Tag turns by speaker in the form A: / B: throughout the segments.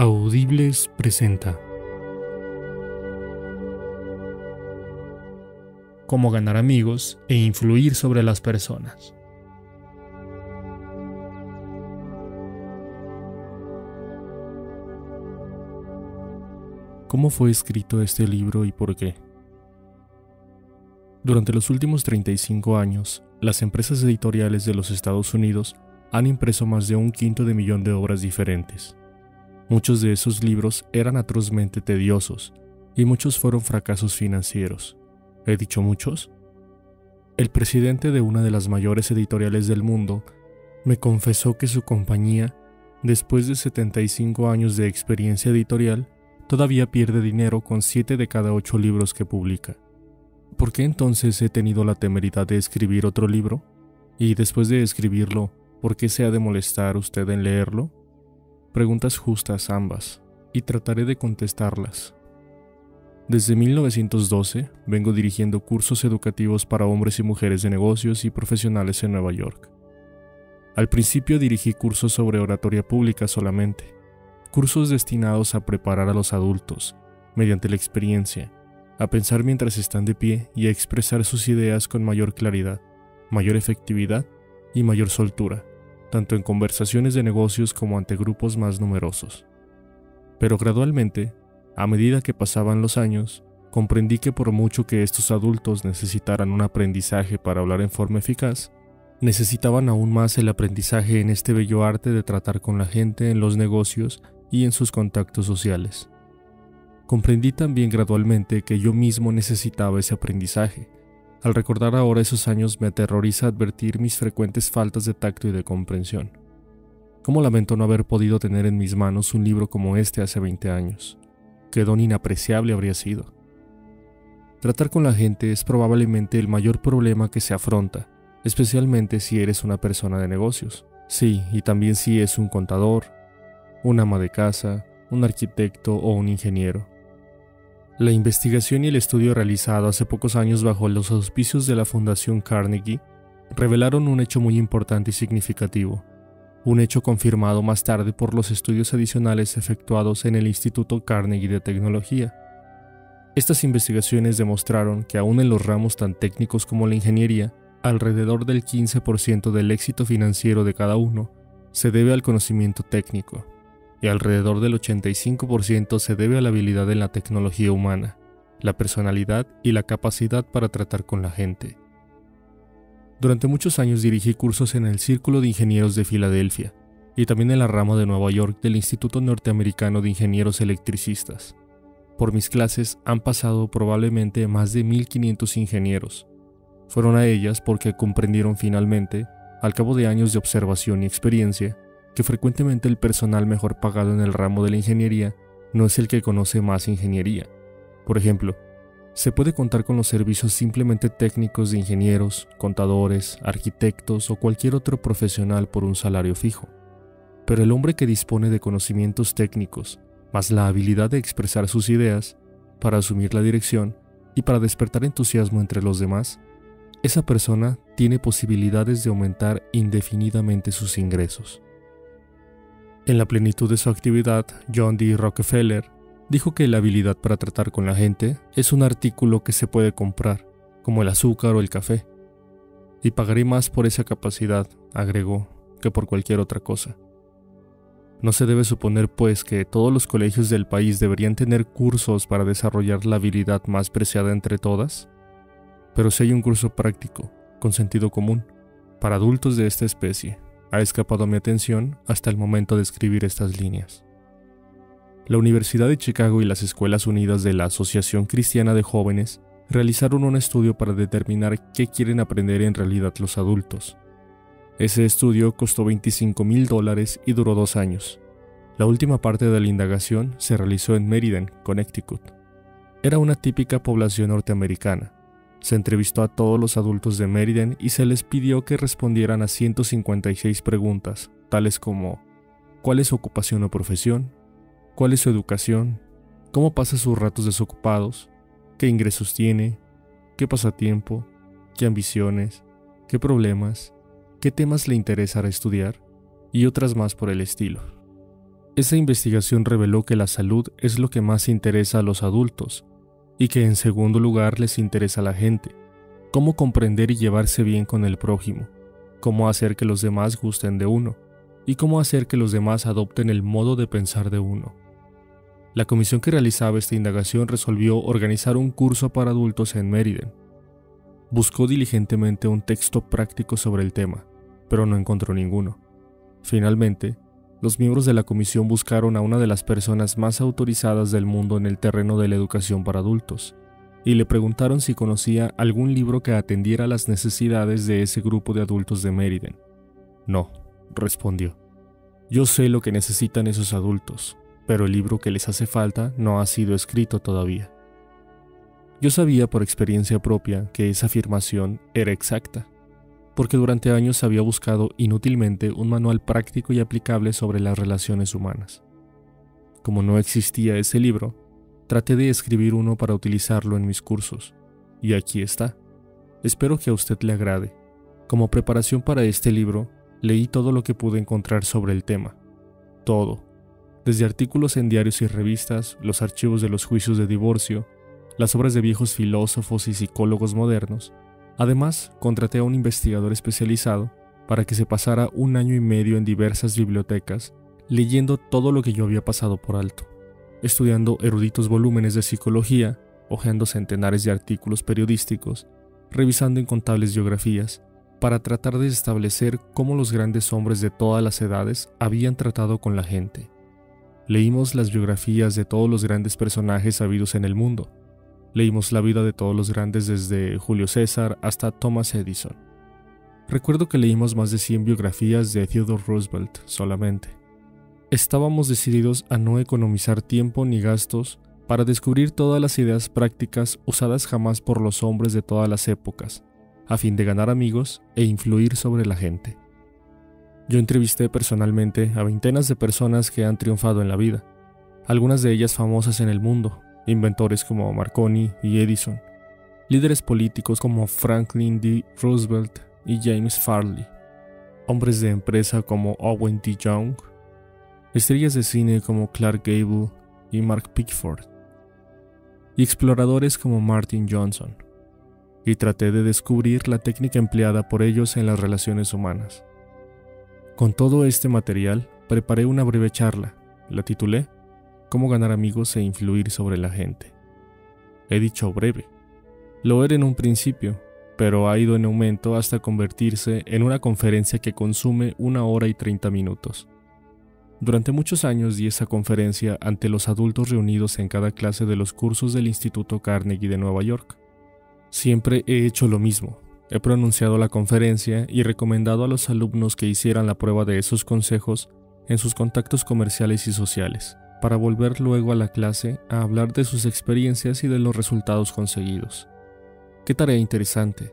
A: Audibles presenta. Cómo ganar amigos e influir sobre las personas. ¿Cómo fue escrito este libro y por qué? Durante los últimos 35 años, las empresas editoriales de los Estados Unidos han impreso más de un quinto de millón de obras diferentes Muchos de esos libros eran atrozmente tediosos y muchos fueron fracasos financieros. ¿He dicho muchos? El presidente de una de las mayores editoriales del mundo me confesó que su compañía, después de 75 años de experiencia editorial, todavía pierde dinero con 7 de cada 8 libros que publica. ¿Por qué entonces he tenido la temeridad de escribir otro libro? Y después de escribirlo, ¿por qué se ha de molestar usted en leerlo? preguntas justas ambas, y trataré de contestarlas. Desde 1912 vengo dirigiendo cursos educativos para hombres y mujeres de negocios y profesionales en Nueva York. Al principio dirigí cursos sobre oratoria pública solamente, cursos destinados a preparar a los adultos, mediante la experiencia, a pensar mientras están de pie y a expresar sus ideas con mayor claridad, mayor efectividad y mayor soltura tanto en conversaciones de negocios como ante grupos más numerosos. Pero gradualmente, a medida que pasaban los años, comprendí que por mucho que estos adultos necesitaran un aprendizaje para hablar en forma eficaz, necesitaban aún más el aprendizaje en este bello arte de tratar con la gente en los negocios y en sus contactos sociales. Comprendí también gradualmente que yo mismo necesitaba ese aprendizaje, al recordar ahora esos años me aterroriza advertir mis frecuentes faltas de tacto y de comprensión. Cómo lamento no haber podido tener en mis manos un libro como este hace 20 años. Qué don inapreciable habría sido. Tratar con la gente es probablemente el mayor problema que se afronta, especialmente si eres una persona de negocios. Sí, y también si es un contador, un ama de casa, un arquitecto o un ingeniero. La investigación y el estudio realizado hace pocos años bajo los auspicios de la Fundación Carnegie revelaron un hecho muy importante y significativo, un hecho confirmado más tarde por los estudios adicionales efectuados en el Instituto Carnegie de Tecnología. Estas investigaciones demostraron que aún en los ramos tan técnicos como la ingeniería, alrededor del 15% del éxito financiero de cada uno se debe al conocimiento técnico y alrededor del 85% se debe a la habilidad en la tecnología humana, la personalidad y la capacidad para tratar con la gente. Durante muchos años dirigí cursos en el Círculo de Ingenieros de Filadelfia y también en la rama de Nueva York del Instituto Norteamericano de Ingenieros Electricistas. Por mis clases han pasado probablemente más de 1.500 ingenieros. Fueron a ellas porque comprendieron finalmente, al cabo de años de observación y experiencia, que frecuentemente el personal mejor pagado en el ramo de la ingeniería no es el que conoce más ingeniería. Por ejemplo, se puede contar con los servicios simplemente técnicos de ingenieros, contadores, arquitectos o cualquier otro profesional por un salario fijo. Pero el hombre que dispone de conocimientos técnicos, más la habilidad de expresar sus ideas, para asumir la dirección y para despertar entusiasmo entre los demás, esa persona tiene posibilidades de aumentar indefinidamente sus ingresos. En la plenitud de su actividad, John D. Rockefeller dijo que la habilidad para tratar con la gente es un artículo que se puede comprar, como el azúcar o el café. Y pagaré más por esa capacidad, agregó, que por cualquier otra cosa. No se debe suponer, pues, que todos los colegios del país deberían tener cursos para desarrollar la habilidad más preciada entre todas, pero si hay un curso práctico, con sentido común, para adultos de esta especie, ha escapado mi atención hasta el momento de escribir estas líneas. La Universidad de Chicago y las Escuelas Unidas de la Asociación Cristiana de Jóvenes realizaron un estudio para determinar qué quieren aprender en realidad los adultos. Ese estudio costó 25 mil dólares y duró dos años. La última parte de la indagación se realizó en Meriden, Connecticut. Era una típica población norteamericana, se entrevistó a todos los adultos de Meriden y se les pidió que respondieran a 156 preguntas, tales como ¿cuál es su ocupación o profesión? ¿Cuál es su educación? ¿Cómo pasa sus ratos desocupados? ¿Qué ingresos tiene? ¿Qué pasatiempo? ¿Qué ambiciones? ¿Qué problemas? ¿Qué temas le interesará estudiar? Y otras más por el estilo. Esa investigación reveló que la salud es lo que más interesa a los adultos, y que en segundo lugar les interesa a la gente, cómo comprender y llevarse bien con el prójimo, cómo hacer que los demás gusten de uno, y cómo hacer que los demás adopten el modo de pensar de uno. La comisión que realizaba esta indagación resolvió organizar un curso para adultos en Meriden. Buscó diligentemente un texto práctico sobre el tema, pero no encontró ninguno. Finalmente, los miembros de la comisión buscaron a una de las personas más autorizadas del mundo en el terreno de la educación para adultos, y le preguntaron si conocía algún libro que atendiera las necesidades de ese grupo de adultos de Meriden. No, respondió. Yo sé lo que necesitan esos adultos, pero el libro que les hace falta no ha sido escrito todavía. Yo sabía por experiencia propia que esa afirmación era exacta porque durante años había buscado inútilmente un manual práctico y aplicable sobre las relaciones humanas. Como no existía ese libro, traté de escribir uno para utilizarlo en mis cursos, y aquí está. Espero que a usted le agrade. Como preparación para este libro, leí todo lo que pude encontrar sobre el tema. Todo. Desde artículos en diarios y revistas, los archivos de los juicios de divorcio, las obras de viejos filósofos y psicólogos modernos, Además, contraté a un investigador especializado para que se pasara un año y medio en diversas bibliotecas leyendo todo lo que yo había pasado por alto, estudiando eruditos volúmenes de psicología, hojeando centenares de artículos periodísticos, revisando incontables biografías, para tratar de establecer cómo los grandes hombres de todas las edades habían tratado con la gente. Leímos las biografías de todos los grandes personajes habidos en el mundo, Leímos la vida de todos los grandes desde Julio César hasta Thomas Edison. Recuerdo que leímos más de 100 biografías de Theodore Roosevelt solamente. Estábamos decididos a no economizar tiempo ni gastos para descubrir todas las ideas prácticas usadas jamás por los hombres de todas las épocas, a fin de ganar amigos e influir sobre la gente. Yo entrevisté personalmente a veintenas de personas que han triunfado en la vida, algunas de ellas famosas en el mundo, inventores como Marconi y Edison, líderes políticos como Franklin D. Roosevelt y James Farley, hombres de empresa como Owen D. Young, estrellas de cine como Clark Gable y Mark Pickford, y exploradores como Martin Johnson, y traté de descubrir la técnica empleada por ellos en las relaciones humanas. Con todo este material, preparé una breve charla, la titulé cómo ganar amigos e influir sobre la gente. He dicho breve. Lo era en un principio, pero ha ido en aumento hasta convertirse en una conferencia que consume una hora y 30 minutos. Durante muchos años di esa conferencia ante los adultos reunidos en cada clase de los cursos del Instituto Carnegie de Nueva York. Siempre he hecho lo mismo. He pronunciado la conferencia y recomendado a los alumnos que hicieran la prueba de esos consejos en sus contactos comerciales y sociales para volver luego a la clase a hablar de sus experiencias y de los resultados conseguidos. Qué tarea interesante.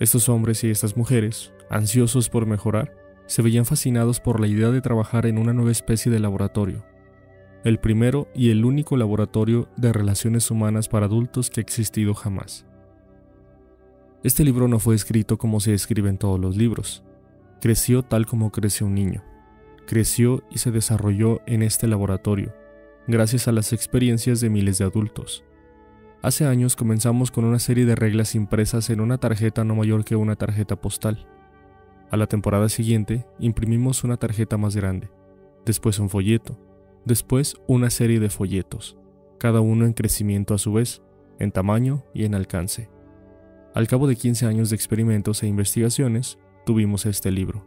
A: Estos hombres y estas mujeres, ansiosos por mejorar, se veían fascinados por la idea de trabajar en una nueva especie de laboratorio, el primero y el único laboratorio de relaciones humanas para adultos que ha existido jamás. Este libro no fue escrito como se escribe en todos los libros. Creció tal como crece un niño. Creció y se desarrolló en este laboratorio, gracias a las experiencias de miles de adultos. Hace años comenzamos con una serie de reglas impresas en una tarjeta no mayor que una tarjeta postal. A la temporada siguiente imprimimos una tarjeta más grande, después un folleto, después una serie de folletos, cada uno en crecimiento a su vez, en tamaño y en alcance. Al cabo de 15 años de experimentos e investigaciones, tuvimos este libro.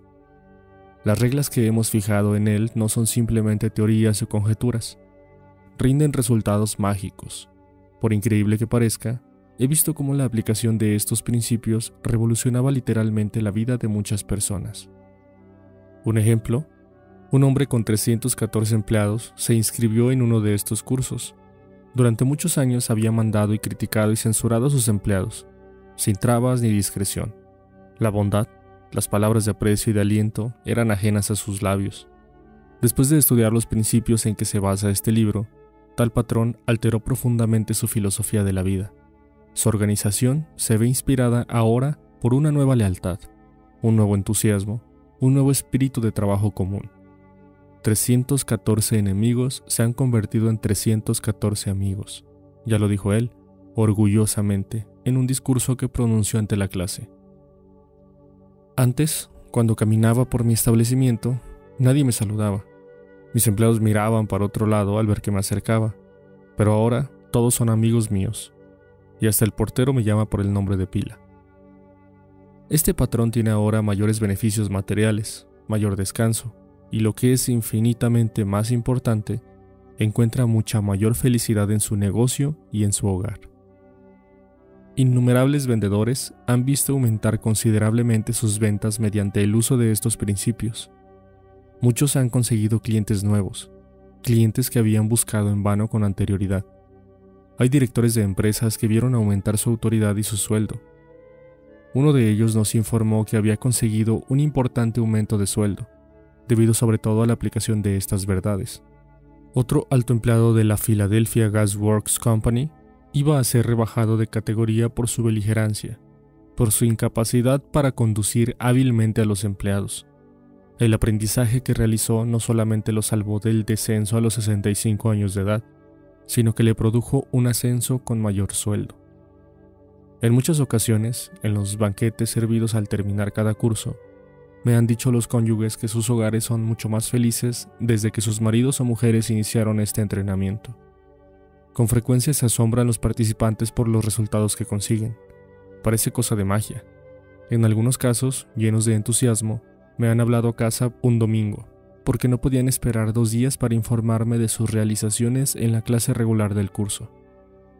A: Las reglas que hemos fijado en él no son simplemente teorías o conjeturas, rinden resultados mágicos. Por increíble que parezca, he visto cómo la aplicación de estos principios revolucionaba literalmente la vida de muchas personas. Un ejemplo, un hombre con 314 empleados se inscribió en uno de estos cursos. Durante muchos años había mandado y criticado y censurado a sus empleados, sin trabas ni discreción. La bondad, las palabras de aprecio y de aliento eran ajenas a sus labios. Después de estudiar los principios en que se basa este libro, Tal patrón alteró profundamente su filosofía de la vida. Su organización se ve inspirada ahora por una nueva lealtad, un nuevo entusiasmo, un nuevo espíritu de trabajo común. 314 enemigos se han convertido en 314 amigos, ya lo dijo él, orgullosamente, en un discurso que pronunció ante la clase. Antes, cuando caminaba por mi establecimiento, nadie me saludaba. Mis empleados miraban para otro lado al ver que me acercaba, pero ahora todos son amigos míos, y hasta el portero me llama por el nombre de pila. Este patrón tiene ahora mayores beneficios materiales, mayor descanso, y lo que es infinitamente más importante, encuentra mucha mayor felicidad en su negocio y en su hogar. Innumerables vendedores han visto aumentar considerablemente sus ventas mediante el uso de estos principios, muchos han conseguido clientes nuevos, clientes que habían buscado en vano con anterioridad. Hay directores de empresas que vieron aumentar su autoridad y su sueldo. Uno de ellos nos informó que había conseguido un importante aumento de sueldo, debido sobre todo a la aplicación de estas verdades. Otro alto empleado de la Philadelphia Gas Works Company iba a ser rebajado de categoría por su beligerancia, por su incapacidad para conducir hábilmente a los empleados, el aprendizaje que realizó no solamente lo salvó del descenso a los 65 años de edad, sino que le produjo un ascenso con mayor sueldo. En muchas ocasiones, en los banquetes servidos al terminar cada curso, me han dicho los cónyuges que sus hogares son mucho más felices desde que sus maridos o mujeres iniciaron este entrenamiento. Con frecuencia se asombran los participantes por los resultados que consiguen. Parece cosa de magia. En algunos casos, llenos de entusiasmo, me han hablado a casa un domingo, porque no podían esperar dos días para informarme de sus realizaciones en la clase regular del curso.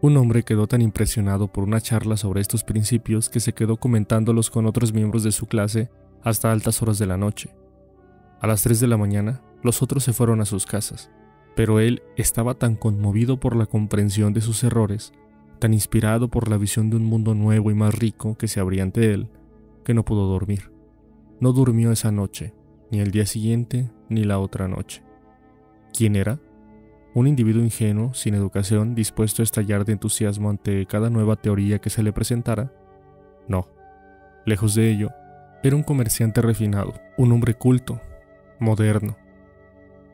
A: Un hombre quedó tan impresionado por una charla sobre estos principios que se quedó comentándolos con otros miembros de su clase hasta altas horas de la noche. A las 3 de la mañana, los otros se fueron a sus casas, pero él estaba tan conmovido por la comprensión de sus errores, tan inspirado por la visión de un mundo nuevo y más rico que se abría ante él, que no pudo dormir. No durmió esa noche, ni el día siguiente, ni la otra noche. ¿Quién era? Un individuo ingenuo, sin educación, dispuesto a estallar de entusiasmo ante cada nueva teoría que se le presentara. No, lejos de ello, era un comerciante refinado, un hombre culto, moderno,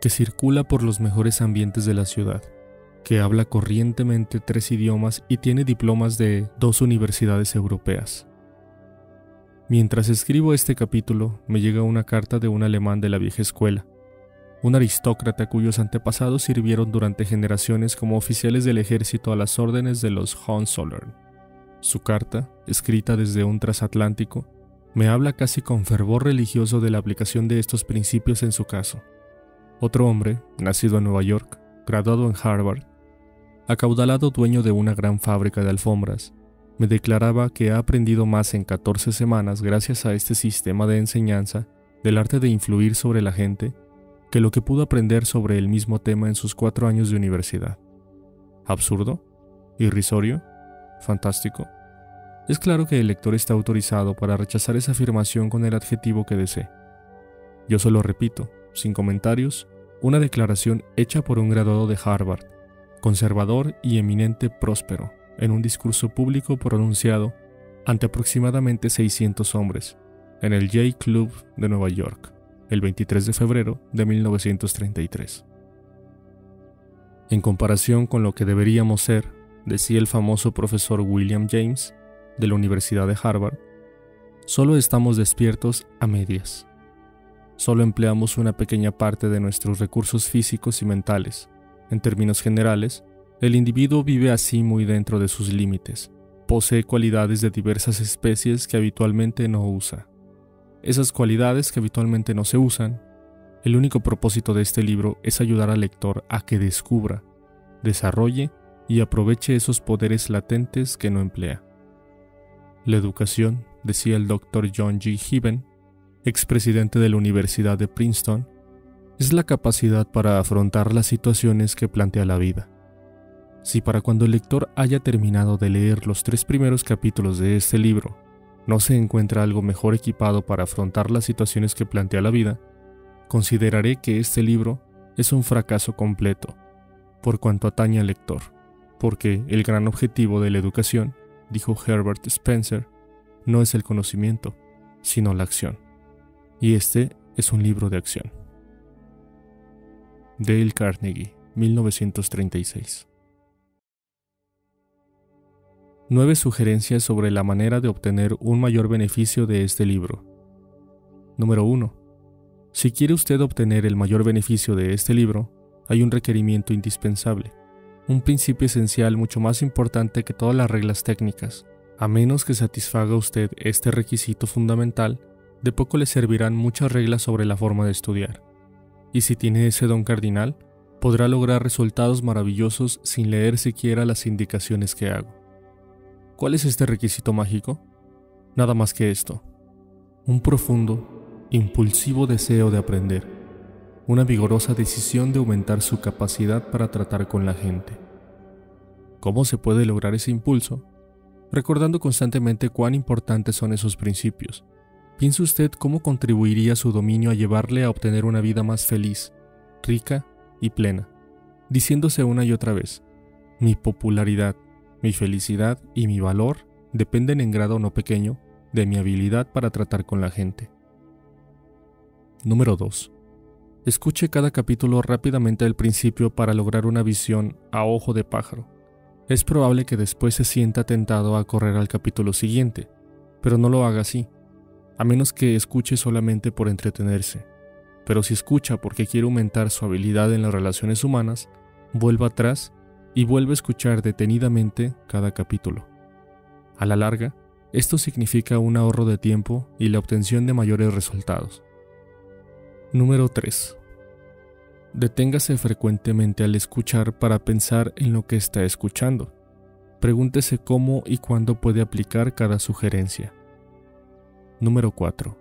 A: que circula por los mejores ambientes de la ciudad, que habla corrientemente tres idiomas y tiene diplomas de dos universidades europeas. Mientras escribo este capítulo, me llega una carta de un alemán de la vieja escuela, un aristócrata cuyos antepasados sirvieron durante generaciones como oficiales del ejército a las órdenes de los Hohenzollern. Su carta, escrita desde un transatlántico, me habla casi con fervor religioso de la aplicación de estos principios en su caso. Otro hombre, nacido en Nueva York, graduado en Harvard, acaudalado dueño de una gran fábrica de alfombras, me declaraba que ha aprendido más en 14 semanas gracias a este sistema de enseñanza del arte de influir sobre la gente que lo que pudo aprender sobre el mismo tema en sus cuatro años de universidad. ¿Absurdo? ¿Irrisorio? ¿Fantástico? Es claro que el lector está autorizado para rechazar esa afirmación con el adjetivo que desee. Yo solo repito, sin comentarios, una declaración hecha por un graduado de Harvard, conservador y eminente próspero, en un discurso público pronunciado ante aproximadamente 600 hombres en el J Club de Nueva York el 23 de febrero de 1933. En comparación con lo que deberíamos ser, decía el famoso profesor William James de la Universidad de Harvard, solo estamos despiertos a medias. Solo empleamos una pequeña parte de nuestros recursos físicos y mentales. En términos generales, el individuo vive así muy dentro de sus límites, posee cualidades de diversas especies que habitualmente no usa. Esas cualidades que habitualmente no se usan, el único propósito de este libro es ayudar al lector a que descubra, desarrolle y aproveche esos poderes latentes que no emplea. La educación, decía el doctor John G. Hibben, expresidente de la Universidad de Princeton, es la capacidad para afrontar las situaciones que plantea la vida. Si para cuando el lector haya terminado de leer los tres primeros capítulos de este libro, no se encuentra algo mejor equipado para afrontar las situaciones que plantea la vida, consideraré que este libro es un fracaso completo, por cuanto atañe al lector, porque el gran objetivo de la educación, dijo Herbert Spencer, no es el conocimiento, sino la acción. Y este es un libro de acción. Dale Carnegie, 1936. 9 sugerencias sobre la manera de obtener un mayor beneficio de este libro. Número 1. Si quiere usted obtener el mayor beneficio de este libro, hay un requerimiento indispensable, un principio esencial mucho más importante que todas las reglas técnicas. A menos que satisfaga usted este requisito fundamental, de poco le servirán muchas reglas sobre la forma de estudiar. Y si tiene ese don cardinal, podrá lograr resultados maravillosos sin leer siquiera las indicaciones que hago. ¿Cuál es este requisito mágico? Nada más que esto. Un profundo, impulsivo deseo de aprender. Una vigorosa decisión de aumentar su capacidad para tratar con la gente. ¿Cómo se puede lograr ese impulso? Recordando constantemente cuán importantes son esos principios. Piense usted cómo contribuiría su dominio a llevarle a obtener una vida más feliz, rica y plena, diciéndose una y otra vez, mi popularidad, mi felicidad y mi valor dependen en grado no pequeño de mi habilidad para tratar con la gente. Número 2. Escuche cada capítulo rápidamente al principio para lograr una visión a ojo de pájaro. Es probable que después se sienta tentado a correr al capítulo siguiente, pero no lo haga así, a menos que escuche solamente por entretenerse. Pero si escucha porque quiere aumentar su habilidad en las relaciones humanas, vuelva atrás y vuelve a escuchar detenidamente cada capítulo. A la larga, esto significa un ahorro de tiempo y la obtención de mayores resultados. Número 3. Deténgase frecuentemente al escuchar para pensar en lo que está escuchando. Pregúntese cómo y cuándo puede aplicar cada sugerencia. Número 4.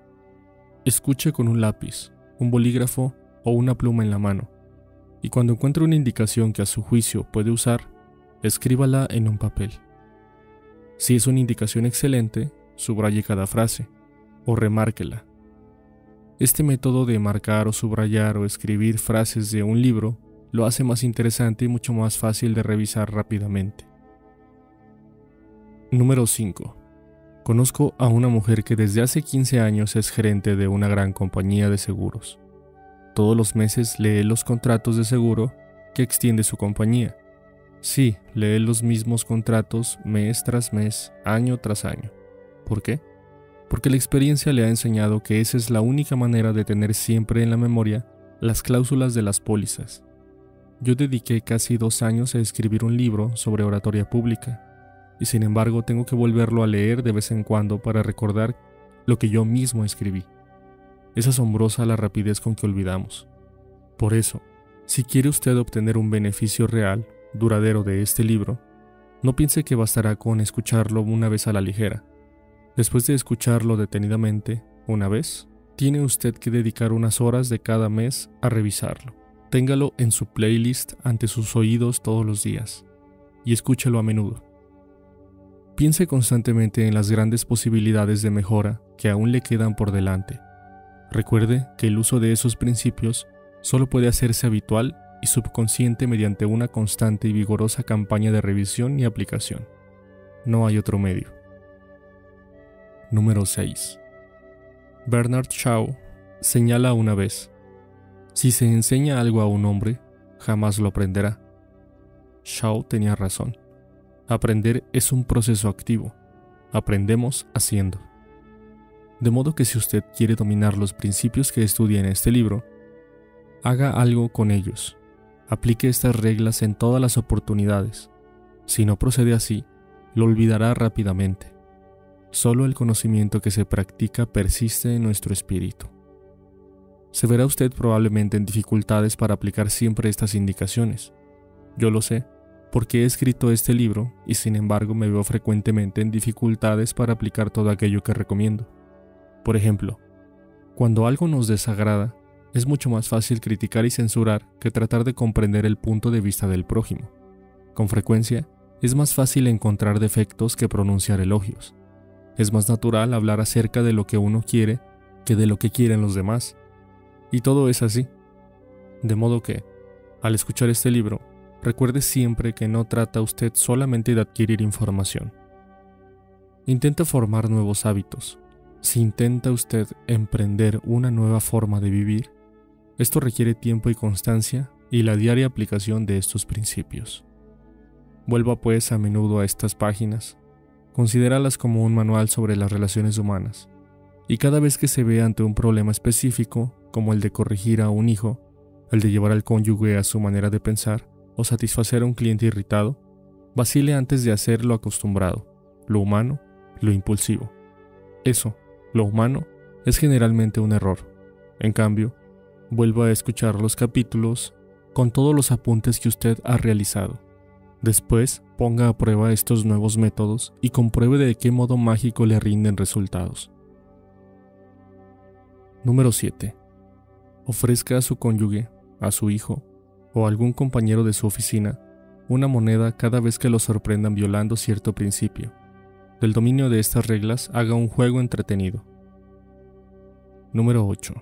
A: Escuche con un lápiz, un bolígrafo o una pluma en la mano y cuando encuentre una indicación que a su juicio puede usar, escríbala en un papel. Si es una indicación excelente, subraye cada frase o remárquela. Este método de marcar o subrayar o escribir frases de un libro lo hace más interesante y mucho más fácil de revisar rápidamente. Número 5. Conozco a una mujer que desde hace 15 años es gerente de una gran compañía de seguros. Todos los meses lee los contratos de seguro que extiende su compañía. Sí, lee los mismos contratos mes tras mes, año tras año. ¿Por qué? Porque la experiencia le ha enseñado que esa es la única manera de tener siempre en la memoria las cláusulas de las pólizas. Yo dediqué casi dos años a escribir un libro sobre oratoria pública, y sin embargo tengo que volverlo a leer de vez en cuando para recordar lo que yo mismo escribí. Es asombrosa la rapidez con que olvidamos. Por eso, si quiere usted obtener un beneficio real, duradero de este libro, no piense que bastará con escucharlo una vez a la ligera. Después de escucharlo detenidamente, una vez, tiene usted que dedicar unas horas de cada mes a revisarlo. Téngalo en su playlist ante sus oídos todos los días y escúchelo a menudo. Piense constantemente en las grandes posibilidades de mejora que aún le quedan por delante Recuerde que el uso de esos principios solo puede hacerse habitual y subconsciente mediante una constante y vigorosa campaña de revisión y aplicación. No hay otro medio. Número 6. Bernard Shaw señala una vez, si se enseña algo a un hombre, jamás lo aprenderá. Shaw tenía razón. Aprender es un proceso activo. Aprendemos haciendo. De modo que si usted quiere dominar los principios que estudia en este libro, haga algo con ellos. Aplique estas reglas en todas las oportunidades. Si no procede así, lo olvidará rápidamente. Solo el conocimiento que se practica persiste en nuestro espíritu. Se verá usted probablemente en dificultades para aplicar siempre estas indicaciones. Yo lo sé, porque he escrito este libro y sin embargo me veo frecuentemente en dificultades para aplicar todo aquello que recomiendo. Por ejemplo, cuando algo nos desagrada, es mucho más fácil criticar y censurar que tratar de comprender el punto de vista del prójimo. Con frecuencia, es más fácil encontrar defectos que pronunciar elogios. Es más natural hablar acerca de lo que uno quiere que de lo que quieren los demás. Y todo es así. De modo que, al escuchar este libro, recuerde siempre que no trata usted solamente de adquirir información. Intenta formar nuevos hábitos, si intenta usted emprender una nueva forma de vivir, esto requiere tiempo y constancia y la diaria aplicación de estos principios. Vuelva pues a menudo a estas páginas, considéralas como un manual sobre las relaciones humanas, y cada vez que se ve ante un problema específico, como el de corregir a un hijo, el de llevar al cónyuge a su manera de pensar o satisfacer a un cliente irritado, vacile antes de hacer lo acostumbrado, lo humano, lo impulsivo. Eso, lo humano es generalmente un error. En cambio, vuelva a escuchar los capítulos con todos los apuntes que usted ha realizado. Después, ponga a prueba estos nuevos métodos y compruebe de qué modo mágico le rinden resultados. Número 7. Ofrezca a su cónyuge, a su hijo o algún compañero de su oficina una moneda cada vez que lo sorprendan violando cierto principio del dominio de estas reglas haga un juego entretenido. Número 8.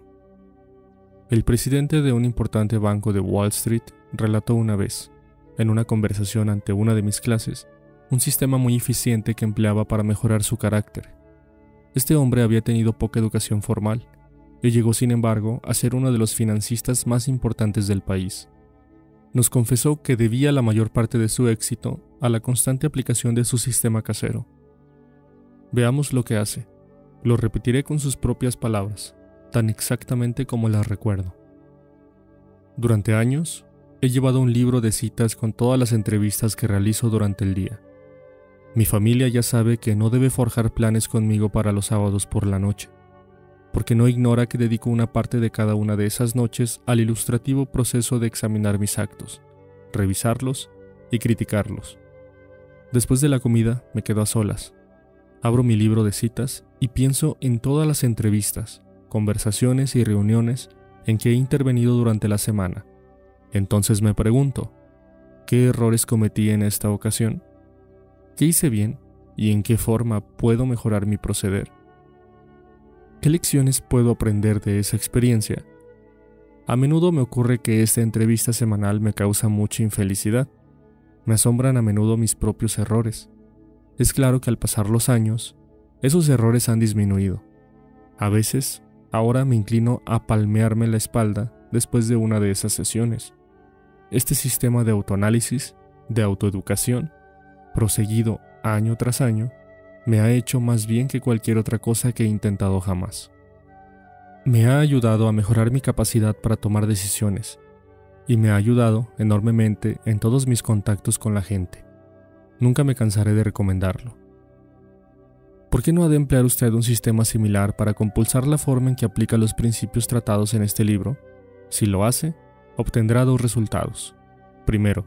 A: El presidente de un importante banco de Wall Street relató una vez, en una conversación ante una de mis clases, un sistema muy eficiente que empleaba para mejorar su carácter. Este hombre había tenido poca educación formal y llegó sin embargo a ser uno de los financistas más importantes del país. Nos confesó que debía la mayor parte de su éxito a la constante aplicación de su sistema casero Veamos lo que hace. Lo repetiré con sus propias palabras, tan exactamente como las recuerdo. Durante años, he llevado un libro de citas con todas las entrevistas que realizo durante el día. Mi familia ya sabe que no debe forjar planes conmigo para los sábados por la noche, porque no ignora que dedico una parte de cada una de esas noches al ilustrativo proceso de examinar mis actos, revisarlos y criticarlos. Después de la comida me quedo a solas, Abro mi libro de citas y pienso en todas las entrevistas, conversaciones y reuniones en que he intervenido durante la semana. Entonces me pregunto, ¿qué errores cometí en esta ocasión? ¿Qué hice bien y en qué forma puedo mejorar mi proceder? ¿Qué lecciones puedo aprender de esa experiencia? A menudo me ocurre que esta entrevista semanal me causa mucha infelicidad. Me asombran a menudo mis propios errores, es claro que al pasar los años, esos errores han disminuido. A veces, ahora me inclino a palmearme la espalda después de una de esas sesiones. Este sistema de autoanálisis, de autoeducación, proseguido año tras año, me ha hecho más bien que cualquier otra cosa que he intentado jamás. Me ha ayudado a mejorar mi capacidad para tomar decisiones y me ha ayudado enormemente en todos mis contactos con la gente nunca me cansaré de recomendarlo. ¿Por qué no ha de emplear usted un sistema similar para compulsar la forma en que aplica los principios tratados en este libro? Si lo hace, obtendrá dos resultados. Primero,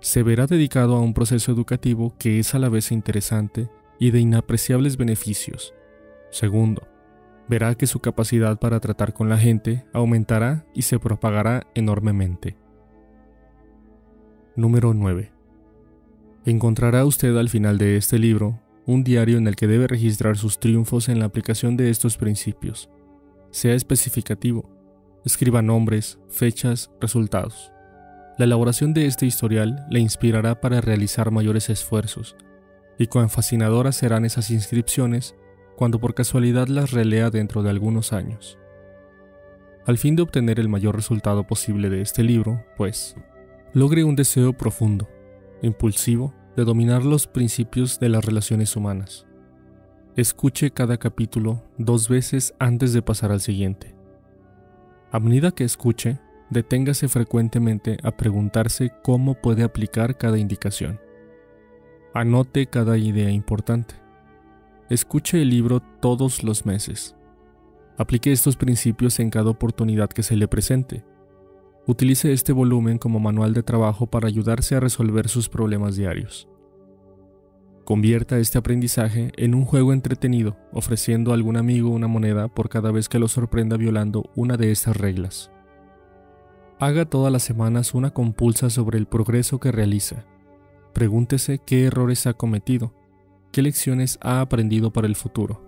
A: se verá dedicado a un proceso educativo que es a la vez interesante y de inapreciables beneficios. Segundo, verá que su capacidad para tratar con la gente aumentará y se propagará enormemente. Número 9. Encontrará usted al final de este libro un diario en el que debe registrar sus triunfos en la aplicación de estos principios. Sea especificativo. Escriba nombres, fechas, resultados. La elaboración de este historial le inspirará para realizar mayores esfuerzos, y cuán fascinadoras serán esas inscripciones cuando por casualidad las relea dentro de algunos años. Al fin de obtener el mayor resultado posible de este libro, pues, logre un deseo profundo, impulsivo, de dominar los principios de las relaciones humanas. Escuche cada capítulo dos veces antes de pasar al siguiente. A medida que escuche, deténgase frecuentemente a preguntarse cómo puede aplicar cada indicación. Anote cada idea importante. Escuche el libro todos los meses. Aplique estos principios en cada oportunidad que se le presente Utilice este volumen como manual de trabajo para ayudarse a resolver sus problemas diarios. Convierta este aprendizaje en un juego entretenido, ofreciendo a algún amigo una moneda por cada vez que lo sorprenda violando una de estas reglas. Haga todas las semanas una compulsa sobre el progreso que realiza. Pregúntese qué errores ha cometido, qué lecciones ha aprendido para el futuro.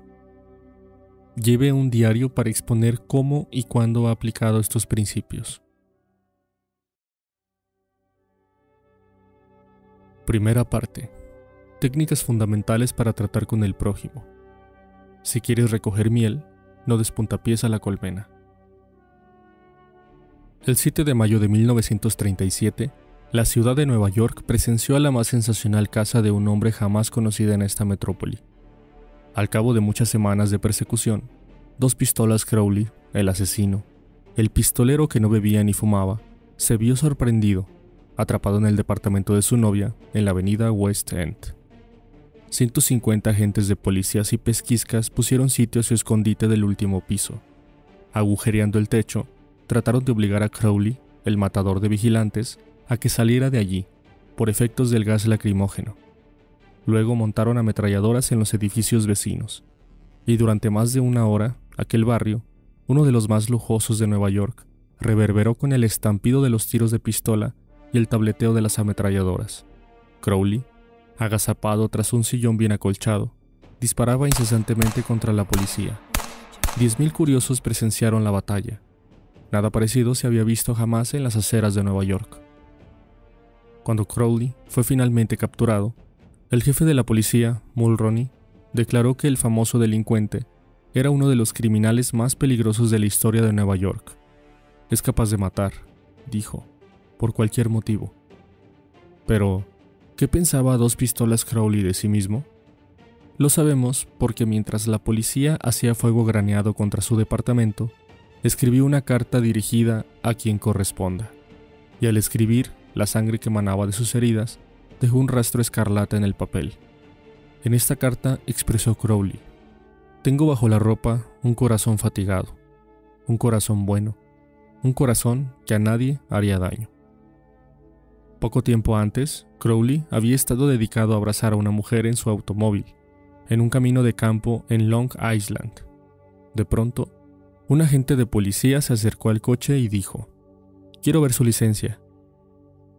A: Lleve un diario para exponer cómo y cuándo ha aplicado estos principios. Primera parte. Técnicas fundamentales para tratar con el prójimo. Si quieres recoger miel, no pies a la colmena. El 7 de mayo de 1937, la ciudad de Nueva York presenció a la más sensacional casa de un hombre jamás conocida en esta metrópoli. Al cabo de muchas semanas de persecución, dos pistolas Crowley, el asesino, el pistolero que no bebía ni fumaba, se vio sorprendido atrapado en el departamento de su novia, en la avenida West End. 150 agentes de policías y pesquiscas pusieron sitio a su escondite del último piso. Agujereando el techo, trataron de obligar a Crowley, el matador de vigilantes, a que saliera de allí, por efectos del gas lacrimógeno. Luego montaron ametralladoras en los edificios vecinos, y durante más de una hora, aquel barrio, uno de los más lujosos de Nueva York, reverberó con el estampido de los tiros de pistola y el tableteo de las ametralladoras. Crowley, agazapado tras un sillón bien acolchado, disparaba incesantemente contra la policía. Diez mil curiosos presenciaron la batalla. Nada parecido se había visto jamás en las aceras de Nueva York. Cuando Crowley fue finalmente capturado, el jefe de la policía, Mulroney, declaró que el famoso delincuente era uno de los criminales más peligrosos de la historia de Nueva York. Es capaz de matar, dijo, por cualquier motivo. Pero, ¿qué pensaba dos pistolas Crowley de sí mismo? Lo sabemos porque mientras la policía hacía fuego graneado contra su departamento, escribió una carta dirigida a quien corresponda. Y al escribir, la sangre que emanaba de sus heridas dejó un rastro escarlata en el papel. En esta carta expresó Crowley, Tengo bajo la ropa un corazón fatigado, un corazón bueno, un corazón que a nadie haría daño. Poco tiempo antes, Crowley había estado dedicado a abrazar a una mujer en su automóvil, en un camino de campo en Long Island. De pronto, un agente de policía se acercó al coche y dijo, Quiero ver su licencia.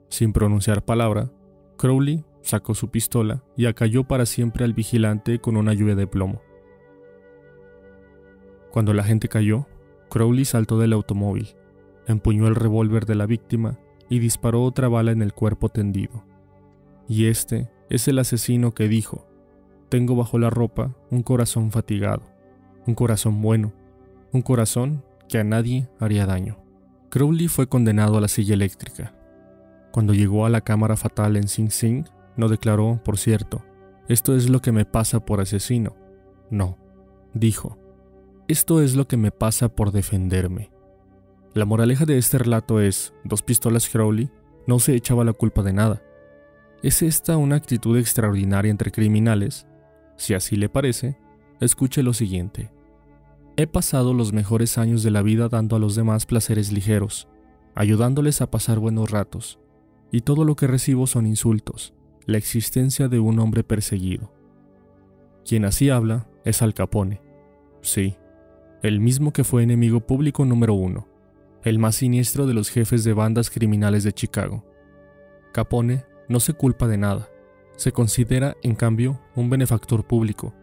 A: Sin pronunciar palabra, Crowley sacó su pistola y acalló para siempre al vigilante con una lluvia de plomo. Cuando la gente cayó, Crowley saltó del automóvil, empuñó el revólver de la víctima y disparó otra bala en el cuerpo tendido. Y este es el asesino que dijo, tengo bajo la ropa un corazón fatigado, un corazón bueno, un corazón que a nadie haría daño. Crowley fue condenado a la silla eléctrica. Cuando llegó a la cámara fatal en Sing Sing, no declaró, por cierto, esto es lo que me pasa por asesino. No, dijo, esto es lo que me pasa por defenderme. La moraleja de este relato es, Dos Pistolas Crowley no se echaba la culpa de nada. ¿Es esta una actitud extraordinaria entre criminales? Si así le parece, escuche lo siguiente. He pasado los mejores años de la vida dando a los demás placeres ligeros, ayudándoles a pasar buenos ratos, y todo lo que recibo son insultos, la existencia de un hombre perseguido. Quien así habla es Al Capone. Sí, el mismo que fue enemigo público número uno el más siniestro de los jefes de bandas criminales de Chicago. Capone no se culpa de nada, se considera, en cambio, un benefactor público,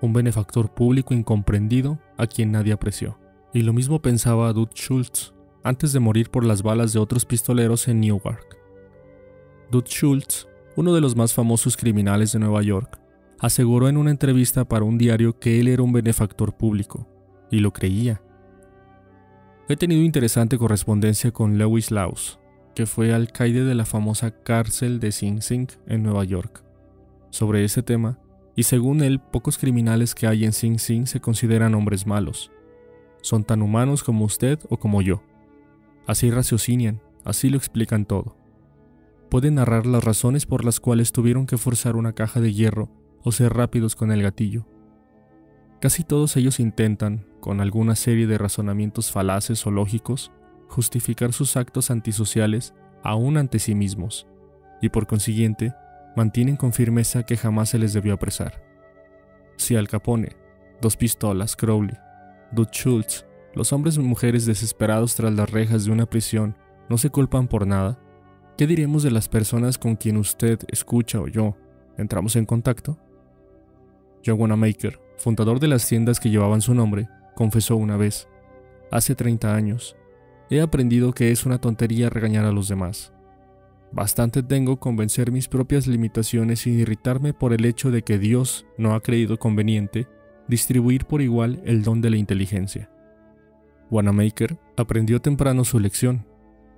A: un benefactor público incomprendido a quien nadie apreció. Y lo mismo pensaba Dud Schultz antes de morir por las balas de otros pistoleros en Newark. Dud Schultz, uno de los más famosos criminales de Nueva York, aseguró en una entrevista para un diario que él era un benefactor público, y lo creía. He tenido interesante correspondencia con Lewis Laus, que fue alcaide de la famosa cárcel de Sing Sing en Nueva York. Sobre ese tema, y según él, pocos criminales que hay en Sing Sing se consideran hombres malos. Son tan humanos como usted o como yo. Así raciocinian, así lo explican todo. Pueden narrar las razones por las cuales tuvieron que forzar una caja de hierro o ser rápidos con el gatillo. Casi todos ellos intentan, con alguna serie de razonamientos falaces o lógicos, justificar sus actos antisociales aún ante sí mismos, y por consiguiente, mantienen con firmeza que jamás se les debió apresar. Si Al Capone, Dos Pistolas, Crowley, Dutch Schultz, los hombres y mujeres desesperados tras las rejas de una prisión no se culpan por nada, ¿qué diremos de las personas con quien usted, escucha o yo, entramos en contacto? John Wanamaker, fundador de las tiendas que llevaban su nombre, confesó una vez, hace 30 años, he aprendido que es una tontería regañar a los demás. Bastante tengo con vencer mis propias limitaciones sin irritarme por el hecho de que Dios no ha creído conveniente distribuir por igual el don de la inteligencia. Wanamaker aprendió temprano su lección.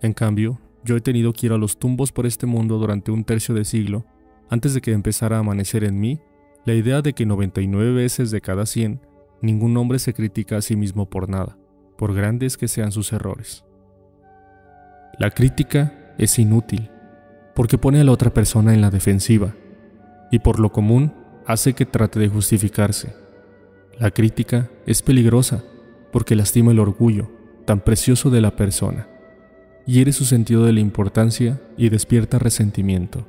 A: En cambio, yo he tenido que ir a los tumbos por este mundo durante un tercio de siglo antes de que empezara a amanecer en mí la idea de que 99 veces de cada 100 Ningún hombre se critica a sí mismo por nada, por grandes que sean sus errores. La crítica es inútil, porque pone a la otra persona en la defensiva, y por lo común hace que trate de justificarse. La crítica es peligrosa, porque lastima el orgullo, tan precioso de la persona, hiere su sentido de la importancia y despierta resentimiento.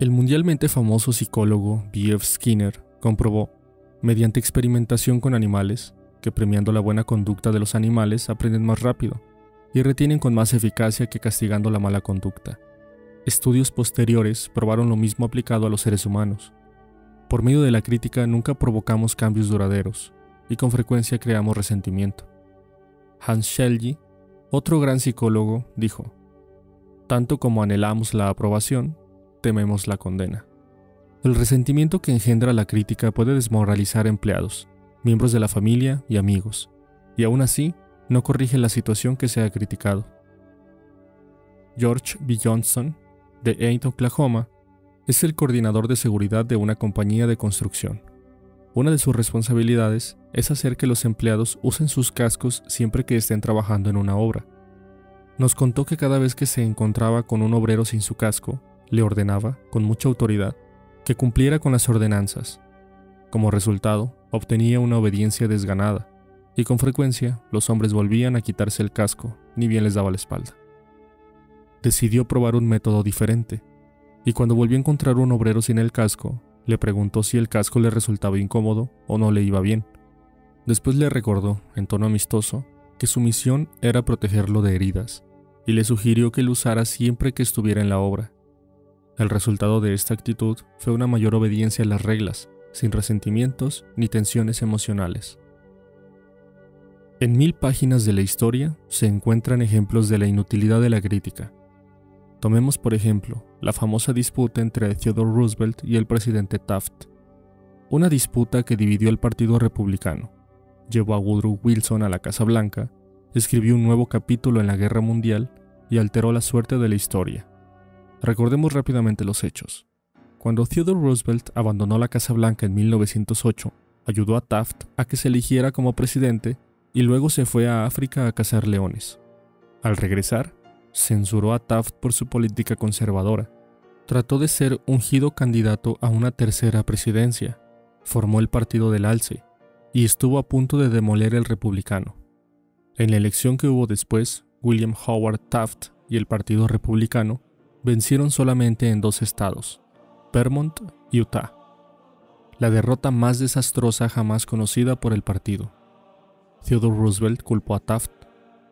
A: El mundialmente famoso psicólogo B.F. Skinner comprobó mediante experimentación con animales, que premiando la buena conducta de los animales aprenden más rápido y retienen con más eficacia que castigando la mala conducta. Estudios posteriores probaron lo mismo aplicado a los seres humanos. Por medio de la crítica nunca provocamos cambios duraderos y con frecuencia creamos resentimiento. Hans Schelgi, otro gran psicólogo, dijo, Tanto como anhelamos la aprobación, tememos la condena. El resentimiento que engendra la crítica puede desmoralizar empleados, miembros de la familia y amigos, y aún así no corrige la situación que se ha criticado. George B. Johnson, de Aid, Oklahoma, es el coordinador de seguridad de una compañía de construcción. Una de sus responsabilidades es hacer que los empleados usen sus cascos siempre que estén trabajando en una obra. Nos contó que cada vez que se encontraba con un obrero sin su casco, le ordenaba, con mucha autoridad, que cumpliera con las ordenanzas. Como resultado, obtenía una obediencia desganada, y con frecuencia los hombres volvían a quitarse el casco, ni bien les daba la espalda. Decidió probar un método diferente, y cuando volvió a encontrar un obrero sin el casco, le preguntó si el casco le resultaba incómodo o no le iba bien. Después le recordó, en tono amistoso, que su misión era protegerlo de heridas, y le sugirió que lo usara siempre que estuviera en la obra, el resultado de esta actitud fue una mayor obediencia a las reglas, sin resentimientos ni tensiones emocionales. En mil páginas de la historia se encuentran ejemplos de la inutilidad de la crítica. Tomemos por ejemplo la famosa disputa entre Theodore Roosevelt y el presidente Taft, una disputa que dividió el Partido Republicano, llevó a Woodrow Wilson a la Casa Blanca, escribió un nuevo capítulo en la Guerra Mundial y alteró la suerte de la historia. Recordemos rápidamente los hechos. Cuando Theodore Roosevelt abandonó la Casa Blanca en 1908, ayudó a Taft a que se eligiera como presidente y luego se fue a África a cazar leones. Al regresar, censuró a Taft por su política conservadora. Trató de ser ungido candidato a una tercera presidencia, formó el Partido del Alce y estuvo a punto de demoler el republicano. En la elección que hubo después, William Howard Taft y el Partido Republicano vencieron solamente en dos estados, Vermont y Utah, la derrota más desastrosa jamás conocida por el partido. Theodore Roosevelt culpó a Taft,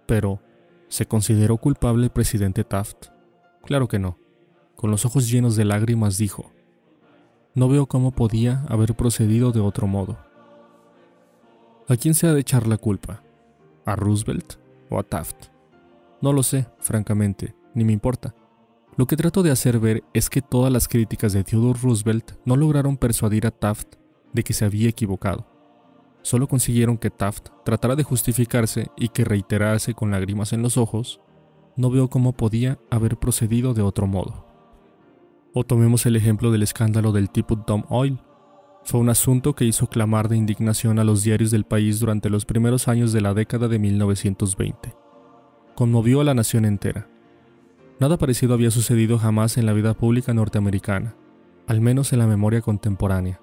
A: pero ¿se consideró culpable el presidente Taft? Claro que no. Con los ojos llenos de lágrimas dijo, no veo cómo podía haber procedido de otro modo. ¿A quién se ha de echar la culpa? ¿A Roosevelt o a Taft? No lo sé, francamente, ni me importa. Lo que trato de hacer ver es que todas las críticas de Theodore Roosevelt no lograron persuadir a Taft de que se había equivocado. Solo consiguieron que Taft tratara de justificarse y que reiterase con lágrimas en los ojos, no veo cómo podía haber procedido de otro modo. O tomemos el ejemplo del escándalo del tipo Dom Oil. Fue un asunto que hizo clamar de indignación a los diarios del país durante los primeros años de la década de 1920. Conmovió a la nación entera Nada parecido había sucedido jamás en la vida pública norteamericana, al menos en la memoria contemporánea.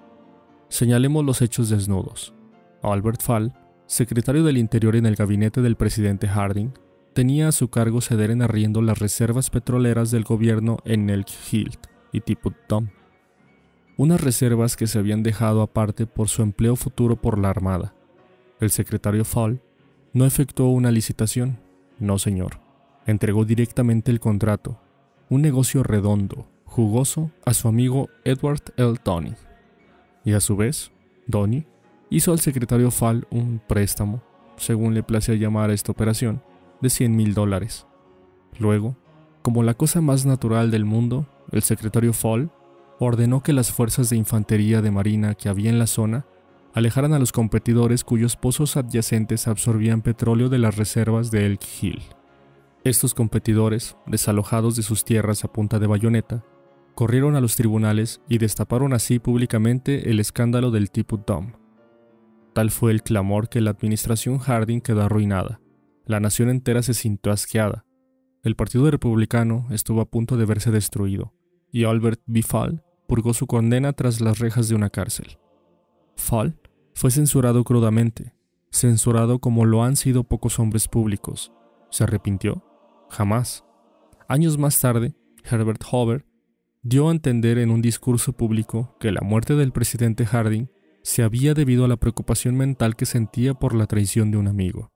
A: Señalemos los hechos desnudos. Albert Fall, secretario del Interior en el gabinete del presidente Harding, tenía a su cargo ceder en arriendo las reservas petroleras del gobierno en Elk Hill y Tiput Tom, unas reservas que se habían dejado aparte por su empleo futuro por la Armada. El secretario Fall no efectuó una licitación, no señor entregó directamente el contrato, un negocio redondo, jugoso, a su amigo Edward L. Tony. Y a su vez, Donny hizo al secretario Fall un préstamo, según le place llamar a esta operación, de 100 mil dólares. Luego, como la cosa más natural del mundo, el secretario Fall ordenó que las fuerzas de infantería de marina que había en la zona alejaran a los competidores cuyos pozos adyacentes absorbían petróleo de las reservas de Elk Hill. Estos competidores, desalojados de sus tierras a punta de bayoneta, corrieron a los tribunales y destaparon así públicamente el escándalo del tipo Dom. Tal fue el clamor que la administración Harding quedó arruinada. La nación entera se sintió asqueada. El Partido Republicano estuvo a punto de verse destruido, y Albert B. Fall purgó su condena tras las rejas de una cárcel. Fall fue censurado crudamente, censurado como lo han sido pocos hombres públicos. Se arrepintió jamás. Años más tarde, Herbert Hoover dio a entender en un discurso público que la muerte del presidente Harding se había debido a la preocupación mental que sentía por la traición de un amigo.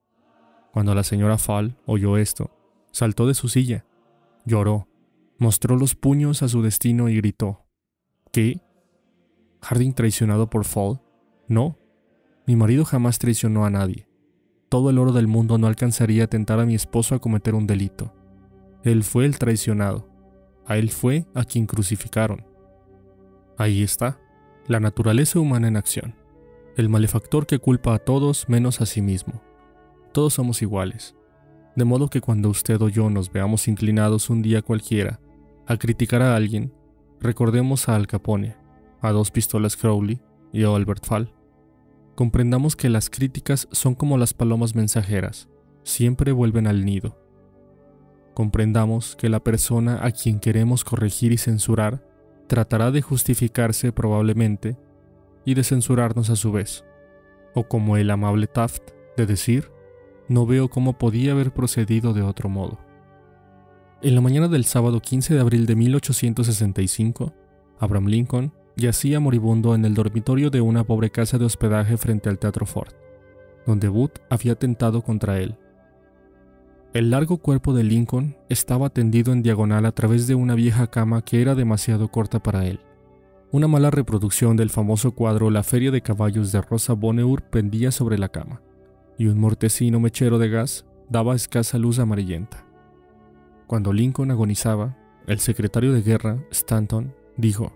A: Cuando la señora Fall oyó esto, saltó de su silla, lloró, mostró los puños a su destino y gritó, ¿Qué? ¿Harding traicionado por Fall? No, mi marido jamás traicionó a nadie todo el oro del mundo no alcanzaría a tentar a mi esposo a cometer un delito. Él fue el traicionado. A él fue a quien crucificaron. Ahí está, la naturaleza humana en acción. El malefactor que culpa a todos menos a sí mismo. Todos somos iguales. De modo que cuando usted o yo nos veamos inclinados un día cualquiera a criticar a alguien, recordemos a Al Capone, a dos pistolas Crowley y a Albert Fall comprendamos que las críticas son como las palomas mensajeras, siempre vuelven al nido. Comprendamos que la persona a quien queremos corregir y censurar tratará de justificarse probablemente y de censurarnos a su vez, o como el amable Taft de decir, no veo cómo podía haber procedido de otro modo. En la mañana del sábado 15 de abril de 1865, Abraham Lincoln yacía moribundo en el dormitorio de una pobre casa de hospedaje frente al Teatro Ford, donde Booth había tentado contra él. El largo cuerpo de Lincoln estaba tendido en diagonal a través de una vieja cama que era demasiado corta para él. Una mala reproducción del famoso cuadro La Feria de Caballos de Rosa Bonneur pendía sobre la cama, y un mortecino mechero de gas daba escasa luz amarillenta. Cuando Lincoln agonizaba, el secretario de guerra, Stanton, dijo,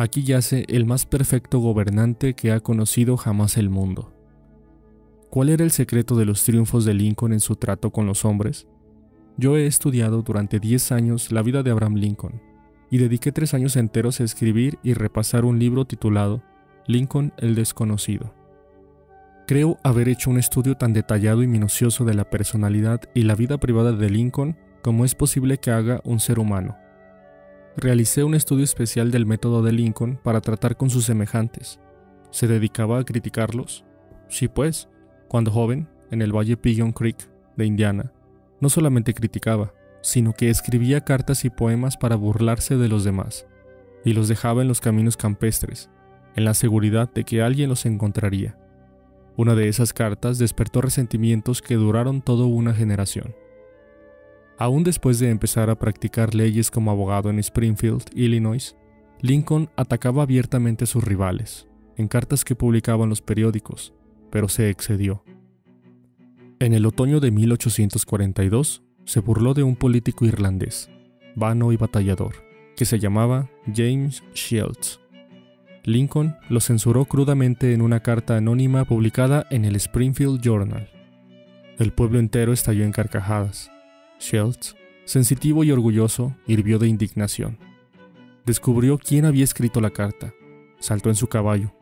A: Aquí yace el más perfecto gobernante que ha conocido jamás el mundo. ¿Cuál era el secreto de los triunfos de Lincoln en su trato con los hombres? Yo he estudiado durante 10 años la vida de Abraham Lincoln y dediqué tres años enteros a escribir y repasar un libro titulado Lincoln el desconocido. Creo haber hecho un estudio tan detallado y minucioso de la personalidad y la vida privada de Lincoln como es posible que haga un ser humano, realicé un estudio especial del método de Lincoln para tratar con sus semejantes. ¿Se dedicaba a criticarlos? Sí, pues, cuando joven, en el valle Pigeon Creek de Indiana, no solamente criticaba, sino que escribía cartas y poemas para burlarse de los demás, y los dejaba en los caminos campestres, en la seguridad de que alguien los encontraría. Una de esas cartas despertó resentimientos que duraron toda una generación. Aún después de empezar a practicar leyes como abogado en Springfield, Illinois, Lincoln atacaba abiertamente a sus rivales, en cartas que publicaban los periódicos, pero se excedió. En el otoño de 1842, se burló de un político irlandés, vano y batallador, que se llamaba James Shields. Lincoln lo censuró crudamente en una carta anónima publicada en el Springfield Journal. El pueblo entero estalló en carcajadas, Schultz, sensitivo y orgulloso, hirvió de indignación. Descubrió quién había escrito la carta, saltó en su caballo,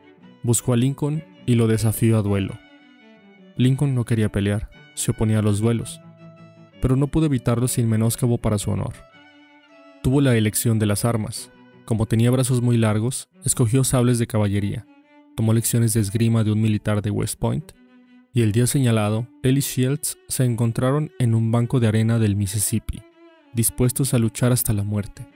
A: buscó a Lincoln y lo desafió a duelo. Lincoln no quería pelear, se oponía a los duelos, pero no pudo evitarlo sin menoscabo para su honor. Tuvo la elección de las armas. Como tenía brazos muy largos, escogió sables de caballería. Tomó lecciones de esgrima de un militar de West Point y el día señalado, él y Shields se encontraron en un banco de arena del Mississippi, dispuestos a luchar hasta la muerte.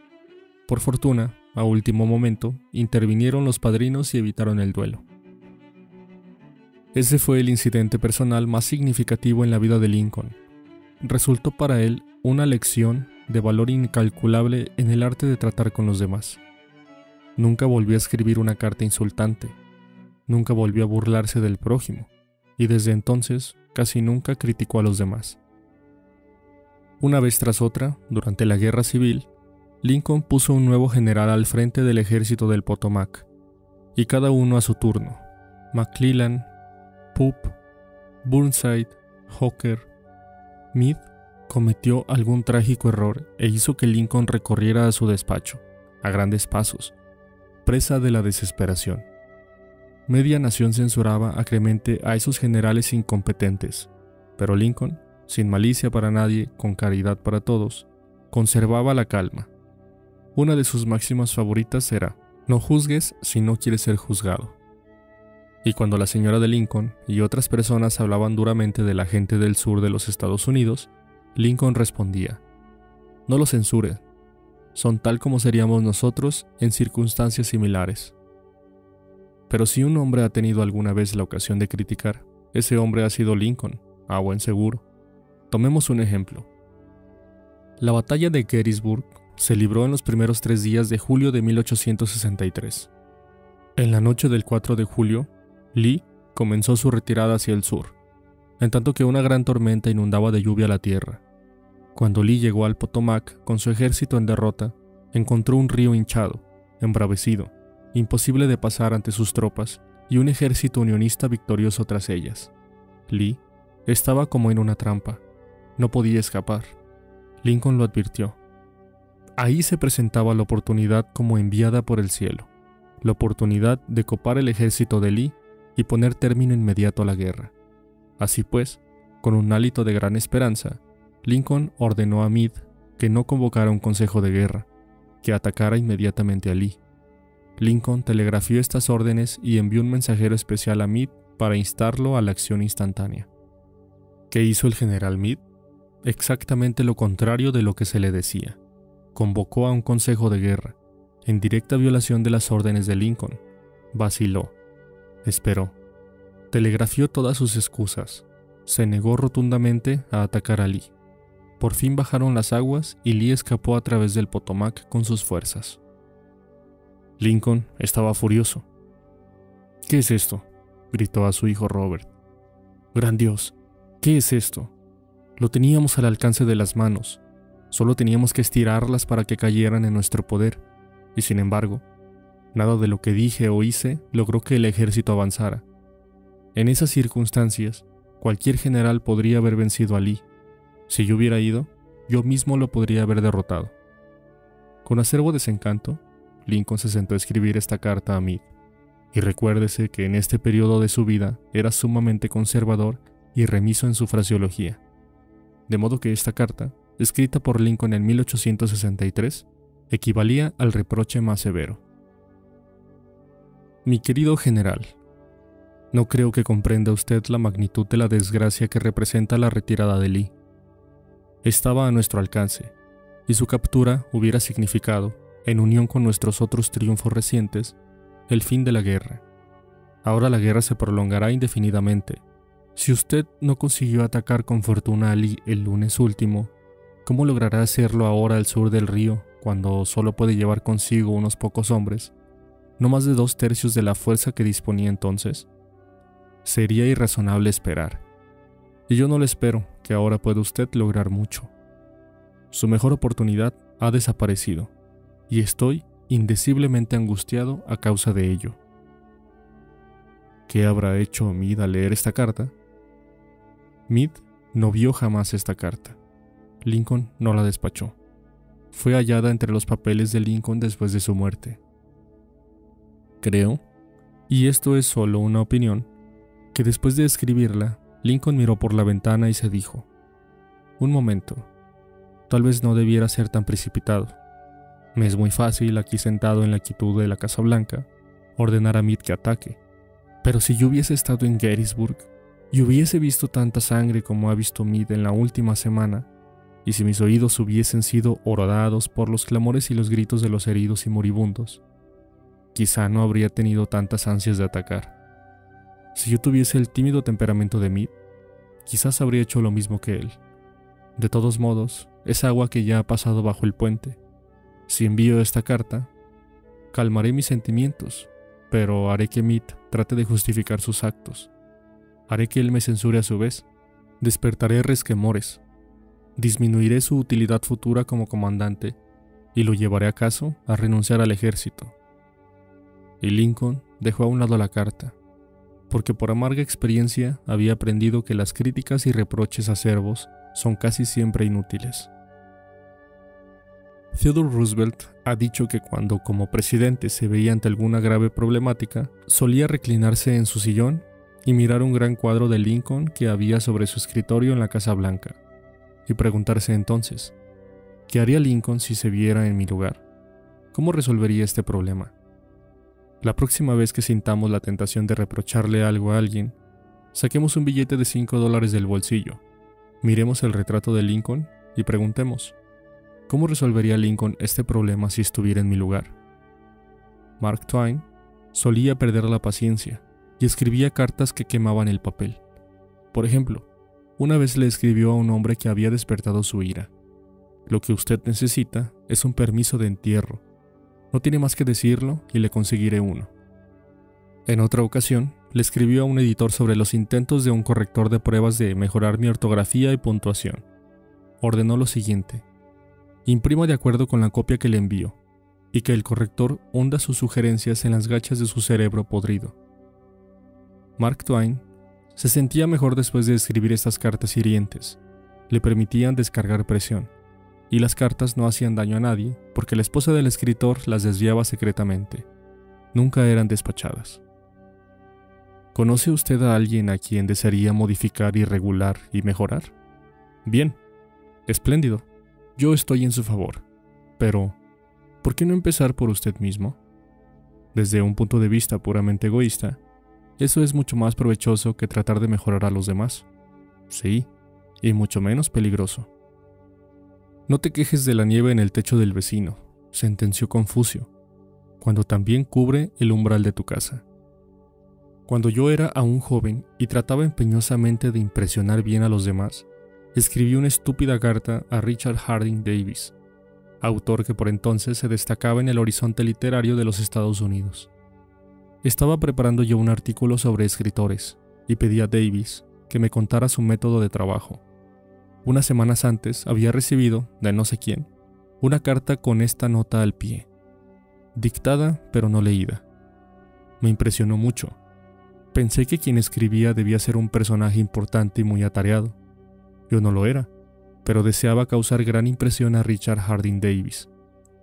A: Por fortuna, a último momento, intervinieron los padrinos y evitaron el duelo. Ese fue el incidente personal más significativo en la vida de Lincoln. Resultó para él una lección de valor incalculable en el arte de tratar con los demás. Nunca volvió a escribir una carta insultante. Nunca volvió a burlarse del prójimo y desde entonces casi nunca criticó a los demás. Una vez tras otra, durante la guerra civil, Lincoln puso un nuevo general al frente del ejército del Potomac, y cada uno a su turno, McClellan, Pope, Burnside, Hooker, Meade, cometió algún trágico error e hizo que Lincoln recorriera a su despacho, a grandes pasos, presa de la desesperación media nación censuraba acremente a esos generales incompetentes, pero Lincoln, sin malicia para nadie, con caridad para todos, conservaba la calma. Una de sus máximas favoritas era, no juzgues si no quieres ser juzgado. Y cuando la señora de Lincoln y otras personas hablaban duramente de la gente del sur de los Estados Unidos, Lincoln respondía, No lo censure, son tal como seríamos nosotros en circunstancias similares. Pero si un hombre ha tenido alguna vez la ocasión de criticar, ese hombre ha sido Lincoln, a buen seguro. Tomemos un ejemplo. La batalla de Gettysburg se libró en los primeros tres días de julio de 1863. En la noche del 4 de julio, Lee comenzó su retirada hacia el sur, en tanto que una gran tormenta inundaba de lluvia la tierra. Cuando Lee llegó al Potomac con su ejército en derrota, encontró un río hinchado, embravecido, imposible de pasar ante sus tropas y un ejército unionista victorioso tras ellas. Lee estaba como en una trampa. No podía escapar. Lincoln lo advirtió. Ahí se presentaba la oportunidad como enviada por el cielo, la oportunidad de copar el ejército de Lee y poner término inmediato a la guerra. Así pues, con un hálito de gran esperanza, Lincoln ordenó a Meade que no convocara un consejo de guerra, que atacara inmediatamente a Lee Lincoln telegrafió estas órdenes y envió un mensajero especial a Meade para instarlo a la acción instantánea. ¿Qué hizo el general Meade? Exactamente lo contrario de lo que se le decía. Convocó a un consejo de guerra, en directa violación de las órdenes de Lincoln. Vaciló. Esperó. Telegrafió todas sus excusas. Se negó rotundamente a atacar a Lee. Por fin bajaron las aguas y Lee escapó a través del Potomac con sus fuerzas. Lincoln estaba furioso. ¿Qué es esto? gritó a su hijo Robert. Gran Dios, ¿qué es esto? Lo teníamos al alcance de las manos, solo teníamos que estirarlas para que cayeran en nuestro poder, y sin embargo, nada de lo que dije o hice logró que el ejército avanzara. En esas circunstancias, cualquier general podría haber vencido a Lee. Si yo hubiera ido, yo mismo lo podría haber derrotado. Con acervo desencanto, Lincoln se sentó a escribir esta carta a Meade. Y recuérdese que en este periodo de su vida era sumamente conservador y remiso en su fraseología. De modo que esta carta, escrita por Lincoln en 1863, equivalía al reproche más severo. Mi querido general, no creo que comprenda usted la magnitud de la desgracia que representa la retirada de Lee. Estaba a nuestro alcance, y su captura hubiera significado, en unión con nuestros otros triunfos recientes, el fin de la guerra. Ahora la guerra se prolongará indefinidamente. Si usted no consiguió atacar con fortuna a Lee el lunes último, ¿cómo logrará hacerlo ahora al sur del río cuando solo puede llevar consigo unos pocos hombres, no más de dos tercios de la fuerza que disponía entonces? Sería irrazonable esperar. Y yo no le espero que ahora pueda usted lograr mucho. Su mejor oportunidad ha desaparecido y estoy indeciblemente angustiado a causa de ello. ¿Qué habrá hecho Mead a leer esta carta? Mead no vio jamás esta carta. Lincoln no la despachó. Fue hallada entre los papeles de Lincoln después de su muerte. Creo, y esto es solo una opinión, que después de escribirla, Lincoln miró por la ventana y se dijo, Un momento, tal vez no debiera ser tan precipitado. Me es muy fácil, aquí sentado en la quietud de la Casa Blanca, ordenar a Meade que ataque. Pero si yo hubiese estado en Gettysburg y hubiese visto tanta sangre como ha visto Meade en la última semana, y si mis oídos hubiesen sido horadados por los clamores y los gritos de los heridos y moribundos, quizá no habría tenido tantas ansias de atacar. Si yo tuviese el tímido temperamento de Meade, quizás habría hecho lo mismo que él. De todos modos, es agua que ya ha pasado bajo el puente, si envío esta carta, calmaré mis sentimientos, pero haré que Mit trate de justificar sus actos. Haré que él me censure a su vez. Despertaré resquemores. Disminuiré su utilidad futura como comandante y lo llevaré acaso a renunciar al ejército. Y Lincoln dejó a un lado la carta, porque por amarga experiencia había aprendido que las críticas y reproches acervos son casi siempre inútiles. Theodore Roosevelt ha dicho que cuando como presidente se veía ante alguna grave problemática, solía reclinarse en su sillón y mirar un gran cuadro de Lincoln que había sobre su escritorio en la Casa Blanca, y preguntarse entonces, ¿qué haría Lincoln si se viera en mi lugar? ¿Cómo resolvería este problema? La próxima vez que sintamos la tentación de reprocharle algo a alguien, saquemos un billete de 5 dólares del bolsillo, miremos el retrato de Lincoln y preguntemos, ¿Cómo resolvería Lincoln este problema si estuviera en mi lugar? Mark Twain solía perder la paciencia y escribía cartas que quemaban el papel. Por ejemplo, una vez le escribió a un hombre que había despertado su ira. Lo que usted necesita es un permiso de entierro. No tiene más que decirlo y le conseguiré uno. En otra ocasión, le escribió a un editor sobre los intentos de un corrector de pruebas de mejorar mi ortografía y puntuación. Ordenó lo siguiente. Imprima de acuerdo con la copia que le envío, y que el corrector hunda sus sugerencias en las gachas de su cerebro podrido. Mark Twain se sentía mejor después de escribir estas cartas hirientes. Le permitían descargar presión, y las cartas no hacían daño a nadie porque la esposa del escritor las desviaba secretamente. Nunca eran despachadas. ¿Conoce usted a alguien a quien desearía modificar y regular y mejorar? Bien, espléndido. Yo estoy en su favor, pero ¿por qué no empezar por usted mismo? Desde un punto de vista puramente egoísta, eso es mucho más provechoso que tratar de mejorar a los demás. Sí, y mucho menos peligroso. No te quejes de la nieve en el techo del vecino, sentenció Confucio, cuando también cubre el umbral de tu casa. Cuando yo era aún joven y trataba empeñosamente de impresionar bien a los demás, Escribí una estúpida carta a Richard Harding Davis, autor que por entonces se destacaba en el horizonte literario de los Estados Unidos. Estaba preparando yo un artículo sobre escritores y pedí a Davis que me contara su método de trabajo. Unas semanas antes había recibido, de no sé quién, una carta con esta nota al pie, dictada pero no leída. Me impresionó mucho. Pensé que quien escribía debía ser un personaje importante y muy atareado, yo no lo era, pero deseaba causar gran impresión a Richard Harding Davis,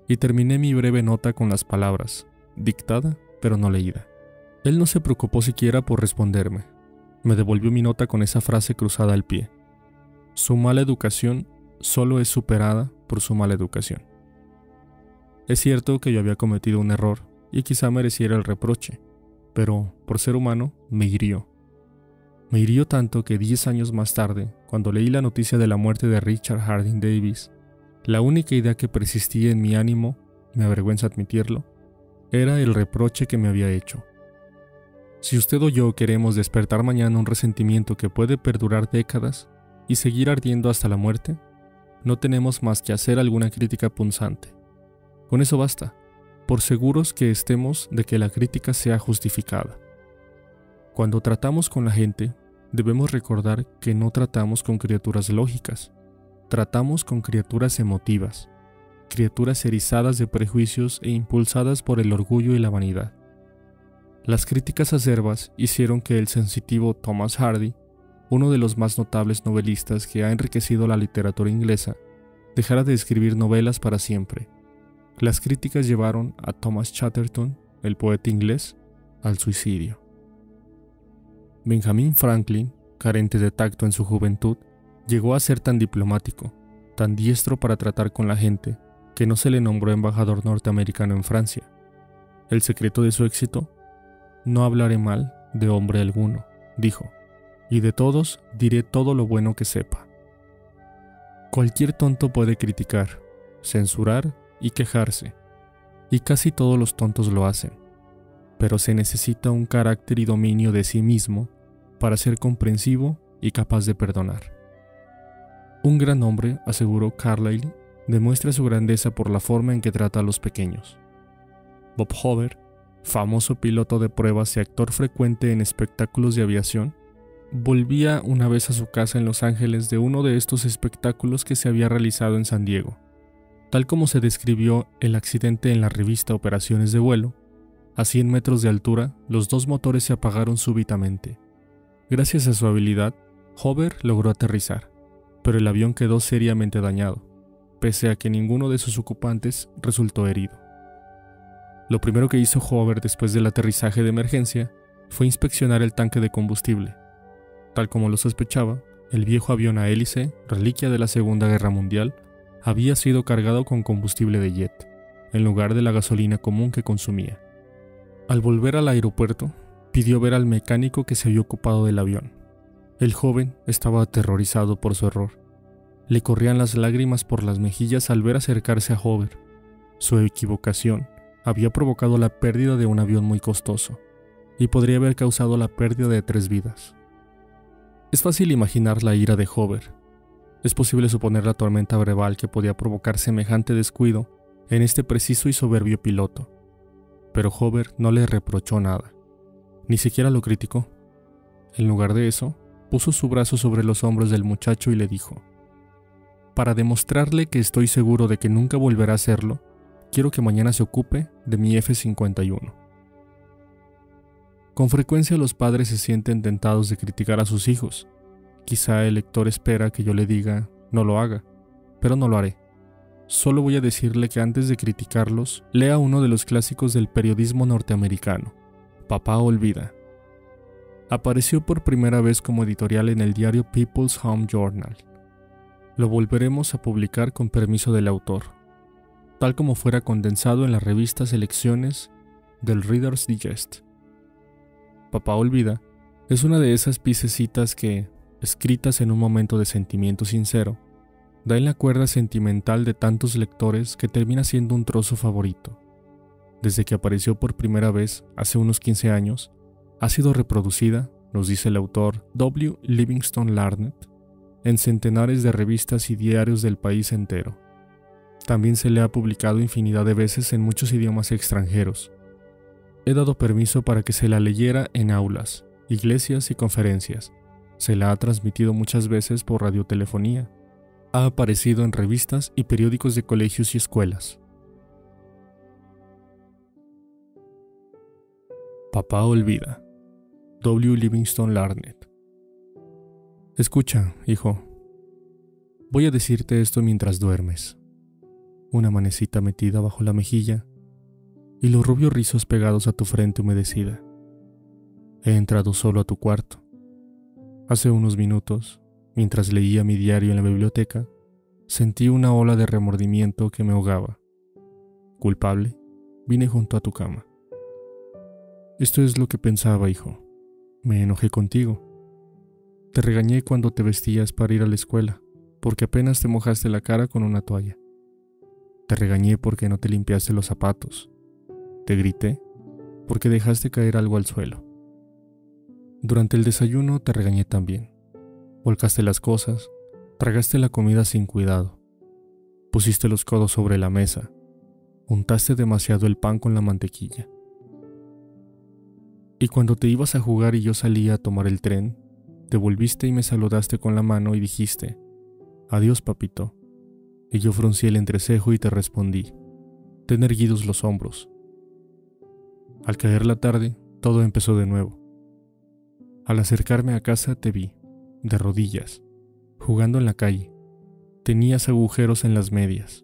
A: y terminé mi breve nota con las palabras, dictada pero no leída. Él no se preocupó siquiera por responderme. Me devolvió mi nota con esa frase cruzada al pie. Su mala educación solo es superada por su mala educación. Es cierto que yo había cometido un error y quizá mereciera el reproche, pero por ser humano me hirió me hirió tanto que 10 años más tarde, cuando leí la noticia de la muerte de Richard Harding Davis, la única idea que persistía en mi ánimo, me avergüenza admitirlo, era el reproche que me había hecho. Si usted o yo queremos despertar mañana un resentimiento que puede perdurar décadas y seguir ardiendo hasta la muerte, no tenemos más que hacer alguna crítica punzante. Con eso basta, por seguros que estemos de que la crítica sea justificada. Cuando tratamos con la gente, debemos recordar que no tratamos con criaturas lógicas, tratamos con criaturas emotivas, criaturas erizadas de prejuicios e impulsadas por el orgullo y la vanidad. Las críticas acerbas hicieron que el sensitivo Thomas Hardy, uno de los más notables novelistas que ha enriquecido la literatura inglesa, dejara de escribir novelas para siempre. Las críticas llevaron a Thomas Chatterton, el poeta inglés, al suicidio. Benjamin Franklin, carente de tacto en su juventud, llegó a ser tan diplomático, tan diestro para tratar con la gente, que no se le nombró embajador norteamericano en Francia. El secreto de su éxito, no hablaré mal de hombre alguno, dijo, y de todos diré todo lo bueno que sepa. Cualquier tonto puede criticar, censurar y quejarse, y casi todos los tontos lo hacen, pero se necesita un carácter y dominio de sí mismo para ser comprensivo y capaz de perdonar. Un gran hombre, aseguró Carlyle, demuestra su grandeza por la forma en que trata a los pequeños. Bob Hoover, famoso piloto de pruebas y actor frecuente en espectáculos de aviación, volvía una vez a su casa en Los Ángeles de uno de estos espectáculos que se había realizado en San Diego. Tal como se describió el accidente en la revista Operaciones de Vuelo, a 100 metros de altura, los dos motores se apagaron súbitamente. Gracias a su habilidad, Hover logró aterrizar, pero el avión quedó seriamente dañado, pese a que ninguno de sus ocupantes resultó herido. Lo primero que hizo Hover después del aterrizaje de emergencia fue inspeccionar el tanque de combustible. Tal como lo sospechaba, el viejo avión a hélice, reliquia de la Segunda Guerra Mundial, había sido cargado con combustible de jet, en lugar de la gasolina común que consumía. Al volver al aeropuerto, pidió ver al mecánico que se había ocupado del avión. El joven estaba aterrorizado por su error. Le corrían las lágrimas por las mejillas al ver acercarse a Hover. Su equivocación había provocado la pérdida de un avión muy costoso y podría haber causado la pérdida de tres vidas. Es fácil imaginar la ira de Hover. Es posible suponer la tormenta breval que podía provocar semejante descuido en este preciso y soberbio piloto. Pero Hover no le reprochó nada. Ni siquiera lo criticó. En lugar de eso, puso su brazo sobre los hombros del muchacho y le dijo, Para demostrarle que estoy seguro de que nunca volverá a hacerlo, quiero que mañana se ocupe de mi F-51. Con frecuencia los padres se sienten tentados de criticar a sus hijos. Quizá el lector espera que yo le diga, no lo haga, pero no lo haré. Solo voy a decirle que antes de criticarlos, lea uno de los clásicos del periodismo norteamericano, Papá Olvida. Apareció por primera vez como editorial en el diario People's Home Journal. Lo volveremos a publicar con permiso del autor, tal como fuera condensado en la revista Selecciones del Reader's Digest. Papá Olvida es una de esas piececitas que, escritas en un momento de sentimiento sincero, da en la cuerda sentimental de tantos lectores que termina siendo un trozo favorito desde que apareció por primera vez hace unos 15 años, ha sido reproducida, nos dice el autor W. Livingston Larnett, en centenares de revistas y diarios del país entero. También se le ha publicado infinidad de veces en muchos idiomas extranjeros. He dado permiso para que se la leyera en aulas, iglesias y conferencias. Se la ha transmitido muchas veces por radiotelefonía. Ha aparecido en revistas y periódicos de colegios y escuelas. Papá Olvida. W. Livingston Larnett. Escucha, hijo. Voy a decirte esto mientras duermes. Una manecita metida bajo la mejilla y los rubios rizos pegados a tu frente humedecida. He entrado solo a tu cuarto. Hace unos minutos, mientras leía mi diario en la biblioteca, sentí una ola de remordimiento que me ahogaba. Culpable, vine junto a tu cama. Esto es lo que pensaba, hijo. Me enojé contigo. Te regañé cuando te vestías para ir a la escuela, porque apenas te mojaste la cara con una toalla. Te regañé porque no te limpiaste los zapatos. Te grité porque dejaste caer algo al suelo. Durante el desayuno te regañé también. Volcaste las cosas, tragaste la comida sin cuidado. Pusiste los codos sobre la mesa. Untaste demasiado el pan con la mantequilla. Y cuando te ibas a jugar y yo salía a tomar el tren, te volviste y me saludaste con la mano y dijiste, Adiós, papito. Y yo fruncí el entrecejo y te respondí, ten erguidos los hombros. Al caer la tarde, todo empezó de nuevo. Al acercarme a casa te vi, de rodillas, jugando en la calle. Tenías agujeros en las medias.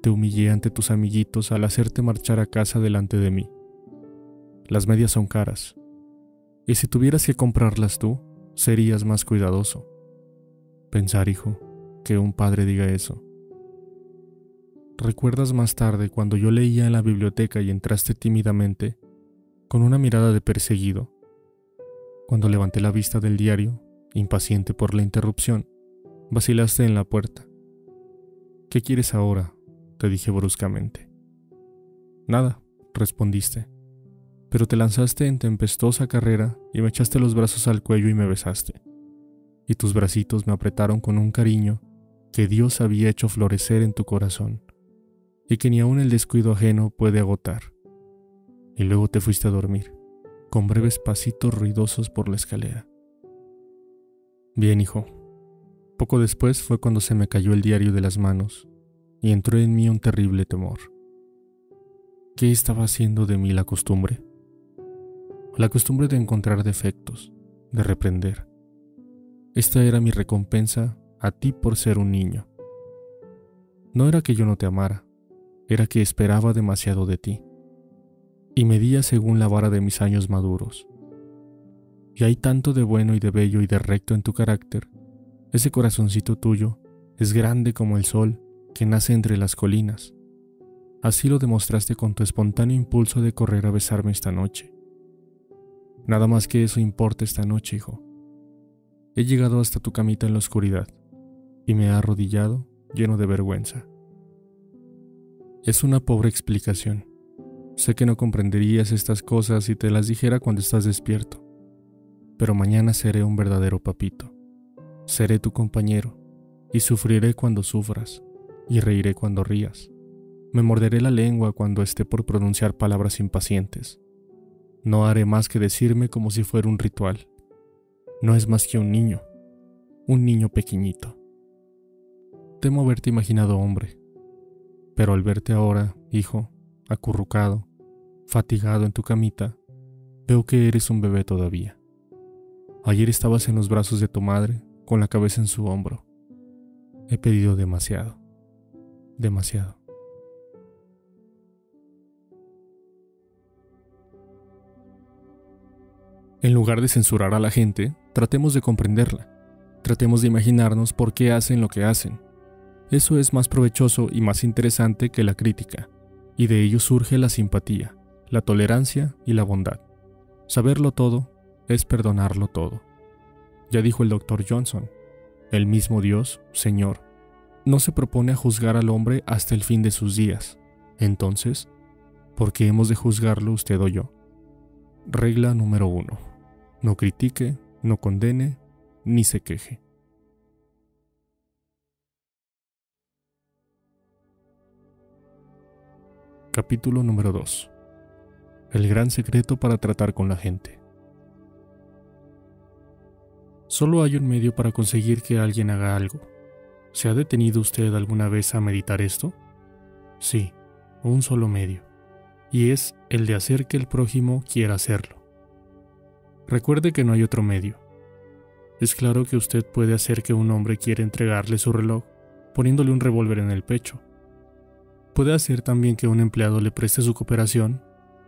A: Te humillé ante tus amiguitos al hacerte marchar a casa delante de mí. Las medias son caras. Y si tuvieras que comprarlas tú, serías más cuidadoso. Pensar, hijo, que un padre diga eso. ¿Recuerdas más tarde cuando yo leía en la biblioteca y entraste tímidamente, con una mirada de perseguido? Cuando levanté la vista del diario, impaciente por la interrupción, vacilaste en la puerta. ¿Qué quieres ahora? te dije bruscamente. Nada, respondiste pero te lanzaste en tempestuosa carrera y me echaste los brazos al cuello y me besaste. Y tus bracitos me apretaron con un cariño que Dios había hecho florecer en tu corazón, y que ni aun el descuido ajeno puede agotar. Y luego te fuiste a dormir, con breves pasitos ruidosos por la escalera. Bien, hijo. Poco después fue cuando se me cayó el diario de las manos, y entró en mí un terrible temor. ¿Qué estaba haciendo de mí la costumbre? la costumbre de encontrar defectos, de reprender. Esta era mi recompensa a ti por ser un niño. No era que yo no te amara, era que esperaba demasiado de ti, y medía según la vara de mis años maduros. Y hay tanto de bueno y de bello y de recto en tu carácter, ese corazoncito tuyo es grande como el sol que nace entre las colinas. Así lo demostraste con tu espontáneo impulso de correr a besarme esta noche. Nada más que eso importa esta noche, hijo. He llegado hasta tu camita en la oscuridad y me he arrodillado lleno de vergüenza. Es una pobre explicación. Sé que no comprenderías estas cosas si te las dijera cuando estás despierto, pero mañana seré un verdadero papito. Seré tu compañero y sufriré cuando sufras y reiré cuando rías. Me morderé la lengua cuando esté por pronunciar palabras impacientes no haré más que decirme como si fuera un ritual. No es más que un niño, un niño pequeñito. Temo haberte imaginado hombre, pero al verte ahora, hijo, acurrucado, fatigado en tu camita, veo que eres un bebé todavía. Ayer estabas en los brazos de tu madre, con la cabeza en su hombro. He pedido demasiado, demasiado. En lugar de censurar a la gente, tratemos de comprenderla. Tratemos de imaginarnos por qué hacen lo que hacen. Eso es más provechoso y más interesante que la crítica, y de ello surge la simpatía, la tolerancia y la bondad. Saberlo todo es perdonarlo todo. Ya dijo el doctor Johnson, el mismo Dios, Señor, no se propone a juzgar al hombre hasta el fin de sus días. Entonces, ¿por qué hemos de juzgarlo usted o yo? Regla número 1 no critique, no condene, ni se queje. Capítulo número 2. El gran secreto para tratar con la gente. Solo hay un medio para conseguir que alguien haga algo. ¿Se ha detenido usted alguna vez a meditar esto? Sí, un solo medio, y es el de hacer que el prójimo quiera hacerlo. Recuerde que no hay otro medio. Es claro que usted puede hacer que un hombre quiera entregarle su reloj poniéndole un revólver en el pecho. Puede hacer también que un empleado le preste su cooperación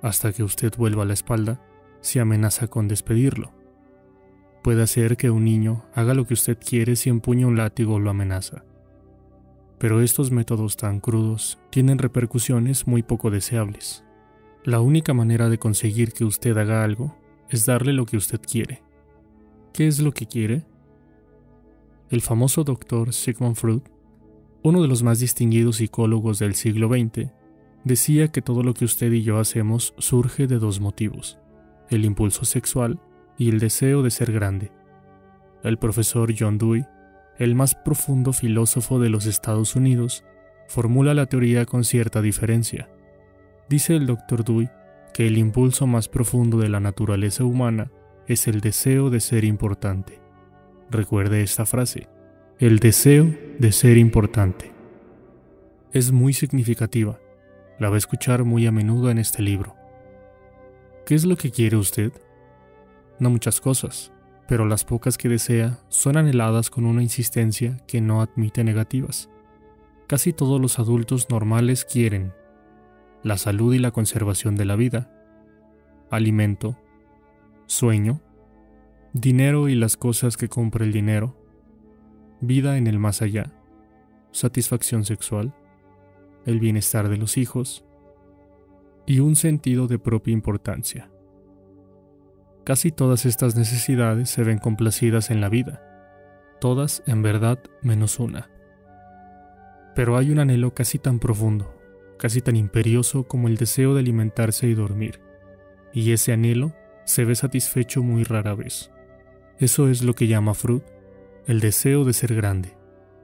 A: hasta que usted vuelva a la espalda si amenaza con despedirlo. Puede hacer que un niño haga lo que usted quiere si empuña un látigo o lo amenaza. Pero estos métodos tan crudos tienen repercusiones muy poco deseables. La única manera de conseguir que usted haga algo es darle lo que usted quiere. ¿Qué es lo que quiere? El famoso doctor Sigmund Freud, uno de los más distinguidos psicólogos del siglo XX, decía que todo lo que usted y yo hacemos surge de dos motivos, el impulso sexual y el deseo de ser grande. El profesor John Dewey, el más profundo filósofo de los Estados Unidos, formula la teoría con cierta diferencia. Dice el doctor Dewey que el impulso más profundo de la naturaleza humana es el deseo de ser importante. Recuerde esta frase, el deseo de ser importante. Es muy significativa, la va a escuchar muy a menudo en este libro. ¿Qué es lo que quiere usted? No muchas cosas, pero las pocas que desea son anheladas con una insistencia que no admite negativas. Casi todos los adultos normales quieren, la salud y la conservación de la vida, alimento, sueño, dinero y las cosas que compra el dinero, vida en el más allá, satisfacción sexual, el bienestar de los hijos y un sentido de propia importancia. Casi todas estas necesidades se ven complacidas en la vida, todas en verdad menos una. Pero hay un anhelo casi tan profundo, casi tan imperioso como el deseo de alimentarse y dormir, y ese anhelo se ve satisfecho muy rara vez. Eso es lo que llama Fruit, el deseo de ser grande.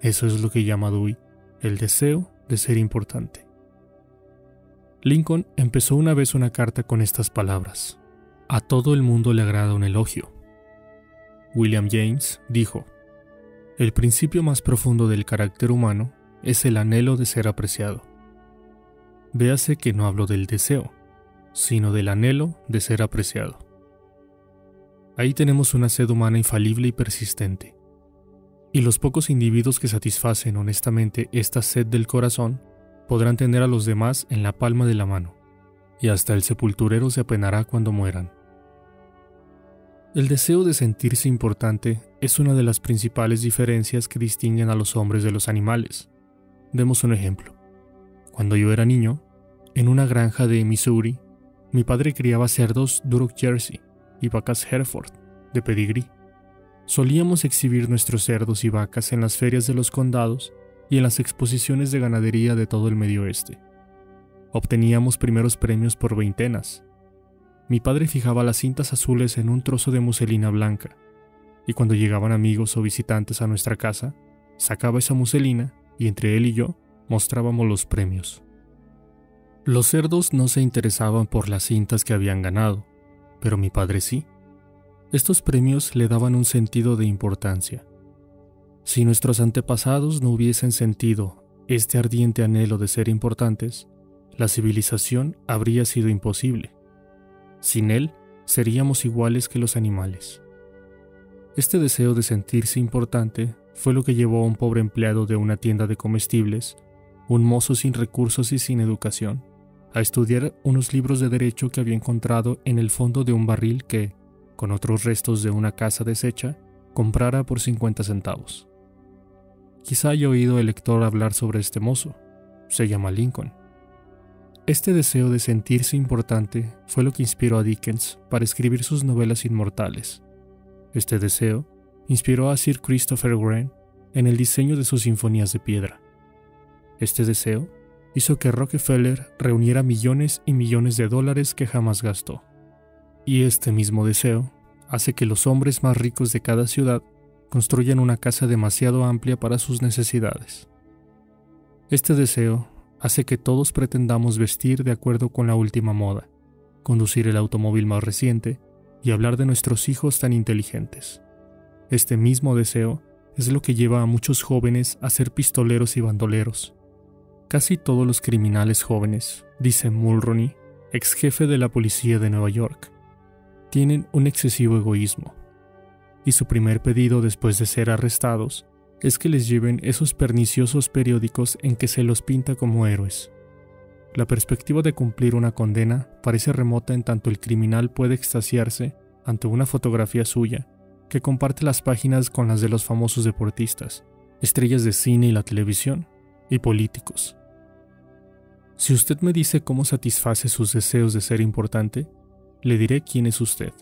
A: Eso es lo que llama Dewey, el deseo de ser importante. Lincoln empezó una vez una carta con estas palabras. A todo el mundo le agrada un elogio. William James dijo, El principio más profundo del carácter humano es el anhelo de ser apreciado. Véase que no hablo del deseo, sino del anhelo de ser apreciado. Ahí tenemos una sed humana infalible y persistente. Y los pocos individuos que satisfacen honestamente esta sed del corazón podrán tener a los demás en la palma de la mano, y hasta el sepulturero se apenará cuando mueran. El deseo de sentirse importante es una de las principales diferencias que distinguen a los hombres de los animales. Demos un ejemplo. Cuando yo era niño, en una granja de Missouri, mi padre criaba cerdos Duroc Jersey y vacas Hereford de pedigree. Solíamos exhibir nuestros cerdos y vacas en las ferias de los condados y en las exposiciones de ganadería de todo el medio oeste. Obteníamos primeros premios por veintenas. Mi padre fijaba las cintas azules en un trozo de muselina blanca, y cuando llegaban amigos o visitantes a nuestra casa, sacaba esa muselina y entre él y yo mostrábamos los premios. Los cerdos no se interesaban por las cintas que habían ganado, pero mi padre sí. Estos premios le daban un sentido de importancia. Si nuestros antepasados no hubiesen sentido este ardiente anhelo de ser importantes, la civilización habría sido imposible. Sin él, seríamos iguales que los animales. Este deseo de sentirse importante fue lo que llevó a un pobre empleado de una tienda de comestibles un mozo sin recursos y sin educación, a estudiar unos libros de derecho que había encontrado en el fondo de un barril que, con otros restos de una casa deshecha, comprara por 50 centavos. Quizá haya oído el lector hablar sobre este mozo. Se llama Lincoln. Este deseo de sentirse importante fue lo que inspiró a Dickens para escribir sus novelas inmortales. Este deseo inspiró a Sir Christopher Wren en el diseño de sus sinfonías de piedra. Este deseo hizo que Rockefeller reuniera millones y millones de dólares que jamás gastó. Y este mismo deseo hace que los hombres más ricos de cada ciudad construyan una casa demasiado amplia para sus necesidades. Este deseo hace que todos pretendamos vestir de acuerdo con la última moda, conducir el automóvil más reciente y hablar de nuestros hijos tan inteligentes. Este mismo deseo es lo que lleva a muchos jóvenes a ser pistoleros y bandoleros, casi todos los criminales jóvenes, dice Mulroney, ex jefe de la policía de Nueva York, tienen un excesivo egoísmo, y su primer pedido después de ser arrestados es que les lleven esos perniciosos periódicos en que se los pinta como héroes. La perspectiva de cumplir una condena parece remota en tanto el criminal puede extasiarse ante una fotografía suya que comparte las páginas con las de los famosos deportistas, estrellas de cine y la televisión, y políticos. Si usted me dice cómo satisface sus deseos de ser importante, le diré quién es usted.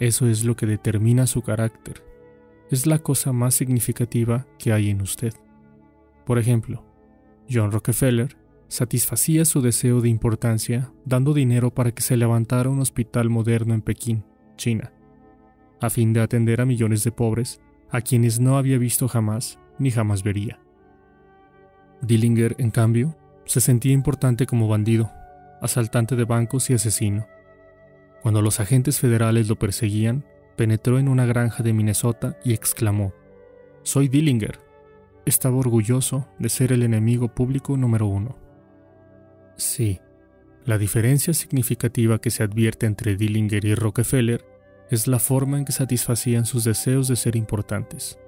A: Eso es lo que determina su carácter. Es la cosa más significativa que hay en usted. Por ejemplo, John Rockefeller satisfacía su deseo de importancia dando dinero para que se levantara un hospital moderno en Pekín, China, a fin de atender a millones de pobres a quienes no había visto jamás ni jamás vería. Dillinger, en cambio, se sentía importante como bandido, asaltante de bancos y asesino. Cuando los agentes federales lo perseguían, penetró en una granja de Minnesota y exclamó, Soy Dillinger. Estaba orgulloso de ser el enemigo público número uno. Sí, la diferencia significativa que se advierte entre Dillinger y Rockefeller es la forma en que satisfacían sus deseos de ser importantes.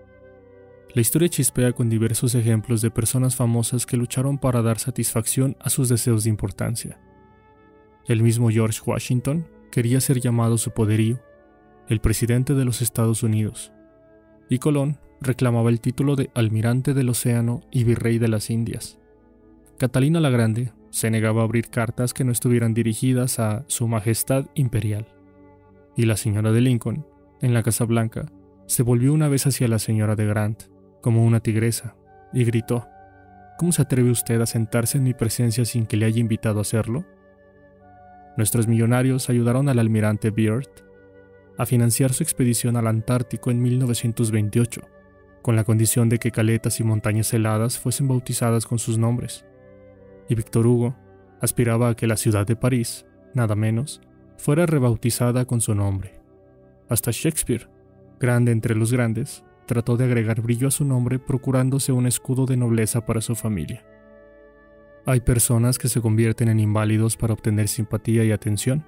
A: La historia chispea con diversos ejemplos de personas famosas que lucharon para dar satisfacción a sus deseos de importancia. El mismo George Washington quería ser llamado su poderío, el presidente de los Estados Unidos, y Colón reclamaba el título de almirante del océano y virrey de las Indias. Catalina la Grande se negaba a abrir cartas que no estuvieran dirigidas a Su Majestad Imperial, y la señora de Lincoln, en la Casa Blanca, se volvió una vez hacia la señora de Grant como una tigresa, y gritó, ¿Cómo se atreve usted a sentarse en mi presencia sin que le haya invitado a hacerlo? Nuestros millonarios ayudaron al almirante Beard a financiar su expedición al Antártico en 1928, con la condición de que caletas y montañas heladas fuesen bautizadas con sus nombres. Y Víctor Hugo aspiraba a que la ciudad de París, nada menos, fuera rebautizada con su nombre. Hasta Shakespeare, grande entre los grandes, trató de agregar brillo a su nombre procurándose un escudo de nobleza para su familia. Hay personas que se convierten en inválidos para obtener simpatía y atención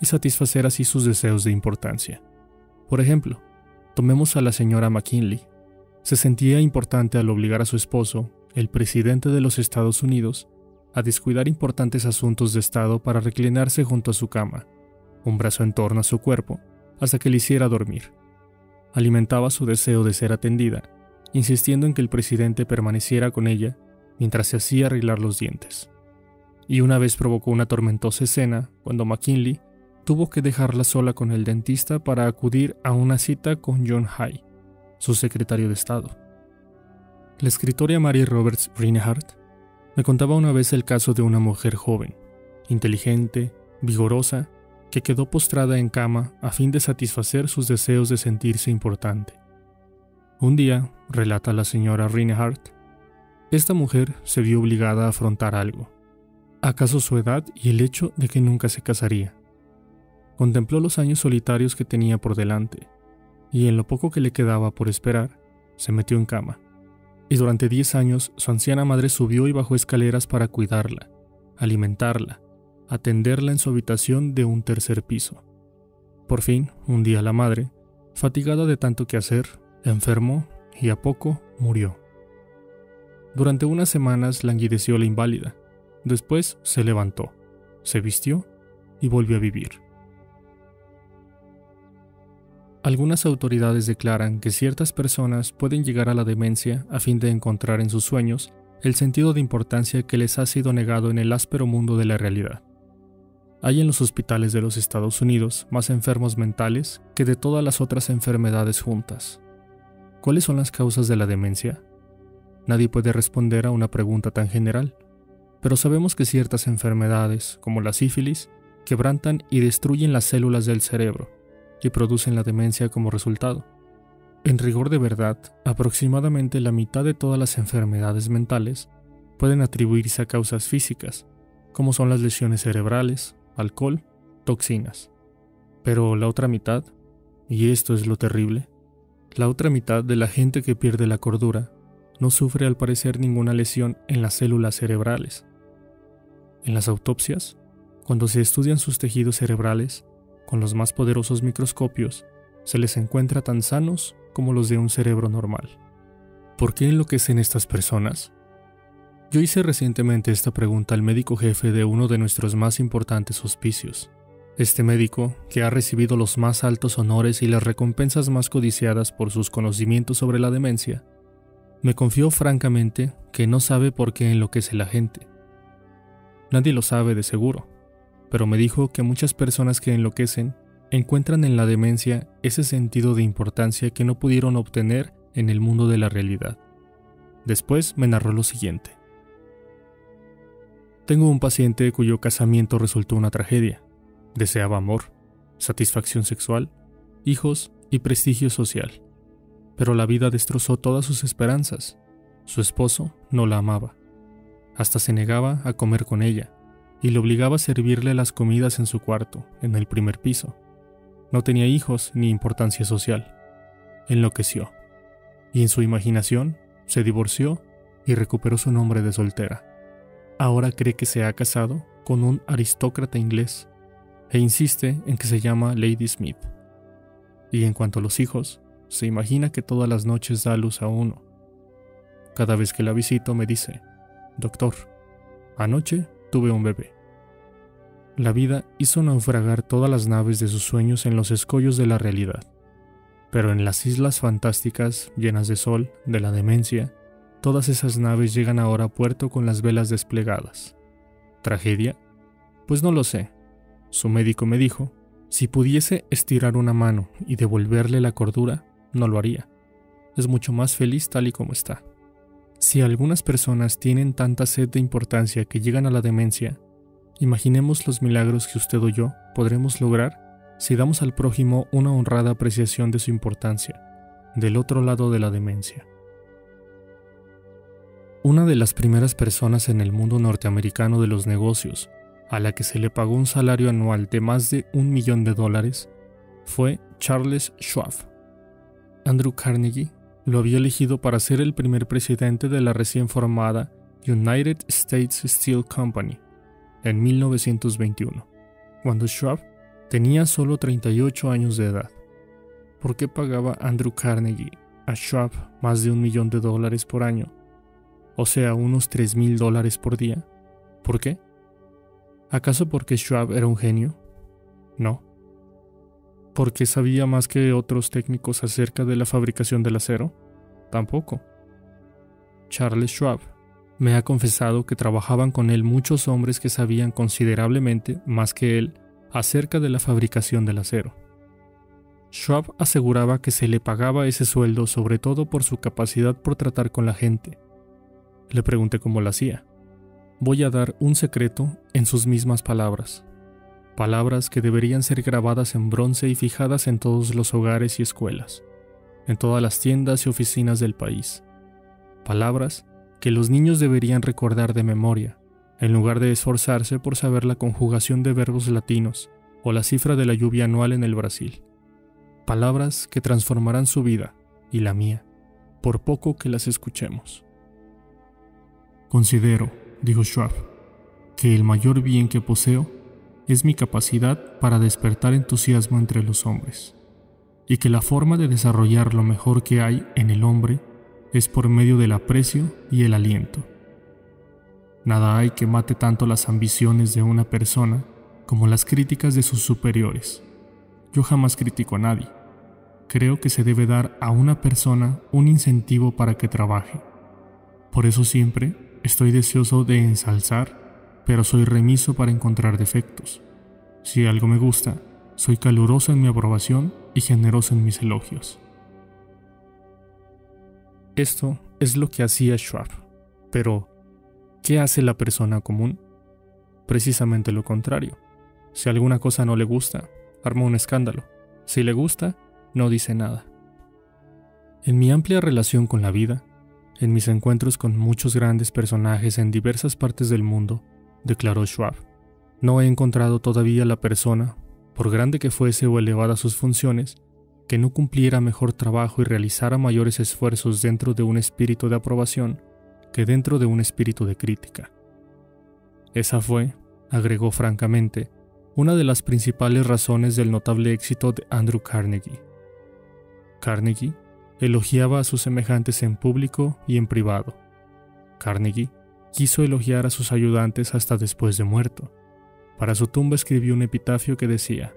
A: y satisfacer así sus deseos de importancia. Por ejemplo, tomemos a la señora McKinley. Se sentía importante al obligar a su esposo, el presidente de los Estados Unidos, a descuidar importantes asuntos de Estado para reclinarse junto a su cama, un brazo en torno a su cuerpo, hasta que le hiciera dormir alimentaba su deseo de ser atendida, insistiendo en que el presidente permaneciera con ella mientras se hacía arreglar los dientes. Y una vez provocó una tormentosa escena cuando McKinley tuvo que dejarla sola con el dentista para acudir a una cita con John Hay, su secretario de Estado. La escritora Mary Roberts Rinehart me contaba una vez el caso de una mujer joven, inteligente, vigorosa que quedó postrada en cama a fin de satisfacer sus deseos de sentirse importante. Un día, relata la señora Rinehart, esta mujer se vio obligada a afrontar algo. ¿Acaso su edad y el hecho de que nunca se casaría? Contempló los años solitarios que tenía por delante, y en lo poco que le quedaba por esperar, se metió en cama. Y durante 10 años su anciana madre subió y bajó escaleras para cuidarla, alimentarla, atenderla en su habitación de un tercer piso. Por fin, un día la madre, fatigada de tanto que hacer, enfermó y a poco murió. Durante unas semanas languideció la inválida, después se levantó, se vistió y volvió a vivir. Algunas autoridades declaran que ciertas personas pueden llegar a la demencia a fin de encontrar en sus sueños el sentido de importancia que les ha sido negado en el áspero mundo de la realidad. Hay en los hospitales de los Estados Unidos más enfermos mentales que de todas las otras enfermedades juntas. ¿Cuáles son las causas de la demencia? Nadie puede responder a una pregunta tan general, pero sabemos que ciertas enfermedades, como la sífilis, quebrantan y destruyen las células del cerebro y producen la demencia como resultado. En rigor de verdad, aproximadamente la mitad de todas las enfermedades mentales pueden atribuirse a causas físicas, como son las lesiones cerebrales, alcohol, toxinas. Pero la otra mitad, y esto es lo terrible, la otra mitad de la gente que pierde la cordura no sufre al parecer ninguna lesión en las células cerebrales. En las autopsias, cuando se estudian sus tejidos cerebrales, con los más poderosos microscopios, se les encuentra tan sanos como los de un cerebro normal. ¿Por qué enloquecen estas personas? Yo hice recientemente esta pregunta al médico jefe de uno de nuestros más importantes hospicios. Este médico, que ha recibido los más altos honores y las recompensas más codiciadas por sus conocimientos sobre la demencia, me confió francamente que no sabe por qué enloquece la gente. Nadie lo sabe de seguro, pero me dijo que muchas personas que enloquecen encuentran en la demencia ese sentido de importancia que no pudieron obtener en el mundo de la realidad. Después me narró lo siguiente. Tengo un paciente cuyo casamiento resultó una tragedia. Deseaba amor, satisfacción sexual, hijos y prestigio social. Pero la vida destrozó todas sus esperanzas. Su esposo no la amaba. Hasta se negaba a comer con ella y le obligaba a servirle las comidas en su cuarto, en el primer piso. No tenía hijos ni importancia social. Enloqueció. Y en su imaginación se divorció y recuperó su nombre de soltera ahora cree que se ha casado con un aristócrata inglés e insiste en que se llama Lady Smith. Y en cuanto a los hijos, se imagina que todas las noches da luz a uno. Cada vez que la visito me dice, Doctor, anoche tuve un bebé. La vida hizo naufragar todas las naves de sus sueños en los escollos de la realidad, pero en las islas fantásticas llenas de sol, de la demencia, todas esas naves llegan ahora a puerto con las velas desplegadas. ¿Tragedia? Pues no lo sé. Su médico me dijo, si pudiese estirar una mano y devolverle la cordura, no lo haría. Es mucho más feliz tal y como está. Si algunas personas tienen tanta sed de importancia que llegan a la demencia, imaginemos los milagros que usted o yo podremos lograr si damos al prójimo una honrada apreciación de su importancia, del otro lado de la demencia una de las primeras personas en el mundo norteamericano de los negocios, a la que se le pagó un salario anual de más de un millón de dólares, fue Charles Schwab. Andrew Carnegie lo había elegido para ser el primer presidente de la recién formada United States Steel Company en 1921, cuando Schwab tenía solo 38 años de edad. ¿Por qué pagaba Andrew Carnegie a Schwab más de un millón de dólares por año o sea, unos 3 mil dólares por día. ¿Por qué? ¿Acaso porque Schwab era un genio? No. ¿Porque sabía más que otros técnicos acerca de la fabricación del acero? Tampoco. Charles Schwab me ha confesado que trabajaban con él muchos hombres que sabían considerablemente más que él acerca de la fabricación del acero. Schwab aseguraba que se le pagaba ese sueldo sobre todo por su capacidad por tratar con la gente, le pregunté cómo lo hacía. Voy a dar un secreto en sus mismas palabras. Palabras que deberían ser grabadas en bronce y fijadas en todos los hogares y escuelas, en todas las tiendas y oficinas del país. Palabras que los niños deberían recordar de memoria, en lugar de esforzarse por saber la conjugación de verbos latinos o la cifra de la lluvia anual en el Brasil. Palabras que transformarán su vida y la mía, por poco que las escuchemos. Considero, dijo Schwab, que el mayor bien que poseo es mi capacidad para despertar entusiasmo entre los hombres, y que la forma de desarrollar lo mejor que hay en el hombre es por medio del aprecio y el aliento. Nada hay que mate tanto las ambiciones de una persona como las críticas de sus superiores. Yo jamás critico a nadie. Creo que se debe dar a una persona un incentivo para que trabaje. Por eso siempre Estoy deseoso de ensalzar, pero soy remiso para encontrar defectos. Si algo me gusta, soy caluroso en mi aprobación y generoso en mis elogios. Esto es lo que hacía Schwab. Pero, ¿qué hace la persona común? Precisamente lo contrario. Si alguna cosa no le gusta, arma un escándalo. Si le gusta, no dice nada. En mi amplia relación con la vida, en mis encuentros con muchos grandes personajes en diversas partes del mundo, declaró Schwab. No he encontrado todavía la persona, por grande que fuese o elevada sus funciones, que no cumpliera mejor trabajo y realizara mayores esfuerzos dentro de un espíritu de aprobación que dentro de un espíritu de crítica. Esa fue, agregó francamente, una de las principales razones del notable éxito de Andrew Carnegie. Carnegie elogiaba a sus semejantes en público y en privado. Carnegie quiso elogiar a sus ayudantes hasta después de muerto. Para su tumba escribió un epitafio que decía,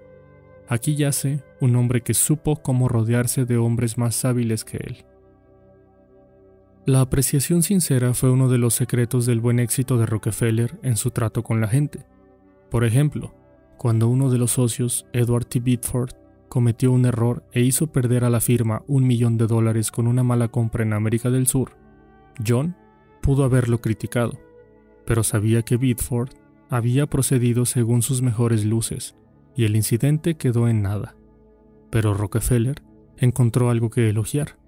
A: Aquí yace un hombre que supo cómo rodearse de hombres más hábiles que él. La apreciación sincera fue uno de los secretos del buen éxito de Rockefeller en su trato con la gente. Por ejemplo, cuando uno de los socios, Edward T. Bitford, cometió un error e hizo perder a la firma un millón de dólares con una mala compra en América del Sur, John pudo haberlo criticado, pero sabía que Bidford había procedido según sus mejores luces y el incidente quedó en nada. Pero Rockefeller encontró algo que elogiar.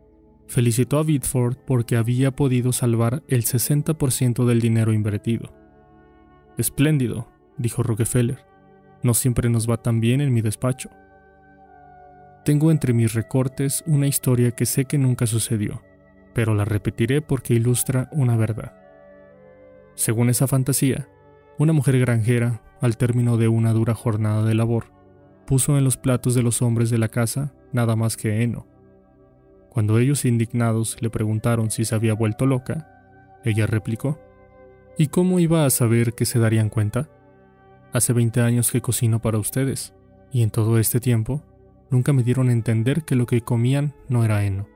A: Felicitó a Bidford porque había podido salvar el 60% del dinero invertido. Espléndido, dijo Rockefeller. No siempre nos va tan bien en mi despacho. Tengo entre mis recortes una historia que sé que nunca sucedió, pero la repetiré porque ilustra una verdad. Según esa fantasía, una mujer granjera, al término de una dura jornada de labor, puso en los platos de los hombres de la casa nada más que heno. Cuando ellos indignados le preguntaron si se había vuelto loca, ella replicó, ¿Y cómo iba a saber que se darían cuenta? Hace 20 años que cocino para ustedes, y en todo este tiempo nunca me dieron a entender que lo que comían no era heno.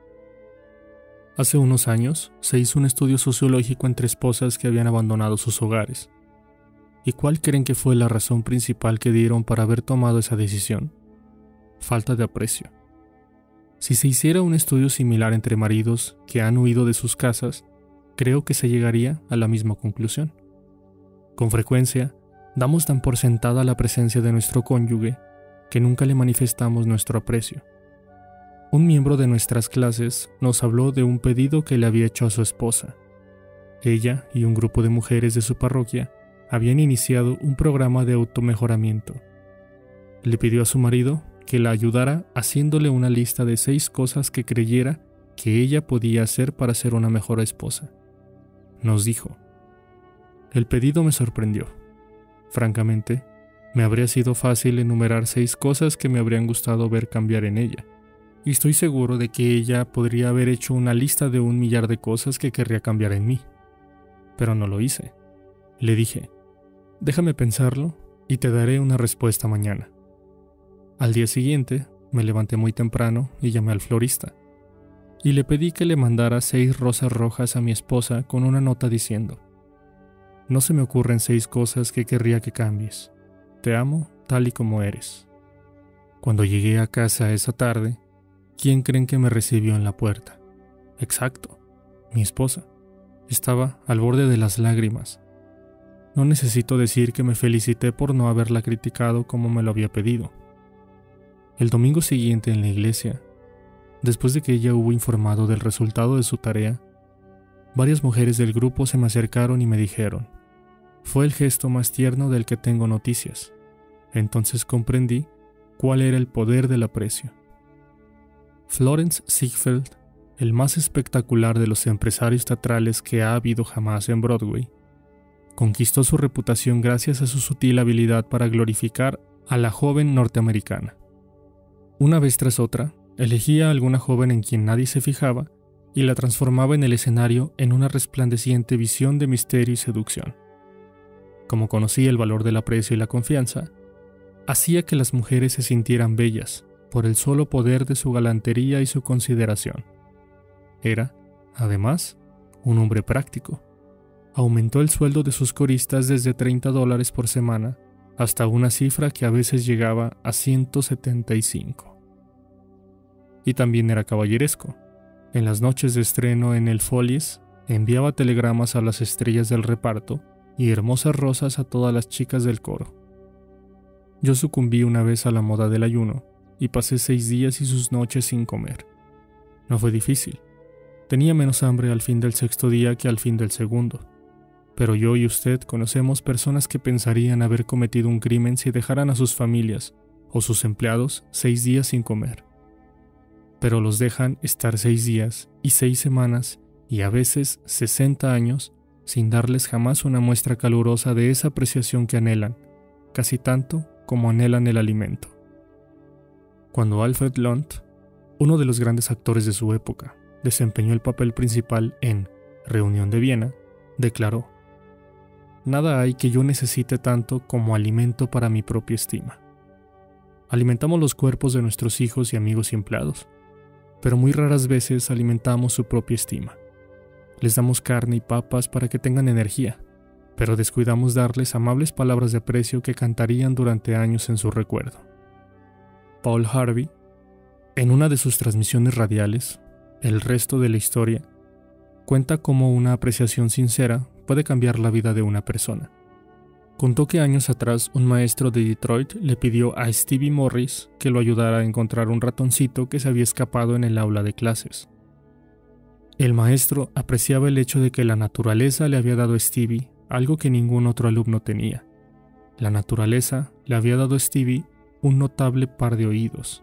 A: Hace unos años se hizo un estudio sociológico entre esposas que habían abandonado sus hogares. ¿Y cuál creen que fue la razón principal que dieron para haber tomado esa decisión? Falta de aprecio. Si se hiciera un estudio similar entre maridos que han huido de sus casas, creo que se llegaría a la misma conclusión. Con frecuencia, damos tan por sentada la presencia de nuestro cónyuge que nunca le manifestamos nuestro aprecio. Un miembro de nuestras clases nos habló de un pedido que le había hecho a su esposa. Ella y un grupo de mujeres de su parroquia habían iniciado un programa de automejoramiento. Le pidió a su marido que la ayudara haciéndole una lista de seis cosas que creyera que ella podía hacer para ser una mejor esposa. Nos dijo, el pedido me sorprendió. Francamente, me habría sido fácil enumerar seis cosas que me habrían gustado ver cambiar en ella, y estoy seguro de que ella podría haber hecho una lista de un millar de cosas que querría cambiar en mí. Pero no lo hice. Le dije, déjame pensarlo y te daré una respuesta mañana. Al día siguiente, me levanté muy temprano y llamé al florista, y le pedí que le mandara seis rosas rojas a mi esposa con una nota diciendo, no se me ocurren seis cosas que querría que cambies. Te amo tal y como eres. Cuando llegué a casa esa tarde, ¿quién creen que me recibió en la puerta? Exacto, mi esposa. Estaba al borde de las lágrimas. No necesito decir que me felicité por no haberla criticado como me lo había pedido. El domingo siguiente en la iglesia, después de que ella hubo informado del resultado de su tarea, varias mujeres del grupo se me acercaron y me dijeron, fue el gesto más tierno del que tengo noticias. Entonces comprendí cuál era el poder del aprecio. Florence Siegfeld, el más espectacular de los empresarios teatrales que ha habido jamás en Broadway, conquistó su reputación gracias a su sutil habilidad para glorificar a la joven norteamericana. Una vez tras otra, elegía a alguna joven en quien nadie se fijaba y la transformaba en el escenario en una resplandeciente visión de misterio y seducción como conocía el valor del aprecio y la confianza, hacía que las mujeres se sintieran bellas por el solo poder de su galantería y su consideración. Era, además, un hombre práctico. Aumentó el sueldo de sus coristas desde 30 dólares por semana hasta una cifra que a veces llegaba a 175. Y también era caballeresco. En las noches de estreno en el Folies, enviaba telegramas a las estrellas del reparto y hermosas rosas a todas las chicas del coro. Yo sucumbí una vez a la moda del ayuno y pasé seis días y sus noches sin comer. No fue difícil. Tenía menos hambre al fin del sexto día que al fin del segundo. Pero yo y usted conocemos personas que pensarían haber cometido un crimen si dejaran a sus familias o sus empleados seis días sin comer. Pero los dejan estar seis días y seis semanas y a veces 60 años sin darles jamás una muestra calurosa de esa apreciación que anhelan, casi tanto como anhelan el alimento. Cuando Alfred Lund, uno de los grandes actores de su época, desempeñó el papel principal en Reunión de Viena, declaró, Nada hay que yo necesite tanto como alimento para mi propia estima. Alimentamos los cuerpos de nuestros hijos y amigos y empleados, pero muy raras veces alimentamos su propia estima. Les damos carne y papas para que tengan energía, pero descuidamos darles amables palabras de aprecio que cantarían durante años en su recuerdo. Paul Harvey, en una de sus transmisiones radiales, El resto de la historia, cuenta cómo una apreciación sincera puede cambiar la vida de una persona. Contó que años atrás un maestro de Detroit le pidió a Stevie Morris que lo ayudara a encontrar un ratoncito que se había escapado en el aula de clases. El maestro apreciaba el hecho de que la naturaleza le había dado a Stevie algo que ningún otro alumno tenía. La naturaleza le había dado a Stevie un notable par de oídos,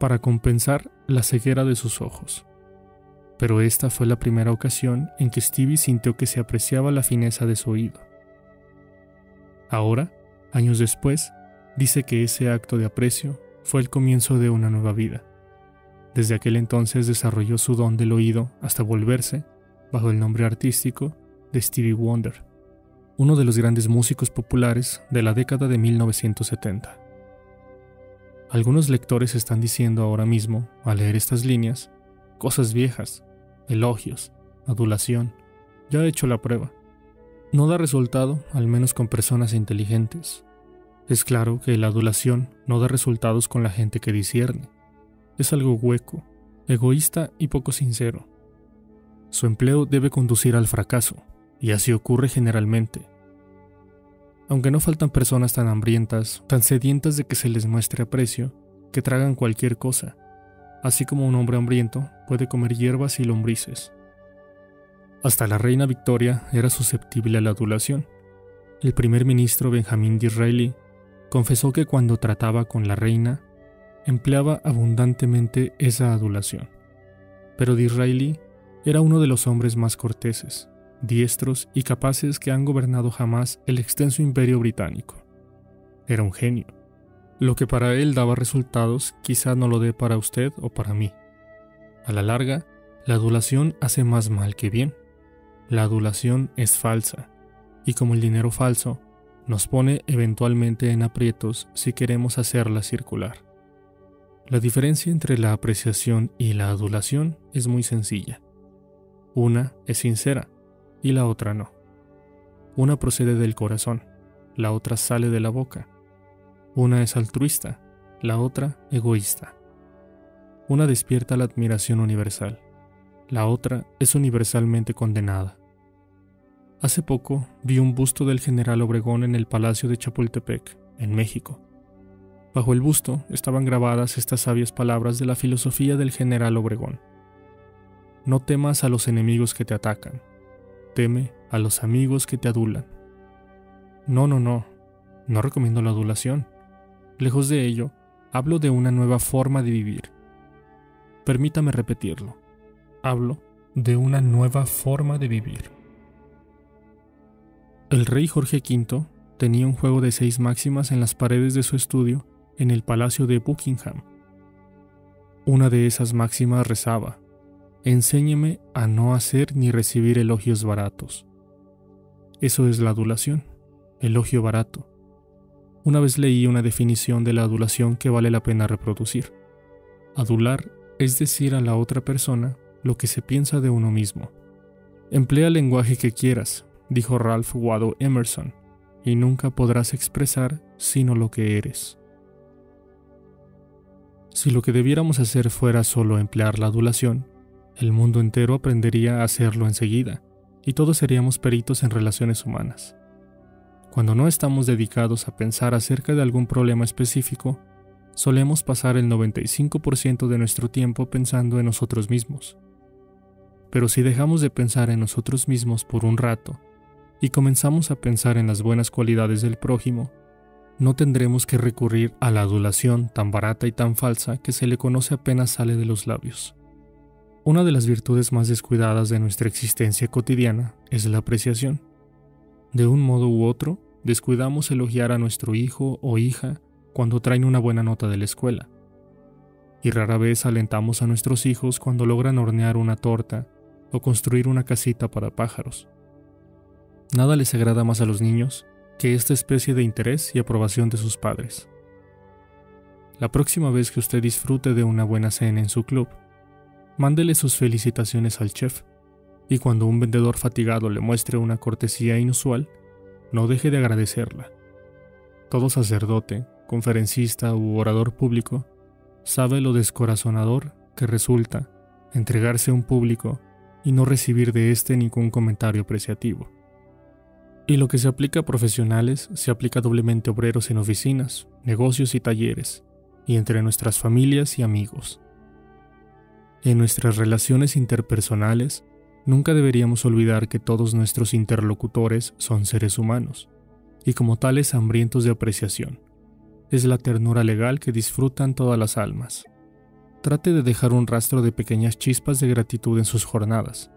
A: para compensar la ceguera de sus ojos. Pero esta fue la primera ocasión en que Stevie sintió que se apreciaba la fineza de su oído. Ahora, años después, dice que ese acto de aprecio fue el comienzo de una nueva vida. Desde aquel entonces desarrolló su don del oído hasta volverse, bajo el nombre artístico, de Stevie Wonder, uno de los grandes músicos populares de la década de 1970. Algunos lectores están diciendo ahora mismo, al leer estas líneas, cosas viejas, elogios, adulación. Ya he hecho la prueba. No da resultado, al menos con personas inteligentes. Es claro que la adulación no da resultados con la gente que discierne es algo hueco, egoísta y poco sincero. Su empleo debe conducir al fracaso, y así ocurre generalmente. Aunque no faltan personas tan hambrientas, tan sedientas de que se les muestre aprecio, que tragan cualquier cosa, así como un hombre hambriento puede comer hierbas y lombrices. Hasta la reina Victoria era susceptible a la adulación. El primer ministro Benjamín Disraeli confesó que cuando trataba con la reina, empleaba abundantemente esa adulación. Pero Disraeli era uno de los hombres más corteses, diestros y capaces que han gobernado jamás el extenso imperio británico. Era un genio. Lo que para él daba resultados quizá no lo dé para usted o para mí. A la larga, la adulación hace más mal que bien. La adulación es falsa, y como el dinero falso, nos pone eventualmente en aprietos si queremos hacerla circular. La diferencia entre la apreciación y la adulación es muy sencilla. Una es sincera y la otra no. Una procede del corazón, la otra sale de la boca. Una es altruista, la otra egoísta. Una despierta la admiración universal, la otra es universalmente condenada. Hace poco vi un busto del general Obregón en el Palacio de Chapultepec, en México. Bajo el busto estaban grabadas estas sabias palabras de la filosofía del general Obregón. No temas a los enemigos que te atacan, teme a los amigos que te adulan. No, no, no, no recomiendo la adulación. Lejos de ello, hablo de una nueva forma de vivir. Permítame repetirlo. Hablo de una nueva forma de vivir. El rey Jorge V tenía un juego de seis máximas en las paredes de su estudio en el Palacio de Buckingham. Una de esas máximas rezaba, enséñeme a no hacer ni recibir elogios baratos. Eso es la adulación, elogio barato. Una vez leí una definición de la adulación que vale la pena reproducir. Adular es decir a la otra persona lo que se piensa de uno mismo. Emplea el lenguaje que quieras, dijo Ralph Wado Emerson, y nunca podrás expresar sino lo que eres. Si lo que debiéramos hacer fuera solo emplear la adulación, el mundo entero aprendería a hacerlo enseguida, y todos seríamos peritos en relaciones humanas. Cuando no estamos dedicados a pensar acerca de algún problema específico, solemos pasar el 95% de nuestro tiempo pensando en nosotros mismos. Pero si dejamos de pensar en nosotros mismos por un rato y comenzamos a pensar en las buenas cualidades del prójimo, no tendremos que recurrir a la adulación tan barata y tan falsa que se le conoce apenas sale de los labios. Una de las virtudes más descuidadas de nuestra existencia cotidiana es la apreciación. De un modo u otro, descuidamos elogiar a nuestro hijo o hija cuando traen una buena nota de la escuela. Y rara vez alentamos a nuestros hijos cuando logran hornear una torta o construir una casita para pájaros. Nada les agrada más a los niños que esta especie de interés y aprobación de sus padres. La próxima vez que usted disfrute de una buena cena en su club, mándele sus felicitaciones al chef, y cuando un vendedor fatigado le muestre una cortesía inusual, no deje de agradecerla. Todo sacerdote, conferencista u orador público sabe lo descorazonador que resulta entregarse a un público y no recibir de éste ningún comentario apreciativo. Y lo que se aplica a profesionales se aplica doblemente a obreros en oficinas, negocios y talleres, y entre nuestras familias y amigos. En nuestras relaciones interpersonales, nunca deberíamos olvidar que todos nuestros interlocutores son seres humanos, y como tales hambrientos de apreciación. Es la ternura legal que disfrutan todas las almas. Trate de dejar un rastro de pequeñas chispas de gratitud en sus jornadas.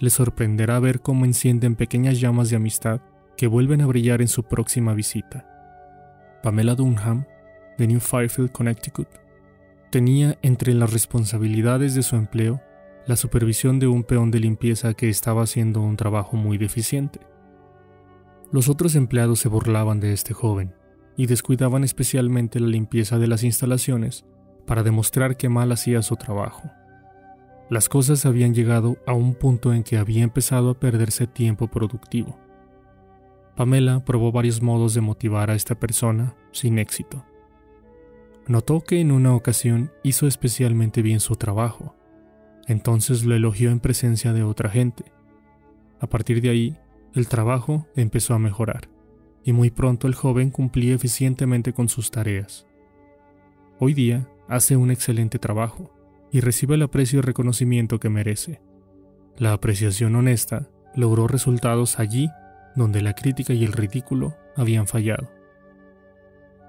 A: Les sorprenderá ver cómo encienden pequeñas llamas de amistad que vuelven a brillar en su próxima visita. Pamela Dunham, de New Fairfield, Connecticut, tenía entre las responsabilidades de su empleo la supervisión de un peón de limpieza que estaba haciendo un trabajo muy deficiente. Los otros empleados se burlaban de este joven y descuidaban especialmente la limpieza de las instalaciones para demostrar que mal hacía su trabajo. Las cosas habían llegado a un punto en que había empezado a perderse tiempo productivo. Pamela probó varios modos de motivar a esta persona, sin éxito. Notó que en una ocasión hizo especialmente bien su trabajo, entonces lo elogió en presencia de otra gente. A partir de ahí, el trabajo empezó a mejorar, y muy pronto el joven cumplía eficientemente con sus tareas. Hoy día hace un excelente trabajo y recibe el aprecio y reconocimiento que merece. La apreciación honesta logró resultados allí donde la crítica y el ridículo habían fallado.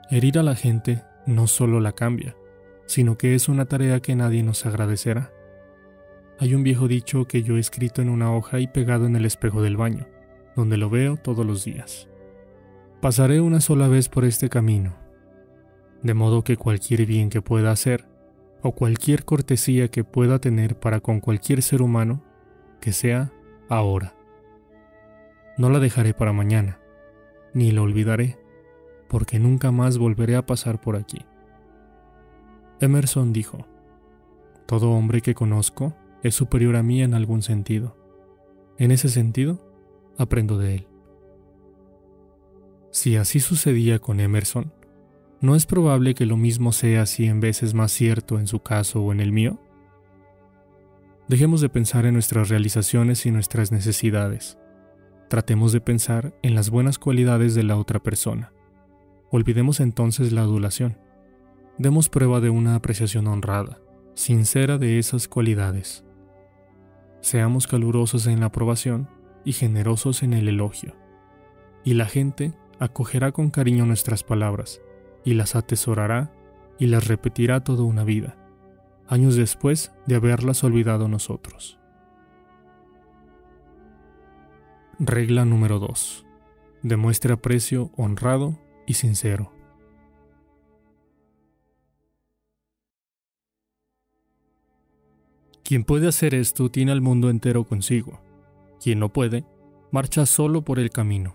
A: Herir a la gente no solo la cambia, sino que es una tarea que nadie nos agradecerá. Hay un viejo dicho que yo he escrito en una hoja y pegado en el espejo del baño, donde lo veo todos los días. Pasaré una sola vez por este camino, de modo que cualquier bien que pueda hacer, o cualquier cortesía que pueda tener para con cualquier ser humano, que sea ahora. No la dejaré para mañana, ni la olvidaré, porque nunca más volveré a pasar por aquí. Emerson dijo, Todo hombre que conozco es superior a mí en algún sentido. En ese sentido, aprendo de él. Si así sucedía con Emerson, ¿no es probable que lo mismo sea cien veces más cierto en su caso o en el mío? Dejemos de pensar en nuestras realizaciones y nuestras necesidades. Tratemos de pensar en las buenas cualidades de la otra persona. Olvidemos entonces la adulación. Demos prueba de una apreciación honrada, sincera de esas cualidades. Seamos calurosos en la aprobación y generosos en el elogio. Y la gente acogerá con cariño nuestras palabras, y las atesorará y las repetirá toda una vida, años después de haberlas olvidado nosotros. Regla número 2. Demuestre aprecio honrado y sincero. Quien puede hacer esto tiene al mundo entero consigo. Quien no puede, marcha solo por el camino.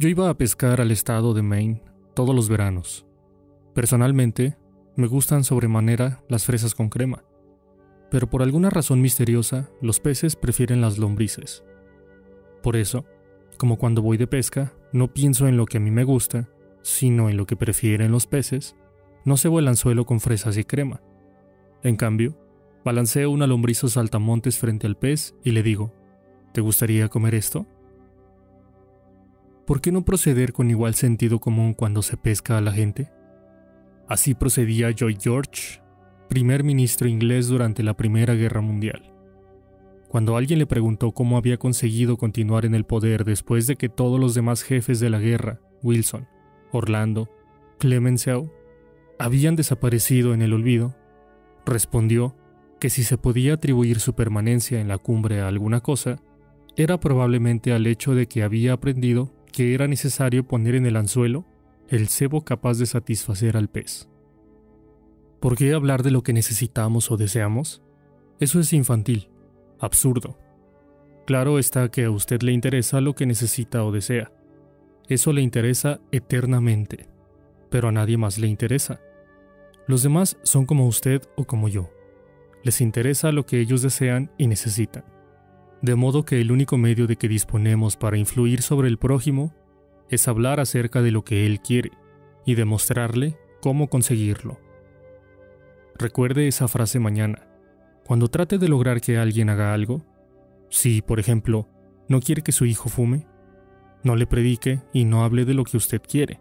A: Yo iba a pescar al estado de Maine todos los veranos. Personalmente, me gustan sobremanera las fresas con crema, pero por alguna razón misteriosa, los peces prefieren las lombrices. Por eso, como cuando voy de pesca, no pienso en lo que a mí me gusta, sino en lo que prefieren los peces, no cebo el anzuelo con fresas y crema. En cambio, balanceo un lombriz saltamontes frente al pez y le digo, ¿te gustaría comer esto? ¿Por qué no proceder con igual sentido común cuando se pesca a la gente? Así procedía Joy George, primer ministro inglés durante la Primera Guerra Mundial. Cuando alguien le preguntó cómo había conseguido continuar en el poder después de que todos los demás jefes de la guerra, Wilson, Orlando, Clemenceau, habían desaparecido en el olvido, respondió que si se podía atribuir su permanencia en la cumbre a alguna cosa, era probablemente al hecho de que había aprendido que era necesario poner en el anzuelo el cebo capaz de satisfacer al pez. ¿Por qué hablar de lo que necesitamos o deseamos? Eso es infantil absurdo. Claro está que a usted le interesa lo que necesita o desea. Eso le interesa eternamente, pero a nadie más le interesa. Los demás son como usted o como yo. Les interesa lo que ellos desean y necesitan. De modo que el único medio de que disponemos para influir sobre el prójimo es hablar acerca de lo que él quiere y demostrarle cómo conseguirlo. Recuerde esa frase mañana. Cuando trate de lograr que alguien haga algo, si, por ejemplo, no quiere que su hijo fume, no le predique y no hable de lo que usted quiere.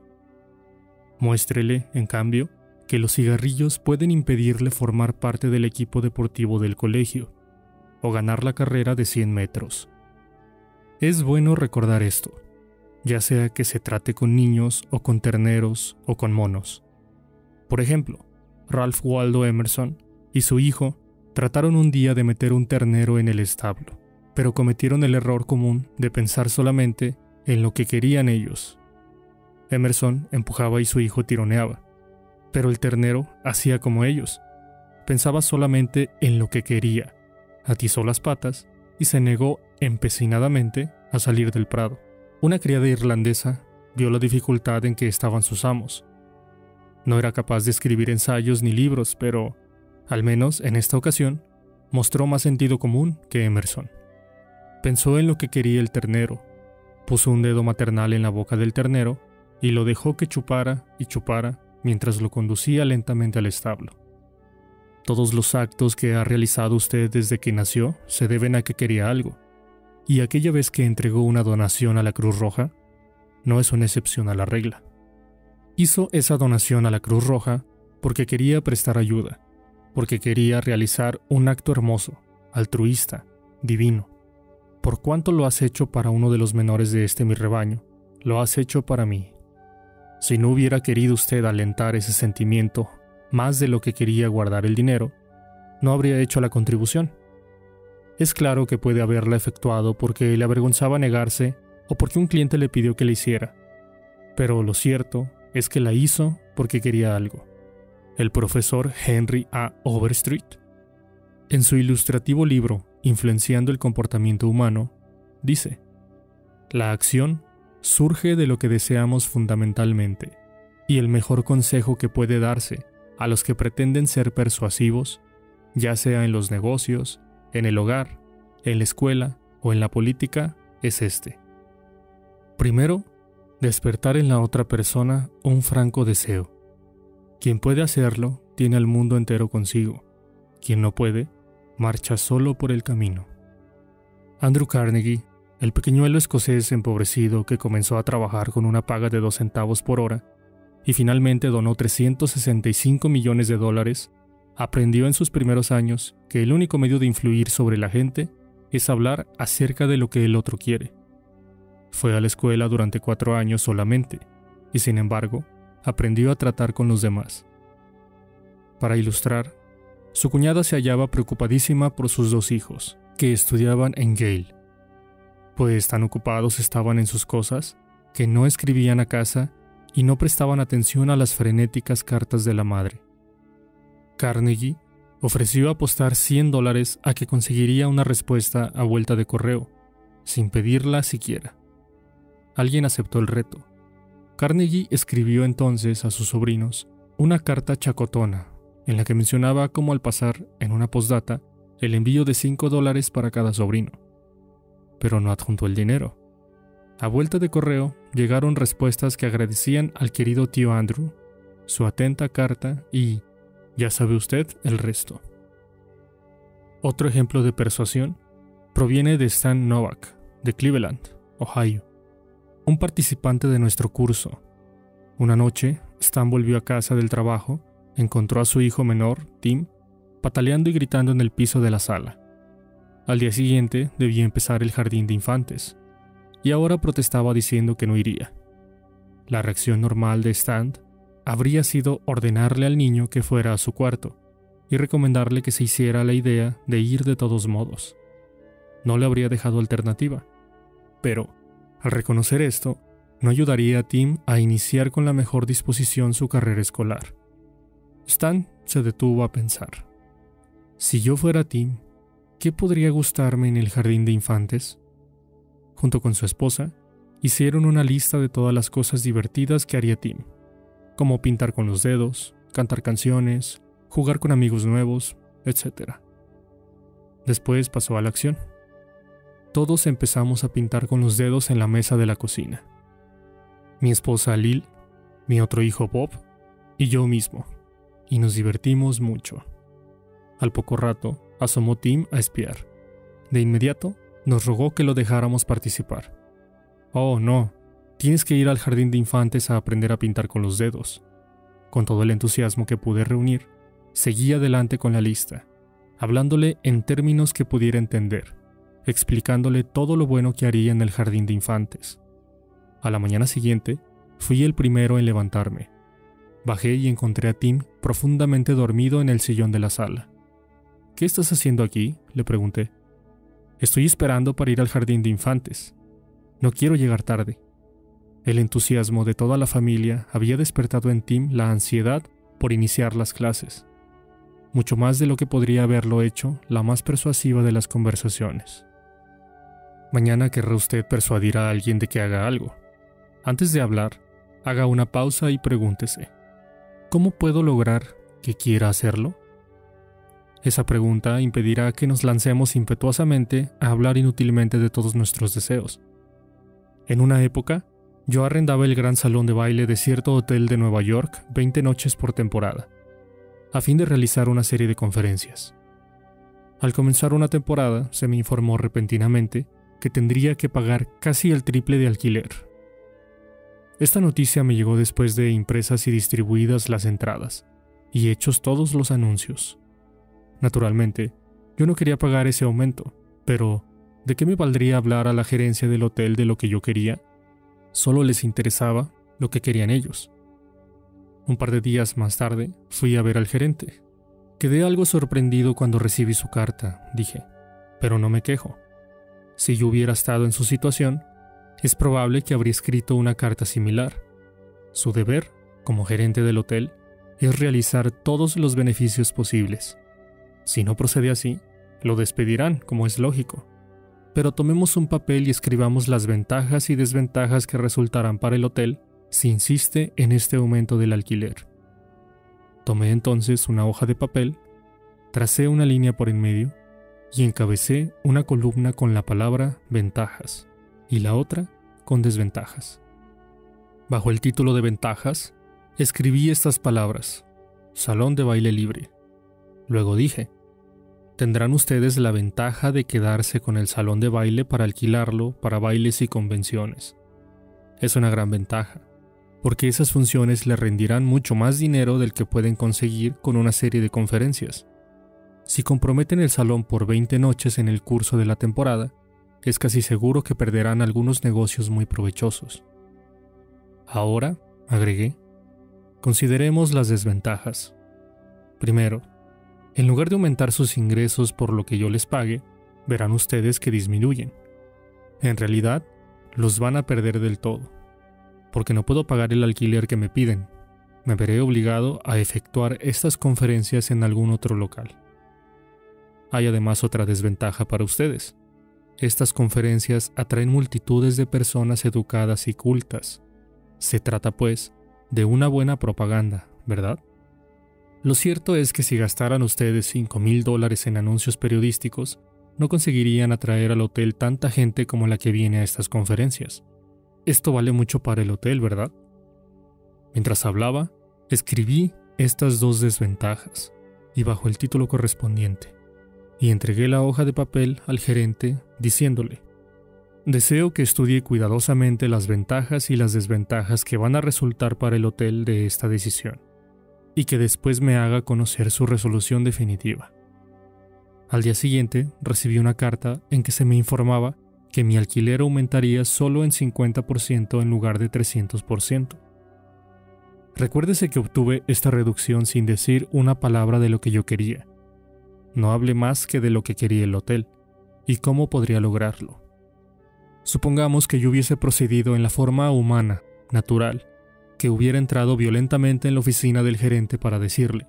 A: Muéstrele, en cambio, que los cigarrillos pueden impedirle formar parte del equipo deportivo del colegio o ganar la carrera de 100 metros. Es bueno recordar esto, ya sea que se trate con niños o con terneros o con monos. Por ejemplo, Ralph Waldo Emerson y su hijo Trataron un día de meter un ternero en el establo, pero cometieron el error común de pensar solamente en lo que querían ellos. Emerson empujaba y su hijo tironeaba, pero el ternero hacía como ellos. Pensaba solamente en lo que quería, atizó las patas y se negó empecinadamente a salir del prado. Una criada irlandesa vio la dificultad en que estaban sus amos. No era capaz de escribir ensayos ni libros, pero al menos en esta ocasión, mostró más sentido común que Emerson. Pensó en lo que quería el ternero, puso un dedo maternal en la boca del ternero y lo dejó que chupara y chupara mientras lo conducía lentamente al establo. Todos los actos que ha realizado usted desde que nació se deben a que quería algo, y aquella vez que entregó una donación a la Cruz Roja, no es una excepción a la regla. Hizo esa donación a la Cruz Roja porque quería prestar ayuda, porque quería realizar un acto hermoso, altruista, divino. Por cuánto lo has hecho para uno de los menores de este mi rebaño, lo has hecho para mí. Si no hubiera querido usted alentar ese sentimiento más de lo que quería guardar el dinero, no habría hecho la contribución. Es claro que puede haberla efectuado porque le avergonzaba negarse o porque un cliente le pidió que la hiciera, pero lo cierto es que la hizo porque quería algo el profesor Henry A. Overstreet. En su ilustrativo libro Influenciando el comportamiento humano, dice, La acción surge de lo que deseamos fundamentalmente, y el mejor consejo que puede darse a los que pretenden ser persuasivos, ya sea en los negocios, en el hogar, en la escuela o en la política, es este. Primero, despertar en la otra persona un franco deseo quien puede hacerlo, tiene al mundo entero consigo. Quien no puede, marcha solo por el camino. Andrew Carnegie, el pequeñuelo escocés empobrecido que comenzó a trabajar con una paga de dos centavos por hora y finalmente donó 365 millones de dólares, aprendió en sus primeros años que el único medio de influir sobre la gente es hablar acerca de lo que el otro quiere. Fue a la escuela durante cuatro años solamente, y sin embargo, aprendió a tratar con los demás. Para ilustrar, su cuñada se hallaba preocupadísima por sus dos hijos, que estudiaban en Yale, pues tan ocupados estaban en sus cosas que no escribían a casa y no prestaban atención a las frenéticas cartas de la madre. Carnegie ofreció apostar 100 dólares a que conseguiría una respuesta a vuelta de correo, sin pedirla siquiera. Alguien aceptó el reto, Carnegie escribió entonces a sus sobrinos una carta chacotona, en la que mencionaba cómo al pasar, en una postdata, el envío de 5 dólares para cada sobrino. Pero no adjuntó el dinero. A vuelta de correo llegaron respuestas que agradecían al querido tío Andrew, su atenta carta y, ya sabe usted, el resto. Otro ejemplo de persuasión proviene de Stan Novak, de Cleveland, Ohio un participante de nuestro curso. Una noche, Stan volvió a casa del trabajo, encontró a su hijo menor, Tim, pataleando y gritando en el piso de la sala. Al día siguiente debía empezar el jardín de infantes, y ahora protestaba diciendo que no iría. La reacción normal de Stan habría sido ordenarle al niño que fuera a su cuarto y recomendarle que se hiciera la idea de ir de todos modos. No le habría dejado alternativa, pero al reconocer esto, no ayudaría a Tim a iniciar con la mejor disposición su carrera escolar. Stan se detuvo a pensar. Si yo fuera Tim, ¿qué podría gustarme en el jardín de infantes? Junto con su esposa, hicieron una lista de todas las cosas divertidas que haría Tim, como pintar con los dedos, cantar canciones, jugar con amigos nuevos, etc. Después pasó a la acción todos empezamos a pintar con los dedos en la mesa de la cocina. Mi esposa Lil, mi otro hijo Bob y yo mismo, y nos divertimos mucho. Al poco rato, asomó Tim a espiar. De inmediato, nos rogó que lo dejáramos participar. Oh, no, tienes que ir al jardín de infantes a aprender a pintar con los dedos. Con todo el entusiasmo que pude reunir, seguí adelante con la lista, hablándole en términos que pudiera entender explicándole todo lo bueno que haría en el jardín de infantes. A la mañana siguiente, fui el primero en levantarme. Bajé y encontré a Tim profundamente dormido en el sillón de la sala. ¿Qué estás haciendo aquí? le pregunté. Estoy esperando para ir al jardín de infantes. No quiero llegar tarde. El entusiasmo de toda la familia había despertado en Tim la ansiedad por iniciar las clases, mucho más de lo que podría haberlo hecho la más persuasiva de las conversaciones. Mañana querrá usted persuadir a alguien de que haga algo. Antes de hablar, haga una pausa y pregúntese, ¿cómo puedo lograr que quiera hacerlo? Esa pregunta impedirá que nos lancemos impetuosamente a hablar inútilmente de todos nuestros deseos. En una época, yo arrendaba el gran salón de baile de cierto hotel de Nueva York 20 noches por temporada, a fin de realizar una serie de conferencias. Al comenzar una temporada, se me informó repentinamente que tendría que pagar casi el triple de alquiler. Esta noticia me llegó después de impresas y distribuidas las entradas, y hechos todos los anuncios. Naturalmente, yo no quería pagar ese aumento, pero ¿de qué me valdría hablar a la gerencia del hotel de lo que yo quería? Solo les interesaba lo que querían ellos. Un par de días más tarde, fui a ver al gerente. Quedé algo sorprendido cuando recibí su carta, dije, pero no me quejo. Si yo hubiera estado en su situación, es probable que habría escrito una carta similar. Su deber, como gerente del hotel, es realizar todos los beneficios posibles. Si no procede así, lo despedirán, como es lógico. Pero tomemos un papel y escribamos las ventajas y desventajas que resultarán para el hotel si insiste en este aumento del alquiler. Tomé entonces una hoja de papel, tracé una línea por en medio y encabecé una columna con la palabra ventajas y la otra con desventajas. Bajo el título de ventajas, escribí estas palabras, Salón de Baile Libre. Luego dije, tendrán ustedes la ventaja de quedarse con el salón de baile para alquilarlo para bailes y convenciones. Es una gran ventaja, porque esas funciones le rendirán mucho más dinero del que pueden conseguir con una serie de conferencias. Si comprometen el salón por 20 noches en el curso de la temporada, es casi seguro que perderán algunos negocios muy provechosos. Ahora, agregué, consideremos las desventajas. Primero, en lugar de aumentar sus ingresos por lo que yo les pague, verán ustedes que disminuyen. En realidad, los van a perder del todo, porque no puedo pagar el alquiler que me piden. Me veré obligado a efectuar estas conferencias en algún otro local. Hay además otra desventaja para ustedes. Estas conferencias atraen multitudes de personas educadas y cultas. Se trata, pues, de una buena propaganda, ¿verdad? Lo cierto es que si gastaran ustedes 5 mil dólares en anuncios periodísticos, no conseguirían atraer al hotel tanta gente como la que viene a estas conferencias. Esto vale mucho para el hotel, ¿verdad? Mientras hablaba, escribí estas dos desventajas, y bajo el título correspondiente y entregué la hoja de papel al gerente diciéndole, Deseo que estudie cuidadosamente las ventajas y las desventajas que van a resultar para el hotel de esta decisión, y que después me haga conocer su resolución definitiva. Al día siguiente recibí una carta en que se me informaba que mi alquiler aumentaría solo en 50% en lugar de 300%. Recuérdese que obtuve esta reducción sin decir una palabra de lo que yo quería, no hable más que de lo que quería el hotel y cómo podría lograrlo. Supongamos que yo hubiese procedido en la forma humana, natural, que hubiera entrado violentamente en la oficina del gerente para decirle,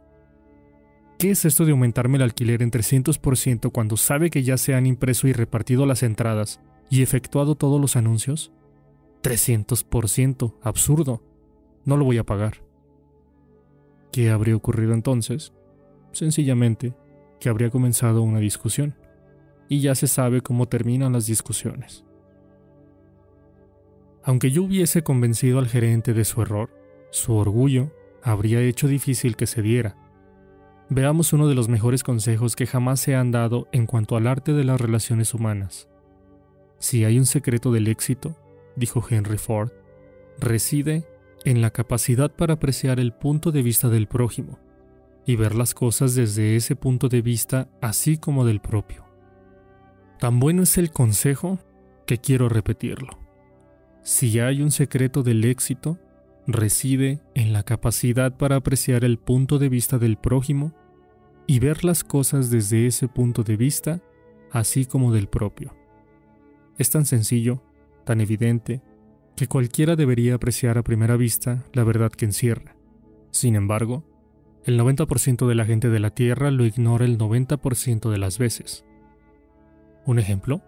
A: ¿qué es esto de aumentarme el alquiler en 300% cuando sabe que ya se han impreso y repartido las entradas y efectuado todos los anuncios? 300%, absurdo. No lo voy a pagar. ¿Qué habría ocurrido entonces? Sencillamente, que habría comenzado una discusión, y ya se sabe cómo terminan las discusiones. Aunque yo hubiese convencido al gerente de su error, su orgullo habría hecho difícil que se diera. Veamos uno de los mejores consejos que jamás se han dado en cuanto al arte de las relaciones humanas. Si hay un secreto del éxito, dijo Henry Ford, reside en la capacidad para apreciar el punto de vista del prójimo y ver las cosas desde ese punto de vista así como del propio. Tan bueno es el consejo que quiero repetirlo. Si hay un secreto del éxito, reside en la capacidad para apreciar el punto de vista del prójimo y ver las cosas desde ese punto de vista, así como del propio. Es tan sencillo, tan evidente, que cualquiera debería apreciar a primera vista la verdad que encierra. Sin embargo, el 90% de la gente de la Tierra lo ignora el 90% de las veces. ¿Un ejemplo?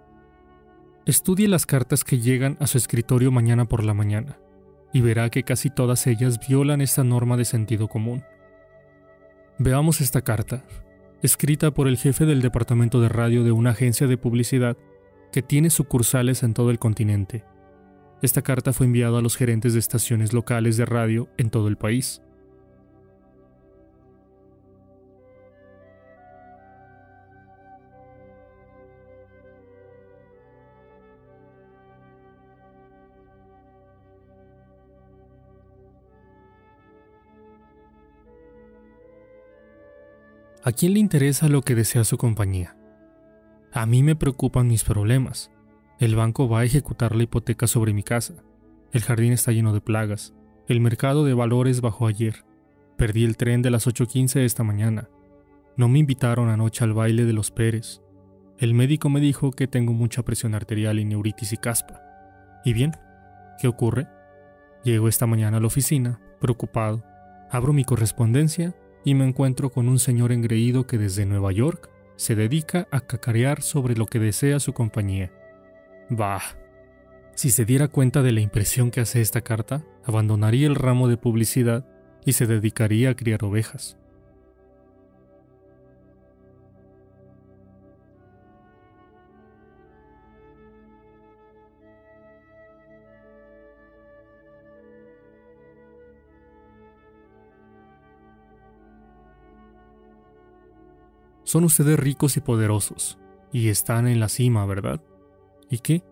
A: Estudie las cartas que llegan a su escritorio mañana por la mañana y verá que casi todas ellas violan esta norma de sentido común. Veamos esta carta, escrita por el jefe del departamento de radio de una agencia de publicidad que tiene sucursales en todo el continente. Esta carta fue enviada a los gerentes de estaciones locales de radio en todo el país. ¿A quién le interesa lo que desea su compañía? A mí me preocupan mis problemas. El banco va a ejecutar la hipoteca sobre mi casa. El jardín está lleno de plagas. El mercado de valores bajó ayer. Perdí el tren de las 8.15 esta mañana. No me invitaron anoche al baile de los Pérez. El médico me dijo que tengo mucha presión arterial y neuritis y caspa. ¿Y bien? ¿Qué ocurre? Llego esta mañana a la oficina, preocupado. Abro mi correspondencia y me encuentro con un señor engreído que desde Nueva York se dedica a cacarear sobre lo que desea su compañía. Bah. Si se diera cuenta de la impresión que hace esta carta, abandonaría el ramo de publicidad y se dedicaría a criar ovejas. Son ustedes ricos y poderosos, y están en la cima, ¿verdad? ¿Y qué?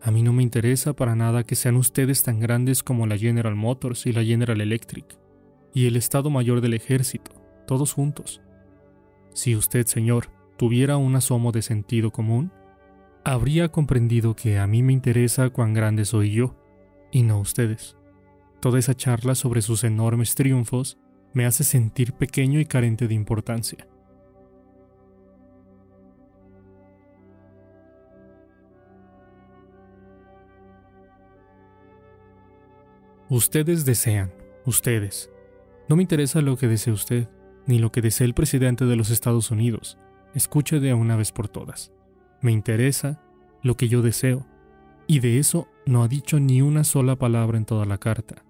A: A mí no me interesa para nada que sean ustedes tan grandes como la General Motors y la General Electric, y el Estado Mayor del Ejército, todos juntos. Si usted, señor, tuviera un asomo de sentido común, habría comprendido que a mí me interesa cuán grande soy yo, y no ustedes. Toda esa charla sobre sus enormes triunfos me hace sentir pequeño y carente de importancia. Ustedes desean, ustedes. No me interesa lo que desee usted, ni lo que desee el presidente de los Estados Unidos. Escuche de una vez por todas. Me interesa lo que yo deseo. Y de eso no ha dicho ni una sola palabra en toda la carta.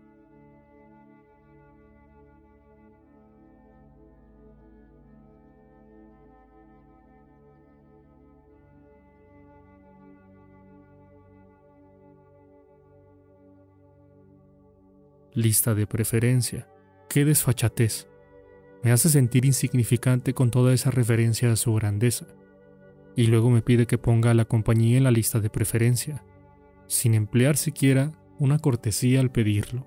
A: lista de preferencia. ¡Qué desfachatez! Me hace sentir insignificante con toda esa referencia a su grandeza. Y luego me pide que ponga a la compañía en la lista de preferencia, sin emplear siquiera una cortesía al pedirlo.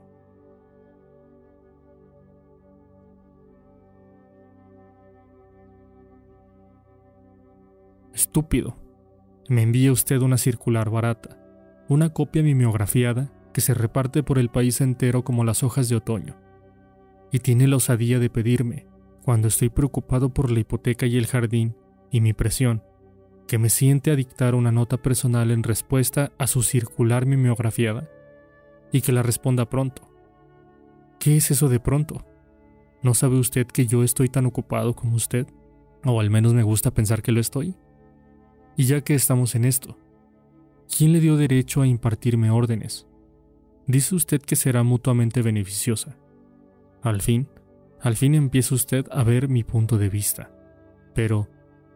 A: Estúpido. Me envía usted una circular barata, una copia mimeografiada que se reparte por el país entero como las hojas de otoño. Y tiene la osadía de pedirme, cuando estoy preocupado por la hipoteca y el jardín, y mi presión, que me siente a dictar una nota personal en respuesta a su circular mimeografiada, y que la responda pronto. ¿Qué es eso de pronto? ¿No sabe usted que yo estoy tan ocupado como usted? O al menos me gusta pensar que lo estoy. Y ya que estamos en esto, ¿quién le dio derecho a impartirme órdenes? dice usted que será mutuamente beneficiosa. Al fin, al fin empieza usted a ver mi punto de vista. Pero,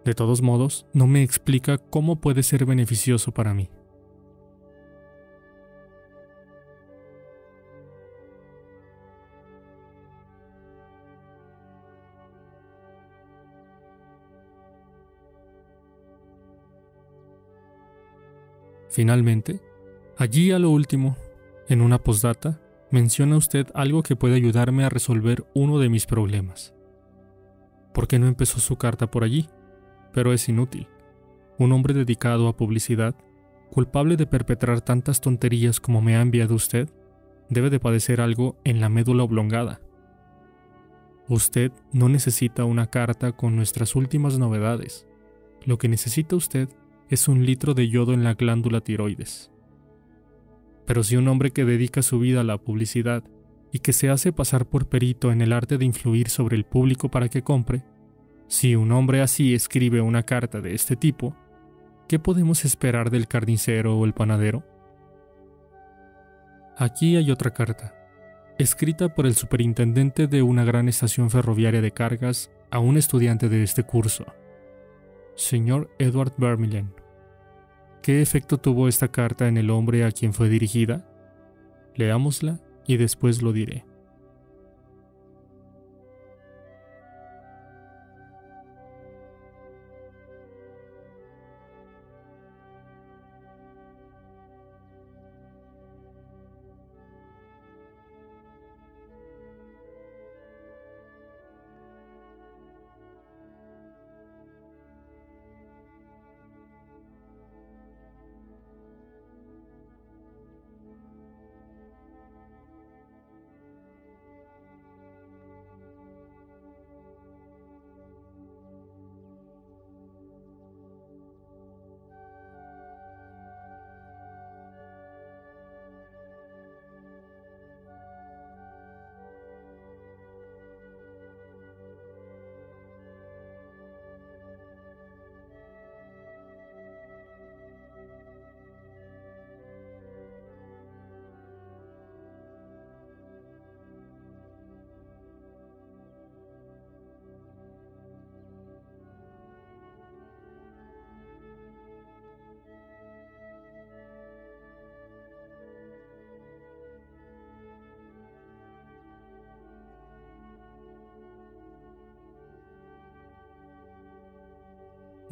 A: de todos modos, no me explica cómo puede ser beneficioso para mí. Finalmente, allí a lo último, en una postdata, menciona usted algo que puede ayudarme a resolver uno de mis problemas. ¿Por qué no empezó su carta por allí? Pero es inútil. Un hombre dedicado a publicidad, culpable de perpetrar tantas tonterías como me ha enviado usted, debe de padecer algo en la médula oblongada. Usted no necesita una carta con nuestras últimas novedades. Lo que necesita usted es un litro de yodo en la glándula tiroides pero si un hombre que dedica su vida a la publicidad y que se hace pasar por perito en el arte de influir sobre el público para que compre, si un hombre así escribe una carta de este tipo, ¿qué podemos esperar del carnicero o el panadero? Aquí hay otra carta, escrita por el superintendente de una gran estación ferroviaria de cargas a un estudiante de este curso, señor Edward Vermilion. ¿Qué efecto tuvo esta carta en el hombre a quien fue dirigida? Leámosla y después lo diré.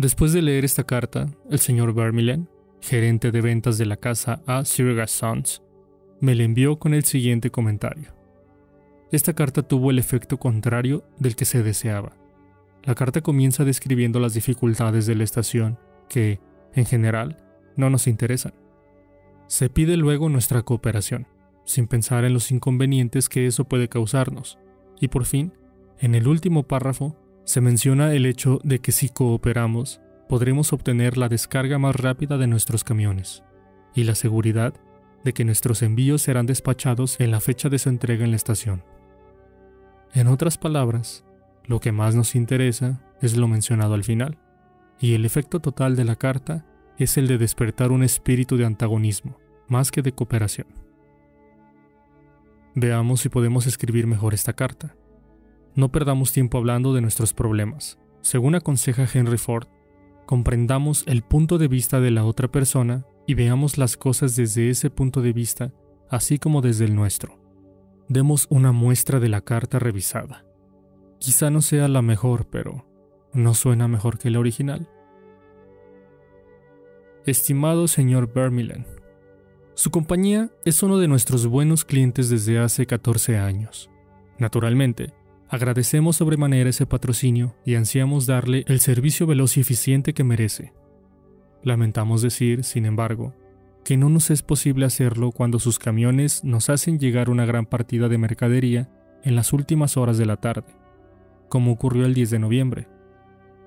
A: Después de leer esta carta, el señor Vermilen, gerente de ventas de la casa a Sirga Sons, me la envió con el siguiente comentario. Esta carta tuvo el efecto contrario del que se deseaba. La carta comienza describiendo las dificultades de la estación, que, en general, no nos interesan. Se pide luego nuestra cooperación, sin pensar en los inconvenientes que eso puede causarnos, y por fin, en el último párrafo, se menciona el hecho de que si cooperamos, podremos obtener la descarga más rápida de nuestros camiones y la seguridad de que nuestros envíos serán despachados en la fecha de su entrega en la estación. En otras palabras, lo que más nos interesa es lo mencionado al final, y el efecto total de la carta es el de despertar un espíritu de antagonismo, más que de cooperación. Veamos si podemos escribir mejor esta carta. No perdamos tiempo hablando de nuestros problemas. Según aconseja Henry Ford, comprendamos el punto de vista de la otra persona y veamos las cosas desde ese punto de vista, así como desde el nuestro. Demos una muestra de la carta revisada. Quizá no sea la mejor, pero no suena mejor que la original. Estimado señor Vermillen, su compañía es uno de nuestros buenos clientes desde hace 14 años. Naturalmente, Agradecemos sobremanera ese patrocinio y ansiamos darle el servicio veloz y eficiente que merece. Lamentamos decir, sin embargo, que no nos es posible hacerlo cuando sus camiones nos hacen llegar una gran partida de mercadería en las últimas horas de la tarde, como ocurrió el 10 de noviembre.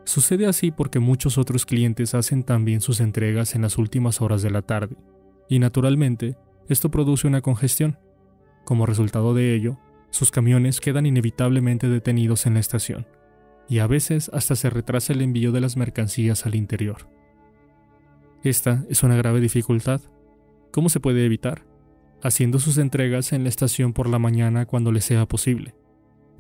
A: Sucede así porque muchos otros clientes hacen también sus entregas en las últimas horas de la tarde, y naturalmente, esto produce una congestión. Como resultado de ello, sus camiones quedan inevitablemente detenidos en la estación, y a veces hasta se retrasa el envío de las mercancías al interior. Esta es una grave dificultad. ¿Cómo se puede evitar? Haciendo sus entregas en la estación por la mañana cuando le sea posible.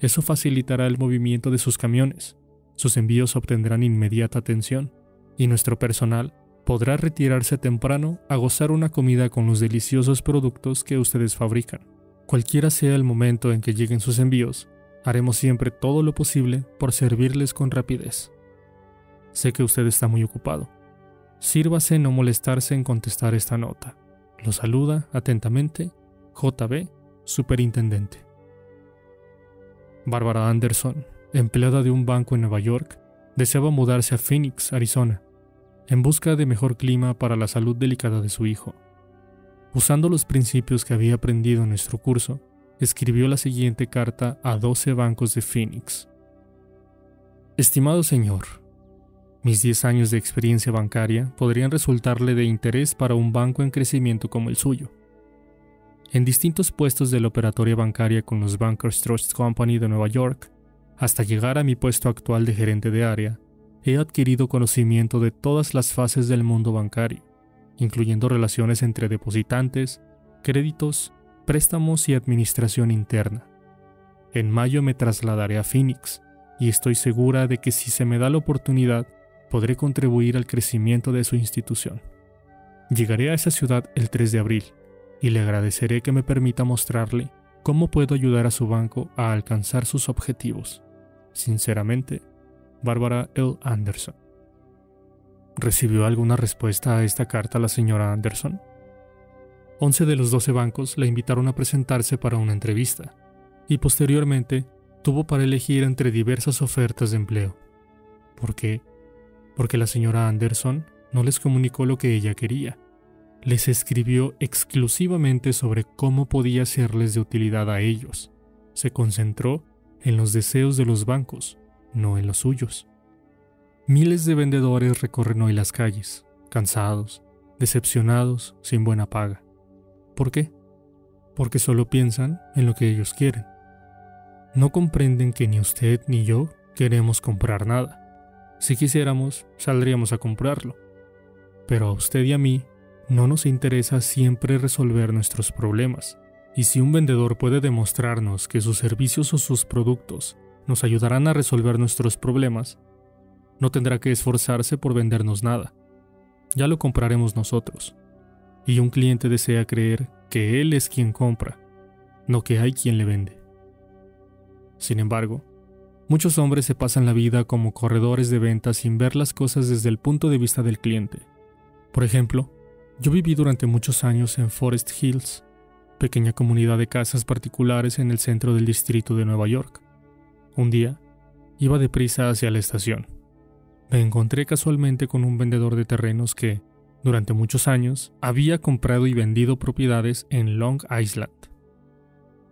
A: Eso facilitará el movimiento de sus camiones, sus envíos obtendrán inmediata atención, y nuestro personal podrá retirarse temprano a gozar una comida con los deliciosos productos que ustedes fabrican. Cualquiera sea el momento en que lleguen sus envíos, haremos siempre todo lo posible por servirles con rapidez. Sé que usted está muy ocupado. Sírvase no molestarse en contestar esta nota. Lo saluda atentamente JB, Superintendente. Bárbara Anderson, empleada de un banco en Nueva York, deseaba mudarse a Phoenix, Arizona, en busca de mejor clima para la salud delicada de su hijo. Usando los principios que había aprendido en nuestro curso, escribió la siguiente carta a 12 bancos de Phoenix. Estimado señor, mis 10 años de experiencia bancaria podrían resultarle de interés para un banco en crecimiento como el suyo. En distintos puestos de la operatoria bancaria con los Bankers Trust Company de Nueva York, hasta llegar a mi puesto actual de gerente de área, he adquirido conocimiento de todas las fases del mundo bancario incluyendo relaciones entre depositantes, créditos, préstamos y administración interna. En mayo me trasladaré a Phoenix y estoy segura de que si se me da la oportunidad, podré contribuir al crecimiento de su institución. Llegaré a esa ciudad el 3 de abril y le agradeceré que me permita mostrarle cómo puedo ayudar a su banco a alcanzar sus objetivos. Sinceramente, Bárbara L. Anderson. ¿Recibió alguna respuesta a esta carta la señora Anderson? Once de los doce bancos la invitaron a presentarse para una entrevista, y posteriormente tuvo para elegir entre diversas ofertas de empleo. ¿Por qué? Porque la señora Anderson no les comunicó lo que ella quería. Les escribió exclusivamente sobre cómo podía serles de utilidad a ellos. Se concentró en los deseos de los bancos, no en los suyos. Miles de vendedores recorren hoy las calles, cansados, decepcionados, sin buena paga. ¿Por qué? Porque solo piensan en lo que ellos quieren. No comprenden que ni usted ni yo queremos comprar nada. Si quisiéramos, saldríamos a comprarlo. Pero a usted y a mí no nos interesa siempre resolver nuestros problemas. Y si un vendedor puede demostrarnos que sus servicios o sus productos nos ayudarán a resolver nuestros problemas, no tendrá que esforzarse por vendernos nada. Ya lo compraremos nosotros. Y un cliente desea creer que él es quien compra, no que hay quien le vende. Sin embargo, muchos hombres se pasan la vida como corredores de ventas sin ver las cosas desde el punto de vista del cliente. Por ejemplo, yo viví durante muchos años en Forest Hills, pequeña comunidad de casas particulares en el centro del distrito de Nueva York. Un día, iba deprisa hacia la estación me encontré casualmente con un vendedor de terrenos que, durante muchos años, había comprado y vendido propiedades en Long Island.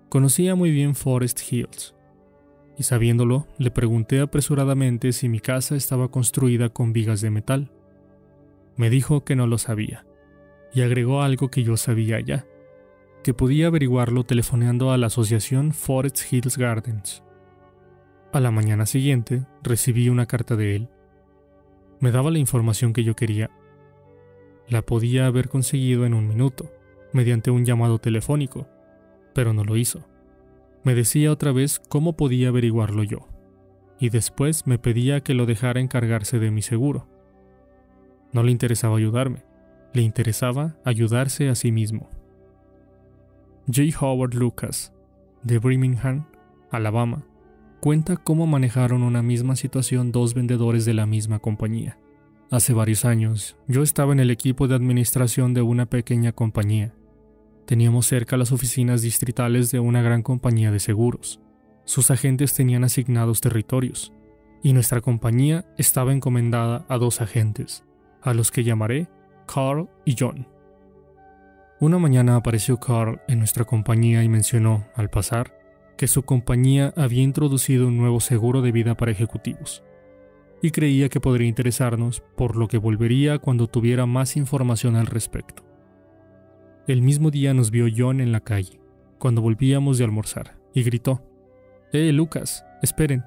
A: Conocía muy bien Forest Hills, y sabiéndolo, le pregunté apresuradamente si mi casa estaba construida con vigas de metal. Me dijo que no lo sabía, y agregó algo que yo sabía ya, que podía averiguarlo telefoneando a la asociación Forest Hills Gardens. A la mañana siguiente recibí una carta de él me daba la información que yo quería. La podía haber conseguido en un minuto, mediante un llamado telefónico, pero no lo hizo. Me decía otra vez cómo podía averiguarlo yo, y después me pedía que lo dejara encargarse de mi seguro. No le interesaba ayudarme, le interesaba ayudarse a sí mismo. J. Howard Lucas, de Birmingham, Alabama, cuenta cómo manejaron una misma situación dos vendedores de la misma compañía. Hace varios años, yo estaba en el equipo de administración de una pequeña compañía. Teníamos cerca las oficinas distritales de una gran compañía de seguros. Sus agentes tenían asignados territorios, y nuestra compañía estaba encomendada a dos agentes, a los que llamaré Carl y John. Una mañana apareció Carl en nuestra compañía y mencionó, al pasar, que su compañía había introducido un nuevo seguro de vida para ejecutivos, y creía que podría interesarnos, por lo que volvería cuando tuviera más información al respecto. El mismo día nos vio John en la calle, cuando volvíamos de almorzar, y gritó, ¡Eh, Lucas! Esperen,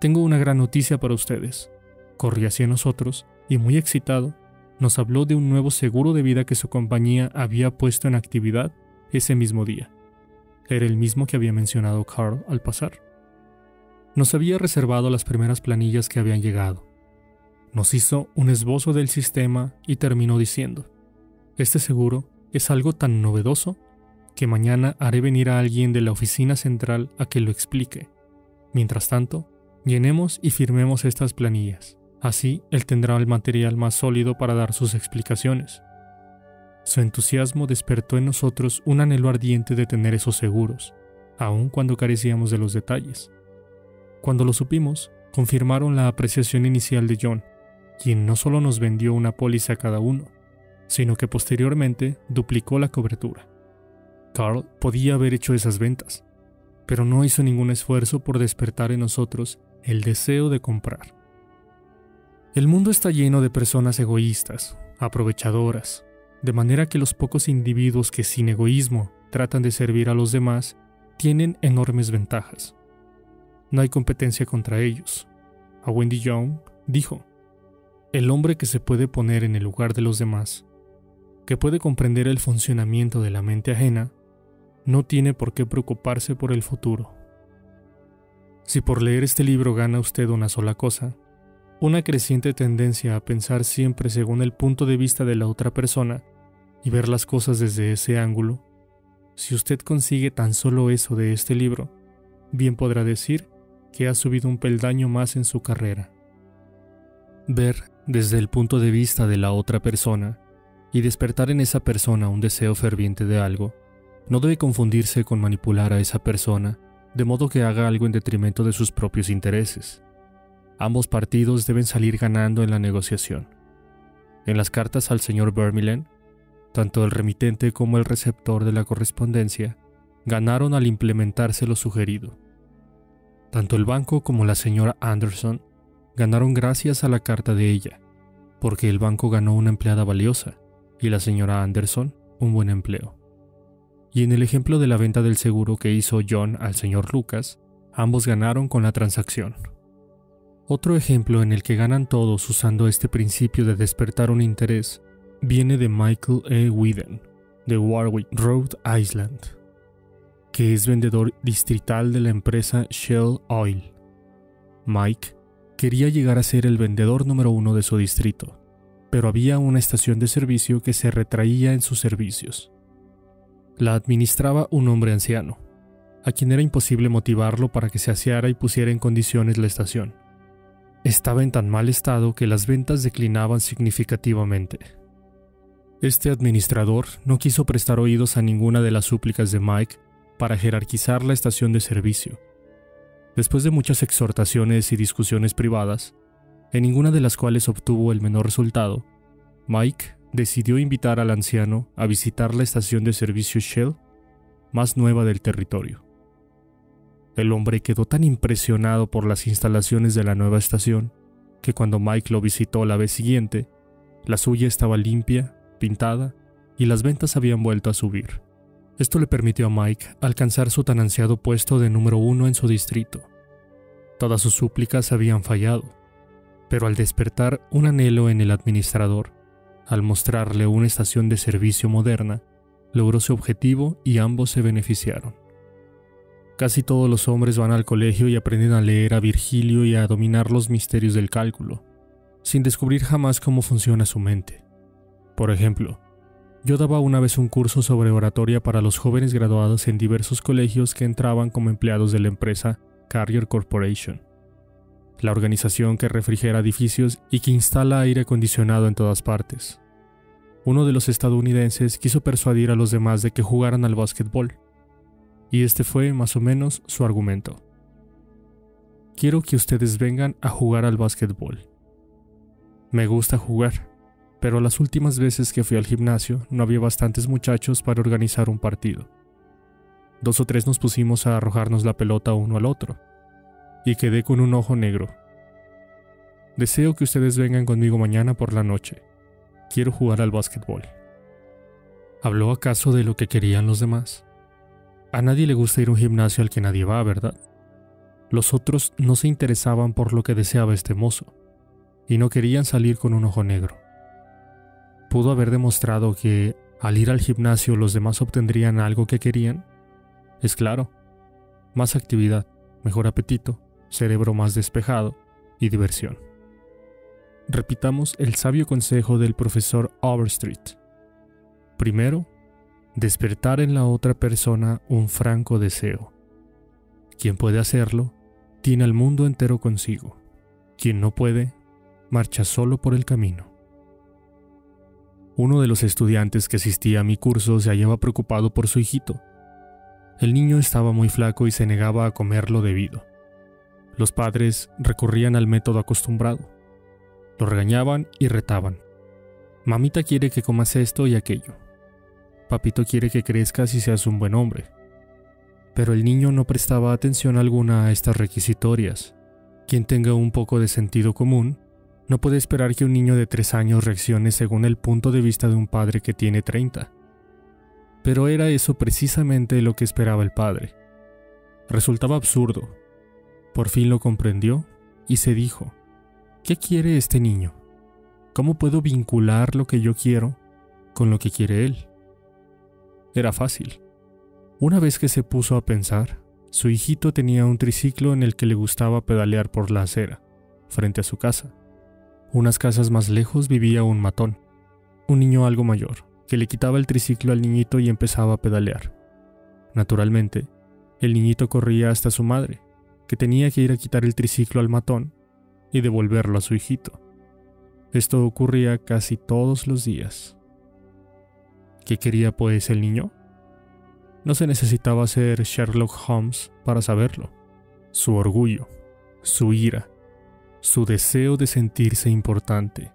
A: tengo una gran noticia para ustedes. Corrió hacia nosotros, y muy excitado, nos habló de un nuevo seguro de vida que su compañía había puesto en actividad ese mismo día era el mismo que había mencionado Carl al pasar. Nos había reservado las primeras planillas que habían llegado. Nos hizo un esbozo del sistema y terminó diciendo, este seguro es algo tan novedoso que mañana haré venir a alguien de la oficina central a que lo explique. Mientras tanto, llenemos y firmemos estas planillas. Así él tendrá el material más sólido para dar sus explicaciones. Su entusiasmo despertó en nosotros un anhelo ardiente de tener esos seguros, aun cuando carecíamos de los detalles. Cuando lo supimos, confirmaron la apreciación inicial de John, quien no solo nos vendió una póliza a cada uno, sino que posteriormente duplicó la cobertura. Carl podía haber hecho esas ventas, pero no hizo ningún esfuerzo por despertar en nosotros el deseo de comprar. El mundo está lleno de personas egoístas, aprovechadoras, de manera que los pocos individuos que sin egoísmo tratan de servir a los demás tienen enormes ventajas. No hay competencia contra ellos. A Wendy Young dijo, el hombre que se puede poner en el lugar de los demás, que puede comprender el funcionamiento de la mente ajena, no tiene por qué preocuparse por el futuro. Si por leer este libro gana usted una sola cosa, una creciente tendencia a pensar siempre según el punto de vista de la otra persona y ver las cosas desde ese ángulo. Si usted consigue tan solo eso de este libro, bien podrá decir que ha subido un peldaño más en su carrera. Ver desde el punto de vista de la otra persona y despertar en esa persona un deseo ferviente de algo no debe confundirse con manipular a esa persona de modo que haga algo en detrimento de sus propios intereses. Ambos partidos deben salir ganando en la negociación. En las cartas al señor bermilen tanto el remitente como el receptor de la correspondencia ganaron al implementarse lo sugerido. Tanto el banco como la señora Anderson ganaron gracias a la carta de ella, porque el banco ganó una empleada valiosa y la señora Anderson un buen empleo. Y en el ejemplo de la venta del seguro que hizo John al señor Lucas, ambos ganaron con la transacción. Otro ejemplo en el que ganan todos usando este principio de despertar un interés viene de Michael A. E. Whedon, de Warwick, Road, Island, que es vendedor distrital de la empresa Shell Oil. Mike quería llegar a ser el vendedor número uno de su distrito, pero había una estación de servicio que se retraía en sus servicios. La administraba un hombre anciano, a quien era imposible motivarlo para que se aseara y pusiera en condiciones la estación estaba en tan mal estado que las ventas declinaban significativamente. Este administrador no quiso prestar oídos a ninguna de las súplicas de Mike para jerarquizar la estación de servicio. Después de muchas exhortaciones y discusiones privadas, en ninguna de las cuales obtuvo el menor resultado, Mike decidió invitar al anciano a visitar la estación de servicio Shell más nueva del territorio. El hombre quedó tan impresionado por las instalaciones de la nueva estación que cuando Mike lo visitó la vez siguiente, la suya estaba limpia, pintada y las ventas habían vuelto a subir. Esto le permitió a Mike alcanzar su tan ansiado puesto de número uno en su distrito. Todas sus súplicas habían fallado, pero al despertar un anhelo en el administrador, al mostrarle una estación de servicio moderna, logró su objetivo y ambos se beneficiaron. Casi todos los hombres van al colegio y aprenden a leer a Virgilio y a dominar los misterios del cálculo, sin descubrir jamás cómo funciona su mente. Por ejemplo, yo daba una vez un curso sobre oratoria para los jóvenes graduados en diversos colegios que entraban como empleados de la empresa Carrier Corporation, la organización que refrigera edificios y que instala aire acondicionado en todas partes. Uno de los estadounidenses quiso persuadir a los demás de que jugaran al básquetbol, y este fue más o menos su argumento. Quiero que ustedes vengan a jugar al básquetbol. Me gusta jugar, pero las últimas veces que fui al gimnasio no había bastantes muchachos para organizar un partido. Dos o tres nos pusimos a arrojarnos la pelota uno al otro, y quedé con un ojo negro. Deseo que ustedes vengan conmigo mañana por la noche. Quiero jugar al básquetbol. ¿Habló acaso de lo que querían los demás? A nadie le gusta ir a un gimnasio al que nadie va, ¿verdad? Los otros no se interesaban por lo que deseaba este mozo, y no querían salir con un ojo negro. Pudo haber demostrado que, al ir al gimnasio, los demás obtendrían algo que querían. Es claro, más actividad, mejor apetito, cerebro más despejado y diversión. Repitamos el sabio consejo del profesor Overstreet. Primero, despertar en la otra persona un franco deseo. Quien puede hacerlo, tiene al mundo entero consigo. Quien no puede, marcha solo por el camino. Uno de los estudiantes que asistía a mi curso se hallaba preocupado por su hijito. El niño estaba muy flaco y se negaba a comer lo debido. Los padres recurrían al método acostumbrado. Lo regañaban y retaban. Mamita quiere que comas esto y aquello. Papito quiere que crezcas y seas un buen hombre. Pero el niño no prestaba atención alguna a estas requisitorias. Quien tenga un poco de sentido común, no puede esperar que un niño de tres años reaccione según el punto de vista de un padre que tiene 30. Pero era eso precisamente lo que esperaba el padre. Resultaba absurdo. Por fin lo comprendió y se dijo, ¿qué quiere este niño? ¿Cómo puedo vincular lo que yo quiero con lo que quiere él? Era fácil. Una vez que se puso a pensar, su hijito tenía un triciclo en el que le gustaba pedalear por la acera, frente a su casa. Unas casas más lejos vivía un matón, un niño algo mayor, que le quitaba el triciclo al niñito y empezaba a pedalear. Naturalmente, el niñito corría hasta su madre, que tenía que ir a quitar el triciclo al matón y devolverlo a su hijito. Esto ocurría casi todos los días. Qué quería pues el niño? No se necesitaba ser Sherlock Holmes para saberlo. Su orgullo, su ira, su deseo de sentirse importante,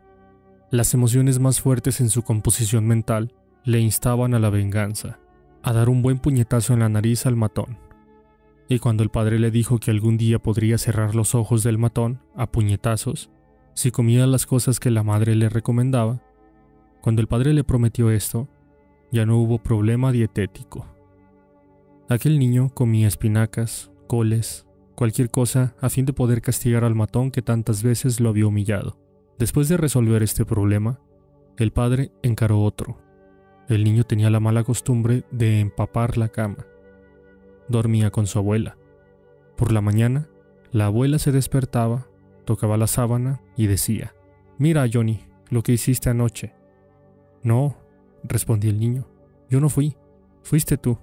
A: las emociones más fuertes en su composición mental le instaban a la venganza, a dar un buen puñetazo en la nariz al matón. Y cuando el padre le dijo que algún día podría cerrar los ojos del matón a puñetazos, si comía las cosas que la madre le recomendaba, cuando el padre le prometió esto, ya no hubo problema dietético. Aquel niño comía espinacas, coles, cualquier cosa a fin de poder castigar al matón que tantas veces lo había humillado. Después de resolver este problema, el padre encaró otro. El niño tenía la mala costumbre de empapar la cama. Dormía con su abuela. Por la mañana, la abuela se despertaba, tocaba la sábana y decía, Mira, Johnny, lo que hiciste anoche. No, respondió el niño. Yo no fui, fuiste tú.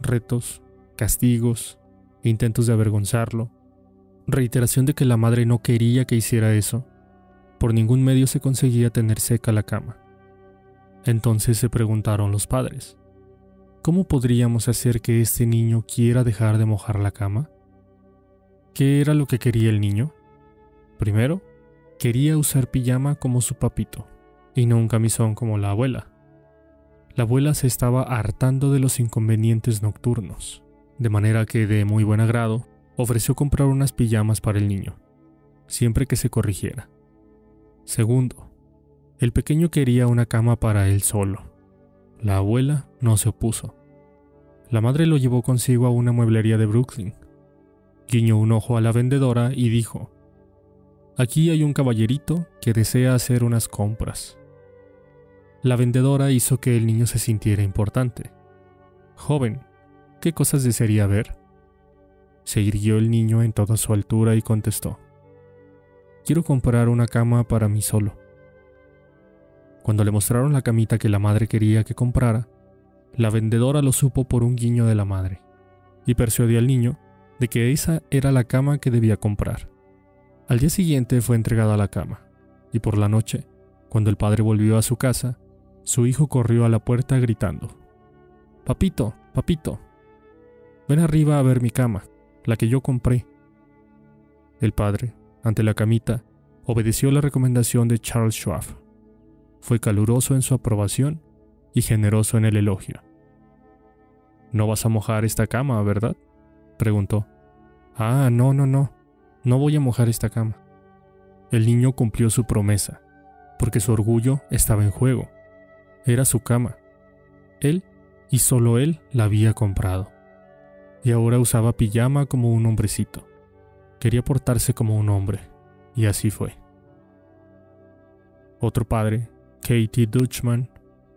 A: Retos, castigos, e intentos de avergonzarlo, reiteración de que la madre no quería que hiciera eso. Por ningún medio se conseguía tener seca la cama. Entonces se preguntaron los padres, ¿cómo podríamos hacer que este niño quiera dejar de mojar la cama? ¿Qué era lo que quería el niño? Primero, quería usar pijama como su papito y no un camisón como la abuela. La abuela se estaba hartando de los inconvenientes nocturnos, de manera que de muy buen agrado ofreció comprar unas pijamas para el niño, siempre que se corrigiera. Segundo, el pequeño quería una cama para él solo. La abuela no se opuso. La madre lo llevó consigo a una mueblería de Brooklyn. Guiñó un ojo a la vendedora y dijo, Aquí hay un caballerito que desea hacer unas compras. La vendedora hizo que el niño se sintiera importante. Joven, ¿qué cosas desearía ver? Se irguió el niño en toda su altura y contestó. Quiero comprar una cama para mí solo. Cuando le mostraron la camita que la madre quería que comprara, la vendedora lo supo por un guiño de la madre, y persuadió al niño de que esa era la cama que debía comprar. Al día siguiente fue entregada la cama, y por la noche, cuando el padre volvió a su casa, su hijo corrió a la puerta gritando. Papito, papito, ven arriba a ver mi cama, la que yo compré. El padre, ante la camita, obedeció la recomendación de Charles Schwab. Fue caluroso en su aprobación y generoso en el elogio. ¿No vas a mojar esta cama, verdad? preguntó. Ah, no, no, no. No voy a mojar esta cama. El niño cumplió su promesa, porque su orgullo estaba en juego era su cama. Él y solo él la había comprado. Y ahora usaba pijama como un hombrecito. Quería portarse como un hombre, y así fue. Otro padre, Katie Dutchman,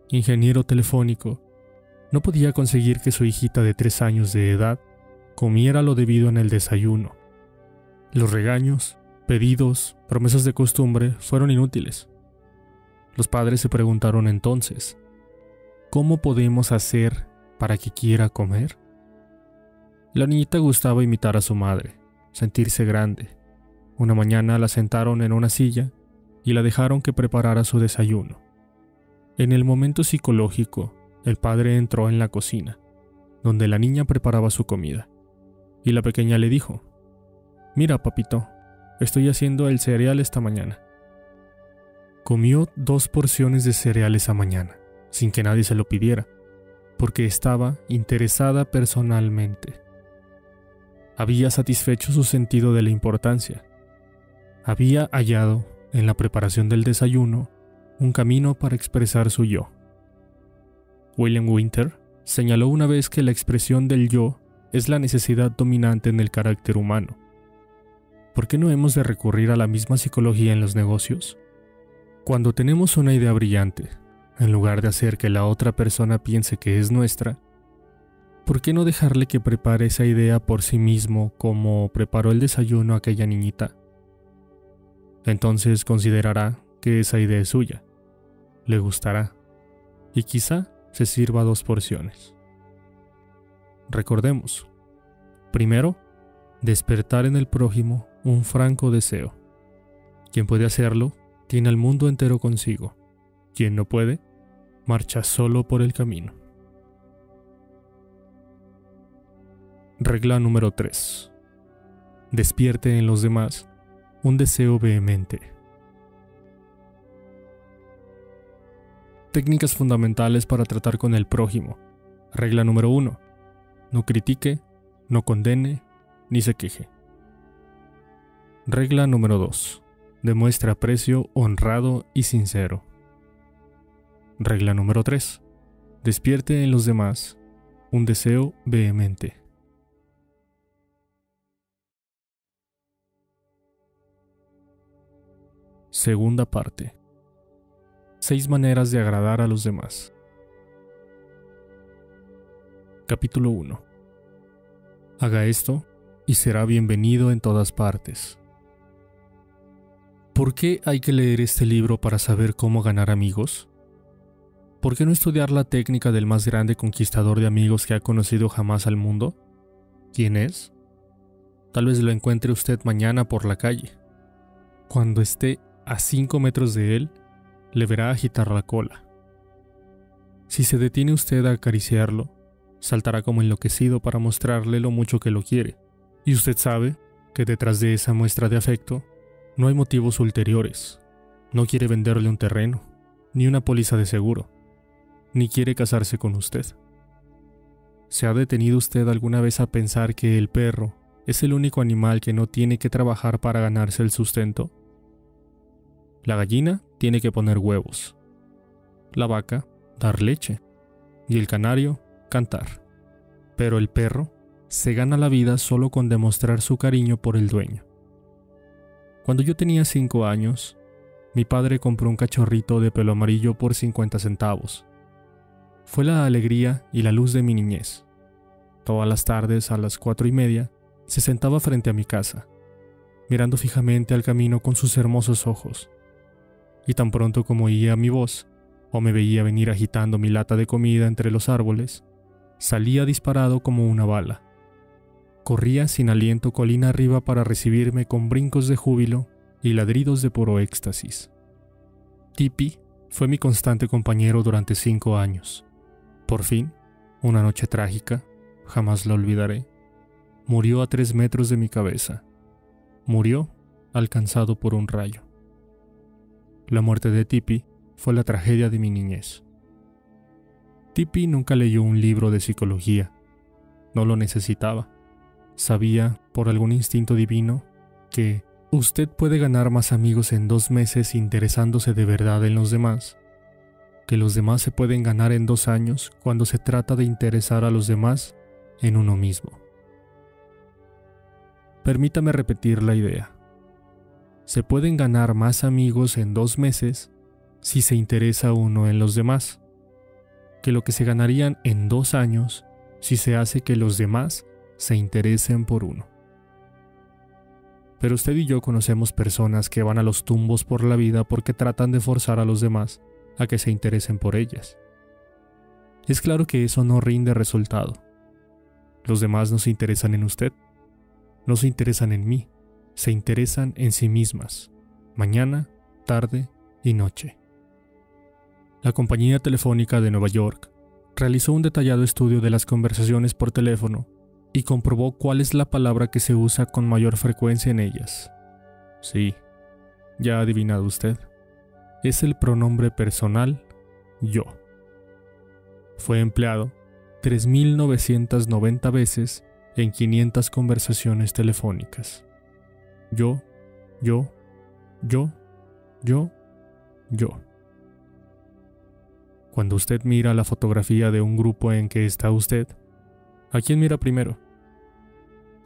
A: ingeniero telefónico, no podía conseguir que su hijita de tres años de edad comiera lo debido en el desayuno. Los regaños, pedidos, promesas de costumbre fueron inútiles. Los padres se preguntaron entonces, ¿cómo podemos hacer para que quiera comer? La niñita gustaba imitar a su madre, sentirse grande. Una mañana la sentaron en una silla y la dejaron que preparara su desayuno. En el momento psicológico, el padre entró en la cocina, donde la niña preparaba su comida, y la pequeña le dijo, Mira, papito, estoy haciendo el cereal esta mañana. Comió dos porciones de cereales a mañana, sin que nadie se lo pidiera, porque estaba interesada personalmente. Había satisfecho su sentido de la importancia. Había hallado, en la preparación del desayuno, un camino para expresar su yo. William Winter señaló una vez que la expresión del yo es la necesidad dominante en el carácter humano. ¿Por qué no hemos de recurrir a la misma psicología en los negocios? Cuando tenemos una idea brillante, en lugar de hacer que la otra persona piense que es nuestra, ¿por qué no dejarle que prepare esa idea por sí mismo como preparó el desayuno aquella niñita? Entonces considerará que esa idea es suya, le gustará, y quizá se sirva dos porciones. Recordemos, primero, despertar en el prójimo un franco deseo. Quien puede hacerlo tiene al mundo entero consigo. Quien no puede, marcha solo por el camino. Regla número 3. Despierte en los demás un deseo vehemente. Técnicas fundamentales para tratar con el prójimo. Regla número 1. No critique, no condene, ni se queje. Regla número 2 demuestra aprecio honrado y sincero. Regla número 3. Despierte en los demás un deseo vehemente. Segunda parte. Seis maneras de agradar a los demás. Capítulo 1. Haga esto y será bienvenido en todas partes. ¿Por qué hay que leer este libro para saber cómo ganar amigos? ¿Por qué no estudiar la técnica del más grande conquistador de amigos que ha conocido jamás al mundo? ¿Quién es? Tal vez lo encuentre usted mañana por la calle. Cuando esté a 5 metros de él, le verá agitar la cola. Si se detiene usted a acariciarlo, saltará como enloquecido para mostrarle lo mucho que lo quiere. Y usted sabe que detrás de esa muestra de afecto no hay motivos ulteriores. No quiere venderle un terreno, ni una póliza de seguro, ni quiere casarse con usted. ¿Se ha detenido usted alguna vez a pensar que el perro es el único animal que no tiene que trabajar para ganarse el sustento? La gallina tiene que poner huevos, la vaca dar leche y el canario cantar. Pero el perro se gana la vida solo con demostrar su cariño por el dueño. Cuando yo tenía cinco años, mi padre compró un cachorrito de pelo amarillo por 50 centavos. Fue la alegría y la luz de mi niñez. Todas las tardes a las cuatro y media se sentaba frente a mi casa, mirando fijamente al camino con sus hermosos ojos. Y tan pronto como oía mi voz, o me veía venir agitando mi lata de comida entre los árboles, salía disparado como una bala. Corría sin aliento colina arriba para recibirme con brincos de júbilo y ladridos de puro éxtasis. Tipi fue mi constante compañero durante cinco años. Por fin, una noche trágica, jamás la olvidaré, murió a tres metros de mi cabeza. Murió alcanzado por un rayo. La muerte de Tipi fue la tragedia de mi niñez. Tipi nunca leyó un libro de psicología. No lo necesitaba. Sabía, por algún instinto divino, que usted puede ganar más amigos en dos meses interesándose de verdad en los demás, que los demás se pueden ganar en dos años cuando se trata de interesar a los demás en uno mismo. Permítame repetir la idea. Se pueden ganar más amigos en dos meses si se interesa uno en los demás, que lo que se ganarían en dos años si se hace que los demás se interesen por uno. Pero usted y yo conocemos personas que van a los tumbos por la vida porque tratan de forzar a los demás a que se interesen por ellas. Es claro que eso no rinde resultado. Los demás no se interesan en usted, no se interesan en mí, se interesan en sí mismas, mañana, tarde y noche. La compañía telefónica de Nueva York realizó un detallado estudio de las conversaciones por teléfono y comprobó cuál es la palabra que se usa con mayor frecuencia en ellas. Sí, ya ha adivinado usted. Es el pronombre personal yo. Fue empleado 3.990 veces en 500 conversaciones telefónicas. Yo, yo, yo, yo, yo. Cuando usted mira la fotografía de un grupo en que está usted, ¿a quién mira primero?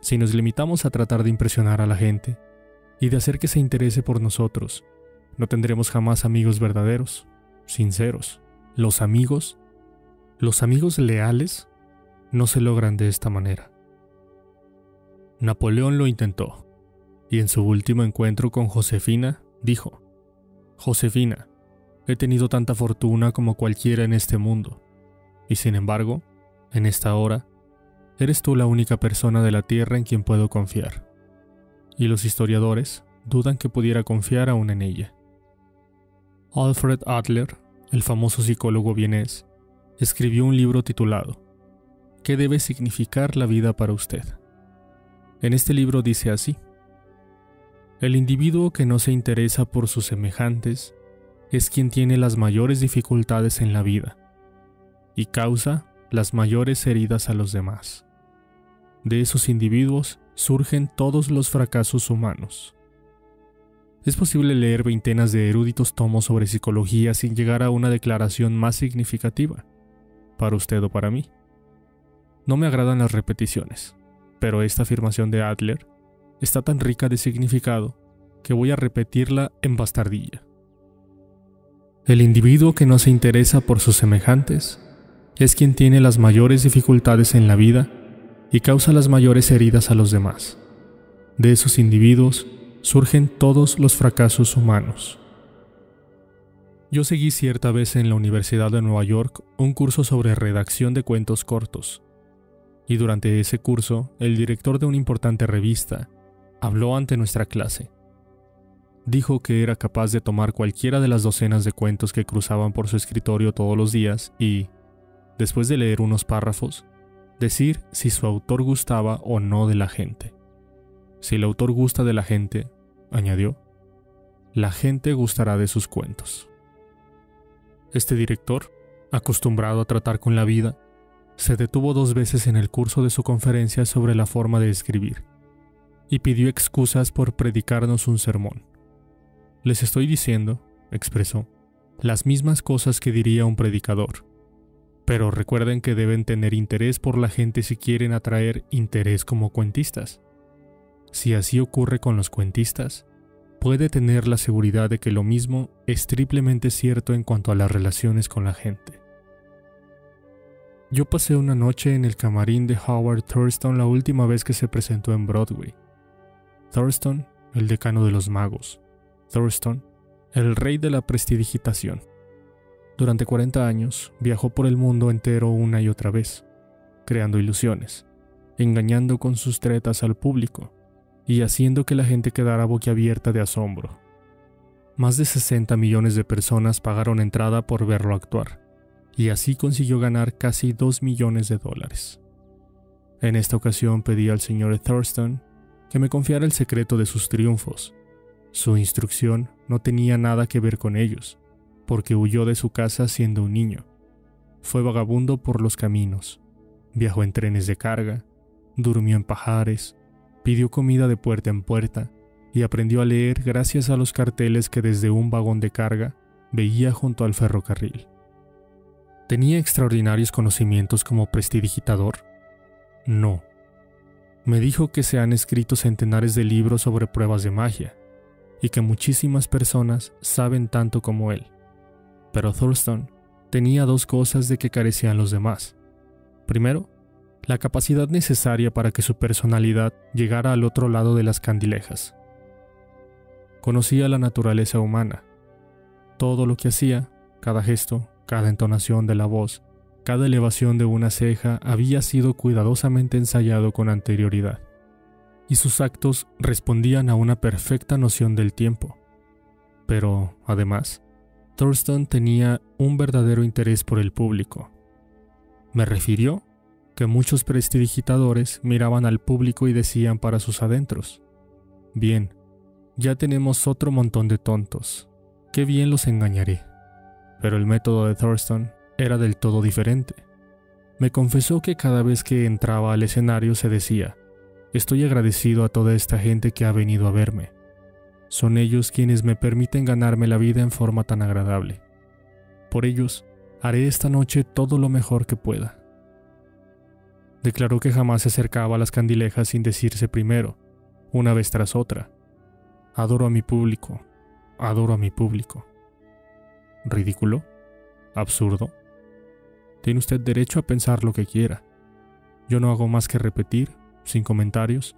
A: si nos limitamos a tratar de impresionar a la gente y de hacer que se interese por nosotros, no tendremos jamás amigos verdaderos, sinceros. Los amigos, los amigos leales, no se logran de esta manera. Napoleón lo intentó, y en su último encuentro con Josefina, dijo, Josefina, he tenido tanta fortuna como cualquiera en este mundo, y sin embargo, en esta hora, Eres tú la única persona de la Tierra en quien puedo confiar. Y los historiadores dudan que pudiera confiar aún en ella. Alfred Adler, el famoso psicólogo vienés, escribió un libro titulado ¿Qué debe significar la vida para usted? En este libro dice así, El individuo que no se interesa por sus semejantes es quien tiene las mayores dificultades en la vida y causa las mayores heridas a los demás. De esos individuos surgen todos los fracasos humanos. Es posible leer veintenas de eruditos tomos sobre psicología sin llegar a una declaración más significativa, para usted o para mí. No me agradan las repeticiones, pero esta afirmación de Adler está tan rica de significado que voy a repetirla en bastardilla. El individuo que no se interesa por sus semejantes es quien tiene las mayores dificultades en la vida y causa las mayores heridas a los demás. De esos individuos surgen todos los fracasos humanos. Yo seguí cierta vez en la Universidad de Nueva York un curso sobre redacción de cuentos cortos, y durante ese curso el director de una importante revista habló ante nuestra clase. Dijo que era capaz de tomar cualquiera de las docenas de cuentos que cruzaban por su escritorio todos los días y, después de leer unos párrafos, decir si su autor gustaba o no de la gente. Si el autor gusta de la gente, añadió, la gente gustará de sus cuentos. Este director, acostumbrado a tratar con la vida, se detuvo dos veces en el curso de su conferencia sobre la forma de escribir y pidió excusas por predicarnos un sermón. Les estoy diciendo, expresó, las mismas cosas que diría un predicador, pero recuerden que deben tener interés por la gente si quieren atraer interés como cuentistas. Si así ocurre con los cuentistas, puede tener la seguridad de que lo mismo es triplemente cierto en cuanto a las relaciones con la gente. Yo pasé una noche en el camarín de Howard Thurston la última vez que se presentó en Broadway. Thurston, el decano de los magos. Thurston, el rey de la prestidigitación. Durante 40 años viajó por el mundo entero una y otra vez, creando ilusiones, engañando con sus tretas al público y haciendo que la gente quedara boquiabierta de asombro. Más de 60 millones de personas pagaron entrada por verlo actuar, y así consiguió ganar casi 2 millones de dólares. En esta ocasión pedí al señor Thurston que me confiara el secreto de sus triunfos. Su instrucción no tenía nada que ver con ellos, porque huyó de su casa siendo un niño. Fue vagabundo por los caminos, viajó en trenes de carga, durmió en pajares, pidió comida de puerta en puerta y aprendió a leer gracias a los carteles que desde un vagón de carga veía junto al ferrocarril. ¿Tenía extraordinarios conocimientos como prestidigitador? No. Me dijo que se han escrito centenares de libros sobre pruebas de magia y que muchísimas personas saben tanto como él. Pero Thurston tenía dos cosas de que carecían los demás. Primero, la capacidad necesaria para que su personalidad llegara al otro lado de las candilejas. Conocía la naturaleza humana. Todo lo que hacía, cada gesto, cada entonación de la voz, cada elevación de una ceja había sido cuidadosamente ensayado con anterioridad, y sus actos respondían a una perfecta noción del tiempo. Pero, además, Thurston tenía un verdadero interés por el público. Me refirió que muchos prestidigitadores miraban al público y decían para sus adentros, bien, ya tenemos otro montón de tontos, qué bien los engañaré. Pero el método de Thurston era del todo diferente. Me confesó que cada vez que entraba al escenario se decía, estoy agradecido a toda esta gente que ha venido a verme son ellos quienes me permiten ganarme la vida en forma tan agradable. Por ellos, haré esta noche todo lo mejor que pueda. Declaró que jamás se acercaba a las candilejas sin decirse primero, una vez tras otra. Adoro a mi público, adoro a mi público. ¿Ridículo? ¿Absurdo? Tiene usted derecho a pensar lo que quiera. Yo no hago más que repetir, sin comentarios,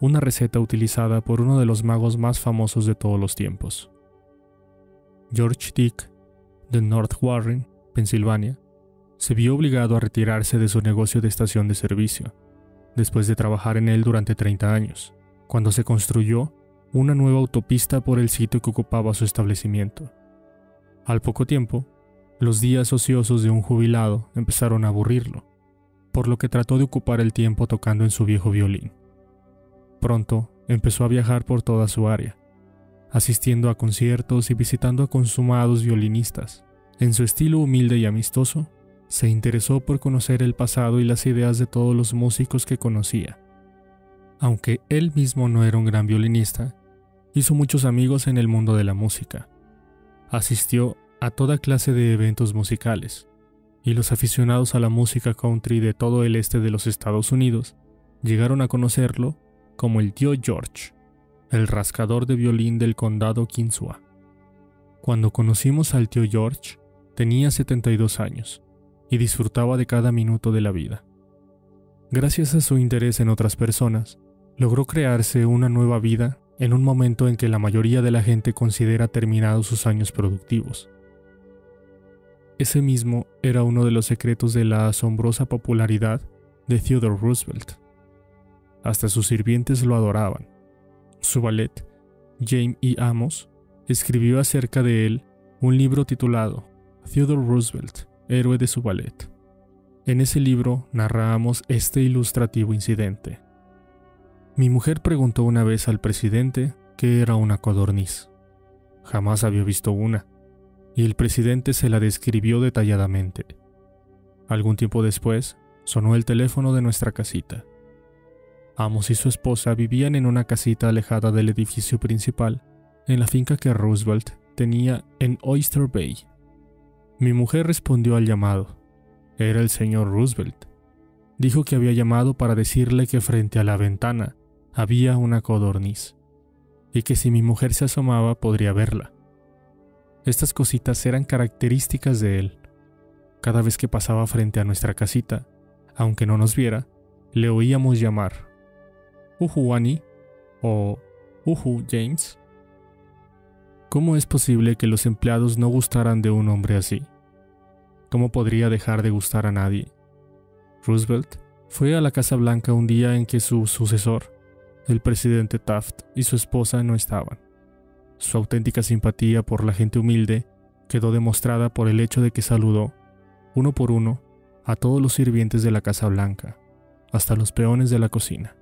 A: una receta utilizada por uno de los magos más famosos de todos los tiempos. George Dick, de North Warren, Pensilvania, se vio obligado a retirarse de su negocio de estación de servicio, después de trabajar en él durante 30 años, cuando se construyó una nueva autopista por el sitio que ocupaba su establecimiento. Al poco tiempo, los días ociosos de un jubilado empezaron a aburrirlo, por lo que trató de ocupar el tiempo tocando en su viejo violín pronto empezó a viajar por toda su área, asistiendo a conciertos y visitando a consumados violinistas. En su estilo humilde y amistoso, se interesó por conocer el pasado y las ideas de todos los músicos que conocía. Aunque él mismo no era un gran violinista, hizo muchos amigos en el mundo de la música. Asistió a toda clase de eventos musicales, y los aficionados a la música country de todo el este de los Estados Unidos llegaron a conocerlo como el tío George, el rascador de violín del condado Kinsua. Cuando conocimos al tío George, tenía 72 años y disfrutaba de cada minuto de la vida. Gracias a su interés en otras personas, logró crearse una nueva vida en un momento en que la mayoría de la gente considera terminados sus años productivos. Ese mismo era uno de los secretos de la asombrosa popularidad de Theodore Roosevelt hasta sus sirvientes lo adoraban. Su ballet, James E. Amos, escribió acerca de él un libro titulado Theodore Roosevelt, héroe de su ballet. En ese libro narramos este ilustrativo incidente. Mi mujer preguntó una vez al presidente qué era una codorniz. Jamás había visto una, y el presidente se la describió detalladamente. Algún tiempo después, sonó el teléfono de nuestra casita. Amos y su esposa vivían en una casita alejada del edificio principal, en la finca que Roosevelt tenía en Oyster Bay. Mi mujer respondió al llamado. Era el señor Roosevelt. Dijo que había llamado para decirle que frente a la ventana había una codorniz, y que si mi mujer se asomaba podría verla. Estas cositas eran características de él. Cada vez que pasaba frente a nuestra casita, aunque no nos viera, le oíamos llamar Uhuani o Uhu James? ¿Cómo es posible que los empleados no gustaran de un hombre así? ¿Cómo podría dejar de gustar a nadie? Roosevelt fue a la Casa Blanca un día en que su sucesor, el presidente Taft, y su esposa no estaban. Su auténtica simpatía por la gente humilde quedó demostrada por el hecho de que saludó, uno por uno, a todos los sirvientes de la Casa Blanca, hasta los peones de la cocina.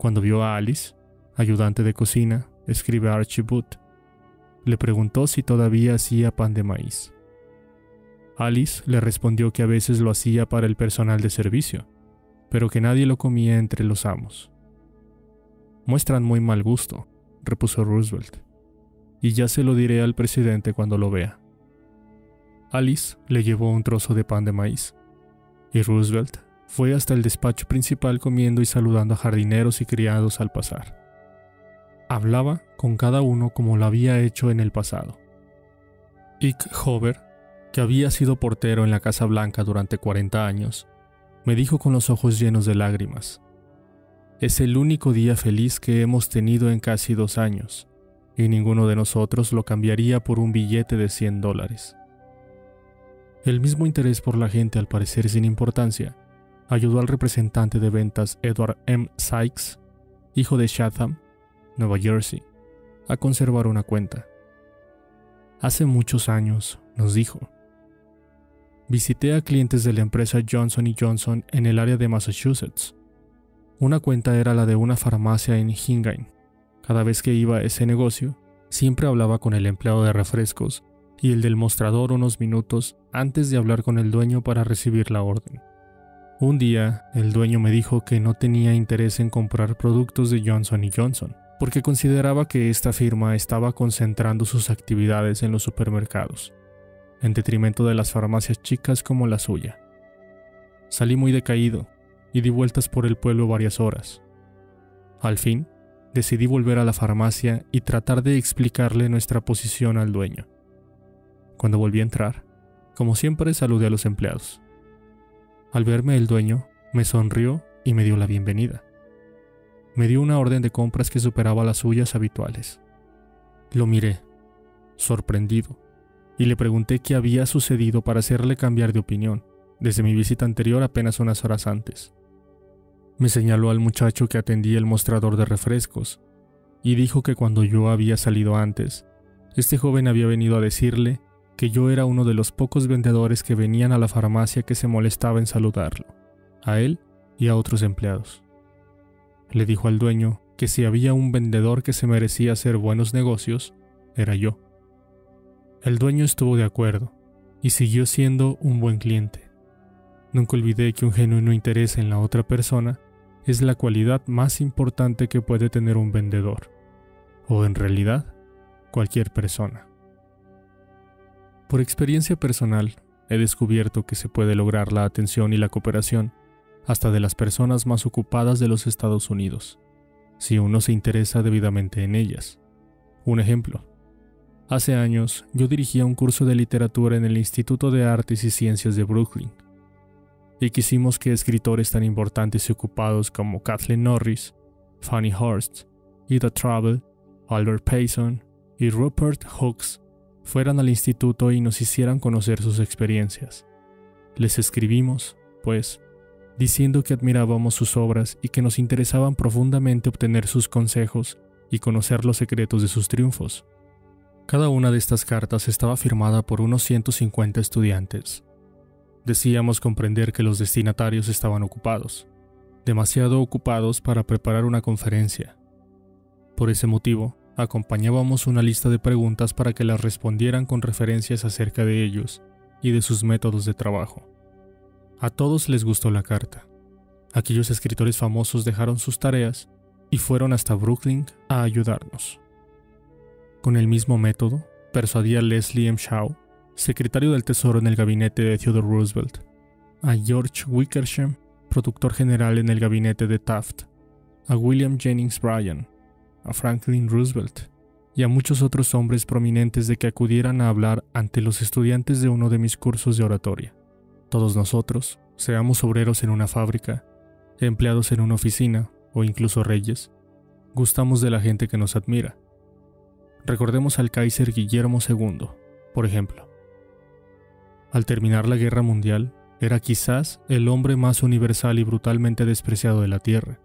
A: Cuando vio a Alice, ayudante de cocina, escribe Archie Booth, le preguntó si todavía hacía pan de maíz. Alice le respondió que a veces lo hacía para el personal de servicio, pero que nadie lo comía entre los amos. Muestran muy mal gusto, repuso Roosevelt, y ya se lo diré al presidente cuando lo vea. Alice le llevó un trozo de pan de maíz, y Roosevelt fue hasta el despacho principal comiendo y saludando a jardineros y criados al pasar. Hablaba con cada uno como lo había hecho en el pasado. Ick Hover, que había sido portero en la Casa Blanca durante 40 años, me dijo con los ojos llenos de lágrimas. Es el único día feliz que hemos tenido en casi dos años, y ninguno de nosotros lo cambiaría por un billete de 100 dólares. El mismo interés por la gente al parecer sin importancia ayudó al representante de ventas Edward M. Sykes, hijo de Chatham, Nueva Jersey, a conservar una cuenta. Hace muchos años, nos dijo, visité a clientes de la empresa Johnson Johnson en el área de Massachusetts. Una cuenta era la de una farmacia en Hingham. Cada vez que iba a ese negocio, siempre hablaba con el empleado de refrescos y el del mostrador unos minutos antes de hablar con el dueño para recibir la orden. Un día, el dueño me dijo que no tenía interés en comprar productos de Johnson Johnson, porque consideraba que esta firma estaba concentrando sus actividades en los supermercados, en detrimento de las farmacias chicas como la suya. Salí muy decaído y di vueltas por el pueblo varias horas. Al fin, decidí volver a la farmacia y tratar de explicarle nuestra posición al dueño. Cuando volví a entrar, como siempre saludé a los empleados al verme el dueño, me sonrió y me dio la bienvenida. Me dio una orden de compras que superaba las suyas habituales. Lo miré, sorprendido, y le pregunté qué había sucedido para hacerle cambiar de opinión desde mi visita anterior apenas unas horas antes. Me señaló al muchacho que atendía el mostrador de refrescos y dijo que cuando yo había salido antes, este joven había venido a decirle que yo era uno de los pocos vendedores que venían a la farmacia que se molestaba en saludarlo, a él y a otros empleados. Le dijo al dueño que si había un vendedor que se merecía hacer buenos negocios, era yo. El dueño estuvo de acuerdo y siguió siendo un buen cliente. Nunca olvidé que un genuino interés en la otra persona es la cualidad más importante que puede tener un vendedor, o en realidad, cualquier persona. Por experiencia personal, he descubierto que se puede lograr la atención y la cooperación hasta de las personas más ocupadas de los Estados Unidos, si uno se interesa debidamente en ellas. Un ejemplo. Hace años yo dirigía un curso de literatura en el Instituto de Artes y Ciencias de Brooklyn, y quisimos que escritores tan importantes y ocupados como Kathleen Norris, Fanny Horst, Ida Travel, Albert Payson y Rupert Hooks fueran al instituto y nos hicieran conocer sus experiencias. Les escribimos, pues, diciendo que admirábamos sus obras y que nos interesaban profundamente obtener sus consejos y conocer los secretos de sus triunfos. Cada una de estas cartas estaba firmada por unos 150 estudiantes. Decíamos comprender que los destinatarios estaban ocupados, demasiado ocupados para preparar una conferencia. Por ese motivo, acompañábamos una lista de preguntas para que las respondieran con referencias acerca de ellos y de sus métodos de trabajo. A todos les gustó la carta. Aquellos escritores famosos dejaron sus tareas y fueron hasta Brooklyn a ayudarnos. Con el mismo método, persuadía a Leslie M. Shaw, secretario del Tesoro en el gabinete de Theodore Roosevelt, a George Wickersham, productor general en el gabinete de Taft, a William Jennings Bryan, Franklin Roosevelt y a muchos otros hombres prominentes de que acudieran a hablar ante los estudiantes de uno de mis cursos de oratoria. Todos nosotros, seamos obreros en una fábrica, empleados en una oficina o incluso reyes, gustamos de la gente que nos admira. Recordemos al Kaiser Guillermo II, por ejemplo. Al terminar la Guerra Mundial, era quizás el hombre más universal y brutalmente despreciado de la Tierra.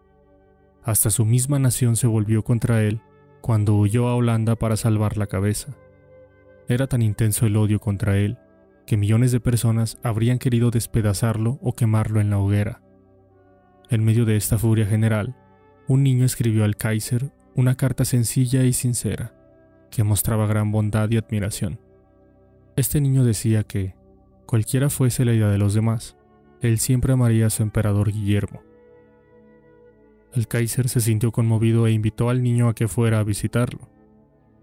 A: Hasta su misma nación se volvió contra él cuando huyó a Holanda para salvar la cabeza. Era tan intenso el odio contra él que millones de personas habrían querido despedazarlo o quemarlo en la hoguera. En medio de esta furia general, un niño escribió al Kaiser una carta sencilla y sincera, que mostraba gran bondad y admiración. Este niño decía que, cualquiera fuese la idea de los demás, él siempre amaría a su emperador Guillermo, el Kaiser se sintió conmovido e invitó al niño a que fuera a visitarlo.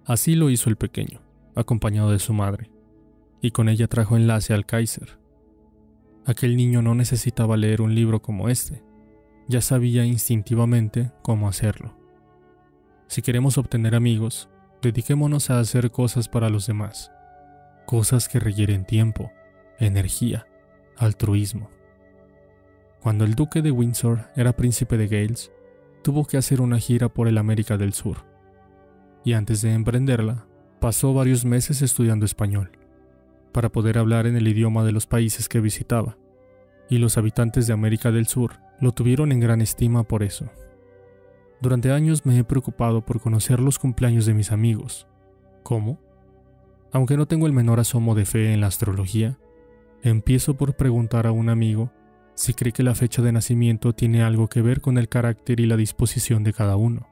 A: Así lo hizo el pequeño, acompañado de su madre, y con ella trajo enlace al Kaiser. Aquel niño no necesitaba leer un libro como este, ya sabía instintivamente cómo hacerlo. Si queremos obtener amigos, dediquémonos a hacer cosas para los demás, cosas que requieren tiempo, energía, altruismo. Cuando el duque de Windsor era príncipe de Gales, tuvo que hacer una gira por el América del Sur, y antes de emprenderla, pasó varios meses estudiando español, para poder hablar en el idioma de los países que visitaba, y los habitantes de América del Sur lo tuvieron en gran estima por eso. Durante años me he preocupado por conocer los cumpleaños de mis amigos. ¿Cómo? Aunque no tengo el menor asomo de fe en la astrología, empiezo por preguntar a un amigo si cree que la fecha de nacimiento tiene algo que ver con el carácter y la disposición de cada uno.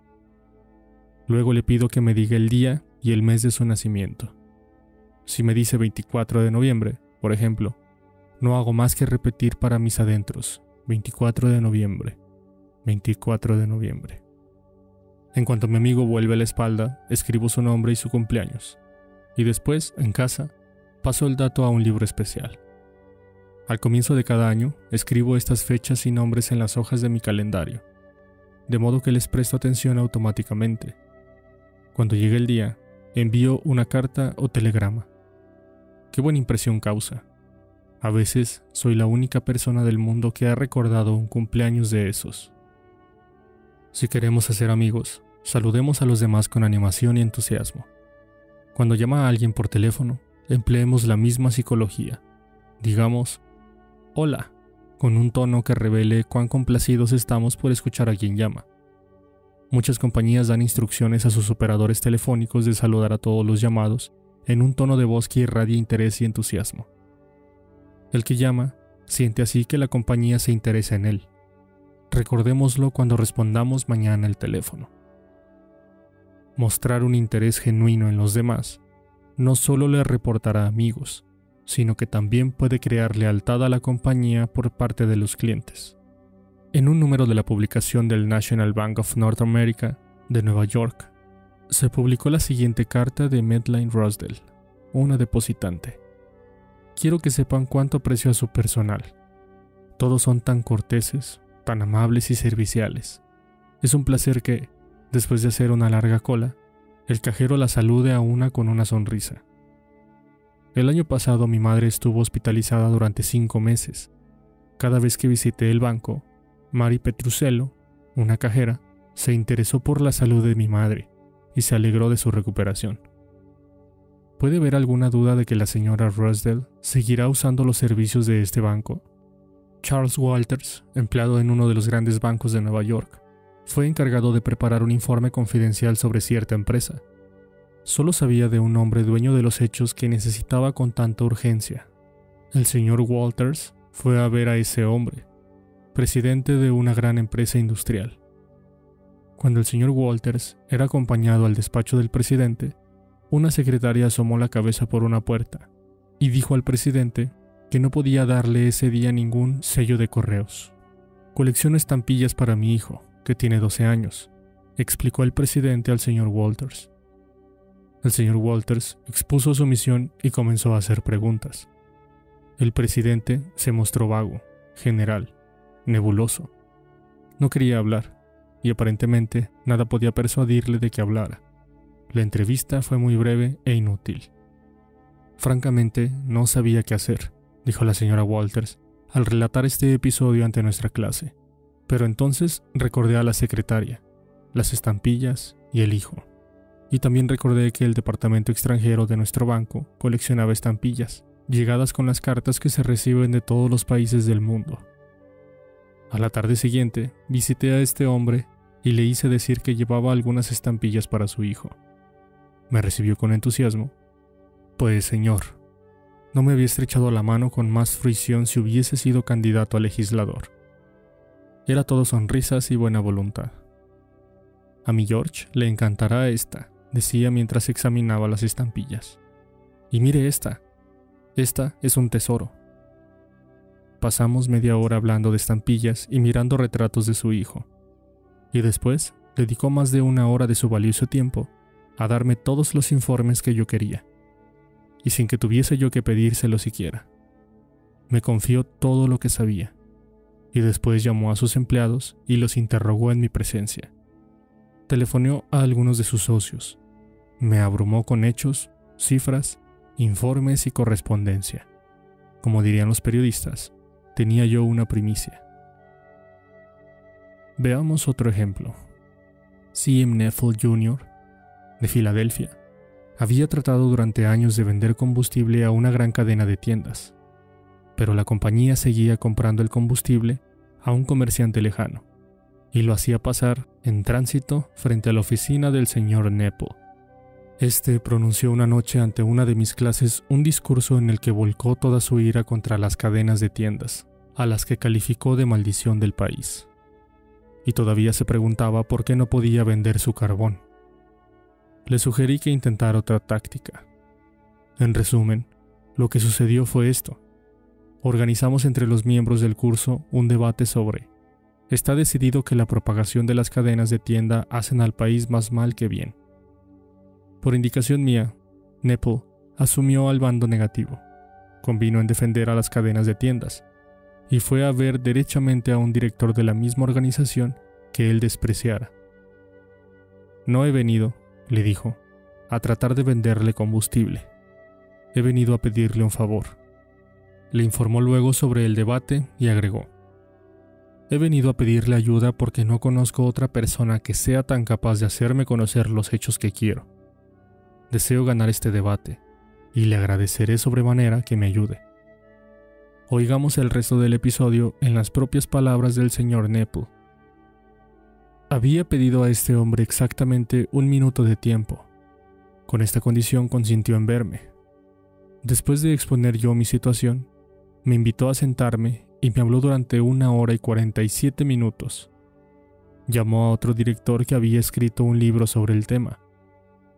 A: Luego le pido que me diga el día y el mes de su nacimiento. Si me dice 24 de noviembre, por ejemplo, no hago más que repetir para mis adentros, 24 de noviembre, 24 de noviembre. En cuanto mi amigo vuelve a la espalda, escribo su nombre y su cumpleaños, y después, en casa, paso el dato a un libro especial. Al comienzo de cada año, escribo estas fechas y nombres en las hojas de mi calendario, de modo que les presto atención automáticamente. Cuando llegue el día, envío una carta o telegrama. Qué buena impresión causa. A veces soy la única persona del mundo que ha recordado un cumpleaños de esos. Si queremos hacer amigos, saludemos a los demás con animación y entusiasmo. Cuando llama a alguien por teléfono, empleemos la misma psicología. Digamos, Hola, con un tono que revele cuán complacidos estamos por escuchar a quien llama. Muchas compañías dan instrucciones a sus operadores telefónicos de saludar a todos los llamados en un tono de voz que irradia interés y entusiasmo. El que llama siente así que la compañía se interesa en él. Recordémoslo cuando respondamos mañana el teléfono. Mostrar un interés genuino en los demás no solo le reportará amigos, sino que también puede crear lealtad a la compañía por parte de los clientes. En un número de la publicación del National Bank of North America de Nueva York, se publicó la siguiente carta de Medline Rosdell, una depositante. Quiero que sepan cuánto aprecio a su personal. Todos son tan corteses, tan amables y serviciales. Es un placer que, después de hacer una larga cola, el cajero la salude a una con una sonrisa. El año pasado mi madre estuvo hospitalizada durante cinco meses. Cada vez que visité el banco, Mary Petrucello, una cajera, se interesó por la salud de mi madre y se alegró de su recuperación. ¿Puede haber alguna duda de que la señora Rusdell seguirá usando los servicios de este banco? Charles Walters, empleado en uno de los grandes bancos de Nueva York, fue encargado de preparar un informe confidencial sobre cierta empresa. Solo sabía de un hombre dueño de los hechos que necesitaba con tanta urgencia. El señor Walters fue a ver a ese hombre, presidente de una gran empresa industrial. Cuando el señor Walters era acompañado al despacho del presidente, una secretaria asomó la cabeza por una puerta y dijo al presidente que no podía darle ese día ningún sello de correos. Colecciono estampillas para mi hijo, que tiene 12 años, explicó el presidente al señor Walters. El señor Walters expuso su misión y comenzó a hacer preguntas. El presidente se mostró vago, general, nebuloso. No quería hablar, y aparentemente nada podía persuadirle de que hablara. La entrevista fue muy breve e inútil. Francamente, no sabía qué hacer, dijo la señora Walters al relatar este episodio ante nuestra clase. Pero entonces recordé a la secretaria, las estampillas y el hijo. Y también recordé que el departamento extranjero de nuestro banco coleccionaba estampillas, llegadas con las cartas que se reciben de todos los países del mundo. A la tarde siguiente, visité a este hombre y le hice decir que llevaba algunas estampillas para su hijo. Me recibió con entusiasmo. Pues señor, no me había estrechado la mano con más fruición si hubiese sido candidato a legislador. Era todo sonrisas y buena voluntad. A mi George le encantará esta, decía mientras examinaba las estampillas. Y mire esta. Esta es un tesoro. Pasamos media hora hablando de estampillas y mirando retratos de su hijo. Y después dedicó más de una hora de su valioso tiempo a darme todos los informes que yo quería, y sin que tuviese yo que pedírselo siquiera. Me confió todo lo que sabía, y después llamó a sus empleados y los interrogó en mi presencia. Telefoneó a algunos de sus socios, me abrumó con hechos, cifras, informes y correspondencia. Como dirían los periodistas, tenía yo una primicia. Veamos otro ejemplo. C.M. Neffel Jr., de Filadelfia, había tratado durante años de vender combustible a una gran cadena de tiendas, pero la compañía seguía comprando el combustible a un comerciante lejano, y lo hacía pasar en tránsito frente a la oficina del señor Nepo. Este pronunció una noche ante una de mis clases un discurso en el que volcó toda su ira contra las cadenas de tiendas, a las que calificó de maldición del país. Y todavía se preguntaba por qué no podía vender su carbón. Le sugerí que intentara otra táctica. En resumen, lo que sucedió fue esto. Organizamos entre los miembros del curso un debate sobre, ¿está decidido que la propagación de las cadenas de tienda hacen al país más mal que bien? por indicación mía, Nepo asumió al bando negativo. Convino en defender a las cadenas de tiendas y fue a ver derechamente a un director de la misma organización que él despreciara. No he venido, le dijo, a tratar de venderle combustible. He venido a pedirle un favor. Le informó luego sobre el debate y agregó, He venido a pedirle ayuda porque no conozco otra persona que sea tan capaz de hacerme conocer los hechos que quiero. Deseo ganar este debate y le agradeceré sobremanera que me ayude. Oigamos el resto del episodio en las propias palabras del señor Nepple. Había pedido a este hombre exactamente un minuto de tiempo. Con esta condición consintió en verme. Después de exponer yo mi situación, me invitó a sentarme y me habló durante una hora y 47 minutos. Llamó a otro director que había escrito un libro sobre el tema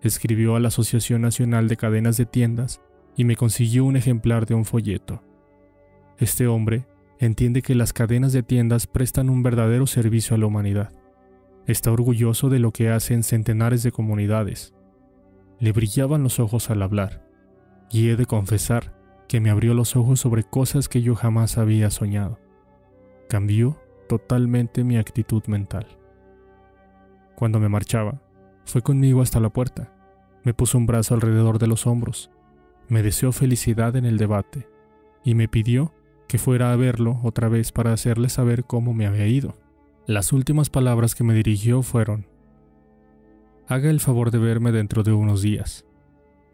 A: escribió a la Asociación Nacional de Cadenas de Tiendas y me consiguió un ejemplar de un folleto. Este hombre entiende que las cadenas de tiendas prestan un verdadero servicio a la humanidad. Está orgulloso de lo que hacen centenares de comunidades. Le brillaban los ojos al hablar, y he de confesar que me abrió los ojos sobre cosas que yo jamás había soñado. Cambió totalmente mi actitud mental. Cuando me marchaba, fue conmigo hasta la puerta, me puso un brazo alrededor de los hombros, me deseó felicidad en el debate y me pidió que fuera a verlo otra vez para hacerle saber cómo me había ido. Las últimas palabras que me dirigió fueron, haga el favor de verme dentro de unos días.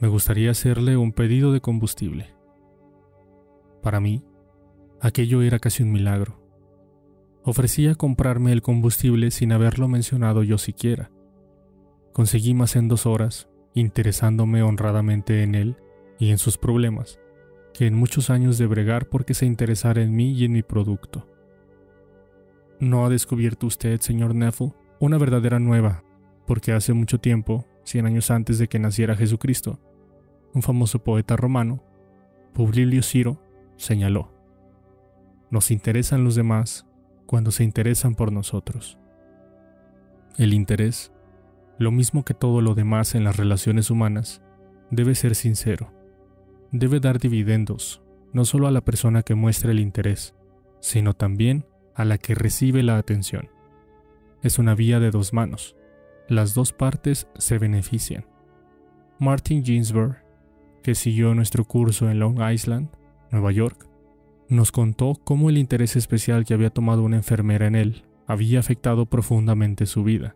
A: Me gustaría hacerle un pedido de combustible. Para mí, aquello era casi un milagro. Ofrecía comprarme el combustible sin haberlo mencionado yo siquiera, Conseguí más en dos horas, interesándome honradamente en él y en sus problemas, que en muchos años de bregar porque se interesara en mí y en mi producto. No ha descubierto usted, señor Neffel, una verdadera nueva, porque hace mucho tiempo, 100 años antes de que naciera Jesucristo, un famoso poeta romano, Publilio Ciro, señaló, Nos interesan los demás cuando se interesan por nosotros. El interés lo mismo que todo lo demás en las relaciones humanas, debe ser sincero. Debe dar dividendos, no solo a la persona que muestra el interés, sino también a la que recibe la atención. Es una vía de dos manos. Las dos partes se benefician. Martin Ginsberg, que siguió nuestro curso en Long Island, Nueva York, nos contó cómo el interés especial que había tomado una enfermera en él había afectado profundamente su vida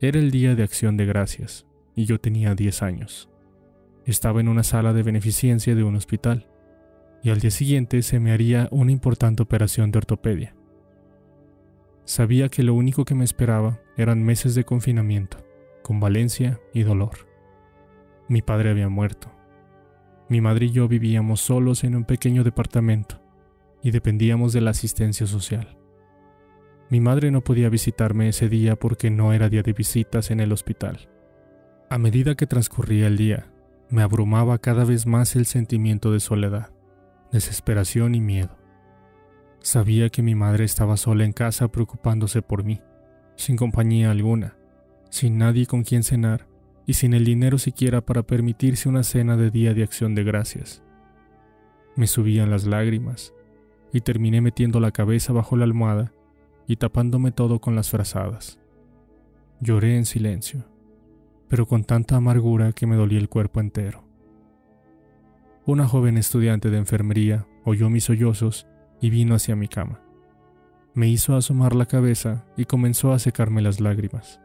A: era el día de acción de gracias, y yo tenía 10 años. Estaba en una sala de beneficencia de un hospital, y al día siguiente se me haría una importante operación de ortopedia. Sabía que lo único que me esperaba eran meses de confinamiento, convalencia y dolor. Mi padre había muerto. Mi madre y yo vivíamos solos en un pequeño departamento y dependíamos de la asistencia social. Mi madre no podía visitarme ese día porque no era día de visitas en el hospital. A medida que transcurría el día, me abrumaba cada vez más el sentimiento de soledad, desesperación y miedo. Sabía que mi madre estaba sola en casa preocupándose por mí, sin compañía alguna, sin nadie con quien cenar y sin el dinero siquiera para permitirse una cena de día de acción de gracias. Me subían las lágrimas y terminé metiendo la cabeza bajo la almohada y tapándome todo con las frazadas. Lloré en silencio, pero con tanta amargura que me dolía el cuerpo entero. Una joven estudiante de enfermería oyó mis sollozos y vino hacia mi cama. Me hizo asomar la cabeza y comenzó a secarme las lágrimas.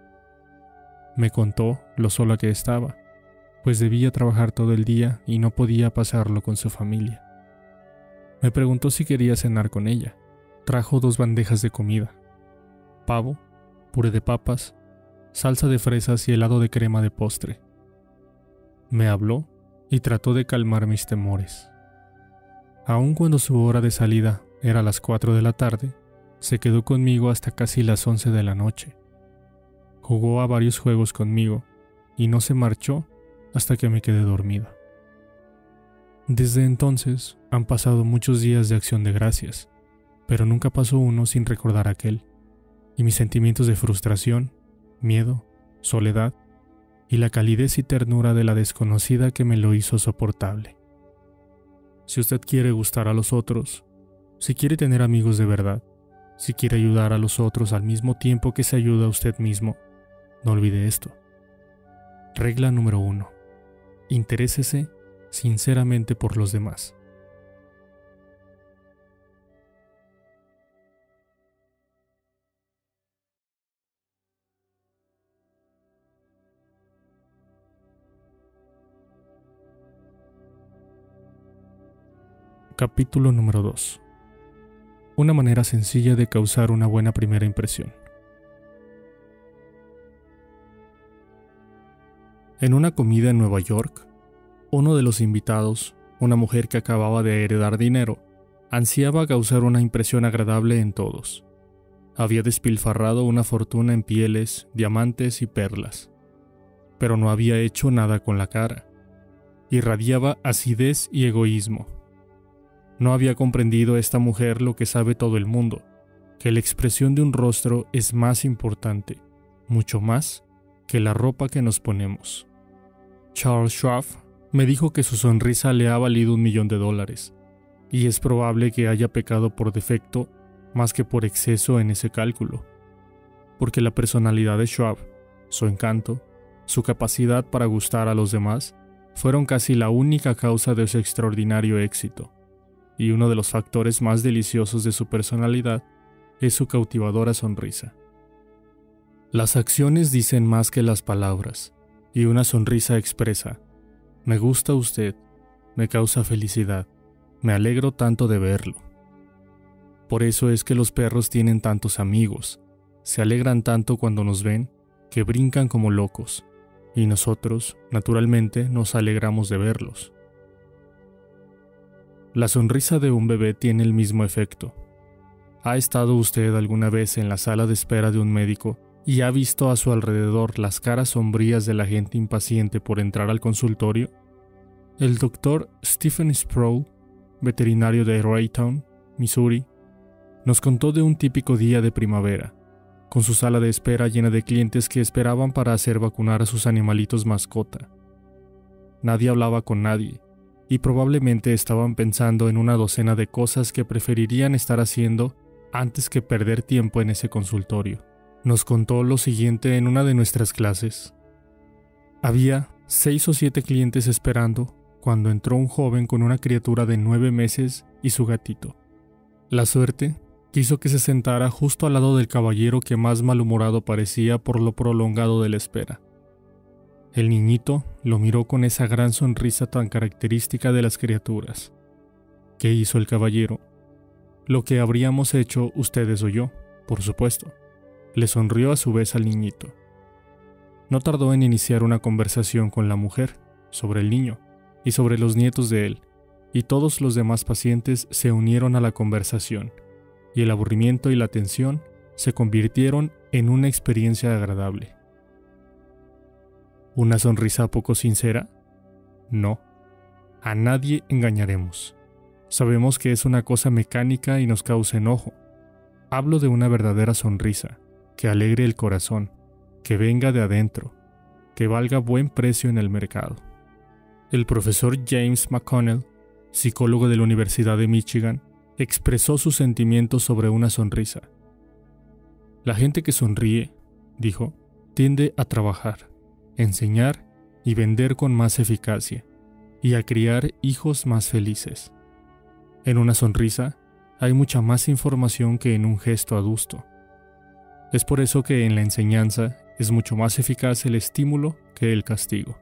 A: Me contó lo sola que estaba, pues debía trabajar todo el día y no podía pasarlo con su familia. Me preguntó si quería cenar con ella. Trajo dos bandejas de comida. Pavo, puré de papas, salsa de fresas y helado de crema de postre. Me habló y trató de calmar mis temores. Aun cuando su hora de salida era las 4 de la tarde, se quedó conmigo hasta casi las 11 de la noche. Jugó a varios juegos conmigo y no se marchó hasta que me quedé dormida. Desde entonces han pasado muchos días de acción de gracias, pero nunca pasó uno sin recordar aquel, y mis sentimientos de frustración, miedo, soledad, y la calidez y ternura de la desconocida que me lo hizo soportable. Si usted quiere gustar a los otros, si quiere tener amigos de verdad, si quiere ayudar a los otros al mismo tiempo que se ayuda a usted mismo, no olvide esto. Regla número 1. Interésese sinceramente por los demás. Capítulo número 2. Una manera sencilla de causar una buena primera impresión. En una comida en Nueva York, uno de los invitados, una mujer que acababa de heredar dinero, ansiaba causar una impresión agradable en todos. Había despilfarrado una fortuna en pieles, diamantes y perlas, pero no había hecho nada con la cara. Irradiaba acidez y egoísmo no había comprendido esta mujer lo que sabe todo el mundo, que la expresión de un rostro es más importante, mucho más, que la ropa que nos ponemos. Charles Schwab me dijo que su sonrisa le ha valido un millón de dólares, y es probable que haya pecado por defecto más que por exceso en ese cálculo, porque la personalidad de Schwab, su encanto, su capacidad para gustar a los demás, fueron casi la única causa de su extraordinario éxito y uno de los factores más deliciosos de su personalidad es su cautivadora sonrisa. Las acciones dicen más que las palabras, y una sonrisa expresa, me gusta usted, me causa felicidad, me alegro tanto de verlo. Por eso es que los perros tienen tantos amigos, se alegran tanto cuando nos ven, que brincan como locos, y nosotros, naturalmente, nos alegramos de verlos. La sonrisa de un bebé tiene el mismo efecto. ¿Ha estado usted alguna vez en la sala de espera de un médico y ha visto a su alrededor las caras sombrías de la gente impaciente por entrar al consultorio? El doctor Stephen Sproul, veterinario de Raytown, Missouri, nos contó de un típico día de primavera, con su sala de espera llena de clientes que esperaban para hacer vacunar a sus animalitos mascota. Nadie hablaba con nadie, y probablemente estaban pensando en una docena de cosas que preferirían estar haciendo antes que perder tiempo en ese consultorio. Nos contó lo siguiente en una de nuestras clases. Había seis o siete clientes esperando cuando entró un joven con una criatura de nueve meses y su gatito. La suerte quiso que se sentara justo al lado del caballero que más malhumorado parecía por lo prolongado de la espera. El niñito lo miró con esa gran sonrisa tan característica de las criaturas. ¿Qué hizo el caballero? Lo que habríamos hecho ustedes o yo, por supuesto. Le sonrió a su vez al niñito. No tardó en iniciar una conversación con la mujer, sobre el niño, y sobre los nietos de él, y todos los demás pacientes se unieron a la conversación, y el aburrimiento y la tensión se convirtieron en una experiencia agradable una sonrisa poco sincera? No, a nadie engañaremos. Sabemos que es una cosa mecánica y nos causa enojo. Hablo de una verdadera sonrisa, que alegre el corazón, que venga de adentro, que valga buen precio en el mercado. El profesor James McConnell, psicólogo de la Universidad de Michigan, expresó sus sentimientos sobre una sonrisa. La gente que sonríe, dijo, tiende a trabajar enseñar y vender con más eficacia, y a criar hijos más felices. En una sonrisa hay mucha más información que en un gesto adusto. Es por eso que en la enseñanza es mucho más eficaz el estímulo que el castigo.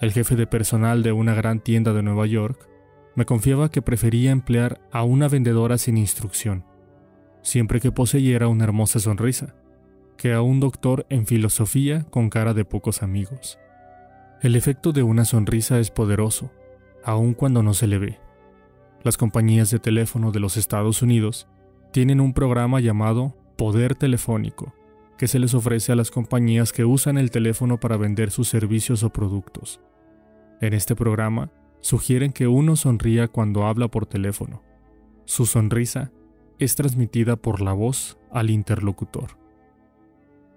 A: El jefe de personal de una gran tienda de Nueva York me confiaba que prefería emplear a una vendedora sin instrucción, siempre que poseyera una hermosa sonrisa que a un doctor en filosofía con cara de pocos amigos. El efecto de una sonrisa es poderoso, aun cuando no se le ve. Las compañías de teléfono de los Estados Unidos tienen un programa llamado Poder Telefónico, que se les ofrece a las compañías que usan el teléfono para vender sus servicios o productos. En este programa, sugieren que uno sonría cuando habla por teléfono. Su sonrisa es transmitida por la voz al interlocutor.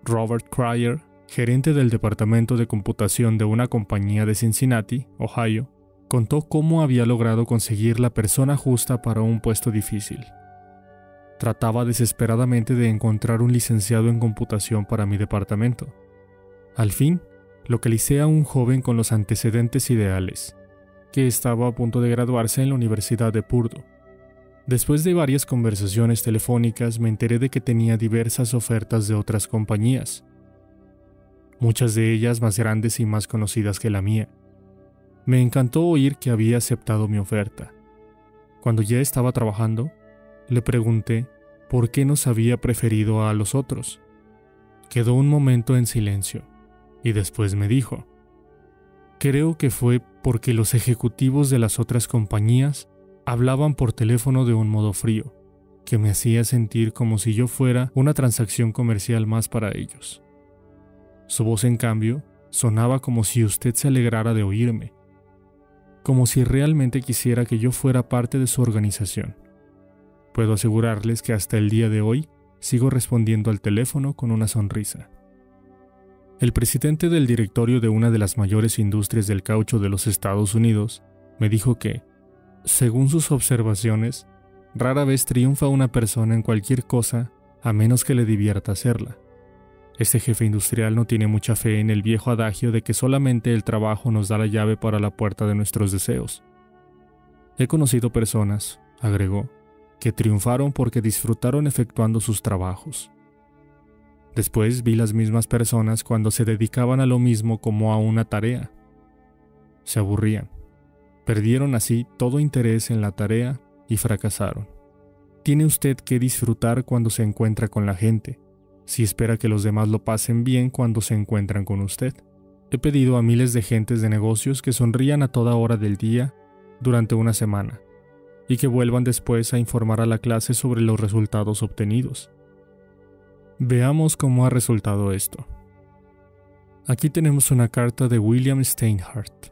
A: Robert Cryer, gerente del departamento de computación de una compañía de Cincinnati, Ohio, contó cómo había logrado conseguir la persona justa para un puesto difícil. Trataba desesperadamente de encontrar un licenciado en computación para mi departamento. Al fin, localicé a un joven con los antecedentes ideales, que estaba a punto de graduarse en la Universidad de Purdue Después de varias conversaciones telefónicas me enteré de que tenía diversas ofertas de otras compañías, muchas de ellas más grandes y más conocidas que la mía. Me encantó oír que había aceptado mi oferta. Cuando ya estaba trabajando, le pregunté por qué nos había preferido a los otros. Quedó un momento en silencio y después me dijo, creo que fue porque los ejecutivos de las otras compañías Hablaban por teléfono de un modo frío, que me hacía sentir como si yo fuera una transacción comercial más para ellos. Su voz, en cambio, sonaba como si usted se alegrara de oírme, como si realmente quisiera que yo fuera parte de su organización. Puedo asegurarles que hasta el día de hoy sigo respondiendo al teléfono con una sonrisa. El presidente del directorio de una de las mayores industrias del caucho de los Estados Unidos me dijo que, según sus observaciones, rara vez triunfa una persona en cualquier cosa a menos que le divierta hacerla. Este jefe industrial no tiene mucha fe en el viejo adagio de que solamente el trabajo nos da la llave para la puerta de nuestros deseos. He conocido personas, agregó, que triunfaron porque disfrutaron efectuando sus trabajos. Después vi las mismas personas cuando se dedicaban a lo mismo como a una tarea. Se aburrían Perdieron así todo interés en la tarea y fracasaron. Tiene usted que disfrutar cuando se encuentra con la gente, si espera que los demás lo pasen bien cuando se encuentran con usted. He pedido a miles de gentes de negocios que sonrían a toda hora del día durante una semana y que vuelvan después a informar a la clase sobre los resultados obtenidos. Veamos cómo ha resultado esto. Aquí tenemos una carta de William Steinhardt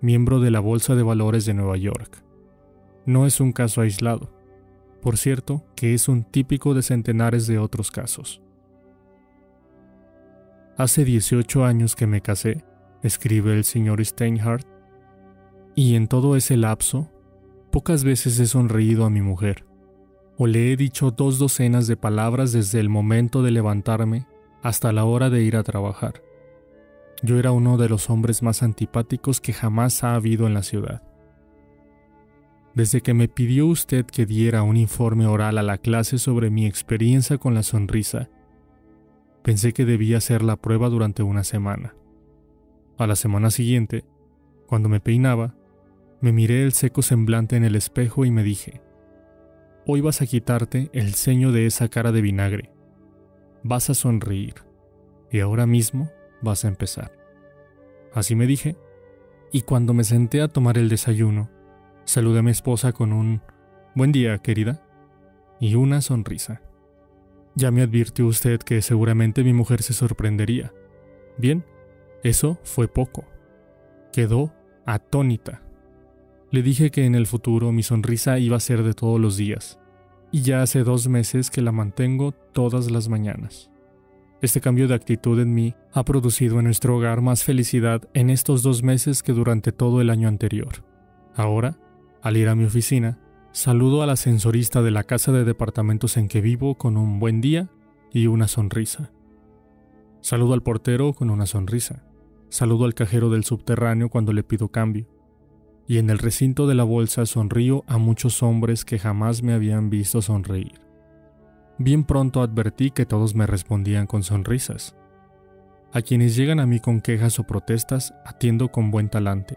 A: miembro de la Bolsa de Valores de Nueva York. No es un caso aislado, por cierto que es un típico de centenares de otros casos. Hace 18 años que me casé, escribe el señor Steinhardt, y en todo ese lapso, pocas veces he sonreído a mi mujer, o le he dicho dos docenas de palabras desde el momento de levantarme hasta la hora de ir a trabajar. Yo era uno de los hombres más antipáticos que jamás ha habido en la ciudad. Desde que me pidió usted que diera un informe oral a la clase sobre mi experiencia con la sonrisa, pensé que debía hacer la prueba durante una semana. A la semana siguiente, cuando me peinaba, me miré el seco semblante en el espejo y me dije, hoy vas a quitarte el ceño de esa cara de vinagre, vas a sonreír, y ahora mismo vas a empezar. Así me dije, y cuando me senté a tomar el desayuno, saludé a mi esposa con un buen día, querida, y una sonrisa. Ya me advirtió usted que seguramente mi mujer se sorprendería. Bien, eso fue poco. Quedó atónita. Le dije que en el futuro mi sonrisa iba a ser de todos los días, y ya hace dos meses que la mantengo todas las mañanas. Este cambio de actitud en mí ha producido en nuestro hogar más felicidad en estos dos meses que durante todo el año anterior. Ahora, al ir a mi oficina, saludo a la ascensorista de la casa de departamentos en que vivo con un buen día y una sonrisa. Saludo al portero con una sonrisa. Saludo al cajero del subterráneo cuando le pido cambio. Y en el recinto de la bolsa sonrío a muchos hombres que jamás me habían visto sonreír. Bien pronto advertí que todos me respondían con sonrisas. A quienes llegan a mí con quejas o protestas, atiendo con buen talante.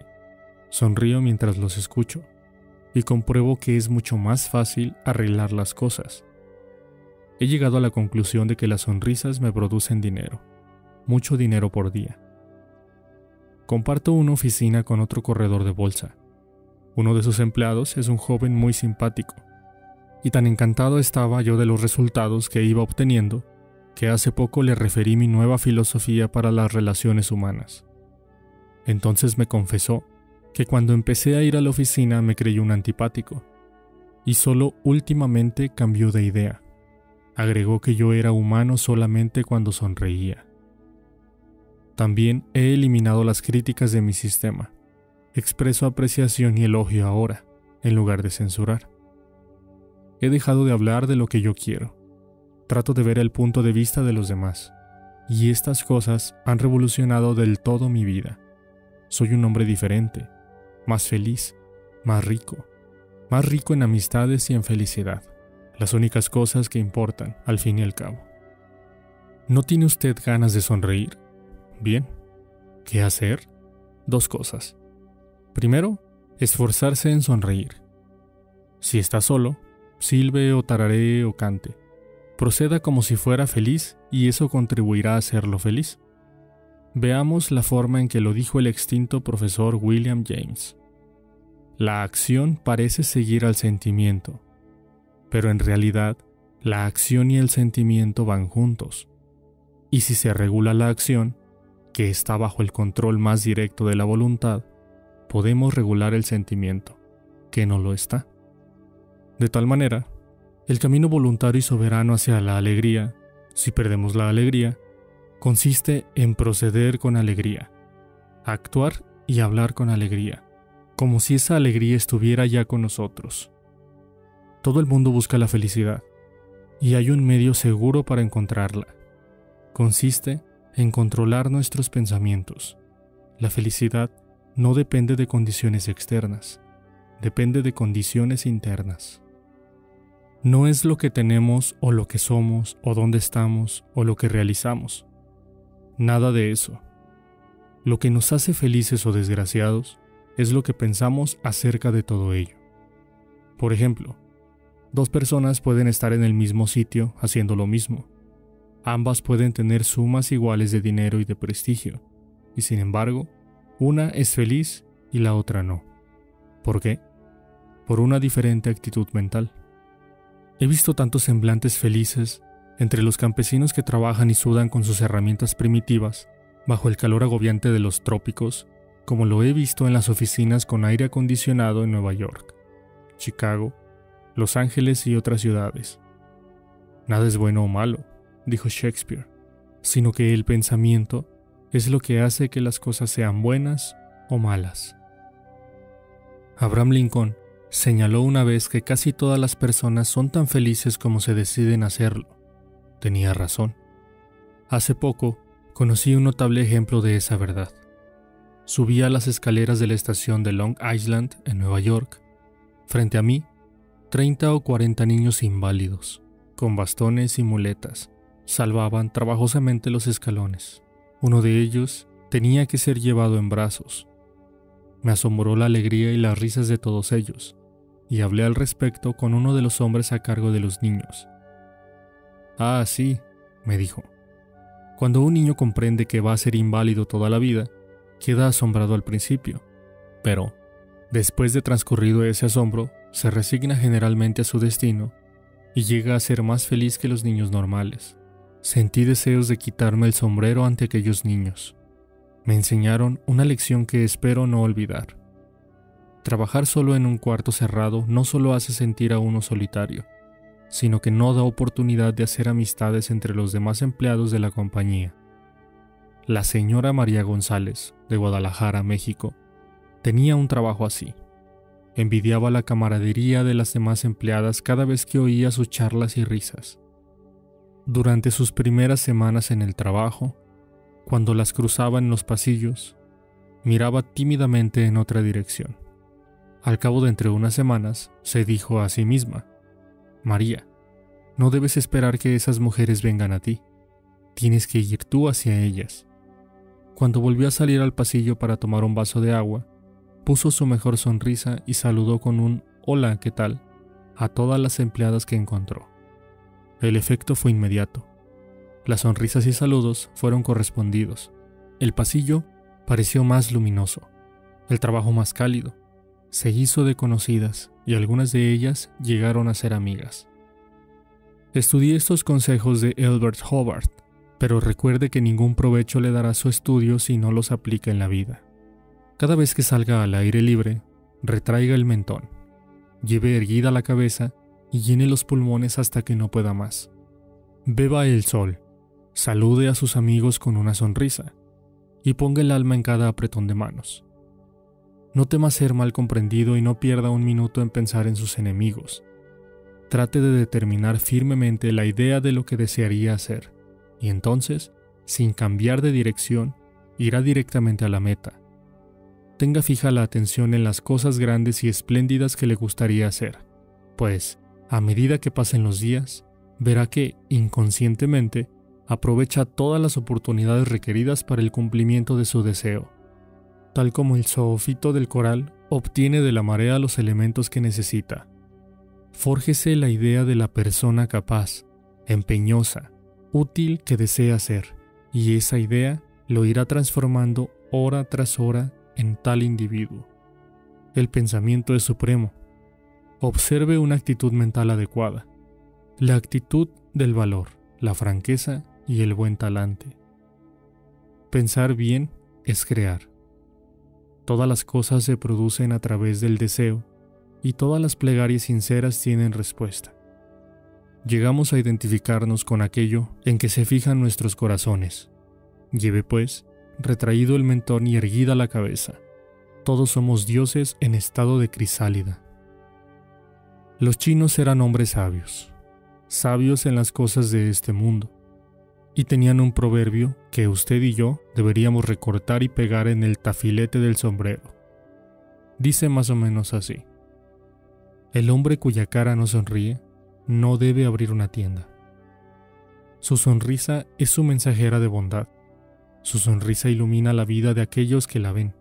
A: Sonrío mientras los escucho y compruebo que es mucho más fácil arreglar las cosas. He llegado a la conclusión de que las sonrisas me producen dinero, mucho dinero por día. Comparto una oficina con otro corredor de bolsa. Uno de sus empleados es un joven muy simpático, y tan encantado estaba yo de los resultados que iba obteniendo, que hace poco le referí mi nueva filosofía para las relaciones humanas. Entonces me confesó que cuando empecé a ir a la oficina me creyó un antipático, y solo últimamente cambió de idea. Agregó que yo era humano solamente cuando sonreía. También he eliminado las críticas de mi sistema. Expreso apreciación y elogio ahora, en lugar de censurar he dejado de hablar de lo que yo quiero. Trato de ver el punto de vista de los demás. Y estas cosas han revolucionado del todo mi vida. Soy un hombre diferente, más feliz, más rico, más rico en amistades y en felicidad, las únicas cosas que importan al fin y al cabo. ¿No tiene usted ganas de sonreír? Bien. ¿Qué hacer? Dos cosas. Primero, esforzarse en sonreír. Si está solo, silbe o tararee o cante. Proceda como si fuera feliz y eso contribuirá a hacerlo feliz. Veamos la forma en que lo dijo el extinto profesor William James. La acción parece seguir al sentimiento, pero en realidad la acción y el sentimiento van juntos. Y si se regula la acción, que está bajo el control más directo de la voluntad, podemos regular el sentimiento, que no lo está. De tal manera, el camino voluntario y soberano hacia la alegría, si perdemos la alegría, consiste en proceder con alegría, actuar y hablar con alegría, como si esa alegría estuviera ya con nosotros. Todo el mundo busca la felicidad, y hay un medio seguro para encontrarla. Consiste en controlar nuestros pensamientos. La felicidad no depende de condiciones externas, depende de condiciones internas no es lo que tenemos o lo que somos o dónde estamos o lo que realizamos. Nada de eso. Lo que nos hace felices o desgraciados es lo que pensamos acerca de todo ello. Por ejemplo, dos personas pueden estar en el mismo sitio haciendo lo mismo. Ambas pueden tener sumas iguales de dinero y de prestigio, y sin embargo, una es feliz y la otra no. ¿Por qué? Por una diferente actitud mental. He visto tantos semblantes felices entre los campesinos que trabajan y sudan con sus herramientas primitivas bajo el calor agobiante de los trópicos, como lo he visto en las oficinas con aire acondicionado en Nueva York, Chicago, Los Ángeles y otras ciudades. Nada es bueno o malo, dijo Shakespeare, sino que el pensamiento es lo que hace que las cosas sean buenas o malas. Abraham Lincoln señaló una vez que casi todas las personas son tan felices como se deciden hacerlo. Tenía razón. Hace poco, conocí un notable ejemplo de esa verdad. Subí a las escaleras de la estación de Long Island, en Nueva York. Frente a mí, 30 o 40 niños inválidos, con bastones y muletas, salvaban trabajosamente los escalones. Uno de ellos tenía que ser llevado en brazos. Me asombró la alegría y las risas de todos ellos y hablé al respecto con uno de los hombres a cargo de los niños. Ah, sí, me dijo. Cuando un niño comprende que va a ser inválido toda la vida, queda asombrado al principio, pero, después de transcurrido ese asombro, se resigna generalmente a su destino y llega a ser más feliz que los niños normales. Sentí deseos de quitarme el sombrero ante aquellos niños. Me enseñaron una lección que espero no olvidar. Trabajar solo en un cuarto cerrado no solo hace sentir a uno solitario, sino que no da oportunidad de hacer amistades entre los demás empleados de la compañía. La señora María González, de Guadalajara, México, tenía un trabajo así. Envidiaba la camaradería de las demás empleadas cada vez que oía sus charlas y risas. Durante sus primeras semanas en el trabajo, cuando las cruzaba en los pasillos, miraba tímidamente en otra dirección al cabo de entre unas semanas, se dijo a sí misma, María, no debes esperar que esas mujeres vengan a ti, tienes que ir tú hacia ellas. Cuando volvió a salir al pasillo para tomar un vaso de agua, puso su mejor sonrisa y saludó con un hola, ¿qué tal? a todas las empleadas que encontró. El efecto fue inmediato. Las sonrisas y saludos fueron correspondidos. El pasillo pareció más luminoso, el trabajo más cálido, se hizo de conocidas y algunas de ellas llegaron a ser amigas. Estudié estos consejos de Albert Hobart, pero recuerde que ningún provecho le dará su estudio si no los aplica en la vida. Cada vez que salga al aire libre, retraiga el mentón, lleve erguida la cabeza y llene los pulmones hasta que no pueda más. Beba el sol, salude a sus amigos con una sonrisa y ponga el alma en cada apretón de manos. No tema ser mal comprendido y no pierda un minuto en pensar en sus enemigos. Trate de determinar firmemente la idea de lo que desearía hacer, y entonces, sin cambiar de dirección, irá directamente a la meta. Tenga fija la atención en las cosas grandes y espléndidas que le gustaría hacer, pues, a medida que pasen los días, verá que, inconscientemente, aprovecha todas las oportunidades requeridas para el cumplimiento de su deseo tal como el zoofito del coral, obtiene de la marea los elementos que necesita. Fórjese la idea de la persona capaz, empeñosa, útil que desea ser, y esa idea lo irá transformando hora tras hora en tal individuo. El pensamiento es supremo. Observe una actitud mental adecuada, la actitud del valor, la franqueza y el buen talante. Pensar bien es crear. Todas las cosas se producen a través del deseo y todas las plegarias sinceras tienen respuesta. Llegamos a identificarnos con aquello en que se fijan nuestros corazones. Lleve, pues, retraído el mentón y erguida la cabeza. Todos somos dioses en estado de crisálida. Los chinos eran hombres sabios, sabios en las cosas de este mundo, y tenían un proverbio que usted y yo deberíamos recortar y pegar en el tafilete del sombrero. Dice más o menos así. El hombre cuya cara no sonríe no debe abrir una tienda. Su sonrisa es su mensajera de bondad. Su sonrisa ilumina la vida de aquellos que la ven.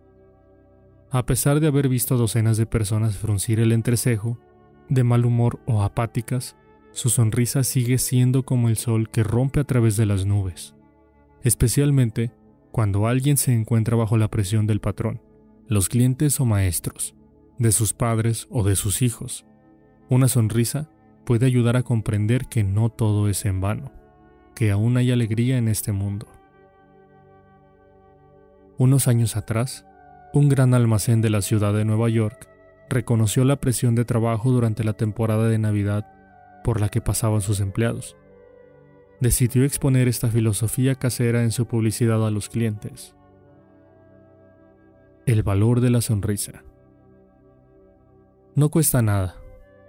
A: A pesar de haber visto docenas de personas fruncir el entrecejo, de mal humor o apáticas, su sonrisa sigue siendo como el sol que rompe a través de las nubes, especialmente cuando alguien se encuentra bajo la presión del patrón, los clientes o maestros, de sus padres o de sus hijos. Una sonrisa puede ayudar a comprender que no todo es en vano, que aún hay alegría en este mundo. Unos años atrás, un gran almacén de la ciudad de Nueva York reconoció la presión de trabajo durante la temporada de Navidad por la que pasaban sus empleados. Decidió exponer esta filosofía casera en su publicidad a los clientes. El valor de la sonrisa. No cuesta nada,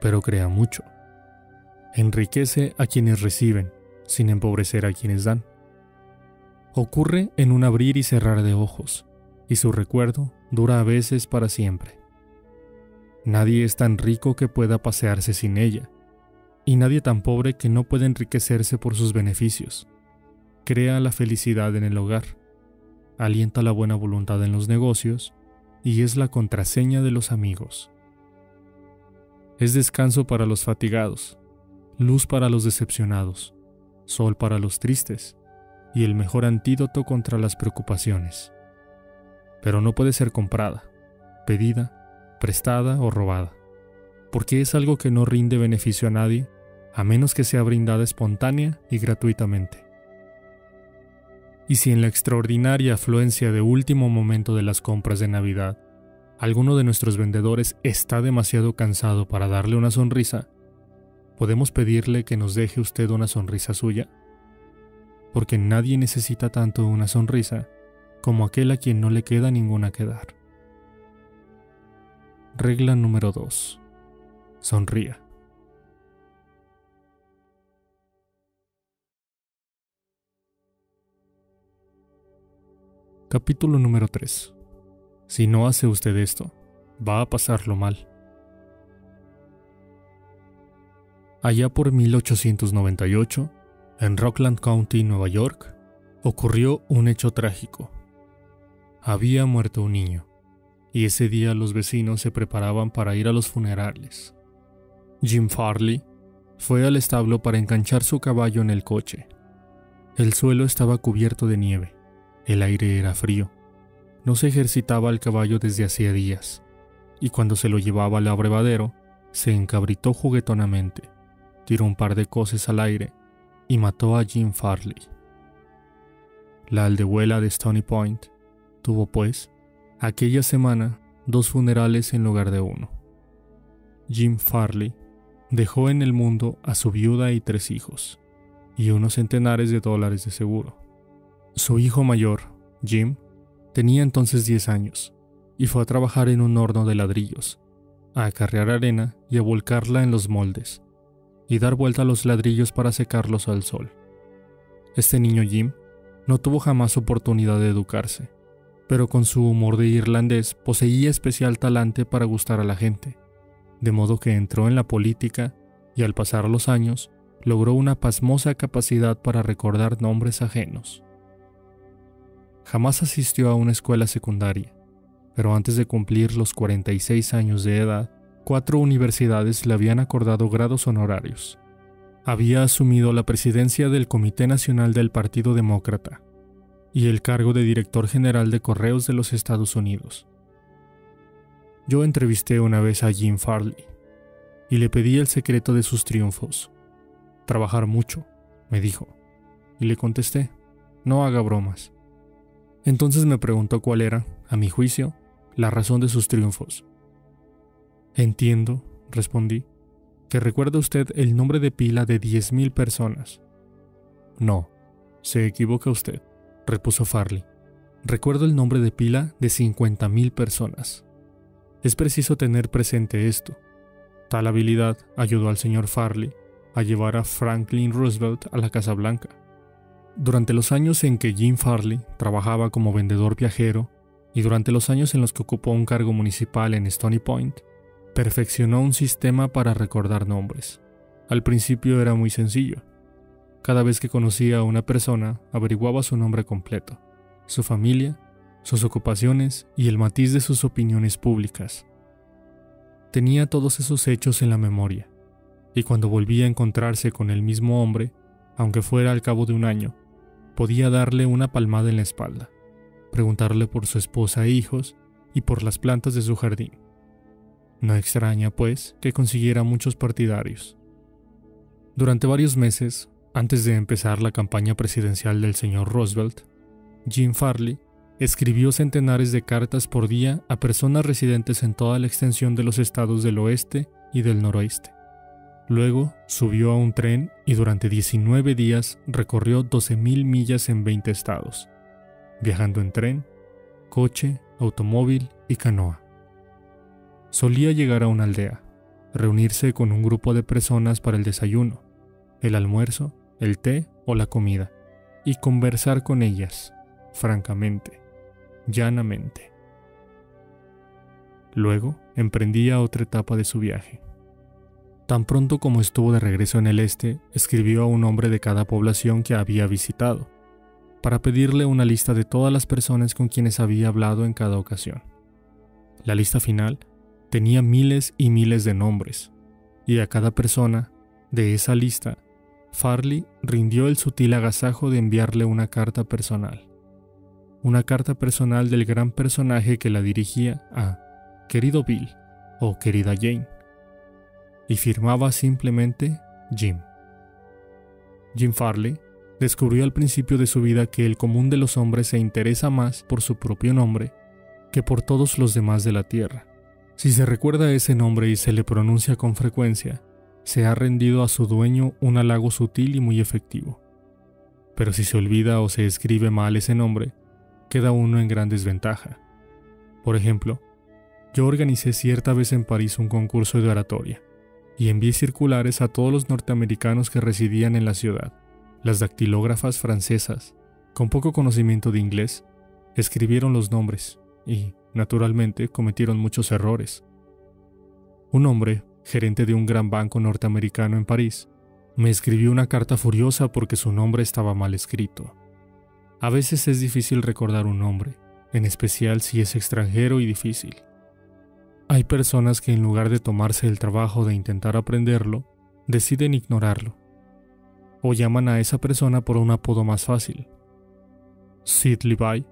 A: pero crea mucho. Enriquece a quienes reciben, sin empobrecer a quienes dan. Ocurre en un abrir y cerrar de ojos, y su recuerdo dura a veces para siempre. Nadie es tan rico que pueda pasearse sin ella, y nadie tan pobre que no pueda enriquecerse por sus beneficios. Crea la felicidad en el hogar, alienta la buena voluntad en los negocios y es la contraseña de los amigos. Es descanso para los fatigados, luz para los decepcionados, sol para los tristes y el mejor antídoto contra las preocupaciones. Pero no puede ser comprada, pedida, prestada o robada, porque es algo que no rinde beneficio a nadie a menos que sea brindada espontánea y gratuitamente. Y si en la extraordinaria afluencia de último momento de las compras de Navidad, alguno de nuestros vendedores está demasiado cansado para darle una sonrisa, podemos pedirle que nos deje usted una sonrisa suya, porque nadie necesita tanto una sonrisa como aquel a quien no le queda ninguna que dar. Regla número 2. Sonría. Capítulo número 3. Si no hace usted esto, va a pasarlo mal. Allá por 1898, en Rockland County, Nueva York, ocurrió un hecho trágico. Había muerto un niño, y ese día los vecinos se preparaban para ir a los funerales. Jim Farley fue al establo para enganchar su caballo en el coche. El suelo estaba cubierto de nieve el aire era frío. No se ejercitaba el caballo desde hacía días, y cuando se lo llevaba al abrevadero, se encabritó juguetonamente, tiró un par de coces al aire y mató a Jim Farley. La aldehuela de Stony Point tuvo, pues, aquella semana dos funerales en lugar de uno. Jim Farley dejó en el mundo a su viuda y tres hijos, y unos centenares de dólares de seguro. Su hijo mayor, Jim, tenía entonces 10 años y fue a trabajar en un horno de ladrillos, a acarrear arena y a volcarla en los moldes, y dar vuelta a los ladrillos para secarlos al sol. Este niño Jim no tuvo jamás oportunidad de educarse, pero con su humor de irlandés poseía especial talante para gustar a la gente, de modo que entró en la política y al pasar los años logró una pasmosa capacidad para recordar nombres ajenos. Jamás asistió a una escuela secundaria, pero antes de cumplir los 46 años de edad, cuatro universidades le habían acordado grados honorarios. Había asumido la presidencia del Comité Nacional del Partido Demócrata y el cargo de director general de Correos de los Estados Unidos. Yo entrevisté una vez a Jim Farley y le pedí el secreto de sus triunfos. Trabajar mucho, me dijo, y le contesté, no haga bromas. Entonces me preguntó cuál era, a mi juicio, la razón de sus triunfos. Entiendo, respondí, que recuerda usted el nombre de pila de 10.000 personas. No, se equivoca usted, repuso Farley. Recuerdo el nombre de pila de 50.000 personas. Es preciso tener presente esto. Tal habilidad ayudó al señor Farley a llevar a Franklin Roosevelt a la Casa Blanca durante los años en que Jim Farley trabajaba como vendedor viajero y durante los años en los que ocupó un cargo municipal en Stony Point, perfeccionó un sistema para recordar nombres. Al principio era muy sencillo. Cada vez que conocía a una persona, averiguaba su nombre completo, su familia, sus ocupaciones y el matiz de sus opiniones públicas. Tenía todos esos hechos en la memoria, y cuando volvía a encontrarse con el mismo hombre, aunque fuera al cabo de un año, podía darle una palmada en la espalda, preguntarle por su esposa e hijos y por las plantas de su jardín. No extraña, pues, que consiguiera muchos partidarios. Durante varios meses, antes de empezar la campaña presidencial del señor Roosevelt, Jim Farley escribió centenares de cartas por día a personas residentes en toda la extensión de los estados del oeste y del noroeste. Luego subió a un tren y durante 19 días recorrió 12.000 millas en 20 estados, viajando en tren, coche, automóvil y canoa. Solía llegar a una aldea, reunirse con un grupo de personas para el desayuno, el almuerzo, el té o la comida, y conversar con ellas, francamente, llanamente. Luego emprendía otra etapa de su viaje. Tan pronto como estuvo de regreso en el este, escribió a un hombre de cada población que había visitado, para pedirle una lista de todas las personas con quienes había hablado en cada ocasión. La lista final tenía miles y miles de nombres, y a cada persona de esa lista, Farley rindió el sutil agasajo de enviarle una carta personal. Una carta personal del gran personaje que la dirigía a Querido Bill o Querida Jane y firmaba simplemente Jim. Jim Farley descubrió al principio de su vida que el común de los hombres se interesa más por su propio nombre que por todos los demás de la Tierra. Si se recuerda ese nombre y se le pronuncia con frecuencia, se ha rendido a su dueño un halago sutil y muy efectivo. Pero si se olvida o se escribe mal ese nombre, queda uno en gran desventaja. Por ejemplo, yo organicé cierta vez en París un concurso de oratoria y envié circulares a todos los norteamericanos que residían en la ciudad. Las dactilógrafas francesas, con poco conocimiento de inglés, escribieron los nombres y, naturalmente, cometieron muchos errores. Un hombre, gerente de un gran banco norteamericano en París, me escribió una carta furiosa porque su nombre estaba mal escrito. A veces es difícil recordar un nombre, en especial si es extranjero y difícil. Hay personas que en lugar de tomarse el trabajo de intentar aprenderlo, deciden ignorarlo, o llaman a esa persona por un apodo más fácil. Sid Levi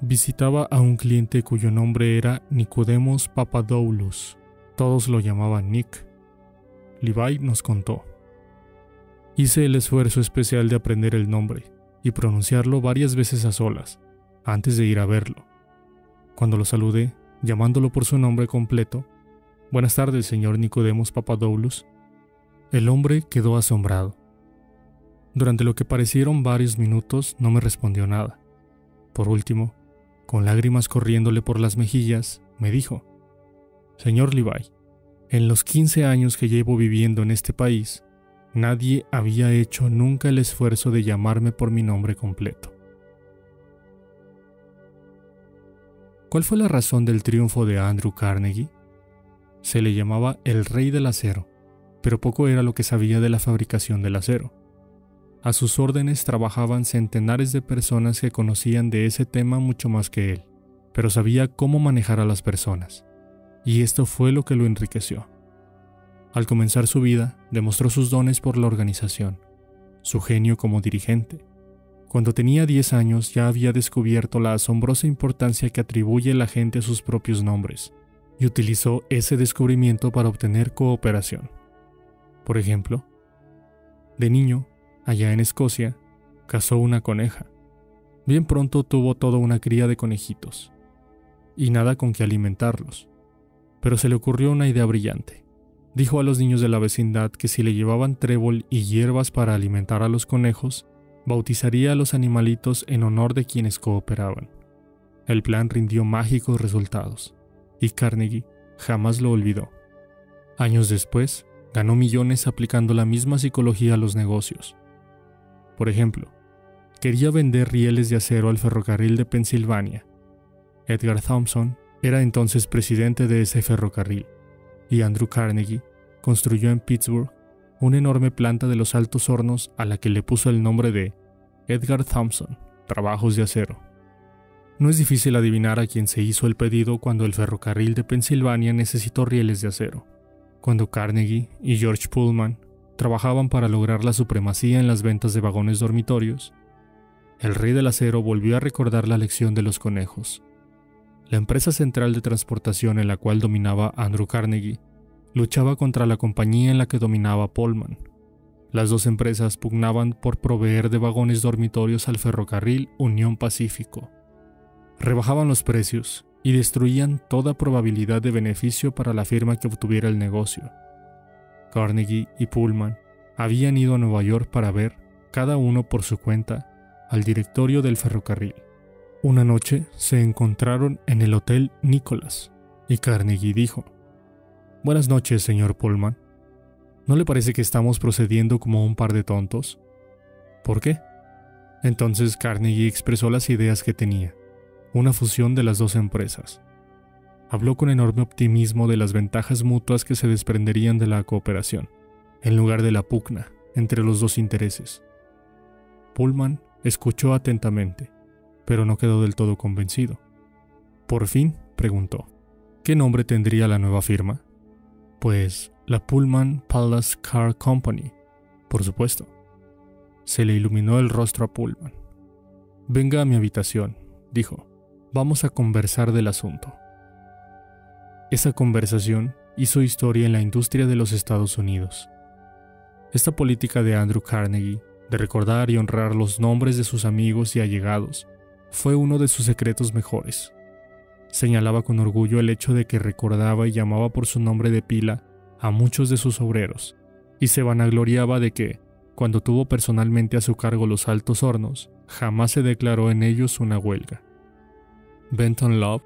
A: visitaba a un cliente cuyo nombre era Nicodemos Papadoulos. Todos lo llamaban Nick. Levi nos contó. Hice el esfuerzo especial de aprender el nombre y pronunciarlo varias veces a solas, antes de ir a verlo. Cuando lo saludé, llamándolo por su nombre completo. Buenas tardes, señor Nicodemos Papadoulos. El hombre quedó asombrado. Durante lo que parecieron varios minutos no me respondió nada. Por último, con lágrimas corriéndole por las mejillas, me dijo, Señor Levi, en los 15 años que llevo viviendo en este país, nadie había hecho nunca el esfuerzo de llamarme por mi nombre completo. ¿Cuál fue la razón del triunfo de Andrew Carnegie? Se le llamaba el rey del acero, pero poco era lo que sabía de la fabricación del acero. A sus órdenes trabajaban centenares de personas que conocían de ese tema mucho más que él, pero sabía cómo manejar a las personas, y esto fue lo que lo enriqueció. Al comenzar su vida, demostró sus dones por la organización, su genio como dirigente, cuando tenía 10 años ya había descubierto la asombrosa importancia que atribuye la gente a sus propios nombres, y utilizó ese descubrimiento para obtener cooperación. Por ejemplo, de niño, allá en Escocia, cazó una coneja. Bien pronto tuvo toda una cría de conejitos, y nada con que alimentarlos. Pero se le ocurrió una idea brillante. Dijo a los niños de la vecindad que si le llevaban trébol y hierbas para alimentar a los conejos, bautizaría a los animalitos en honor de quienes cooperaban. El plan rindió mágicos resultados, y Carnegie jamás lo olvidó. Años después, ganó millones aplicando la misma psicología a los negocios. Por ejemplo, quería vender rieles de acero al ferrocarril de Pensilvania. Edgar Thompson era entonces presidente de ese ferrocarril, y Andrew Carnegie construyó en Pittsburgh una enorme planta de los altos hornos a la que le puso el nombre de Edgar Thompson, Trabajos de Acero. No es difícil adivinar a quién se hizo el pedido cuando el ferrocarril de Pensilvania necesitó rieles de acero, cuando Carnegie y George Pullman trabajaban para lograr la supremacía en las ventas de vagones dormitorios, el rey del acero volvió a recordar la lección de los conejos. La empresa central de transportación en la cual dominaba Andrew Carnegie luchaba contra la compañía en la que dominaba Pullman. Las dos empresas pugnaban por proveer de vagones dormitorios al ferrocarril Unión Pacífico. Rebajaban los precios y destruían toda probabilidad de beneficio para la firma que obtuviera el negocio. Carnegie y Pullman habían ido a Nueva York para ver, cada uno por su cuenta, al directorio del ferrocarril. Una noche se encontraron en el Hotel Nicholas y Carnegie dijo, Buenas noches, señor Pullman. ¿No le parece que estamos procediendo como un par de tontos? ¿Por qué? Entonces Carnegie expresó las ideas que tenía, una fusión de las dos empresas. Habló con enorme optimismo de las ventajas mutuas que se desprenderían de la cooperación, en lugar de la pugna entre los dos intereses. Pullman escuchó atentamente, pero no quedó del todo convencido. Por fin preguntó, ¿qué nombre tendría la nueva firma? Pues la Pullman Palace Car Company, por supuesto. Se le iluminó el rostro a Pullman. Venga a mi habitación, dijo. Vamos a conversar del asunto. Esa conversación hizo historia en la industria de los Estados Unidos. Esta política de Andrew Carnegie, de recordar y honrar los nombres de sus amigos y allegados, fue uno de sus secretos mejores. Señalaba con orgullo el hecho de que recordaba y llamaba por su nombre de pila a muchos de sus obreros, y se vanagloriaba de que, cuando tuvo personalmente a su cargo los altos hornos, jamás se declaró en ellos una huelga. Benton Love,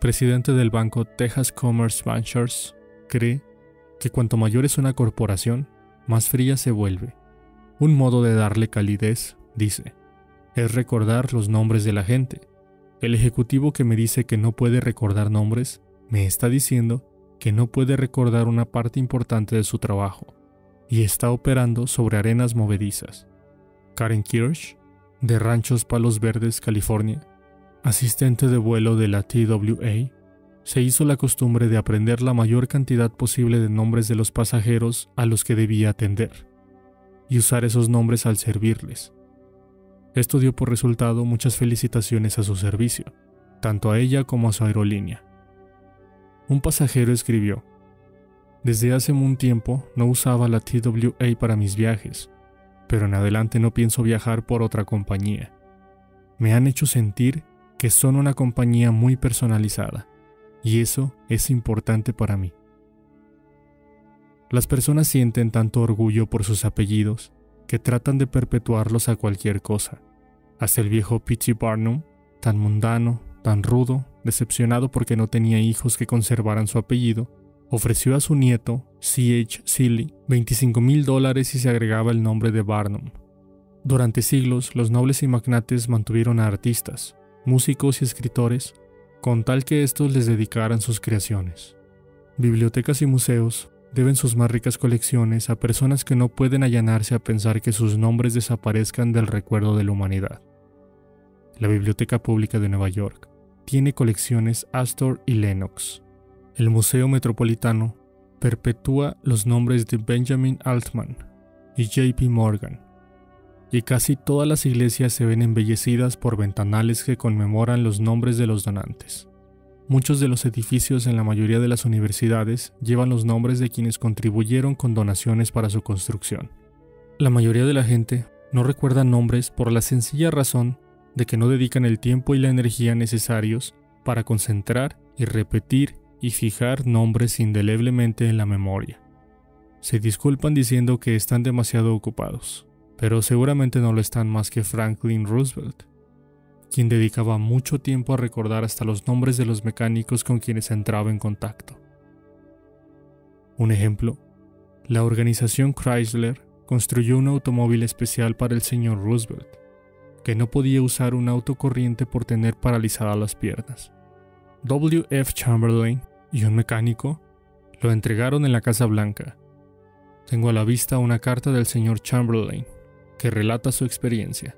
A: presidente del banco Texas Commerce Ventures, cree que cuanto mayor es una corporación, más fría se vuelve. Un modo de darle calidez, dice, es recordar los nombres de la gente, el ejecutivo que me dice que no puede recordar nombres, me está diciendo que no puede recordar una parte importante de su trabajo, y está operando sobre arenas movedizas. Karen Kirsch, de Ranchos Palos Verdes, California, asistente de vuelo de la TWA, se hizo la costumbre de aprender la mayor cantidad posible de nombres de los pasajeros a los que debía atender, y usar esos nombres al servirles, esto dio por resultado muchas felicitaciones a su servicio, tanto a ella como a su aerolínea. Un pasajero escribió, Desde hace un tiempo no usaba la TWA para mis viajes, pero en adelante no pienso viajar por otra compañía. Me han hecho sentir que son una compañía muy personalizada, y eso es importante para mí. Las personas sienten tanto orgullo por sus apellidos que tratan de perpetuarlos a cualquier cosa. Hasta el viejo P.T. Barnum, tan mundano, tan rudo, decepcionado porque no tenía hijos que conservaran su apellido, ofreció a su nieto, C.H. Seeley, 25 mil dólares si se agregaba el nombre de Barnum. Durante siglos, los nobles y magnates mantuvieron a artistas, músicos y escritores, con tal que estos les dedicaran sus creaciones. Bibliotecas y museos deben sus más ricas colecciones a personas que no pueden allanarse a pensar que sus nombres desaparezcan del recuerdo de la humanidad. La Biblioteca Pública de Nueva York tiene colecciones Astor y Lennox. El Museo Metropolitano perpetúa los nombres de Benjamin Altman y JP Morgan, y casi todas las iglesias se ven embellecidas por ventanales que conmemoran los nombres de los donantes. Muchos de los edificios en la mayoría de las universidades llevan los nombres de quienes contribuyeron con donaciones para su construcción. La mayoría de la gente no recuerda nombres por la sencilla razón de que no dedican el tiempo y la energía necesarios para concentrar y repetir y fijar nombres indeleblemente en la memoria. Se disculpan diciendo que están demasiado ocupados, pero seguramente no lo están más que Franklin Roosevelt, quien dedicaba mucho tiempo a recordar hasta los nombres de los mecánicos con quienes entraba en contacto. Un ejemplo, la organización Chrysler construyó un automóvil especial para el señor Roosevelt, que no podía usar un auto corriente por tener paralizadas las piernas. W.F. Chamberlain y un mecánico lo entregaron en la Casa Blanca. Tengo a la vista una carta del señor Chamberlain que relata su experiencia.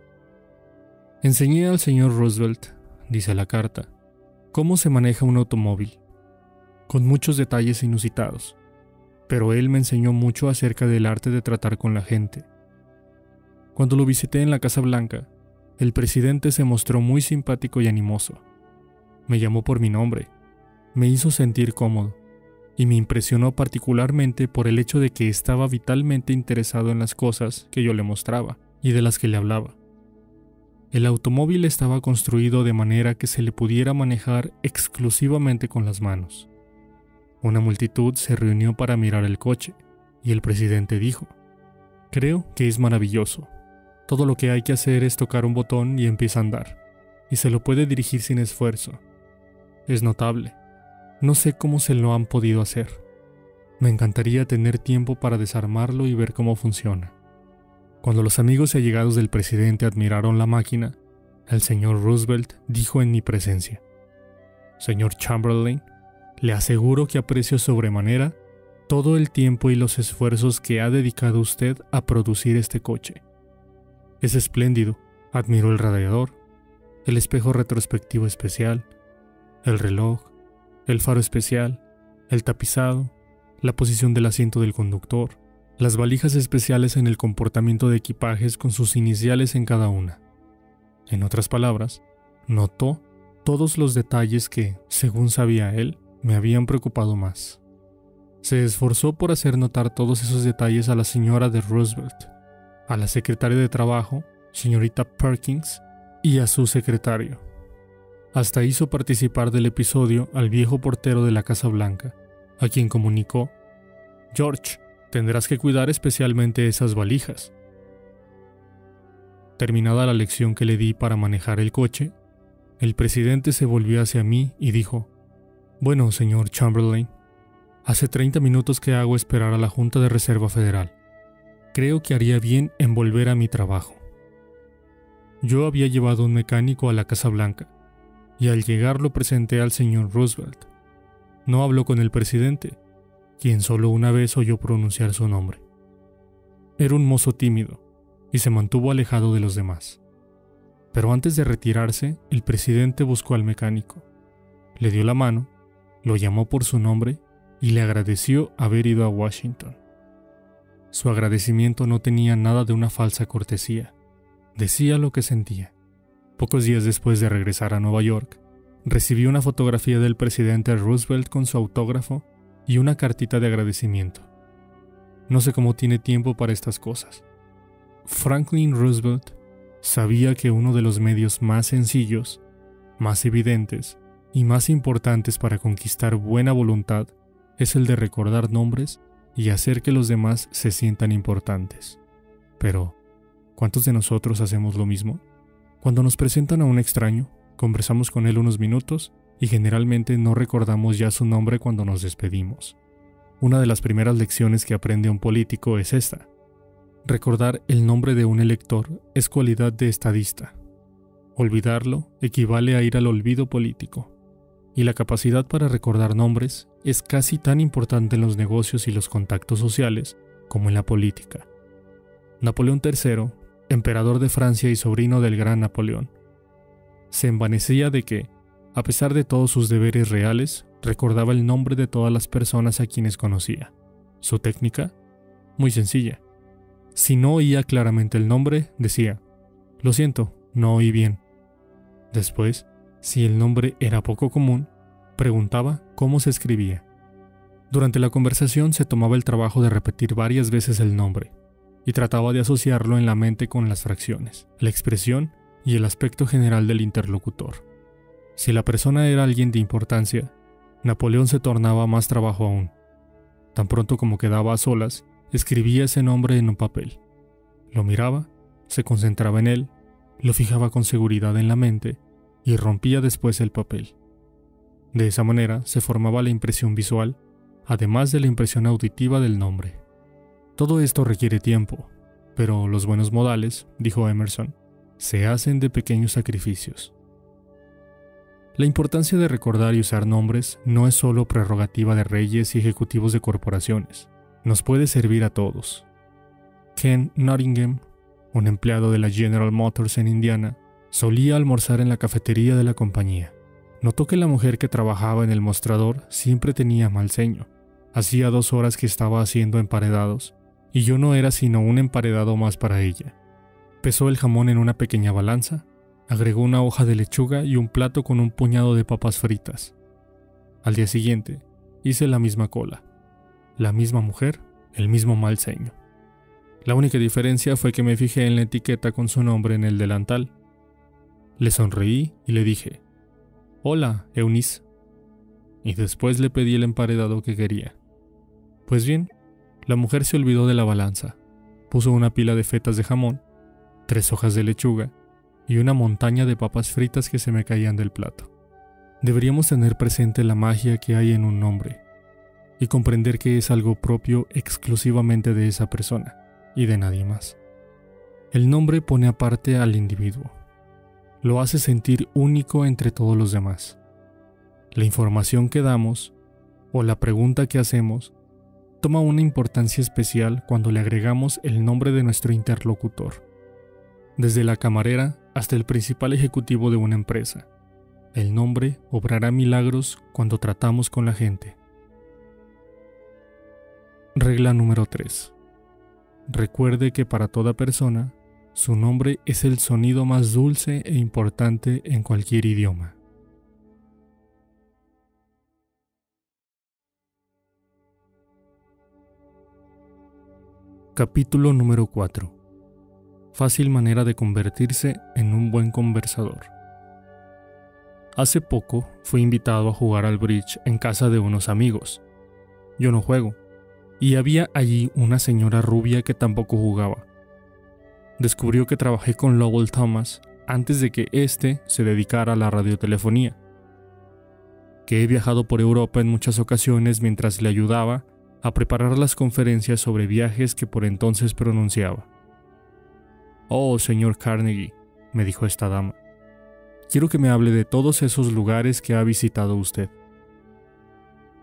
A: Enseñé al señor Roosevelt, dice la carta, cómo se maneja un automóvil, con muchos detalles inusitados, pero él me enseñó mucho acerca del arte de tratar con la gente. Cuando lo visité en la Casa Blanca, el presidente se mostró muy simpático y animoso. Me llamó por mi nombre, me hizo sentir cómodo, y me impresionó particularmente por el hecho de que estaba vitalmente interesado en las cosas que yo le mostraba y de las que le hablaba. El automóvil estaba construido de manera que se le pudiera manejar exclusivamente con las manos. Una multitud se reunió para mirar el coche, y el presidente dijo, Creo que es maravilloso. Todo lo que hay que hacer es tocar un botón y empieza a andar, y se lo puede dirigir sin esfuerzo. Es notable. No sé cómo se lo han podido hacer. Me encantaría tener tiempo para desarmarlo y ver cómo funciona. Cuando los amigos y allegados del presidente admiraron la máquina, el señor Roosevelt dijo en mi presencia, Señor Chamberlain, le aseguro que aprecio sobremanera todo el tiempo y los esfuerzos que ha dedicado usted a producir este coche. Es espléndido, admiró el radiador, el espejo retrospectivo especial, el reloj, el faro especial, el tapizado, la posición del asiento del conductor, las valijas especiales en el comportamiento de equipajes con sus iniciales en cada una. En otras palabras, notó todos los detalles que, según sabía él, me habían preocupado más. Se esforzó por hacer notar todos esos detalles a la señora de Roosevelt, a la secretaria de trabajo, señorita Perkins, y a su secretario. Hasta hizo participar del episodio al viejo portero de la Casa Blanca, a quien comunicó, George, Tendrás que cuidar especialmente esas valijas. Terminada la lección que le di para manejar el coche, el presidente se volvió hacia mí y dijo, Bueno, señor Chamberlain, hace 30 minutos que hago esperar a la Junta de Reserva Federal. Creo que haría bien en volver a mi trabajo. Yo había llevado un mecánico a la Casa Blanca, y al llegar lo presenté al señor Roosevelt. No habló con el presidente, quien solo una vez oyó pronunciar su nombre. Era un mozo tímido y se mantuvo alejado de los demás. Pero antes de retirarse, el presidente buscó al mecánico. Le dio la mano, lo llamó por su nombre y le agradeció haber ido a Washington. Su agradecimiento no tenía nada de una falsa cortesía. Decía lo que sentía. Pocos días después de regresar a Nueva York, recibió una fotografía del presidente Roosevelt con su autógrafo y una cartita de agradecimiento. No sé cómo tiene tiempo para estas cosas. Franklin Roosevelt sabía que uno de los medios más sencillos, más evidentes y más importantes para conquistar buena voluntad es el de recordar nombres y hacer que los demás se sientan importantes. Pero, ¿cuántos de nosotros hacemos lo mismo? Cuando nos presentan a un extraño, conversamos con él unos minutos y generalmente no recordamos ya su nombre cuando nos despedimos. Una de las primeras lecciones que aprende un político es esta. Recordar el nombre de un elector es cualidad de estadista. Olvidarlo equivale a ir al olvido político. Y la capacidad para recordar nombres es casi tan importante en los negocios y los contactos sociales como en la política. Napoleón III, emperador de Francia y sobrino del gran Napoleón, se envanecía de que a pesar de todos sus deberes reales, recordaba el nombre de todas las personas a quienes conocía. Su técnica, muy sencilla. Si no oía claramente el nombre, decía, lo siento, no oí bien. Después, si el nombre era poco común, preguntaba cómo se escribía. Durante la conversación se tomaba el trabajo de repetir varias veces el nombre, y trataba de asociarlo en la mente con las fracciones, la expresión y el aspecto general del interlocutor. Si la persona era alguien de importancia, Napoleón se tornaba más trabajo aún. Tan pronto como quedaba a solas, escribía ese nombre en un papel. Lo miraba, se concentraba en él, lo fijaba con seguridad en la mente y rompía después el papel. De esa manera se formaba la impresión visual, además de la impresión auditiva del nombre. Todo esto requiere tiempo, pero los buenos modales, dijo Emerson, se hacen de pequeños sacrificios. La importancia de recordar y usar nombres no es solo prerrogativa de reyes y ejecutivos de corporaciones, nos puede servir a todos. Ken Nottingham, un empleado de la General Motors en Indiana, solía almorzar en la cafetería de la compañía. Notó que la mujer que trabajaba en el mostrador siempre tenía mal ceño. Hacía dos horas que estaba haciendo emparedados, y yo no era sino un emparedado más para ella. Pesó el jamón en una pequeña balanza Agregó una hoja de lechuga y un plato con un puñado de papas fritas. Al día siguiente, hice la misma cola. La misma mujer, el mismo mal ceño. La única diferencia fue que me fijé en la etiqueta con su nombre en el delantal. Le sonreí y le dije, Hola, Eunice. Y después le pedí el emparedado que quería. Pues bien, la mujer se olvidó de la balanza. Puso una pila de fetas de jamón, tres hojas de lechuga, y una montaña de papas fritas que se me caían del plato. Deberíamos tener presente la magia que hay en un nombre y comprender que es algo propio exclusivamente de esa persona y de nadie más. El nombre pone aparte al individuo, lo hace sentir único entre todos los demás. La información que damos o la pregunta que hacemos toma una importancia especial cuando le agregamos el nombre de nuestro interlocutor. Desde la camarera hasta el principal ejecutivo de una empresa. El nombre obrará milagros cuando tratamos con la gente. Regla número 3. Recuerde que para toda persona, su nombre es el sonido más dulce e importante en cualquier idioma. Capítulo número 4 fácil manera de convertirse en un buen conversador. Hace poco fui invitado a jugar al bridge en casa de unos amigos. Yo no juego, y había allí una señora rubia que tampoco jugaba. Descubrió que trabajé con Lowell Thomas antes de que éste se dedicara a la radiotelefonía, que he viajado por Europa en muchas ocasiones mientras le ayudaba a preparar las conferencias sobre viajes que por entonces pronunciaba. Oh, señor Carnegie, me dijo esta dama, quiero que me hable de todos esos lugares que ha visitado usted.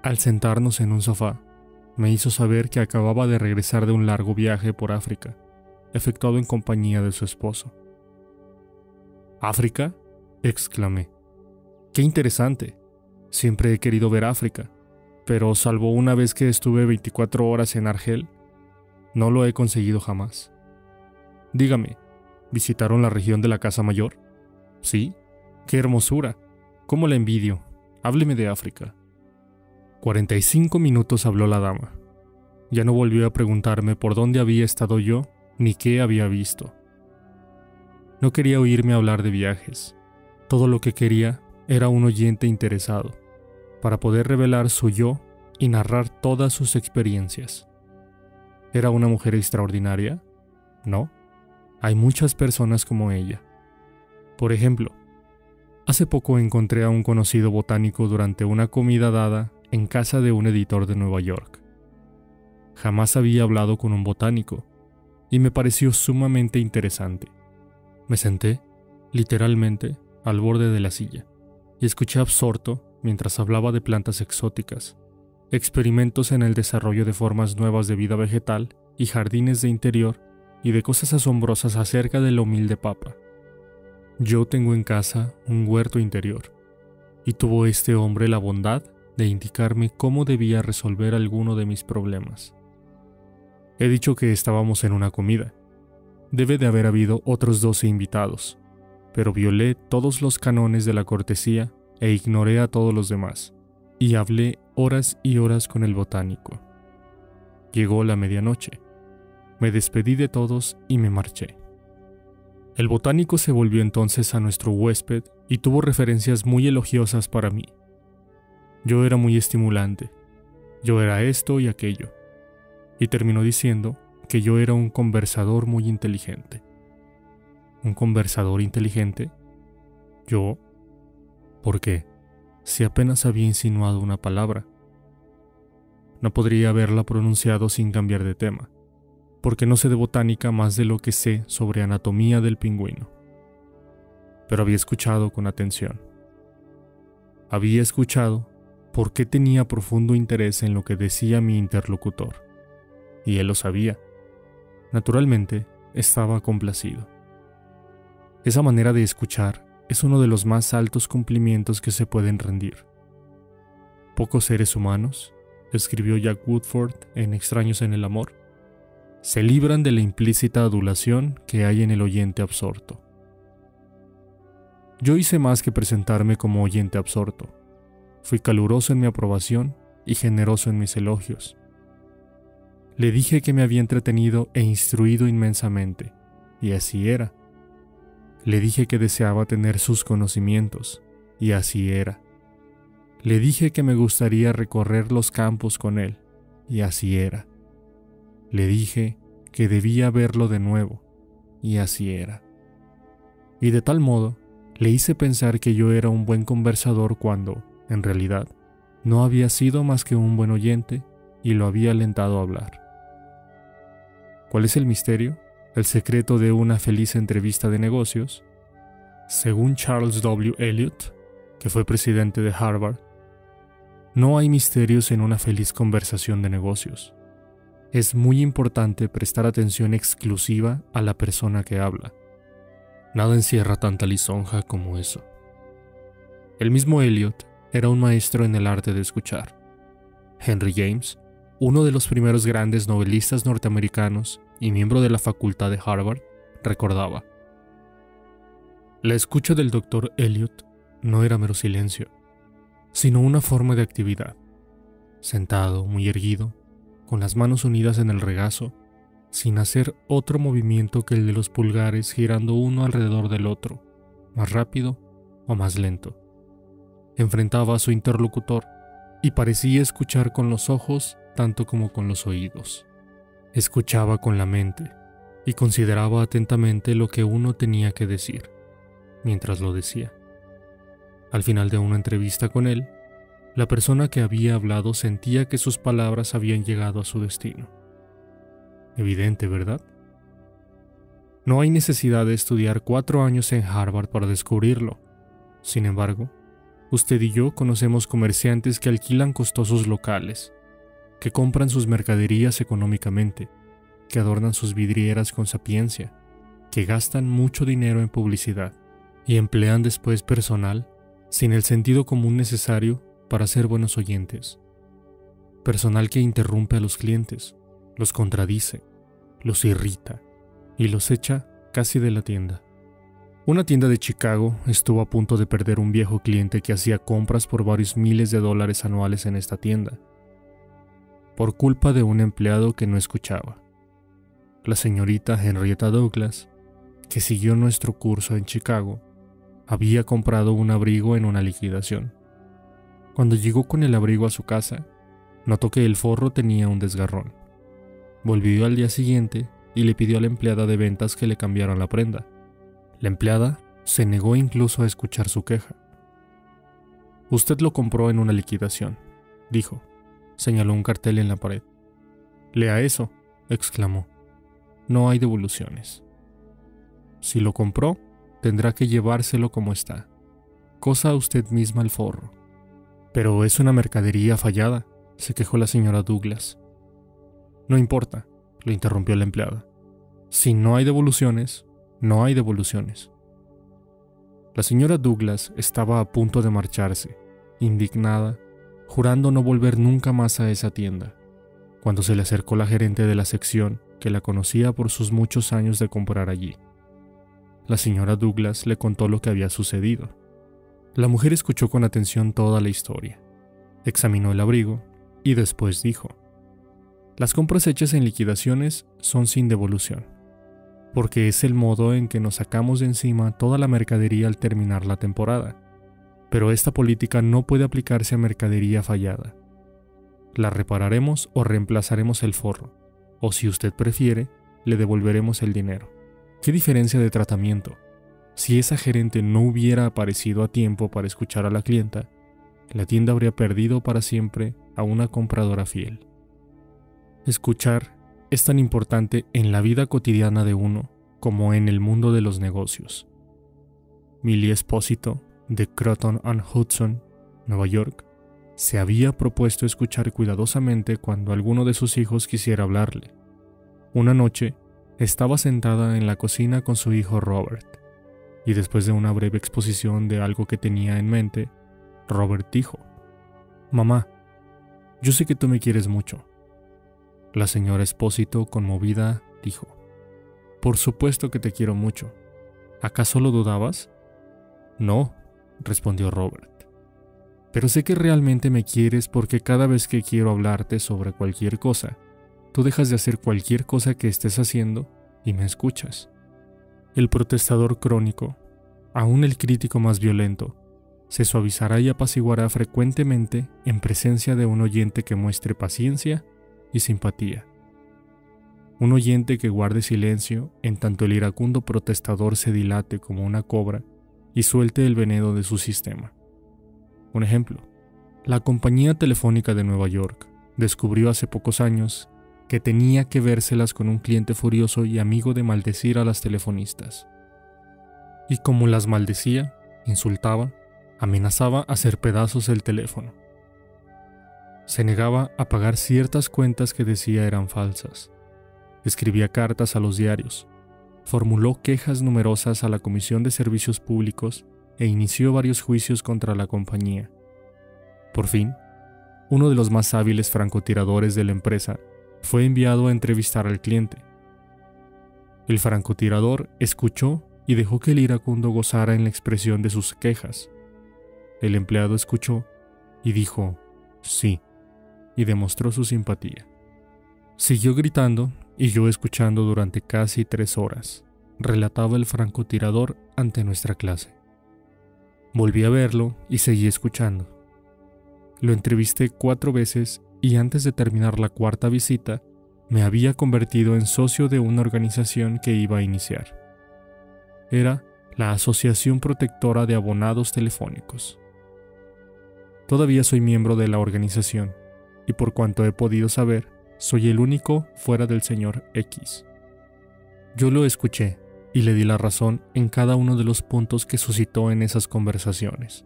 A: Al sentarnos en un sofá, me hizo saber que acababa de regresar de un largo viaje por África, efectuado en compañía de su esposo. ¿África? exclamé. Qué interesante. Siempre he querido ver África, pero salvo una vez que estuve 24 horas en Argel, no lo he conseguido jamás. Dígame, ¿visitaron la región de la Casa Mayor? Sí. ¡Qué hermosura! ¿Cómo la envidio? Hábleme de África. 45 minutos habló la dama. Ya no volvió a preguntarme por dónde había estado yo ni qué había visto. No quería oírme hablar de viajes. Todo lo que quería era un oyente interesado, para poder revelar su yo y narrar todas sus experiencias. ¿Era una mujer extraordinaria? No. Hay muchas personas como ella. Por ejemplo, hace poco encontré a un conocido botánico durante una comida dada en casa de un editor de Nueva York. Jamás había hablado con un botánico, y me pareció sumamente interesante. Me senté, literalmente, al borde de la silla, y escuché absorto mientras hablaba de plantas exóticas, experimentos en el desarrollo de formas nuevas de vida vegetal y jardines de interior y de cosas asombrosas acerca del humilde papa. Yo tengo en casa un huerto interior, y tuvo este hombre la bondad de indicarme cómo debía resolver alguno de mis problemas. He dicho que estábamos en una comida. Debe de haber habido otros doce invitados, pero violé todos los canones de la cortesía e ignoré a todos los demás, y hablé horas y horas con el botánico. Llegó la medianoche. Me despedí de todos y me marché. El botánico se volvió entonces a nuestro huésped y tuvo referencias muy elogiosas para mí. Yo era muy estimulante. Yo era esto y aquello. Y terminó diciendo que yo era un conversador muy inteligente. ¿Un conversador inteligente? Yo... ¿Por qué? Si apenas había insinuado una palabra. No podría haberla pronunciado sin cambiar de tema porque no sé de botánica más de lo que sé sobre anatomía del pingüino. Pero había escuchado con atención. Había escuchado porque tenía profundo interés en lo que decía mi interlocutor. Y él lo sabía. Naturalmente, estaba complacido. Esa manera de escuchar es uno de los más altos cumplimientos que se pueden rendir. Pocos seres humanos, escribió Jack Woodford en Extraños en el Amor, se libran de la implícita adulación que hay en el oyente absorto. Yo hice más que presentarme como oyente absorto. Fui caluroso en mi aprobación y generoso en mis elogios. Le dije que me había entretenido e instruido inmensamente, y así era. Le dije que deseaba tener sus conocimientos, y así era. Le dije que me gustaría recorrer los campos con él, y así era. Le dije que debía verlo de nuevo, y así era. Y de tal modo, le hice pensar que yo era un buen conversador cuando, en realidad, no había sido más que un buen oyente y lo había alentado a hablar. ¿Cuál es el misterio? El secreto de una feliz entrevista de negocios. Según Charles W. Eliot, que fue presidente de Harvard, no hay misterios en una feliz conversación de negocios es muy importante prestar atención exclusiva a la persona que habla. Nada encierra tanta lisonja como eso. El mismo Elliot era un maestro en el arte de escuchar. Henry James, uno de los primeros grandes novelistas norteamericanos y miembro de la facultad de Harvard, recordaba. La escucha del doctor Elliot no era mero silencio, sino una forma de actividad. Sentado, muy erguido, con las manos unidas en el regazo, sin hacer otro movimiento que el de los pulgares girando uno alrededor del otro, más rápido o más lento. Enfrentaba a su interlocutor y parecía escuchar con los ojos tanto como con los oídos. Escuchaba con la mente y consideraba atentamente lo que uno tenía que decir, mientras lo decía. Al final de una entrevista con él, la persona que había hablado sentía que sus palabras habían llegado a su destino. Evidente, ¿verdad? No hay necesidad de estudiar cuatro años en Harvard para descubrirlo. Sin embargo, usted y yo conocemos comerciantes que alquilan costosos locales, que compran sus mercaderías económicamente, que adornan sus vidrieras con sapiencia, que gastan mucho dinero en publicidad y emplean después personal, sin el sentido común necesario, para ser buenos oyentes. Personal que interrumpe a los clientes, los contradice, los irrita y los echa casi de la tienda. Una tienda de Chicago estuvo a punto de perder un viejo cliente que hacía compras por varios miles de dólares anuales en esta tienda, por culpa de un empleado que no escuchaba. La señorita Henrietta Douglas, que siguió nuestro curso en Chicago, había comprado un abrigo en una liquidación. Cuando llegó con el abrigo a su casa, notó que el forro tenía un desgarrón. Volvió al día siguiente y le pidió a la empleada de ventas que le cambiaran la prenda. La empleada se negó incluso a escuchar su queja. Usted lo compró en una liquidación, dijo. Señaló un cartel en la pared. Lea eso, exclamó. No hay devoluciones. Si lo compró, tendrá que llevárselo como está. Cosa usted misma el forro. Pero es una mercadería fallada, se quejó la señora Douglas. No importa, le interrumpió la empleada. Si no hay devoluciones, no hay devoluciones. La señora Douglas estaba a punto de marcharse, indignada, jurando no volver nunca más a esa tienda, cuando se le acercó la gerente de la sección, que la conocía por sus muchos años de comprar allí. La señora Douglas le contó lo que había sucedido. La mujer escuchó con atención toda la historia, examinó el abrigo y después dijo, Las compras hechas en liquidaciones son sin devolución, porque es el modo en que nos sacamos de encima toda la mercadería al terminar la temporada, pero esta política no puede aplicarse a mercadería fallada. La repararemos o reemplazaremos el forro, o si usted prefiere, le devolveremos el dinero. ¿Qué diferencia de tratamiento? Si esa gerente no hubiera aparecido a tiempo para escuchar a la clienta, la tienda habría perdido para siempre a una compradora fiel. Escuchar es tan importante en la vida cotidiana de uno como en el mundo de los negocios. Millie Espósito, de Croton and Hudson, Nueva York, se había propuesto escuchar cuidadosamente cuando alguno de sus hijos quisiera hablarle. Una noche, estaba sentada en la cocina con su hijo Robert y después de una breve exposición de algo que tenía en mente, Robert dijo, Mamá, yo sé que tú me quieres mucho. La señora Espósito, conmovida, dijo, Por supuesto que te quiero mucho. ¿Acaso lo dudabas? No, respondió Robert. Pero sé que realmente me quieres porque cada vez que quiero hablarte sobre cualquier cosa, tú dejas de hacer cualquier cosa que estés haciendo y me escuchas el protestador crónico, aún el crítico más violento, se suavizará y apaciguará frecuentemente en presencia de un oyente que muestre paciencia y simpatía. Un oyente que guarde silencio en tanto el iracundo protestador se dilate como una cobra y suelte el veneno de su sistema. Un ejemplo, la compañía telefónica de Nueva York descubrió hace pocos años que tenía que vérselas con un cliente furioso y amigo de maldecir a las telefonistas. Y como las maldecía, insultaba, amenazaba hacer pedazos el teléfono. Se negaba a pagar ciertas cuentas que decía eran falsas. Escribía cartas a los diarios. Formuló quejas numerosas a la Comisión de Servicios Públicos e inició varios juicios contra la compañía. Por fin, uno de los más hábiles francotiradores de la empresa fue enviado a entrevistar al cliente. El francotirador escuchó y dejó que el iracundo gozara en la expresión de sus quejas. El empleado escuchó y dijo, sí, y demostró su simpatía. Siguió gritando y yo escuchando durante casi tres horas, relataba el francotirador ante nuestra clase. Volví a verlo y seguí escuchando. Lo entrevisté cuatro veces y antes de terminar la cuarta visita, me había convertido en socio de una organización que iba a iniciar. Era la Asociación Protectora de Abonados Telefónicos. Todavía soy miembro de la organización, y por cuanto he podido saber, soy el único fuera del señor X. Yo lo escuché y le di la razón en cada uno de los puntos que suscitó en esas conversaciones.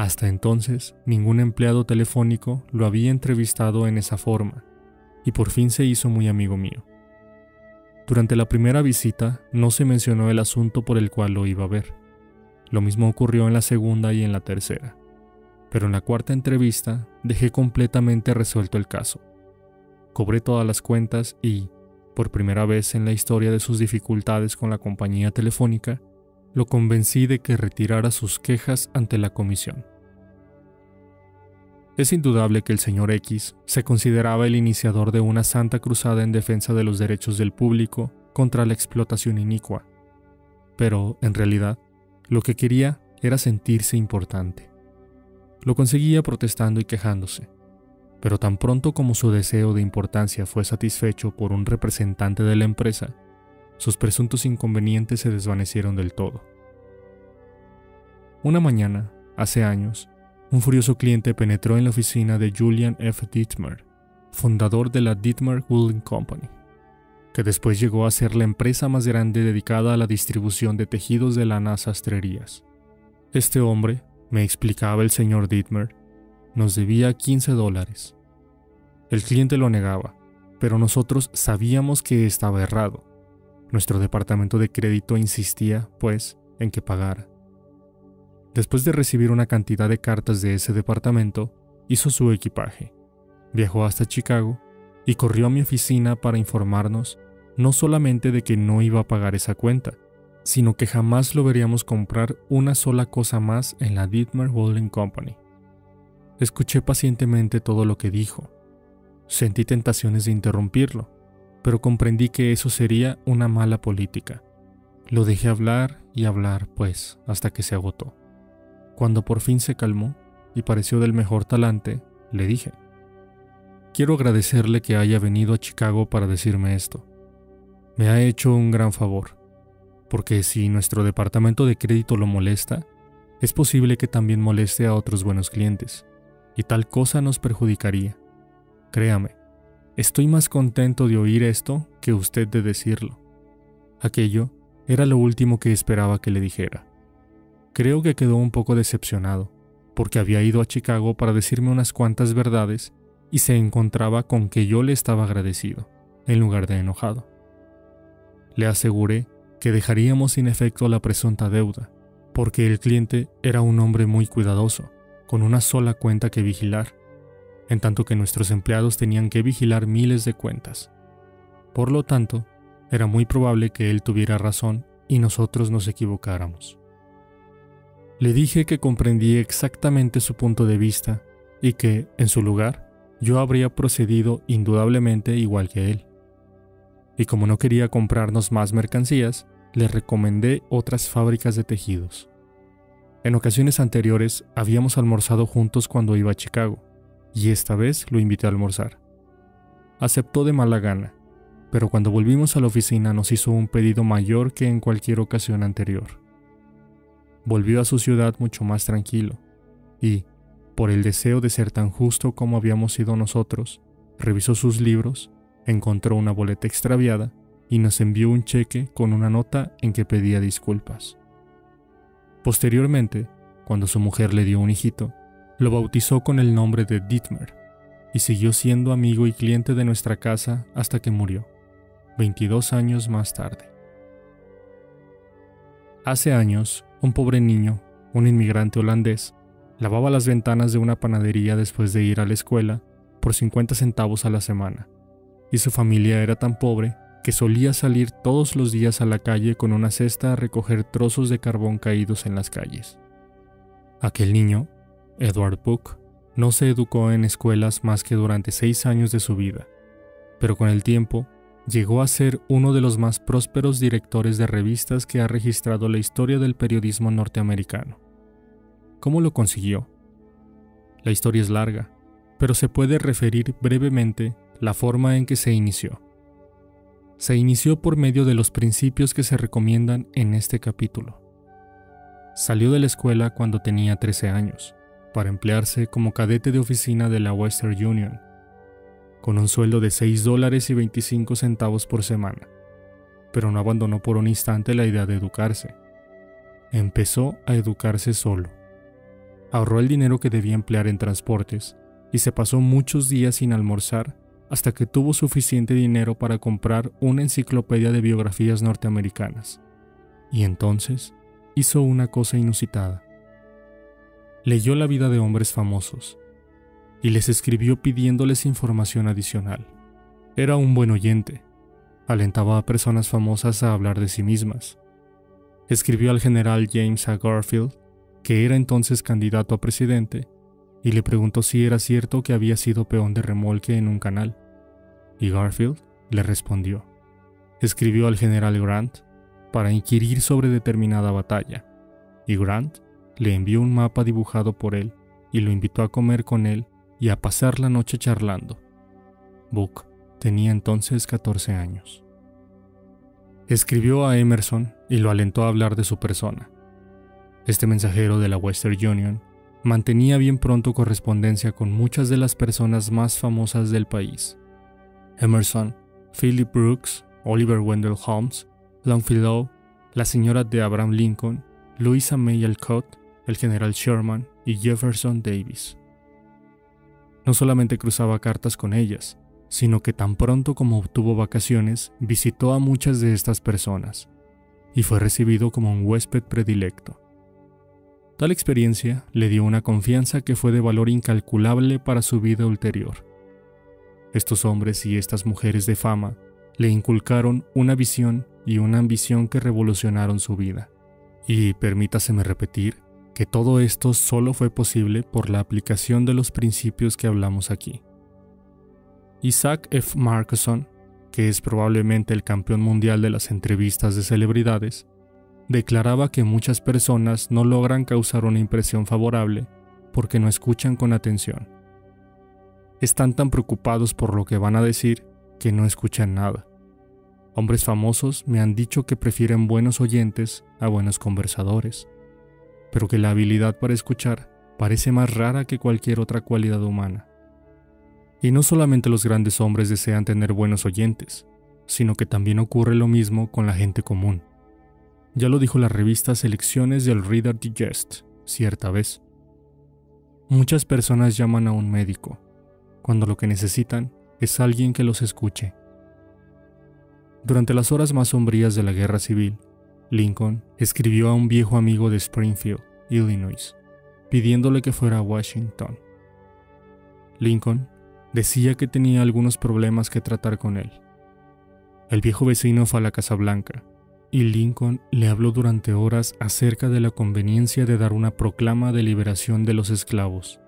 A: Hasta entonces, ningún empleado telefónico lo había entrevistado en esa forma, y por fin se hizo muy amigo mío. Durante la primera visita no se mencionó el asunto por el cual lo iba a ver. Lo mismo ocurrió en la segunda y en la tercera. Pero en la cuarta entrevista dejé completamente resuelto el caso. Cobré todas las cuentas y, por primera vez en la historia de sus dificultades con la compañía telefónica, lo convencí de que retirara sus quejas ante la comisión. Es indudable que el señor X se consideraba el iniciador de una santa cruzada en defensa de los derechos del público contra la explotación inicua, pero en realidad lo que quería era sentirse importante. Lo conseguía protestando y quejándose, pero tan pronto como su deseo de importancia fue satisfecho por un representante de la empresa, sus presuntos inconvenientes se desvanecieron del todo. Una mañana, hace años, un furioso cliente penetró en la oficina de Julian F. Dittmer, fundador de la Dittmer Woolen Company, que después llegó a ser la empresa más grande dedicada a la distribución de tejidos de lana a sastrerías. Este hombre, me explicaba el señor Dittmer, nos debía 15 dólares. El cliente lo negaba, pero nosotros sabíamos que estaba errado. Nuestro departamento de crédito insistía, pues, en que pagara. Después de recibir una cantidad de cartas de ese departamento, hizo su equipaje, viajó hasta Chicago y corrió a mi oficina para informarnos no solamente de que no iba a pagar esa cuenta, sino que jamás lo veríamos comprar una sola cosa más en la Dietmar Holding Company. Escuché pacientemente todo lo que dijo. Sentí tentaciones de interrumpirlo, pero comprendí que eso sería una mala política. Lo dejé hablar y hablar, pues, hasta que se agotó. Cuando por fin se calmó y pareció del mejor talante, le dije, Quiero agradecerle que haya venido a Chicago para decirme esto. Me ha hecho un gran favor, porque si nuestro departamento de crédito lo molesta, es posible que también moleste a otros buenos clientes, y tal cosa nos perjudicaría. Créame, Estoy más contento de oír esto que usted de decirlo. Aquello era lo último que esperaba que le dijera. Creo que quedó un poco decepcionado, porque había ido a Chicago para decirme unas cuantas verdades y se encontraba con que yo le estaba agradecido, en lugar de enojado. Le aseguré que dejaríamos sin efecto la presunta deuda, porque el cliente era un hombre muy cuidadoso, con una sola cuenta que vigilar, en tanto que nuestros empleados tenían que vigilar miles de cuentas. Por lo tanto, era muy probable que él tuviera razón y nosotros nos equivocáramos. Le dije que comprendí exactamente su punto de vista y que, en su lugar, yo habría procedido indudablemente igual que él. Y como no quería comprarnos más mercancías, le recomendé otras fábricas de tejidos. En ocasiones anteriores habíamos almorzado juntos cuando iba a Chicago, y esta vez lo invitó a almorzar. Aceptó de mala gana, pero cuando volvimos a la oficina nos hizo un pedido mayor que en cualquier ocasión anterior. Volvió a su ciudad mucho más tranquilo, y, por el deseo de ser tan justo como habíamos sido nosotros, revisó sus libros, encontró una boleta extraviada y nos envió un cheque con una nota en que pedía disculpas. Posteriormente, cuando su mujer le dio un hijito, lo bautizó con el nombre de Dietmar y siguió siendo amigo y cliente de nuestra casa hasta que murió, 22 años más tarde. Hace años, un pobre niño, un inmigrante holandés, lavaba las ventanas de una panadería después de ir a la escuela por 50 centavos a la semana, y su familia era tan pobre que solía salir todos los días a la calle con una cesta a recoger trozos de carbón caídos en las calles. Aquel niño Edward Book no se educó en escuelas más que durante seis años de su vida, pero con el tiempo llegó a ser uno de los más prósperos directores de revistas que ha registrado la historia del periodismo norteamericano. ¿Cómo lo consiguió? La historia es larga, pero se puede referir brevemente la forma en que se inició. Se inició por medio de los principios que se recomiendan en este capítulo. Salió de la escuela cuando tenía 13 años para emplearse como cadete de oficina de la Western Union, con un sueldo de 6 dólares y 25 centavos por semana, pero no abandonó por un instante la idea de educarse. Empezó a educarse solo. Ahorró el dinero que debía emplear en transportes y se pasó muchos días sin almorzar hasta que tuvo suficiente dinero para comprar una enciclopedia de biografías norteamericanas. Y entonces hizo una cosa inusitada leyó la vida de hombres famosos y les escribió pidiéndoles información adicional. Era un buen oyente, alentaba a personas famosas a hablar de sí mismas. Escribió al general James A. Garfield, que era entonces candidato a presidente, y le preguntó si era cierto que había sido peón de remolque en un canal. Y Garfield le respondió. Escribió al general Grant para inquirir sobre determinada batalla, y Grant le envió un mapa dibujado por él y lo invitó a comer con él y a pasar la noche charlando. Book tenía entonces 14 años. Escribió a Emerson y lo alentó a hablar de su persona. Este mensajero de la Western Union mantenía bien pronto correspondencia con muchas de las personas más famosas del país. Emerson, Philip Brooks, Oliver Wendell Holmes, Longfellow, la señora de Abraham Lincoln, Louisa May Alcott, el general Sherman y Jefferson Davis. No solamente cruzaba cartas con ellas, sino que tan pronto como obtuvo vacaciones visitó a muchas de estas personas y fue recibido como un huésped predilecto. Tal experiencia le dio una confianza que fue de valor incalculable para su vida ulterior. Estos hombres y estas mujeres de fama le inculcaron una visión y una ambición que revolucionaron su vida. Y permítaseme repetir, que todo esto solo fue posible por la aplicación de los principios que hablamos aquí. Isaac F. Markson, que es probablemente el campeón mundial de las entrevistas de celebridades, declaraba que muchas personas no logran causar una impresión favorable porque no escuchan con atención. Están tan preocupados por lo que van a decir que no escuchan nada. Hombres famosos me han dicho que prefieren buenos oyentes a buenos conversadores pero que la habilidad para escuchar parece más rara que cualquier otra cualidad humana. Y no solamente los grandes hombres desean tener buenos oyentes, sino que también ocurre lo mismo con la gente común. Ya lo dijo la revista Selecciones del Reader Digest cierta vez. Muchas personas llaman a un médico, cuando lo que necesitan es alguien que los escuche. Durante las horas más sombrías de la guerra civil, Lincoln escribió a un viejo amigo de Springfield, Illinois, pidiéndole que fuera a Washington. Lincoln decía que tenía algunos problemas que tratar con él. El viejo vecino fue a la Casa Blanca y Lincoln le habló durante horas acerca de la conveniencia de dar una proclama de liberación de los esclavos.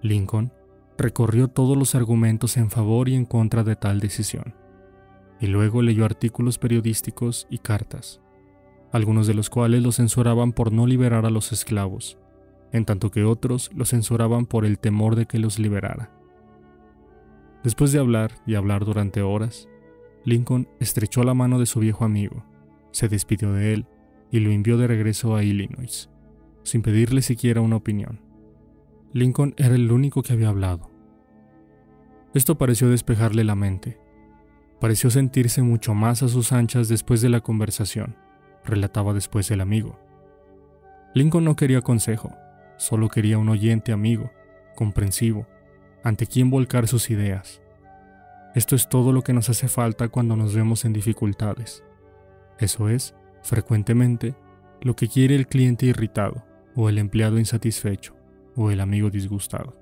A: Lincoln recorrió todos los argumentos en favor y en contra de tal decisión y luego leyó artículos periodísticos y cartas, algunos de los cuales lo censuraban por no liberar a los esclavos, en tanto que otros lo censuraban por el temor de que los liberara. Después de hablar y hablar durante horas, Lincoln estrechó la mano de su viejo amigo, se despidió de él y lo envió de regreso a Illinois, sin pedirle siquiera una opinión. Lincoln era el único que había hablado. Esto pareció despejarle la mente, Pareció sentirse mucho más a sus anchas después de la conversación, relataba después el amigo. Lincoln no quería consejo, solo quería un oyente amigo, comprensivo, ante quien volcar sus ideas. Esto es todo lo que nos hace falta cuando nos vemos en dificultades. Eso es, frecuentemente, lo que quiere el cliente irritado, o el empleado insatisfecho, o el amigo disgustado.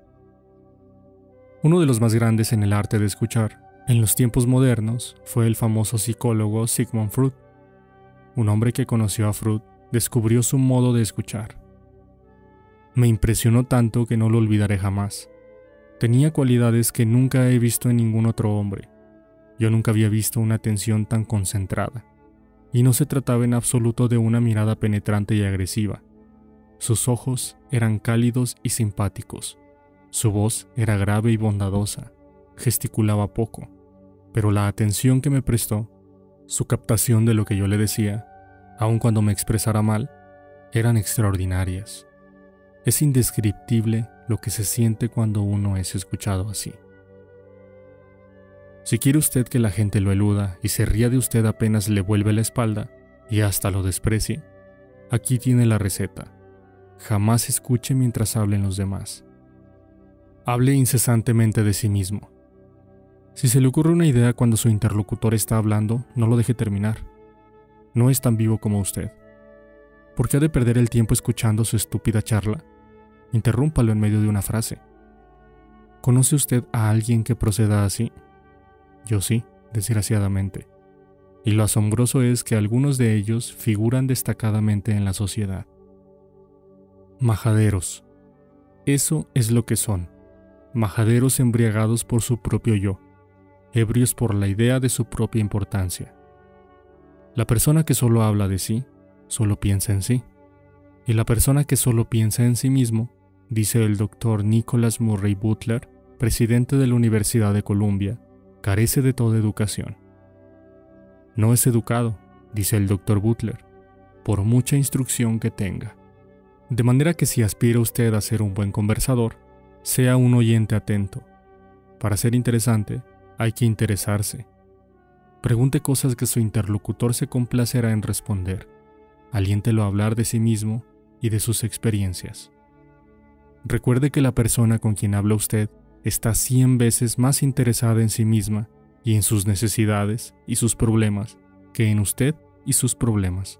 A: Uno de los más grandes en el arte de escuchar en los tiempos modernos fue el famoso psicólogo Sigmund Freud. Un hombre que conoció a Freud descubrió su modo de escuchar. Me impresionó tanto que no lo olvidaré jamás. Tenía cualidades que nunca he visto en ningún otro hombre. Yo nunca había visto una atención tan concentrada. Y no se trataba en absoluto de una mirada penetrante y agresiva. Sus ojos eran cálidos y simpáticos. Su voz era grave y bondadosa gesticulaba poco, pero la atención que me prestó, su captación de lo que yo le decía, aun cuando me expresara mal, eran extraordinarias. Es indescriptible lo que se siente cuando uno es escuchado así. Si quiere usted que la gente lo eluda y se ría de usted apenas le vuelve la espalda y hasta lo desprecie, aquí tiene la receta. Jamás escuche mientras hablen los demás. Hable incesantemente de sí mismo, si se le ocurre una idea cuando su interlocutor está hablando, no lo deje terminar. No es tan vivo como usted. ¿Por qué ha de perder el tiempo escuchando su estúpida charla? Interrúmpalo en medio de una frase. ¿Conoce usted a alguien que proceda así? Yo sí, desgraciadamente. Y lo asombroso es que algunos de ellos figuran destacadamente en la sociedad. Majaderos. Eso es lo que son. Majaderos embriagados por su propio yo ebrios por la idea de su propia importancia. La persona que solo habla de sí, solo piensa en sí. Y la persona que solo piensa en sí mismo, dice el doctor Nicholas Murray Butler, presidente de la Universidad de Columbia, carece de toda educación. No es educado, dice el doctor Butler, por mucha instrucción que tenga. De manera que si aspira usted a ser un buen conversador, sea un oyente atento. Para ser interesante, hay que interesarse. Pregunte cosas que su interlocutor se complacerá en responder. Aliéntelo a hablar de sí mismo y de sus experiencias. Recuerde que la persona con quien habla usted está 100 veces más interesada en sí misma y en sus necesidades y sus problemas que en usted y sus problemas.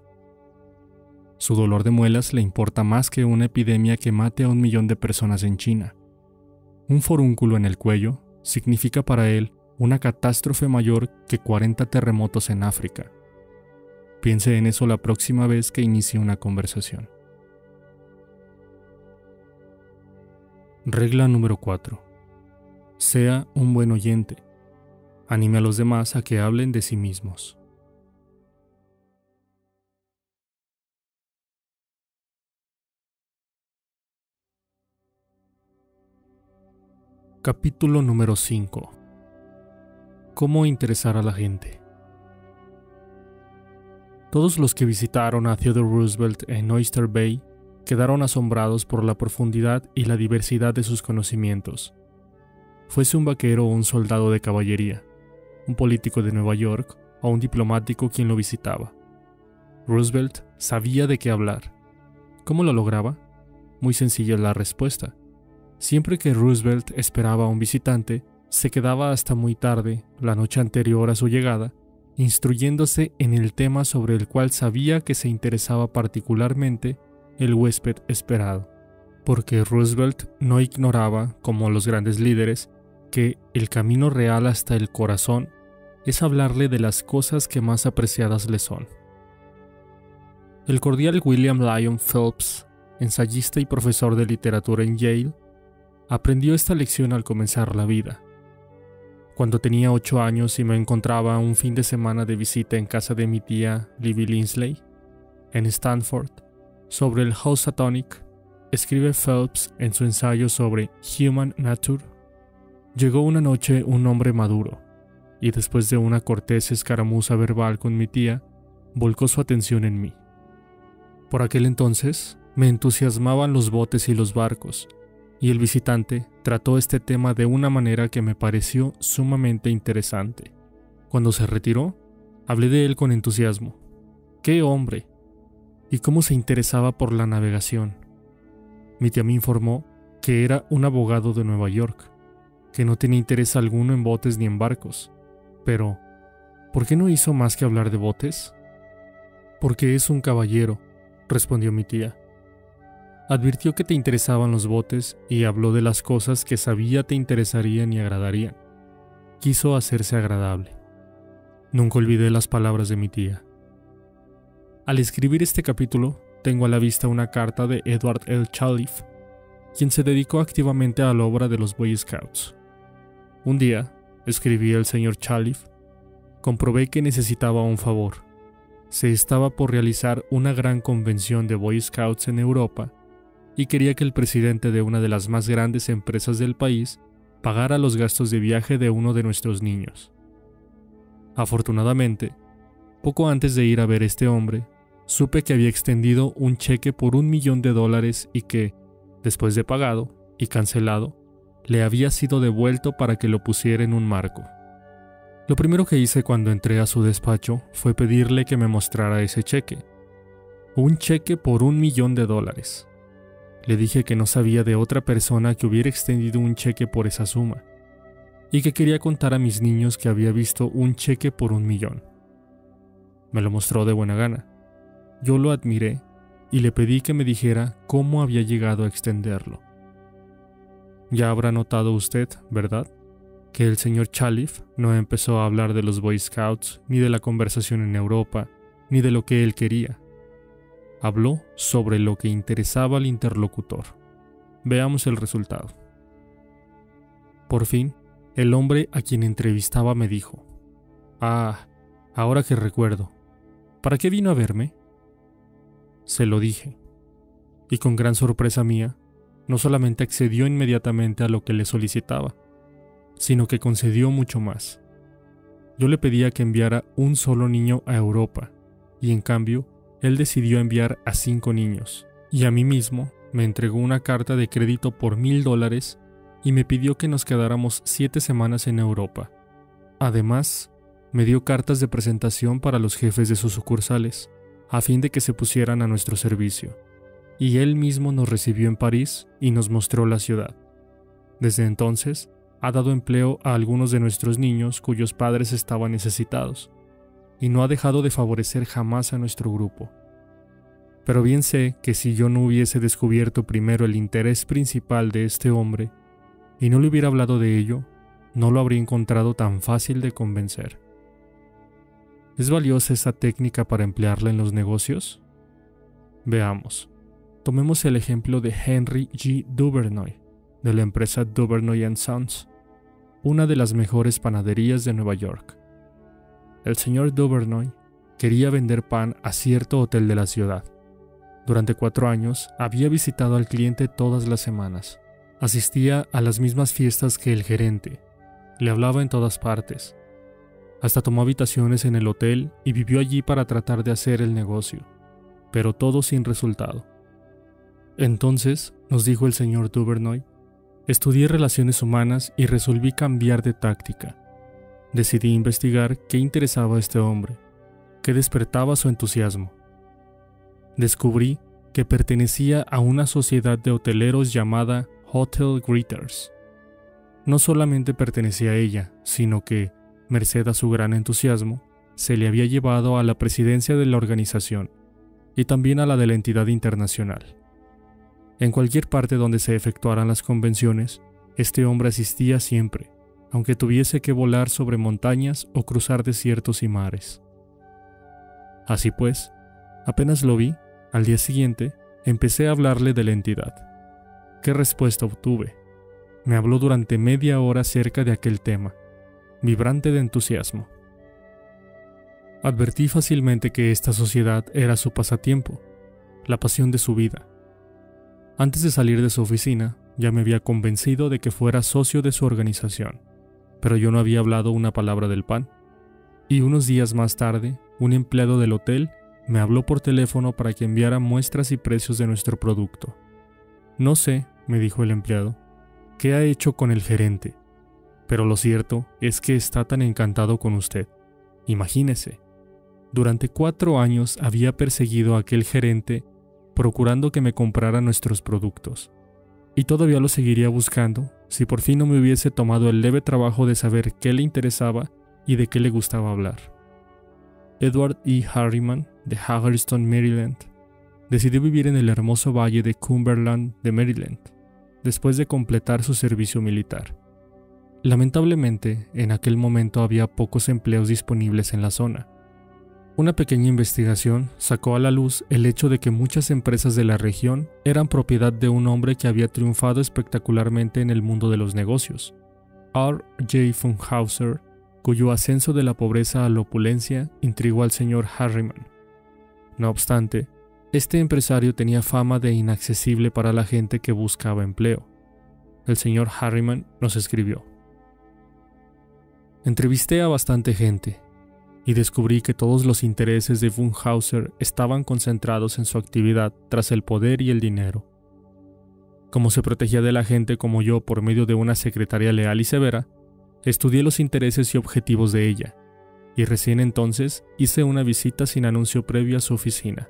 A: Su dolor de muelas le importa más que una epidemia que mate a un millón de personas en China. Un forúnculo en el cuello significa para él una catástrofe mayor que 40 terremotos en África. Piense en eso la próxima vez que inicie una conversación. Regla número 4. Sea un buen oyente. Anime a los demás a que hablen de sí mismos. Capítulo número 5 cómo interesar a la gente. Todos los que visitaron a Theodore Roosevelt en Oyster Bay quedaron asombrados por la profundidad y la diversidad de sus conocimientos. Fuese un vaquero o un soldado de caballería, un político de Nueva York o un diplomático quien lo visitaba. Roosevelt sabía de qué hablar. ¿Cómo lo lograba? Muy sencilla la respuesta. Siempre que Roosevelt esperaba a un visitante, se quedaba hasta muy tarde, la noche anterior a su llegada, instruyéndose en el tema sobre el cual sabía que se interesaba particularmente el huésped esperado, porque Roosevelt no ignoraba, como los grandes líderes, que el camino real hasta el corazón es hablarle de las cosas que más apreciadas le son. El cordial William Lyon Phelps, ensayista y profesor de literatura en Yale, aprendió esta lección al comenzar la vida cuando tenía 8 años y me encontraba un fin de semana de visita en casa de mi tía Libby Linsley, en Stanford, sobre el Atonic, escribe Phelps en su ensayo sobre Human Nature. Llegó una noche un hombre maduro, y después de una cortés escaramuza verbal con mi tía, volcó su atención en mí. Por aquel entonces, me entusiasmaban los botes y los barcos, y el visitante trató este tema de una manera que me pareció sumamente interesante. Cuando se retiró, hablé de él con entusiasmo. ¡Qué hombre! Y cómo se interesaba por la navegación. Mi tía me informó que era un abogado de Nueva York, que no tenía interés alguno en botes ni en barcos. Pero, ¿por qué no hizo más que hablar de botes? Porque es un caballero, respondió mi tía. Advirtió que te interesaban los botes y habló de las cosas que sabía te interesarían y agradarían. Quiso hacerse agradable. Nunca olvidé las palabras de mi tía. Al escribir este capítulo, tengo a la vista una carta de Edward L. Chalif, quien se dedicó activamente a la obra de los Boy Scouts. Un día, escribí el señor Chalif, comprobé que necesitaba un favor. Se estaba por realizar una gran convención de Boy Scouts en Europa y quería que el presidente de una de las más grandes empresas del país pagara los gastos de viaje de uno de nuestros niños. Afortunadamente, poco antes de ir a ver a este hombre, supe que había extendido un cheque por un millón de dólares y que, después de pagado y cancelado, le había sido devuelto para que lo pusiera en un marco. Lo primero que hice cuando entré a su despacho fue pedirle que me mostrara ese cheque. Un cheque por un millón de dólares. Le dije que no sabía de otra persona que hubiera extendido un cheque por esa suma, y que quería contar a mis niños que había visto un cheque por un millón. Me lo mostró de buena gana. Yo lo admiré y le pedí que me dijera cómo había llegado a extenderlo. Ya habrá notado usted, ¿verdad? Que el señor Chalif no empezó a hablar de los Boy Scouts, ni de la conversación en Europa, ni de lo que él quería habló sobre lo que interesaba al interlocutor. Veamos el resultado. Por fin, el hombre a quien entrevistaba me dijo, Ah, ahora que recuerdo, ¿para qué vino a verme? Se lo dije, y con gran sorpresa mía, no solamente accedió inmediatamente a lo que le solicitaba, sino que concedió mucho más. Yo le pedía que enviara un solo niño a Europa, y en cambio él decidió enviar a cinco niños, y a mí mismo me entregó una carta de crédito por mil dólares y me pidió que nos quedáramos siete semanas en Europa. Además, me dio cartas de presentación para los jefes de sus sucursales, a fin de que se pusieran a nuestro servicio. Y él mismo nos recibió en París y nos mostró la ciudad. Desde entonces, ha dado empleo a algunos de nuestros niños cuyos padres estaban necesitados, y no ha dejado de favorecer jamás a nuestro grupo. Pero bien sé que si yo no hubiese descubierto primero el interés principal de este hombre, y no le hubiera hablado de ello, no lo habría encontrado tan fácil de convencer. ¿Es valiosa esta técnica para emplearla en los negocios? Veamos. Tomemos el ejemplo de Henry G. Duvernoy, de la empresa Duvernoy Sons, una de las mejores panaderías de Nueva York el señor Duvernoy quería vender pan a cierto hotel de la ciudad. Durante cuatro años había visitado al cliente todas las semanas. Asistía a las mismas fiestas que el gerente. Le hablaba en todas partes. Hasta tomó habitaciones en el hotel y vivió allí para tratar de hacer el negocio, pero todo sin resultado. Entonces, nos dijo el señor Duvernoy, estudié relaciones humanas y resolví cambiar de táctica decidí investigar qué interesaba a este hombre, qué despertaba su entusiasmo. Descubrí que pertenecía a una sociedad de hoteleros llamada Hotel Greeters. No solamente pertenecía a ella, sino que, merced a su gran entusiasmo, se le había llevado a la presidencia de la organización y también a la de la entidad internacional. En cualquier parte donde se efectuaran las convenciones, este hombre asistía siempre, aunque tuviese que volar sobre montañas o cruzar desiertos y mares. Así pues, apenas lo vi, al día siguiente, empecé a hablarle de la entidad. ¿Qué respuesta obtuve? Me habló durante media hora acerca de aquel tema, vibrante de entusiasmo. Advertí fácilmente que esta sociedad era su pasatiempo, la pasión de su vida. Antes de salir de su oficina, ya me había convencido de que fuera socio de su organización pero yo no había hablado una palabra del pan. Y unos días más tarde, un empleado del hotel me habló por teléfono para que enviara muestras y precios de nuestro producto. No sé, me dijo el empleado, qué ha hecho con el gerente, pero lo cierto es que está tan encantado con usted. Imagínese. Durante cuatro años había perseguido a aquel gerente procurando que me comprara nuestros productos, y todavía lo seguiría buscando si por fin no me hubiese tomado el leve trabajo de saber qué le interesaba y de qué le gustaba hablar. Edward E. Harriman, de Hagerston, Maryland, decidió vivir en el hermoso valle de Cumberland de Maryland, después de completar su servicio militar. Lamentablemente, en aquel momento había pocos empleos disponibles en la zona, una pequeña investigación sacó a la luz el hecho de que muchas empresas de la región eran propiedad de un hombre que había triunfado espectacularmente en el mundo de los negocios, R. J. cuyo ascenso de la pobreza a la opulencia intrigó al señor Harriman. No obstante, este empresario tenía fama de inaccesible para la gente que buscaba empleo. El señor Harriman nos escribió. Entrevisté a bastante gente, y descubrí que todos los intereses de Funhauser estaban concentrados en su actividad tras el poder y el dinero. Como se protegía de la gente como yo por medio de una secretaria leal y severa, estudié los intereses y objetivos de ella, y recién entonces hice una visita sin anuncio previo a su oficina.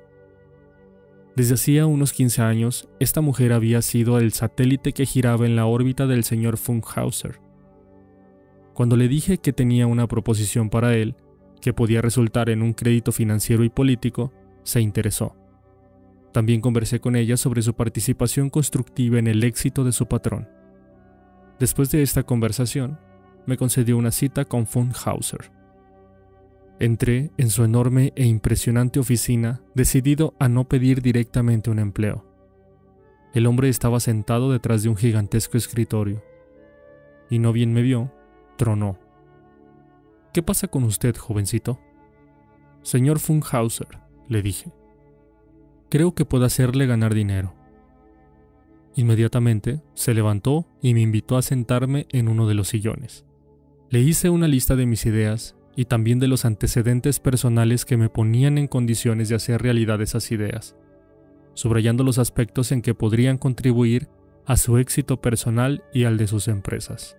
A: Desde hacía unos 15 años, esta mujer había sido el satélite que giraba en la órbita del señor Funkhauser. Cuando le dije que tenía una proposición para él, que podía resultar en un crédito financiero y político, se interesó. También conversé con ella sobre su participación constructiva en el éxito de su patrón. Después de esta conversación, me concedió una cita con von Entré en su enorme e impresionante oficina, decidido a no pedir directamente un empleo. El hombre estaba sentado detrás de un gigantesco escritorio, y no bien me vio, tronó. ¿Qué pasa con usted, jovencito? Señor Funhauser, le dije. Creo que puedo hacerle ganar dinero. Inmediatamente se levantó y me invitó a sentarme en uno de los sillones. Le hice una lista de mis ideas y también de los antecedentes personales que me ponían en condiciones de hacer realidad esas ideas, subrayando los aspectos en que podrían contribuir a su éxito personal y al de sus empresas.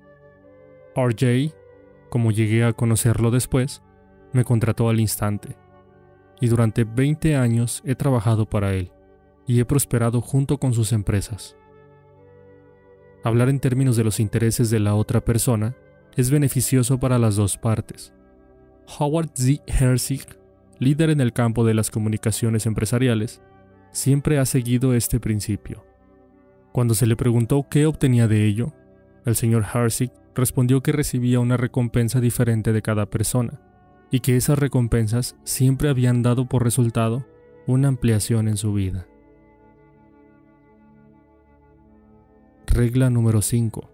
A: RJ como llegué a conocerlo después, me contrató al instante. Y durante 20 años he trabajado para él y he prosperado junto con sus empresas. Hablar en términos de los intereses de la otra persona es beneficioso para las dos partes. Howard Z. Herzig, líder en el campo de las comunicaciones empresariales, siempre ha seguido este principio. Cuando se le preguntó qué obtenía de ello, el señor Herzig respondió que recibía una recompensa diferente de cada persona, y que esas recompensas siempre habían dado por resultado una ampliación en su vida. Regla número 5.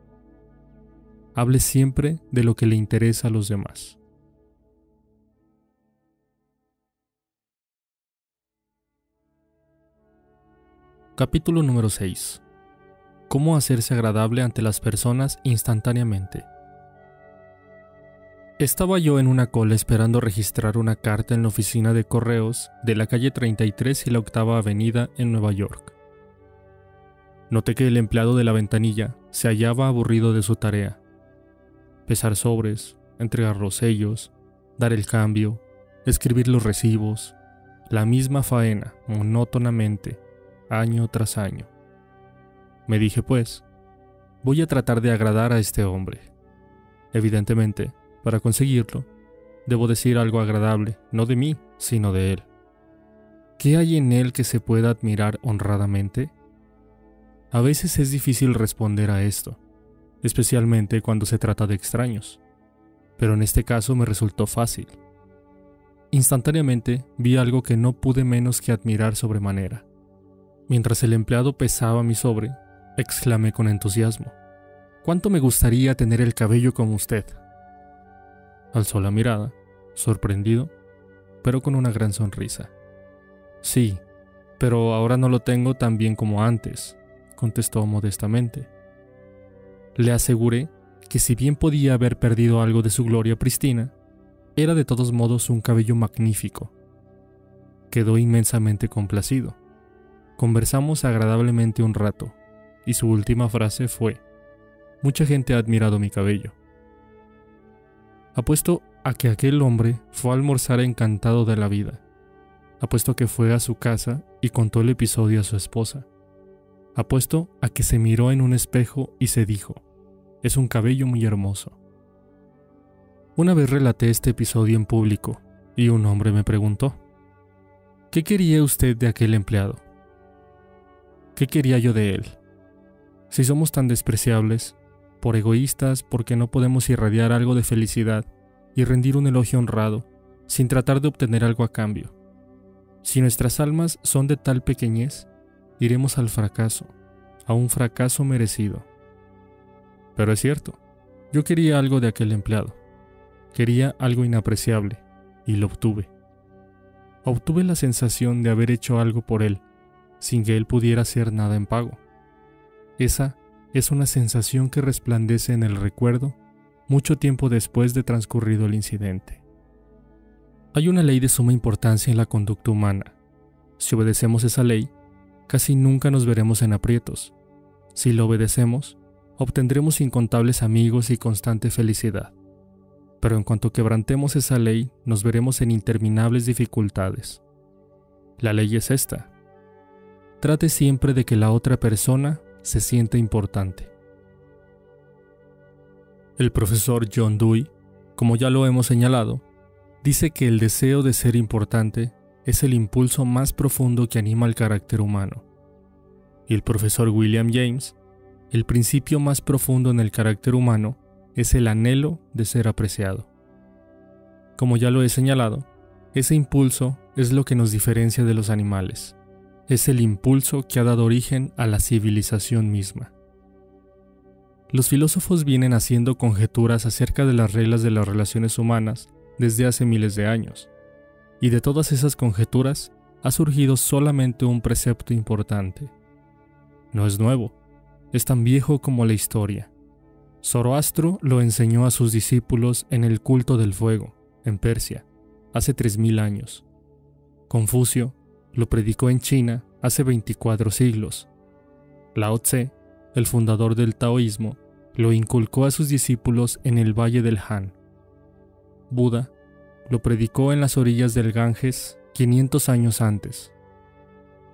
A: Hable siempre de lo que le interesa a los demás. Capítulo número 6 cómo hacerse agradable ante las personas instantáneamente. Estaba yo en una cola esperando registrar una carta en la oficina de correos de la calle 33 y la octava avenida en Nueva York. Noté que el empleado de la ventanilla se hallaba aburrido de su tarea. Pesar sobres, entregar los sellos, dar el cambio, escribir los recibos, la misma faena, monótonamente, año tras año. Me dije pues, voy a tratar de agradar a este hombre. Evidentemente, para conseguirlo, debo decir algo agradable, no de mí, sino de él. ¿Qué hay en él que se pueda admirar honradamente? A veces es difícil responder a esto, especialmente cuando se trata de extraños, pero en este caso me resultó fácil. Instantáneamente vi algo que no pude menos que admirar sobremanera. Mientras el empleado pesaba mi sobre, exclamé con entusiasmo. ¿Cuánto me gustaría tener el cabello como usted? Alzó la mirada, sorprendido, pero con una gran sonrisa. Sí, pero ahora no lo tengo tan bien como antes, contestó modestamente. Le aseguré que si bien podía haber perdido algo de su gloria pristina, era de todos modos un cabello magnífico. Quedó inmensamente complacido. Conversamos agradablemente un rato, y su última frase fue, Mucha gente ha admirado mi cabello. Apuesto a que aquel hombre fue a almorzar encantado de la vida. Apuesto a que fue a su casa y contó el episodio a su esposa. Apuesto a que se miró en un espejo y se dijo, es un cabello muy hermoso. Una vez relaté este episodio en público y un hombre me preguntó, ¿qué quería usted de aquel empleado? ¿Qué quería yo de él? Si somos tan despreciables, por egoístas, porque no podemos irradiar algo de felicidad y rendir un elogio honrado, sin tratar de obtener algo a cambio. Si nuestras almas son de tal pequeñez, iremos al fracaso, a un fracaso merecido. Pero es cierto, yo quería algo de aquel empleado, quería algo inapreciable, y lo obtuve. Obtuve la sensación de haber hecho algo por él, sin que él pudiera hacer nada en pago. Esa es una sensación que resplandece en el recuerdo mucho tiempo después de transcurrido el incidente. Hay una ley de suma importancia en la conducta humana. Si obedecemos esa ley, casi nunca nos veremos en aprietos. Si la obedecemos, obtendremos incontables amigos y constante felicidad. Pero en cuanto quebrantemos esa ley, nos veremos en interminables dificultades. La ley es esta. Trate siempre de que la otra persona se siente importante. El profesor John Dewey, como ya lo hemos señalado, dice que el deseo de ser importante es el impulso más profundo que anima al carácter humano. Y el profesor William James, el principio más profundo en el carácter humano es el anhelo de ser apreciado. Como ya lo he señalado, ese impulso es lo que nos diferencia de los animales es el impulso que ha dado origen a la civilización misma. Los filósofos vienen haciendo conjeturas acerca de las reglas de las relaciones humanas desde hace miles de años, y de todas esas conjeturas ha surgido solamente un precepto importante. No es nuevo, es tan viejo como la historia. Zoroastro lo enseñó a sus discípulos en el culto del fuego, en Persia, hace 3.000 años. Confucio lo predicó en China hace 24 siglos. Lao Tse, el fundador del taoísmo, lo inculcó a sus discípulos en el valle del Han. Buda lo predicó en las orillas del Ganges 500 años antes.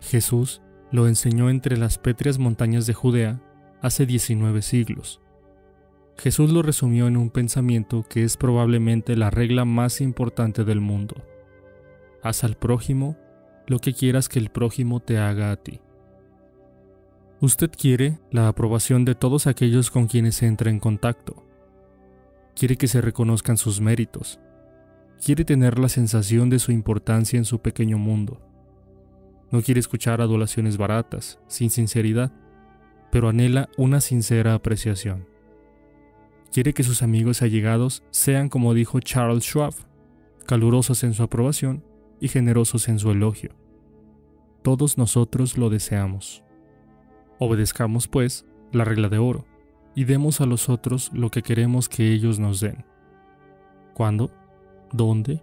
A: Jesús lo enseñó entre las pétreas montañas de Judea hace 19 siglos. Jesús lo resumió en un pensamiento que es probablemente la regla más importante del mundo. Haz al prójimo lo que quieras que el prójimo te haga a ti. Usted quiere la aprobación de todos aquellos con quienes entra en contacto. Quiere que se reconozcan sus méritos. Quiere tener la sensación de su importancia en su pequeño mundo. No quiere escuchar adulaciones baratas, sin sinceridad, pero anhela una sincera apreciación. Quiere que sus amigos allegados sean, como dijo Charles Schwab, calurosos en su aprobación y generosos en su elogio. Todos nosotros lo deseamos. Obedezcamos, pues, la regla de oro, y demos a los otros lo que queremos que ellos nos den. ¿Cuándo? ¿Dónde?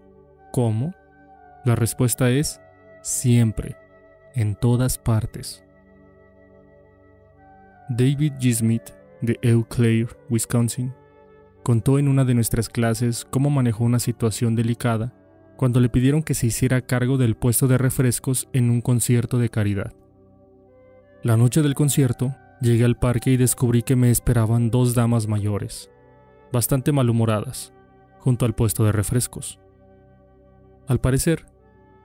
A: ¿Cómo? La respuesta es siempre, en todas partes. David G. Smith, de Eau Claire, Wisconsin, contó en una de nuestras clases cómo manejó una situación delicada cuando le pidieron que se hiciera cargo del puesto de refrescos en un concierto de caridad. La noche del concierto, llegué al parque y descubrí que me esperaban dos damas mayores, bastante malhumoradas, junto al puesto de refrescos. Al parecer,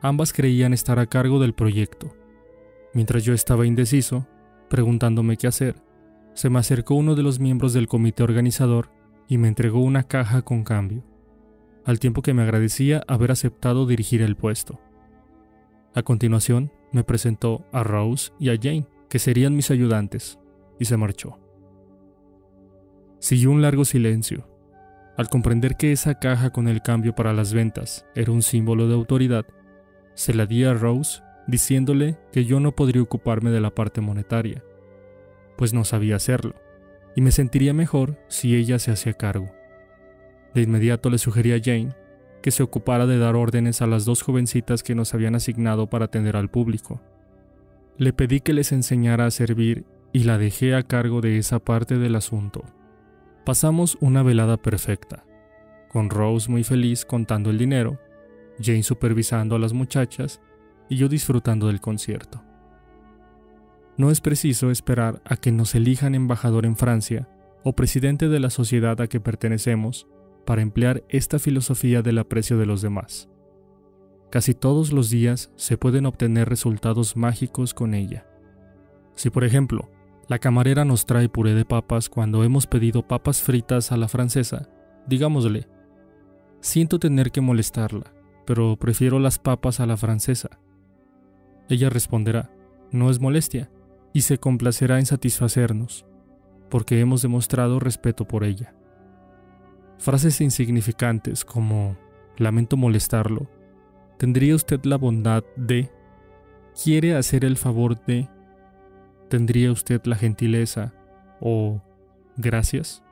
A: ambas creían estar a cargo del proyecto. Mientras yo estaba indeciso, preguntándome qué hacer, se me acercó uno de los miembros del comité organizador y me entregó una caja con cambio al tiempo que me agradecía haber aceptado dirigir el puesto. A continuación, me presentó a Rose y a Jane, que serían mis ayudantes, y se marchó. Siguió un largo silencio. Al comprender que esa caja con el cambio para las ventas era un símbolo de autoridad, se la di a Rose diciéndole que yo no podría ocuparme de la parte monetaria, pues no sabía hacerlo, y me sentiría mejor si ella se hacía cargo. De inmediato le sugerí a Jane que se ocupara de dar órdenes a las dos jovencitas que nos habían asignado para atender al público. Le pedí que les enseñara a servir y la dejé a cargo de esa parte del asunto. Pasamos una velada perfecta, con Rose muy feliz contando el dinero, Jane supervisando a las muchachas y yo disfrutando del concierto. No es preciso esperar a que nos elijan embajador en Francia o presidente de la sociedad a que pertenecemos para emplear esta filosofía del aprecio de los demás. Casi todos los días se pueden obtener resultados mágicos con ella. Si por ejemplo, la camarera nos trae puré de papas cuando hemos pedido papas fritas a la francesa, digámosle, siento tener que molestarla, pero prefiero las papas a la francesa. Ella responderá, no es molestia, y se complacerá en satisfacernos, porque hemos demostrado respeto por ella. Frases insignificantes como lamento molestarlo, tendría usted la bondad de, quiere hacer el favor de, tendría usted la gentileza o gracias.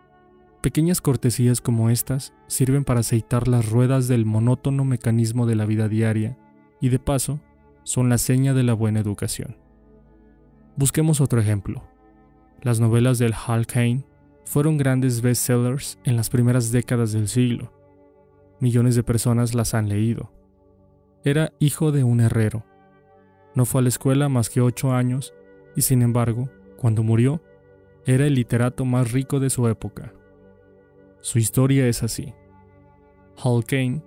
A: Pequeñas cortesías como estas sirven para aceitar las ruedas del monótono mecanismo de la vida diaria y de paso son la seña de la buena educación. Busquemos otro ejemplo. Las novelas del Hal fueron grandes bestsellers en las primeras décadas del siglo. Millones de personas las han leído. Era hijo de un herrero. No fue a la escuela más que ocho años y sin embargo, cuando murió, era el literato más rico de su época. Su historia es así. Hall Kane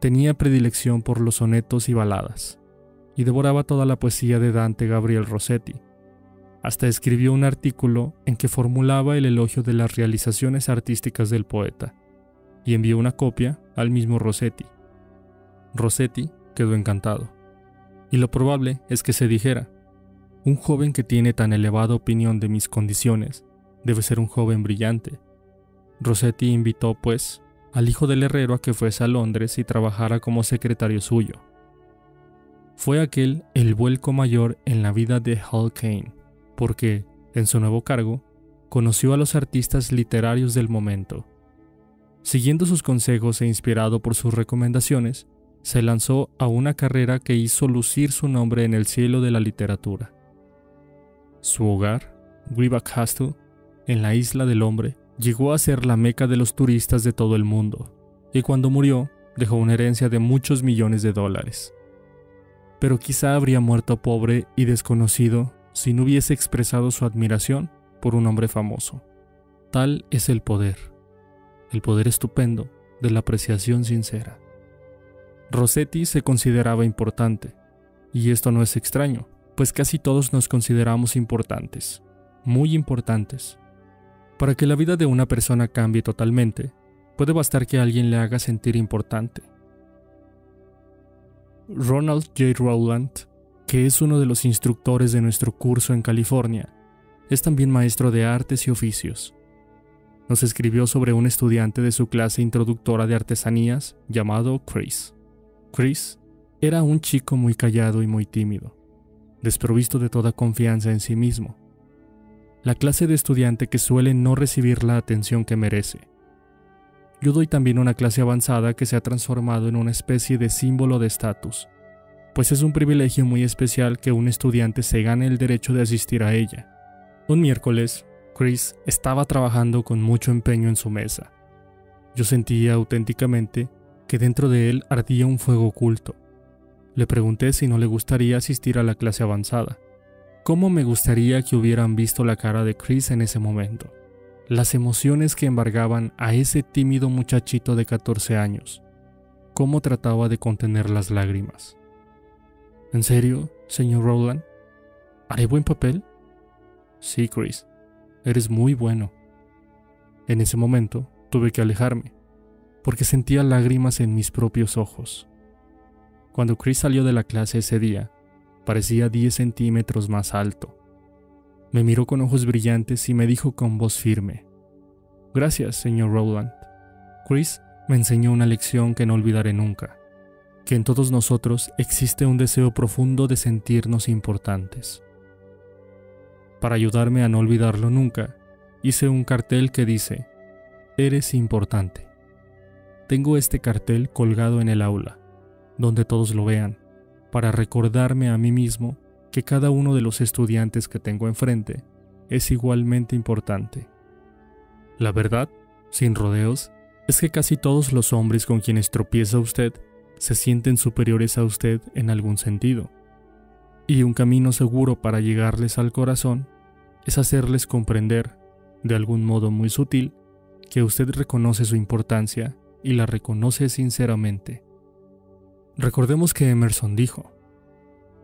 A: tenía predilección por los sonetos y baladas, y devoraba toda la poesía de Dante Gabriel Rossetti, hasta escribió un artículo en que formulaba el elogio de las realizaciones artísticas del poeta, y envió una copia al mismo Rossetti. Rossetti quedó encantado, y lo probable es que se dijera, un joven que tiene tan elevada opinión de mis condiciones debe ser un joven brillante. Rossetti invitó, pues, al hijo del herrero a que fuese a Londres y trabajara como secretario suyo. Fue aquel el vuelco mayor en la vida de Hall Kane porque, en su nuevo cargo, conoció a los artistas literarios del momento. Siguiendo sus consejos e inspirado por sus recomendaciones, se lanzó a una carrera que hizo lucir su nombre en el cielo de la literatura. Su hogar, Weebuck Castle, en la Isla del Hombre, llegó a ser la meca de los turistas de todo el mundo, y cuando murió, dejó una herencia de muchos millones de dólares. Pero quizá habría muerto pobre y desconocido si no hubiese expresado su admiración por un hombre famoso. Tal es el poder, el poder estupendo de la apreciación sincera. Rossetti se consideraba importante, y esto no es extraño, pues casi todos nos consideramos importantes, muy importantes. Para que la vida de una persona cambie totalmente, puede bastar que alguien le haga sentir importante. Ronald J. Rowland que es uno de los instructores de nuestro curso en California, es también maestro de artes y oficios. Nos escribió sobre un estudiante de su clase introductora de artesanías llamado Chris. Chris era un chico muy callado y muy tímido, desprovisto de toda confianza en sí mismo. La clase de estudiante que suele no recibir la atención que merece. Yo doy también una clase avanzada que se ha transformado en una especie de símbolo de estatus, pues es un privilegio muy especial que un estudiante se gane el derecho de asistir a ella. Un miércoles, Chris estaba trabajando con mucho empeño en su mesa. Yo sentía auténticamente que dentro de él ardía un fuego oculto. Le pregunté si no le gustaría asistir a la clase avanzada. ¿Cómo me gustaría que hubieran visto la cara de Chris en ese momento? Las emociones que embargaban a ese tímido muchachito de 14 años. ¿Cómo trataba de contener las lágrimas? ¿En serio, señor Rowland? ¿Haré buen papel? Sí, Chris, eres muy bueno. En ese momento tuve que alejarme, porque sentía lágrimas en mis propios ojos. Cuando Chris salió de la clase ese día, parecía 10 centímetros más alto. Me miró con ojos brillantes y me dijo con voz firme, Gracias, señor Rowland. Chris me enseñó una lección que no olvidaré nunca que en todos nosotros existe un deseo profundo de sentirnos importantes. Para ayudarme a no olvidarlo nunca, hice un cartel que dice, Eres importante. Tengo este cartel colgado en el aula, donde todos lo vean, para recordarme a mí mismo que cada uno de los estudiantes que tengo enfrente es igualmente importante. La verdad, sin rodeos, es que casi todos los hombres con quienes tropieza usted se sienten superiores a usted en algún sentido. Y un camino seguro para llegarles al corazón es hacerles comprender, de algún modo muy sutil, que usted reconoce su importancia y la reconoce sinceramente. Recordemos que Emerson dijo,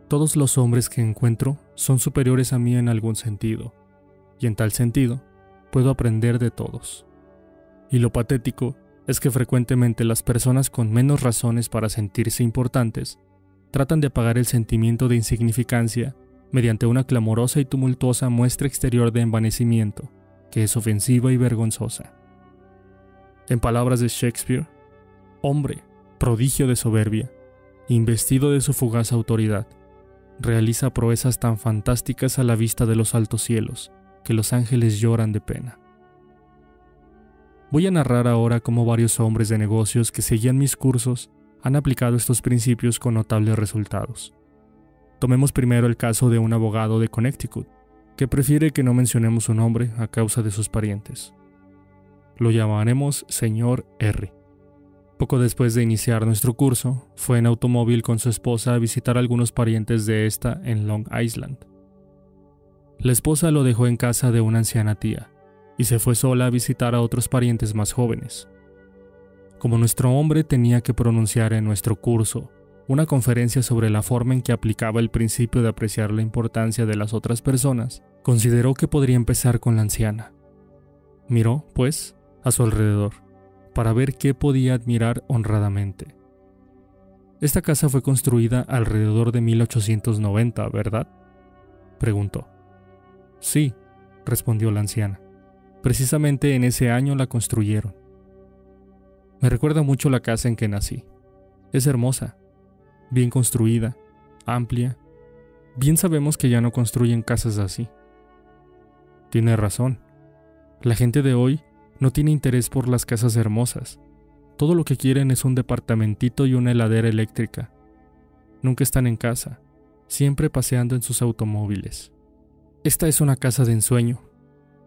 A: Todos los hombres que encuentro son superiores a mí en algún sentido, y en tal sentido, puedo aprender de todos. Y lo patético es que frecuentemente las personas con menos razones para sentirse importantes tratan de apagar el sentimiento de insignificancia mediante una clamorosa y tumultuosa muestra exterior de envanecimiento, que es ofensiva y vergonzosa. En palabras de Shakespeare, hombre, prodigio de soberbia, investido de su fugaz autoridad, realiza proezas tan fantásticas a la vista de los altos cielos, que los ángeles lloran de pena. Voy a narrar ahora cómo varios hombres de negocios que seguían mis cursos han aplicado estos principios con notables resultados. Tomemos primero el caso de un abogado de Connecticut, que prefiere que no mencionemos su nombre a causa de sus parientes. Lo llamaremos señor R. Poco después de iniciar nuestro curso, fue en automóvil con su esposa a visitar algunos parientes de esta en Long Island. La esposa lo dejó en casa de una anciana tía, y se fue sola a visitar a otros parientes más jóvenes. Como nuestro hombre tenía que pronunciar en nuestro curso una conferencia sobre la forma en que aplicaba el principio de apreciar la importancia de las otras personas, consideró que podría empezar con la anciana. Miró, pues, a su alrededor, para ver qué podía admirar honradamente. Esta casa fue construida alrededor de 1890, ¿verdad? preguntó. Sí, respondió la anciana. Precisamente en ese año la construyeron. Me recuerda mucho la casa en que nací. Es hermosa, bien construida, amplia. Bien sabemos que ya no construyen casas así. Tiene razón. La gente de hoy no tiene interés por las casas hermosas. Todo lo que quieren es un departamentito y una heladera eléctrica. Nunca están en casa, siempre paseando en sus automóviles. Esta es una casa de ensueño,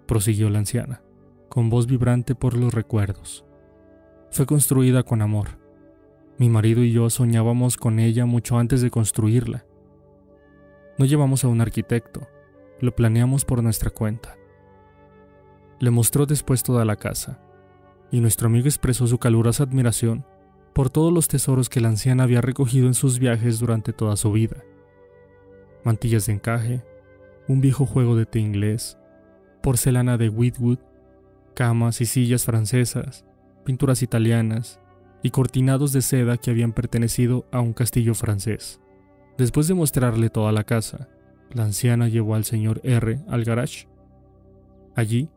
A: prosiguió la anciana, con voz vibrante por los recuerdos. Fue construida con amor. Mi marido y yo soñábamos con ella mucho antes de construirla. No llevamos a un arquitecto, lo planeamos por nuestra cuenta. Le mostró después toda la casa, y nuestro amigo expresó su calurosa admiración por todos los tesoros que la anciana había recogido en sus viajes durante toda su vida. Mantillas de encaje, un viejo juego de té inglés, porcelana de Whitwood, camas y sillas francesas, pinturas italianas y cortinados de seda que habían pertenecido a un castillo francés. Después de mostrarle toda la casa, la anciana llevó al señor R al garage. Allí,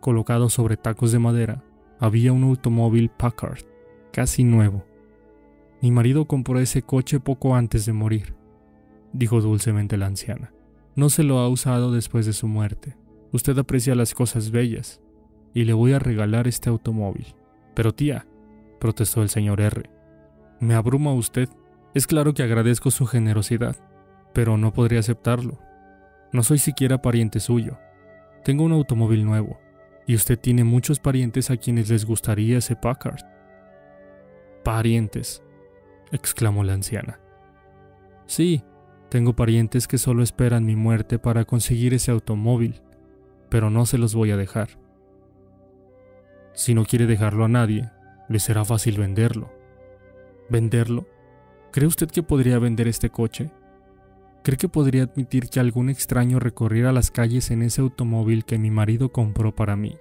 A: colocado sobre tacos de madera, había un automóvil Packard, casi nuevo. Mi marido compró ese coche poco antes de morir, dijo dulcemente la anciana. No se lo ha usado después de su muerte. Usted aprecia las cosas bellas, y le voy a regalar este automóvil. Pero tía, protestó el señor R. Me abruma usted. Es claro que agradezco su generosidad, pero no podría aceptarlo. No soy siquiera pariente suyo. Tengo un automóvil nuevo, y usted tiene muchos parientes a quienes les gustaría ese Packard. Parientes, exclamó la anciana. Sí, tengo parientes que solo esperan mi muerte para conseguir ese automóvil, pero no se los voy a dejar. Si no quiere dejarlo a nadie, le será fácil venderlo. ¿Venderlo? ¿Cree usted que podría vender este coche? ¿Cree que podría admitir que algún extraño recorriera las calles en ese automóvil que mi marido compró para mí?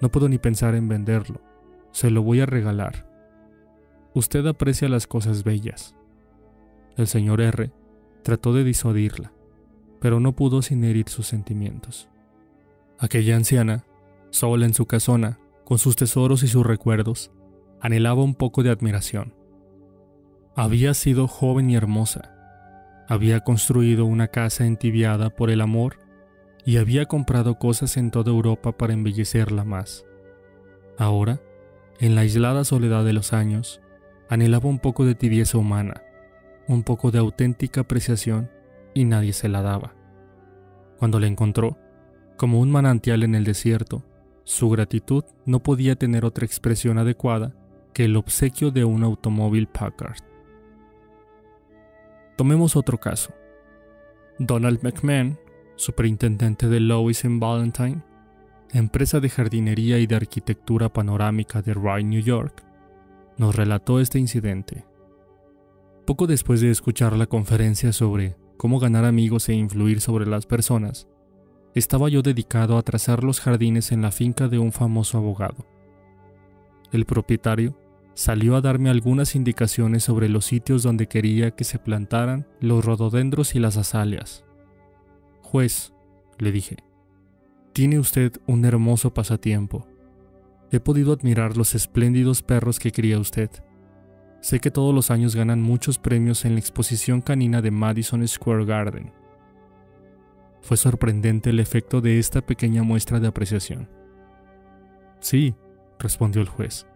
A: No puedo ni pensar en venderlo. Se lo voy a regalar. Usted aprecia las cosas bellas. El señor R trató de disuadirla, pero no pudo sin herir sus sentimientos. Aquella anciana, sola en su casona, con sus tesoros y sus recuerdos, anhelaba un poco de admiración. Había sido joven y hermosa. Había construido una casa entibiada por el amor y había comprado cosas en toda Europa para embellecerla más. Ahora, en la aislada soledad de los años, anhelaba un poco de tibieza humana, un poco de auténtica apreciación y nadie se la daba. Cuando la encontró, como un manantial en el desierto, su gratitud no podía tener otra expresión adecuada que el obsequio de un automóvil Packard. Tomemos otro caso. Donald McMahon, superintendente de Lois en Valentine, empresa de jardinería y de arquitectura panorámica de Rye, New York, nos relató este incidente. Poco después de escuchar la conferencia sobre cómo ganar amigos e influir sobre las personas, estaba yo dedicado a trazar los jardines en la finca de un famoso abogado. El propietario salió a darme algunas indicaciones sobre los sitios donde quería que se plantaran los rododendros y las azaleas. Juez, le dije, tiene usted un hermoso pasatiempo. He podido admirar los espléndidos perros que cría usted. Sé que todos los años ganan muchos premios en la exposición canina de Madison Square Garden fue sorprendente el efecto de esta pequeña muestra de apreciación. Sí, respondió el juez.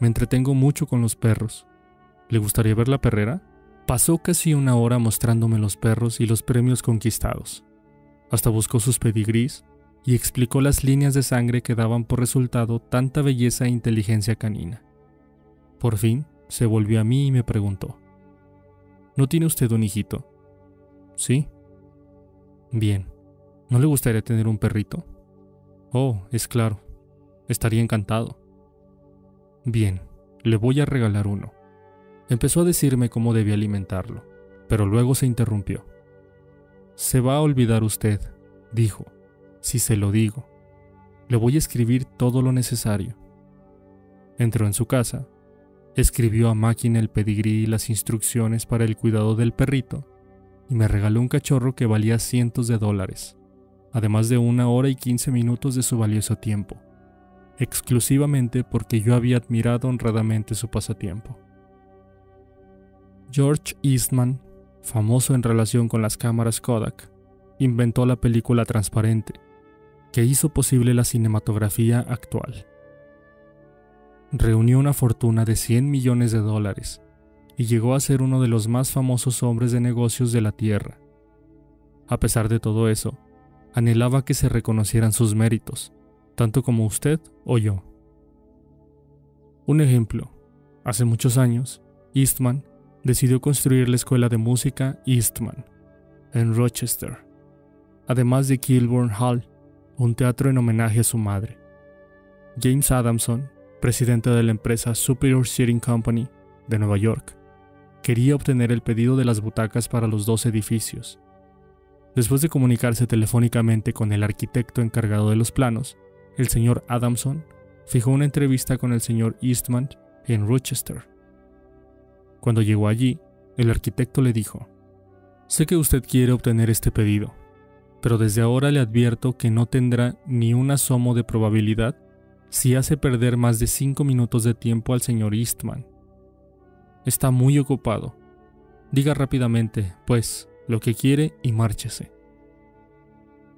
A: Me entretengo mucho con los perros. ¿Le gustaría ver la perrera? Pasó casi una hora mostrándome los perros y los premios conquistados. Hasta buscó sus pedigrís y explicó las líneas de sangre que daban por resultado tanta belleza e inteligencia canina. Por fin, se volvió a mí y me preguntó. ¿No tiene usted un hijito? Sí, Bien. ¿No le gustaría tener un perrito? Oh, es claro. Estaría encantado. Bien, le voy a regalar uno. Empezó a decirme cómo debía alimentarlo, pero luego se interrumpió. Se va a olvidar usted, dijo, si se lo digo. Le voy a escribir todo lo necesario. Entró en su casa, escribió a máquina el pedigrí y las instrucciones para el cuidado del perrito, y me regaló un cachorro que valía cientos de dólares, además de una hora y quince minutos de su valioso tiempo, exclusivamente porque yo había admirado honradamente su pasatiempo. George Eastman, famoso en relación con las cámaras Kodak, inventó la película transparente, que hizo posible la cinematografía actual. Reunió una fortuna de 100 millones de dólares y llegó a ser uno de los más famosos hombres de negocios de la Tierra. A pesar de todo eso, anhelaba que se reconocieran sus méritos, tanto como usted o yo. Un ejemplo, hace muchos años, Eastman decidió construir la escuela de música Eastman, en Rochester, además de Kilburn Hall, un teatro en homenaje a su madre. James Adamson, presidente de la empresa Superior Seating Company de Nueva York, quería obtener el pedido de las butacas para los dos edificios. Después de comunicarse telefónicamente con el arquitecto encargado de los planos, el señor Adamson fijó una entrevista con el señor Eastman en Rochester. Cuando llegó allí, el arquitecto le dijo, Sé que usted quiere obtener este pedido, pero desde ahora le advierto que no tendrá ni un asomo de probabilidad si hace perder más de cinco minutos de tiempo al señor Eastman. Está muy ocupado. Diga rápidamente, pues, lo que quiere y márchese.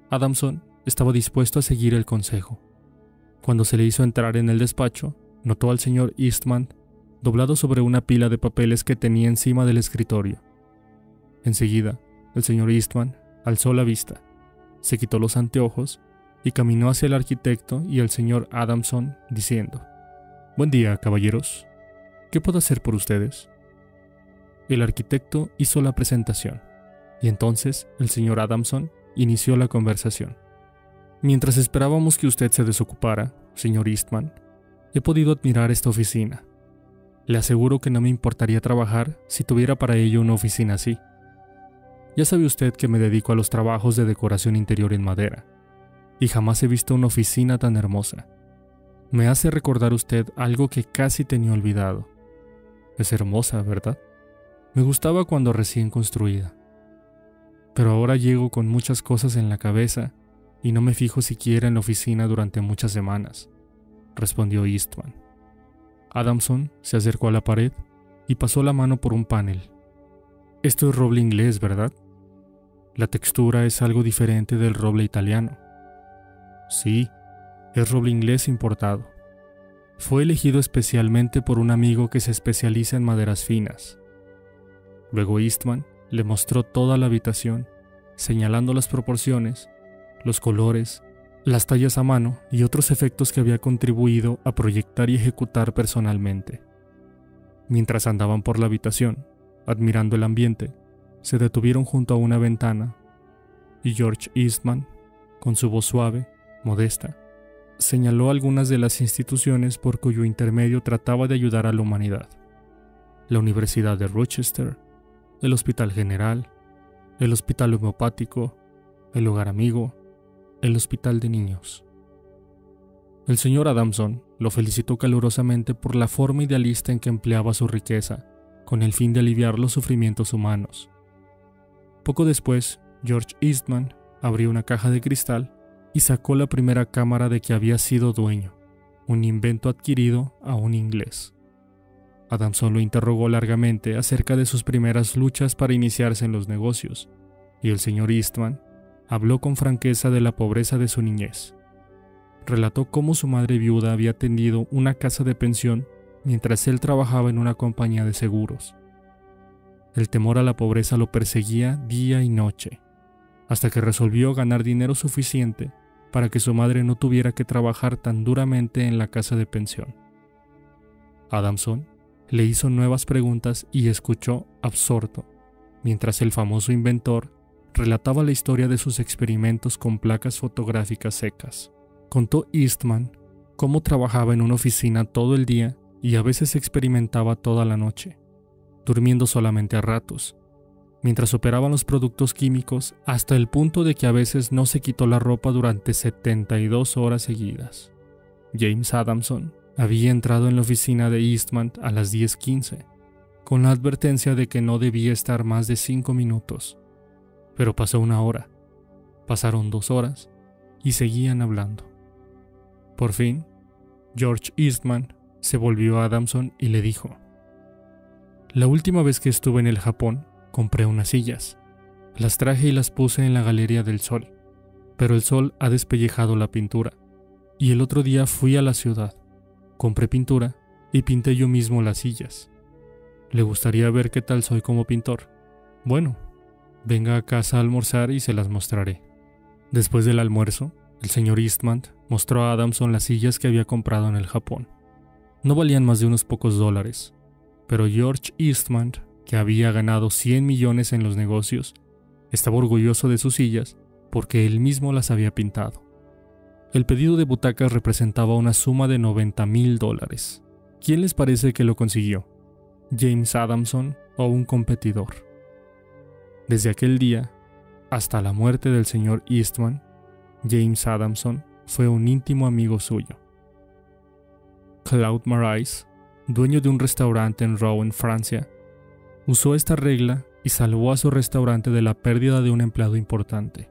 A: Adamson estaba dispuesto a seguir el consejo. Cuando se le hizo entrar en el despacho, notó al señor Eastman doblado sobre una pila de papeles que tenía encima del escritorio. Enseguida, el señor Eastman alzó la vista, se quitó los anteojos y caminó hacia el arquitecto y el señor Adamson diciendo, Buen día, caballeros. ¿Qué puedo hacer por ustedes? El arquitecto hizo la presentación, y entonces el señor Adamson inició la conversación. Mientras esperábamos que usted se desocupara, señor Eastman, he podido admirar esta oficina. Le aseguro que no me importaría trabajar si tuviera para ello una oficina así. Ya sabe usted que me dedico a los trabajos de decoración interior en madera, y jamás he visto una oficina tan hermosa. Me hace recordar usted algo que casi tenía olvidado. Es hermosa, ¿verdad? Me gustaba cuando recién construida. Pero ahora llego con muchas cosas en la cabeza y no me fijo siquiera en la oficina durante muchas semanas, respondió Eastman. Adamson se acercó a la pared y pasó la mano por un panel. Esto es roble inglés, ¿verdad? La textura es algo diferente del roble italiano. Sí, es roble inglés importado. Fue elegido especialmente por un amigo que se especializa en maderas finas. Luego Eastman le mostró toda la habitación, señalando las proporciones, los colores, las tallas a mano y otros efectos que había contribuido a proyectar y ejecutar personalmente. Mientras andaban por la habitación, admirando el ambiente, se detuvieron junto a una ventana y George Eastman, con su voz suave, modesta, señaló algunas de las instituciones por cuyo intermedio trataba de ayudar a la humanidad. La Universidad de Rochester, el Hospital General, el Hospital Homeopático, el Hogar Amigo, el Hospital de Niños. El señor Adamson lo felicitó calurosamente por la forma idealista en que empleaba su riqueza, con el fin de aliviar los sufrimientos humanos. Poco después, George Eastman abrió una caja de cristal y sacó la primera cámara de que había sido dueño, un invento adquirido a un inglés. Adamson lo interrogó largamente acerca de sus primeras luchas para iniciarse en los negocios, y el señor Eastman habló con franqueza de la pobreza de su niñez. Relató cómo su madre viuda había tendido una casa de pensión mientras él trabajaba en una compañía de seguros. El temor a la pobreza lo perseguía día y noche, hasta que resolvió ganar dinero suficiente para que su madre no tuviera que trabajar tan duramente en la casa de pensión. Adamson le hizo nuevas preguntas y escuchó absorto, mientras el famoso inventor relataba la historia de sus experimentos con placas fotográficas secas. Contó Eastman cómo trabajaba en una oficina todo el día y a veces experimentaba toda la noche, durmiendo solamente a ratos, mientras operaban los productos químicos hasta el punto de que a veces no se quitó la ropa durante 72 horas seguidas. James Adamson había entrado en la oficina de Eastman a las 10.15, con la advertencia de que no debía estar más de 5 minutos. Pero pasó una hora, pasaron dos horas y seguían hablando. Por fin, George Eastman se volvió a Adamson y le dijo, La última vez que estuve en el Japón, compré unas sillas. Las traje y las puse en la Galería del Sol, pero el sol ha despellejado la pintura. Y el otro día fui a la ciudad, compré pintura y pinté yo mismo las sillas. Le gustaría ver qué tal soy como pintor. Bueno, venga a casa a almorzar y se las mostraré. Después del almuerzo, el señor Eastman mostró a Adamson las sillas que había comprado en el Japón. No valían más de unos pocos dólares, pero George Eastman que había ganado 100 millones en los negocios, estaba orgulloso de sus sillas porque él mismo las había pintado. El pedido de butacas representaba una suma de 90 mil dólares. ¿Quién les parece que lo consiguió? ¿James Adamson o un competidor? Desde aquel día, hasta la muerte del señor Eastman, James Adamson fue un íntimo amigo suyo. Claude Marais, dueño de un restaurante en Rouen, Francia, usó esta regla y salvó a su restaurante de la pérdida de un empleado importante.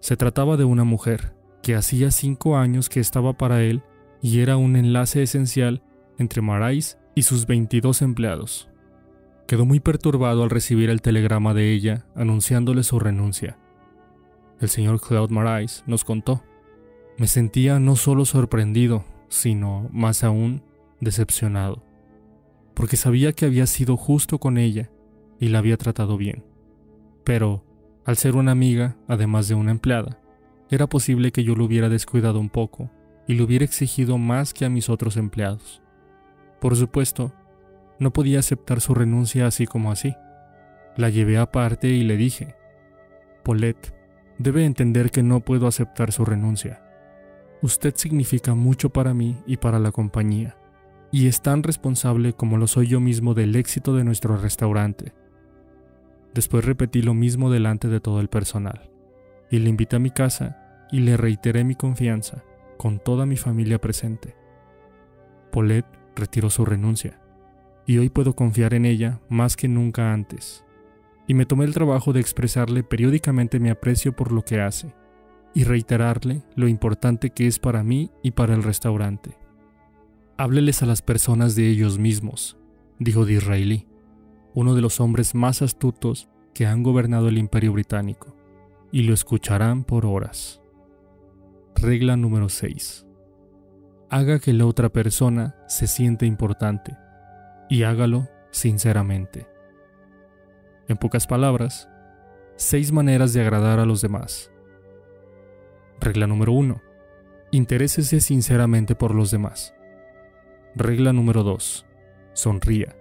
A: Se trataba de una mujer, que hacía cinco años que estaba para él y era un enlace esencial entre Marais y sus 22 empleados. Quedó muy perturbado al recibir el telegrama de ella anunciándole su renuncia. El señor Claude Marais nos contó, me sentía no solo sorprendido, sino, más aún, decepcionado porque sabía que había sido justo con ella y la había tratado bien. Pero, al ser una amiga, además de una empleada, era posible que yo lo hubiera descuidado un poco y lo hubiera exigido más que a mis otros empleados. Por supuesto, no podía aceptar su renuncia así como así. La llevé aparte y le dije, Paulette, debe entender que no puedo aceptar su renuncia. Usted significa mucho para mí y para la compañía y es tan responsable como lo soy yo mismo del éxito de nuestro restaurante. Después repetí lo mismo delante de todo el personal, y le invité a mi casa y le reiteré mi confianza, con toda mi familia presente. Paulette retiró su renuncia, y hoy puedo confiar en ella más que nunca antes, y me tomé el trabajo de expresarle periódicamente mi aprecio por lo que hace, y reiterarle lo importante que es para mí y para el restaurante. Hábleles a las personas de ellos mismos, dijo Disraeli, uno de los hombres más astutos que han gobernado el imperio británico, y lo escucharán por horas. Regla número 6. Haga que la otra persona se sienta importante, y hágalo sinceramente. En pocas palabras, seis maneras de agradar a los demás. Regla número 1. Interésese sinceramente por los demás. Regla número 2. Sonría.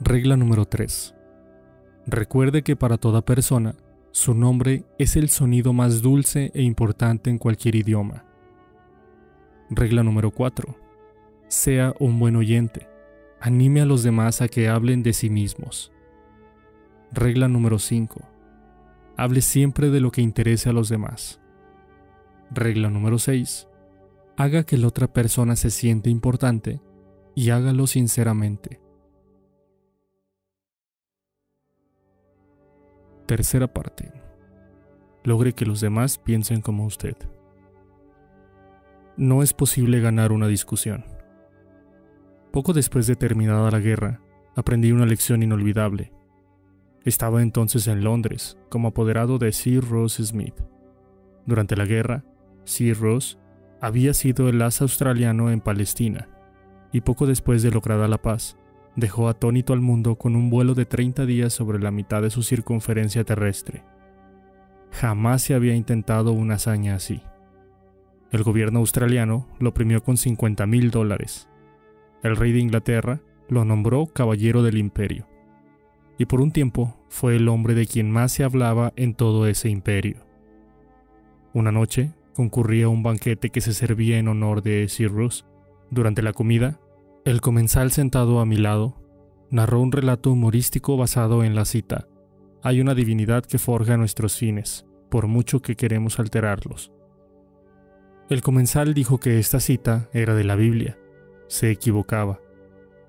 A: Regla número 3. Recuerde que para toda persona, su nombre es el sonido más dulce e importante en cualquier idioma. Regla número 4. Sea un buen oyente. Anime a los demás a que hablen de sí mismos. Regla número 5. Hable siempre de lo que interese a los demás. Regla número 6 haga que la otra persona se siente importante y hágalo sinceramente. Tercera parte. Logre que los demás piensen como usted. No es posible ganar una discusión. Poco después de terminada la guerra, aprendí una lección inolvidable. Estaba entonces en Londres como apoderado de Sir Rose Smith. Durante la guerra, Sir Rose había sido el as australiano en Palestina, y poco después de lograda la paz, dejó atónito al mundo con un vuelo de 30 días sobre la mitad de su circunferencia terrestre. Jamás se había intentado una hazaña así. El gobierno australiano lo premió con 50 mil dólares. El rey de Inglaterra lo nombró caballero del imperio. Y por un tiempo fue el hombre de quien más se hablaba en todo ese imperio. Una noche, concurría un banquete que se servía en honor de Cyrus. Durante la comida, el comensal sentado a mi lado narró un relato humorístico basado en la cita. Hay una divinidad que forja nuestros fines, por mucho que queremos alterarlos. El comensal dijo que esta cita era de la Biblia. Se equivocaba.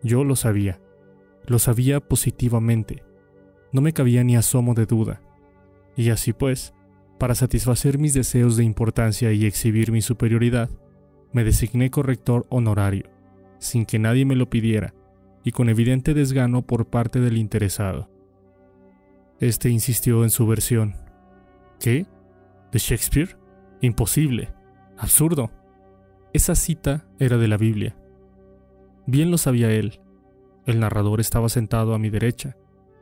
A: Yo lo sabía. Lo sabía positivamente. No me cabía ni asomo de duda. Y así pues, para satisfacer mis deseos de importancia y exhibir mi superioridad, me designé corrector honorario, sin que nadie me lo pidiera, y con evidente desgano por parte del interesado. Este insistió en su versión. ¿Qué? ¿De Shakespeare? Imposible. Absurdo. Esa cita era de la Biblia. Bien lo sabía él. El narrador estaba sentado a mi derecha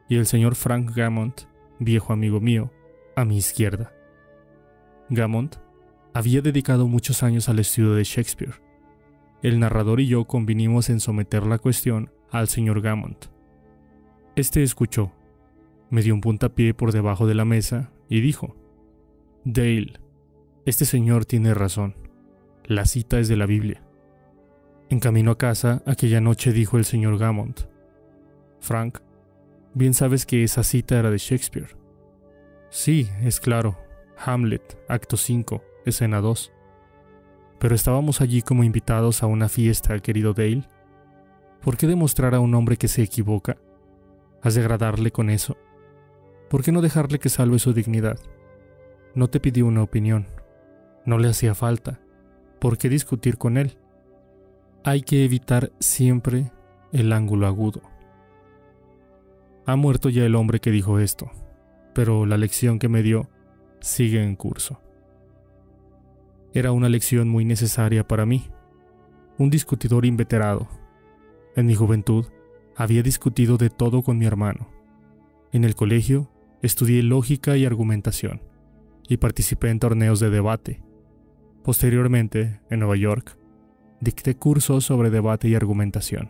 A: y el señor Frank Gamont, viejo amigo mío, a mi izquierda. Gamont había dedicado muchos años al estudio de Shakespeare. El narrador y yo convinimos en someter la cuestión al señor Gamont. Este escuchó, me dio un puntapié por debajo de la mesa y dijo, Dale, este señor tiene razón. La cita es de la Biblia. En camino a casa, aquella noche dijo el señor Gamont, Frank, bien sabes que esa cita era de Shakespeare. Sí, es claro, Hamlet, acto 5, escena 2. Pero estábamos allí como invitados a una fiesta, querido Dale. ¿Por qué demostrar a un hombre que se equivoca? ¿Has degradarle con eso? ¿Por qué no dejarle que salve su dignidad? No te pidió una opinión. No le hacía falta. ¿Por qué discutir con él? Hay que evitar siempre el ángulo agudo. Ha muerto ya el hombre que dijo esto, pero la lección que me dio sigue en curso. Era una lección muy necesaria para mí, un discutidor inveterado. En mi juventud había discutido de todo con mi hermano. En el colegio estudié lógica y argumentación, y participé en torneos de debate. Posteriormente, en Nueva York, dicté cursos sobre debate y argumentación,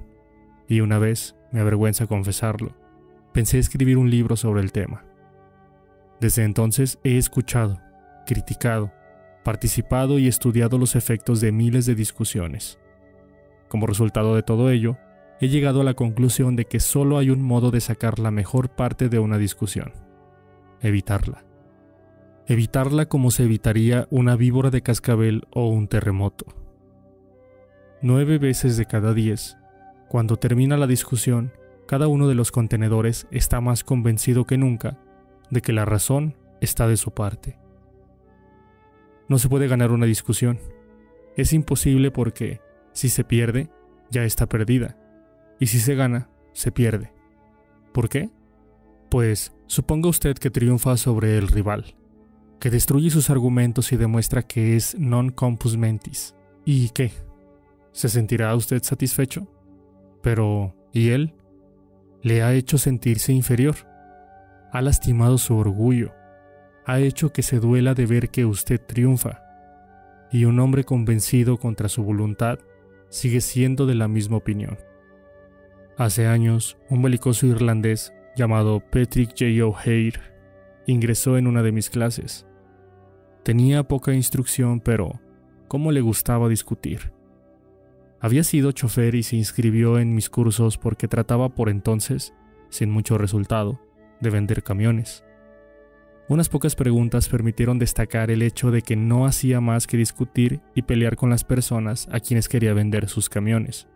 A: y una vez, me avergüenza confesarlo, pensé escribir un libro sobre el tema. Desde entonces he escuchado, criticado, participado y estudiado los efectos de miles de discusiones. Como resultado de todo ello, he llegado a la conclusión de que solo hay un modo de sacar la mejor parte de una discusión. Evitarla. Evitarla como se evitaría una víbora de cascabel o un terremoto. Nueve veces de cada diez, cuando termina la discusión, cada uno de los contenedores está más convencido que nunca de que la razón está de su parte. No se puede ganar una discusión. Es imposible porque, si se pierde, ya está perdida. Y si se gana, se pierde. ¿Por qué? Pues suponga usted que triunfa sobre el rival, que destruye sus argumentos y demuestra que es non compus mentis. ¿Y qué? ¿Se sentirá usted satisfecho? Pero, ¿y él? Le ha hecho sentirse inferior ha lastimado su orgullo, ha hecho que se duela de ver que usted triunfa, y un hombre convencido contra su voluntad sigue siendo de la misma opinión. Hace años, un belicoso irlandés llamado Patrick J. O'Hare ingresó en una de mis clases. Tenía poca instrucción, pero cómo le gustaba discutir. Había sido chofer y se inscribió en mis cursos porque trataba por entonces, sin mucho resultado, de vender camiones. Unas pocas preguntas permitieron destacar el hecho de que no hacía más que discutir y pelear con las personas a quienes quería vender sus camiones.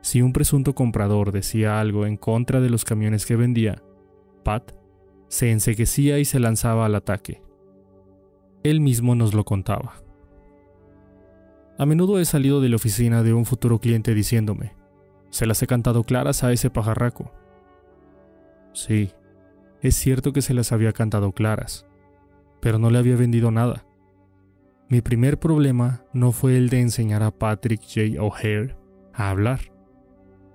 A: Si un presunto comprador decía algo en contra de los camiones que vendía, Pat se enseguecía y se lanzaba al ataque. Él mismo nos lo contaba. A menudo he salido de la oficina de un futuro cliente diciéndome, se las he cantado claras a ese pajarraco, Sí, es cierto que se las había cantado claras, pero no le había vendido nada. Mi primer problema no fue el de enseñar a Patrick J. O'Hare a hablar.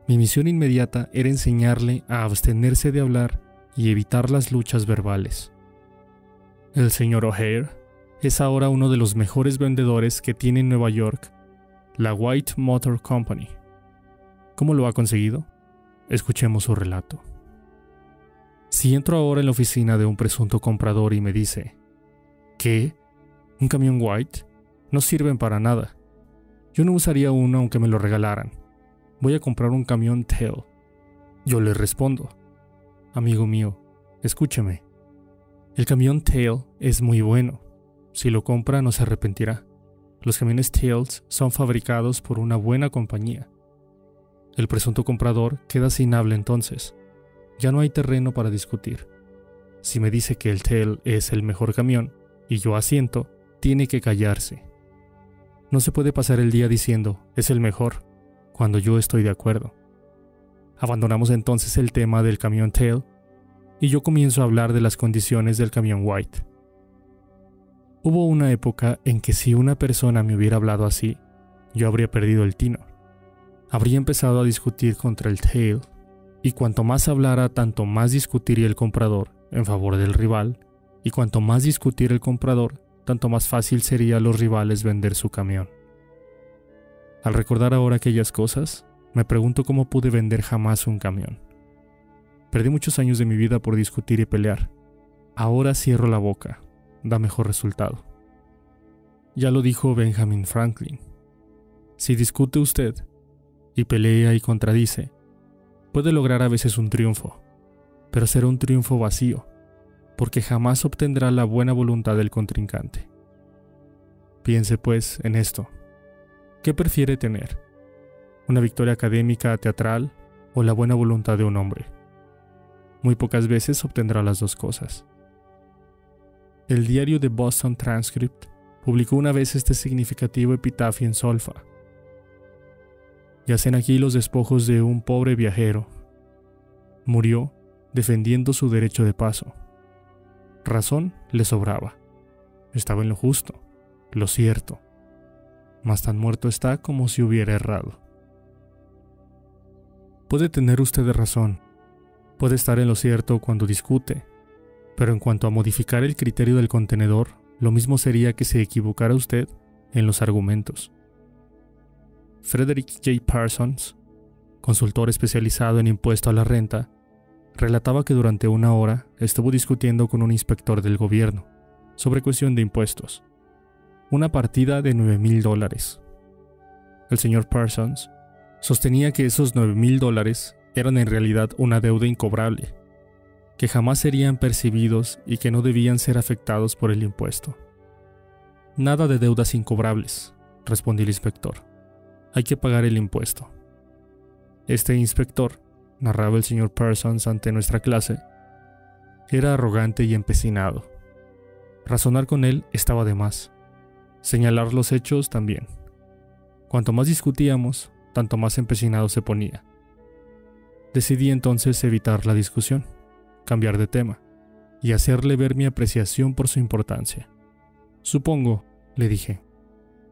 A: Mi misión inmediata era enseñarle a abstenerse de hablar y evitar las luchas verbales. El señor O'Hare es ahora uno de los mejores vendedores que tiene en Nueva York, la White Motor Company. ¿Cómo lo ha conseguido? Escuchemos su relato. Si entro ahora en la oficina de un presunto comprador y me dice, ¿qué? ¿Un camión white? No sirven para nada. Yo no usaría uno aunque me lo regalaran. Voy a comprar un camión Tail. Yo le respondo, amigo mío, escúcheme, El camión Tail es muy bueno. Si lo compra no se arrepentirá. Los camiones Tails son fabricados por una buena compañía. El presunto comprador queda sin habla entonces ya no hay terreno para discutir. Si me dice que el Tail es el mejor camión, y yo asiento, tiene que callarse. No se puede pasar el día diciendo, es el mejor, cuando yo estoy de acuerdo. Abandonamos entonces el tema del camión Tail y yo comienzo a hablar de las condiciones del camión White. Hubo una época en que si una persona me hubiera hablado así, yo habría perdido el tino. Habría empezado a discutir contra el Tail y cuanto más hablara, tanto más discutiría el comprador en favor del rival, y cuanto más discutiera el comprador, tanto más fácil sería a los rivales vender su camión. Al recordar ahora aquellas cosas, me pregunto cómo pude vender jamás un camión. Perdí muchos años de mi vida por discutir y pelear. Ahora cierro la boca, da mejor resultado. Ya lo dijo Benjamin Franklin. Si discute usted y pelea y contradice, puede lograr a veces un triunfo, pero será un triunfo vacío, porque jamás obtendrá la buena voluntad del contrincante. Piense pues en esto. ¿Qué prefiere tener? ¿Una victoria académica, teatral o la buena voluntad de un hombre? Muy pocas veces obtendrá las dos cosas. El diario The Boston Transcript publicó una vez este significativo epitafio en solfa. Yacen aquí los despojos de un pobre viajero. Murió defendiendo su derecho de paso. Razón le sobraba. Estaba en lo justo, lo cierto. Mas tan muerto está como si hubiera errado. Puede tener usted razón, puede estar en lo cierto cuando discute, pero en cuanto a modificar el criterio del contenedor, lo mismo sería que se equivocara usted en los argumentos. Frederick J. Parsons, consultor especializado en impuesto a la renta, relataba que durante una hora estuvo discutiendo con un inspector del gobierno sobre cuestión de impuestos, una partida de 9 mil dólares. El señor Parsons sostenía que esos 9 mil dólares eran en realidad una deuda incobrable, que jamás serían percibidos y que no debían ser afectados por el impuesto. Nada de deudas incobrables, respondió el inspector hay que pagar el impuesto. Este inspector, narraba el señor Parsons ante nuestra clase, era arrogante y empecinado. Razonar con él estaba de más. Señalar los hechos también. Cuanto más discutíamos, tanto más empecinado se ponía. Decidí entonces evitar la discusión, cambiar de tema, y hacerle ver mi apreciación por su importancia. Supongo, le dije,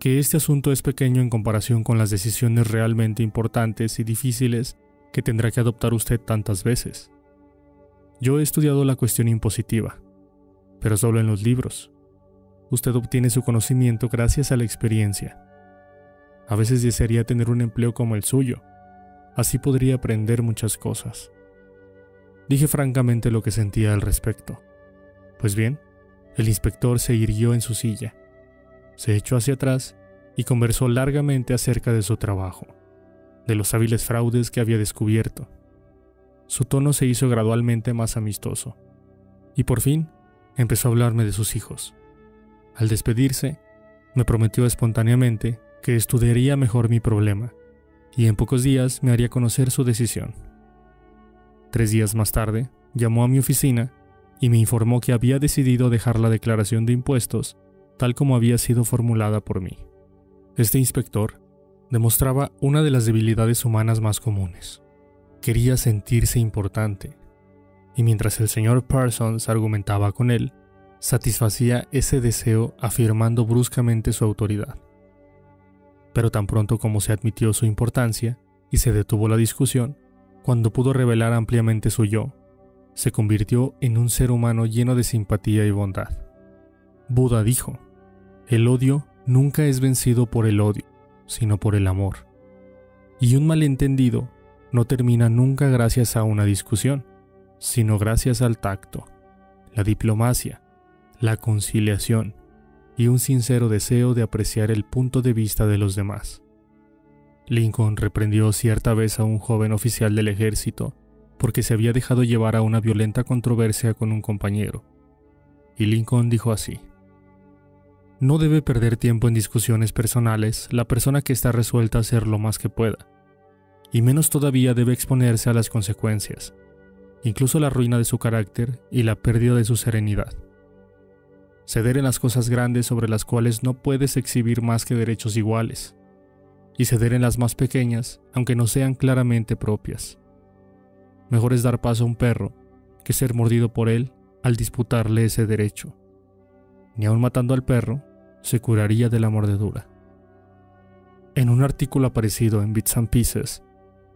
A: que este asunto es pequeño en comparación con las decisiones realmente importantes y difíciles que tendrá que adoptar usted tantas veces. Yo he estudiado la cuestión impositiva, pero solo en los libros. Usted obtiene su conocimiento gracias a la experiencia. A veces desearía tener un empleo como el suyo, así podría aprender muchas cosas. Dije francamente lo que sentía al respecto. Pues bien, el inspector se irguió en su silla se echó hacia atrás y conversó largamente acerca de su trabajo, de los hábiles fraudes que había descubierto. Su tono se hizo gradualmente más amistoso, y por fin empezó a hablarme de sus hijos. Al despedirse, me prometió espontáneamente que estudiaría mejor mi problema, y en pocos días me haría conocer su decisión. Tres días más tarde, llamó a mi oficina y me informó que había decidido dejar la declaración de impuestos tal como había sido formulada por mí. Este inspector demostraba una de las debilidades humanas más comunes. Quería sentirse importante, y mientras el señor Parsons argumentaba con él, satisfacía ese deseo afirmando bruscamente su autoridad. Pero tan pronto como se admitió su importancia y se detuvo la discusión, cuando pudo revelar ampliamente su yo, se convirtió en un ser humano lleno de simpatía y bondad. Buda dijo, el odio nunca es vencido por el odio, sino por el amor. Y un malentendido no termina nunca gracias a una discusión, sino gracias al tacto, la diplomacia, la conciliación y un sincero deseo de apreciar el punto de vista de los demás. Lincoln reprendió cierta vez a un joven oficial del ejército porque se había dejado llevar a una violenta controversia con un compañero. Y Lincoln dijo así, no debe perder tiempo en discusiones personales la persona que está resuelta a hacer lo más que pueda, y menos todavía debe exponerse a las consecuencias, incluso la ruina de su carácter y la pérdida de su serenidad. Ceder en las cosas grandes sobre las cuales no puedes exhibir más que derechos iguales, y ceder en las más pequeñas, aunque no sean claramente propias. Mejor es dar paso a un perro que ser mordido por él al disputarle ese derecho. Ni aun matando al perro, se curaría de la mordedura. En un artículo aparecido en Bits and Pieces,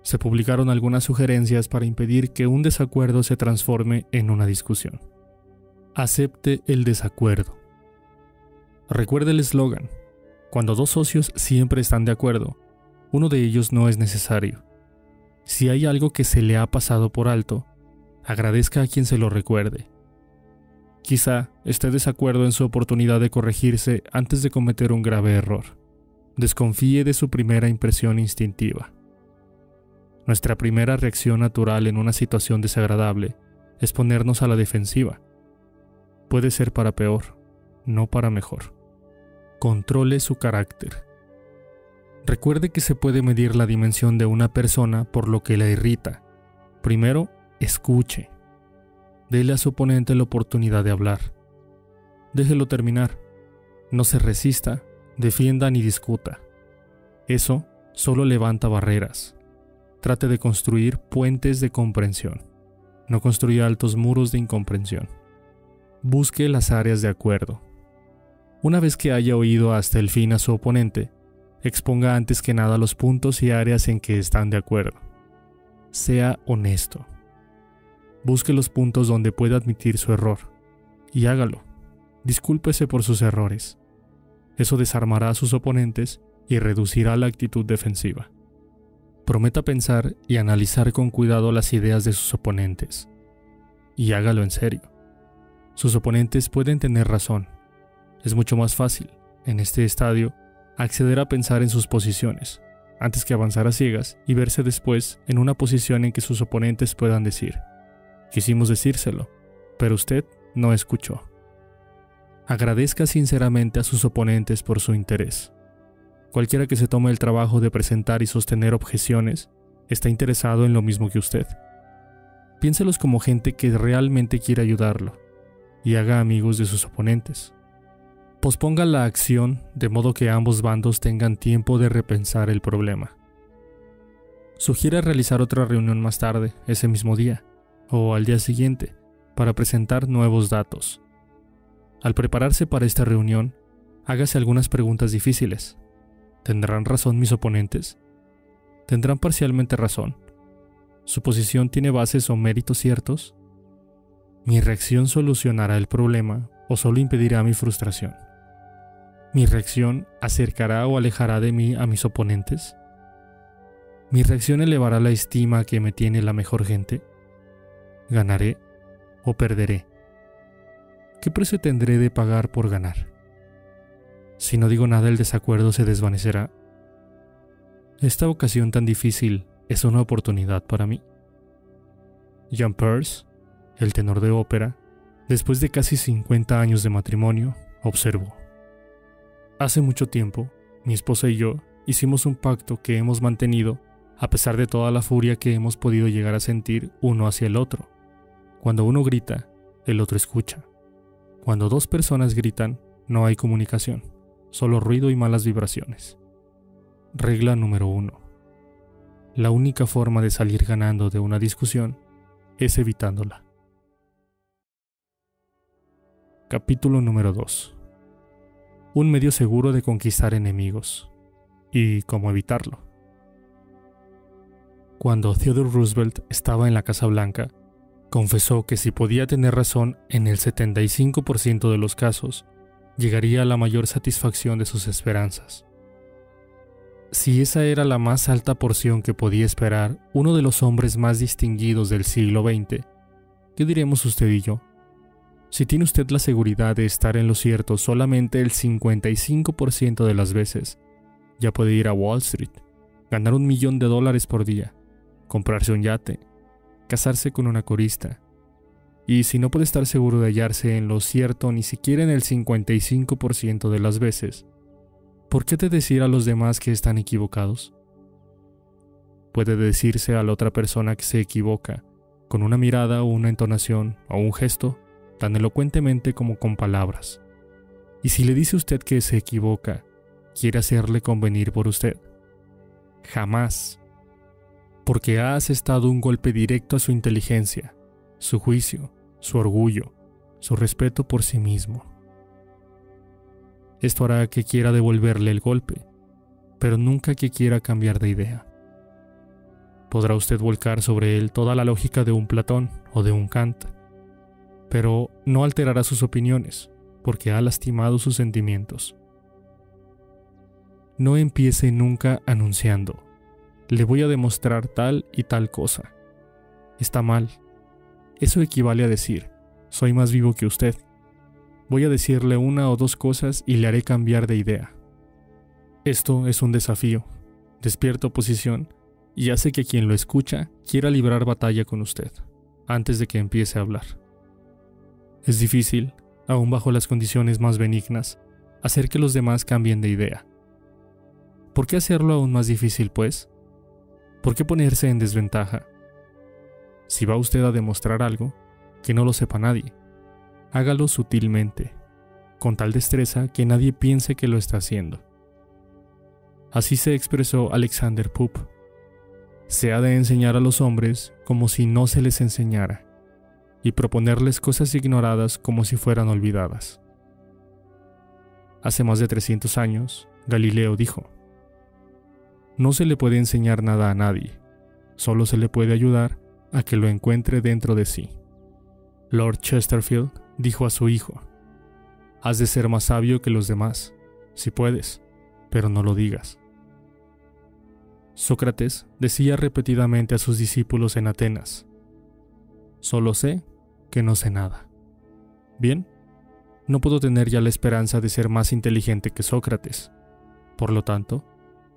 A: se publicaron algunas sugerencias para impedir que un desacuerdo se transforme en una discusión. Acepte el desacuerdo. Recuerde el eslogan. Cuando dos socios siempre están de acuerdo, uno de ellos no es necesario. Si hay algo que se le ha pasado por alto, agradezca a quien se lo recuerde. Quizá esté desacuerdo en su oportunidad de corregirse antes de cometer un grave error. Desconfíe de su primera impresión instintiva. Nuestra primera reacción natural en una situación desagradable es ponernos a la defensiva. Puede ser para peor, no para mejor. Controle su carácter. Recuerde que se puede medir la dimensión de una persona por lo que la irrita. Primero, escuche. Dele a su oponente la oportunidad de hablar. Déjelo terminar. No se resista, defienda ni discuta. Eso solo levanta barreras. Trate de construir puentes de comprensión. No construya altos muros de incomprensión. Busque las áreas de acuerdo. Una vez que haya oído hasta el fin a su oponente, exponga antes que nada los puntos y áreas en que están de acuerdo. Sea honesto. Busque los puntos donde pueda admitir su error y hágalo. Discúlpese por sus errores. Eso desarmará a sus oponentes y reducirá la actitud defensiva. Prometa pensar y analizar con cuidado las ideas de sus oponentes. Y hágalo en serio. Sus oponentes pueden tener razón. Es mucho más fácil, en este estadio, acceder a pensar en sus posiciones, antes que avanzar a ciegas y verse después en una posición en que sus oponentes puedan decir, Quisimos decírselo, pero usted no escuchó. Agradezca sinceramente a sus oponentes por su interés. Cualquiera que se tome el trabajo de presentar y sostener objeciones está interesado en lo mismo que usted. Piénselos como gente que realmente quiere ayudarlo y haga amigos de sus oponentes. Posponga la acción de modo que ambos bandos tengan tiempo de repensar el problema. Sugiera realizar otra reunión más tarde, ese mismo día, o al día siguiente para presentar nuevos datos. Al prepararse para esta reunión, hágase algunas preguntas difíciles. ¿Tendrán razón mis oponentes? ¿Tendrán parcialmente razón? ¿Su posición tiene bases o méritos ciertos? ¿Mi reacción solucionará el problema o solo impedirá mi frustración? ¿Mi reacción acercará o alejará de mí a mis oponentes? ¿Mi reacción elevará la estima que me tiene la mejor gente? ganaré o perderé. ¿Qué precio tendré de pagar por ganar? Si no digo nada el desacuerdo se desvanecerá. Esta ocasión tan difícil es una oportunidad para mí. Jean Peirce, el tenor de ópera, después de casi 50 años de matrimonio, observó. Hace mucho tiempo, mi esposa y yo hicimos un pacto que hemos mantenido a pesar de toda la furia que hemos podido llegar a sentir uno hacia el otro. Cuando uno grita, el otro escucha. Cuando dos personas gritan, no hay comunicación, solo ruido y malas vibraciones. Regla número uno. La única forma de salir ganando de una discusión es evitándola. Capítulo número 2. Un medio seguro de conquistar enemigos. Y cómo evitarlo. Cuando Theodore Roosevelt estaba en la Casa Blanca, Confesó que si podía tener razón en el 75% de los casos, llegaría a la mayor satisfacción de sus esperanzas. Si esa era la más alta porción que podía esperar uno de los hombres más distinguidos del siglo XX, ¿qué diremos usted y yo? Si tiene usted la seguridad de estar en lo cierto solamente el 55% de las veces, ya puede ir a Wall Street, ganar un millón de dólares por día, comprarse un yate, casarse con una corista. Y si no puede estar seguro de hallarse en lo cierto ni siquiera en el 55% de las veces, ¿por qué te decir a los demás que están equivocados? Puede decirse a la otra persona que se equivoca, con una mirada o una entonación o un gesto, tan elocuentemente como con palabras. Y si le dice usted que se equivoca, quiere hacerle convenir por usted. Jamás porque ha asestado un golpe directo a su inteligencia, su juicio, su orgullo, su respeto por sí mismo. Esto hará que quiera devolverle el golpe, pero nunca que quiera cambiar de idea. Podrá usted volcar sobre él toda la lógica de un Platón o de un Kant, pero no alterará sus opiniones, porque ha lastimado sus sentimientos. No empiece nunca anunciando, le voy a demostrar tal y tal cosa. Está mal. Eso equivale a decir, soy más vivo que usted. Voy a decirle una o dos cosas y le haré cambiar de idea. Esto es un desafío, despierta oposición y hace que quien lo escucha quiera librar batalla con usted, antes de que empiece a hablar. Es difícil, aún bajo las condiciones más benignas, hacer que los demás cambien de idea. ¿Por qué hacerlo aún más difícil, pues? ¿Por qué ponerse en desventaja? Si va usted a demostrar algo, que no lo sepa nadie. Hágalo sutilmente, con tal destreza que nadie piense que lo está haciendo. Así se expresó Alexander Pope. Se ha de enseñar a los hombres como si no se les enseñara, y proponerles cosas ignoradas como si fueran olvidadas. Hace más de 300 años, Galileo dijo, no se le puede enseñar nada a nadie, solo se le puede ayudar a que lo encuentre dentro de sí. Lord Chesterfield dijo a su hijo, Has de ser más sabio que los demás, si puedes, pero no lo digas. Sócrates decía repetidamente a sus discípulos en Atenas, Solo sé que no sé nada. Bien, no puedo tener ya la esperanza de ser más inteligente que Sócrates. Por lo tanto,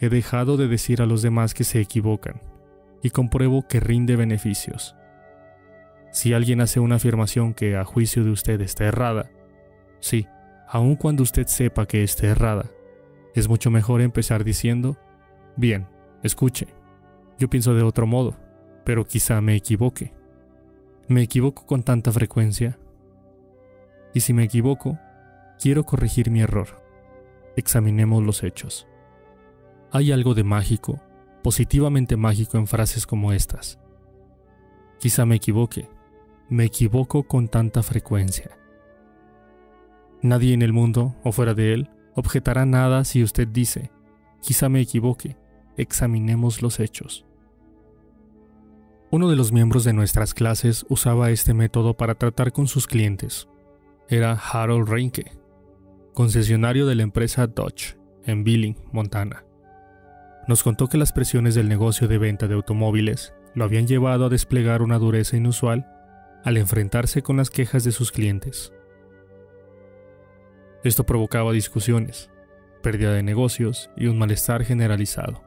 A: he dejado de decir a los demás que se equivocan y compruebo que rinde beneficios. Si alguien hace una afirmación que a juicio de usted está errada, sí, aun cuando usted sepa que está errada, es mucho mejor empezar diciendo, bien, escuche, yo pienso de otro modo, pero quizá me equivoque. Me equivoco con tanta frecuencia. Y si me equivoco, quiero corregir mi error. Examinemos los hechos. Hay algo de mágico, positivamente mágico en frases como estas. Quizá me equivoque, me equivoco con tanta frecuencia. Nadie en el mundo, o fuera de él, objetará nada si usted dice, quizá me equivoque, examinemos los hechos. Uno de los miembros de nuestras clases usaba este método para tratar con sus clientes. Era Harold Reinke, concesionario de la empresa Dodge en Billing, Montana nos contó que las presiones del negocio de venta de automóviles lo habían llevado a desplegar una dureza inusual al enfrentarse con las quejas de sus clientes. Esto provocaba discusiones, pérdida de negocios y un malestar generalizado.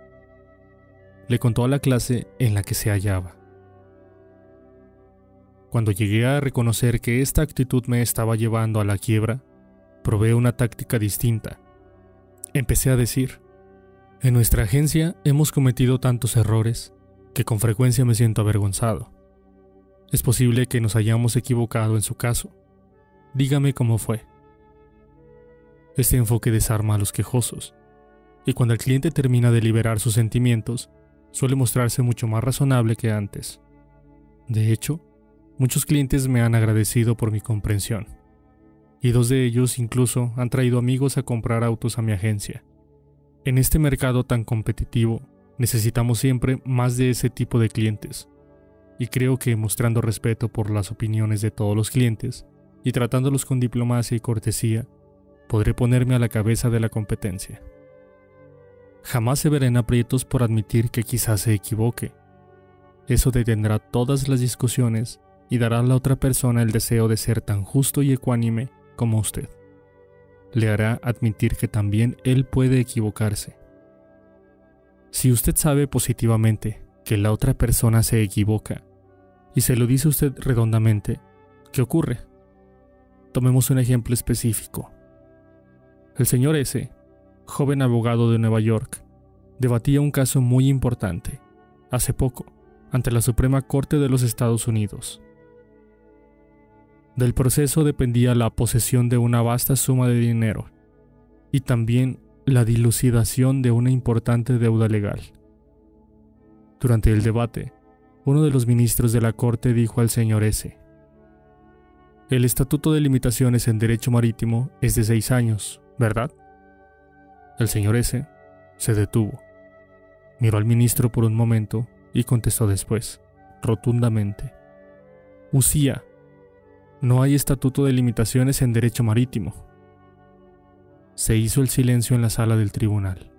A: Le contó a la clase en la que se hallaba. Cuando llegué a reconocer que esta actitud me estaba llevando a la quiebra, probé una táctica distinta. Empecé a decir, en nuestra agencia hemos cometido tantos errores que con frecuencia me siento avergonzado. Es posible que nos hayamos equivocado en su caso. Dígame cómo fue. Este enfoque desarma a los quejosos, y cuando el cliente termina de liberar sus sentimientos, suele mostrarse mucho más razonable que antes. De hecho, muchos clientes me han agradecido por mi comprensión, y dos de ellos incluso han traído amigos a comprar autos a mi agencia. En este mercado tan competitivo, necesitamos siempre más de ese tipo de clientes. Y creo que mostrando respeto por las opiniones de todos los clientes y tratándolos con diplomacia y cortesía, podré ponerme a la cabeza de la competencia. Jamás se verá en aprietos por admitir que quizás se equivoque. Eso detendrá todas las discusiones y dará a la otra persona el deseo de ser tan justo y ecuánime como usted le hará admitir que también él puede equivocarse. Si usted sabe positivamente que la otra persona se equivoca y se lo dice usted redondamente, ¿qué ocurre? Tomemos un ejemplo específico. El señor S., joven abogado de Nueva York, debatía un caso muy importante, hace poco, ante la Suprema Corte de los Estados Unidos. Del proceso dependía la posesión de una vasta suma de dinero y también la dilucidación de una importante deuda legal. Durante el debate, uno de los ministros de la Corte dijo al señor S. El estatuto de limitaciones en derecho marítimo es de seis años, ¿verdad? El señor S. se detuvo. Miró al ministro por un momento y contestó después, rotundamente. Usía, no hay estatuto de limitaciones en derecho marítimo. Se hizo el silencio en la sala del tribunal.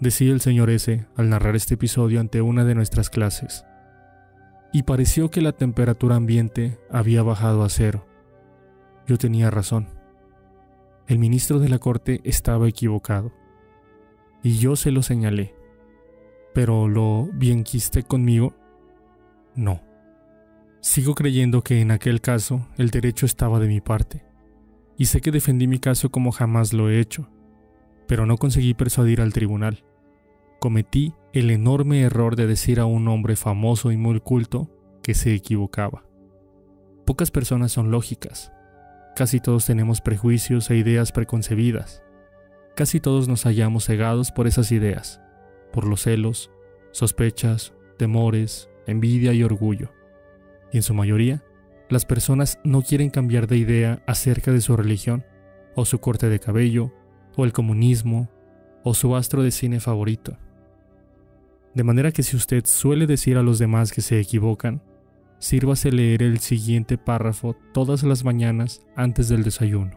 A: Decía el señor S. al narrar este episodio ante una de nuestras clases. Y pareció que la temperatura ambiente había bajado a cero. Yo tenía razón. El ministro de la corte estaba equivocado. Y yo se lo señalé. Pero lo bienquiste conmigo, no. Sigo creyendo que en aquel caso el derecho estaba de mi parte, y sé que defendí mi caso como jamás lo he hecho, pero no conseguí persuadir al tribunal. Cometí el enorme error de decir a un hombre famoso y muy culto que se equivocaba. Pocas personas son lógicas. Casi todos tenemos prejuicios e ideas preconcebidas. Casi todos nos hallamos cegados por esas ideas, por los celos, sospechas, temores, envidia y orgullo. Y En su mayoría, las personas no quieren cambiar de idea acerca de su religión, o su corte de cabello, o el comunismo, o su astro de cine favorito. De manera que si usted suele decir a los demás que se equivocan, sírvase leer el siguiente párrafo todas las mañanas antes del desayuno.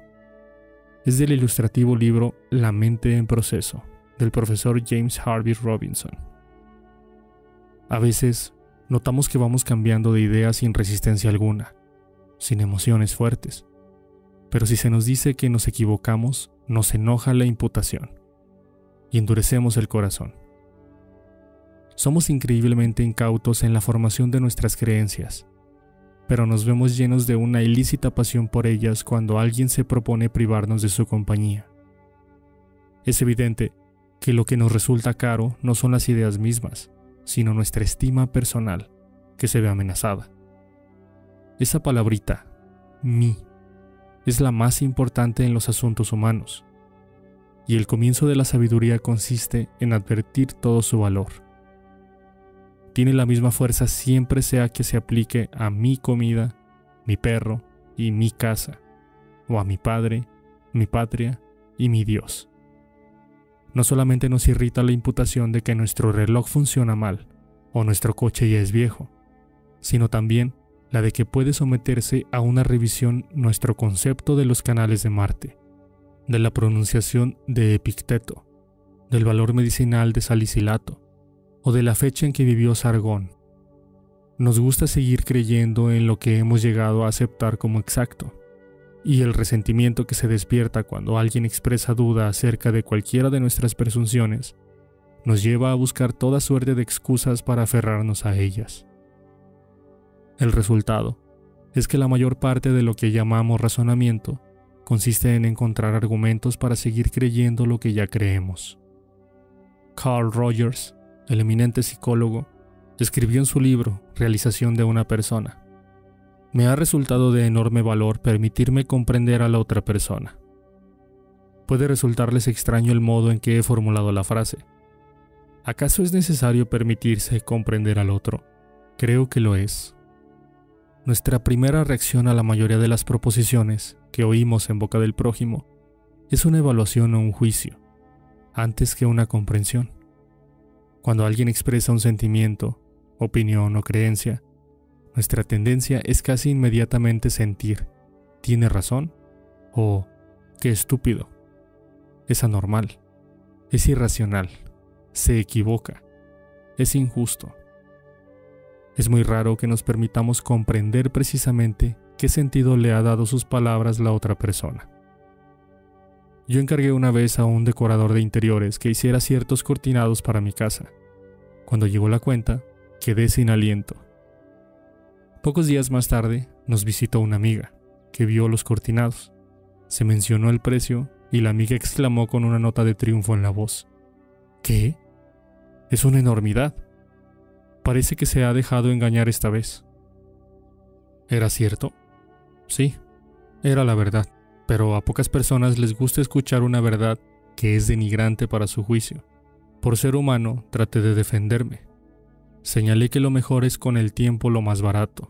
A: Es del ilustrativo libro La mente en proceso, del profesor James Harvey Robinson. A veces notamos que vamos cambiando de idea sin resistencia alguna, sin emociones fuertes. Pero si se nos dice que nos equivocamos, nos enoja la imputación y endurecemos el corazón. Somos increíblemente incautos en la formación de nuestras creencias, pero nos vemos llenos de una ilícita pasión por ellas cuando alguien se propone privarnos de su compañía. Es evidente que lo que nos resulta caro no son las ideas mismas, sino nuestra estima personal, que se ve amenazada. Esa palabrita, mí, es la más importante en los asuntos humanos, y el comienzo de la sabiduría consiste en advertir todo su valor. Tiene la misma fuerza siempre sea que se aplique a mi comida, mi perro y mi casa, o a mi padre, mi patria y mi Dios no solamente nos irrita la imputación de que nuestro reloj funciona mal, o nuestro coche ya es viejo, sino también la de que puede someterse a una revisión nuestro concepto de los canales de Marte, de la pronunciación de Epicteto, del valor medicinal de salicilato, o de la fecha en que vivió Sargón. Nos gusta seguir creyendo en lo que hemos llegado a aceptar como exacto, y el resentimiento que se despierta cuando alguien expresa duda acerca de cualquiera de nuestras presunciones, nos lleva a buscar toda suerte de excusas para aferrarnos a ellas. El resultado es que la mayor parte de lo que llamamos razonamiento consiste en encontrar argumentos para seguir creyendo lo que ya creemos. Carl Rogers, el eminente psicólogo, escribió en su libro Realización de una persona me ha resultado de enorme valor permitirme comprender a la otra persona. Puede resultarles extraño el modo en que he formulado la frase. ¿Acaso es necesario permitirse comprender al otro? Creo que lo es. Nuestra primera reacción a la mayoría de las proposiciones que oímos en boca del prójimo es una evaluación o un juicio, antes que una comprensión. Cuando alguien expresa un sentimiento, opinión o creencia, nuestra tendencia es casi inmediatamente sentir, ¿tiene razón? o qué estúpido. Es anormal, es irracional, se equivoca, es injusto. Es muy raro que nos permitamos comprender precisamente qué sentido le ha dado sus palabras la otra persona. Yo encargué una vez a un decorador de interiores que hiciera ciertos cortinados para mi casa. Cuando llegó la cuenta, quedé sin aliento. Pocos días más tarde nos visitó una amiga, que vio los cortinados. Se mencionó el precio y la amiga exclamó con una nota de triunfo en la voz. ¿Qué? Es una enormidad. Parece que se ha dejado engañar esta vez. ¿Era cierto? Sí, era la verdad, pero a pocas personas les gusta escuchar una verdad que es denigrante para su juicio. Por ser humano, traté de defenderme, Señalé que lo mejor es con el tiempo lo más barato,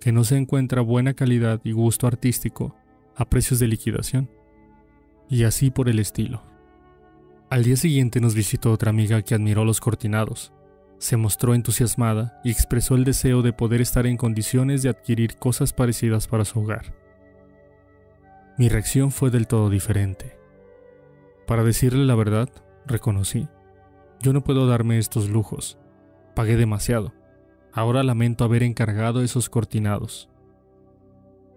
A: que no se encuentra buena calidad y gusto artístico a precios de liquidación, y así por el estilo. Al día siguiente nos visitó otra amiga que admiró los cortinados, se mostró entusiasmada y expresó el deseo de poder estar en condiciones de adquirir cosas parecidas para su hogar. Mi reacción fue del todo diferente. Para decirle la verdad, reconocí, yo no puedo darme estos lujos, Pagué demasiado. Ahora lamento haber encargado esos cortinados.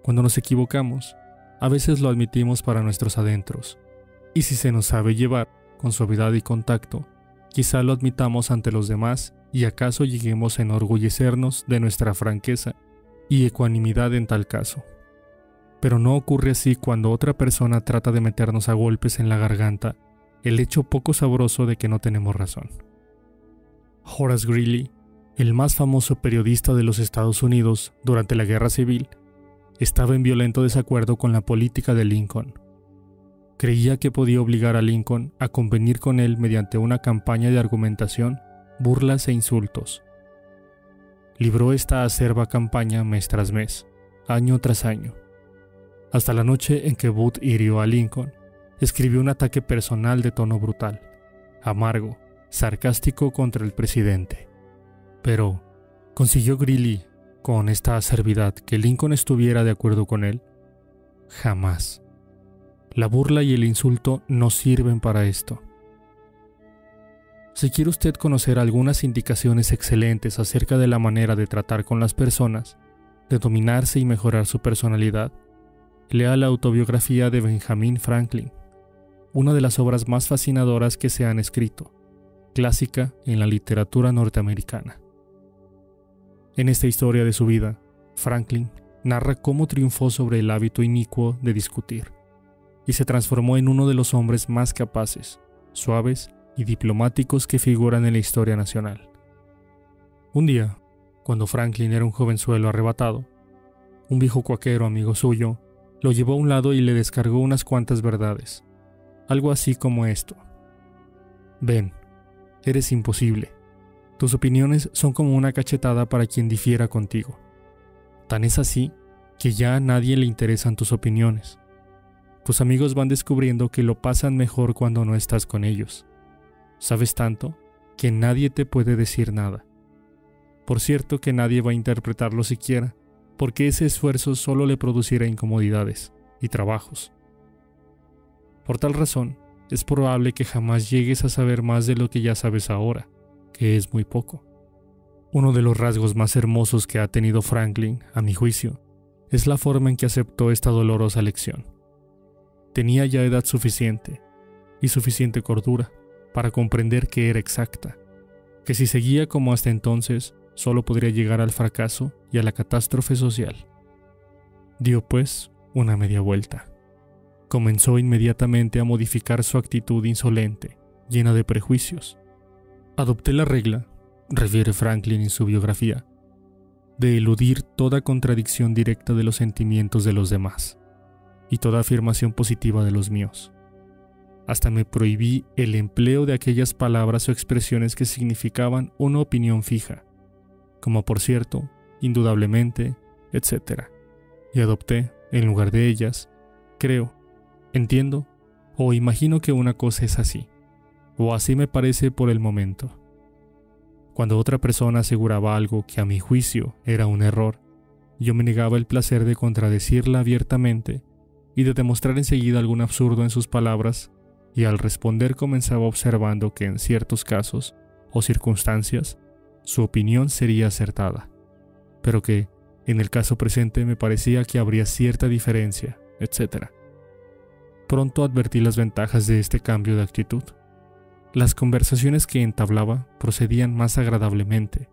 A: Cuando nos equivocamos, a veces lo admitimos para nuestros adentros. Y si se nos sabe llevar, con suavidad y contacto, quizá lo admitamos ante los demás y acaso lleguemos a enorgullecernos de nuestra franqueza y ecuanimidad en tal caso. Pero no ocurre así cuando otra persona trata de meternos a golpes en la garganta el hecho poco sabroso de que no tenemos razón. Horace Greeley, el más famoso periodista de los Estados Unidos durante la Guerra Civil, estaba en violento desacuerdo con la política de Lincoln. Creía que podía obligar a Lincoln a convenir con él mediante una campaña de argumentación, burlas e insultos. Libró esta acerba campaña mes tras mes, año tras año. Hasta la noche en que Booth hirió a Lincoln, escribió un ataque personal de tono brutal, amargo, sarcástico contra el presidente. Pero, ¿consiguió Greeley con esta acervidad que Lincoln estuviera de acuerdo con él? Jamás. La burla y el insulto no sirven para esto. Si quiere usted conocer algunas indicaciones excelentes acerca de la manera de tratar con las personas, de dominarse y mejorar su personalidad, lea la autobiografía de Benjamin Franklin, una de las obras más fascinadoras que se han escrito clásica en la literatura norteamericana. En esta historia de su vida, Franklin narra cómo triunfó sobre el hábito inicuo de discutir, y se transformó en uno de los hombres más capaces, suaves y diplomáticos que figuran en la historia nacional. Un día, cuando Franklin era un jovenzuelo arrebatado, un viejo cuaquero amigo suyo lo llevó a un lado y le descargó unas cuantas verdades, algo así como esto. Ven, eres imposible. Tus opiniones son como una cachetada para quien difiera contigo. Tan es así que ya a nadie le interesan tus opiniones. Tus amigos van descubriendo que lo pasan mejor cuando no estás con ellos. Sabes tanto que nadie te puede decir nada. Por cierto que nadie va a interpretarlo siquiera, porque ese esfuerzo solo le producirá incomodidades y trabajos. Por tal razón, es probable que jamás llegues a saber más de lo que ya sabes ahora, que es muy poco. Uno de los rasgos más hermosos que ha tenido Franklin, a mi juicio, es la forma en que aceptó esta dolorosa lección. Tenía ya edad suficiente, y suficiente cordura, para comprender que era exacta, que si seguía como hasta entonces, solo podría llegar al fracaso y a la catástrofe social. Dio pues una media vuelta comenzó inmediatamente a modificar su actitud insolente, llena de prejuicios. Adopté la regla, refiere Franklin en su biografía, de eludir toda contradicción directa de los sentimientos de los demás y toda afirmación positiva de los míos. Hasta me prohibí el empleo de aquellas palabras o expresiones que significaban una opinión fija, como por cierto, indudablemente, etc. Y adopté, en lugar de ellas, creo, Entiendo o imagino que una cosa es así, o así me parece por el momento. Cuando otra persona aseguraba algo que a mi juicio era un error, yo me negaba el placer de contradecirla abiertamente y de demostrar enseguida algún absurdo en sus palabras, y al responder comenzaba observando que en ciertos casos o circunstancias su opinión sería acertada, pero que, en el caso presente, me parecía que habría cierta diferencia, etc pronto advertí las ventajas de este cambio de actitud. Las conversaciones que entablaba procedían más agradablemente.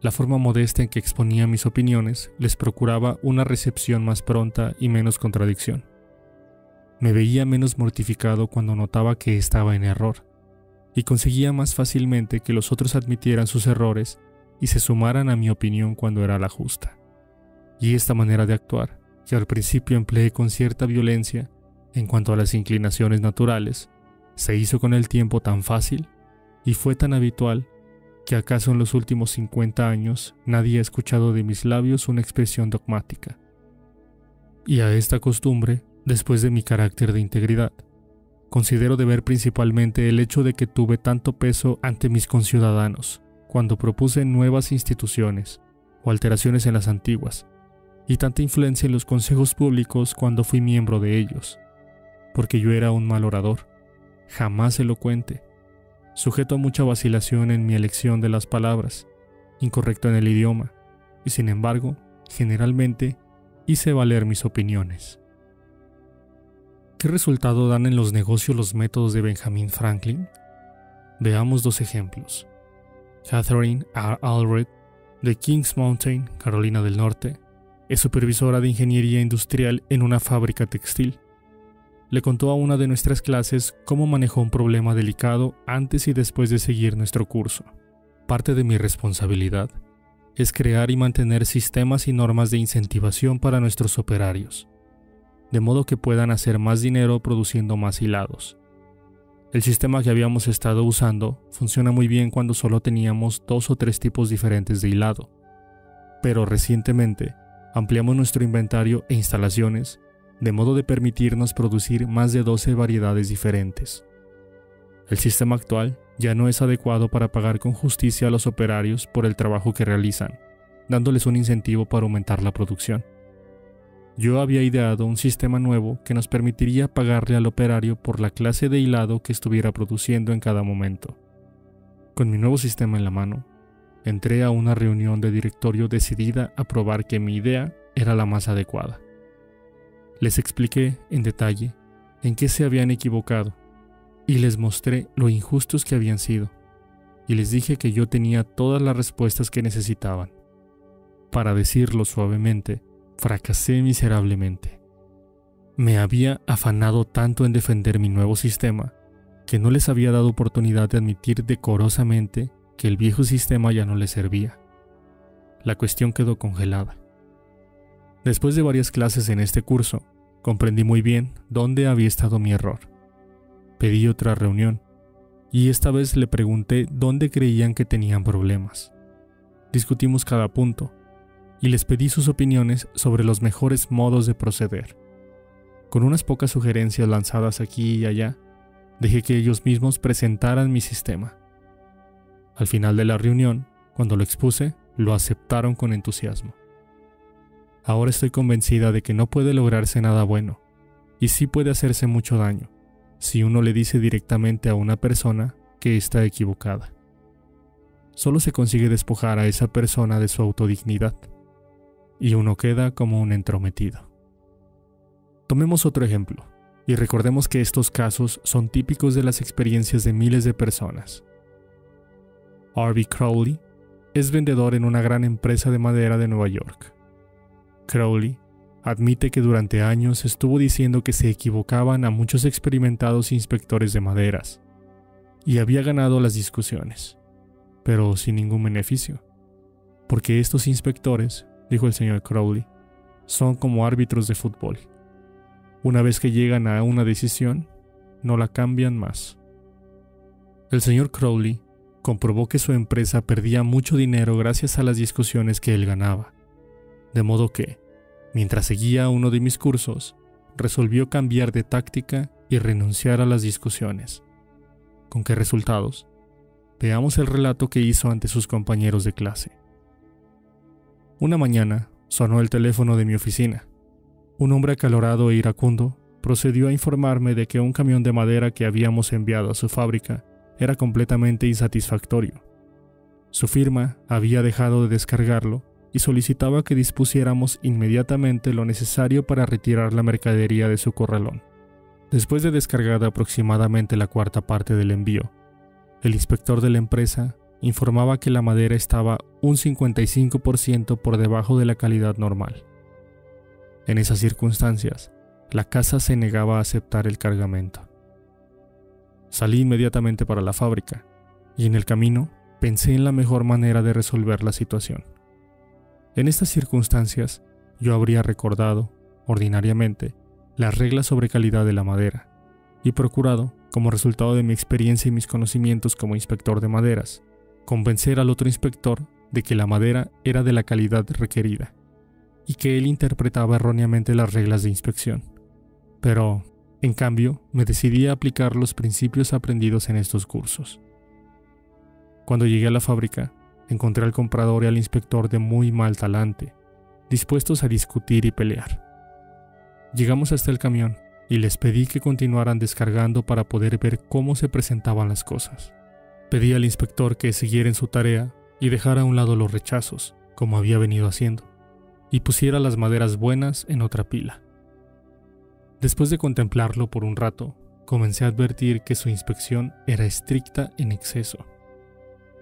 A: La forma modesta en que exponía mis opiniones les procuraba una recepción más pronta y menos contradicción. Me veía menos mortificado cuando notaba que estaba en error, y conseguía más fácilmente que los otros admitieran sus errores y se sumaran a mi opinión cuando era la justa. Y esta manera de actuar, que al principio empleé con cierta violencia, en cuanto a las inclinaciones naturales, se hizo con el tiempo tan fácil y fue tan habitual que acaso en los últimos 50 años nadie ha escuchado de mis labios una expresión dogmática. Y a esta costumbre, después de mi carácter de integridad, considero deber principalmente el hecho de que tuve tanto peso ante mis conciudadanos cuando propuse nuevas instituciones o alteraciones en las antiguas, y tanta influencia en los consejos públicos cuando fui miembro de ellos porque yo era un mal orador, jamás elocuente, sujeto a mucha vacilación en mi elección de las palabras, incorrecto en el idioma, y sin embargo, generalmente, hice valer mis opiniones. ¿Qué resultado dan en los negocios los métodos de Benjamin Franklin? Veamos dos ejemplos. Catherine R. Alred, de Kings Mountain, Carolina del Norte, es supervisora de ingeniería industrial en una fábrica textil le contó a una de nuestras clases cómo manejó un problema delicado antes y después de seguir nuestro curso. Parte de mi responsabilidad es crear y mantener sistemas y normas de incentivación para nuestros operarios, de modo que puedan hacer más dinero produciendo más hilados. El sistema que habíamos estado usando funciona muy bien cuando solo teníamos dos o tres tipos diferentes de hilado, pero recientemente ampliamos nuestro inventario e instalaciones de modo de permitirnos producir más de 12 variedades diferentes. El sistema actual ya no es adecuado para pagar con justicia a los operarios por el trabajo que realizan, dándoles un incentivo para aumentar la producción. Yo había ideado un sistema nuevo que nos permitiría pagarle al operario por la clase de hilado que estuviera produciendo en cada momento. Con mi nuevo sistema en la mano, entré a una reunión de directorio decidida a probar que mi idea era la más adecuada. Les expliqué en detalle en qué se habían equivocado y les mostré lo injustos que habían sido y les dije que yo tenía todas las respuestas que necesitaban. Para decirlo suavemente, fracasé miserablemente. Me había afanado tanto en defender mi nuevo sistema que no les había dado oportunidad de admitir decorosamente que el viejo sistema ya no les servía. La cuestión quedó congelada. Después de varias clases en este curso, comprendí muy bien dónde había estado mi error. Pedí otra reunión, y esta vez le pregunté dónde creían que tenían problemas. Discutimos cada punto, y les pedí sus opiniones sobre los mejores modos de proceder. Con unas pocas sugerencias lanzadas aquí y allá, dejé que ellos mismos presentaran mi sistema. Al final de la reunión, cuando lo expuse, lo aceptaron con entusiasmo ahora estoy convencida de que no puede lograrse nada bueno, y sí puede hacerse mucho daño, si uno le dice directamente a una persona que está equivocada. Solo se consigue despojar a esa persona de su autodignidad, y uno queda como un entrometido. Tomemos otro ejemplo, y recordemos que estos casos son típicos de las experiencias de miles de personas. Harvey Crowley es vendedor en una gran empresa de madera de Nueva York Crowley admite que durante años estuvo diciendo que se equivocaban a muchos experimentados inspectores de maderas, y había ganado las discusiones, pero sin ningún beneficio, porque estos inspectores, dijo el señor Crowley, son como árbitros de fútbol. Una vez que llegan a una decisión, no la cambian más. El señor Crowley comprobó que su empresa perdía mucho dinero gracias a las discusiones que él ganaba de modo que, mientras seguía uno de mis cursos, resolvió cambiar de táctica y renunciar a las discusiones. ¿Con qué resultados? Veamos el relato que hizo ante sus compañeros de clase. Una mañana sonó el teléfono de mi oficina. Un hombre acalorado e iracundo procedió a informarme de que un camión de madera que habíamos enviado a su fábrica era completamente insatisfactorio. Su firma había dejado de descargarlo solicitaba que dispusiéramos inmediatamente lo necesario para retirar la mercadería de su corralón. Después de descargada aproximadamente la cuarta parte del envío, el inspector de la empresa informaba que la madera estaba un 55% por debajo de la calidad normal. En esas circunstancias, la casa se negaba a aceptar el cargamento. Salí inmediatamente para la fábrica, y en el camino pensé en la mejor manera de resolver la situación. En estas circunstancias, yo habría recordado, ordinariamente, las reglas sobre calidad de la madera, y procurado, como resultado de mi experiencia y mis conocimientos como inspector de maderas, convencer al otro inspector de que la madera era de la calidad requerida, y que él interpretaba erróneamente las reglas de inspección. Pero, en cambio, me decidí a aplicar los principios aprendidos en estos cursos. Cuando llegué a la fábrica, encontré al comprador y al inspector de muy mal talante, dispuestos a discutir y pelear. Llegamos hasta el camión y les pedí que continuaran descargando para poder ver cómo se presentaban las cosas. Pedí al inspector que siguiera en su tarea y dejara a un lado los rechazos, como había venido haciendo, y pusiera las maderas buenas en otra pila. Después de contemplarlo por un rato, comencé a advertir que su inspección era estricta en exceso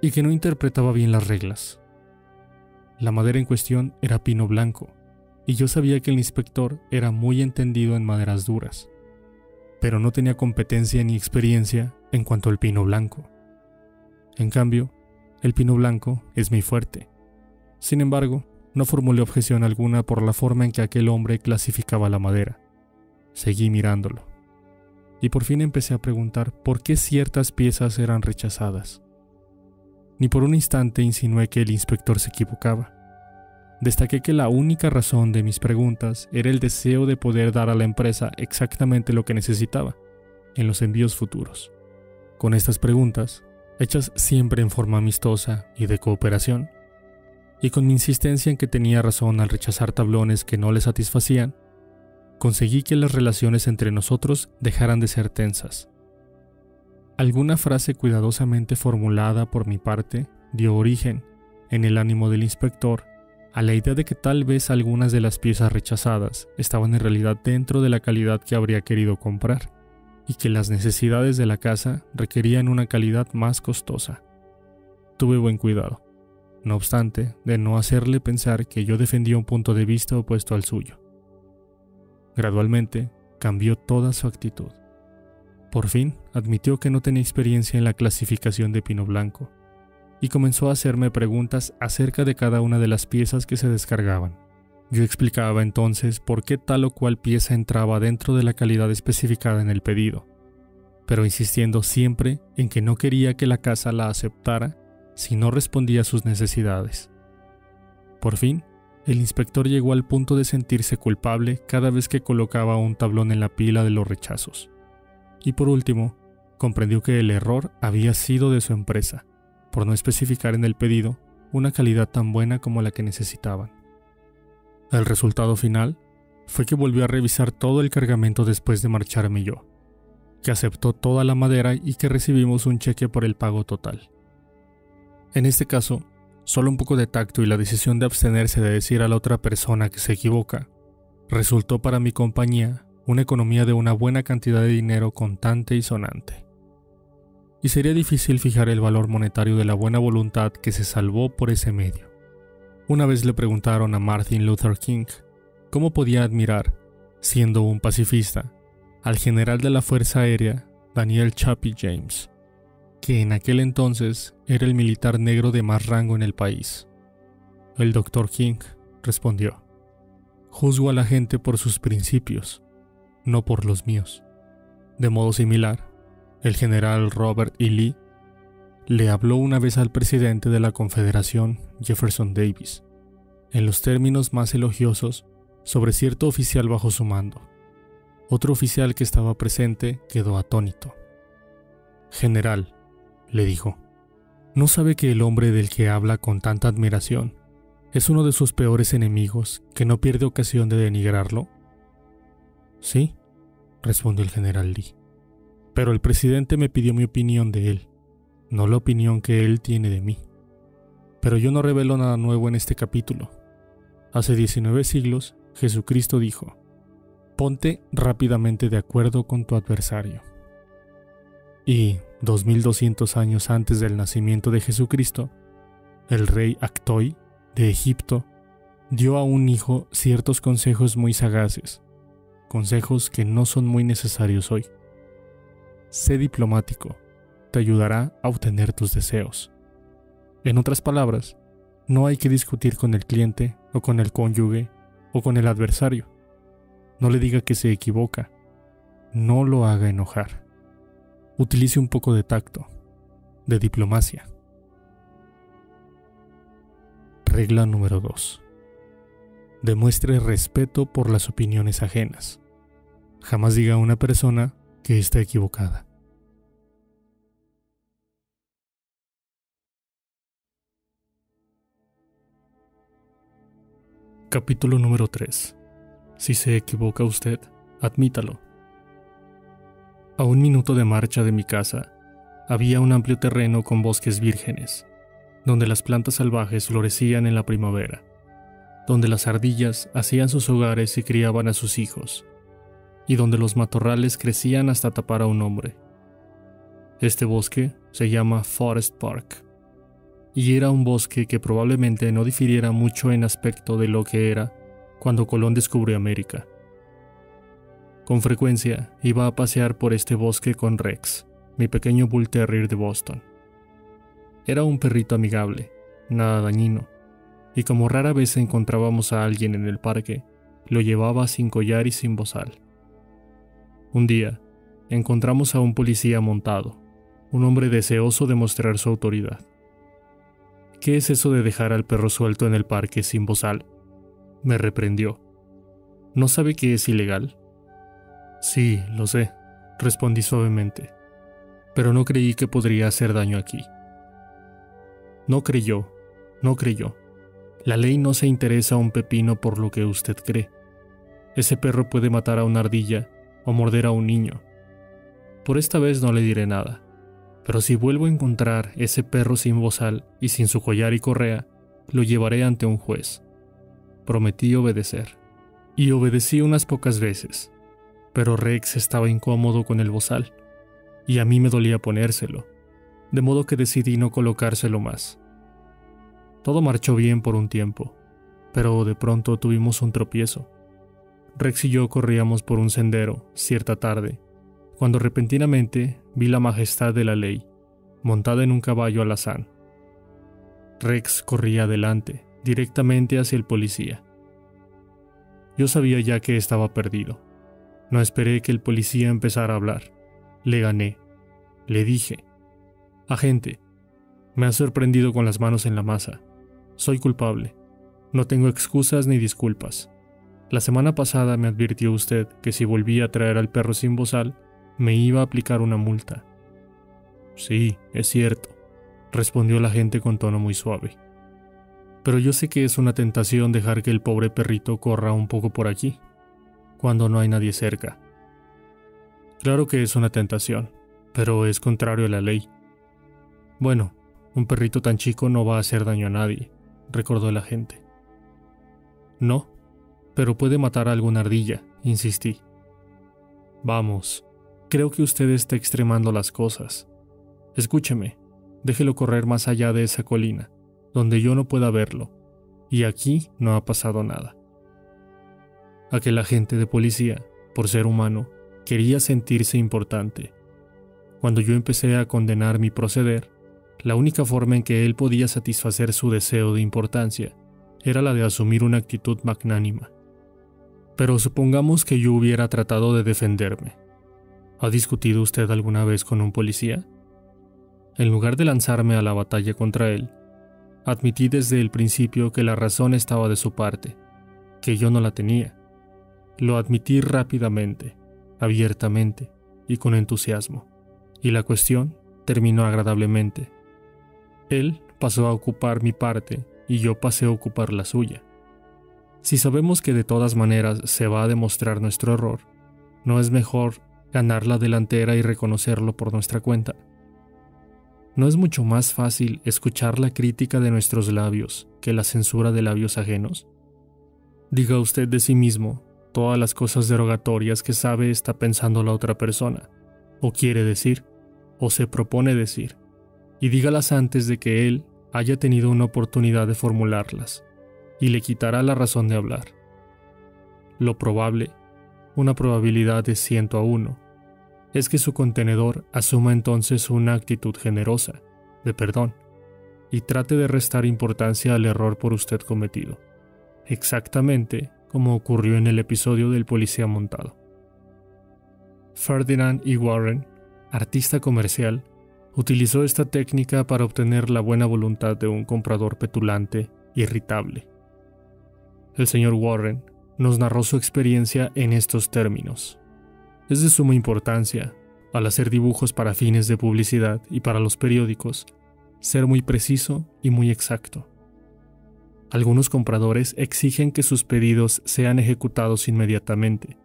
A: y que no interpretaba bien las reglas. La madera en cuestión era pino blanco, y yo sabía que el inspector era muy entendido en maderas duras, pero no tenía competencia ni experiencia en cuanto al pino blanco. En cambio, el pino blanco es muy fuerte. Sin embargo, no formulé objeción alguna por la forma en que aquel hombre clasificaba la madera. Seguí mirándolo. Y por fin empecé a preguntar por qué ciertas piezas eran rechazadas ni por un instante insinué que el inspector se equivocaba. Destaqué que la única razón de mis preguntas era el deseo de poder dar a la empresa exactamente lo que necesitaba en los envíos futuros. Con estas preguntas, hechas siempre en forma amistosa y de cooperación, y con mi insistencia en que tenía razón al rechazar tablones que no le satisfacían, conseguí que las relaciones entre nosotros dejaran de ser tensas Alguna frase cuidadosamente formulada por mi parte dio origen, en el ánimo del inspector, a la idea de que tal vez algunas de las piezas rechazadas estaban en realidad dentro de la calidad que habría querido comprar, y que las necesidades de la casa requerían una calidad más costosa. Tuve buen cuidado, no obstante, de no hacerle pensar que yo defendía un punto de vista opuesto al suyo. Gradualmente, cambió toda su actitud. Por fin, admitió que no tenía experiencia en la clasificación de pino blanco, y comenzó a hacerme preguntas acerca de cada una de las piezas que se descargaban. Yo explicaba entonces por qué tal o cual pieza entraba dentro de la calidad especificada en el pedido, pero insistiendo siempre en que no quería que la casa la aceptara si no respondía a sus necesidades. Por fin, el inspector llegó al punto de sentirse culpable cada vez que colocaba un tablón en la pila de los rechazos. Y por último, comprendió que el error había sido de su empresa, por no especificar en el pedido una calidad tan buena como la que necesitaban. El resultado final fue que volvió a revisar todo el cargamento después de marcharme yo, que aceptó toda la madera y que recibimos un cheque por el pago total. En este caso, solo un poco de tacto y la decisión de abstenerse de decir a la otra persona que se equivoca resultó para mi compañía una economía de una buena cantidad de dinero contante y sonante. Y sería difícil fijar el valor monetario de la buena voluntad que se salvó por ese medio. Una vez le preguntaron a Martin Luther King cómo podía admirar, siendo un pacifista, al general de la Fuerza Aérea, Daniel Chappie James, que en aquel entonces era el militar negro de más rango en el país. El doctor King respondió, Juzgo a la gente por sus principios, no por los míos. De modo similar, el general Robert E. Lee le habló una vez al presidente de la Confederación, Jefferson Davis, en los términos más elogiosos sobre cierto oficial bajo su mando. Otro oficial que estaba presente quedó atónito. General, le dijo, ¿no sabe que el hombre del que habla con tanta admiración es uno de sus peores enemigos que no pierde ocasión de denigrarlo? Sí, respondió el general Lee. Pero el presidente me pidió mi opinión de él, no la opinión que él tiene de mí. Pero yo no revelo nada nuevo en este capítulo. Hace 19 siglos, Jesucristo dijo, ponte rápidamente de acuerdo con tu adversario. Y, 2200 años antes del nacimiento de Jesucristo, el rey Actoi, de Egipto, dio a un hijo ciertos consejos muy sagaces consejos que no son muy necesarios hoy. Sé diplomático, te ayudará a obtener tus deseos. En otras palabras, no hay que discutir con el cliente o con el cónyuge o con el adversario. No le diga que se equivoca. No lo haga enojar. Utilice un poco de tacto, de diplomacia. Regla número 2 demuestre respeto por las opiniones ajenas. Jamás diga a una persona que está equivocada. Capítulo número 3. Si se equivoca usted, admítalo. A un minuto de marcha de mi casa, había un amplio terreno con bosques vírgenes, donde las plantas salvajes florecían en la primavera donde las ardillas hacían sus hogares y criaban a sus hijos, y donde los matorrales crecían hasta tapar a un hombre. Este bosque se llama Forest Park, y era un bosque que probablemente no difiriera mucho en aspecto de lo que era cuando Colón descubrió América. Con frecuencia iba a pasear por este bosque con Rex, mi pequeño bull terrier de Boston. Era un perrito amigable, nada dañino, y como rara vez encontrábamos a alguien en el parque, lo llevaba sin collar y sin bozal. Un día, encontramos a un policía montado, un hombre deseoso de mostrar su autoridad. ¿Qué es eso de dejar al perro suelto en el parque sin bozal? Me reprendió. ¿No sabe que es ilegal? Sí, lo sé, respondí suavemente, pero no creí que podría hacer daño aquí. No creyó, no creyó. La ley no se interesa a un pepino por lo que usted cree. Ese perro puede matar a una ardilla o morder a un niño. Por esta vez no le diré nada, pero si vuelvo a encontrar ese perro sin bozal y sin su collar y correa, lo llevaré ante un juez. Prometí obedecer. Y obedecí unas pocas veces, pero Rex estaba incómodo con el bozal, y a mí me dolía ponérselo, de modo que decidí no colocárselo más. Todo marchó bien por un tiempo, pero de pronto tuvimos un tropiezo. Rex y yo corríamos por un sendero, cierta tarde, cuando repentinamente vi la majestad de la ley, montada en un caballo alazán. Rex corría adelante, directamente hacia el policía. Yo sabía ya que estaba perdido. No esperé que el policía empezara a hablar. Le gané. Le dije, Agente, me has sorprendido con las manos en la masa. Soy culpable. No tengo excusas ni disculpas. La semana pasada me advirtió usted que si volvía a traer al perro sin bozal, me iba a aplicar una multa. Sí, es cierto, respondió la gente con tono muy suave. Pero yo sé que es una tentación dejar que el pobre perrito corra un poco por aquí, cuando no hay nadie cerca. Claro que es una tentación, pero es contrario a la ley. Bueno, un perrito tan chico no va a hacer daño a nadie, recordó el agente. No, pero puede matar a alguna ardilla, insistí. Vamos, creo que usted está extremando las cosas. Escúcheme, déjelo correr más allá de esa colina, donde yo no pueda verlo, y aquí no ha pasado nada. Aquel agente de policía, por ser humano, quería sentirse importante. Cuando yo empecé a condenar mi proceder, la única forma en que él podía satisfacer su deseo de importancia era la de asumir una actitud magnánima. Pero supongamos que yo hubiera tratado de defenderme. ¿Ha discutido usted alguna vez con un policía? En lugar de lanzarme a la batalla contra él, admití desde el principio que la razón estaba de su parte, que yo no la tenía. Lo admití rápidamente, abiertamente y con entusiasmo, y la cuestión terminó agradablemente. Él pasó a ocupar mi parte y yo pasé a ocupar la suya. Si sabemos que de todas maneras se va a demostrar nuestro error, ¿no es mejor ganar la delantera y reconocerlo por nuestra cuenta? ¿No es mucho más fácil escuchar la crítica de nuestros labios que la censura de labios ajenos? Diga usted de sí mismo todas las cosas derogatorias que sabe está pensando la otra persona, o quiere decir, o se propone decir y dígalas antes de que él haya tenido una oportunidad de formularlas, y le quitará la razón de hablar. Lo probable, una probabilidad de ciento a uno, es que su contenedor asuma entonces una actitud generosa, de perdón, y trate de restar importancia al error por usted cometido, exactamente como ocurrió en el episodio del policía montado. Ferdinand E. Warren, artista comercial, Utilizó esta técnica para obtener la buena voluntad de un comprador petulante irritable. El señor Warren nos narró su experiencia en estos términos. Es de suma importancia, al hacer dibujos para fines de publicidad y para los periódicos, ser muy preciso y muy exacto. Algunos compradores exigen que sus pedidos sean ejecutados inmediatamente,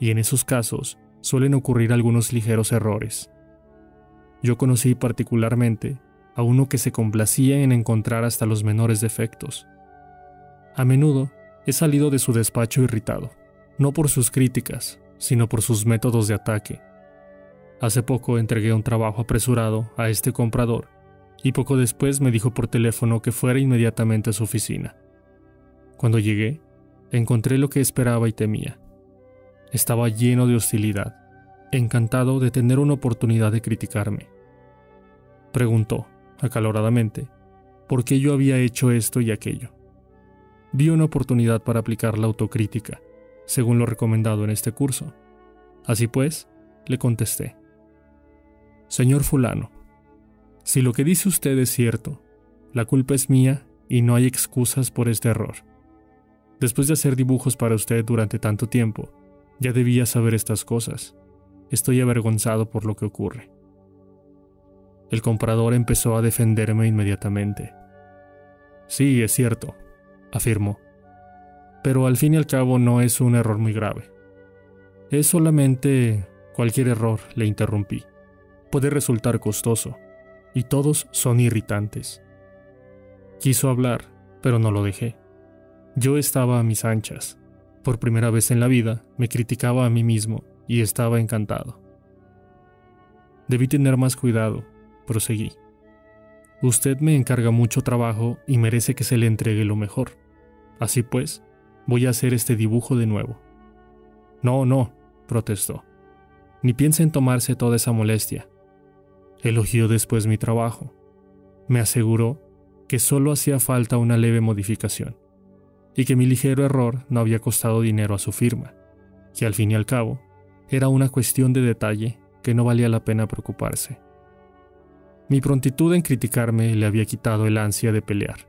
A: y en esos casos suelen ocurrir algunos ligeros errores. Yo conocí particularmente a uno que se complacía en encontrar hasta los menores defectos. A menudo he salido de su despacho irritado, no por sus críticas, sino por sus métodos de ataque. Hace poco entregué un trabajo apresurado a este comprador y poco después me dijo por teléfono que fuera inmediatamente a su oficina. Cuando llegué, encontré lo que esperaba y temía. Estaba lleno de hostilidad, encantado de tener una oportunidad de criticarme. Preguntó, acaloradamente, por qué yo había hecho esto y aquello. Vi una oportunidad para aplicar la autocrítica, según lo recomendado en este curso. Así pues, le contesté. Señor fulano, si lo que dice usted es cierto, la culpa es mía y no hay excusas por este error. Después de hacer dibujos para usted durante tanto tiempo, ya debía saber estas cosas. Estoy avergonzado por lo que ocurre. El comprador empezó a defenderme inmediatamente. Sí, es cierto, afirmó. Pero al fin y al cabo no es un error muy grave. Es solamente cualquier error, le interrumpí. Puede resultar costoso, y todos son irritantes. Quiso hablar, pero no lo dejé. Yo estaba a mis anchas. Por primera vez en la vida me criticaba a mí mismo y estaba encantado. Debí tener más cuidado, proseguí. Usted me encarga mucho trabajo y merece que se le entregue lo mejor. Así pues, voy a hacer este dibujo de nuevo. No, no, protestó. Ni piensa en tomarse toda esa molestia. Elogió después mi trabajo. Me aseguró que solo hacía falta una leve modificación, y que mi ligero error no había costado dinero a su firma, que al fin y al cabo era una cuestión de detalle que no valía la pena preocuparse. Mi prontitud en criticarme le había quitado el ansia de pelear.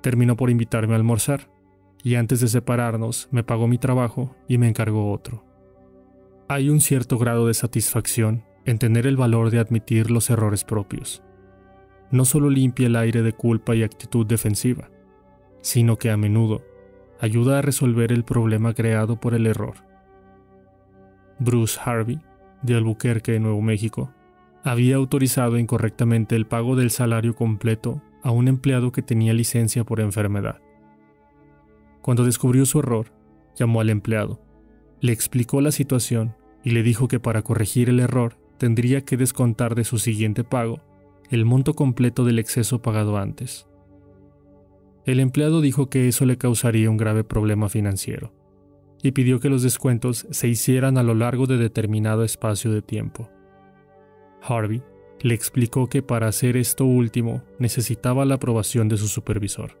A: Terminó por invitarme a almorzar, y antes de separarnos me pagó mi trabajo y me encargó otro. Hay un cierto grado de satisfacción en tener el valor de admitir los errores propios. No solo limpia el aire de culpa y actitud defensiva, sino que a menudo ayuda a resolver el problema creado por el error. Bruce Harvey, de Albuquerque, Nuevo México, había autorizado incorrectamente el pago del salario completo a un empleado que tenía licencia por enfermedad. Cuando descubrió su error, llamó al empleado, le explicó la situación y le dijo que para corregir el error tendría que descontar de su siguiente pago el monto completo del exceso pagado antes. El empleado dijo que eso le causaría un grave problema financiero y pidió que los descuentos se hicieran a lo largo de determinado espacio de tiempo. Harvey le explicó que para hacer esto último necesitaba la aprobación de su supervisor.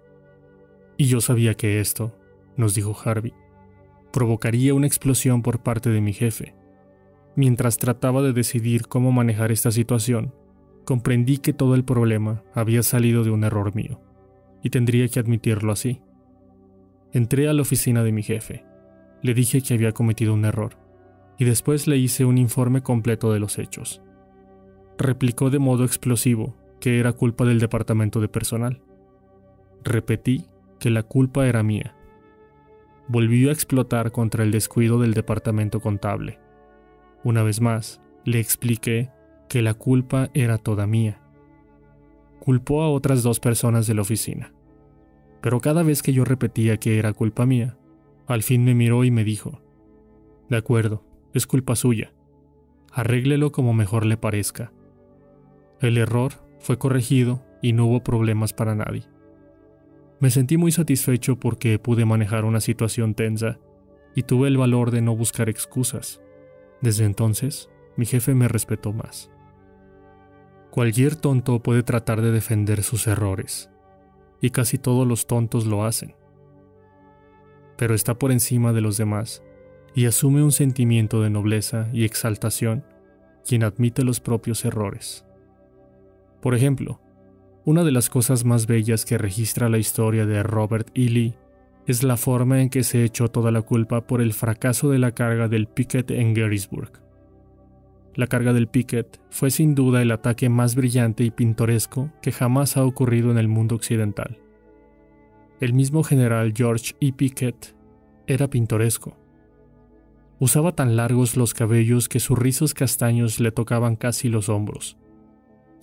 A: Y yo sabía que esto, nos dijo Harvey, provocaría una explosión por parte de mi jefe. Mientras trataba de decidir cómo manejar esta situación, comprendí que todo el problema había salido de un error mío, y tendría que admitirlo así. Entré a la oficina de mi jefe, le dije que había cometido un error, y después le hice un informe completo de los hechos. Replicó de modo explosivo que era culpa del departamento de personal. Repetí que la culpa era mía. Volvió a explotar contra el descuido del departamento contable. Una vez más, le expliqué que la culpa era toda mía. Culpó a otras dos personas de la oficina. Pero cada vez que yo repetía que era culpa mía, al fin me miró y me dijo, De acuerdo, es culpa suya. Arréglelo como mejor le parezca. El error fue corregido y no hubo problemas para nadie. Me sentí muy satisfecho porque pude manejar una situación tensa y tuve el valor de no buscar excusas. Desde entonces, mi jefe me respetó más. Cualquier tonto puede tratar de defender sus errores, y casi todos los tontos lo hacen pero está por encima de los demás, y asume un sentimiento de nobleza y exaltación, quien admite los propios errores. Por ejemplo, una de las cosas más bellas que registra la historia de Robert E. Lee es la forma en que se echó toda la culpa por el fracaso de la carga del Piquet en Gettysburg. La carga del Pickett fue sin duda el ataque más brillante y pintoresco que jamás ha ocurrido en el mundo occidental el mismo general George E. Pickett era pintoresco. Usaba tan largos los cabellos que sus rizos castaños le tocaban casi los hombros.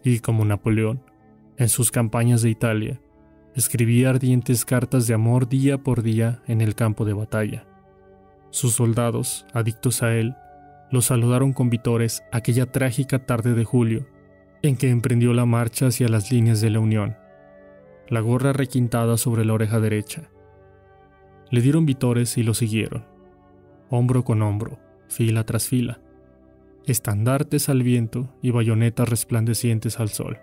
A: Y como Napoleón, en sus campañas de Italia, escribía ardientes cartas de amor día por día en el campo de batalla. Sus soldados, adictos a él, lo saludaron con vitores aquella trágica tarde de julio, en que emprendió la marcha hacia las líneas de la Unión la gorra requintada sobre la oreja derecha. Le dieron vitores y lo siguieron, hombro con hombro, fila tras fila, estandartes al viento y bayonetas resplandecientes al sol.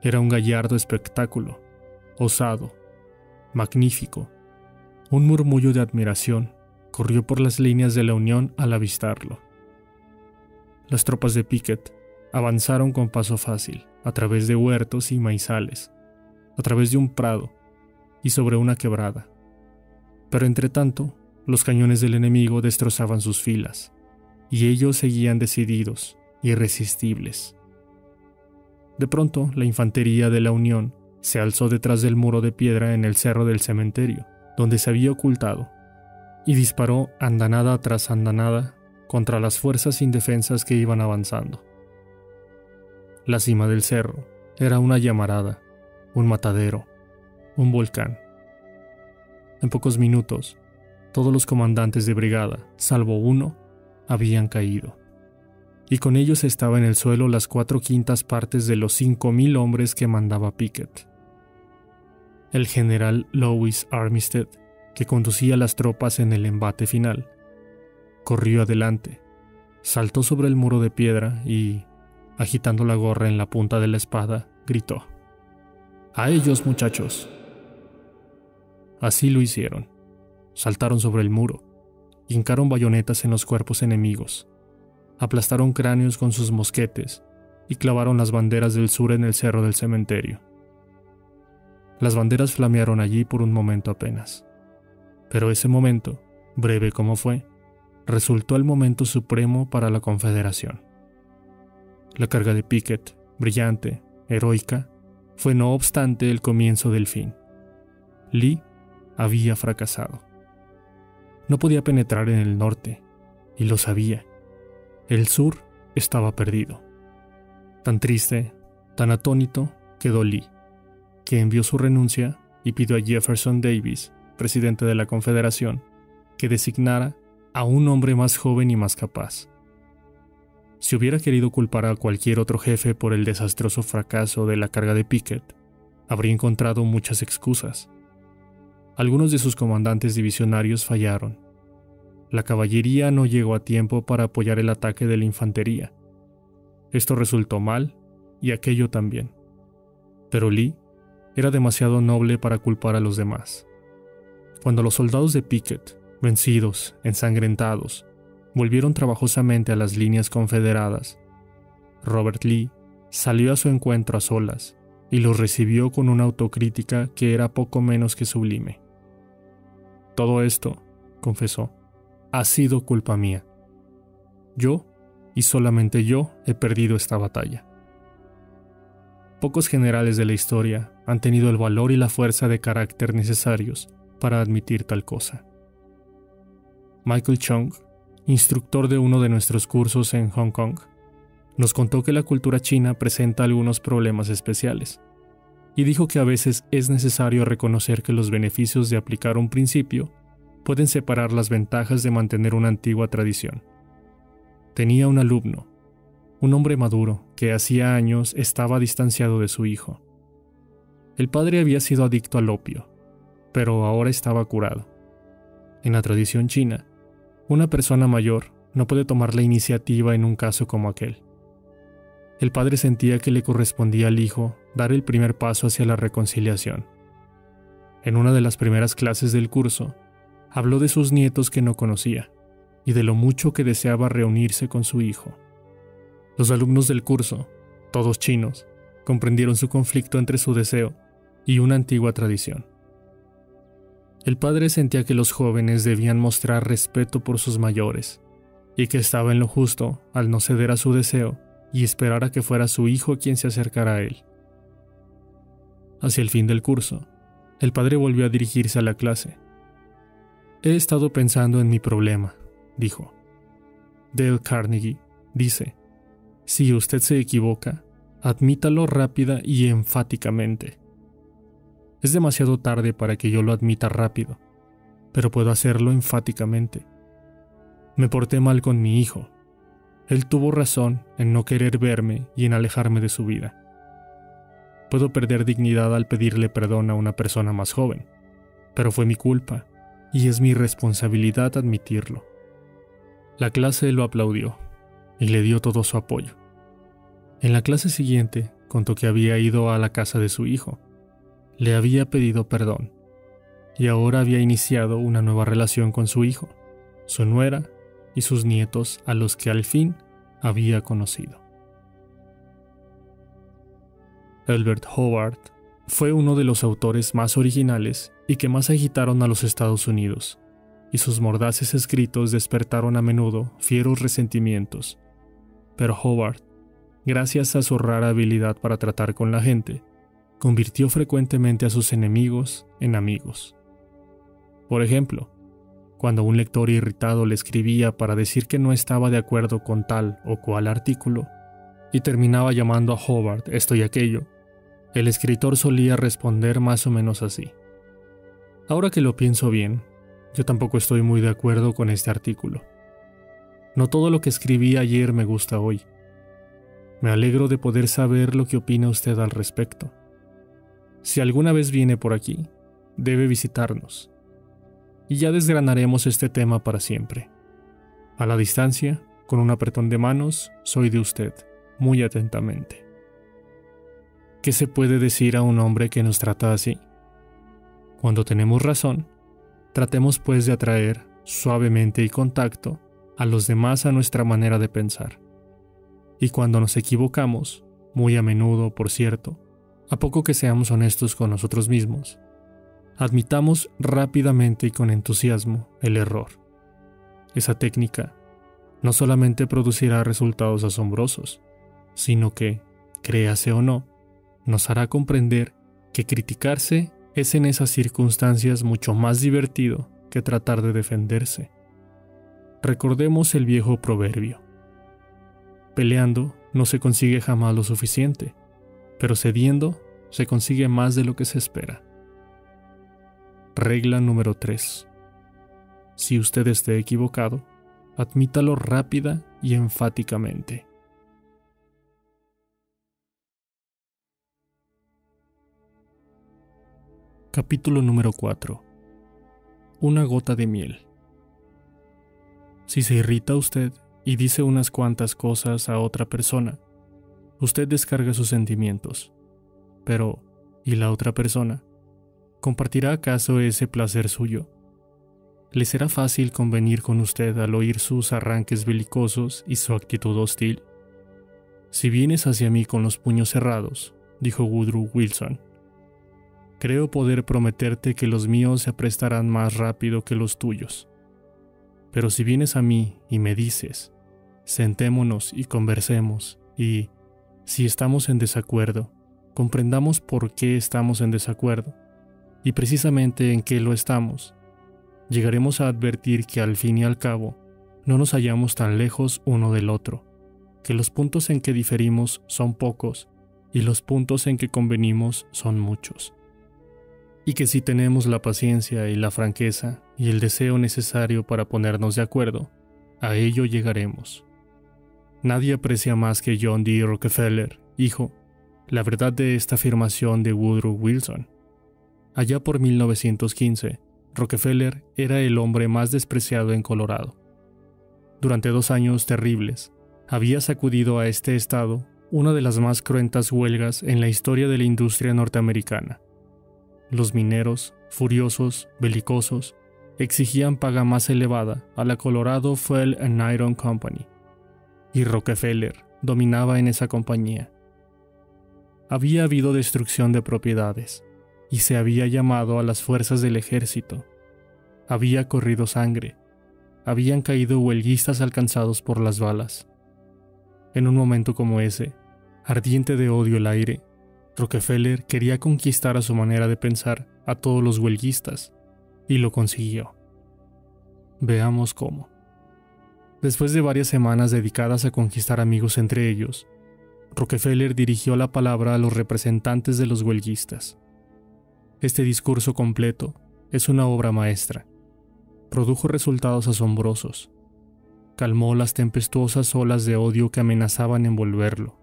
A: Era un gallardo espectáculo, osado, magnífico. Un murmullo de admiración corrió por las líneas de la Unión al avistarlo. Las tropas de Pickett avanzaron con paso fácil, a través de huertos y maizales, a través de un prado y sobre una quebrada. Pero entre tanto, los cañones del enemigo destrozaban sus filas, y ellos seguían decididos, irresistibles. De pronto, la infantería de la Unión se alzó detrás del muro de piedra en el cerro del cementerio, donde se había ocultado, y disparó andanada tras andanada contra las fuerzas indefensas que iban avanzando. La cima del cerro era una llamarada, un matadero, un volcán. En pocos minutos, todos los comandantes de brigada, salvo uno, habían caído. Y con ellos estaba en el suelo las cuatro quintas partes de los cinco mil hombres que mandaba Pickett. El general Louis Armistead, que conducía las tropas en el embate final, corrió adelante, saltó sobre el muro de piedra y, agitando la gorra en la punta de la espada, gritó. A ellos, muchachos. Así lo hicieron. Saltaron sobre el muro, hincaron bayonetas en los cuerpos enemigos, aplastaron cráneos con sus mosquetes y clavaron las banderas del sur en el cerro del cementerio. Las banderas flamearon allí por un momento apenas. Pero ese momento, breve como fue, resultó el momento supremo para la Confederación. La carga de Pickett, brillante, heroica, fue no obstante el comienzo del fin. Lee había fracasado. No podía penetrar en el norte, y lo sabía. El sur estaba perdido. Tan triste, tan atónito, quedó Lee, que envió su renuncia y pidió a Jefferson Davis, presidente de la Confederación, que designara a un hombre más joven y más capaz. Si hubiera querido culpar a cualquier otro jefe por el desastroso fracaso de la carga de Pickett, habría encontrado muchas excusas. Algunos de sus comandantes divisionarios fallaron. La caballería no llegó a tiempo para apoyar el ataque de la infantería. Esto resultó mal, y aquello también. Pero Lee era demasiado noble para culpar a los demás. Cuando los soldados de Pickett, vencidos, ensangrentados, volvieron trabajosamente a las líneas confederadas. Robert Lee salió a su encuentro a solas y los recibió con una autocrítica que era poco menos que sublime. Todo esto, confesó, ha sido culpa mía. Yo, y solamente yo, he perdido esta batalla. Pocos generales de la historia han tenido el valor y la fuerza de carácter necesarios para admitir tal cosa. Michael Chung instructor de uno de nuestros cursos en Hong Kong, nos contó que la cultura china presenta algunos problemas especiales, y dijo que a veces es necesario reconocer que los beneficios de aplicar un principio pueden separar las ventajas de mantener una antigua tradición. Tenía un alumno, un hombre maduro, que hacía años estaba distanciado de su hijo. El padre había sido adicto al opio, pero ahora estaba curado. En la tradición china, una persona mayor no puede tomar la iniciativa en un caso como aquel. El padre sentía que le correspondía al hijo dar el primer paso hacia la reconciliación. En una de las primeras clases del curso, habló de sus nietos que no conocía y de lo mucho que deseaba reunirse con su hijo. Los alumnos del curso, todos chinos, comprendieron su conflicto entre su deseo y una antigua tradición. El padre sentía que los jóvenes debían mostrar respeto por sus mayores, y que estaba en lo justo al no ceder a su deseo y esperar a que fuera su hijo quien se acercara a él. Hacia el fin del curso, el padre volvió a dirigirse a la clase. He estado pensando en mi problema, dijo. Dale Carnegie dice, si usted se equivoca, admítalo rápida y enfáticamente. Es demasiado tarde para que yo lo admita rápido, pero puedo hacerlo enfáticamente. Me porté mal con mi hijo. Él tuvo razón en no querer verme y en alejarme de su vida. Puedo perder dignidad al pedirle perdón a una persona más joven, pero fue mi culpa y es mi responsabilidad admitirlo. La clase lo aplaudió y le dio todo su apoyo. En la clase siguiente contó que había ido a la casa de su hijo le había pedido perdón y ahora había iniciado una nueva relación con su hijo, su nuera y sus nietos a los que al fin había conocido. Albert Howard fue uno de los autores más originales y que más agitaron a los Estados Unidos, y sus mordaces escritos despertaron a menudo fieros resentimientos. Pero Howard, gracias a su rara habilidad para tratar con la gente, convirtió frecuentemente a sus enemigos en amigos. Por ejemplo, cuando un lector irritado le escribía para decir que no estaba de acuerdo con tal o cual artículo, y terminaba llamando a Hobart esto y aquello, el escritor solía responder más o menos así. Ahora que lo pienso bien, yo tampoco estoy muy de acuerdo con este artículo. No todo lo que escribí ayer me gusta hoy. Me alegro de poder saber lo que opina usted al respecto. Si alguna vez viene por aquí, debe visitarnos. Y ya desgranaremos este tema para siempre. A la distancia, con un apretón de manos, soy de usted, muy atentamente. ¿Qué se puede decir a un hombre que nos trata así? Cuando tenemos razón, tratemos pues de atraer, suavemente y contacto, a los demás a nuestra manera de pensar. Y cuando nos equivocamos, muy a menudo, por cierto, a poco que seamos honestos con nosotros mismos. Admitamos rápidamente y con entusiasmo el error. Esa técnica no solamente producirá resultados asombrosos, sino que, créase o no, nos hará comprender que criticarse es en esas circunstancias mucho más divertido que tratar de defenderse. Recordemos el viejo proverbio. Peleando no se consigue jamás lo suficiente pero cediendo se consigue más de lo que se espera. Regla número 3. Si usted esté equivocado, admítalo rápida y enfáticamente. Capítulo número 4. Una gota de miel. Si se irrita usted y dice unas cuantas cosas a otra persona, Usted descarga sus sentimientos. Pero, ¿y la otra persona? ¿Compartirá acaso ese placer suyo? Le será fácil convenir con usted al oír sus arranques belicosos y su actitud hostil. Si vienes hacia mí con los puños cerrados, dijo Woodrow Wilson, creo poder prometerte que los míos se aprestarán más rápido que los tuyos. Pero si vienes a mí y me dices, sentémonos y conversemos, y si estamos en desacuerdo, comprendamos por qué estamos en desacuerdo y precisamente en qué lo estamos. Llegaremos a advertir que al fin y al cabo no nos hallamos tan lejos uno del otro, que los puntos en que diferimos son pocos y los puntos en que convenimos son muchos. Y que si tenemos la paciencia y la franqueza y el deseo necesario para ponernos de acuerdo, a ello llegaremos. Nadie aprecia más que John D. Rockefeller, hijo, la verdad de esta afirmación de Woodrow Wilson. Allá por 1915, Rockefeller era el hombre más despreciado en Colorado. Durante dos años terribles, había sacudido a este estado una de las más cruentas huelgas en la historia de la industria norteamericana. Los mineros, furiosos, belicosos, exigían paga más elevada a la Colorado Fuel and Iron Company, y Rockefeller dominaba en esa compañía. Había habido destrucción de propiedades y se había llamado a las fuerzas del ejército. Había corrido sangre. Habían caído huelguistas alcanzados por las balas. En un momento como ese, ardiente de odio el aire, Rockefeller quería conquistar a su manera de pensar a todos los huelguistas, y lo consiguió. Veamos cómo. Después de varias semanas dedicadas a conquistar amigos entre ellos, Rockefeller dirigió la palabra a los representantes de los huelguistas. Este discurso completo es una obra maestra. Produjo resultados asombrosos. Calmó las tempestuosas olas de odio que amenazaban envolverlo.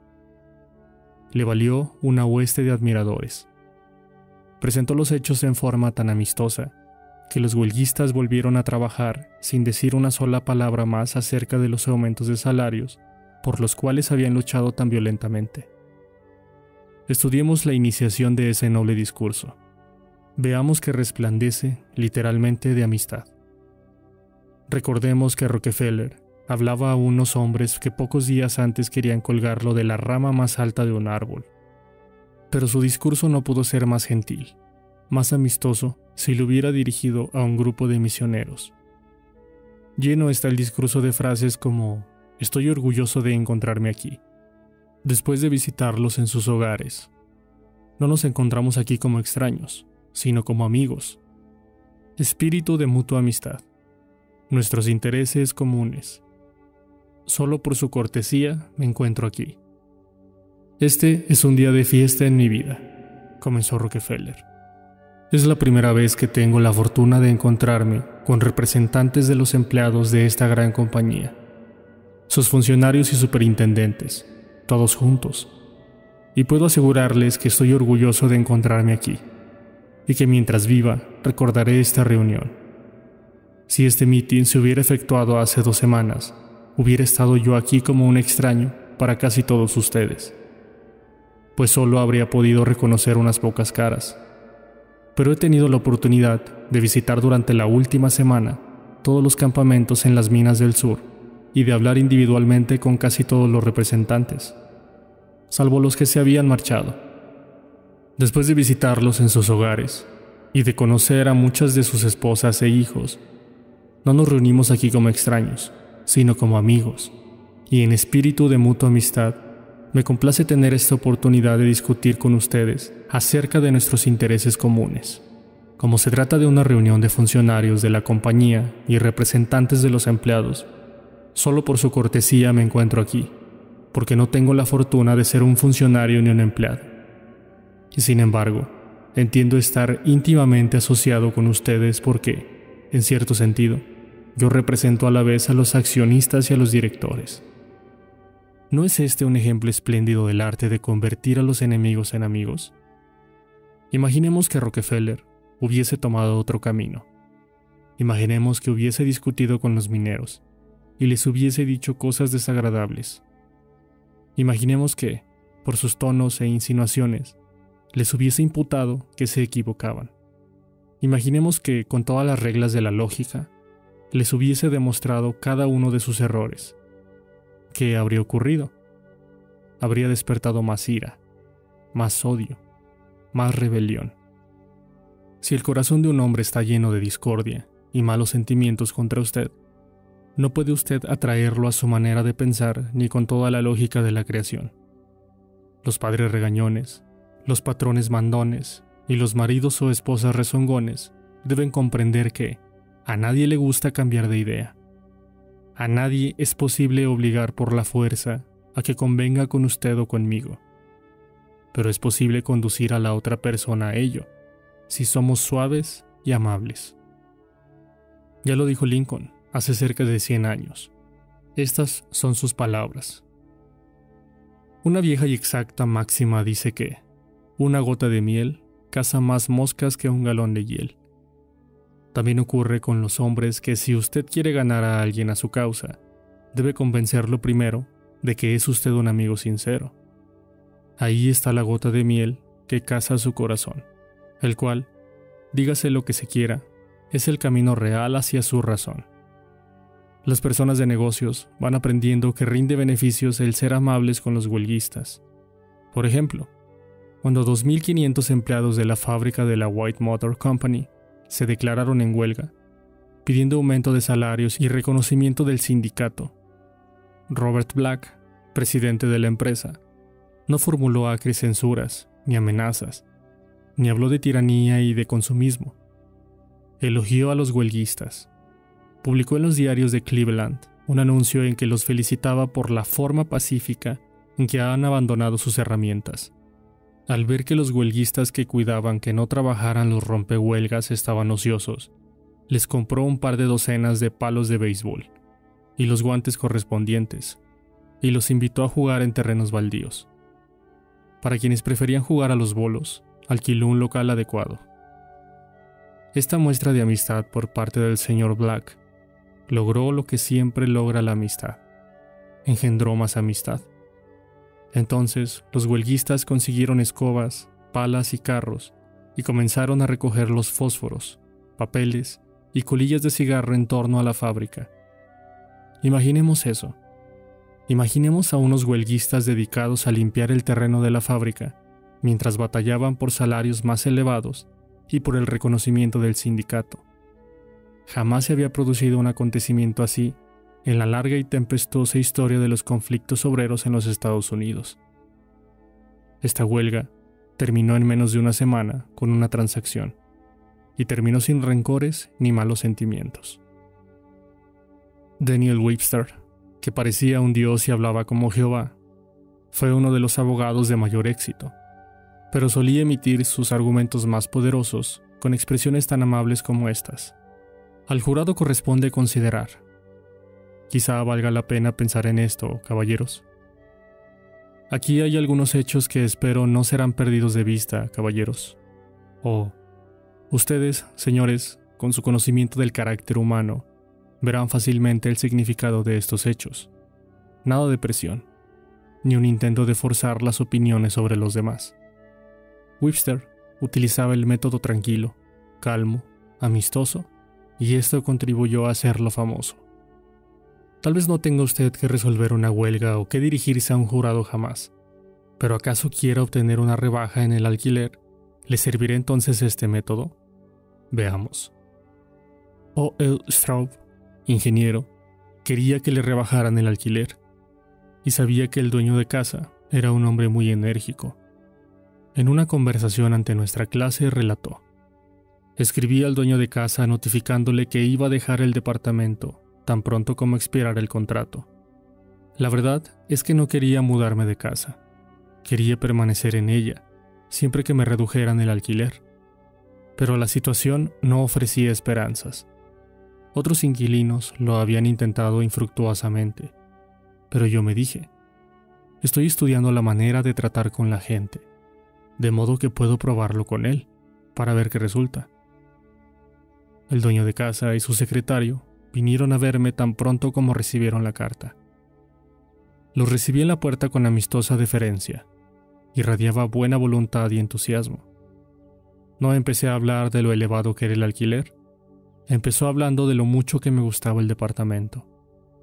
A: Le valió una hueste de admiradores. Presentó los hechos en forma tan amistosa que los huelguistas volvieron a trabajar sin decir una sola palabra más acerca de los aumentos de salarios por los cuales habían luchado tan violentamente. Estudiemos la iniciación de ese noble discurso. Veamos que resplandece literalmente de amistad. Recordemos que Rockefeller hablaba a unos hombres que pocos días antes querían colgarlo de la rama más alta de un árbol. Pero su discurso no pudo ser más gentil, más amistoso si lo hubiera dirigido a un grupo de misioneros. Lleno está el discurso de frases como Estoy orgulloso de encontrarme aquí, después de visitarlos en sus hogares. No nos encontramos aquí como extraños, sino como amigos. Espíritu de mutua amistad. Nuestros intereses comunes. Solo por su cortesía me encuentro aquí. Este es un día de fiesta en mi vida, comenzó Rockefeller. Es la primera vez que tengo la fortuna de encontrarme con representantes de los empleados de esta gran compañía, sus funcionarios y superintendentes, todos juntos. Y puedo asegurarles que estoy orgulloso de encontrarme aquí, y que mientras viva recordaré esta reunión. Si este mitin se hubiera efectuado hace dos semanas, hubiera estado yo aquí como un extraño para casi todos ustedes, pues solo habría podido reconocer unas pocas caras pero he tenido la oportunidad de visitar durante la última semana todos los campamentos en las minas del sur y de hablar individualmente con casi todos los representantes, salvo los que se habían marchado. Después de visitarlos en sus hogares y de conocer a muchas de sus esposas e hijos, no nos reunimos aquí como extraños, sino como amigos, y en espíritu de mutua amistad me complace tener esta oportunidad de discutir con ustedes acerca de nuestros intereses comunes. Como se trata de una reunión de funcionarios de la compañía y representantes de los empleados, solo por su cortesía me encuentro aquí, porque no tengo la fortuna de ser un funcionario ni un empleado. Y sin embargo, entiendo estar íntimamente asociado con ustedes porque, en cierto sentido, yo represento a la vez a los accionistas y a los directores. ¿No es este un ejemplo espléndido del arte de convertir a los enemigos en amigos? Imaginemos que Rockefeller hubiese tomado otro camino. Imaginemos que hubiese discutido con los mineros y les hubiese dicho cosas desagradables. Imaginemos que, por sus tonos e insinuaciones, les hubiese imputado que se equivocaban. Imaginemos que, con todas las reglas de la lógica, les hubiese demostrado cada uno de sus errores ¿Qué habría ocurrido? Habría despertado más ira, más odio, más rebelión. Si el corazón de un hombre está lleno de discordia y malos sentimientos contra usted, no puede usted atraerlo a su manera de pensar ni con toda la lógica de la creación. Los padres regañones, los patrones mandones y los maridos o esposas rezongones deben comprender que a nadie le gusta cambiar de idea a nadie es posible obligar por la fuerza a que convenga con usted o conmigo. Pero es posible conducir a la otra persona a ello, si somos suaves y amables. Ya lo dijo Lincoln hace cerca de 100 años. Estas son sus palabras. Una vieja y exacta máxima dice que una gota de miel caza más moscas que un galón de hiel. También ocurre con los hombres que si usted quiere ganar a alguien a su causa, debe convencerlo primero de que es usted un amigo sincero. Ahí está la gota de miel que caza su corazón, el cual, dígase lo que se quiera, es el camino real hacia su razón. Las personas de negocios van aprendiendo que rinde beneficios el ser amables con los huelguistas. Por ejemplo, cuando 2.500 empleados de la fábrica de la White Motor Company se declararon en huelga, pidiendo aumento de salarios y reconocimiento del sindicato. Robert Black, presidente de la empresa, no formuló acres censuras ni amenazas, ni habló de tiranía y de consumismo. Elogió a los huelguistas. Publicó en los diarios de Cleveland un anuncio en que los felicitaba por la forma pacífica en que han abandonado sus herramientas al ver que los huelguistas que cuidaban que no trabajaran los rompehuelgas estaban ociosos, les compró un par de docenas de palos de béisbol y los guantes correspondientes, y los invitó a jugar en terrenos baldíos. Para quienes preferían jugar a los bolos, alquiló un local adecuado. Esta muestra de amistad por parte del señor Black logró lo que siempre logra la amistad. Engendró más amistad. Entonces los huelguistas consiguieron escobas, palas y carros, y comenzaron a recoger los fósforos, papeles y colillas de cigarro en torno a la fábrica. Imaginemos eso. Imaginemos a unos huelguistas dedicados a limpiar el terreno de la fábrica, mientras batallaban por salarios más elevados y por el reconocimiento del sindicato. Jamás se había producido un acontecimiento así en la larga y tempestuosa historia de los conflictos obreros en los Estados Unidos. Esta huelga terminó en menos de una semana con una transacción, y terminó sin rencores ni malos sentimientos. Daniel Webster, que parecía un dios y hablaba como Jehová, fue uno de los abogados de mayor éxito, pero solía emitir sus argumentos más poderosos con expresiones tan amables como estas. Al jurado corresponde considerar Quizá valga la pena pensar en esto, caballeros. Aquí hay algunos hechos que espero no serán perdidos de vista, caballeros. O oh, ustedes, señores, con su conocimiento del carácter humano, verán fácilmente el significado de estos hechos. Nada de presión, ni un intento de forzar las opiniones sobre los demás. Webster utilizaba el método tranquilo, calmo, amistoso, y esto contribuyó a hacerlo famoso. Tal vez no tenga usted que resolver una huelga o que dirigirse a un jurado jamás, pero acaso quiera obtener una rebaja en el alquiler, ¿le servirá entonces este método? Veamos. O. Oh, L. Straub, ingeniero, quería que le rebajaran el alquiler, y sabía que el dueño de casa era un hombre muy enérgico. En una conversación ante nuestra clase relató, escribí al dueño de casa notificándole que iba a dejar el departamento tan pronto como expirara el contrato. La verdad es que no quería mudarme de casa. Quería permanecer en ella, siempre que me redujeran el alquiler. Pero la situación no ofrecía esperanzas. Otros inquilinos lo habían intentado infructuosamente, pero yo me dije, estoy estudiando la manera de tratar con la gente, de modo que puedo probarlo con él, para ver qué resulta. El dueño de casa y su secretario vinieron a verme tan pronto como recibieron la carta. Los recibí en la puerta con amistosa deferencia. Irradiaba buena voluntad y entusiasmo. No empecé a hablar de lo elevado que era el alquiler. Empezó hablando de lo mucho que me gustaba el departamento.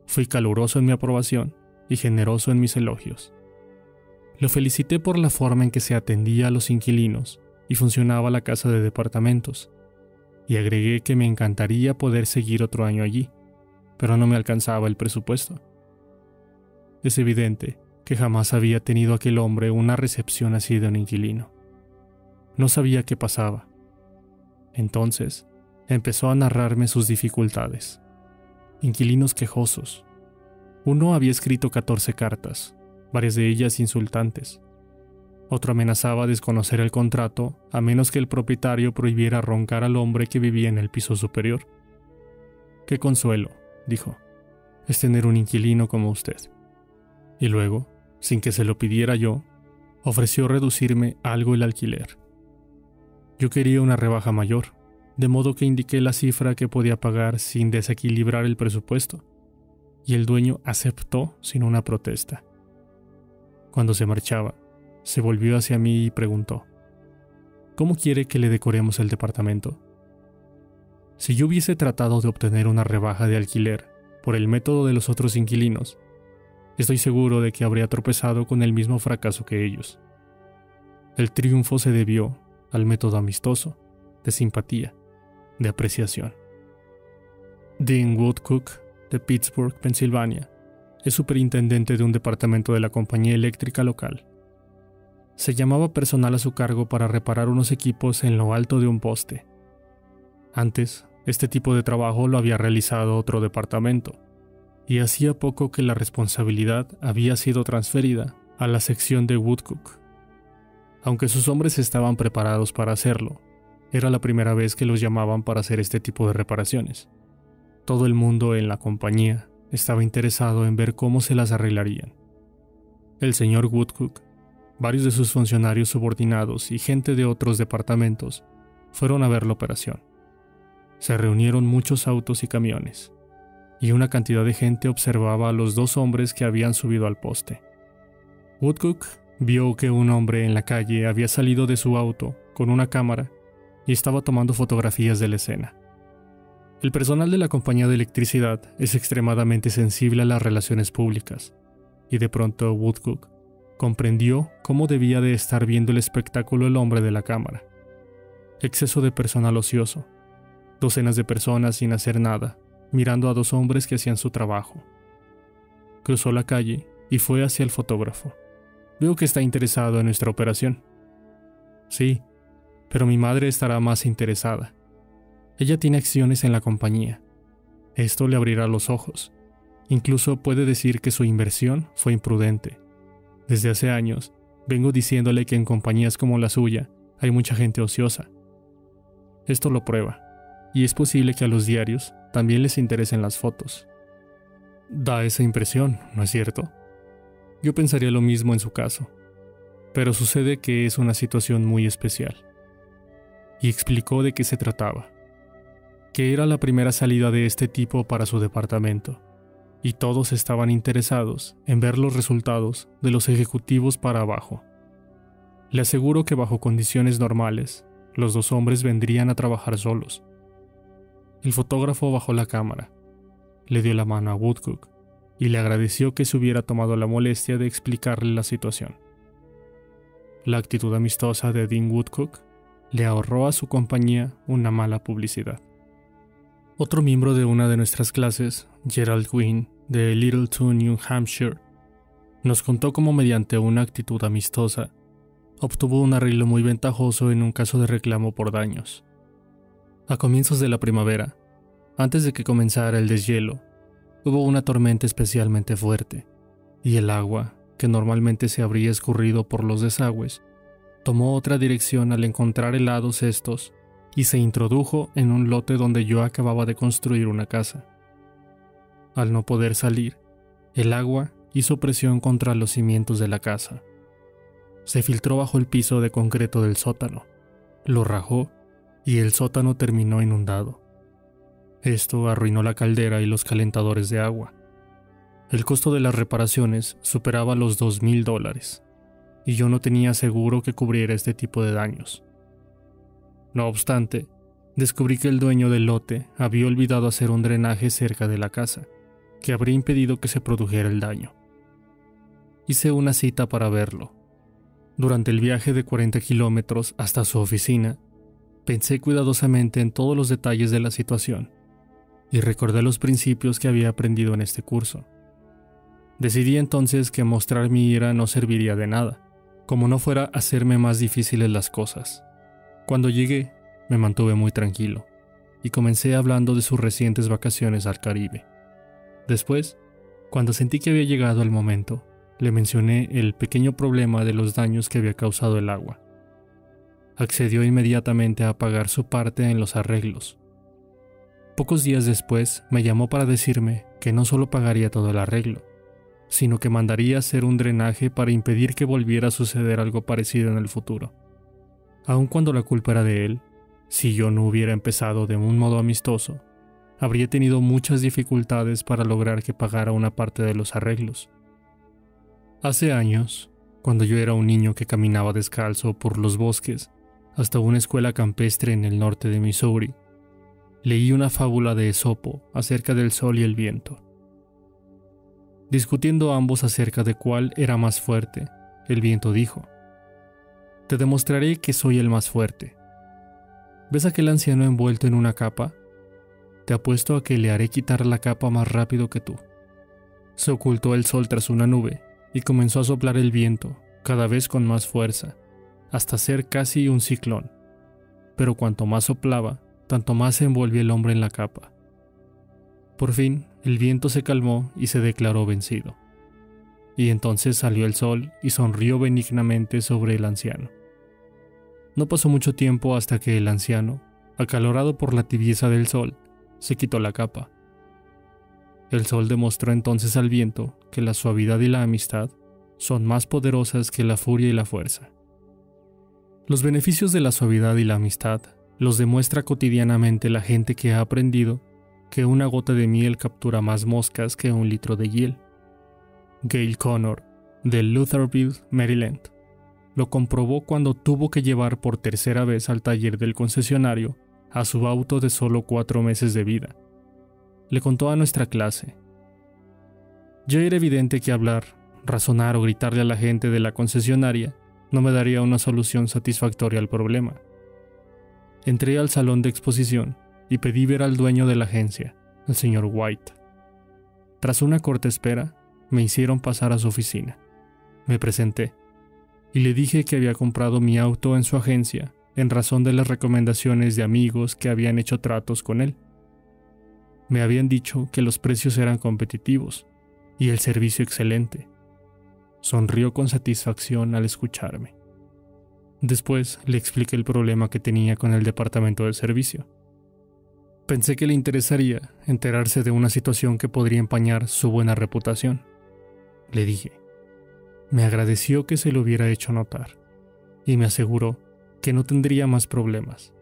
A: Fui caluroso en mi aprobación y generoso en mis elogios. Lo felicité por la forma en que se atendía a los inquilinos y funcionaba la casa de departamentos, y agregué que me encantaría poder seguir otro año allí, pero no me alcanzaba el presupuesto. Es evidente que jamás había tenido aquel hombre una recepción así de un inquilino. No sabía qué pasaba. Entonces, empezó a narrarme sus dificultades. Inquilinos quejosos. Uno había escrito 14 cartas, varias de ellas insultantes, otro amenazaba desconocer el contrato a menos que el propietario prohibiera roncar al hombre que vivía en el piso superior. Qué consuelo, dijo, es tener un inquilino como usted. Y luego, sin que se lo pidiera yo, ofreció reducirme algo el alquiler. Yo quería una rebaja mayor, de modo que indiqué la cifra que podía pagar sin desequilibrar el presupuesto, y el dueño aceptó sin una protesta. Cuando se marchaba, se volvió hacia mí y preguntó, ¿Cómo quiere que le decoremos el departamento? Si yo hubiese tratado de obtener una rebaja de alquiler por el método de los otros inquilinos, estoy seguro de que habría tropezado con el mismo fracaso que ellos. El triunfo se debió al método amistoso, de simpatía, de apreciación. Dean Woodcook, de Pittsburgh, Pensilvania, es superintendente de un departamento de la compañía eléctrica local se llamaba personal a su cargo para reparar unos equipos en lo alto de un poste. Antes, este tipo de trabajo lo había realizado otro departamento, y hacía poco que la responsabilidad había sido transferida a la sección de Woodcock. Aunque sus hombres estaban preparados para hacerlo, era la primera vez que los llamaban para hacer este tipo de reparaciones. Todo el mundo en la compañía estaba interesado en ver cómo se las arreglarían. El señor Woodcook, Varios de sus funcionarios subordinados y gente de otros departamentos fueron a ver la operación. Se reunieron muchos autos y camiones, y una cantidad de gente observaba a los dos hombres que habían subido al poste. Woodcock vio que un hombre en la calle había salido de su auto con una cámara y estaba tomando fotografías de la escena. El personal de la compañía de electricidad es extremadamente sensible a las relaciones públicas, y de pronto Woodcock comprendió cómo debía de estar viendo el espectáculo el hombre de la cámara. Exceso de personal ocioso. Docenas de personas sin hacer nada, mirando a dos hombres que hacían su trabajo. Cruzó la calle y fue hacia el fotógrafo. Veo que está interesado en nuestra operación. Sí, pero mi madre estará más interesada. Ella tiene acciones en la compañía. Esto le abrirá los ojos. Incluso puede decir que su inversión fue imprudente. Desde hace años, vengo diciéndole que en compañías como la suya hay mucha gente ociosa. Esto lo prueba, y es posible que a los diarios también les interesen las fotos. Da esa impresión, ¿no es cierto? Yo pensaría lo mismo en su caso, pero sucede que es una situación muy especial. Y explicó de qué se trataba, que era la primera salida de este tipo para su departamento y todos estaban interesados en ver los resultados de los ejecutivos para abajo. Le aseguro que bajo condiciones normales, los dos hombres vendrían a trabajar solos. El fotógrafo bajó la cámara, le dio la mano a Woodcock y le agradeció que se hubiera tomado la molestia de explicarle la situación. La actitud amistosa de Dean Woodcock le ahorró a su compañía una mala publicidad. Otro miembro de una de nuestras clases, Gerald Wynne, de Littleton, New Hampshire, nos contó cómo mediante una actitud amistosa, obtuvo un arreglo muy ventajoso en un caso de reclamo por daños. A comienzos de la primavera, antes de que comenzara el deshielo, hubo una tormenta especialmente fuerte, y el agua, que normalmente se habría escurrido por los desagües, tomó otra dirección al encontrar helados estos y se introdujo en un lote donde yo acababa de construir una casa. Al no poder salir, el agua hizo presión contra los cimientos de la casa. Se filtró bajo el piso de concreto del sótano, lo rajó y el sótano terminó inundado. Esto arruinó la caldera y los calentadores de agua. El costo de las reparaciones superaba los dos mil dólares, y yo no tenía seguro que cubriera este tipo de daños. No obstante, descubrí que el dueño del lote había olvidado hacer un drenaje cerca de la casa, que habría impedido que se produjera el daño. Hice una cita para verlo. Durante el viaje de 40 kilómetros hasta su oficina, pensé cuidadosamente en todos los detalles de la situación y recordé los principios que había aprendido en este curso. Decidí entonces que mostrar mi ira no serviría de nada, como no fuera hacerme más difíciles las cosas. Cuando llegué, me mantuve muy tranquilo y comencé hablando de sus recientes vacaciones al Caribe. Después, cuando sentí que había llegado el momento, le mencioné el pequeño problema de los daños que había causado el agua. Accedió inmediatamente a pagar su parte en los arreglos. Pocos días después me llamó para decirme que no solo pagaría todo el arreglo, sino que mandaría hacer un drenaje para impedir que volviera a suceder algo parecido en el futuro aun cuando la culpa era de él, si yo no hubiera empezado de un modo amistoso, habría tenido muchas dificultades para lograr que pagara una parte de los arreglos. Hace años, cuando yo era un niño que caminaba descalzo por los bosques hasta una escuela campestre en el norte de Missouri, leí una fábula de Esopo acerca del sol y el viento. Discutiendo ambos acerca de cuál era más fuerte, el viento dijo, te demostraré que soy el más fuerte. ¿Ves aquel anciano envuelto en una capa? Te apuesto a que le haré quitar la capa más rápido que tú. Se ocultó el sol tras una nube y comenzó a soplar el viento, cada vez con más fuerza, hasta ser casi un ciclón. Pero cuanto más soplaba, tanto más se envolvió el hombre en la capa. Por fin, el viento se calmó y se declaró vencido. Y entonces salió el sol y sonrió benignamente sobre el anciano. No pasó mucho tiempo hasta que el anciano, acalorado por la tibieza del sol, se quitó la capa. El sol demostró entonces al viento que la suavidad y la amistad son más poderosas que la furia y la fuerza. Los beneficios de la suavidad y la amistad los demuestra cotidianamente la gente que ha aprendido que una gota de miel captura más moscas que un litro de hiel. Gail Connor, de Lutherville, Maryland. Lo comprobó cuando tuvo que llevar por tercera vez al taller del concesionario a su auto de solo cuatro meses de vida. Le contó a nuestra clase. Ya era evidente que hablar, razonar o gritarle a la gente de la concesionaria no me daría una solución satisfactoria al problema. Entré al salón de exposición y pedí ver al dueño de la agencia, el señor White. Tras una corta espera, me hicieron pasar a su oficina. Me presenté y le dije que había comprado mi auto en su agencia en razón de las recomendaciones de amigos que habían hecho tratos con él. Me habían dicho que los precios eran competitivos y el servicio excelente. Sonrió con satisfacción al escucharme. Después le expliqué el problema que tenía con el departamento de servicio. Pensé que le interesaría enterarse de una situación que podría empañar su buena reputación. Le dije, me agradeció que se lo hubiera hecho notar y me aseguró que no tendría más problemas.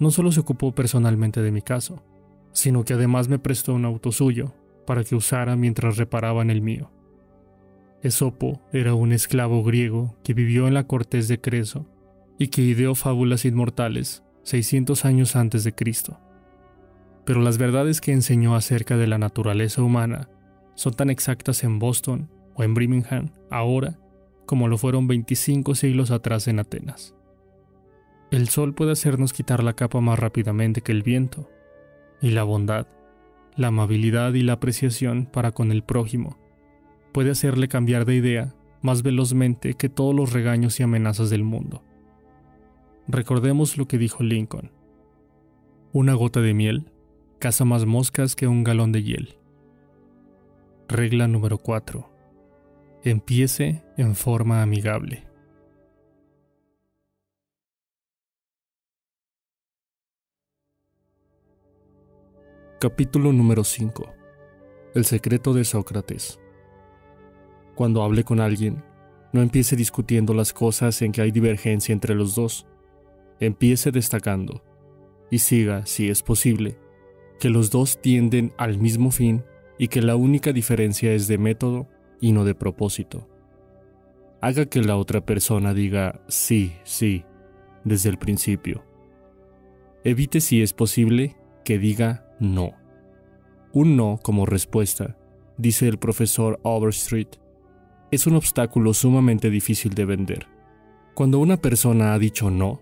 A: No solo se ocupó personalmente de mi caso, sino que además me prestó un auto suyo para que usara mientras reparaban el mío. Esopo era un esclavo griego que vivió en la cortés de Creso y que ideó fábulas inmortales 600 años antes de Cristo. Pero las verdades que enseñó acerca de la naturaleza humana son tan exactas en Boston o en Birmingham ahora como lo fueron 25 siglos atrás en Atenas. El sol puede hacernos quitar la capa más rápidamente que el viento, y la bondad, la amabilidad y la apreciación para con el prójimo puede hacerle cambiar de idea más velozmente que todos los regaños y amenazas del mundo. Recordemos lo que dijo Lincoln. Una gota de miel caza más moscas que un galón de hiel. Regla número 4 empiece en forma amigable. Capítulo número 5. El secreto de Sócrates. Cuando hable con alguien, no empiece discutiendo las cosas en que hay divergencia entre los dos. Empiece destacando y siga, si es posible, que los dos tienden al mismo fin y que la única diferencia es de método y no de propósito. Haga que la otra persona diga sí, sí, desde el principio. Evite si es posible que diga no. Un no como respuesta, dice el profesor Overstreet, es un obstáculo sumamente difícil de vender. Cuando una persona ha dicho no,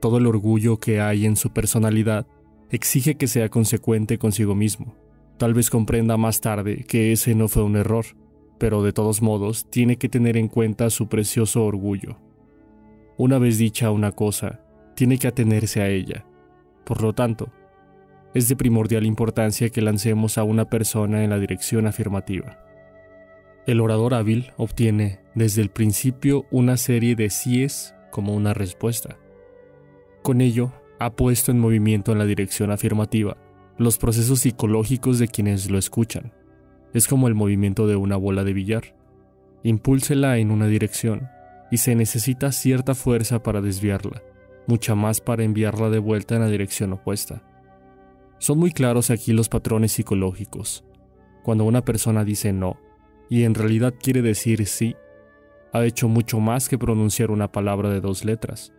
A: todo el orgullo que hay en su personalidad exige que sea consecuente consigo mismo. Tal vez comprenda más tarde que ese no fue un error, pero de todos modos tiene que tener en cuenta su precioso orgullo. Una vez dicha una cosa, tiene que atenerse a ella. Por lo tanto, es de primordial importancia que lancemos a una persona en la dirección afirmativa. El orador hábil obtiene desde el principio una serie de síes como una respuesta. Con ello, ha puesto en movimiento en la dirección afirmativa los procesos psicológicos de quienes lo escuchan es como el movimiento de una bola de billar. Impúlsela en una dirección, y se necesita cierta fuerza para desviarla, mucha más para enviarla de vuelta en la dirección opuesta. Son muy claros aquí los patrones psicológicos. Cuando una persona dice no, y en realidad quiere decir sí, ha hecho mucho más que pronunciar una palabra de dos letras.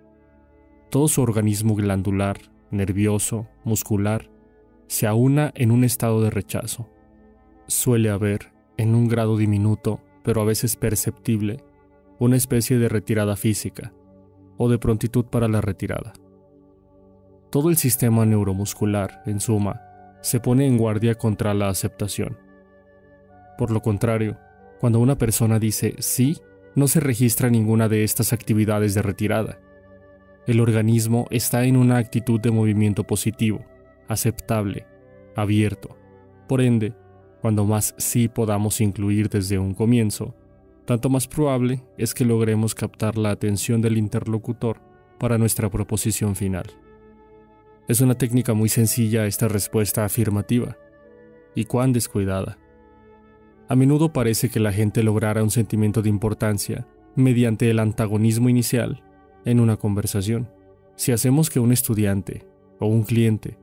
A: Todo su organismo glandular, nervioso, muscular, se aúna en un estado de rechazo suele haber, en un grado diminuto, pero a veces perceptible, una especie de retirada física, o de prontitud para la retirada. Todo el sistema neuromuscular, en suma, se pone en guardia contra la aceptación. Por lo contrario, cuando una persona dice sí, no se registra ninguna de estas actividades de retirada. El organismo está en una actitud de movimiento positivo, aceptable, abierto. Por ende, cuando más sí podamos incluir desde un comienzo, tanto más probable es que logremos captar la atención del interlocutor para nuestra proposición final. Es una técnica muy sencilla esta respuesta afirmativa, y cuán descuidada. A menudo parece que la gente logrará un sentimiento de importancia mediante el antagonismo inicial en una conversación. Si hacemos que un estudiante, o un cliente,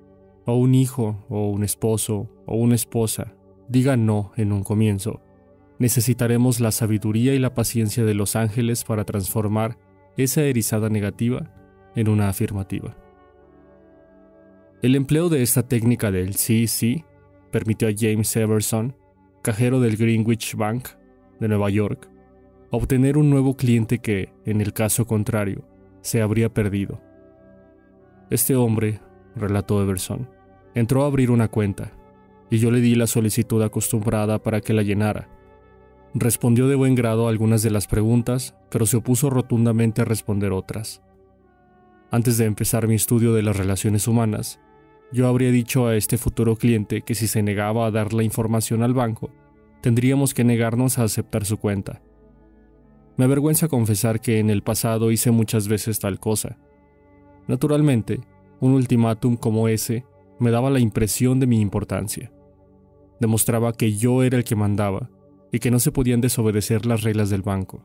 A: o un hijo, o un esposo, o una esposa, diga no en un comienzo. Necesitaremos la sabiduría y la paciencia de los ángeles para transformar esa erizada negativa en una afirmativa. El empleo de esta técnica del sí, sí permitió a James Everson, cajero del Greenwich Bank de Nueva York, obtener un nuevo cliente que, en el caso contrario, se habría perdido. Este hombre, relató Everson, entró a abrir una cuenta, y yo le di la solicitud acostumbrada para que la llenara. Respondió de buen grado algunas de las preguntas, pero se opuso rotundamente a responder otras. Antes de empezar mi estudio de las relaciones humanas, yo habría dicho a este futuro cliente que si se negaba a dar la información al banco, tendríamos que negarnos a aceptar su cuenta. Me avergüenza confesar que en el pasado hice muchas veces tal cosa. Naturalmente, un ultimátum como ese me daba la impresión de mi importancia demostraba que yo era el que mandaba y que no se podían desobedecer las reglas del banco.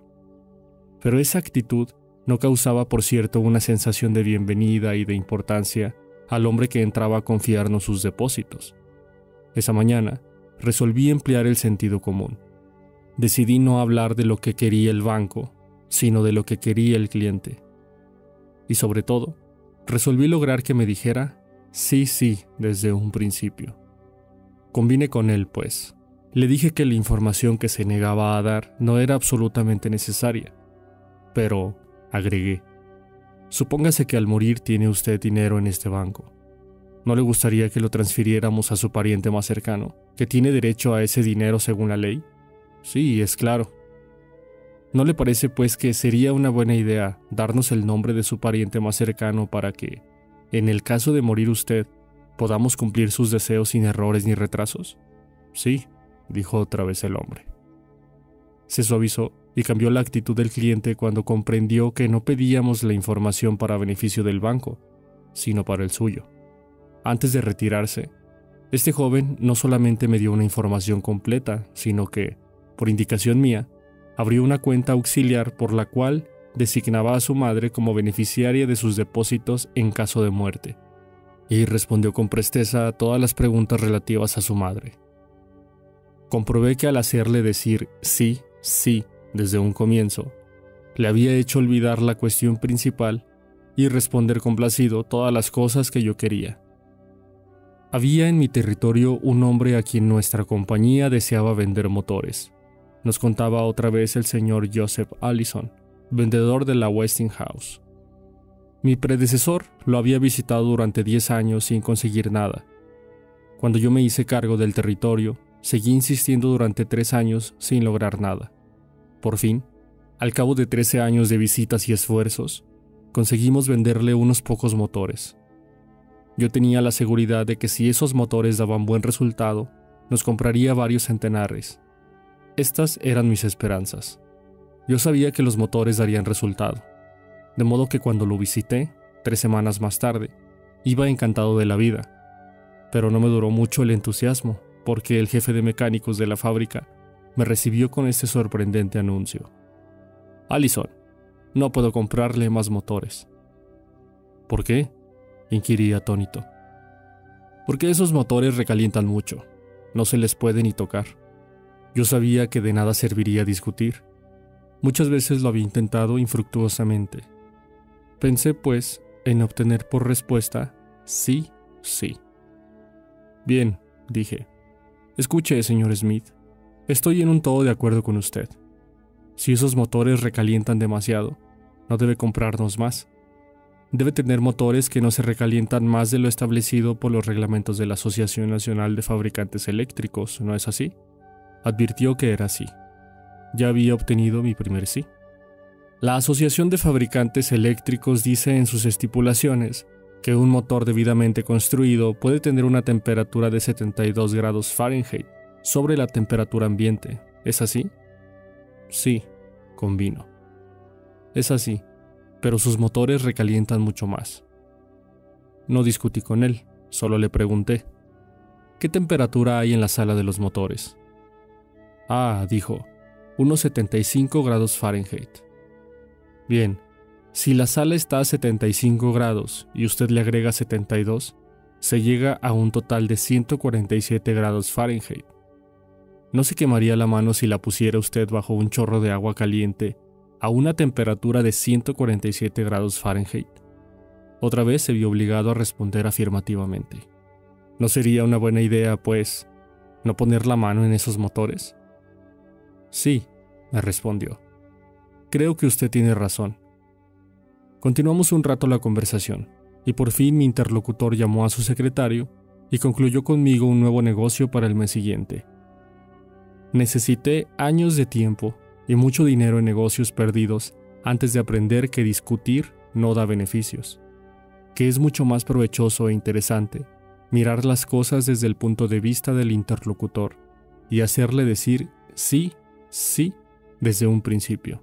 A: Pero esa actitud no causaba, por cierto, una sensación de bienvenida y de importancia al hombre que entraba a confiarnos sus depósitos. Esa mañana resolví emplear el sentido común. Decidí no hablar de lo que quería el banco, sino de lo que quería el cliente. Y sobre todo, resolví lograr que me dijera sí, sí desde un principio. Combine con él, pues. Le dije que la información que se negaba a dar no era absolutamente necesaria. Pero, agregué, supóngase que al morir tiene usted dinero en este banco. ¿No le gustaría que lo transfiriéramos a su pariente más cercano, que tiene derecho a ese dinero según la ley? Sí, es claro. ¿No le parece pues que sería una buena idea darnos el nombre de su pariente más cercano para que, en el caso de morir usted, podamos cumplir sus deseos sin errores ni retrasos? Sí, dijo otra vez el hombre. Se suavizó y cambió la actitud del cliente cuando comprendió que no pedíamos la información para beneficio del banco, sino para el suyo. Antes de retirarse, este joven no solamente me dio una información completa, sino que, por indicación mía, abrió una cuenta auxiliar por la cual designaba a su madre como beneficiaria de sus depósitos en caso de muerte y respondió con presteza a todas las preguntas relativas a su madre. Comprobé que al hacerle decir sí, sí desde un comienzo, le había hecho olvidar la cuestión principal y responder complacido todas las cosas que yo quería. Había en mi territorio un hombre a quien nuestra compañía deseaba vender motores. Nos contaba otra vez el señor Joseph Allison, vendedor de la Westinghouse. Mi predecesor lo había visitado durante 10 años sin conseguir nada. Cuando yo me hice cargo del territorio, seguí insistiendo durante 3 años sin lograr nada. Por fin, al cabo de 13 años de visitas y esfuerzos, conseguimos venderle unos pocos motores. Yo tenía la seguridad de que si esos motores daban buen resultado, nos compraría varios centenares. Estas eran mis esperanzas. Yo sabía que los motores darían resultado de modo que cuando lo visité, tres semanas más tarde, iba encantado de la vida. Pero no me duró mucho el entusiasmo, porque el jefe de mecánicos de la fábrica me recibió con este sorprendente anuncio. Allison, no puedo comprarle más motores. ¿Por qué? inquirí atónito. Porque esos motores recalientan mucho, no se les puede ni tocar. Yo sabía que de nada serviría discutir. Muchas veces lo había intentado infructuosamente, Pensé, pues, en obtener por respuesta sí, sí. Bien, dije. Escuche, señor Smith, estoy en un todo de acuerdo con usted. Si esos motores recalientan demasiado, no debe comprarnos más. Debe tener motores que no se recalientan más de lo establecido por los reglamentos de la Asociación Nacional de Fabricantes Eléctricos, ¿no es así? Advirtió que era así. Ya había obtenido mi primer sí. La Asociación de Fabricantes Eléctricos dice en sus estipulaciones que un motor debidamente construido puede tener una temperatura de 72 grados Fahrenheit sobre la temperatura ambiente. ¿Es así? Sí, convino. Es así, pero sus motores recalientan mucho más. No discutí con él, solo le pregunté, ¿qué temperatura hay en la sala de los motores? Ah, dijo, unos 75 grados Fahrenheit. Bien, si la sala está a 75 grados y usted le agrega 72, se llega a un total de 147 grados Fahrenheit. No se quemaría la mano si la pusiera usted bajo un chorro de agua caliente a una temperatura de 147 grados Fahrenheit. Otra vez se vio obligado a responder afirmativamente. No sería una buena idea, pues, no poner la mano en esos motores. Sí, me respondió. Creo que usted tiene razón. Continuamos un rato la conversación, y por fin mi interlocutor llamó a su secretario y concluyó conmigo un nuevo negocio para el mes siguiente. Necesité años de tiempo y mucho dinero en negocios perdidos antes de aprender que discutir no da beneficios, que es mucho más provechoso e interesante mirar las cosas desde el punto de vista del interlocutor y hacerle decir sí, sí desde un principio.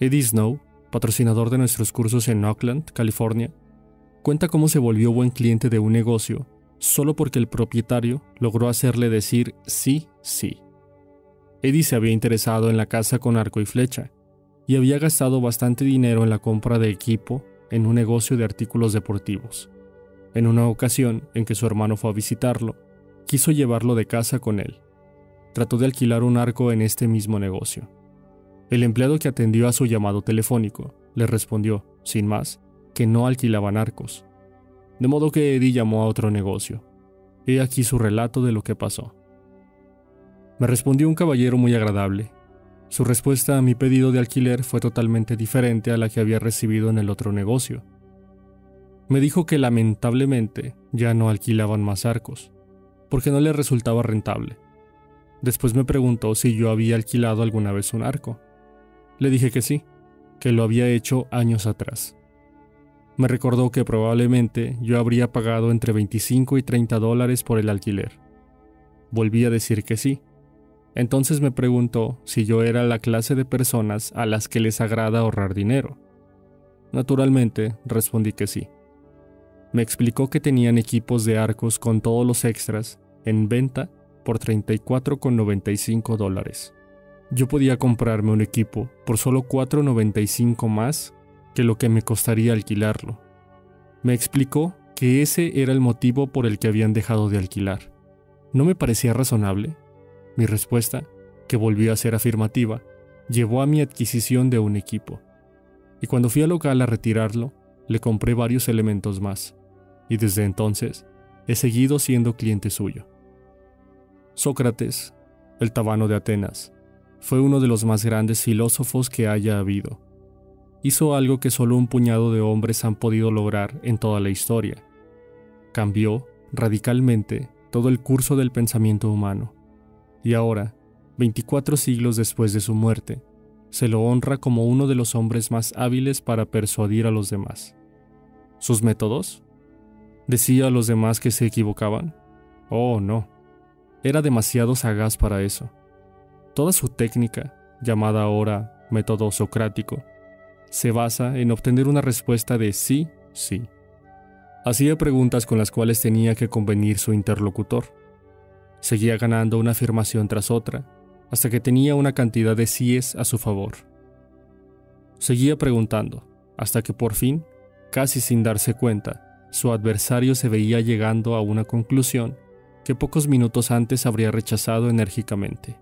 A: Eddie Snow, patrocinador de nuestros cursos en Oakland, California, cuenta cómo se volvió buen cliente de un negocio solo porque el propietario logró hacerle decir sí, sí. Eddie se había interesado en la casa con arco y flecha y había gastado bastante dinero en la compra de equipo en un negocio de artículos deportivos. En una ocasión en que su hermano fue a visitarlo, quiso llevarlo de casa con él. Trató de alquilar un arco en este mismo negocio. El empleado que atendió a su llamado telefónico le respondió, sin más, que no alquilaban arcos. De modo que Eddie llamó a otro negocio. He aquí su relato de lo que pasó. Me respondió un caballero muy agradable. Su respuesta a mi pedido de alquiler fue totalmente diferente a la que había recibido en el otro negocio. Me dijo que lamentablemente ya no alquilaban más arcos, porque no le resultaba rentable. Después me preguntó si yo había alquilado alguna vez un arco. Le dije que sí, que lo había hecho años atrás. Me recordó que probablemente yo habría pagado entre 25 y 30 dólares por el alquiler. Volví a decir que sí. Entonces me preguntó si yo era la clase de personas a las que les agrada ahorrar dinero. Naturalmente, respondí que sí. Me explicó que tenían equipos de arcos con todos los extras en venta por 34,95 dólares yo podía comprarme un equipo por solo 4.95 más que lo que me costaría alquilarlo. Me explicó que ese era el motivo por el que habían dejado de alquilar. ¿No me parecía razonable? Mi respuesta, que volvió a ser afirmativa, llevó a mi adquisición de un equipo. Y cuando fui al local a retirarlo, le compré varios elementos más. Y desde entonces, he seguido siendo cliente suyo. Sócrates, el tabano de Atenas, fue uno de los más grandes filósofos que haya habido. Hizo algo que solo un puñado de hombres han podido lograr en toda la historia. Cambió, radicalmente, todo el curso del pensamiento humano. Y ahora, 24 siglos después de su muerte, se lo honra como uno de los hombres más hábiles para persuadir a los demás. ¿Sus métodos? ¿Decía a los demás que se equivocaban? Oh, no. Era demasiado sagaz para eso. Toda su técnica, llamada ahora método socrático, se basa en obtener una respuesta de sí, sí. Hacía preguntas con las cuales tenía que convenir su interlocutor. Seguía ganando una afirmación tras otra, hasta que tenía una cantidad de síes a su favor. Seguía preguntando, hasta que por fin, casi sin darse cuenta, su adversario se veía llegando a una conclusión que pocos minutos antes habría rechazado enérgicamente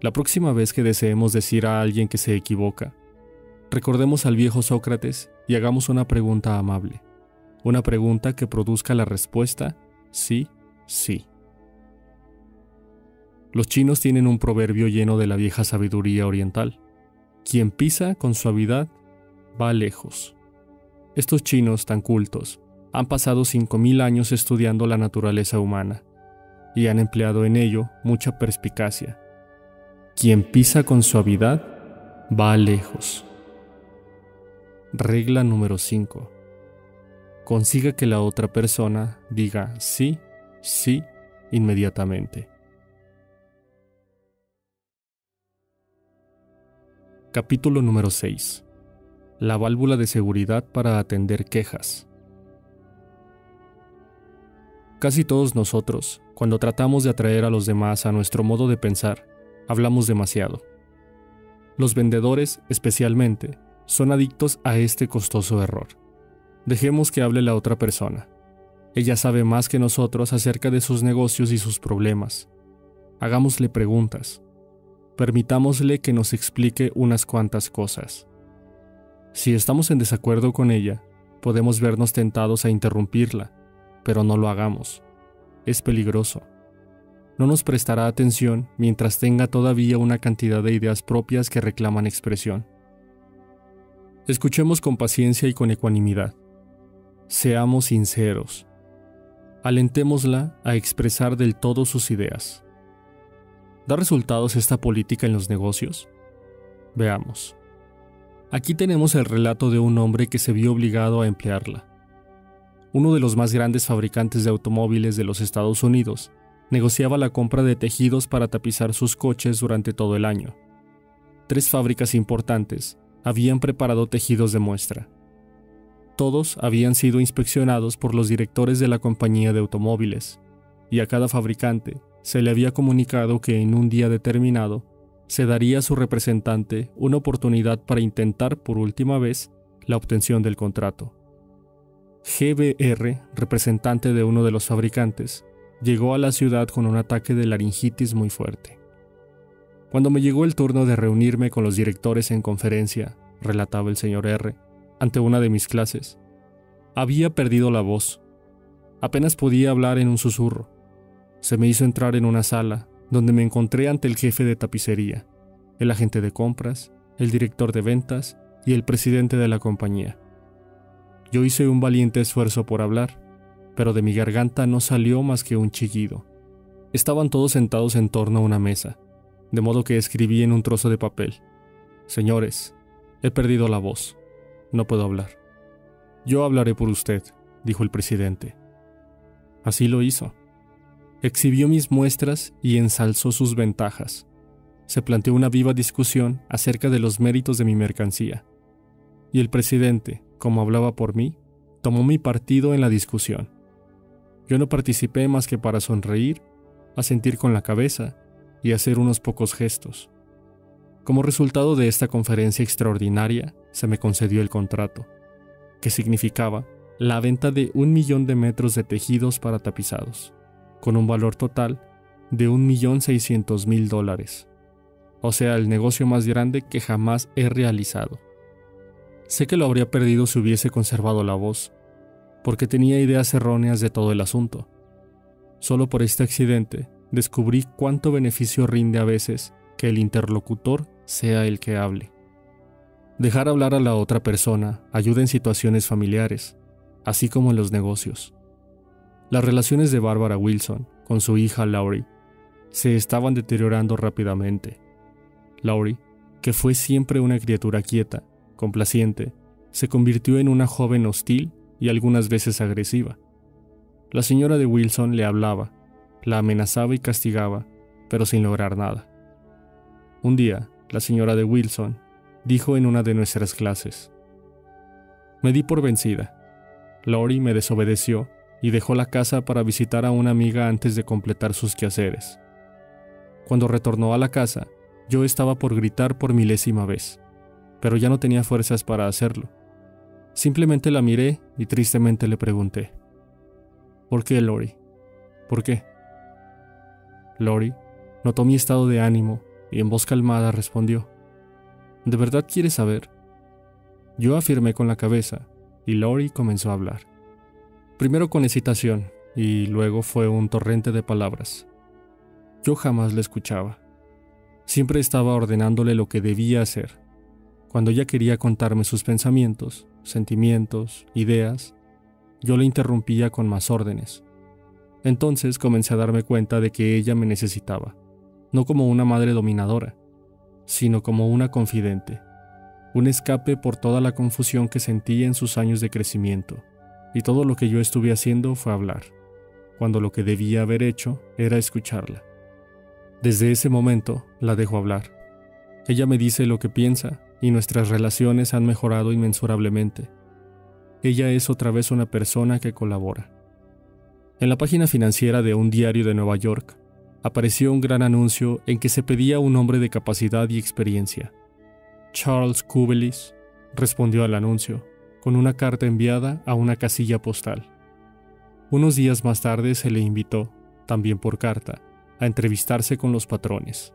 A: la próxima vez que deseemos decir a alguien que se equivoca, recordemos al viejo Sócrates y hagamos una pregunta amable, una pregunta que produzca la respuesta sí, sí. Los chinos tienen un proverbio lleno de la vieja sabiduría oriental. Quien pisa con suavidad va lejos. Estos chinos tan cultos han pasado 5.000 años estudiando la naturaleza humana y han empleado en ello mucha perspicacia quien pisa con suavidad va lejos. Regla número 5. Consiga que la otra persona diga sí, sí inmediatamente. Capítulo número 6. La válvula de seguridad para atender quejas. Casi todos nosotros, cuando tratamos de atraer a los demás a nuestro modo de pensar, hablamos demasiado. Los vendedores, especialmente, son adictos a este costoso error. Dejemos que hable la otra persona. Ella sabe más que nosotros acerca de sus negocios y sus problemas. Hagámosle preguntas. Permitámosle que nos explique unas cuantas cosas. Si estamos en desacuerdo con ella, podemos vernos tentados a interrumpirla, pero no lo hagamos. Es peligroso no nos prestará atención mientras tenga todavía una cantidad de ideas propias que reclaman expresión. Escuchemos con paciencia y con ecuanimidad. Seamos sinceros. Alentémosla a expresar del todo sus ideas. ¿Da resultados esta política en los negocios? Veamos. Aquí tenemos el relato de un hombre que se vio obligado a emplearla. Uno de los más grandes fabricantes de automóviles de los Estados Unidos negociaba la compra de tejidos para tapizar sus coches durante todo el año. Tres fábricas importantes habían preparado tejidos de muestra. Todos habían sido inspeccionados por los directores de la compañía de automóviles, y a cada fabricante se le había comunicado que en un día determinado se daría a su representante una oportunidad para intentar por última vez la obtención del contrato. GBR, representante de uno de los fabricantes, llegó a la ciudad con un ataque de laringitis muy fuerte. Cuando me llegó el turno de reunirme con los directores en conferencia, relataba el señor R, ante una de mis clases, había perdido la voz. Apenas podía hablar en un susurro. Se me hizo entrar en una sala, donde me encontré ante el jefe de tapicería, el agente de compras, el director de ventas y el presidente de la compañía. Yo hice un valiente esfuerzo por hablar, pero de mi garganta no salió más que un chillido. Estaban todos sentados en torno a una mesa, de modo que escribí en un trozo de papel. Señores, he perdido la voz. No puedo hablar. Yo hablaré por usted, dijo el presidente. Así lo hizo. Exhibió mis muestras y ensalzó sus ventajas. Se planteó una viva discusión acerca de los méritos de mi mercancía. Y el presidente, como hablaba por mí, tomó mi partido en la discusión. Yo no participé más que para sonreír, asentir con la cabeza y hacer unos pocos gestos. Como resultado de esta conferencia extraordinaria, se me concedió el contrato, que significaba la venta de un millón de metros de tejidos para tapizados, con un valor total de un millón seiscientos mil dólares, o sea, el negocio más grande que jamás he realizado. Sé que lo habría perdido si hubiese conservado la voz, porque tenía ideas erróneas de todo el asunto. Solo por este accidente descubrí cuánto beneficio rinde a veces que el interlocutor sea el que hable. Dejar hablar a la otra persona ayuda en situaciones familiares, así como en los negocios. Las relaciones de Barbara Wilson con su hija Laurie se estaban deteriorando rápidamente. Laurie, que fue siempre una criatura quieta, complaciente, se convirtió en una joven hostil y algunas veces agresiva. La señora de Wilson le hablaba, la amenazaba y castigaba, pero sin lograr nada. Un día, la señora de Wilson dijo en una de nuestras clases, Me di por vencida. Lori me desobedeció y dejó la casa para visitar a una amiga antes de completar sus quehaceres. Cuando retornó a la casa, yo estaba por gritar por milésima vez, pero ya no tenía fuerzas para hacerlo. Simplemente la miré y tristemente le pregunté, ¿por qué Lori? ¿Por qué? Lori notó mi estado de ánimo y en voz calmada respondió, ¿de verdad quieres saber? Yo afirmé con la cabeza y Lori comenzó a hablar. Primero con excitación y luego fue un torrente de palabras. Yo jamás le escuchaba. Siempre estaba ordenándole lo que debía hacer, cuando ella quería contarme sus pensamientos, sentimientos, ideas, yo la interrumpía con más órdenes. Entonces comencé a darme cuenta de que ella me necesitaba, no como una madre dominadora, sino como una confidente, un escape por toda la confusión que sentía en sus años de crecimiento, y todo lo que yo estuve haciendo fue hablar, cuando lo que debía haber hecho era escucharla. Desde ese momento la dejo hablar. Ella me dice lo que piensa, y nuestras relaciones han mejorado inmensurablemente. Ella es otra vez una persona que colabora. En la página financiera de un diario de Nueva York apareció un gran anuncio en que se pedía un hombre de capacidad y experiencia. Charles Kubelis respondió al anuncio con una carta enviada a una casilla postal. Unos días más tarde se le invitó, también por carta, a entrevistarse con los patrones.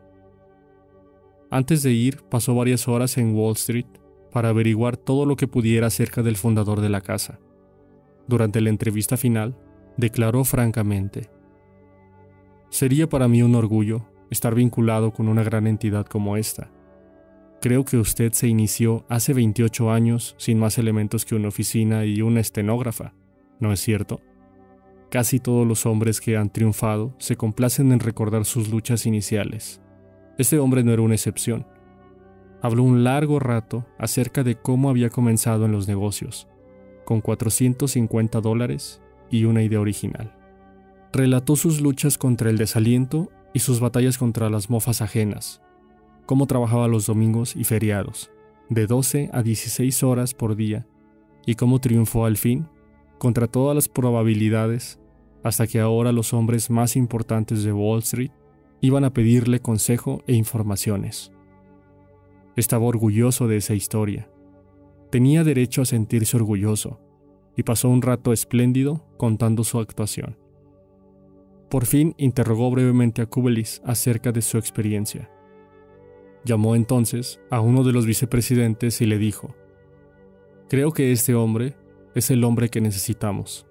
A: Antes de ir, pasó varias horas en Wall Street para averiguar todo lo que pudiera acerca del fundador de la casa. Durante la entrevista final, declaró francamente, Sería para mí un orgullo estar vinculado con una gran entidad como esta. Creo que usted se inició hace 28 años sin más elementos que una oficina y una estenógrafa, ¿no es cierto? Casi todos los hombres que han triunfado se complacen en recordar sus luchas iniciales, este hombre no era una excepción. Habló un largo rato acerca de cómo había comenzado en los negocios, con 450 dólares y una idea original. Relató sus luchas contra el desaliento y sus batallas contra las mofas ajenas, cómo trabajaba los domingos y feriados, de 12 a 16 horas por día, y cómo triunfó al fin, contra todas las probabilidades, hasta que ahora los hombres más importantes de Wall Street iban a pedirle consejo e informaciones. Estaba orgulloso de esa historia. Tenía derecho a sentirse orgulloso, y pasó un rato espléndido contando su actuación. Por fin interrogó brevemente a Kubelis acerca de su experiencia. Llamó entonces a uno de los vicepresidentes y le dijo, Creo que este hombre es el hombre que necesitamos.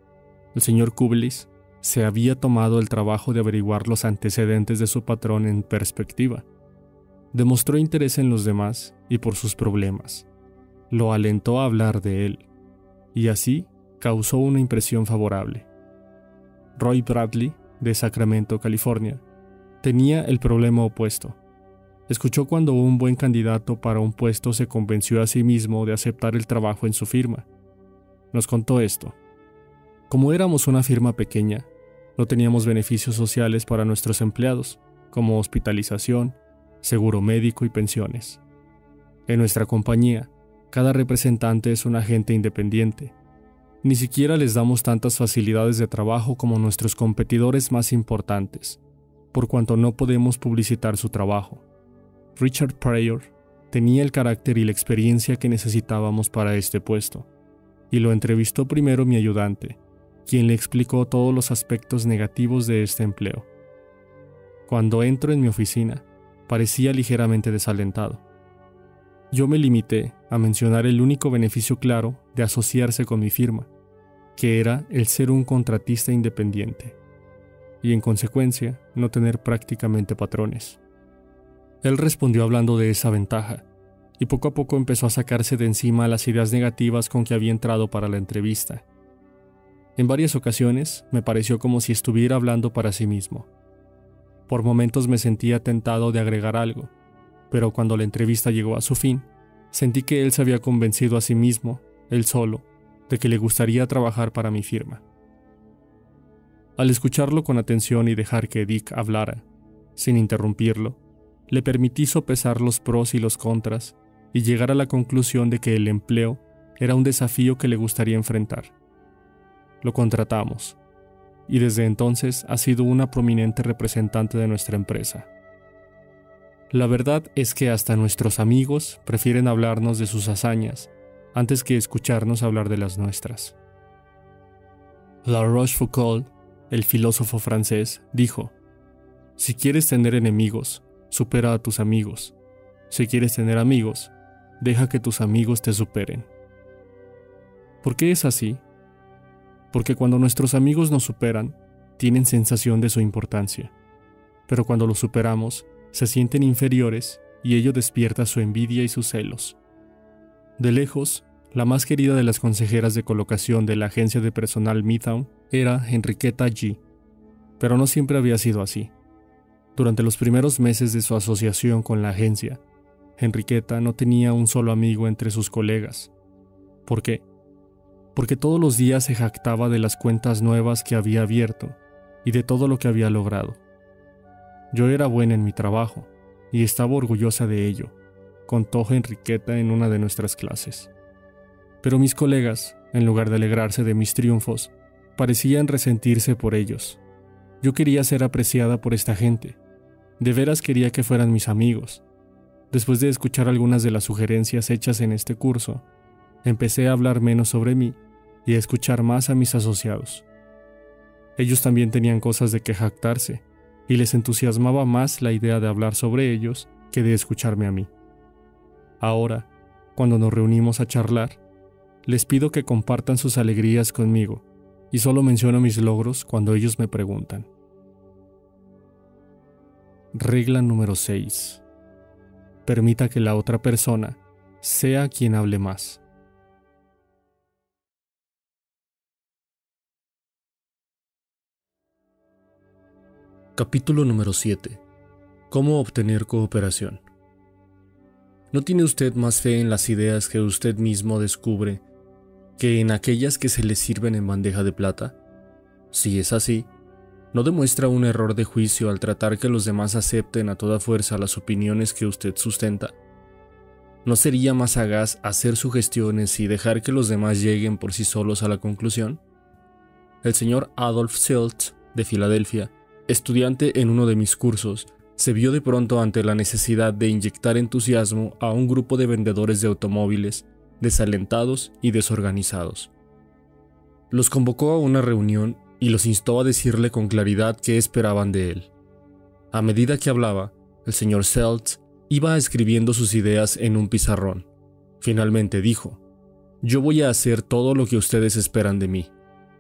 A: El señor Kubelis se había tomado el trabajo de averiguar los antecedentes de su patrón en perspectiva. Demostró interés en los demás y por sus problemas. Lo alentó a hablar de él, y así causó una impresión favorable. Roy Bradley, de Sacramento, California, tenía el problema opuesto. Escuchó cuando un buen candidato para un puesto se convenció a sí mismo de aceptar el trabajo en su firma. Nos contó esto. Como éramos una firma pequeña, no teníamos beneficios sociales para nuestros empleados, como hospitalización, seguro médico y pensiones. En nuestra compañía, cada representante es un agente independiente. Ni siquiera les damos tantas facilidades de trabajo como nuestros competidores más importantes, por cuanto no podemos publicitar su trabajo. Richard Pryor tenía el carácter y la experiencia que necesitábamos para este puesto, y lo entrevistó primero mi ayudante, quien le explicó todos los aspectos negativos de este empleo. Cuando entro en mi oficina, parecía ligeramente desalentado. Yo me limité a mencionar el único beneficio claro de asociarse con mi firma, que era el ser un contratista independiente, y en consecuencia no tener prácticamente patrones. Él respondió hablando de esa ventaja, y poco a poco empezó a sacarse de encima las ideas negativas con que había entrado para la entrevista en varias ocasiones me pareció como si estuviera hablando para sí mismo. Por momentos me sentía tentado de agregar algo, pero cuando la entrevista llegó a su fin, sentí que él se había convencido a sí mismo, él solo, de que le gustaría trabajar para mi firma. Al escucharlo con atención y dejar que Dick hablara, sin interrumpirlo, le permití sopesar los pros y los contras y llegar a la conclusión de que el empleo era un desafío que le gustaría enfrentar lo contratamos. Y desde entonces ha sido una prominente representante de nuestra empresa. La verdad es que hasta nuestros amigos prefieren hablarnos de sus hazañas antes que escucharnos hablar de las nuestras. La Rochefoucauld, el filósofo francés, dijo, Si quieres tener enemigos, supera a tus amigos. Si quieres tener amigos, deja que tus amigos te superen. ¿Por qué es así? porque cuando nuestros amigos nos superan, tienen sensación de su importancia. Pero cuando los superamos, se sienten inferiores y ello despierta su envidia y sus celos. De lejos, la más querida de las consejeras de colocación de la agencia de personal Midtown era Enriqueta G. Pero no siempre había sido así. Durante los primeros meses de su asociación con la agencia, Enriqueta no tenía un solo amigo entre sus colegas. ¿Por qué? porque todos los días se jactaba de las cuentas nuevas que había abierto y de todo lo que había logrado. Yo era buena en mi trabajo y estaba orgullosa de ello, contó Enriqueta en una de nuestras clases. Pero mis colegas, en lugar de alegrarse de mis triunfos, parecían resentirse por ellos. Yo quería ser apreciada por esta gente. De veras quería que fueran mis amigos. Después de escuchar algunas de las sugerencias hechas en este curso, empecé a hablar menos sobre mí y escuchar más a mis asociados. Ellos también tenían cosas de que jactarse, y les entusiasmaba más la idea de hablar sobre ellos que de escucharme a mí. Ahora, cuando nos reunimos a charlar, les pido que compartan sus alegrías conmigo, y solo menciono mis logros cuando ellos me preguntan. Regla número 6. Permita que la otra persona sea quien hable más. Capítulo número 7. ¿Cómo obtener cooperación? ¿No tiene usted más fe en las ideas que usted mismo descubre que en aquellas que se le sirven en bandeja de plata? Si es así, ¿no demuestra un error de juicio al tratar que los demás acepten a toda fuerza las opiniones que usted sustenta? ¿No sería más sagaz hacer sugestiones y dejar que los demás lleguen por sí solos a la conclusión? El señor Adolf Seltz, de Filadelfia, estudiante en uno de mis cursos, se vio de pronto ante la necesidad de inyectar entusiasmo a un grupo de vendedores de automóviles desalentados y desorganizados. Los convocó a una reunión y los instó a decirle con claridad qué esperaban de él. A medida que hablaba, el señor Seltz iba escribiendo sus ideas en un pizarrón. Finalmente dijo, yo voy a hacer todo lo que ustedes esperan de mí.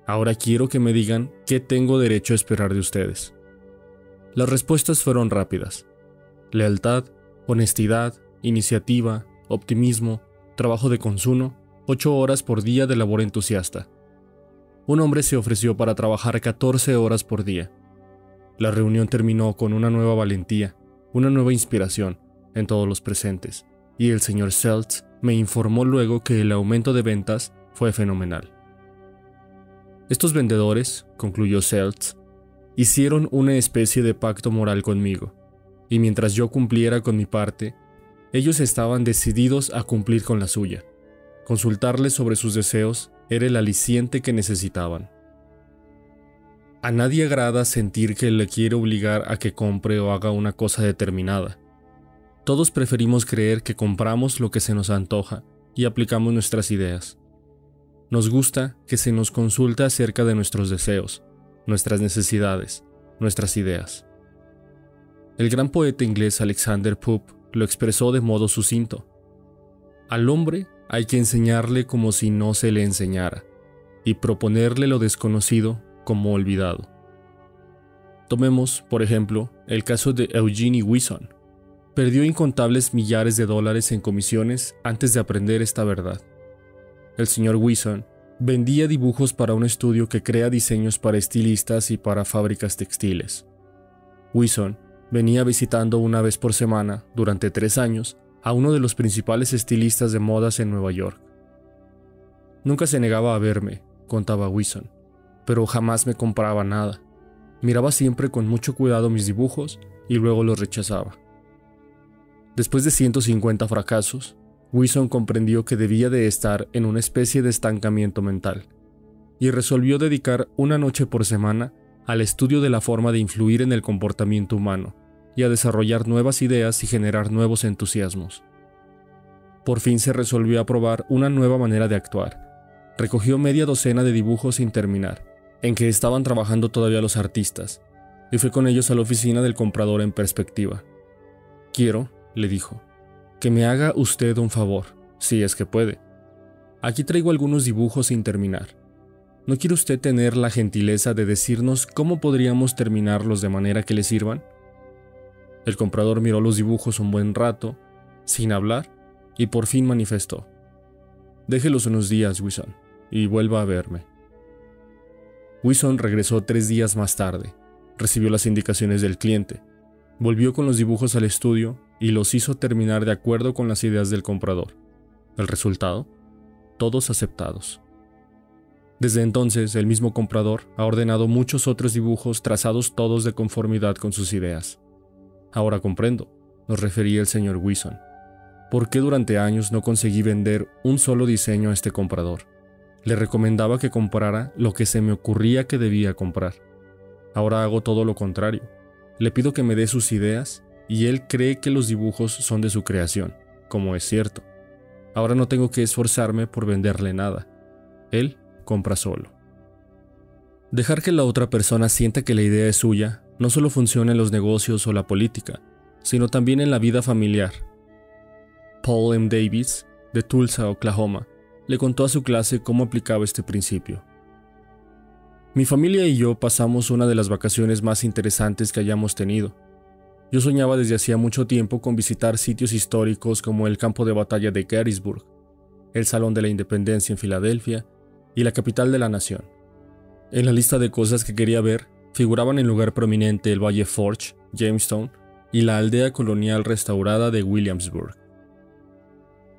A: Ahora quiero que me digan qué tengo derecho a esperar de ustedes. Las respuestas fueron rápidas. Lealtad, honestidad, iniciativa, optimismo, trabajo de consumo, ocho horas por día de labor entusiasta. Un hombre se ofreció para trabajar 14 horas por día. La reunión terminó con una nueva valentía, una nueva inspiración en todos los presentes, y el señor Seltz me informó luego que el aumento de ventas fue fenomenal. Estos vendedores, concluyó Seltz, hicieron una especie de pacto moral conmigo, y mientras yo cumpliera con mi parte, ellos estaban decididos a cumplir con la suya. Consultarles sobre sus deseos era el aliciente que necesitaban. A nadie agrada sentir que le quiere obligar a que compre o haga una cosa determinada. Todos preferimos creer que compramos lo que se nos antoja y aplicamos nuestras ideas. Nos gusta que se nos consulte acerca de nuestros deseos, nuestras necesidades, nuestras ideas. El gran poeta inglés Alexander Pope lo expresó de modo sucinto. Al hombre hay que enseñarle como si no se le enseñara, y proponerle lo desconocido como olvidado. Tomemos, por ejemplo, el caso de Eugenie Wisson. Perdió incontables millares de dólares en comisiones antes de aprender esta verdad. El señor Wison Vendía dibujos para un estudio que crea diseños para estilistas y para fábricas textiles. Wilson venía visitando una vez por semana, durante tres años, a uno de los principales estilistas de modas en Nueva York. Nunca se negaba a verme, contaba Wilson, pero jamás me compraba nada. Miraba siempre con mucho cuidado mis dibujos y luego los rechazaba. Después de 150 fracasos, Wilson comprendió que debía de estar en una especie de estancamiento mental, y resolvió dedicar una noche por semana al estudio de la forma de influir en el comportamiento humano, y a desarrollar nuevas ideas y generar nuevos entusiasmos. Por fin se resolvió a probar una nueva manera de actuar. Recogió media docena de dibujos sin terminar, en que estaban trabajando todavía los artistas, y fue con ellos a la oficina del comprador en perspectiva. Quiero, le dijo, que me haga usted un favor, si es que puede. Aquí traigo algunos dibujos sin terminar. ¿No quiere usted tener la gentileza de decirnos cómo podríamos terminarlos de manera que le sirvan? El comprador miró los dibujos un buen rato, sin hablar, y por fin manifestó. Déjelos unos días, Wison, y vuelva a verme. Wison regresó tres días más tarde, recibió las indicaciones del cliente, volvió con los dibujos al estudio y los hizo terminar de acuerdo con las ideas del comprador. El resultado, todos aceptados. Desde entonces, el mismo comprador ha ordenado muchos otros dibujos trazados todos de conformidad con sus ideas. Ahora comprendo, nos refería el señor Wilson. ¿Por qué durante años no conseguí vender un solo diseño a este comprador? Le recomendaba que comprara lo que se me ocurría que debía comprar. Ahora hago todo lo contrario. Le pido que me dé sus ideas y él cree que los dibujos son de su creación, como es cierto. Ahora no tengo que esforzarme por venderle nada. Él compra solo. Dejar que la otra persona sienta que la idea es suya no solo funciona en los negocios o la política, sino también en la vida familiar. Paul M. Davis, de Tulsa, Oklahoma, le contó a su clase cómo aplicaba este principio. Mi familia y yo pasamos una de las vacaciones más interesantes que hayamos tenido. Yo soñaba desde hacía mucho tiempo con visitar sitios históricos como el campo de batalla de Gettysburg, el Salón de la Independencia en Filadelfia y la capital de la nación. En la lista de cosas que quería ver figuraban en lugar prominente el Valle Forge, Jamestown y la aldea colonial restaurada de Williamsburg.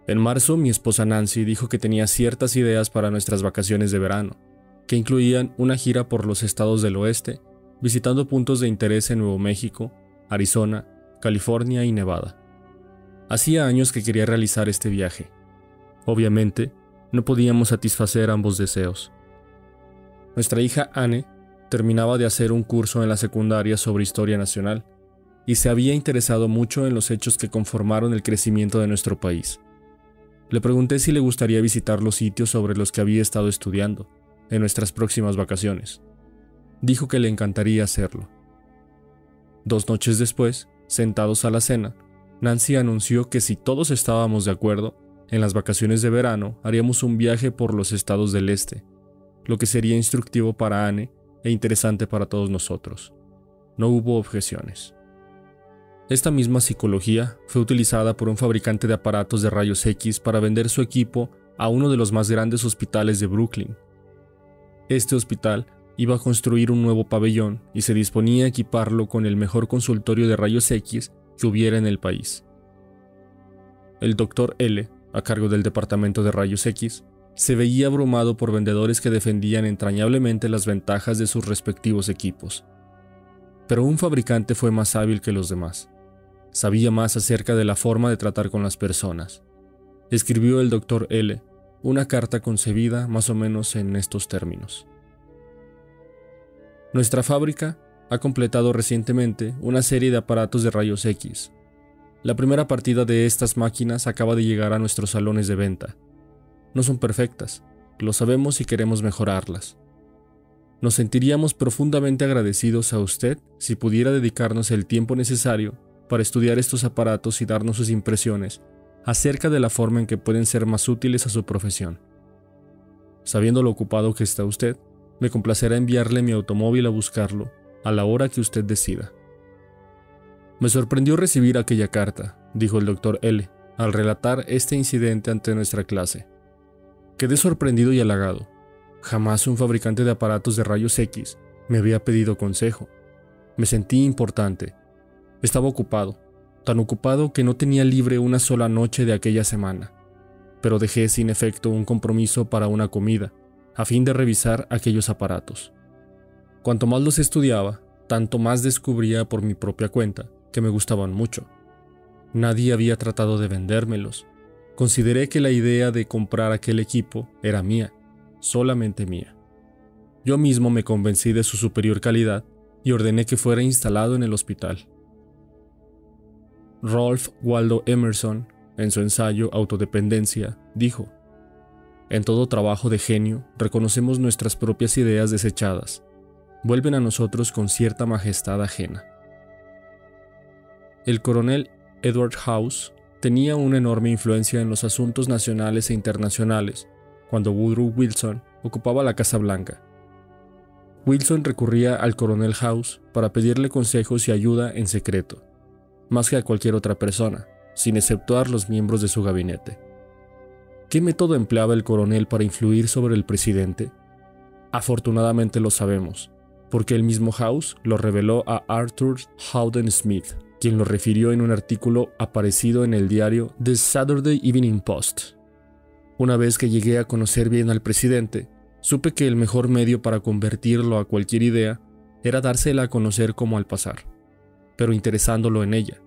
A: En marzo, mi esposa Nancy dijo que tenía ciertas ideas para nuestras vacaciones de verano, que incluían una gira por los estados del oeste, visitando puntos de interés en Nuevo México Arizona, California y Nevada. Hacía años que quería realizar este viaje. Obviamente, no podíamos satisfacer ambos deseos. Nuestra hija Anne terminaba de hacer un curso en la secundaria sobre historia nacional y se había interesado mucho en los hechos que conformaron el crecimiento de nuestro país. Le pregunté si le gustaría visitar los sitios sobre los que había estado estudiando en nuestras próximas vacaciones. Dijo que le encantaría hacerlo. Dos noches después, sentados a la cena, Nancy anunció que si todos estábamos de acuerdo, en las vacaciones de verano haríamos un viaje por los estados del este, lo que sería instructivo para Anne e interesante para todos nosotros. No hubo objeciones. Esta misma psicología fue utilizada por un fabricante de aparatos de rayos X para vender su equipo a uno de los más grandes hospitales de Brooklyn. Este hospital iba a construir un nuevo pabellón y se disponía a equiparlo con el mejor consultorio de rayos X que hubiera en el país. El doctor L, a cargo del departamento de rayos X, se veía abrumado por vendedores que defendían entrañablemente las ventajas de sus respectivos equipos. Pero un fabricante fue más hábil que los demás. Sabía más acerca de la forma de tratar con las personas. Escribió el doctor L una carta concebida más o menos en estos términos. Nuestra fábrica ha completado recientemente una serie de aparatos de rayos X. La primera partida de estas máquinas acaba de llegar a nuestros salones de venta. No son perfectas, lo sabemos y queremos mejorarlas. Nos sentiríamos profundamente agradecidos a usted si pudiera dedicarnos el tiempo necesario para estudiar estos aparatos y darnos sus impresiones acerca de la forma en que pueden ser más útiles a su profesión. Sabiendo lo ocupado que está usted, me complacerá enviarle mi automóvil a buscarlo, a la hora que usted decida. Me sorprendió recibir aquella carta, dijo el doctor L, al relatar este incidente ante nuestra clase. Quedé sorprendido y halagado. Jamás un fabricante de aparatos de rayos X me había pedido consejo. Me sentí importante. Estaba ocupado, tan ocupado que no tenía libre una sola noche de aquella semana, pero dejé sin efecto un compromiso para una comida, a fin de revisar aquellos aparatos. Cuanto más los estudiaba, tanto más descubría por mi propia cuenta que me gustaban mucho. Nadie había tratado de vendérmelos. Consideré que la idea de comprar aquel equipo era mía, solamente mía. Yo mismo me convencí de su superior calidad y ordené que fuera instalado en el hospital. Rolf Waldo Emerson, en su ensayo Autodependencia, dijo, en todo trabajo de genio reconocemos nuestras propias ideas desechadas. Vuelven a nosotros con cierta majestad ajena. El coronel Edward House tenía una enorme influencia en los asuntos nacionales e internacionales cuando Woodrow Wilson ocupaba la Casa Blanca. Wilson recurría al coronel House para pedirle consejos y ayuda en secreto, más que a cualquier otra persona, sin exceptuar los miembros de su gabinete. ¿Qué método empleaba el coronel para influir sobre el presidente? Afortunadamente lo sabemos, porque el mismo House lo reveló a Arthur Howden Smith, quien lo refirió en un artículo aparecido en el diario The Saturday Evening Post. Una vez que llegué a conocer bien al presidente, supe que el mejor medio para convertirlo a cualquier idea era dársela a conocer como al pasar, pero interesándolo en ella,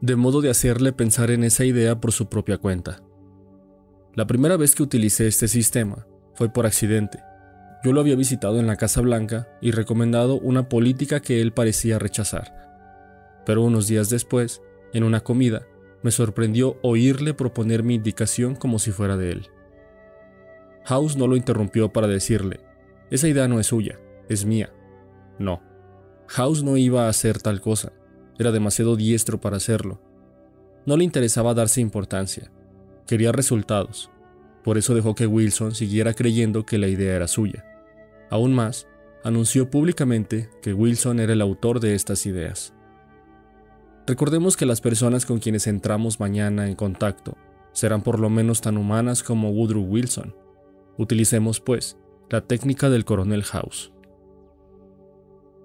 A: de modo de hacerle pensar en esa idea por su propia cuenta. La primera vez que utilicé este sistema fue por accidente. Yo lo había visitado en la Casa Blanca y recomendado una política que él parecía rechazar. Pero unos días después, en una comida, me sorprendió oírle proponer mi indicación como si fuera de él. House no lo interrumpió para decirle, esa idea no es suya, es mía. No, House no iba a hacer tal cosa, era demasiado diestro para hacerlo. No le interesaba darse importancia, Quería resultados. Por eso dejó que Wilson siguiera creyendo que la idea era suya. Aún más, anunció públicamente que Wilson era el autor de estas ideas. Recordemos que las personas con quienes entramos mañana en contacto serán por lo menos tan humanas como Woodrow Wilson. Utilicemos, pues, la técnica del coronel House.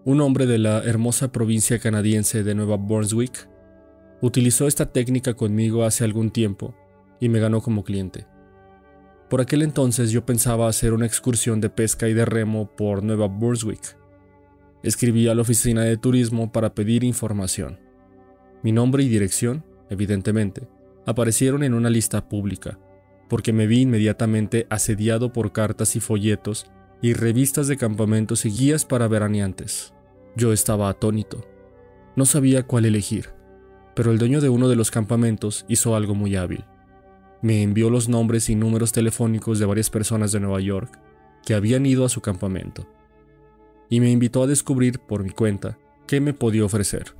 A: Un hombre de la hermosa provincia canadiense de Nueva Brunswick utilizó esta técnica conmigo hace algún tiempo y me ganó como cliente. Por aquel entonces yo pensaba hacer una excursión de pesca y de remo por Nueva Brunswick. Escribí a la oficina de turismo para pedir información. Mi nombre y dirección, evidentemente, aparecieron en una lista pública, porque me vi inmediatamente asediado por cartas y folletos y revistas de campamentos y guías para veraneantes. Yo estaba atónito. No sabía cuál elegir, pero el dueño de uno de los campamentos hizo algo muy hábil me envió los nombres y números telefónicos de varias personas de Nueva York que habían ido a su campamento, y me invitó a descubrir por mi cuenta qué me podía ofrecer.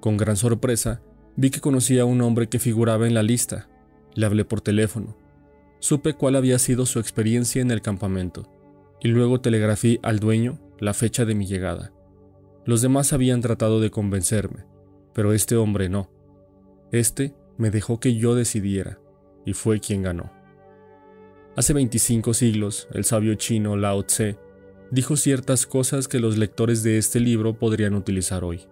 A: Con gran sorpresa, vi que conocía a un hombre que figuraba en la lista. Le hablé por teléfono. Supe cuál había sido su experiencia en el campamento, y luego telegrafí al dueño la fecha de mi llegada. Los demás habían tratado de convencerme, pero este hombre no. Este me dejó que yo decidiera y fue quien ganó. Hace 25 siglos, el sabio chino Lao Tse dijo ciertas cosas que los lectores de este libro podrían utilizar hoy.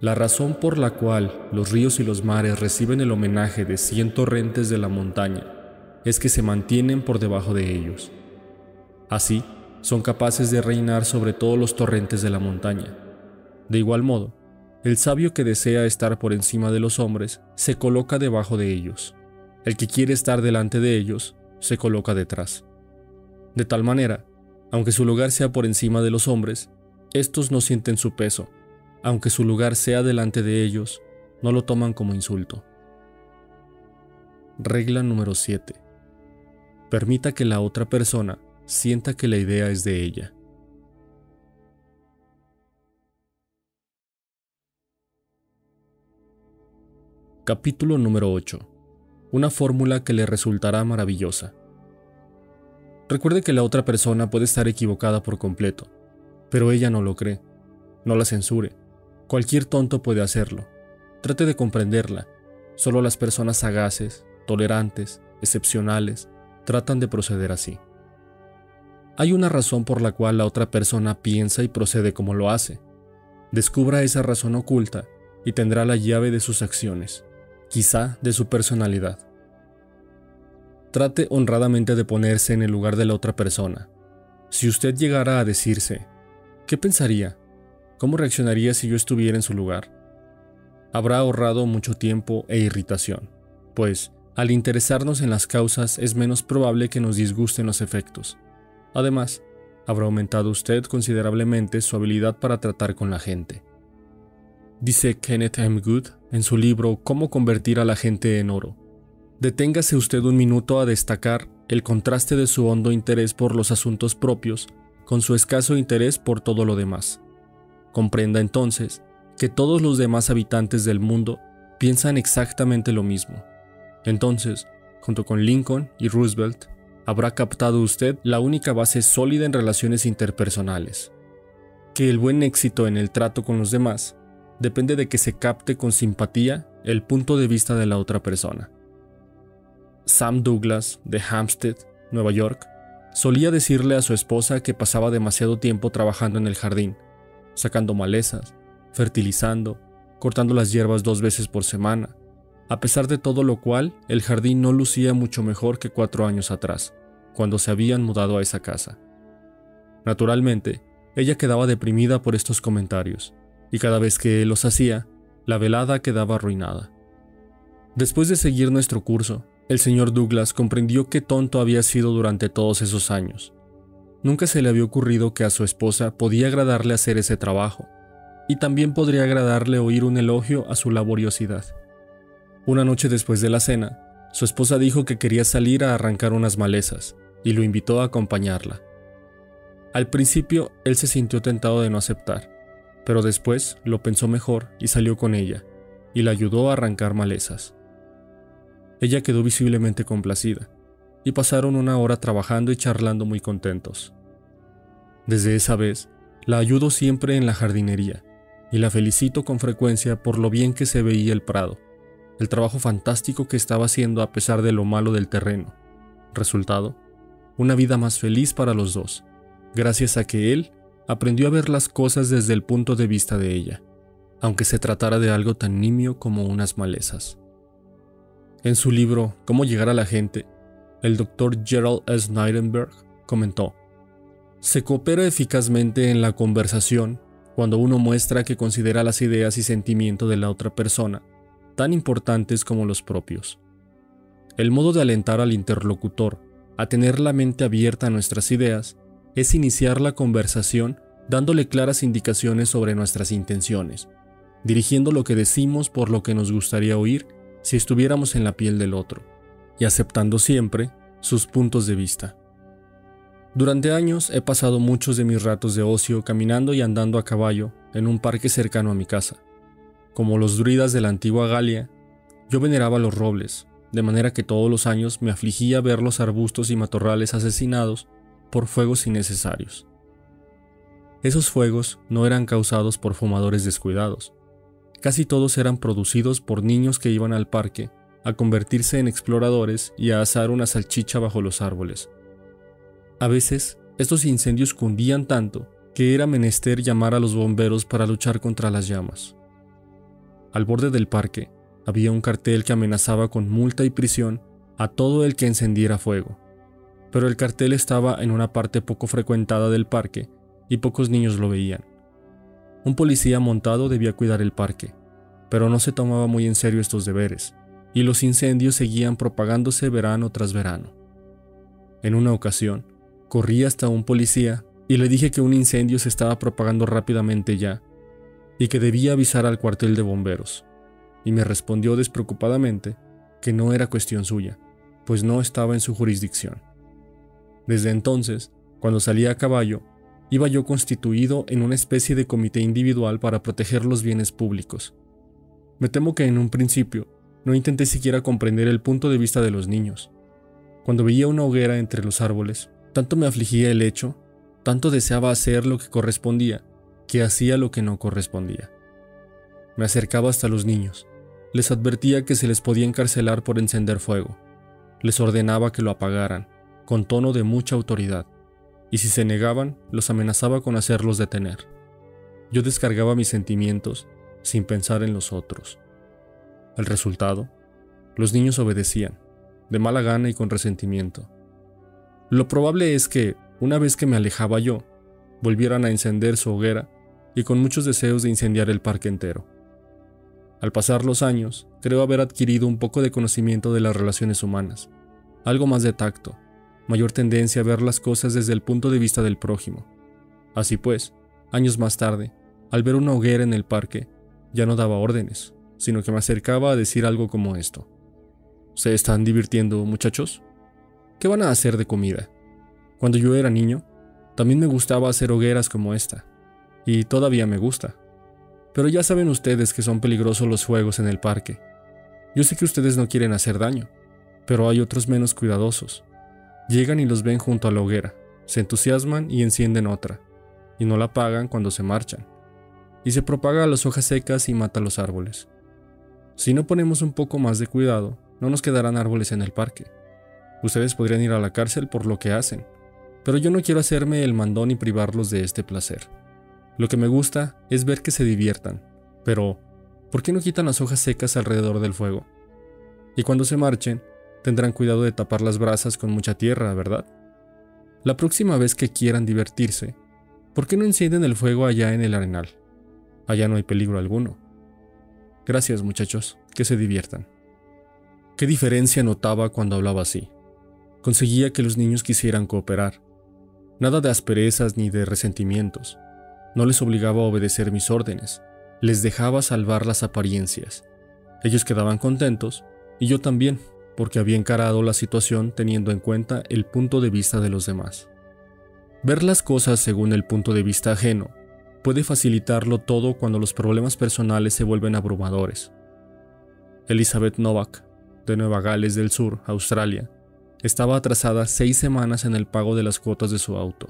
A: La razón por la cual los ríos y los mares reciben el homenaje de 100 torrentes de la montaña es que se mantienen por debajo de ellos. Así, son capaces de reinar sobre todos los torrentes de la montaña. De igual modo, el sabio que desea estar por encima de los hombres se coloca debajo de ellos. El que quiere estar delante de ellos se coloca detrás. De tal manera, aunque su lugar sea por encima de los hombres, estos no sienten su peso. Aunque su lugar sea delante de ellos, no lo toman como insulto. Regla número 7. Permita que la otra persona sienta que la idea es de ella. Capítulo número 8. Una fórmula que le resultará maravillosa. Recuerde que la otra persona puede estar equivocada por completo, pero ella no lo cree. No la censure. Cualquier tonto puede hacerlo. Trate de comprenderla. Solo las personas sagaces, tolerantes, excepcionales, tratan de proceder así. Hay una razón por la cual la otra persona piensa y procede como lo hace. Descubra esa razón oculta y tendrá la llave de sus acciones quizá de su personalidad. Trate honradamente de ponerse en el lugar de la otra persona. Si usted llegara a decirse, ¿qué pensaría? ¿Cómo reaccionaría si yo estuviera en su lugar? Habrá ahorrado mucho tiempo e irritación, pues al interesarnos en las causas es menos probable que nos disgusten los efectos. Además, habrá aumentado usted considerablemente su habilidad para tratar con la gente dice Kenneth M. Good en su libro Cómo convertir a la gente en oro. Deténgase usted un minuto a destacar el contraste de su hondo interés por los asuntos propios con su escaso interés por todo lo demás. Comprenda entonces que todos los demás habitantes del mundo piensan exactamente lo mismo. Entonces, junto con Lincoln y Roosevelt, habrá captado usted la única base sólida en relaciones interpersonales. Que el buen éxito en el trato con los demás depende de que se capte con simpatía el punto de vista de la otra persona. Sam Douglas, de Hampstead, Nueva York, solía decirle a su esposa que pasaba demasiado tiempo trabajando en el jardín, sacando malezas, fertilizando, cortando las hierbas dos veces por semana, a pesar de todo lo cual el jardín no lucía mucho mejor que cuatro años atrás, cuando se habían mudado a esa casa. Naturalmente, ella quedaba deprimida por estos comentarios, y cada vez que los hacía, la velada quedaba arruinada. Después de seguir nuestro curso, el señor Douglas comprendió qué tonto había sido durante todos esos años. Nunca se le había ocurrido que a su esposa podía agradarle hacer ese trabajo, y también podría agradarle oír un elogio a su laboriosidad. Una noche después de la cena, su esposa dijo que quería salir a arrancar unas malezas, y lo invitó a acompañarla. Al principio, él se sintió tentado de no aceptar, pero después lo pensó mejor y salió con ella, y la ayudó a arrancar malezas. Ella quedó visiblemente complacida, y pasaron una hora trabajando y charlando muy contentos. Desde esa vez, la ayudo siempre en la jardinería, y la felicito con frecuencia por lo bien que se veía el prado, el trabajo fantástico que estaba haciendo a pesar de lo malo del terreno. Resultado, una vida más feliz para los dos, gracias a que él aprendió a ver las cosas desde el punto de vista de ella, aunque se tratara de algo tan nimio como unas malezas. En su libro Cómo llegar a la gente, el doctor Gerald S. Nydenberg comentó, Se coopera eficazmente en la conversación cuando uno muestra que considera las ideas y sentimientos de la otra persona tan importantes como los propios. El modo de alentar al interlocutor a tener la mente abierta a nuestras ideas es iniciar la conversación dándole claras indicaciones sobre nuestras intenciones, dirigiendo lo que decimos por lo que nos gustaría oír si estuviéramos en la piel del otro, y aceptando siempre sus puntos de vista. Durante años he pasado muchos de mis ratos de ocio caminando y andando a caballo en un parque cercano a mi casa. Como los druidas de la antigua Galia, yo veneraba los robles, de manera que todos los años me afligía ver los arbustos y matorrales asesinados por fuegos innecesarios. Esos fuegos no eran causados por fumadores descuidados. Casi todos eran producidos por niños que iban al parque a convertirse en exploradores y a asar una salchicha bajo los árboles. A veces, estos incendios cundían tanto que era menester llamar a los bomberos para luchar contra las llamas. Al borde del parque había un cartel que amenazaba con multa y prisión a todo el que encendiera fuego pero el cartel estaba en una parte poco frecuentada del parque y pocos niños lo veían. Un policía montado debía cuidar el parque, pero no se tomaba muy en serio estos deberes, y los incendios seguían propagándose verano tras verano. En una ocasión, corrí hasta un policía y le dije que un incendio se estaba propagando rápidamente ya, y que debía avisar al cuartel de bomberos, y me respondió despreocupadamente que no era cuestión suya, pues no estaba en su jurisdicción. Desde entonces, cuando salía a caballo, iba yo constituido en una especie de comité individual para proteger los bienes públicos. Me temo que en un principio no intenté siquiera comprender el punto de vista de los niños. Cuando veía una hoguera entre los árboles, tanto me afligía el hecho, tanto deseaba hacer lo que correspondía, que hacía lo que no correspondía. Me acercaba hasta los niños, les advertía que se les podía encarcelar por encender fuego, les ordenaba que lo apagaran, con tono de mucha autoridad, y si se negaban, los amenazaba con hacerlos detener. Yo descargaba mis sentimientos sin pensar en los otros. Al resultado, los niños obedecían, de mala gana y con resentimiento. Lo probable es que, una vez que me alejaba yo, volvieran a encender su hoguera y con muchos deseos de incendiar el parque entero. Al pasar los años, creo haber adquirido un poco de conocimiento de las relaciones humanas, algo más de tacto, mayor tendencia a ver las cosas desde el punto de vista del prójimo. Así pues, años más tarde, al ver una hoguera en el parque, ya no daba órdenes, sino que me acercaba a decir algo como esto. ¿Se están divirtiendo, muchachos? ¿Qué van a hacer de comida? Cuando yo era niño, también me gustaba hacer hogueras como esta, y todavía me gusta. Pero ya saben ustedes que son peligrosos los juegos en el parque. Yo sé que ustedes no quieren hacer daño, pero hay otros menos cuidadosos, Llegan y los ven junto a la hoguera, se entusiasman y encienden otra, y no la apagan cuando se marchan, y se propaga a las hojas secas y mata los árboles. Si no ponemos un poco más de cuidado, no nos quedarán árboles en el parque. Ustedes podrían ir a la cárcel por lo que hacen, pero yo no quiero hacerme el mandón y privarlos de este placer. Lo que me gusta es ver que se diviertan, pero ¿por qué no quitan las hojas secas alrededor del fuego? Y cuando se marchen, Tendrán cuidado de tapar las brasas con mucha tierra, ¿verdad? La próxima vez que quieran divertirse, ¿por qué no encienden el fuego allá en el arenal? Allá no hay peligro alguno. Gracias muchachos, que se diviertan. ¿Qué diferencia notaba cuando hablaba así? Conseguía que los niños quisieran cooperar. Nada de asperezas ni de resentimientos. No les obligaba a obedecer mis órdenes. Les dejaba salvar las apariencias. Ellos quedaban contentos y yo también porque había encarado la situación teniendo en cuenta el punto de vista de los demás. Ver las cosas según el punto de vista ajeno puede facilitarlo todo cuando los problemas personales se vuelven abrumadores. Elizabeth Novak, de Nueva Gales del Sur, Australia, estaba atrasada seis semanas en el pago de las cuotas de su auto.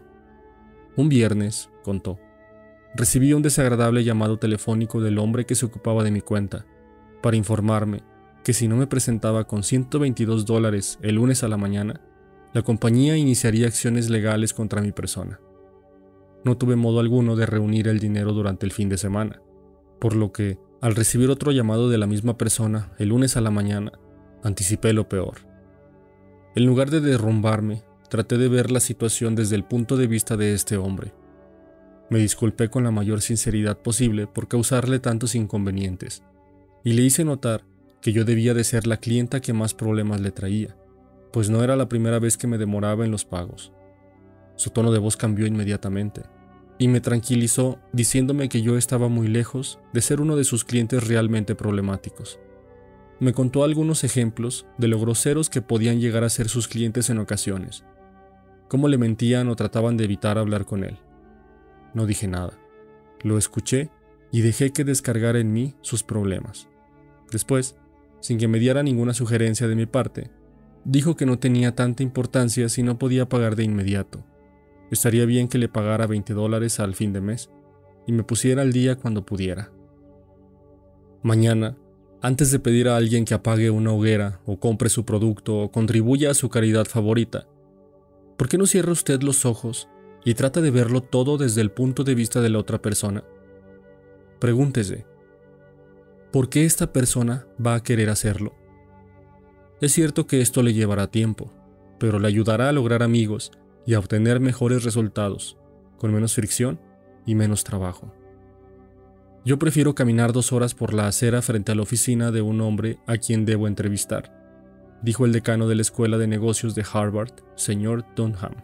A: Un viernes, contó, recibí un desagradable llamado telefónico del hombre que se ocupaba de mi cuenta, para informarme que si no me presentaba con 122 dólares el lunes a la mañana, la compañía iniciaría acciones legales contra mi persona. No tuve modo alguno de reunir el dinero durante el fin de semana, por lo que, al recibir otro llamado de la misma persona el lunes a la mañana, anticipé lo peor. En lugar de derrumbarme, traté de ver la situación desde el punto de vista de este hombre. Me disculpé con la mayor sinceridad posible por causarle tantos inconvenientes, y le hice notar que yo debía de ser la clienta que más problemas le traía, pues no era la primera vez que me demoraba en los pagos. Su tono de voz cambió inmediatamente, y me tranquilizó diciéndome que yo estaba muy lejos de ser uno de sus clientes realmente problemáticos. Me contó algunos ejemplos de lo groseros que podían llegar a ser sus clientes en ocasiones, cómo le mentían o trataban de evitar hablar con él. No dije nada, lo escuché y dejé que descargara en mí sus problemas. Después, sin que me diera ninguna sugerencia de mi parte, dijo que no tenía tanta importancia si no podía pagar de inmediato. Estaría bien que le pagara 20 dólares al fin de mes y me pusiera al día cuando pudiera. Mañana, antes de pedir a alguien que apague una hoguera o compre su producto o contribuya a su caridad favorita, ¿por qué no cierra usted los ojos y trata de verlo todo desde el punto de vista de la otra persona? Pregúntese, ¿por qué esta persona va a querer hacerlo? Es cierto que esto le llevará tiempo, pero le ayudará a lograr amigos y a obtener mejores resultados, con menos fricción y menos trabajo. Yo prefiero caminar dos horas por la acera frente a la oficina de un hombre a quien debo entrevistar, dijo el decano de la Escuela de Negocios de Harvard, señor Dunham.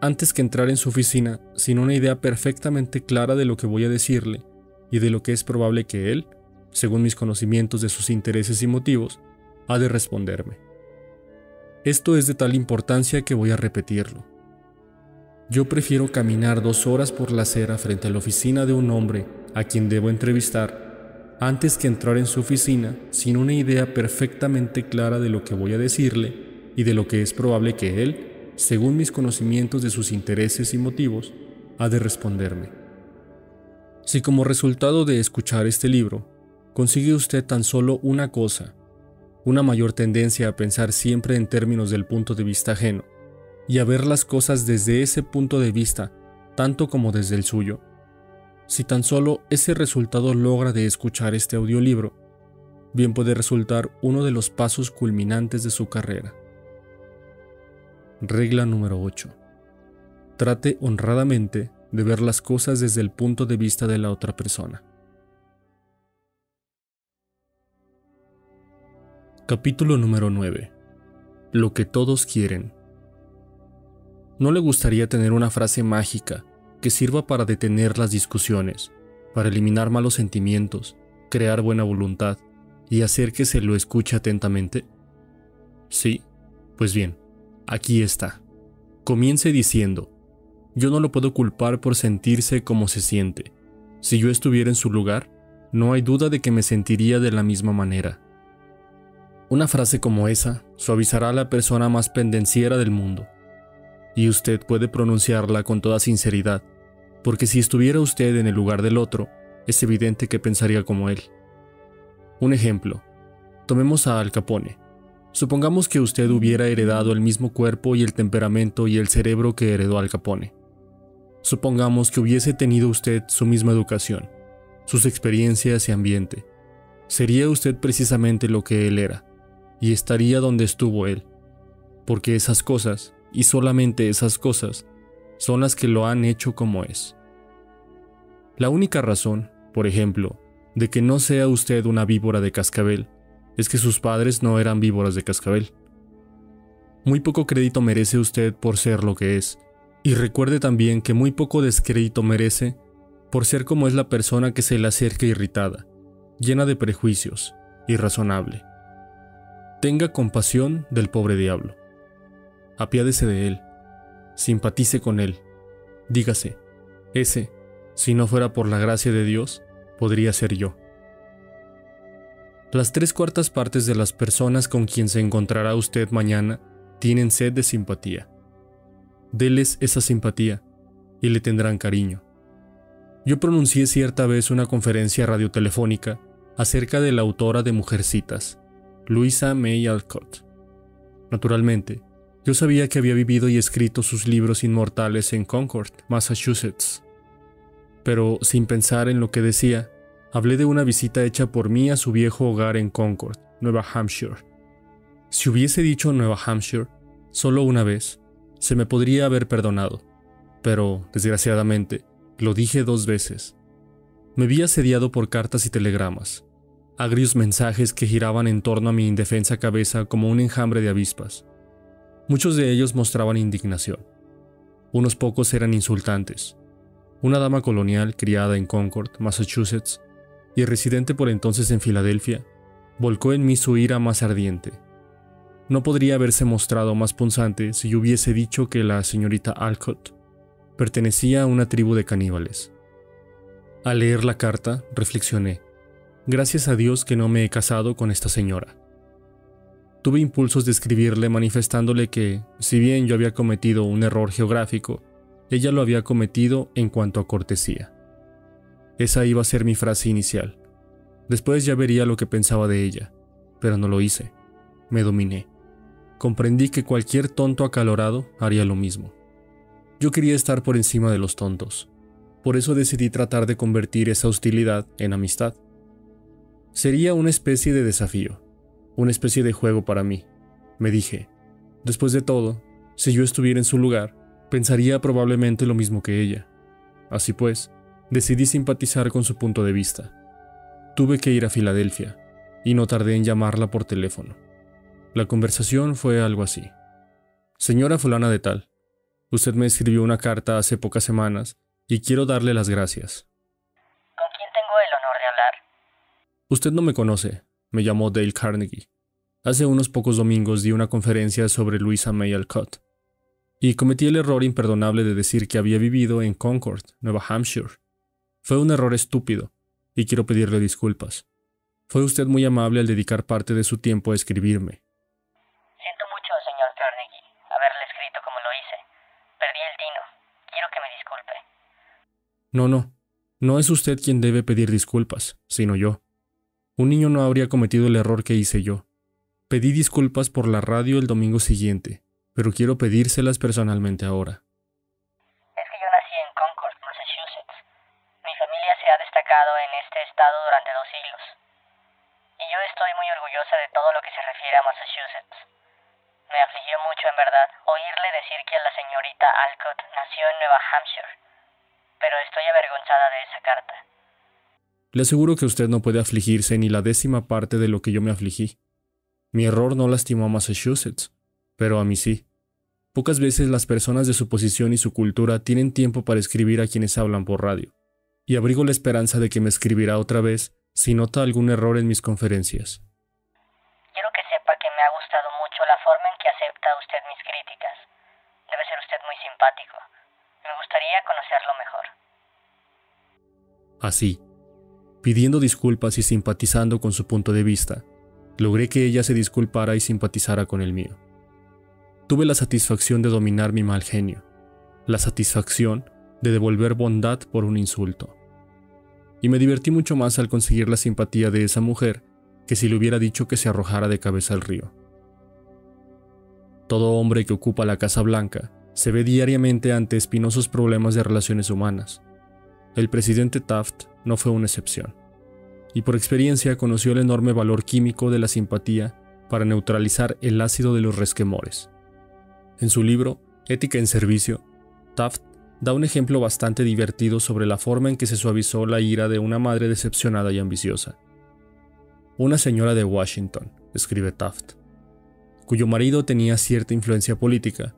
A: Antes que entrar en su oficina sin una idea perfectamente clara de lo que voy a decirle y de lo que es probable que él según mis conocimientos de sus intereses y motivos, ha de responderme. Esto es de tal importancia que voy a repetirlo. Yo prefiero caminar dos horas por la acera frente a la oficina de un hombre a quien debo entrevistar antes que entrar en su oficina sin una idea perfectamente clara de lo que voy a decirle y de lo que es probable que él, según mis conocimientos de sus intereses y motivos, ha de responderme. Si como resultado de escuchar este libro consigue usted tan solo una cosa, una mayor tendencia a pensar siempre en términos del punto de vista ajeno, y a ver las cosas desde ese punto de vista, tanto como desde el suyo. Si tan solo ese resultado logra de escuchar este audiolibro, bien puede resultar uno de los pasos culminantes de su carrera. Regla número 8. Trate honradamente de ver las cosas desde el punto de vista de la otra persona. Capítulo número 9. Lo que todos quieren. No le gustaría tener una frase mágica que sirva para detener las discusiones, para eliminar malos sentimientos, crear buena voluntad y hacer que se lo escuche atentamente. Sí, pues bien, aquí está. Comience diciendo, yo no lo puedo culpar por sentirse como se siente. Si yo estuviera en su lugar, no hay duda de que me sentiría de la misma manera. Una frase como esa suavizará a la persona más pendenciera del mundo. Y usted puede pronunciarla con toda sinceridad, porque si estuviera usted en el lugar del otro, es evidente que pensaría como él. Un ejemplo. Tomemos a Al Capone. Supongamos que usted hubiera heredado el mismo cuerpo y el temperamento y el cerebro que heredó Al Capone. Supongamos que hubiese tenido usted su misma educación, sus experiencias y ambiente. Sería usted precisamente lo que él era y estaría donde estuvo él. Porque esas cosas, y solamente esas cosas, son las que lo han hecho como es. La única razón, por ejemplo, de que no sea usted una víbora de cascabel, es que sus padres no eran víboras de cascabel. Muy poco crédito merece usted por ser lo que es, y recuerde también que muy poco descrédito merece por ser como es la persona que se le acerca irritada, llena de prejuicios, irrazonable. Tenga compasión del pobre diablo. Apiádese de él. Simpatice con él. Dígase, ese, si no fuera por la gracia de Dios, podría ser yo. Las tres cuartas partes de las personas con quien se encontrará usted mañana tienen sed de simpatía. Deles esa simpatía y le tendrán cariño. Yo pronuncié cierta vez una conferencia radiotelefónica acerca de la autora de Mujercitas, Louisa May Alcott. Naturalmente, yo sabía que había vivido y escrito sus libros inmortales en Concord, Massachusetts. Pero, sin pensar en lo que decía, hablé de una visita hecha por mí a su viejo hogar en Concord, Nueva Hampshire. Si hubiese dicho Nueva Hampshire, solo una vez, se me podría haber perdonado. Pero, desgraciadamente, lo dije dos veces. Me vi asediado por cartas y telegramas, agrios mensajes que giraban en torno a mi indefensa cabeza como un enjambre de avispas. Muchos de ellos mostraban indignación. Unos pocos eran insultantes. Una dama colonial criada en Concord, Massachusetts, y residente por entonces en Filadelfia, volcó en mí su ira más ardiente. No podría haberse mostrado más punzante si yo hubiese dicho que la señorita Alcott pertenecía a una tribu de caníbales. Al leer la carta, reflexioné. Gracias a Dios que no me he casado con esta señora. Tuve impulsos de escribirle manifestándole que, si bien yo había cometido un error geográfico, ella lo había cometido en cuanto a cortesía. Esa iba a ser mi frase inicial. Después ya vería lo que pensaba de ella, pero no lo hice. Me dominé. Comprendí que cualquier tonto acalorado haría lo mismo. Yo quería estar por encima de los tontos. Por eso decidí tratar de convertir esa hostilidad en amistad. Sería una especie de desafío, una especie de juego para mí, me dije. Después de todo, si yo estuviera en su lugar, pensaría probablemente lo mismo que ella. Así pues, decidí simpatizar con su punto de vista. Tuve que ir a Filadelfia, y no tardé en llamarla por teléfono. La conversación fue algo así. Señora fulana de tal, usted me escribió una carta hace pocas semanas y quiero darle las gracias. Usted no me conoce, me llamó Dale Carnegie. Hace unos pocos domingos di una conferencia sobre Louisa May Alcott y cometí el error imperdonable de decir que había vivido en Concord, Nueva Hampshire. Fue un error estúpido y quiero pedirle disculpas. Fue usted muy amable al dedicar parte de su tiempo a escribirme.
B: Siento mucho, señor Carnegie, haberle escrito como lo hice. Perdí el tino. Quiero que me disculpe.
A: No, no. No es usted quien debe pedir disculpas, sino yo. Un niño no habría cometido el error que hice yo. Pedí disculpas por la radio el domingo siguiente, pero quiero pedírselas personalmente ahora.
B: Es que yo nací en Concord, Massachusetts. Mi familia se ha destacado en este estado durante dos siglos. Y yo estoy muy orgullosa de todo lo que se refiere a Massachusetts. Me afligió mucho, en verdad, oírle decir que la señorita Alcott nació en Nueva Hampshire. Pero estoy avergonzada de
A: esa carta. Le aseguro que usted no puede afligirse ni la décima parte de lo que yo me afligí. Mi error no lastimó a Massachusetts, pero a mí sí. Pocas veces las personas de su posición y su cultura tienen tiempo para escribir a quienes hablan por radio, y abrigo la esperanza de que me escribirá otra vez si nota algún error en mis conferencias. Quiero que sepa
B: que me ha gustado mucho la forma en que acepta usted mis críticas. Debe ser usted muy simpático.
A: Me gustaría conocerlo mejor. Así, pidiendo disculpas y simpatizando con su punto de vista. Logré que ella se disculpara y simpatizara con el mío. Tuve la satisfacción de dominar mi mal genio, la satisfacción de devolver bondad por un insulto. Y me divertí mucho más al conseguir la simpatía de esa mujer que si le hubiera dicho que se arrojara de cabeza al río. Todo hombre que ocupa la Casa Blanca se ve diariamente ante espinosos problemas de relaciones humanas, el presidente Taft no fue una excepción, y por experiencia conoció el enorme valor químico de la simpatía para neutralizar el ácido de los resquemores. En su libro, Ética en Servicio, Taft da un ejemplo bastante divertido sobre la forma en que se suavizó la ira de una madre decepcionada y ambiciosa. Una señora de Washington, escribe Taft, cuyo marido tenía cierta influencia política,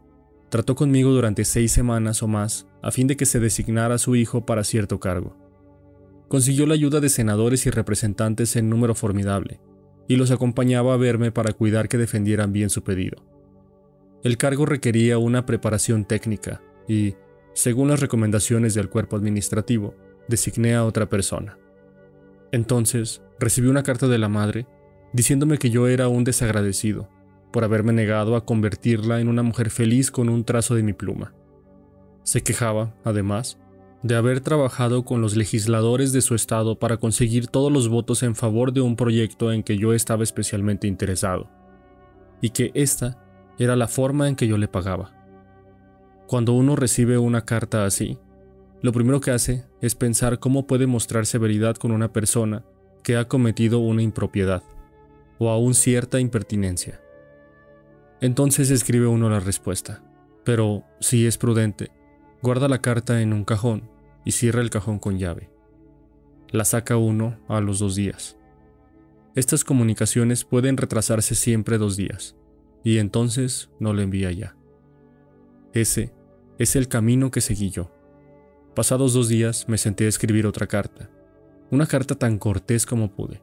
A: Trató conmigo durante seis semanas o más a fin de que se designara a su hijo para cierto cargo. Consiguió la ayuda de senadores y representantes en número formidable, y los acompañaba a verme para cuidar que defendieran bien su pedido. El cargo requería una preparación técnica y, según las recomendaciones del cuerpo administrativo, designé a otra persona. Entonces, recibí una carta de la madre diciéndome que yo era un desagradecido por haberme negado a convertirla en una mujer feliz con un trazo de mi pluma. Se quejaba, además, de haber trabajado con los legisladores de su estado para conseguir todos los votos en favor de un proyecto en que yo estaba especialmente interesado, y que esta era la forma en que yo le pagaba. Cuando uno recibe una carta así, lo primero que hace es pensar cómo puede mostrar severidad con una persona que ha cometido una impropiedad, o aún cierta impertinencia. Entonces escribe uno la respuesta. Pero, si es prudente, guarda la carta en un cajón y cierra el cajón con llave. La saca uno a los dos días. Estas comunicaciones pueden retrasarse siempre dos días, y entonces no le envía ya. Ese es el camino que seguí yo. Pasados dos días me senté a escribir otra carta, una carta tan cortés como pude,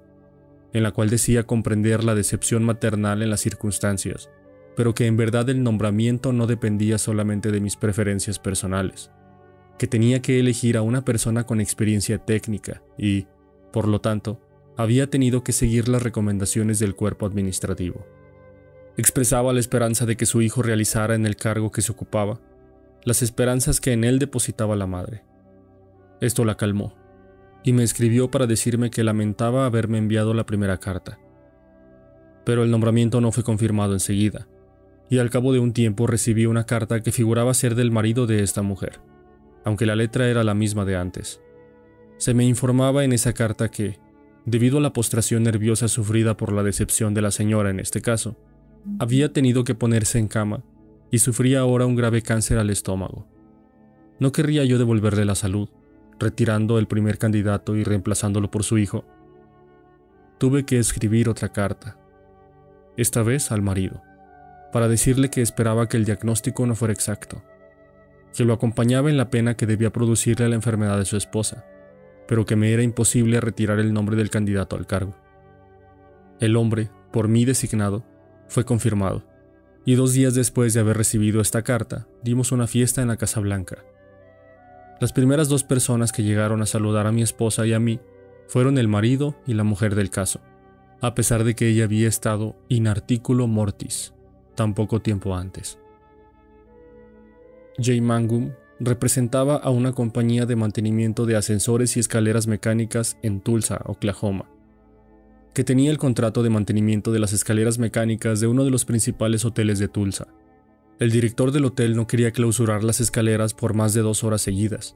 A: en la cual decía comprender la decepción maternal en las circunstancias, pero que en verdad el nombramiento no dependía solamente de mis preferencias personales, que tenía que elegir a una persona con experiencia técnica y, por lo tanto, había tenido que seguir las recomendaciones del cuerpo administrativo. Expresaba la esperanza de que su hijo realizara en el cargo que se ocupaba, las esperanzas que en él depositaba la madre. Esto la calmó, y me escribió para decirme que lamentaba haberme enviado la primera carta. Pero el nombramiento no fue confirmado enseguida, y al cabo de un tiempo recibí una carta que figuraba ser del marido de esta mujer, aunque la letra era la misma de antes. Se me informaba en esa carta que, debido a la postración nerviosa sufrida por la decepción de la señora en este caso, había tenido que ponerse en cama y sufría ahora un grave cáncer al estómago. No querría yo devolverle la salud, retirando el primer candidato y reemplazándolo por su hijo. Tuve que escribir otra carta, esta vez al marido para decirle que esperaba que el diagnóstico no fuera exacto, que lo acompañaba en la pena que debía producirle a la enfermedad de su esposa, pero que me era imposible retirar el nombre del candidato al cargo. El hombre, por mí designado, fue confirmado, y dos días después de haber recibido esta carta, dimos una fiesta en la Casa Blanca. Las primeras dos personas que llegaron a saludar a mi esposa y a mí fueron el marido y la mujer del caso, a pesar de que ella había estado in articulo mortis, tan poco tiempo antes. jay Mangum representaba a una compañía de mantenimiento de ascensores y escaleras mecánicas en Tulsa, Oklahoma, que tenía el contrato de mantenimiento de las escaleras mecánicas de uno de los principales hoteles de Tulsa. El director del hotel no quería clausurar las escaleras por más de dos horas seguidas,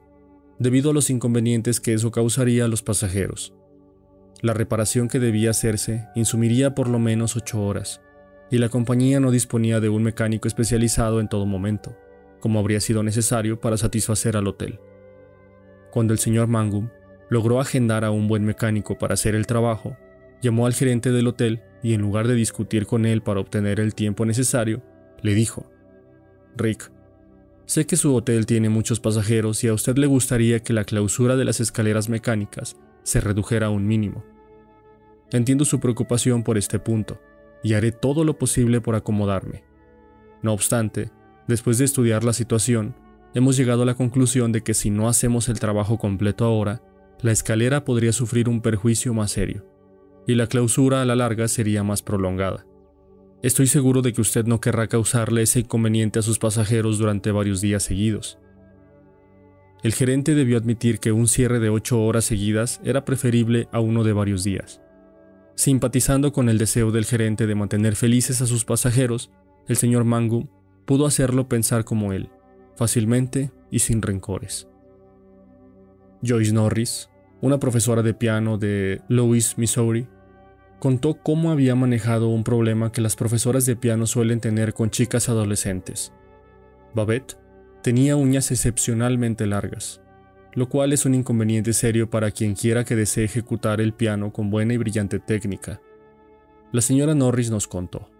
A: debido a los inconvenientes que eso causaría a los pasajeros. La reparación que debía hacerse insumiría por lo menos ocho horas, y la compañía no disponía de un mecánico especializado en todo momento, como habría sido necesario para satisfacer al hotel. Cuando el señor Mangum logró agendar a un buen mecánico para hacer el trabajo, llamó al gerente del hotel y en lugar de discutir con él para obtener el tiempo necesario, le dijo, Rick, sé que su hotel tiene muchos pasajeros y a usted le gustaría que la clausura de las escaleras mecánicas se redujera a un mínimo. Entiendo su preocupación por este punto, y haré todo lo posible por acomodarme. No obstante, después de estudiar la situación, hemos llegado a la conclusión de que si no hacemos el trabajo completo ahora, la escalera podría sufrir un perjuicio más serio, y la clausura a la larga sería más prolongada. Estoy seguro de que usted no querrá causarle ese inconveniente a sus pasajeros durante varios días seguidos. El gerente debió admitir que un cierre de ocho horas seguidas era preferible a uno de varios días. Simpatizando con el deseo del gerente de mantener felices a sus pasajeros, el señor Mangu pudo hacerlo pensar como él, fácilmente y sin rencores. Joyce Norris, una profesora de piano de Louis, Missouri, contó cómo había manejado un problema que las profesoras de piano suelen tener con chicas adolescentes. Babette tenía uñas excepcionalmente largas, lo cual es un inconveniente serio para quien quiera que desee ejecutar el piano con buena y brillante técnica. La señora Norris nos contó.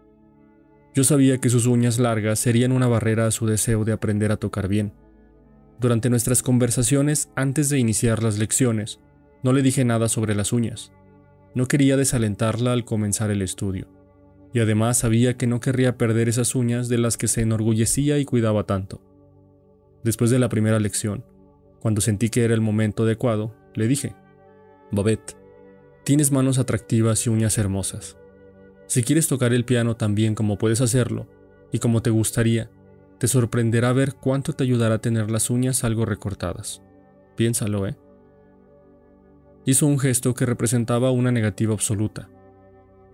A: Yo sabía que sus uñas largas serían una barrera a su deseo de aprender a tocar bien. Durante nuestras conversaciones antes de iniciar las lecciones, no le dije nada sobre las uñas. No quería desalentarla al comenzar el estudio. Y además sabía que no querría perder esas uñas de las que se enorgullecía y cuidaba tanto. Después de la primera lección, cuando sentí que era el momento adecuado, le dije, Babette, tienes manos atractivas y uñas hermosas. Si quieres tocar el piano tan bien como puedes hacerlo, y como te gustaría, te sorprenderá ver cuánto te ayudará a tener las uñas algo recortadas. Piénsalo, ¿eh? Hizo un gesto que representaba una negativa absoluta.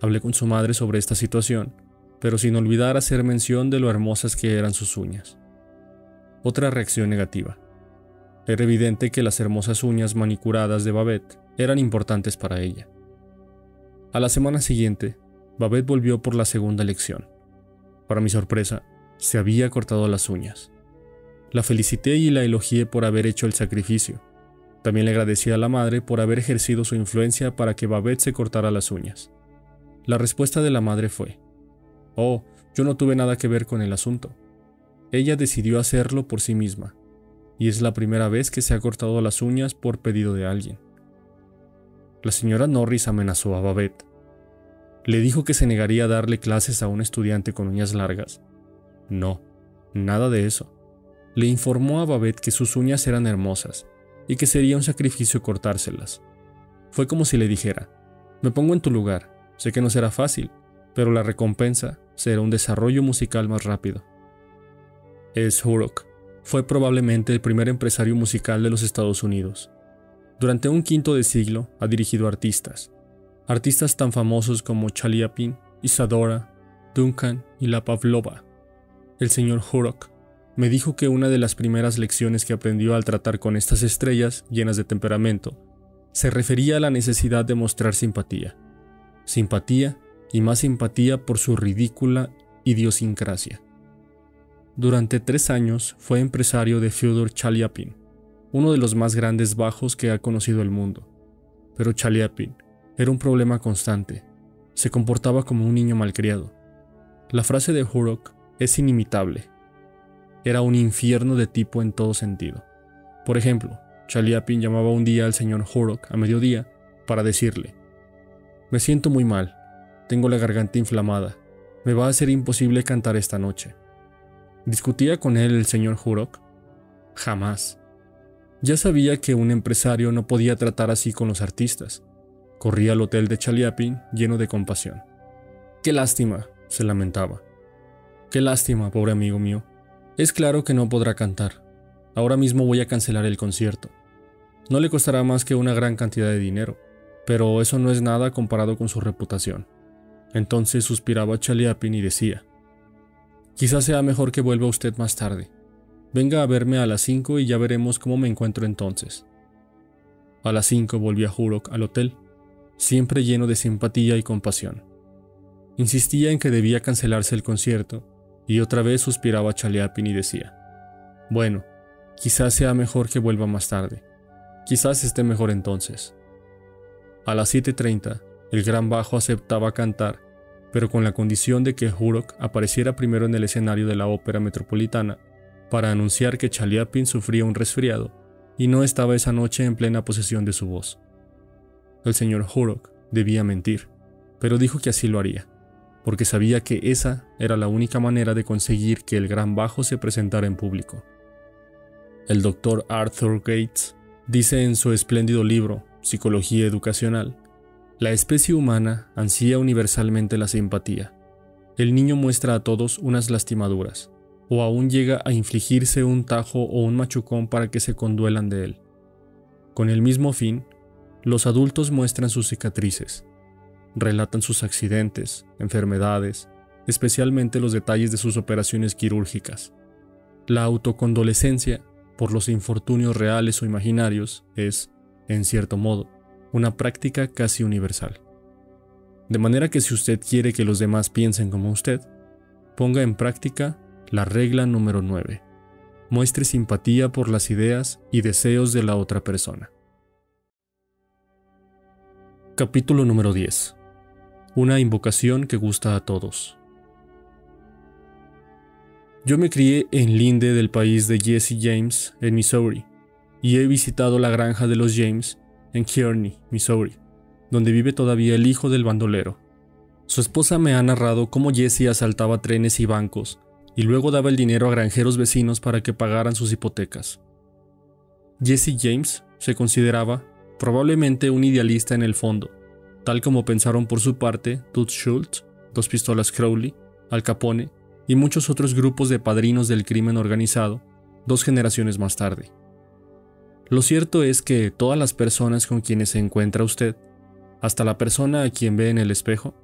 A: Hablé con su madre sobre esta situación, pero sin olvidar hacer mención de lo hermosas que eran sus uñas. Otra reacción negativa. Era evidente que las hermosas uñas manicuradas de Babette eran importantes para ella. A la semana siguiente, Babette volvió por la segunda lección. Para mi sorpresa, se había cortado las uñas. La felicité y la elogié por haber hecho el sacrificio. También le agradecí a la madre por haber ejercido su influencia para que Babette se cortara las uñas. La respuesta de la madre fue, Oh, yo no tuve nada que ver con el asunto. Ella decidió hacerlo por sí misma y es la primera vez que se ha cortado las uñas por pedido de alguien. La señora Norris amenazó a Babette. Le dijo que se negaría a darle clases a un estudiante con uñas largas. No, nada de eso. Le informó a Babette que sus uñas eran hermosas y que sería un sacrificio cortárselas. Fue como si le dijera, me pongo en tu lugar, sé que no será fácil, pero la recompensa será un desarrollo musical más rápido. Es Hurok, fue probablemente el primer empresario musical de los Estados Unidos. Durante un quinto de siglo ha dirigido artistas, artistas tan famosos como Chaliapin, Isadora, Duncan y La Pavlova. El señor Hurok me dijo que una de las primeras lecciones que aprendió al tratar con estas estrellas llenas de temperamento se refería a la necesidad de mostrar simpatía. Simpatía y más simpatía por su ridícula idiosincrasia. Durante tres años fue empresario de Fyodor Chaliapin, uno de los más grandes bajos que ha conocido el mundo. Pero Chaliapin era un problema constante. Se comportaba como un niño malcriado. La frase de Hurok es inimitable. Era un infierno de tipo en todo sentido. Por ejemplo, Chaliapin llamaba un día al señor Hurok a mediodía para decirle, Me siento muy mal, tengo la garganta inflamada, me va a ser imposible cantar esta noche. ¿Discutía con él el señor Hurok? Jamás. Ya sabía que un empresario no podía tratar así con los artistas. Corría al hotel de Chaliapin lleno de compasión. Qué lástima, se lamentaba. Qué lástima, pobre amigo mío. Es claro que no podrá cantar. Ahora mismo voy a cancelar el concierto. No le costará más que una gran cantidad de dinero, pero eso no es nada comparado con su reputación. Entonces suspiraba Chaliapin y decía, Quizás sea mejor que vuelva usted más tarde. Venga a verme a las 5 y ya veremos cómo me encuentro entonces. A las 5 volvió Jurok al hotel, siempre lleno de simpatía y compasión. Insistía en que debía cancelarse el concierto, y otra vez suspiraba Chaleapin y decía, Bueno, quizás sea mejor que vuelva más tarde. Quizás esté mejor entonces. A las 7.30, el gran bajo aceptaba cantar pero con la condición de que hurock apareciera primero en el escenario de la Ópera Metropolitana para anunciar que Chaliapin sufría un resfriado y no estaba esa noche en plena posesión de su voz. El señor hurock debía mentir, pero dijo que así lo haría, porque sabía que esa era la única manera de conseguir que el gran bajo se presentara en público. El doctor Arthur Gates dice en su espléndido libro, Psicología Educacional, la especie humana ansía universalmente la simpatía. El niño muestra a todos unas lastimaduras, o aún llega a infligirse un tajo o un machucón para que se conduelan de él. Con el mismo fin, los adultos muestran sus cicatrices, relatan sus accidentes, enfermedades, especialmente los detalles de sus operaciones quirúrgicas. La autocondolescencia, por los infortunios reales o imaginarios, es, en cierto modo, una práctica casi universal. De manera que si usted quiere que los demás piensen como usted, ponga en práctica la regla número 9. Muestre simpatía por las ideas y deseos de la otra persona. Capítulo número 10. Una invocación que gusta a todos. Yo me crié en Linde del país de Jesse James, en Missouri, y he visitado la granja de los James en Kearney, Missouri, donde vive todavía el hijo del bandolero. Su esposa me ha narrado cómo Jesse asaltaba trenes y bancos y luego daba el dinero a granjeros vecinos para que pagaran sus hipotecas. Jesse James se consideraba probablemente un idealista en el fondo, tal como pensaron por su parte Dutch Schultz, Dos Pistolas Crowley, Al Capone y muchos otros grupos de padrinos del crimen organizado dos generaciones más tarde. Lo cierto es que todas las personas con quienes se encuentra usted, hasta la persona a quien ve en el espejo,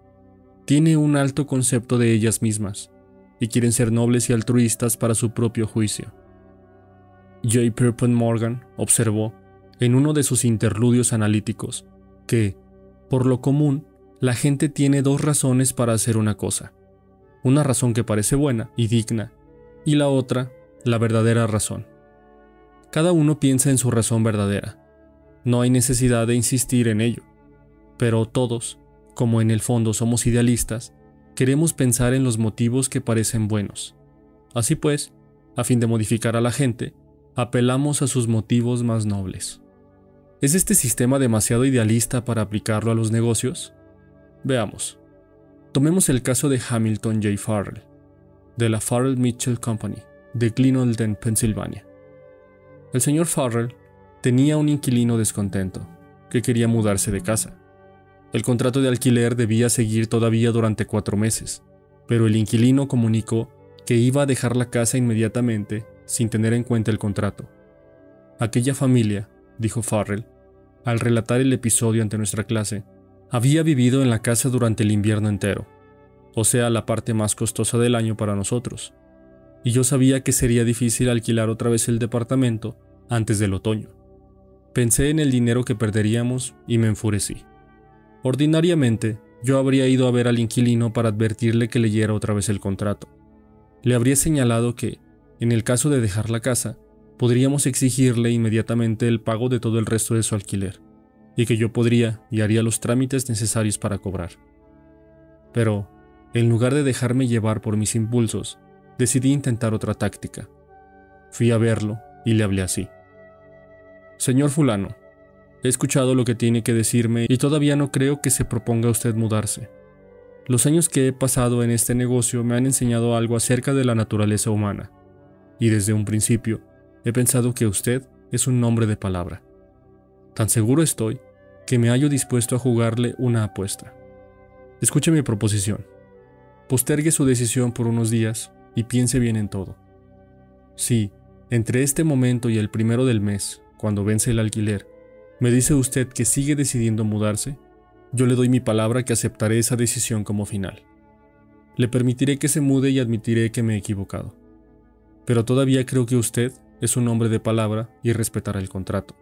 A: tiene un alto concepto de ellas mismas y quieren ser nobles y altruistas para su propio juicio. J. Perpen Morgan observó en uno de sus interludios analíticos que, por lo común, la gente tiene dos razones para hacer una cosa. Una razón que parece buena y digna, y la otra, la verdadera razón. Cada uno piensa en su razón verdadera. No hay necesidad de insistir en ello. Pero todos, como en el fondo somos idealistas, queremos pensar en los motivos que parecen buenos. Así pues, a fin de modificar a la gente, apelamos a sus motivos más nobles. ¿Es este sistema demasiado idealista para aplicarlo a los negocios? Veamos. Tomemos el caso de Hamilton J. Farrell, de la Farrell Mitchell Company, de Glenolden, Pensilvania. El señor Farrell tenía un inquilino descontento, que quería mudarse de casa. El contrato de alquiler debía seguir todavía durante cuatro meses, pero el inquilino comunicó que iba a dejar la casa inmediatamente sin tener en cuenta el contrato. Aquella familia, dijo Farrell, al relatar el episodio ante nuestra clase, había vivido en la casa durante el invierno entero, o sea, la parte más costosa del año para nosotros y yo sabía que sería difícil alquilar otra vez el departamento antes del otoño. Pensé en el dinero que perderíamos y me enfurecí. Ordinariamente, yo habría ido a ver al inquilino para advertirle que leyera otra vez el contrato. Le habría señalado que, en el caso de dejar la casa, podríamos exigirle inmediatamente el pago de todo el resto de su alquiler, y que yo podría y haría los trámites necesarios para cobrar. Pero, en lugar de dejarme llevar por mis impulsos, decidí intentar otra táctica. Fui a verlo y le hablé así. Señor fulano, he escuchado lo que tiene que decirme y todavía no creo que se proponga usted mudarse. Los años que he pasado en este negocio me han enseñado algo acerca de la naturaleza humana, y desde un principio he pensado que usted es un hombre de palabra. Tan seguro estoy que me hallo dispuesto a jugarle una apuesta. Escuche mi proposición. Postergue su decisión por unos días y piense bien en todo. Si, entre este momento y el primero del mes, cuando vence el alquiler, me dice usted que sigue decidiendo mudarse, yo le doy mi palabra que aceptaré esa decisión como final. Le permitiré que se mude y admitiré que me he equivocado. Pero todavía creo que usted es un hombre de palabra y respetará el contrato.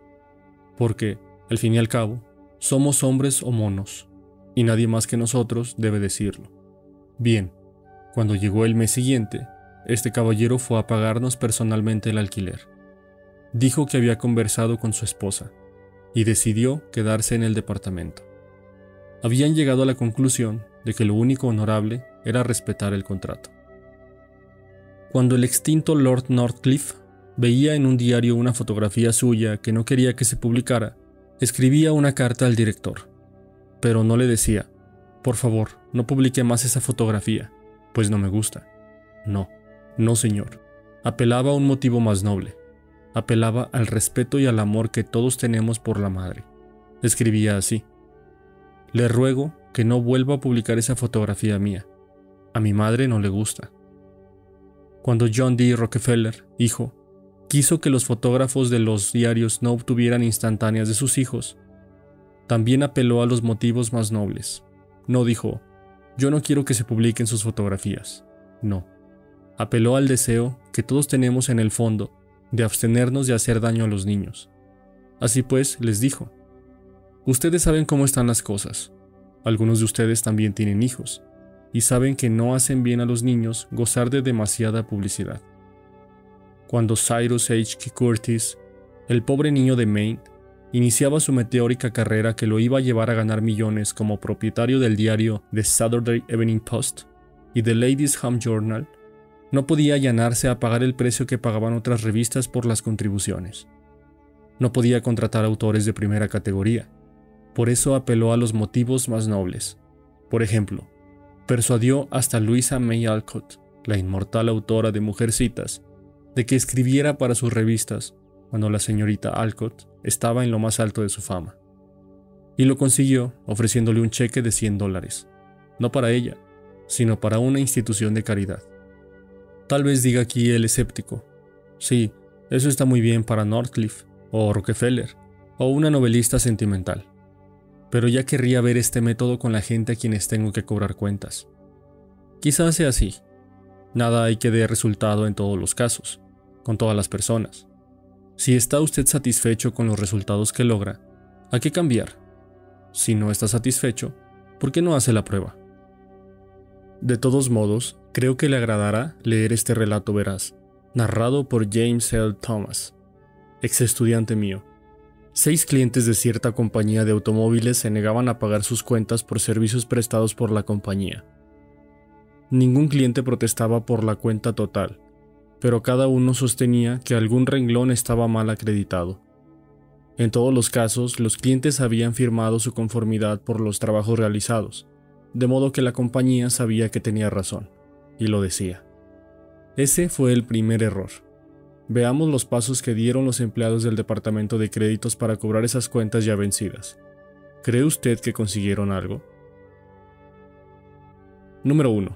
A: Porque, al fin y al cabo, somos hombres o monos, y nadie más que nosotros debe decirlo. Bien, cuando llegó el mes siguiente, este caballero fue a pagarnos personalmente el alquiler. Dijo que había conversado con su esposa y decidió quedarse en el departamento. Habían llegado a la conclusión de que lo único honorable era respetar el contrato. Cuando el extinto Lord Northcliffe veía en un diario una fotografía suya que no quería que se publicara, escribía una carta al director, pero no le decía, por favor, no publique más esa fotografía, pues no me gusta. No, no señor. Apelaba a un motivo más noble. Apelaba al respeto y al amor que todos tenemos por la madre. Escribía así. Le ruego que no vuelva a publicar esa fotografía mía. A mi madre no le gusta. Cuando John D. Rockefeller, hijo, quiso que los fotógrafos de los diarios no obtuvieran instantáneas de sus hijos, también apeló a los motivos más nobles. No dijo, yo no quiero que se publiquen sus fotografías. No. Apeló al deseo que todos tenemos en el fondo de abstenernos de hacer daño a los niños. Así pues, les dijo, ustedes saben cómo están las cosas. Algunos de ustedes también tienen hijos, y saben que no hacen bien a los niños gozar de demasiada publicidad. Cuando Cyrus H. K. Curtis, el pobre niño de Maine, iniciaba su meteórica carrera que lo iba a llevar a ganar millones como propietario del diario The Saturday Evening Post y The Ladies Home Journal, no podía allanarse a pagar el precio que pagaban otras revistas por las contribuciones. No podía contratar autores de primera categoría. Por eso apeló a los motivos más nobles. Por ejemplo, persuadió hasta luisa May Alcott, la inmortal autora de Mujercitas, de que escribiera para sus revistas cuando la señorita Alcott estaba en lo más alto de su fama. Y lo consiguió ofreciéndole un cheque de 100 dólares, no para ella, sino para una institución de caridad. Tal vez diga aquí el escéptico, sí, eso está muy bien para Northcliffe, o Rockefeller, o una novelista sentimental. Pero ya querría ver este método con la gente a quienes tengo que cobrar cuentas. Quizás sea así. Nada hay que dé resultado en todos los casos, con todas las personas. Si está usted satisfecho con los resultados que logra, ¿a qué cambiar? Si no está satisfecho, ¿por qué no hace la prueba? De todos modos, creo que le agradará leer este relato veraz, narrado por James L. Thomas, ex estudiante mío. Seis clientes de cierta compañía de automóviles se negaban a pagar sus cuentas por servicios prestados por la compañía. Ningún cliente protestaba por la cuenta total, pero cada uno sostenía que algún renglón estaba mal acreditado. En todos los casos, los clientes habían firmado su conformidad por los trabajos realizados, de modo que la compañía sabía que tenía razón, y lo decía. Ese fue el primer error. Veamos los pasos que dieron los empleados del Departamento de Créditos para cobrar esas cuentas ya vencidas. ¿Cree usted que consiguieron algo? Número 1.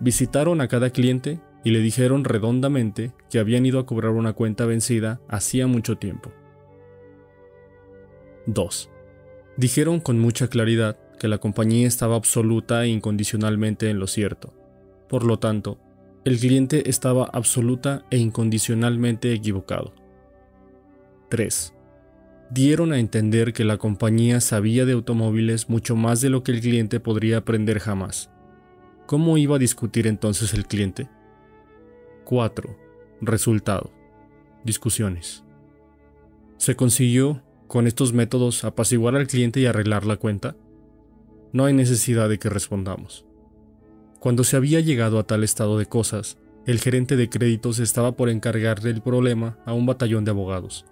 A: Visitaron a cada cliente y le dijeron redondamente que habían ido a cobrar una cuenta vencida hacía mucho tiempo. 2. Dijeron con mucha claridad que la compañía estaba absoluta e incondicionalmente en lo cierto. Por lo tanto, el cliente estaba absoluta e incondicionalmente equivocado. 3. Dieron a entender que la compañía sabía de automóviles mucho más de lo que el cliente podría aprender jamás. ¿Cómo iba a discutir entonces el cliente? 4. Resultado. Discusiones. ¿Se consiguió, con estos métodos, apaciguar al cliente y arreglar la cuenta? No hay necesidad de que respondamos. Cuando se había llegado a tal estado de cosas, el gerente de créditos estaba por encargar del problema a un batallón de abogados.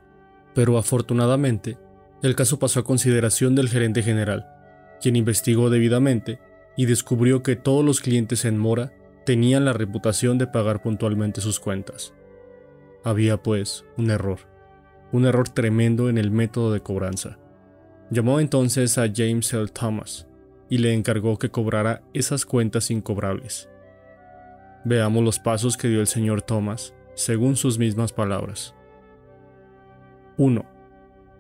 A: Pero afortunadamente, el caso pasó a consideración del gerente general, quien investigó debidamente y descubrió que todos los clientes en mora tenían la reputación de pagar puntualmente sus cuentas. Había, pues, un error, un error tremendo en el método de cobranza. Llamó entonces a James L. Thomas y le encargó que cobrara esas cuentas incobrables. Veamos los pasos que dio el señor Thomas, según sus mismas palabras. 1.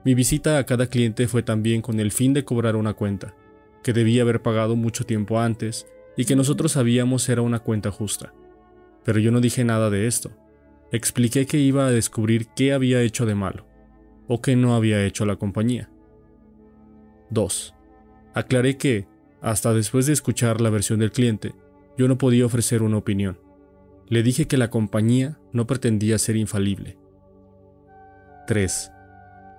A: Mi visita a cada cliente fue también con el fin de cobrar una cuenta, que debía haber pagado mucho tiempo antes y que nosotros sabíamos era una cuenta justa. Pero yo no dije nada de esto. Expliqué que iba a descubrir qué había hecho de malo, o qué no había hecho la compañía. 2. Aclaré que, hasta después de escuchar la versión del cliente, yo no podía ofrecer una opinión. Le dije que la compañía no pretendía ser infalible. 3.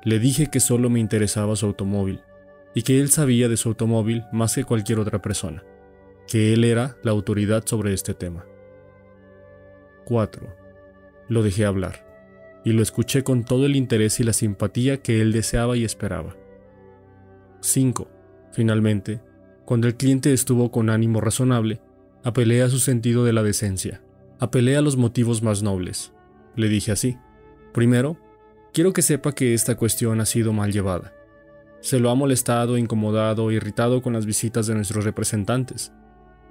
A: Le dije que solo me interesaba su automóvil, y que él sabía de su automóvil más que cualquier otra persona que él era la autoridad sobre este tema. 4. Lo dejé hablar, y lo escuché con todo el interés y la simpatía que él deseaba y esperaba. 5. Finalmente, cuando el cliente estuvo con ánimo razonable, apelé a su sentido de la decencia, apelé a los motivos más nobles. Le dije así, primero, quiero que sepa que esta cuestión ha sido mal llevada. Se lo ha molestado, incomodado, irritado con las visitas de nuestros representantes,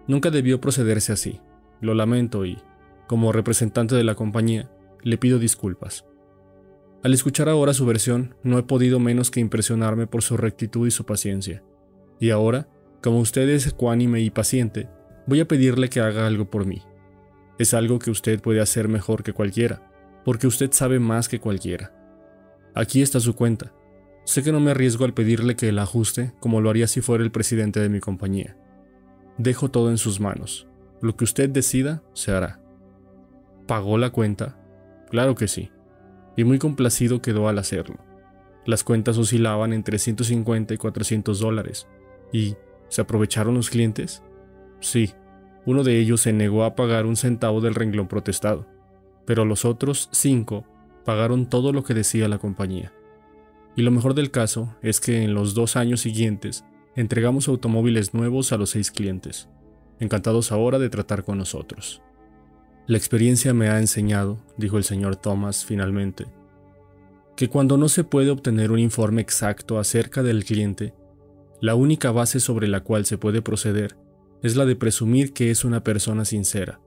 A: Nunca debió procederse así. Lo lamento y, como representante de la compañía, le pido disculpas. Al escuchar ahora su versión, no he podido menos que impresionarme por su rectitud y su paciencia. Y ahora, como usted es ecuánime y paciente, voy a pedirle que haga algo por mí. Es algo que usted puede hacer mejor que cualquiera, porque usted sabe más que cualquiera. Aquí está su cuenta. Sé que no me arriesgo al pedirle que la ajuste como lo haría si fuera el presidente de mi compañía. Dejo todo en sus manos. Lo que usted decida, se hará. ¿Pagó la cuenta? Claro que sí. Y muy complacido quedó al hacerlo. Las cuentas oscilaban entre 150 y 400 dólares. ¿Y se aprovecharon los clientes? Sí, uno de ellos se negó a pagar un centavo del renglón protestado, pero los otros cinco pagaron todo lo que decía la compañía. Y lo mejor del caso es que en los dos años siguientes entregamos automóviles nuevos a los seis clientes, encantados ahora de tratar con nosotros. La experiencia me ha enseñado, dijo el señor Thomas finalmente, que cuando no se puede obtener un informe exacto acerca del cliente, la única base sobre la cual se puede proceder es la de presumir que es una persona sincera,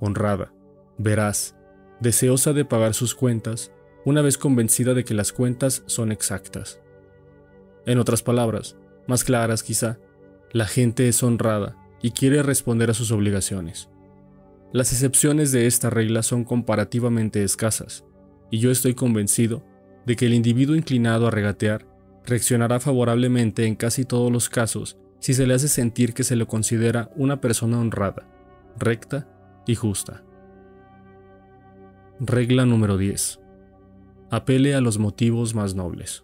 A: honrada, veraz, deseosa de pagar sus cuentas, una vez convencida de que las cuentas son exactas. En otras palabras, más claras quizá, la gente es honrada y quiere responder a sus obligaciones. Las excepciones de esta regla son comparativamente escasas, y yo estoy convencido de que el individuo inclinado a regatear reaccionará favorablemente en casi todos los casos si se le hace sentir que se lo considera una persona honrada, recta y justa. Regla número 10. Apele a los motivos más nobles.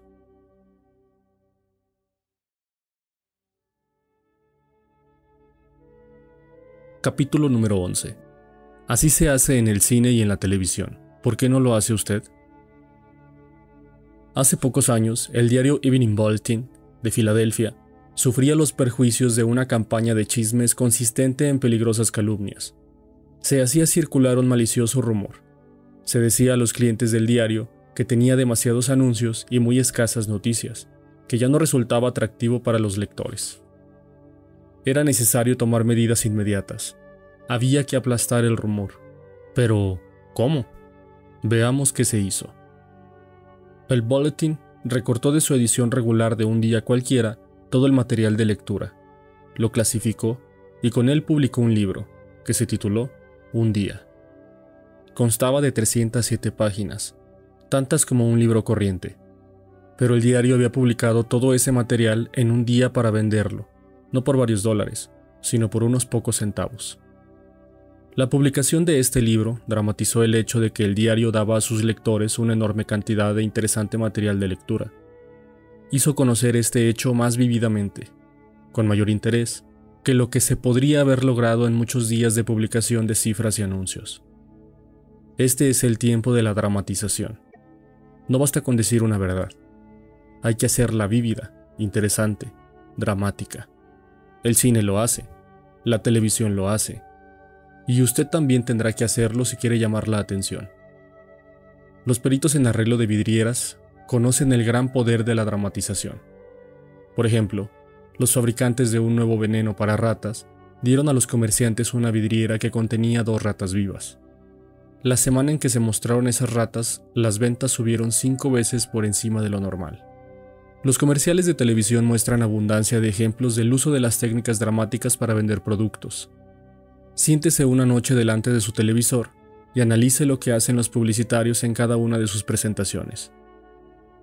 A: Capítulo número 11. Así se hace en el cine y en la televisión. ¿Por qué no lo hace usted? Hace pocos años, el diario Evening Bulletin de Filadelfia sufría los perjuicios de una campaña de chismes consistente en peligrosas calumnias. Se hacía circular un malicioso rumor. Se decía a los clientes del diario que tenía demasiados anuncios y muy escasas noticias, que ya no resultaba atractivo para los lectores. Era necesario tomar medidas inmediatas. Había que aplastar el rumor. Pero, ¿cómo? Veamos qué se hizo. El Bulletin recortó de su edición regular de un día cualquiera todo el material de lectura, lo clasificó y con él publicó un libro, que se tituló Un día. Constaba de 307 páginas, tantas como un libro corriente, pero el diario había publicado todo ese material en un día para venderlo, no por varios dólares, sino por unos pocos centavos. La publicación de este libro dramatizó el hecho de que el diario daba a sus lectores una enorme cantidad de interesante material de lectura. Hizo conocer este hecho más vívidamente, con mayor interés, que lo que se podría haber logrado en muchos días de publicación de cifras y anuncios. Este es el tiempo de la dramatización. No basta con decir una verdad. Hay que hacerla vívida, interesante, dramática. El cine lo hace, la televisión lo hace, y usted también tendrá que hacerlo si quiere llamar la atención. Los peritos en arreglo de vidrieras conocen el gran poder de la dramatización. Por ejemplo, los fabricantes de un nuevo veneno para ratas dieron a los comerciantes una vidriera que contenía dos ratas vivas. La semana en que se mostraron esas ratas, las ventas subieron cinco veces por encima de lo normal. Los comerciales de televisión muestran abundancia de ejemplos del uso de las técnicas dramáticas para vender productos. Siéntese una noche delante de su televisor y analice lo que hacen los publicitarios en cada una de sus presentaciones.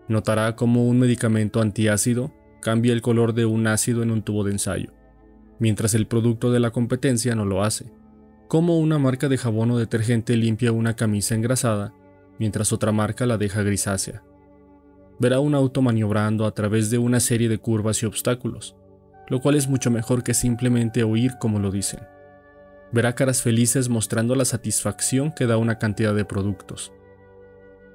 A: Notará cómo un medicamento antiácido cambia el color de un ácido en un tubo de ensayo, mientras el producto de la competencia no lo hace. Cómo una marca de jabón o detergente limpia una camisa engrasada, mientras otra marca la deja grisácea verá un auto maniobrando a través de una serie de curvas y obstáculos, lo cual es mucho mejor que simplemente oír como lo dicen. Verá caras felices mostrando la satisfacción que da una cantidad de productos.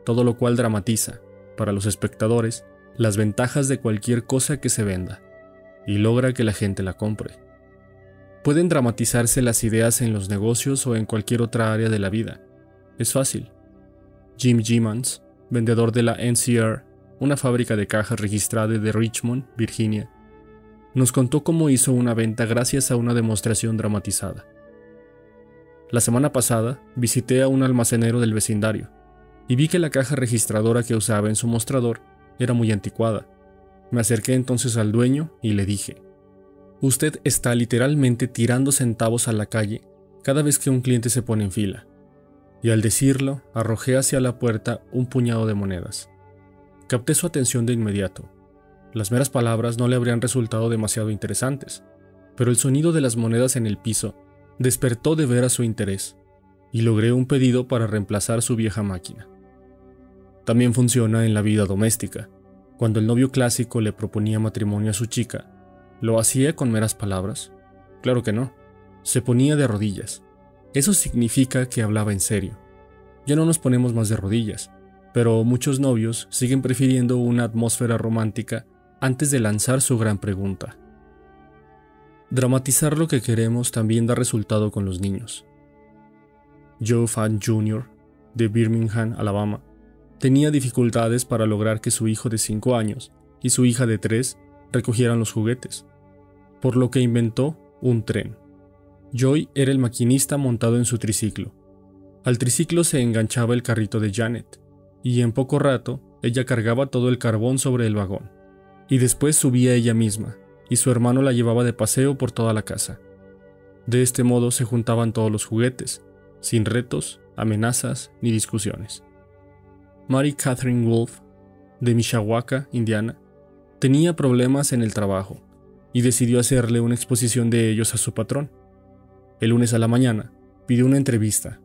A: Todo lo cual dramatiza, para los espectadores, las ventajas de cualquier cosa que se venda, y logra que la gente la compre. Pueden dramatizarse las ideas en los negocios o en cualquier otra área de la vida. Es fácil. Jim Jimans, vendedor de la NCR una fábrica de cajas registrada de Richmond, Virginia. Nos contó cómo hizo una venta gracias a una demostración dramatizada. La semana pasada visité a un almacenero del vecindario y vi que la caja registradora que usaba en su mostrador era muy anticuada. Me acerqué entonces al dueño y le dije, Usted está literalmente tirando centavos a la calle cada vez que un cliente se pone en fila. Y al decirlo, arrojé hacia la puerta un puñado de monedas. Capté su atención de inmediato. Las meras palabras no le habrían resultado demasiado interesantes, pero el sonido de las monedas en el piso despertó de ver a su interés, y logré un pedido para reemplazar su vieja máquina. También funciona en la vida doméstica. Cuando el novio clásico le proponía matrimonio a su chica, ¿lo hacía con meras palabras? Claro que no. Se ponía de rodillas. Eso significa que hablaba en serio. Ya no nos ponemos más de rodillas, pero muchos novios siguen prefiriendo una atmósfera romántica antes de lanzar su gran pregunta. Dramatizar lo que queremos también da resultado con los niños. Joe Fan Jr., de Birmingham, Alabama, tenía dificultades para lograr que su hijo de 5 años y su hija de 3 recogieran los juguetes, por lo que inventó un tren. Joy era el maquinista montado en su triciclo. Al triciclo se enganchaba el carrito de Janet, y en poco rato ella cargaba todo el carbón sobre el vagón. Y después subía ella misma, y su hermano la llevaba de paseo por toda la casa. De este modo se juntaban todos los juguetes, sin retos, amenazas ni discusiones. Mary Catherine Wolf, de Mishawaka, Indiana, tenía problemas en el trabajo y decidió hacerle una exposición de ellos a su patrón. El lunes a la mañana pidió una entrevista,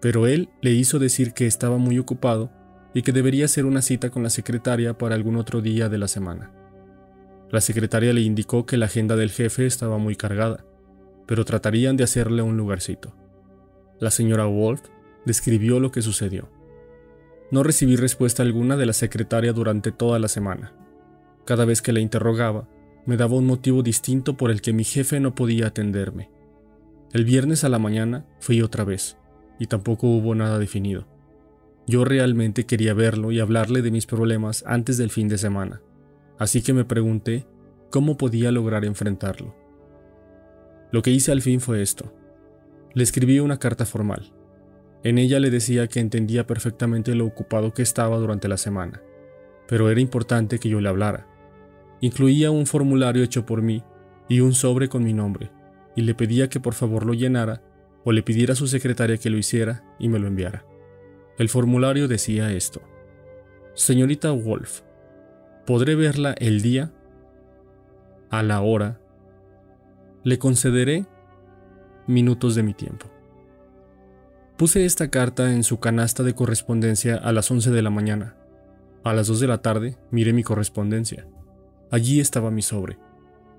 A: pero él le hizo decir que estaba muy ocupado y que debería ser una cita con la secretaria para algún otro día de la semana. La secretaria le indicó que la agenda del jefe estaba muy cargada, pero tratarían de hacerle un lugarcito. La señora Wolf describió lo que sucedió. No recibí respuesta alguna de la secretaria durante toda la semana. Cada vez que la interrogaba, me daba un motivo distinto por el que mi jefe no podía atenderme. El viernes a la mañana fui otra vez, y tampoco hubo nada definido. Yo realmente quería verlo y hablarle de mis problemas antes del fin de semana, así que me pregunté cómo podía lograr enfrentarlo. Lo que hice al fin fue esto. Le escribí una carta formal. En ella le decía que entendía perfectamente lo ocupado que estaba durante la semana, pero era importante que yo le hablara. Incluía un formulario hecho por mí y un sobre con mi nombre, y le pedía que por favor lo llenara o le pidiera a su secretaria que lo hiciera y me lo enviara. El formulario decía esto. Señorita Wolf, ¿podré verla el día? ¿A la hora? Le concederé minutos de mi tiempo. Puse esta carta en su canasta de correspondencia a las 11 de la mañana. A las 2 de la tarde miré mi correspondencia. Allí estaba mi sobre.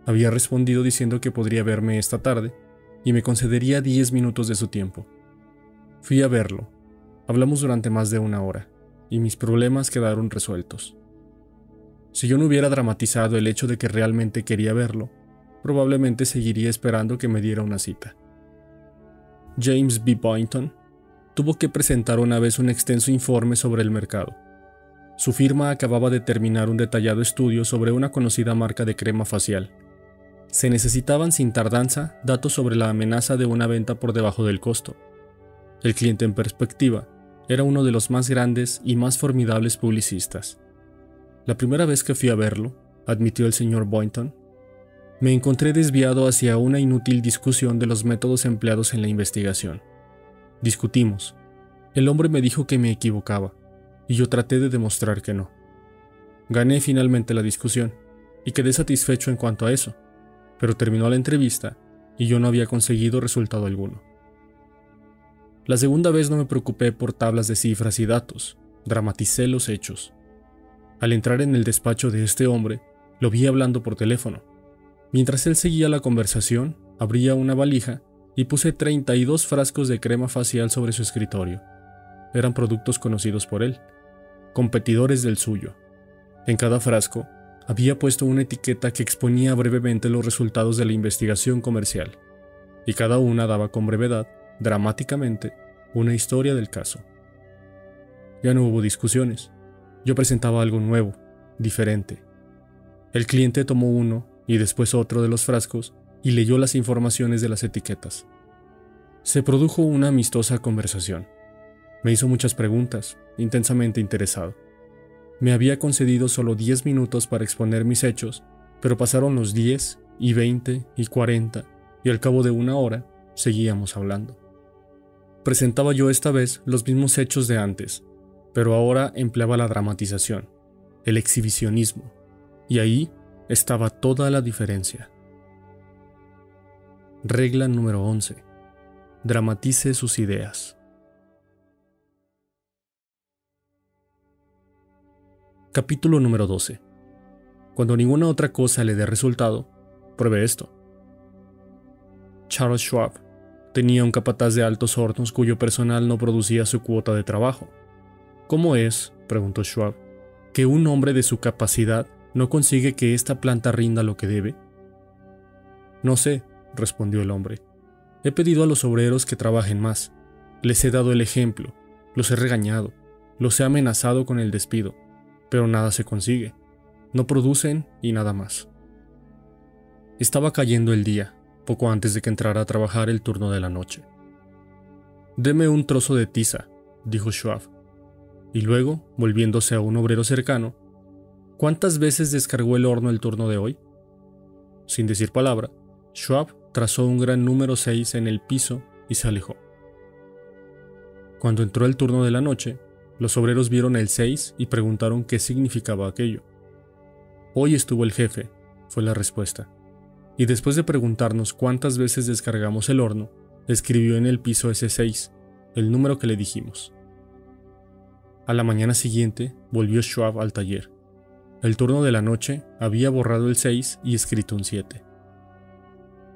A: Había respondido diciendo que podría verme esta tarde y me concedería 10 minutos de su tiempo. Fui a verlo. Hablamos durante más de una hora, y mis problemas quedaron resueltos. Si yo no hubiera dramatizado el hecho de que realmente quería verlo, probablemente seguiría esperando que me diera una cita. James B. Boynton tuvo que presentar una vez un extenso informe sobre el mercado. Su firma acababa de terminar un detallado estudio sobre una conocida marca de crema facial. Se necesitaban sin tardanza datos sobre la amenaza de una venta por debajo del costo. El cliente en perspectiva era uno de los más grandes y más formidables publicistas. La primera vez que fui a verlo, admitió el señor Boynton, me encontré desviado hacia una inútil discusión de los métodos empleados en la investigación. Discutimos. El hombre me dijo que me equivocaba, y yo traté de demostrar que no. Gané finalmente la discusión, y quedé satisfecho en cuanto a eso, pero terminó la entrevista y yo no había conseguido resultado alguno. La segunda vez no me preocupé por tablas de cifras y datos, dramaticé los hechos. Al entrar en el despacho de este hombre, lo vi hablando por teléfono. Mientras él seguía la conversación, abría una valija y puse 32 frascos de crema facial sobre su escritorio. Eran productos conocidos por él, competidores del suyo. En cada frasco había puesto una etiqueta que exponía brevemente los resultados de la investigación comercial, y cada una daba con brevedad dramáticamente, una historia del caso. Ya no hubo discusiones. Yo presentaba algo nuevo, diferente. El cliente tomó uno y después otro de los frascos y leyó las informaciones de las etiquetas. Se produjo una amistosa conversación. Me hizo muchas preguntas, intensamente interesado. Me había concedido solo 10 minutos para exponer mis hechos, pero pasaron los 10 y 20 y 40 y al cabo de una hora seguíamos hablando. Presentaba yo esta vez los mismos hechos de antes, pero ahora empleaba la dramatización, el exhibicionismo, y ahí estaba toda la diferencia. Regla número 11. Dramatice sus ideas. Capítulo número 12. Cuando ninguna otra cosa le dé resultado, pruebe esto. Charles Schwab tenía un capataz de altos hornos cuyo personal no producía su cuota de trabajo. ¿Cómo es, preguntó Schwab, que un hombre de su capacidad no consigue que esta planta rinda lo que debe? No sé, respondió el hombre. He pedido a los obreros que trabajen más. Les he dado el ejemplo, los he regañado, los he amenazado con el despido, pero nada se consigue. No producen y nada más. Estaba cayendo el día, poco antes de que entrara a trabajar el turno de la noche. Deme un trozo de tiza, dijo Schwab, y luego, volviéndose a un obrero cercano, ¿cuántas veces descargó el horno el turno de hoy? Sin decir palabra, Schwab trazó un gran número 6 en el piso y se alejó. Cuando entró el turno de la noche, los obreros vieron el 6 y preguntaron qué significaba aquello. Hoy estuvo el jefe, fue la respuesta y después de preguntarnos cuántas veces descargamos el horno, escribió en el piso S6 el número que le dijimos. A la mañana siguiente volvió Schwab al taller. El turno de la noche había borrado el 6 y escrito un 7.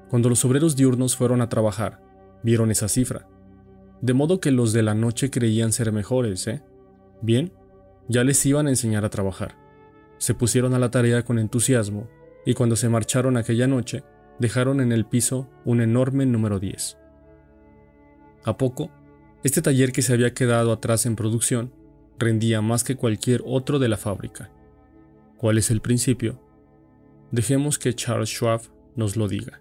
A: Cuando los obreros diurnos fueron a trabajar, vieron esa cifra. De modo que los de la noche creían ser mejores, ¿eh? Bien, ya les iban a enseñar a trabajar. Se pusieron a la tarea con entusiasmo y cuando se marcharon aquella noche, dejaron en el piso un enorme número 10. A poco, este taller que se había quedado atrás en producción rendía más que cualquier otro de la fábrica. ¿Cuál es el principio? Dejemos que Charles Schwab nos lo diga.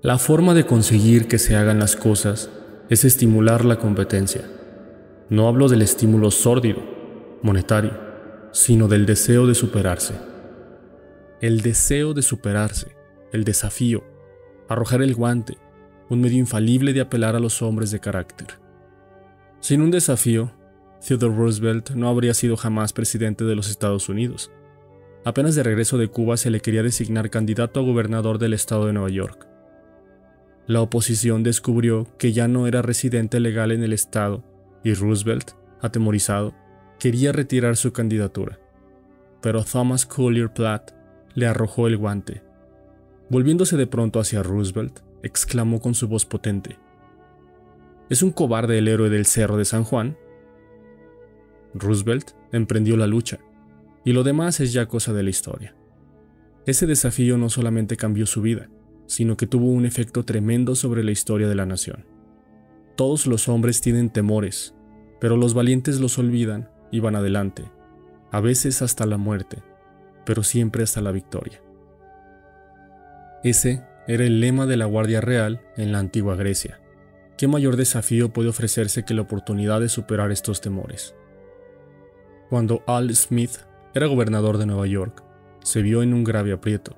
A: La forma de conseguir que se hagan las cosas es estimular la competencia. No hablo del estímulo sórdido, monetario, sino del deseo de superarse el deseo de superarse, el desafío, arrojar el guante, un medio infalible de apelar a los hombres de carácter. Sin un desafío, Theodore Roosevelt no habría sido jamás presidente de los Estados Unidos. Apenas de regreso de Cuba se le quería designar candidato a gobernador del estado de Nueva York. La oposición descubrió que ya no era residente legal en el estado y Roosevelt, atemorizado, quería retirar su candidatura. Pero Thomas Collier Platt le arrojó el guante. Volviéndose de pronto hacia Roosevelt, exclamó con su voz potente. ¿Es un cobarde el héroe del Cerro de San Juan? Roosevelt emprendió la lucha, y lo demás es ya cosa de la historia. Ese desafío no solamente cambió su vida, sino que tuvo un efecto tremendo sobre la historia de la nación. Todos los hombres tienen temores, pero los valientes los olvidan y van adelante, a veces hasta la muerte pero siempre hasta la victoria. Ese era el lema de la Guardia Real en la antigua Grecia. ¿Qué mayor desafío puede ofrecerse que la oportunidad de superar estos temores? Cuando Al Smith era gobernador de Nueva York, se vio en un grave aprieto.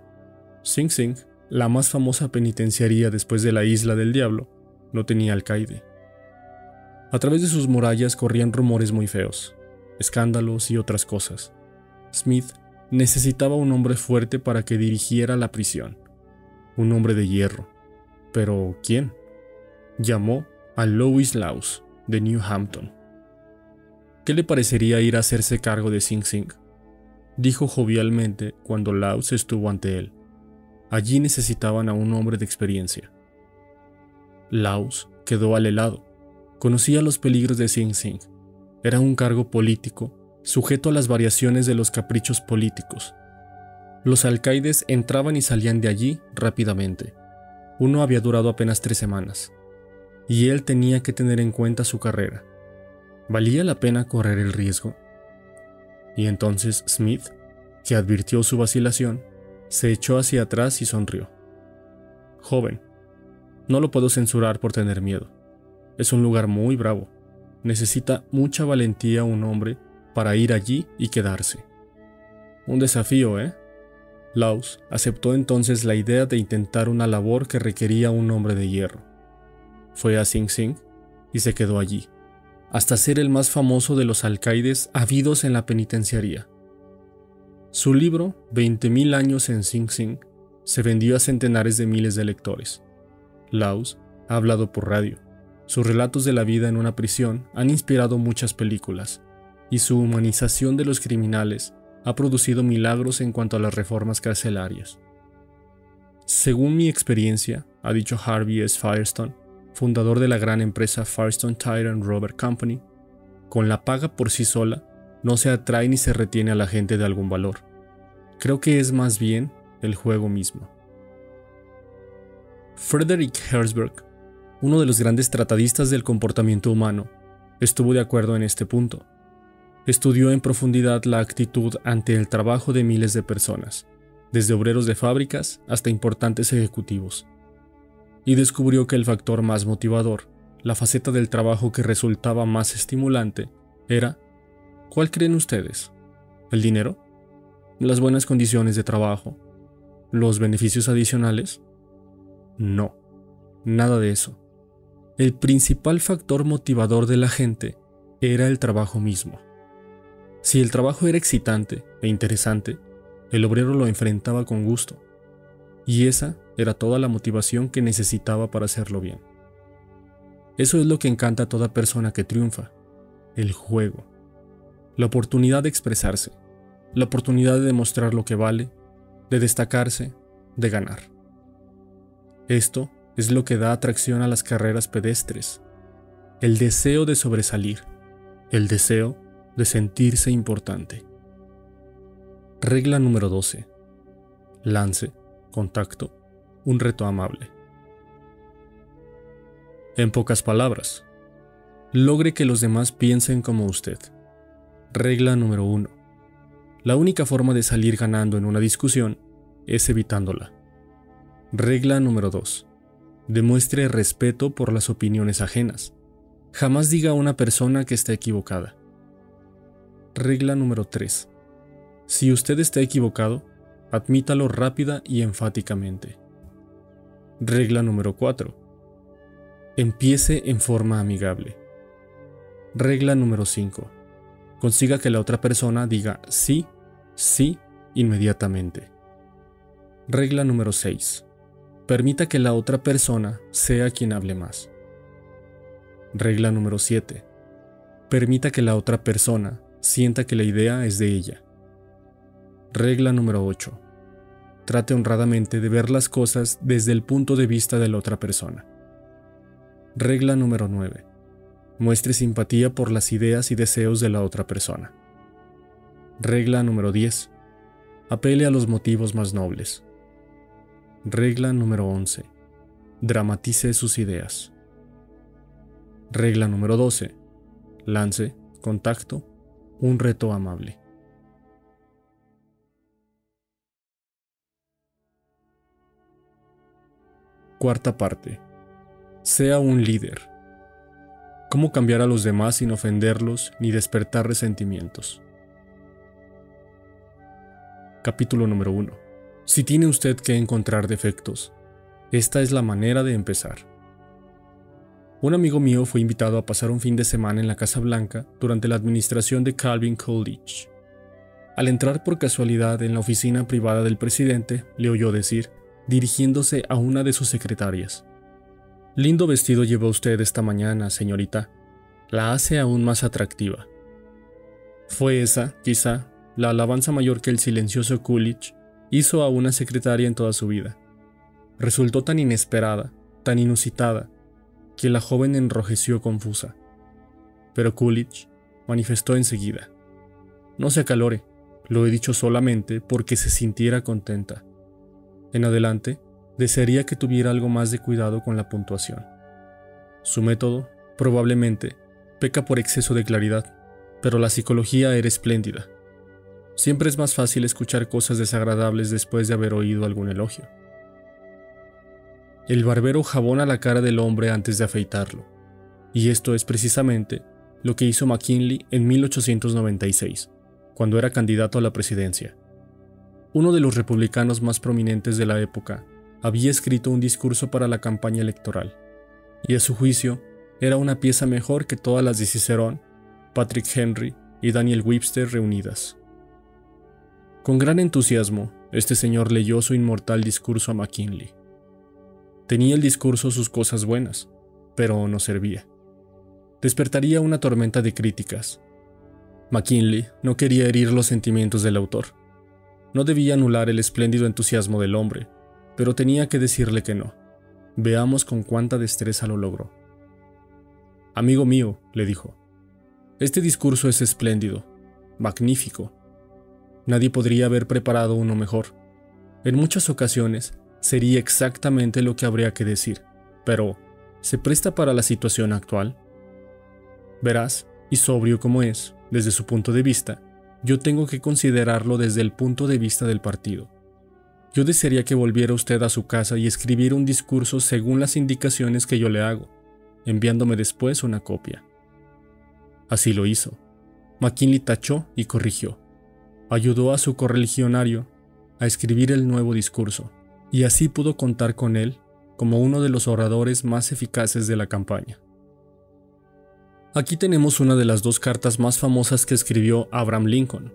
A: Sing Sing, la más famosa penitenciaría después de la Isla del Diablo, no tenía alcaide. A través de sus murallas corrían rumores muy feos, escándalos y otras cosas. Smith necesitaba un hombre fuerte para que dirigiera la prisión. Un hombre de hierro. Pero ¿quién? Llamó a Louis Laus, de New Hampton. ¿Qué le parecería ir a hacerse cargo de Sing Sing? Dijo jovialmente cuando Laus estuvo ante él. Allí necesitaban a un hombre de experiencia. Laus quedó al helado. Conocía los peligros de Sing Sing. Era un cargo político sujeto a las variaciones de los caprichos políticos. Los alcaides entraban y salían de allí rápidamente. Uno había durado apenas tres semanas, y él tenía que tener en cuenta su carrera. ¿Valía la pena correr el riesgo? Y entonces Smith, que advirtió su vacilación, se echó hacia atrás y sonrió. Joven, no lo puedo censurar por tener miedo. Es un lugar muy bravo. Necesita mucha valentía un hombre para ir allí y quedarse. Un desafío, ¿eh? Laos aceptó entonces la idea de intentar una labor que requería un hombre de hierro. Fue a Sing Sing y se quedó allí, hasta ser el más famoso de los alcaides habidos en la penitenciaría. Su libro, 20.000 años en Sing Sing, se vendió a centenares de miles de lectores. Laos ha hablado por radio. Sus relatos de la vida en una prisión han inspirado muchas películas, y su humanización de los criminales ha producido milagros en cuanto a las reformas carcelarias. Según mi experiencia, ha dicho Harvey S. Firestone, fundador de la gran empresa Firestone Tire and Rubber Company, con la paga por sí sola no se atrae ni se retiene a la gente de algún valor. Creo que es más bien el juego mismo. Frederick Herzberg, uno de los grandes tratadistas del comportamiento humano, estuvo de acuerdo en este punto estudió en profundidad la actitud ante el trabajo de miles de personas, desde obreros de fábricas hasta importantes ejecutivos, y descubrió que el factor más motivador, la faceta del trabajo que resultaba más estimulante, era, ¿cuál creen ustedes? ¿El dinero? ¿Las buenas condiciones de trabajo? ¿Los beneficios adicionales? No, nada de eso. El principal factor motivador de la gente era el trabajo mismo. Si el trabajo era excitante e interesante, el obrero lo enfrentaba con gusto, y esa era toda la motivación que necesitaba para hacerlo bien. Eso es lo que encanta a toda persona que triunfa, el juego, la oportunidad de expresarse, la oportunidad de demostrar lo que vale, de destacarse, de ganar. Esto es lo que da atracción a las carreras pedestres, el deseo de sobresalir, el deseo de sentirse importante. Regla número 12. Lance, contacto, un reto amable. En pocas palabras, logre que los demás piensen como usted. Regla número 1. La única forma de salir ganando en una discusión es evitándola. Regla número 2. Demuestre respeto por las opiniones ajenas. Jamás diga a una persona que está equivocada. Regla número 3. Si usted está equivocado, admítalo rápida y enfáticamente. Regla número 4. Empiece en forma amigable. Regla número 5. Consiga que la otra persona diga sí, sí inmediatamente. Regla número 6. Permita que la otra persona sea quien hable más. Regla número 7. Permita que la otra persona sienta que la idea es de ella. Regla número 8. Trate honradamente de ver las cosas desde el punto de vista de la otra persona. Regla número 9. Muestre simpatía por las ideas y deseos de la otra persona. Regla número 10. Apele a los motivos más nobles. Regla número 11. Dramatice sus ideas. Regla número 12. Lance, contacto un reto amable. Cuarta parte. Sea un líder. ¿Cómo cambiar a los demás sin ofenderlos ni despertar resentimientos? Capítulo número 1. Si tiene usted que encontrar defectos, esta es la manera de empezar. Un amigo mío fue invitado a pasar un fin de semana en la Casa Blanca durante la administración de Calvin Coolidge. Al entrar por casualidad en la oficina privada del presidente, le oyó decir, dirigiéndose a una de sus secretarias. Lindo vestido lleva usted esta mañana, señorita. La hace aún más atractiva. Fue esa, quizá, la alabanza mayor que el silencioso Coolidge hizo a una secretaria en toda su vida. Resultó tan inesperada, tan inusitada, que la joven enrojeció confusa. Pero Coolidge manifestó enseguida, no se acalore, lo he dicho solamente porque se sintiera contenta. En adelante, desearía que tuviera algo más de cuidado con la puntuación. Su método, probablemente, peca por exceso de claridad, pero la psicología era espléndida. Siempre es más fácil escuchar cosas desagradables después de haber oído algún elogio. El barbero jabona la cara del hombre antes de afeitarlo. Y esto es precisamente lo que hizo McKinley en 1896, cuando era candidato a la presidencia. Uno de los republicanos más prominentes de la época había escrito un discurso para la campaña electoral, y a su juicio era una pieza mejor que todas las de Cicerón, Patrick Henry y Daniel Webster reunidas. Con gran entusiasmo, este señor leyó su inmortal discurso a McKinley. Tenía el discurso sus cosas buenas, pero no servía. Despertaría una tormenta de críticas. McKinley no quería herir los sentimientos del autor. No debía anular el espléndido entusiasmo del hombre, pero tenía que decirle que no. Veamos con cuánta destreza lo logró. Amigo mío, le dijo, este discurso es espléndido, magnífico. Nadie podría haber preparado uno mejor. En muchas ocasiones sería exactamente lo que habría que decir, pero ¿se presta para la situación actual? Verás, y sobrio como es, desde su punto de vista, yo tengo que considerarlo desde el punto de vista del partido. Yo desearía que volviera usted a su casa y escribiera un discurso según las indicaciones que yo le hago, enviándome después una copia. Así lo hizo. McKinley tachó y corrigió. Ayudó a su correligionario a escribir el nuevo discurso y así pudo contar con él como uno de los oradores más eficaces de la campaña. Aquí tenemos una de las dos cartas más famosas que escribió Abraham Lincoln.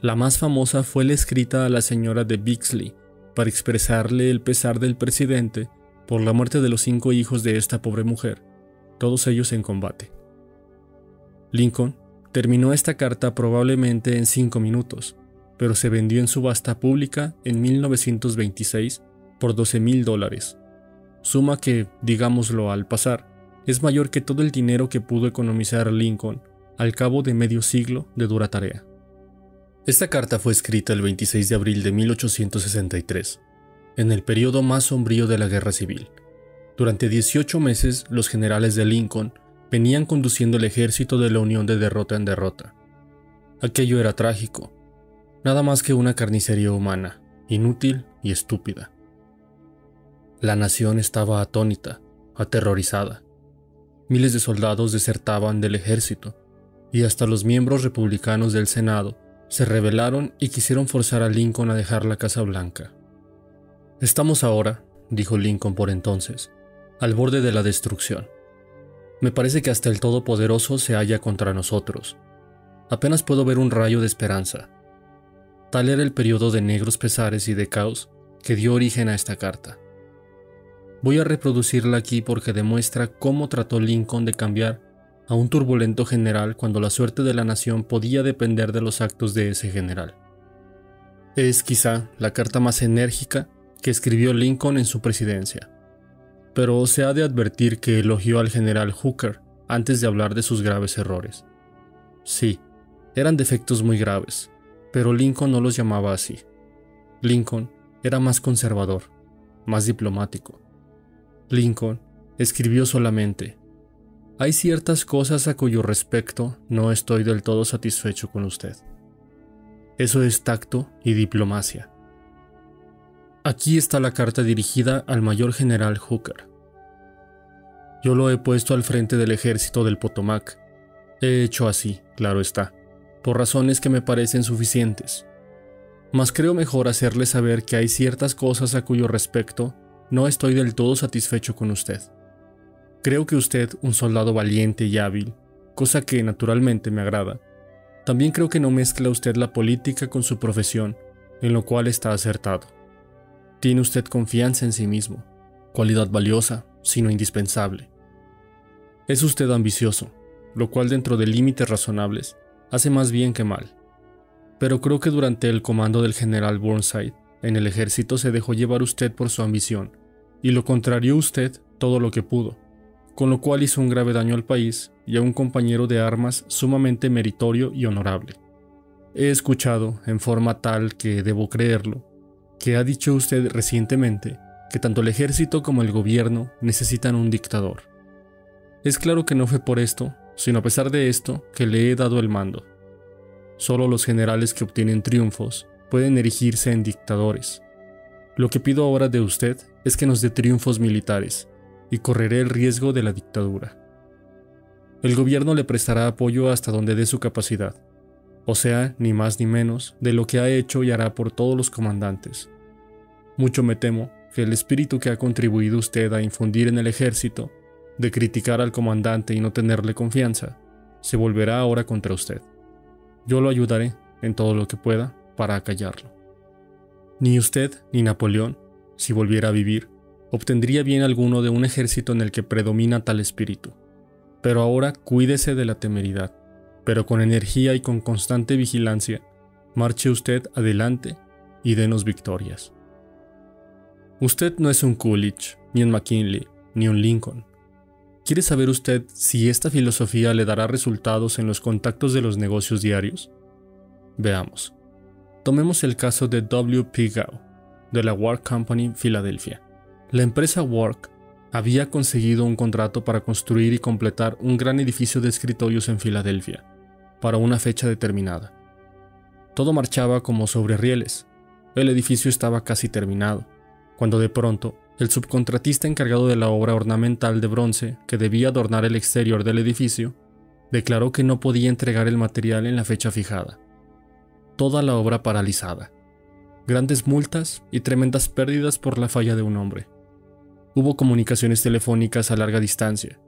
A: La más famosa fue la escrita a la señora de Bixley para expresarle el pesar del presidente por la muerte de los cinco hijos de esta pobre mujer, todos ellos en combate. Lincoln terminó esta carta probablemente en cinco minutos, pero se vendió en subasta pública en 1926 por 12 mil dólares, suma que, digámoslo al pasar, es mayor que todo el dinero que pudo economizar Lincoln al cabo de medio siglo de dura tarea. Esta carta fue escrita el 26 de abril de 1863, en el periodo más sombrío de la Guerra Civil. Durante 18 meses, los generales de Lincoln venían conduciendo el ejército de la Unión de derrota en derrota. Aquello era trágico, nada más que una carnicería humana, inútil y estúpida. La nación estaba atónita, aterrorizada. Miles de soldados desertaban del ejército, y hasta los miembros republicanos del Senado se rebelaron y quisieron forzar a Lincoln a dejar la Casa Blanca. Estamos ahora, dijo Lincoln por entonces, al borde de la destrucción. Me parece que hasta el Todopoderoso se halla contra nosotros. Apenas puedo ver un rayo de esperanza. Tal era el periodo de negros pesares y de caos que dio origen a esta carta. Voy a reproducirla aquí porque demuestra cómo trató Lincoln de cambiar a un turbulento general cuando la suerte de la nación podía depender de los actos de ese general. Es quizá la carta más enérgica que escribió Lincoln en su presidencia, pero se ha de advertir que elogió al general Hooker antes de hablar de sus graves errores. Sí, eran defectos muy graves, pero Lincoln no los llamaba así. Lincoln era más conservador, más diplomático, Lincoln escribió solamente, Hay ciertas cosas a cuyo respecto no estoy del todo satisfecho con usted. Eso es tacto y diplomacia. Aquí está la carta dirigida al mayor general Hooker. Yo lo he puesto al frente del ejército del Potomac. He hecho así, claro está, por razones que me parecen suficientes. Mas creo mejor hacerle saber que hay ciertas cosas a cuyo respecto no estoy del todo satisfecho con usted. Creo que usted, un soldado valiente y hábil, cosa que naturalmente me agrada, también creo que no mezcla usted la política con su profesión, en lo cual está acertado. Tiene usted confianza en sí mismo, cualidad valiosa, sino indispensable. Es usted ambicioso, lo cual dentro de límites razonables hace más bien que mal. Pero creo que durante el comando del general Burnside, en el ejército se dejó llevar usted por su ambición, y lo contrarió usted todo lo que pudo, con lo cual hizo un grave daño al país y a un compañero de armas sumamente meritorio y honorable. He escuchado, en forma tal que debo creerlo, que ha dicho usted recientemente que tanto el ejército como el gobierno necesitan un dictador. Es claro que no fue por esto, sino a pesar de esto, que le he dado el mando. Solo los generales que obtienen triunfos pueden erigirse en dictadores, lo que pido ahora de usted es que nos dé triunfos militares, y correré el riesgo de la dictadura. El gobierno le prestará apoyo hasta donde dé su capacidad, o sea, ni más ni menos de lo que ha hecho y hará por todos los comandantes. Mucho me temo que el espíritu que ha contribuido usted a infundir en el ejército, de criticar al comandante y no tenerle confianza, se volverá ahora contra usted. Yo lo ayudaré en todo lo que pueda para acallarlo. Ni usted ni Napoleón, si volviera a vivir, obtendría bien alguno de un ejército en el que predomina tal espíritu. Pero ahora cuídese de la temeridad, pero con energía y con constante vigilancia, marche usted adelante y denos victorias. Usted no es un Coolidge, ni un McKinley, ni un Lincoln. ¿Quiere saber usted si esta filosofía le dará resultados en los contactos de los negocios diarios? Veamos. Tomemos el caso de W. P. Gao, de la Work Company Filadelfia. La empresa Work había conseguido un contrato para construir y completar un gran edificio de escritorios en Filadelfia, para una fecha determinada. Todo marchaba como sobre rieles. El edificio estaba casi terminado, cuando de pronto el subcontratista encargado de la obra ornamental de bronce que debía adornar el exterior del edificio declaró que no podía entregar el material en la fecha fijada toda la obra paralizada. Grandes multas y tremendas pérdidas por la falla de un hombre. Hubo comunicaciones telefónicas a larga distancia,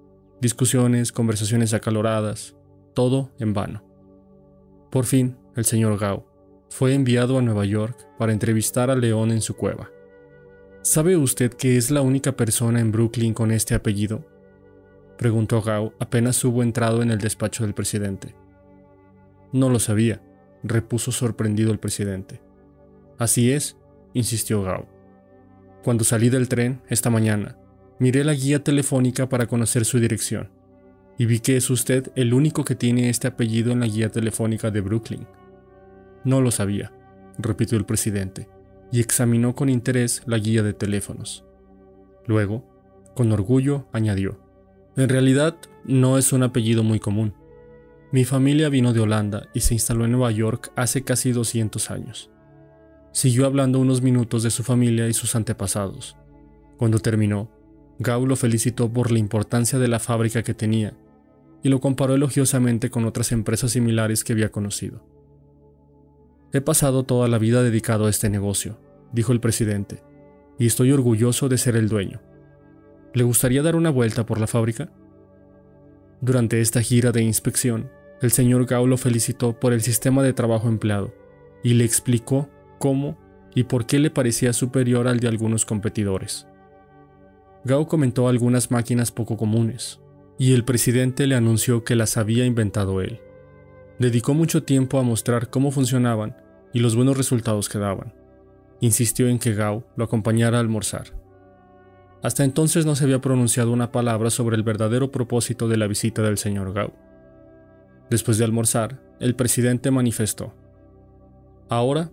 A: discusiones, conversaciones acaloradas, todo en vano. Por fin, el señor Gao fue enviado a Nueva York para entrevistar a León en su cueva. ¿Sabe usted que es la única persona en Brooklyn con este apellido? preguntó Gao apenas hubo entrado en el despacho del presidente. No lo sabía, repuso sorprendido el presidente. Así es, insistió Gao. Cuando salí del tren, esta mañana, miré la guía telefónica para conocer su dirección, y vi que es usted el único que tiene este apellido en la guía telefónica de Brooklyn. No lo sabía, repitió el presidente, y examinó con interés la guía de teléfonos. Luego, con orgullo, añadió, En realidad, no es un apellido muy común. Mi familia vino de Holanda y se instaló en Nueva York hace casi 200 años. Siguió hablando unos minutos de su familia y sus antepasados. Cuando terminó, Gau lo felicitó por la importancia de la fábrica que tenía y lo comparó elogiosamente con otras empresas similares que había conocido. He pasado toda la vida dedicado a este negocio, dijo el presidente, y estoy orgulloso de ser el dueño. ¿Le gustaría dar una vuelta por la fábrica? Durante esta gira de inspección, el señor Gao lo felicitó por el sistema de trabajo empleado y le explicó cómo y por qué le parecía superior al de algunos competidores. Gao comentó algunas máquinas poco comunes, y el presidente le anunció que las había inventado él. Dedicó mucho tiempo a mostrar cómo funcionaban y los buenos resultados que daban. Insistió en que Gao lo acompañara a almorzar. Hasta entonces no se había pronunciado una palabra sobre el verdadero propósito de la visita del señor Gao. Después de almorzar, el presidente manifestó, Ahora,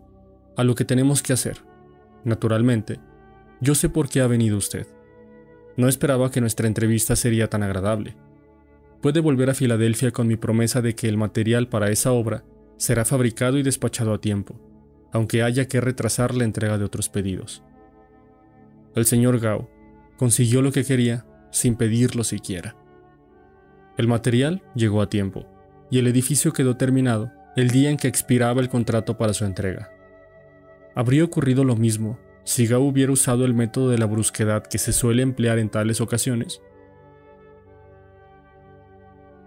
A: a lo que tenemos que hacer. Naturalmente, yo sé por qué ha venido usted. No esperaba que nuestra entrevista sería tan agradable. Puede volver a Filadelfia con mi promesa de que el material para esa obra será fabricado y despachado a tiempo, aunque haya que retrasar la entrega de otros pedidos. El señor Gao consiguió lo que quería sin pedirlo siquiera. El material llegó a tiempo y el edificio quedó terminado el día en que expiraba el contrato para su entrega. Habría ocurrido lo mismo si Gao hubiera usado el método de la brusquedad que se suele emplear en tales ocasiones.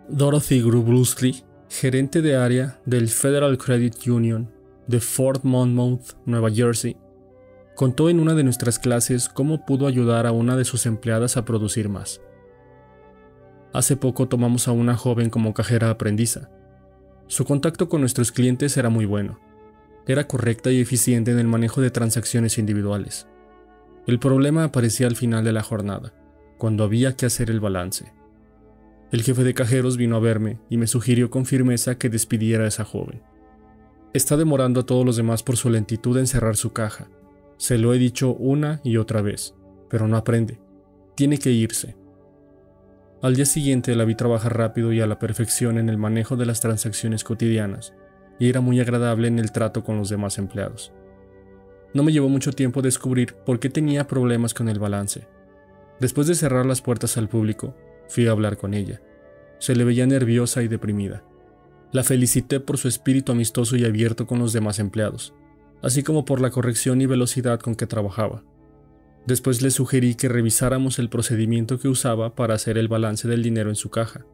A: Dorothy Grubrusley, gerente de área del Federal Credit Union de Fort Monmouth, Nueva Jersey, contó en una de nuestras clases cómo pudo ayudar a una de sus empleadas a producir más. Hace poco tomamos a una joven como cajera aprendiza. Su contacto con nuestros clientes era muy bueno. Era correcta y eficiente en el manejo de transacciones individuales. El problema aparecía al final de la jornada, cuando había que hacer el balance. El jefe de cajeros vino a verme y me sugirió con firmeza que despidiera a esa joven. Está demorando a todos los demás por su lentitud en cerrar su caja. Se lo he dicho una y otra vez, pero no aprende. Tiene que irse. Al día siguiente la vi trabajar rápido y a la perfección en el manejo de las transacciones cotidianas, y era muy agradable en el trato con los demás empleados. No me llevó mucho tiempo descubrir por qué tenía problemas con el balance. Después de cerrar las puertas al público, fui a hablar con ella. Se le veía nerviosa y deprimida. La felicité por su espíritu amistoso y abierto con los demás empleados, así como por la corrección y velocidad con que trabajaba. Después le sugerí que revisáramos el procedimiento que usaba para hacer el balance del dinero en su caja.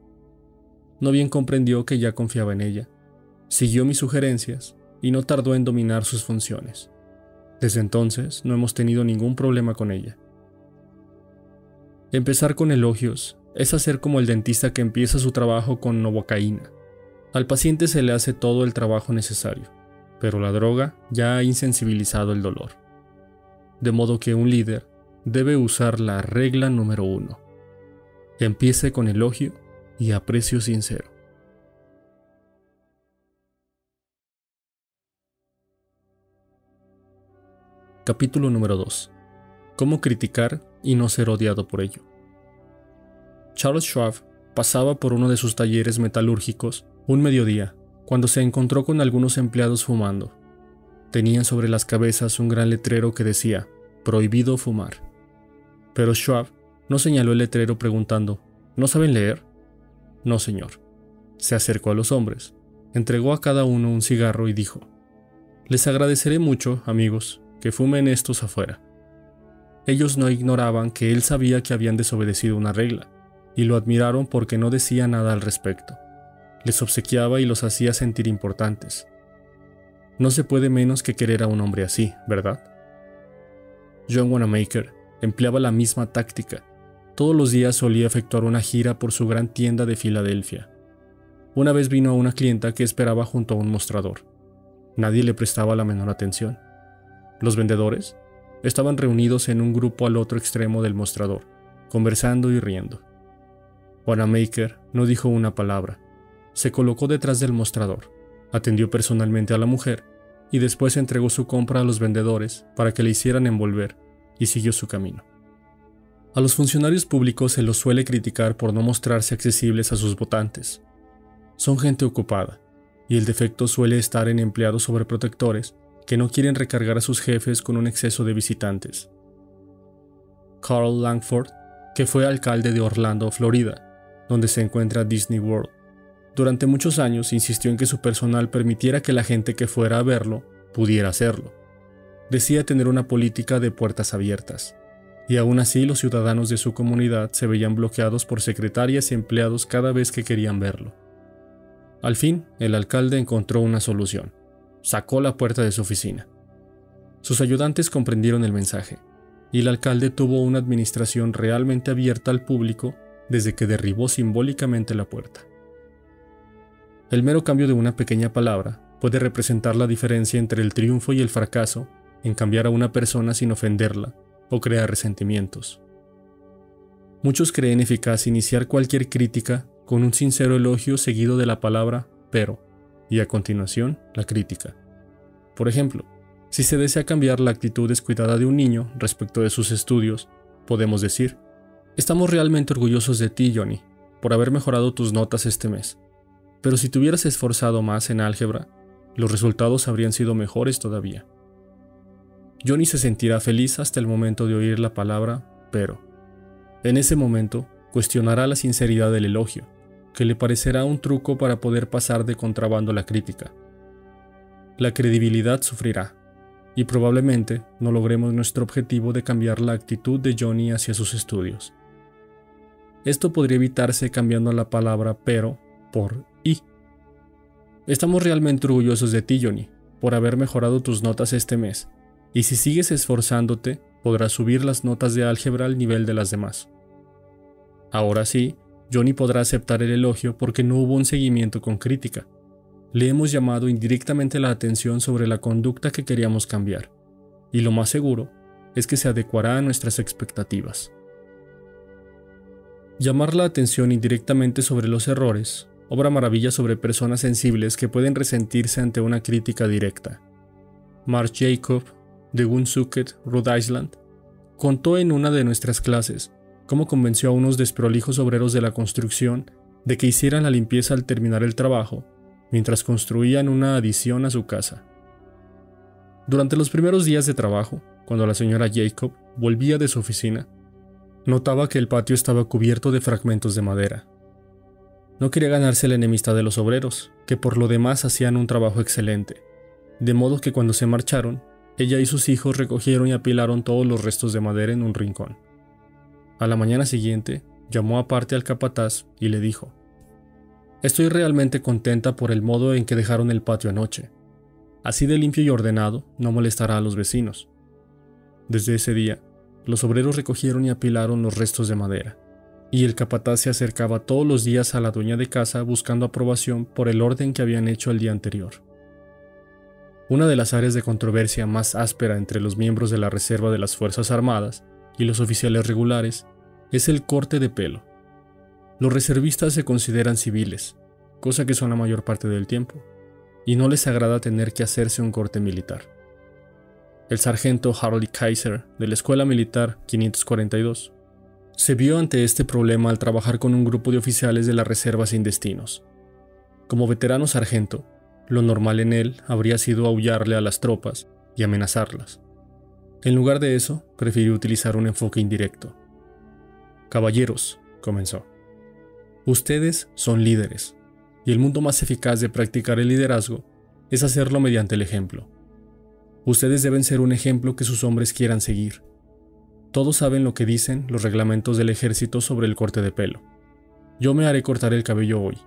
A: No bien comprendió que ya confiaba en ella. Siguió mis sugerencias y no tardó en dominar sus funciones. Desde entonces no hemos tenido ningún problema con ella. Empezar con elogios es hacer como el dentista que empieza su trabajo con novocaína. Al paciente se le hace todo el trabajo necesario, pero la droga ya ha insensibilizado el dolor de modo que un líder debe usar la regla número uno. Empiece con elogio y aprecio sincero. Capítulo número 2. Cómo criticar y no ser odiado por ello. Charles Schwab pasaba por uno de sus talleres metalúrgicos un mediodía, cuando se encontró con algunos empleados fumando tenían sobre las cabezas un gran letrero que decía, prohibido fumar. Pero Schwab no señaló el letrero preguntando, ¿no saben leer? No, señor. Se acercó a los hombres, entregó a cada uno un cigarro y dijo, Les agradeceré mucho, amigos, que fumen estos afuera. Ellos no ignoraban que él sabía que habían desobedecido una regla, y lo admiraron porque no decía nada al respecto. Les obsequiaba y los hacía sentir importantes. No se puede menos que querer a un hombre así, ¿verdad? John Wanamaker empleaba la misma táctica. Todos los días solía efectuar una gira por su gran tienda de Filadelfia. Una vez vino a una clienta que esperaba junto a un mostrador. Nadie le prestaba la menor atención. Los vendedores estaban reunidos en un grupo al otro extremo del mostrador, conversando y riendo. Wanamaker no dijo una palabra. Se colocó detrás del mostrador atendió personalmente a la mujer y después entregó su compra a los vendedores para que le hicieran envolver y siguió su camino. A los funcionarios públicos se los suele criticar por no mostrarse accesibles a sus votantes. Son gente ocupada, y el defecto suele estar en empleados sobreprotectores que no quieren recargar a sus jefes con un exceso de visitantes. Carl Langford, que fue alcalde de Orlando, Florida, donde se encuentra Disney World, durante muchos años insistió en que su personal permitiera que la gente que fuera a verlo pudiera hacerlo. Decía tener una política de puertas abiertas, y aún así los ciudadanos de su comunidad se veían bloqueados por secretarias y empleados cada vez que querían verlo. Al fin, el alcalde encontró una solución. Sacó la puerta de su oficina. Sus ayudantes comprendieron el mensaje, y el alcalde tuvo una administración realmente abierta al público desde que derribó simbólicamente la puerta. El mero cambio de una pequeña palabra puede representar la diferencia entre el triunfo y el fracaso en cambiar a una persona sin ofenderla o crear resentimientos. Muchos creen eficaz iniciar cualquier crítica con un sincero elogio seguido de la palabra pero y a continuación la crítica. Por ejemplo, si se desea cambiar la actitud descuidada de un niño respecto de sus estudios, podemos decir, estamos realmente orgullosos de ti, Johnny, por haber mejorado tus notas este mes. Pero si tuvieras esforzado más en álgebra, los resultados habrían sido mejores todavía. Johnny se sentirá feliz hasta el momento de oír la palabra pero. En ese momento, cuestionará la sinceridad del elogio, que le parecerá un truco para poder pasar de contrabando la crítica. La credibilidad sufrirá, y probablemente no logremos nuestro objetivo de cambiar la actitud de Johnny hacia sus estudios. Esto podría evitarse cambiando la palabra pero por y Estamos realmente orgullosos de ti, Johnny, por haber mejorado tus notas este mes, y si sigues esforzándote, podrás subir las notas de álgebra al nivel de las demás. Ahora sí, Johnny podrá aceptar el elogio porque no hubo un seguimiento con crítica. Le hemos llamado indirectamente la atención sobre la conducta que queríamos cambiar, y lo más seguro es que se adecuará a nuestras expectativas. Llamar la atención indirectamente sobre los errores obra maravilla sobre personas sensibles que pueden resentirse ante una crítica directa. Mark Jacob, de Woonsocket, Rhode Island, contó en una de nuestras clases cómo convenció a unos desprolijos obreros de la construcción de que hicieran la limpieza al terminar el trabajo, mientras construían una adición a su casa. Durante los primeros días de trabajo, cuando la señora Jacob volvía de su oficina, notaba que el patio estaba cubierto de fragmentos de madera. No quería ganarse la enemistad de los obreros, que por lo demás hacían un trabajo excelente. De modo que cuando se marcharon, ella y sus hijos recogieron y apilaron todos los restos de madera en un rincón. A la mañana siguiente, llamó aparte al capataz y le dijo, Estoy realmente contenta por el modo en que dejaron el patio anoche. Así de limpio y ordenado, no molestará a los vecinos. Desde ese día, los obreros recogieron y apilaron los restos de madera y el capataz se acercaba todos los días a la dueña de casa buscando aprobación por el orden que habían hecho el día anterior. Una de las áreas de controversia más áspera entre los miembros de la Reserva de las Fuerzas Armadas y los oficiales regulares es el corte de pelo. Los reservistas se consideran civiles, cosa que son la mayor parte del tiempo, y no les agrada tener que hacerse un corte militar. El sargento Harley Kaiser, de la Escuela Militar 542, se vio ante este problema al trabajar con un grupo de oficiales de la Reserva sin destinos. Como veterano sargento, lo normal en él habría sido aullarle a las tropas y amenazarlas. En lugar de eso, prefirió utilizar un enfoque indirecto. Caballeros, comenzó. Ustedes son líderes, y el mundo más eficaz de practicar el liderazgo es hacerlo mediante el ejemplo. Ustedes deben ser un ejemplo que sus hombres quieran seguir. Todos saben lo que dicen los reglamentos del ejército sobre el corte de pelo. Yo me haré cortar el cabello hoy,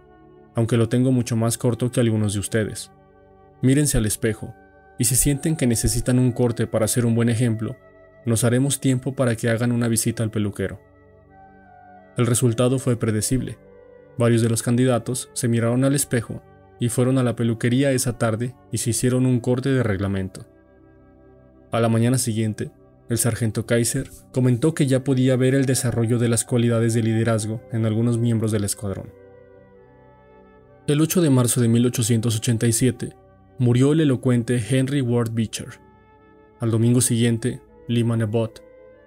A: aunque lo tengo mucho más corto que algunos de ustedes. Mírense al espejo, y si sienten que necesitan un corte para ser un buen ejemplo, nos haremos tiempo para que hagan una visita al peluquero. El resultado fue predecible. Varios de los candidatos se miraron al espejo y fueron a la peluquería esa tarde y se hicieron un corte de reglamento. A la mañana siguiente, el sargento Kaiser comentó que ya podía ver el desarrollo de las cualidades de liderazgo en algunos miembros del escuadrón. El 8 de marzo de 1887 murió el elocuente Henry Ward Beecher. Al domingo siguiente, Lyman Abbott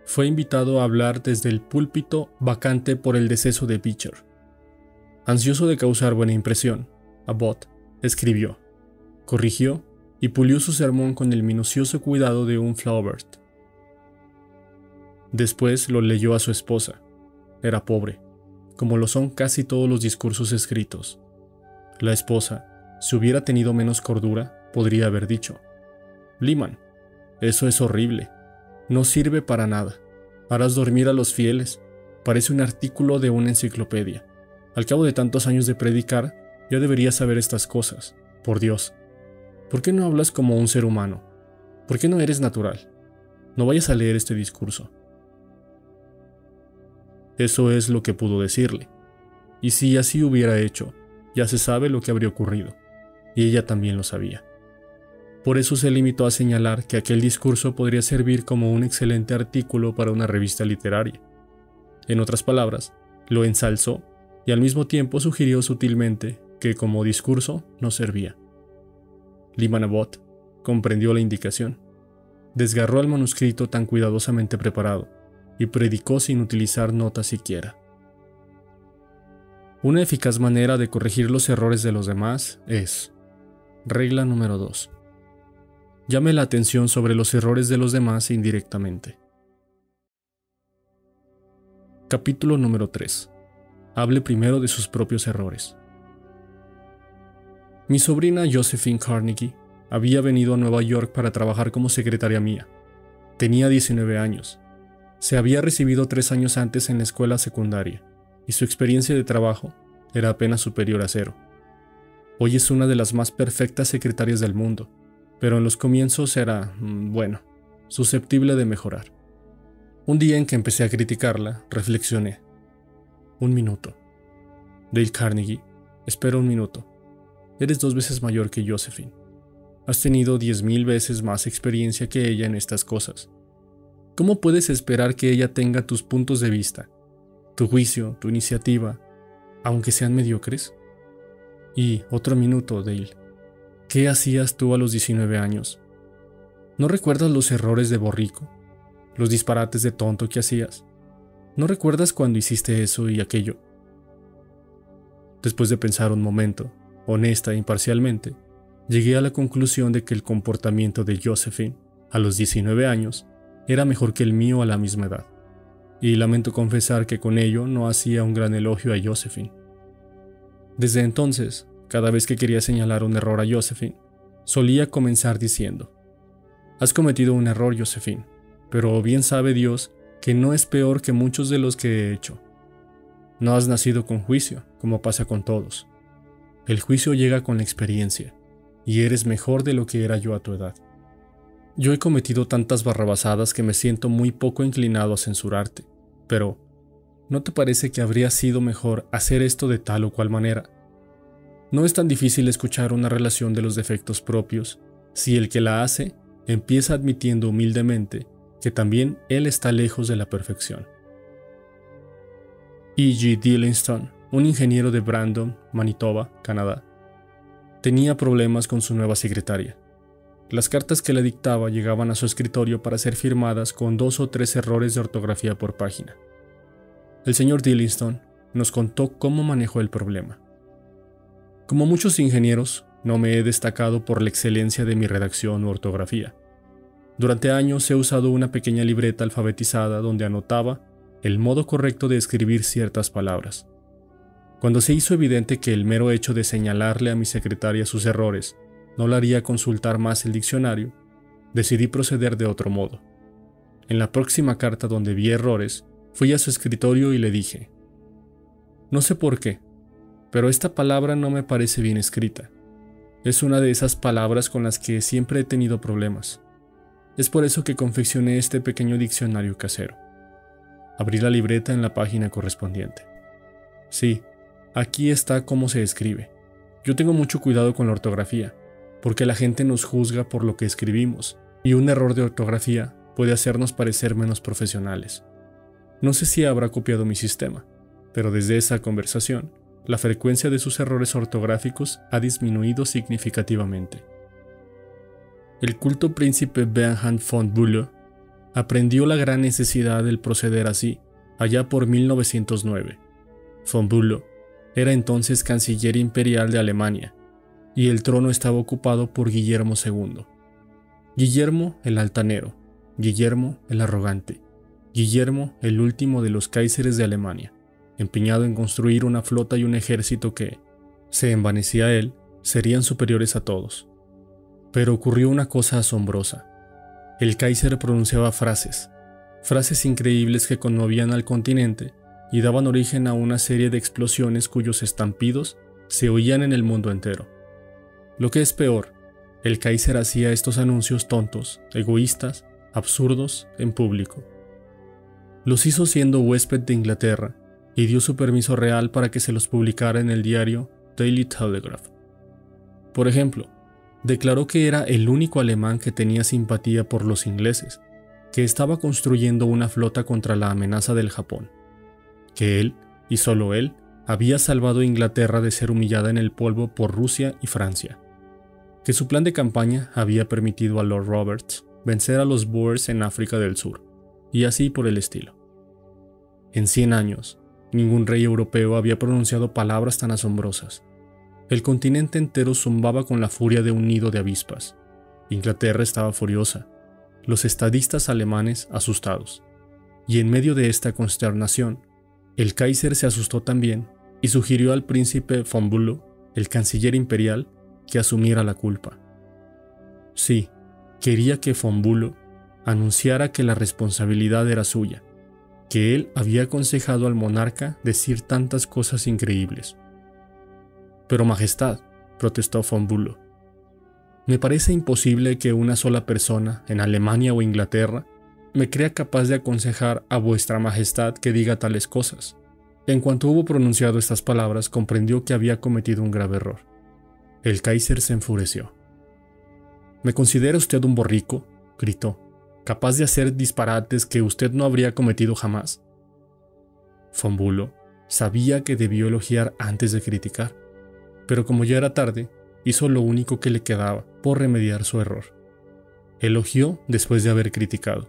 A: fue invitado a hablar desde el púlpito vacante por el deceso de Beecher. Ansioso de causar buena impresión, Abbott escribió, corrigió y pulió su sermón con el minucioso cuidado de un Flaubert. Después lo leyó a su esposa. Era pobre, como lo son casi todos los discursos escritos. La esposa, si hubiera tenido menos cordura, podría haber dicho, Liman, eso es horrible, no sirve para nada, harás dormir a los fieles, parece un artículo de una enciclopedia. Al cabo de tantos años de predicar, ya deberías saber estas cosas, por Dios. ¿Por qué no hablas como un ser humano? ¿Por qué no eres natural? No vayas a leer este discurso. Eso es lo que pudo decirle. Y si así hubiera hecho, ya se sabe lo que habría ocurrido, y ella también lo sabía. Por eso se limitó a señalar que aquel discurso podría servir como un excelente artículo para una revista literaria. En otras palabras, lo ensalzó y al mismo tiempo sugirió sutilmente que como discurso no servía. Limanabot comprendió la indicación. Desgarró el manuscrito tan cuidadosamente preparado y predicó sin utilizar notas siquiera. Una eficaz manera de corregir los errores de los demás es, regla número 2, llame la atención sobre los errores de los demás indirectamente. Capítulo número 3. Hable primero de sus propios errores. Mi sobrina Josephine Carnegie había venido a Nueva York para trabajar como secretaria mía. Tenía 19 años se había recibido tres años antes en la escuela secundaria, y su experiencia de trabajo era apenas superior a cero. Hoy es una de las más perfectas secretarias del mundo, pero en los comienzos era, mm, bueno, susceptible de mejorar. Un día en que empecé a criticarla, reflexioné. Un minuto. Dale Carnegie, espera un minuto. Eres dos veces mayor que Josephine. Has tenido diez mil veces más experiencia que ella en estas cosas. ¿cómo puedes esperar que ella tenga tus puntos de vista, tu juicio, tu iniciativa, aunque sean mediocres? Y otro minuto, Dale. ¿Qué hacías tú a los 19 años? ¿No recuerdas los errores de borrico? ¿Los disparates de tonto que hacías? ¿No recuerdas cuando hiciste eso y aquello? Después de pensar un momento, honesta e imparcialmente, llegué a la conclusión de que el comportamiento de Josephine, a los 19 años, era mejor que el mío a la misma edad, y lamento confesar que con ello no hacía un gran elogio a Josephine. Desde entonces, cada vez que quería señalar un error a Josephine, solía comenzar diciendo, Has cometido un error, Josephine, pero bien sabe Dios que no es peor que muchos de los que he hecho. No has nacido con juicio, como pasa con todos. El juicio llega con la experiencia, y eres mejor de lo que era yo a tu edad. Yo he cometido tantas barrabasadas que me siento muy poco inclinado a censurarte, pero ¿no te parece que habría sido mejor hacer esto de tal o cual manera? No es tan difícil escuchar una relación de los defectos propios si el que la hace empieza admitiendo humildemente que también él está lejos de la perfección. E.G. Dillingston, un ingeniero de Brandon, Manitoba, Canadá, tenía problemas con su nueva secretaria. Las cartas que le dictaba llegaban a su escritorio para ser firmadas con dos o tres errores de ortografía por página. El señor Dillingston nos contó cómo manejó el problema. Como muchos ingenieros, no me he destacado por la excelencia de mi redacción o ortografía. Durante años he usado una pequeña libreta alfabetizada donde anotaba el modo correcto de escribir ciertas palabras. Cuando se hizo evidente que el mero hecho de señalarle a mi secretaria sus errores no la haría consultar más el diccionario, decidí proceder de otro modo. En la próxima carta donde vi errores, fui a su escritorio y le dije, no sé por qué, pero esta palabra no me parece bien escrita. Es una de esas palabras con las que siempre he tenido problemas. Es por eso que confeccioné este pequeño diccionario casero. Abrí la libreta en la página correspondiente. Sí, aquí está cómo se escribe. Yo tengo mucho cuidado con la ortografía, porque la gente nos juzga por lo que escribimos, y un error de ortografía puede hacernos parecer menos profesionales. No sé si habrá copiado mi sistema, pero desde esa conversación, la frecuencia de sus errores ortográficos ha disminuido significativamente. El culto príncipe Bernhard von Bülow aprendió la gran necesidad del proceder así, allá por 1909. Von Bülow era entonces canciller imperial de Alemania y el trono estaba ocupado por Guillermo II. Guillermo el altanero, Guillermo el arrogante, Guillermo el último de los Kaiseres de Alemania, empeñado en construir una flota y un ejército que, se envanecía él, serían superiores a todos. Pero ocurrió una cosa asombrosa. El Kaiser pronunciaba frases, frases increíbles que conmovían al continente y daban origen a una serie de explosiones cuyos estampidos se oían en el mundo entero. Lo que es peor, el Kaiser hacía estos anuncios tontos, egoístas, absurdos, en público. Los hizo siendo huésped de Inglaterra y dio su permiso real para que se los publicara en el diario Daily Telegraph. Por ejemplo, declaró que era el único alemán que tenía simpatía por los ingleses, que estaba construyendo una flota contra la amenaza del Japón, que él, y solo él, había salvado a Inglaterra de ser humillada en el polvo por Rusia y Francia que su plan de campaña había permitido a Lord Roberts vencer a los Boers en África del Sur, y así por el estilo. En 100 años, ningún rey europeo había pronunciado palabras tan asombrosas. El continente entero zumbaba con la furia de un nido de avispas. Inglaterra estaba furiosa, los estadistas alemanes asustados. Y en medio de esta consternación, el Kaiser se asustó también y sugirió al príncipe von Bülow, el canciller imperial, que asumiera la culpa. Sí, quería que Fombulo anunciara que la responsabilidad era suya, que él había aconsejado al monarca decir tantas cosas increíbles. Pero Majestad, protestó Fombulo, me parece imposible que una sola persona, en Alemania o Inglaterra, me crea capaz de aconsejar a vuestra Majestad que diga tales cosas. En cuanto hubo pronunciado estas palabras, comprendió que había cometido un grave error. El Kaiser se enfureció. ¿Me considera usted un borrico? gritó, capaz de hacer disparates que usted no habría cometido jamás. Fombulo sabía que debió elogiar antes de criticar, pero como ya era tarde, hizo lo único que le quedaba por remediar su error. Elogió después de haber criticado,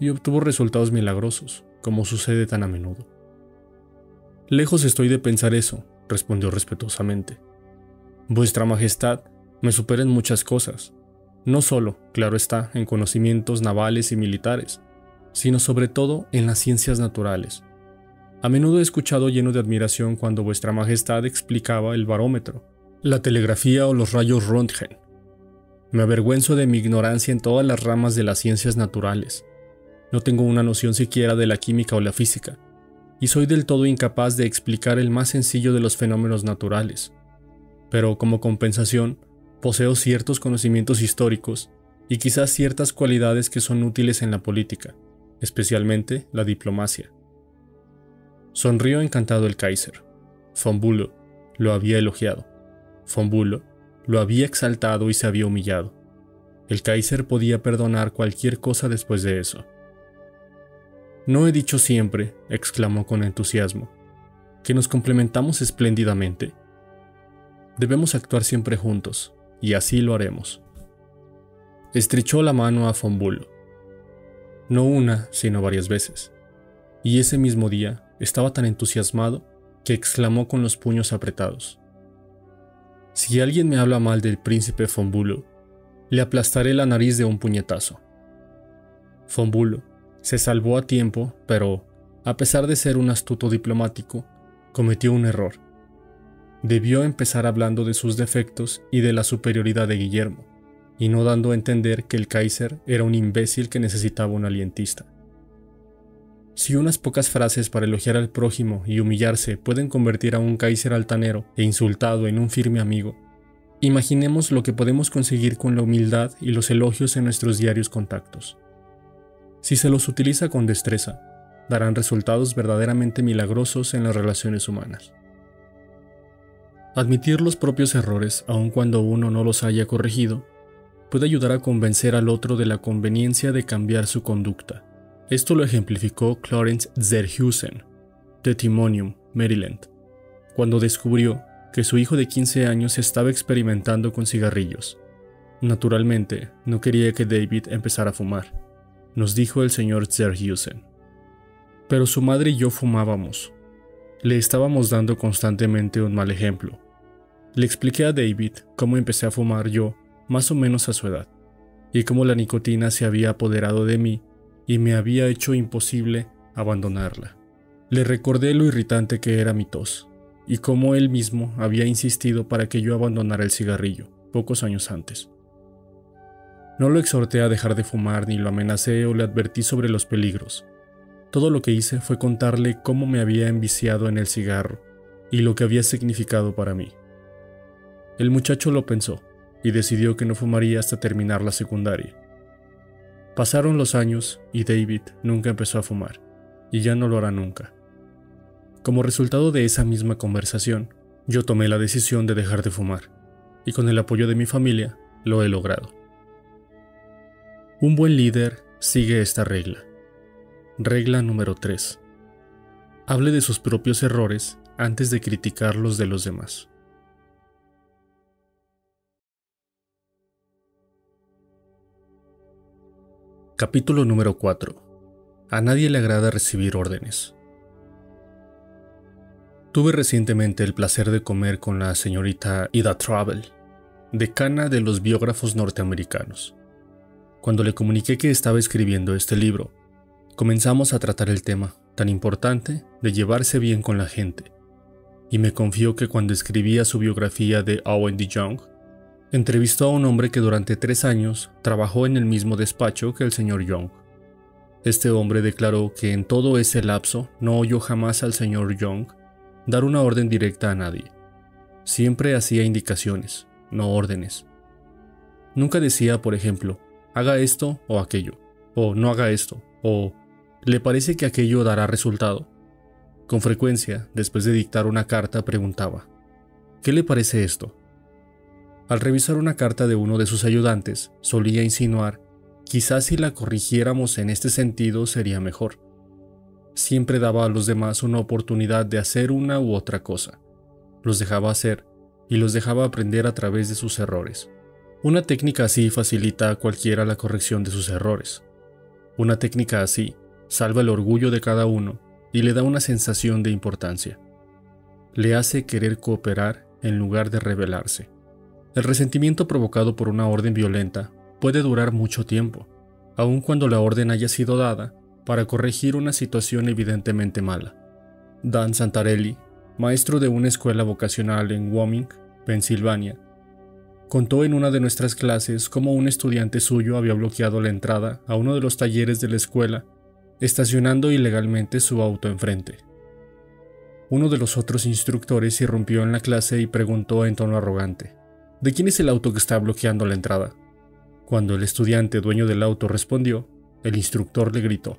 A: y obtuvo resultados milagrosos, como sucede tan a menudo. Lejos estoy de pensar eso, respondió respetuosamente. Vuestra Majestad, me supera en muchas cosas, no solo, claro está, en conocimientos navales y militares, sino sobre todo en las ciencias naturales. A menudo he escuchado lleno de admiración cuando vuestra Majestad explicaba el barómetro, la telegrafía o los rayos Röntgen. Me avergüenzo de mi ignorancia en todas las ramas de las ciencias naturales. No tengo una noción siquiera de la química o la física, y soy del todo incapaz de explicar el más sencillo de los fenómenos naturales pero como compensación, poseo ciertos conocimientos históricos y quizás ciertas cualidades que son útiles en la política, especialmente la diplomacia. Sonrió encantado el Kaiser. Von Bulow lo había elogiado. Von Bulow lo había exaltado y se había humillado. El Kaiser podía perdonar cualquier cosa después de eso. No he dicho siempre, exclamó con entusiasmo, que nos complementamos espléndidamente. Debemos actuar siempre juntos, y así lo haremos. Estrechó la mano a Fombulo. No una, sino varias veces. Y ese mismo día estaba tan entusiasmado que exclamó con los puños apretados. Si alguien me habla mal del príncipe Fombulo, le aplastaré la nariz de un puñetazo. Fombulo se salvó a tiempo, pero, a pesar de ser un astuto diplomático, cometió un error debió empezar hablando de sus defectos y de la superioridad de Guillermo, y no dando a entender que el Kaiser era un imbécil que necesitaba un alientista. Si unas pocas frases para elogiar al prójimo y humillarse pueden convertir a un Kaiser altanero e insultado en un firme amigo, imaginemos lo que podemos conseguir con la humildad y los elogios en nuestros diarios contactos. Si se los utiliza con destreza, darán resultados verdaderamente milagrosos en las relaciones humanas. Admitir los propios errores, aun cuando uno no los haya corregido, puede ayudar a convencer al otro de la conveniencia de cambiar su conducta. Esto lo ejemplificó Clarence Zerhusen, de Timonium, Maryland, cuando descubrió que su hijo de 15 años estaba experimentando con cigarrillos. Naturalmente, no quería que David empezara a fumar, nos dijo el señor Zerhusen. Pero su madre y yo fumábamos. Le estábamos dando constantemente un mal ejemplo. Le expliqué a David cómo empecé a fumar yo, más o menos a su edad, y cómo la nicotina se había apoderado de mí y me había hecho imposible abandonarla. Le recordé lo irritante que era mi tos, y cómo él mismo había insistido para que yo abandonara el cigarrillo, pocos años antes. No lo exhorté a dejar de fumar, ni lo amenacé o le advertí sobre los peligros. Todo lo que hice fue contarle cómo me había enviciado en el cigarro y lo que había significado para mí. El muchacho lo pensó y decidió que no fumaría hasta terminar la secundaria. Pasaron los años y David nunca empezó a fumar, y ya no lo hará nunca. Como resultado de esa misma conversación, yo tomé la decisión de dejar de fumar, y con el apoyo de mi familia lo he logrado. Un buen líder sigue esta regla. Regla número 3. Hable de sus propios errores antes de criticar los de los demás. Capítulo número 4. A nadie le agrada recibir órdenes. Tuve recientemente el placer de comer con la señorita Ida Travel, decana de los biógrafos norteamericanos. Cuando le comuniqué que estaba escribiendo este libro, comenzamos a tratar el tema tan importante de llevarse bien con la gente, y me confió que cuando escribía su biografía de Owen Young, entrevistó a un hombre que durante tres años trabajó en el mismo despacho que el señor Young. Este hombre declaró que en todo ese lapso no oyó jamás al señor Young dar una orden directa a nadie. Siempre hacía indicaciones, no órdenes. Nunca decía, por ejemplo, haga esto o aquello, o no haga esto, o le parece que aquello dará resultado. Con frecuencia, después de dictar una carta, preguntaba, ¿qué le parece esto? Al revisar una carta de uno de sus ayudantes, solía insinuar, quizás si la corrigiéramos en este sentido sería mejor. Siempre daba a los demás una oportunidad de hacer una u otra cosa. Los dejaba hacer y los dejaba aprender a través de sus errores. Una técnica así facilita a cualquiera la corrección de sus errores. Una técnica así salva el orgullo de cada uno y le da una sensación de importancia. Le hace querer cooperar en lugar de rebelarse. El resentimiento provocado por una orden violenta puede durar mucho tiempo, aun cuando la orden haya sido dada para corregir una situación evidentemente mala. Dan Santarelli, maestro de una escuela vocacional en Wyoming, Pensilvania, contó en una de nuestras clases cómo un estudiante suyo había bloqueado la entrada a uno de los talleres de la escuela, estacionando ilegalmente su auto enfrente. Uno de los otros instructores irrumpió en la clase y preguntó en tono arrogante, de quién es el auto que está bloqueando la entrada. Cuando el estudiante dueño del auto respondió, el instructor le gritó,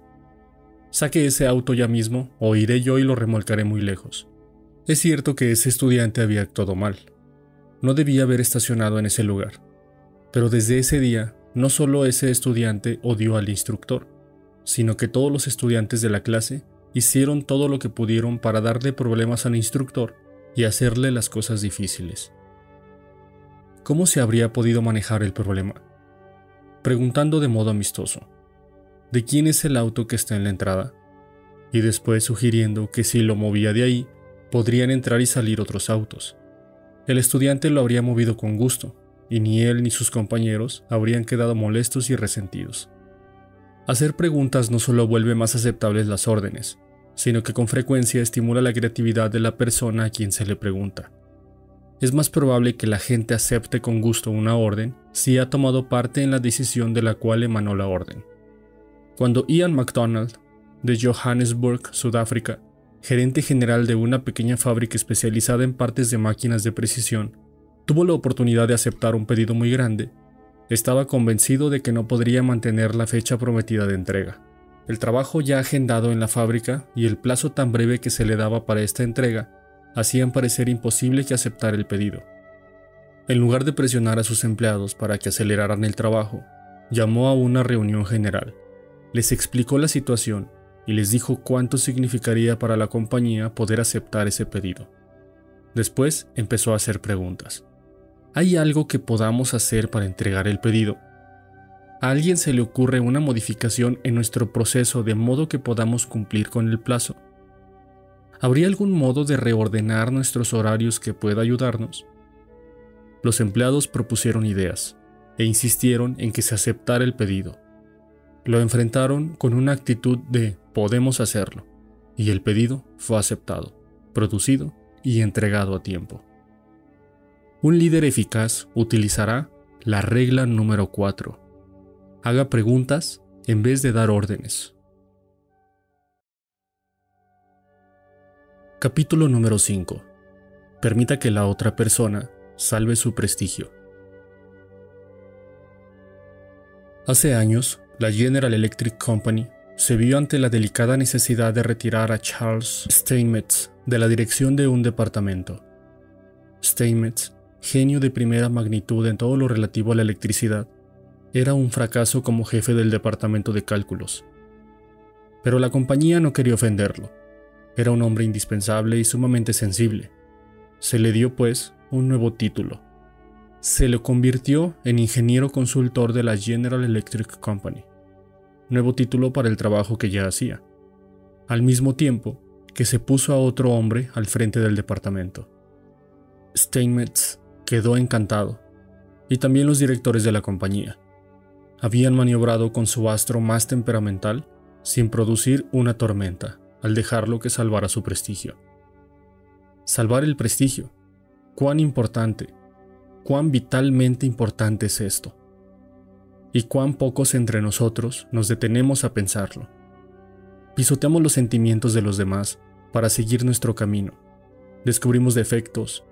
A: Saque ese auto ya mismo, o iré yo y lo remolcaré muy lejos. Es cierto que ese estudiante había actuado mal. No debía haber estacionado en ese lugar. Pero desde ese día, no solo ese estudiante odió al instructor, sino que todos los estudiantes de la clase hicieron todo lo que pudieron para darle problemas al instructor y hacerle las cosas difíciles cómo se habría podido manejar el problema, preguntando de modo amistoso, ¿de quién es el auto que está en la entrada? Y después sugiriendo que si lo movía de ahí, podrían entrar y salir otros autos. El estudiante lo habría movido con gusto, y ni él ni sus compañeros habrían quedado molestos y resentidos. Hacer preguntas no solo vuelve más aceptables las órdenes, sino que con frecuencia estimula la creatividad de la persona a quien se le pregunta es más probable que la gente acepte con gusto una orden si ha tomado parte en la decisión de la cual emanó la orden. Cuando Ian MacDonald, de Johannesburg, Sudáfrica, gerente general de una pequeña fábrica especializada en partes de máquinas de precisión, tuvo la oportunidad de aceptar un pedido muy grande, estaba convencido de que no podría mantener la fecha prometida de entrega. El trabajo ya agendado en la fábrica y el plazo tan breve que se le daba para esta entrega hacían parecer imposible que aceptara el pedido. En lugar de presionar a sus empleados para que aceleraran el trabajo, llamó a una reunión general, les explicó la situación y les dijo cuánto significaría para la compañía poder aceptar ese pedido. Después empezó a hacer preguntas. ¿Hay algo que podamos hacer para entregar el pedido? ¿A alguien se le ocurre una modificación en nuestro proceso de modo que podamos cumplir con el plazo? ¿Habría algún modo de reordenar nuestros horarios que pueda ayudarnos? Los empleados propusieron ideas e insistieron en que se aceptara el pedido. Lo enfrentaron con una actitud de podemos hacerlo, y el pedido fue aceptado, producido y entregado a tiempo. Un líder eficaz utilizará la regla número 4. Haga preguntas en vez de dar órdenes. Capítulo número 5. Permita que la otra persona salve su prestigio. Hace años, la General Electric Company se vio ante la delicada necesidad de retirar a Charles Steinmetz de la dirección de un departamento. Steinmetz, genio de primera magnitud en todo lo relativo a la electricidad, era un fracaso como jefe del departamento de cálculos. Pero la compañía no quería ofenderlo era un hombre indispensable y sumamente sensible. Se le dio, pues, un nuevo título. Se lo convirtió en ingeniero consultor de la General Electric Company, nuevo título para el trabajo que ya hacía, al mismo tiempo que se puso a otro hombre al frente del departamento. Steinmetz quedó encantado, y también los directores de la compañía. Habían maniobrado con su astro más temperamental sin producir una tormenta al dejarlo que salvara su prestigio. Salvar el prestigio. ¿Cuán importante, cuán vitalmente importante es esto? Y cuán pocos entre nosotros nos detenemos a pensarlo. Pisoteamos los sentimientos de los demás para seguir nuestro camino. Descubrimos defectos,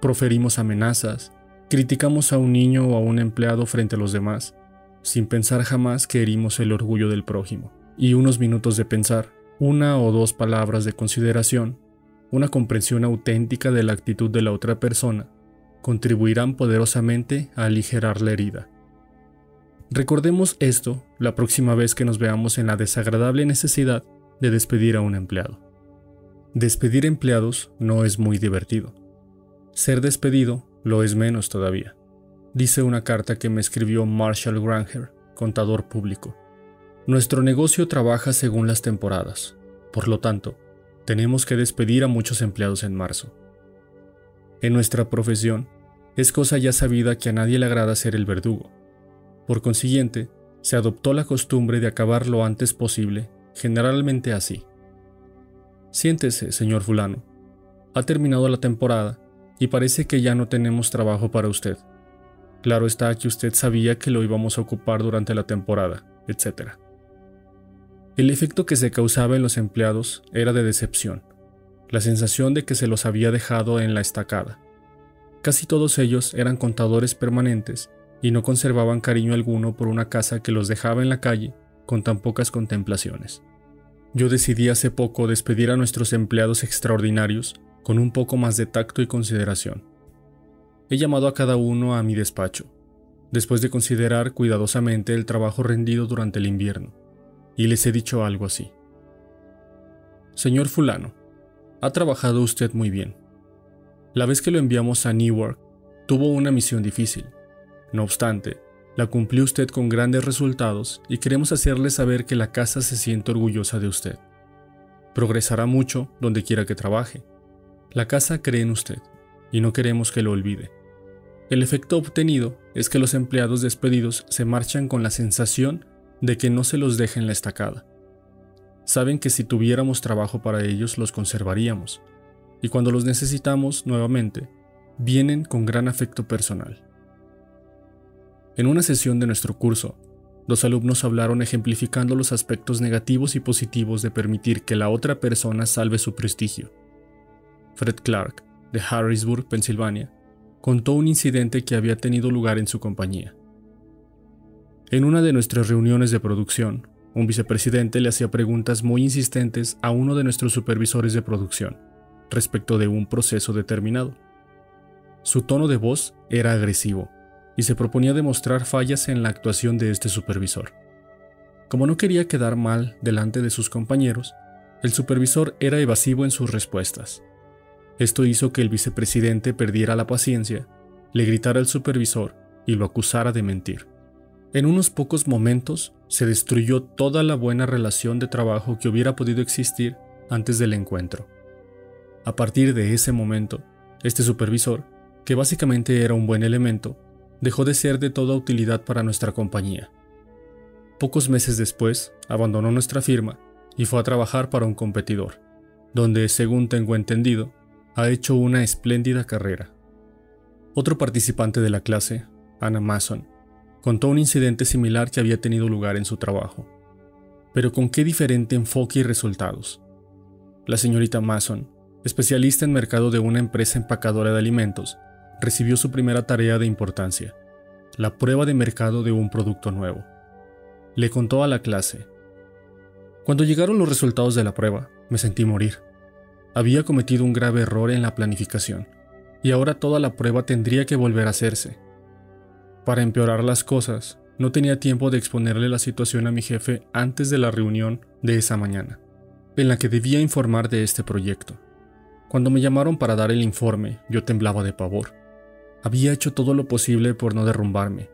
A: proferimos amenazas, criticamos a un niño o a un empleado frente a los demás, sin pensar jamás que herimos el orgullo del prójimo. Y unos minutos de pensar una o dos palabras de consideración, una comprensión auténtica de la actitud de la otra persona, contribuirán poderosamente a aligerar la herida. Recordemos esto la próxima vez que nos veamos en la desagradable necesidad de despedir a un empleado. Despedir empleados no es muy divertido. Ser despedido lo es menos todavía, dice una carta que me escribió Marshall Granger, contador público. Nuestro negocio trabaja según las temporadas, por lo tanto, tenemos que despedir a muchos empleados en marzo. En nuestra profesión, es cosa ya sabida que a nadie le agrada ser el verdugo. Por consiguiente, se adoptó la costumbre de acabar lo antes posible, generalmente así. Siéntese, señor fulano. Ha terminado la temporada y parece que ya no tenemos trabajo para usted. Claro está que usted sabía que lo íbamos a ocupar durante la temporada, etcétera. El efecto que se causaba en los empleados era de decepción, la sensación de que se los había dejado en la estacada. Casi todos ellos eran contadores permanentes y no conservaban cariño alguno por una casa que los dejaba en la calle con tan pocas contemplaciones. Yo decidí hace poco despedir a nuestros empleados extraordinarios con un poco más de tacto y consideración. He llamado a cada uno a mi despacho, después de considerar cuidadosamente el trabajo rendido durante el invierno y les he dicho algo así. Señor fulano, ha trabajado usted muy bien. La vez que lo enviamos a Newark, tuvo una misión difícil. No obstante, la cumplió usted con grandes resultados y queremos hacerle saber que la casa se siente orgullosa de usted. Progresará mucho donde quiera que trabaje. La casa cree en usted y no queremos que lo olvide. El efecto obtenido es que los empleados despedidos se marchan con la sensación de que no se los dejen en la estacada. Saben que si tuviéramos trabajo para ellos los conservaríamos, y cuando los necesitamos nuevamente, vienen con gran afecto personal. En una sesión de nuestro curso, los alumnos hablaron ejemplificando los aspectos negativos y positivos de permitir que la otra persona salve su prestigio. Fred Clark, de Harrisburg, Pensilvania, contó un incidente que había tenido lugar en su compañía. En una de nuestras reuniones de producción, un vicepresidente le hacía preguntas muy insistentes a uno de nuestros supervisores de producción respecto de un proceso determinado. Su tono de voz era agresivo y se proponía demostrar fallas en la actuación de este supervisor. Como no quería quedar mal delante de sus compañeros, el supervisor era evasivo en sus respuestas. Esto hizo que el vicepresidente perdiera la paciencia, le gritara al supervisor y lo acusara de mentir. En unos pocos momentos se destruyó toda la buena relación de trabajo que hubiera podido existir antes del encuentro. A partir de ese momento, este supervisor, que básicamente era un buen elemento, dejó de ser de toda utilidad para nuestra compañía. Pocos meses después, abandonó nuestra firma y fue a trabajar para un competidor, donde, según tengo entendido, ha hecho una espléndida carrera. Otro participante de la clase, Anna Mason, contó un incidente similar que había tenido lugar en su trabajo, pero con qué diferente enfoque y resultados. La señorita Mason, especialista en mercado de una empresa empacadora de alimentos, recibió su primera tarea de importancia, la prueba de mercado de un producto nuevo. Le contó a la clase, Cuando llegaron los resultados de la prueba, me sentí morir. Había cometido un grave error en la planificación, y ahora toda la prueba tendría que volver a hacerse. Para empeorar las cosas, no tenía tiempo de exponerle la situación a mi jefe antes de la reunión de esa mañana, en la que debía informar de este proyecto. Cuando me llamaron para dar el informe, yo temblaba de pavor. Había hecho todo lo posible por no derrumbarme,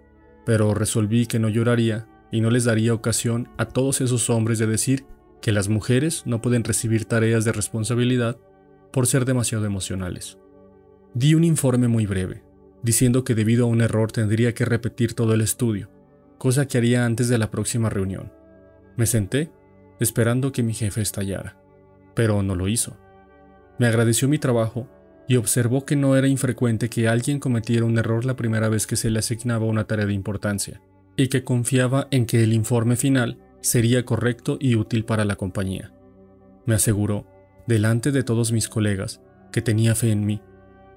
A: pero resolví que no lloraría y no les daría ocasión a todos esos hombres de decir que las mujeres no pueden recibir tareas de responsabilidad por ser demasiado emocionales. Di un informe muy breve, diciendo que debido a un error tendría que repetir todo el estudio, cosa que haría antes de la próxima reunión. Me senté, esperando que mi jefe estallara, pero no lo hizo. Me agradeció mi trabajo y observó que no era infrecuente que alguien cometiera un error la primera vez que se le asignaba una tarea de importancia, y que confiaba en que el informe final sería correcto y útil para la compañía. Me aseguró, delante de todos mis colegas, que tenía fe en mí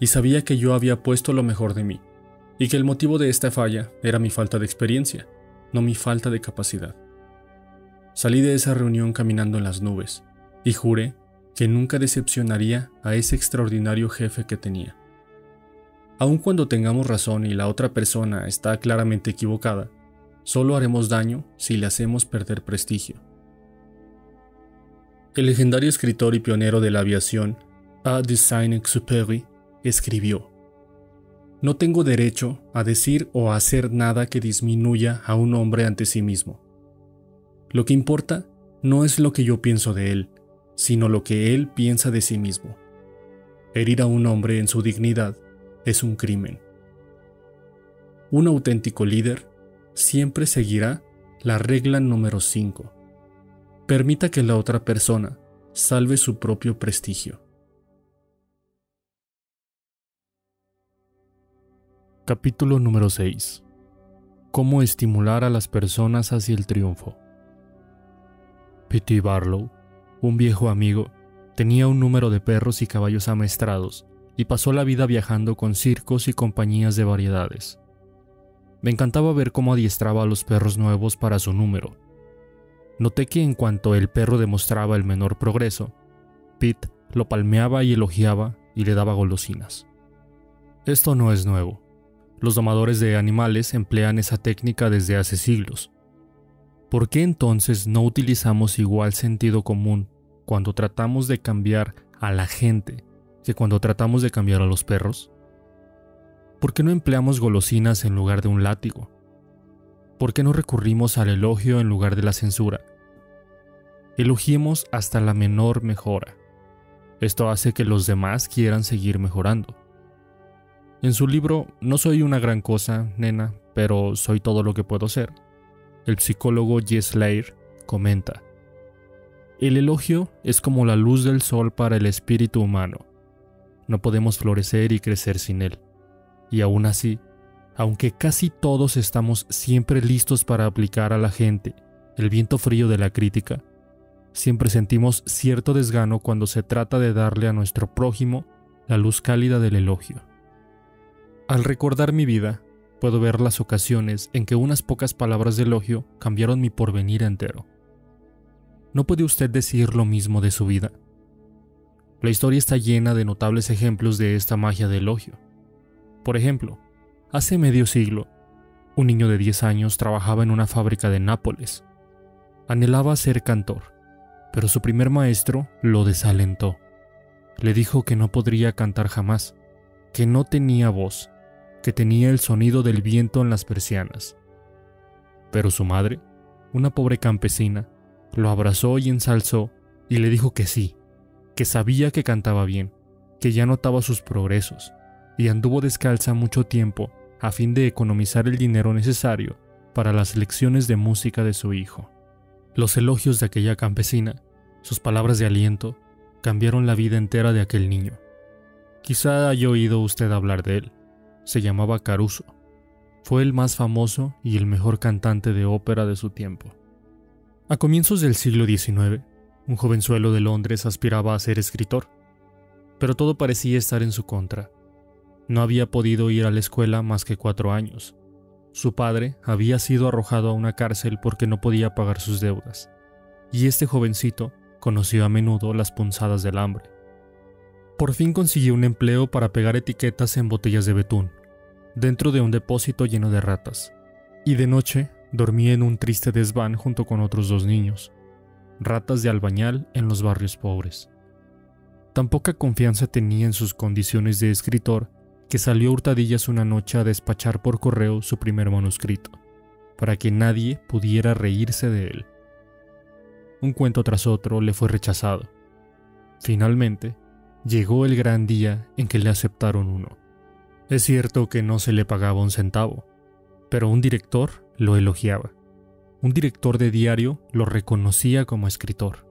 A: y sabía que yo había puesto lo mejor de mí, y que el motivo de esta falla era mi falta de experiencia, no mi falta de capacidad. Salí de esa reunión caminando en las nubes, y juré que nunca decepcionaría a ese extraordinario jefe que tenía. Aun cuando tengamos razón y la otra persona está claramente equivocada, solo haremos daño si le hacemos perder prestigio. El legendario escritor y pionero de la aviación, A. Design escribió, No tengo derecho a decir o a hacer nada que disminuya a un hombre ante sí mismo. Lo que importa no es lo que yo pienso de él, sino lo que él piensa de sí mismo. Herir a un hombre en su dignidad es un crimen. Un auténtico líder siempre seguirá la regla número 5. Permita que la otra persona salve su propio prestigio. Capítulo número 6. Cómo estimular a las personas hacia el triunfo. y Barlow, un viejo amigo, tenía un número de perros y caballos amestrados y pasó la vida viajando con circos y compañías de variedades. Me encantaba ver cómo adiestraba a los perros nuevos para su número. Noté que en cuanto el perro demostraba el menor progreso, Pete lo palmeaba y elogiaba y le daba golosinas. Esto no es nuevo. Los domadores de animales emplean esa técnica desde hace siglos. ¿Por qué entonces no utilizamos igual sentido común cuando tratamos de cambiar a la gente que cuando tratamos de cambiar a los perros? ¿Por qué no empleamos golosinas en lugar de un látigo? ¿Por qué no recurrimos al elogio en lugar de la censura? Elogiemos hasta la menor mejora. Esto hace que los demás quieran seguir mejorando. En su libro No soy una gran cosa, nena, pero soy todo lo que puedo ser, el psicólogo Jess Lair comenta, El elogio es como la luz del sol para el espíritu humano. No podemos florecer y crecer sin él. Y aún así, aunque casi todos estamos siempre listos para aplicar a la gente el viento frío de la crítica, siempre sentimos cierto desgano cuando se trata de darle a nuestro prójimo la luz cálida del elogio. Al recordar mi vida, puedo ver las ocasiones en que unas pocas palabras de elogio cambiaron mi porvenir entero. ¿No puede usted decir lo mismo de su vida? La historia está llena de notables ejemplos de esta magia de elogio. Por ejemplo, hace medio siglo, un niño de 10 años trabajaba en una fábrica de Nápoles. Anhelaba ser cantor, pero su primer maestro lo desalentó. Le dijo que no podría cantar jamás, que no tenía voz que tenía el sonido del viento en las persianas. Pero su madre, una pobre campesina, lo abrazó y ensalzó y le dijo que sí, que sabía que cantaba bien, que ya notaba sus progresos, y anduvo descalza mucho tiempo a fin de economizar el dinero necesario para las lecciones de música de su hijo. Los elogios de aquella campesina, sus palabras de aliento, cambiaron la vida entera de aquel niño. Quizá haya oído usted hablar de él, se llamaba Caruso. Fue el más famoso y el mejor cantante de ópera de su tiempo. A comienzos del siglo XIX, un jovenzuelo de Londres aspiraba a ser escritor, pero todo parecía estar en su contra. No había podido ir a la escuela más que cuatro años. Su padre había sido arrojado a una cárcel porque no podía pagar sus deudas, y este jovencito conoció a menudo las punzadas del hambre por fin consiguió un empleo para pegar etiquetas en botellas de betún, dentro de un depósito lleno de ratas, y de noche dormí en un triste desván junto con otros dos niños, ratas de albañal en los barrios pobres. Tan poca confianza tenía en sus condiciones de escritor que salió hurtadillas una noche a despachar por correo su primer manuscrito, para que nadie pudiera reírse de él. Un cuento tras otro le fue rechazado. Finalmente, llegó el gran día en que le aceptaron uno. Es cierto que no se le pagaba un centavo, pero un director lo elogiaba. Un director de diario lo reconocía como escritor.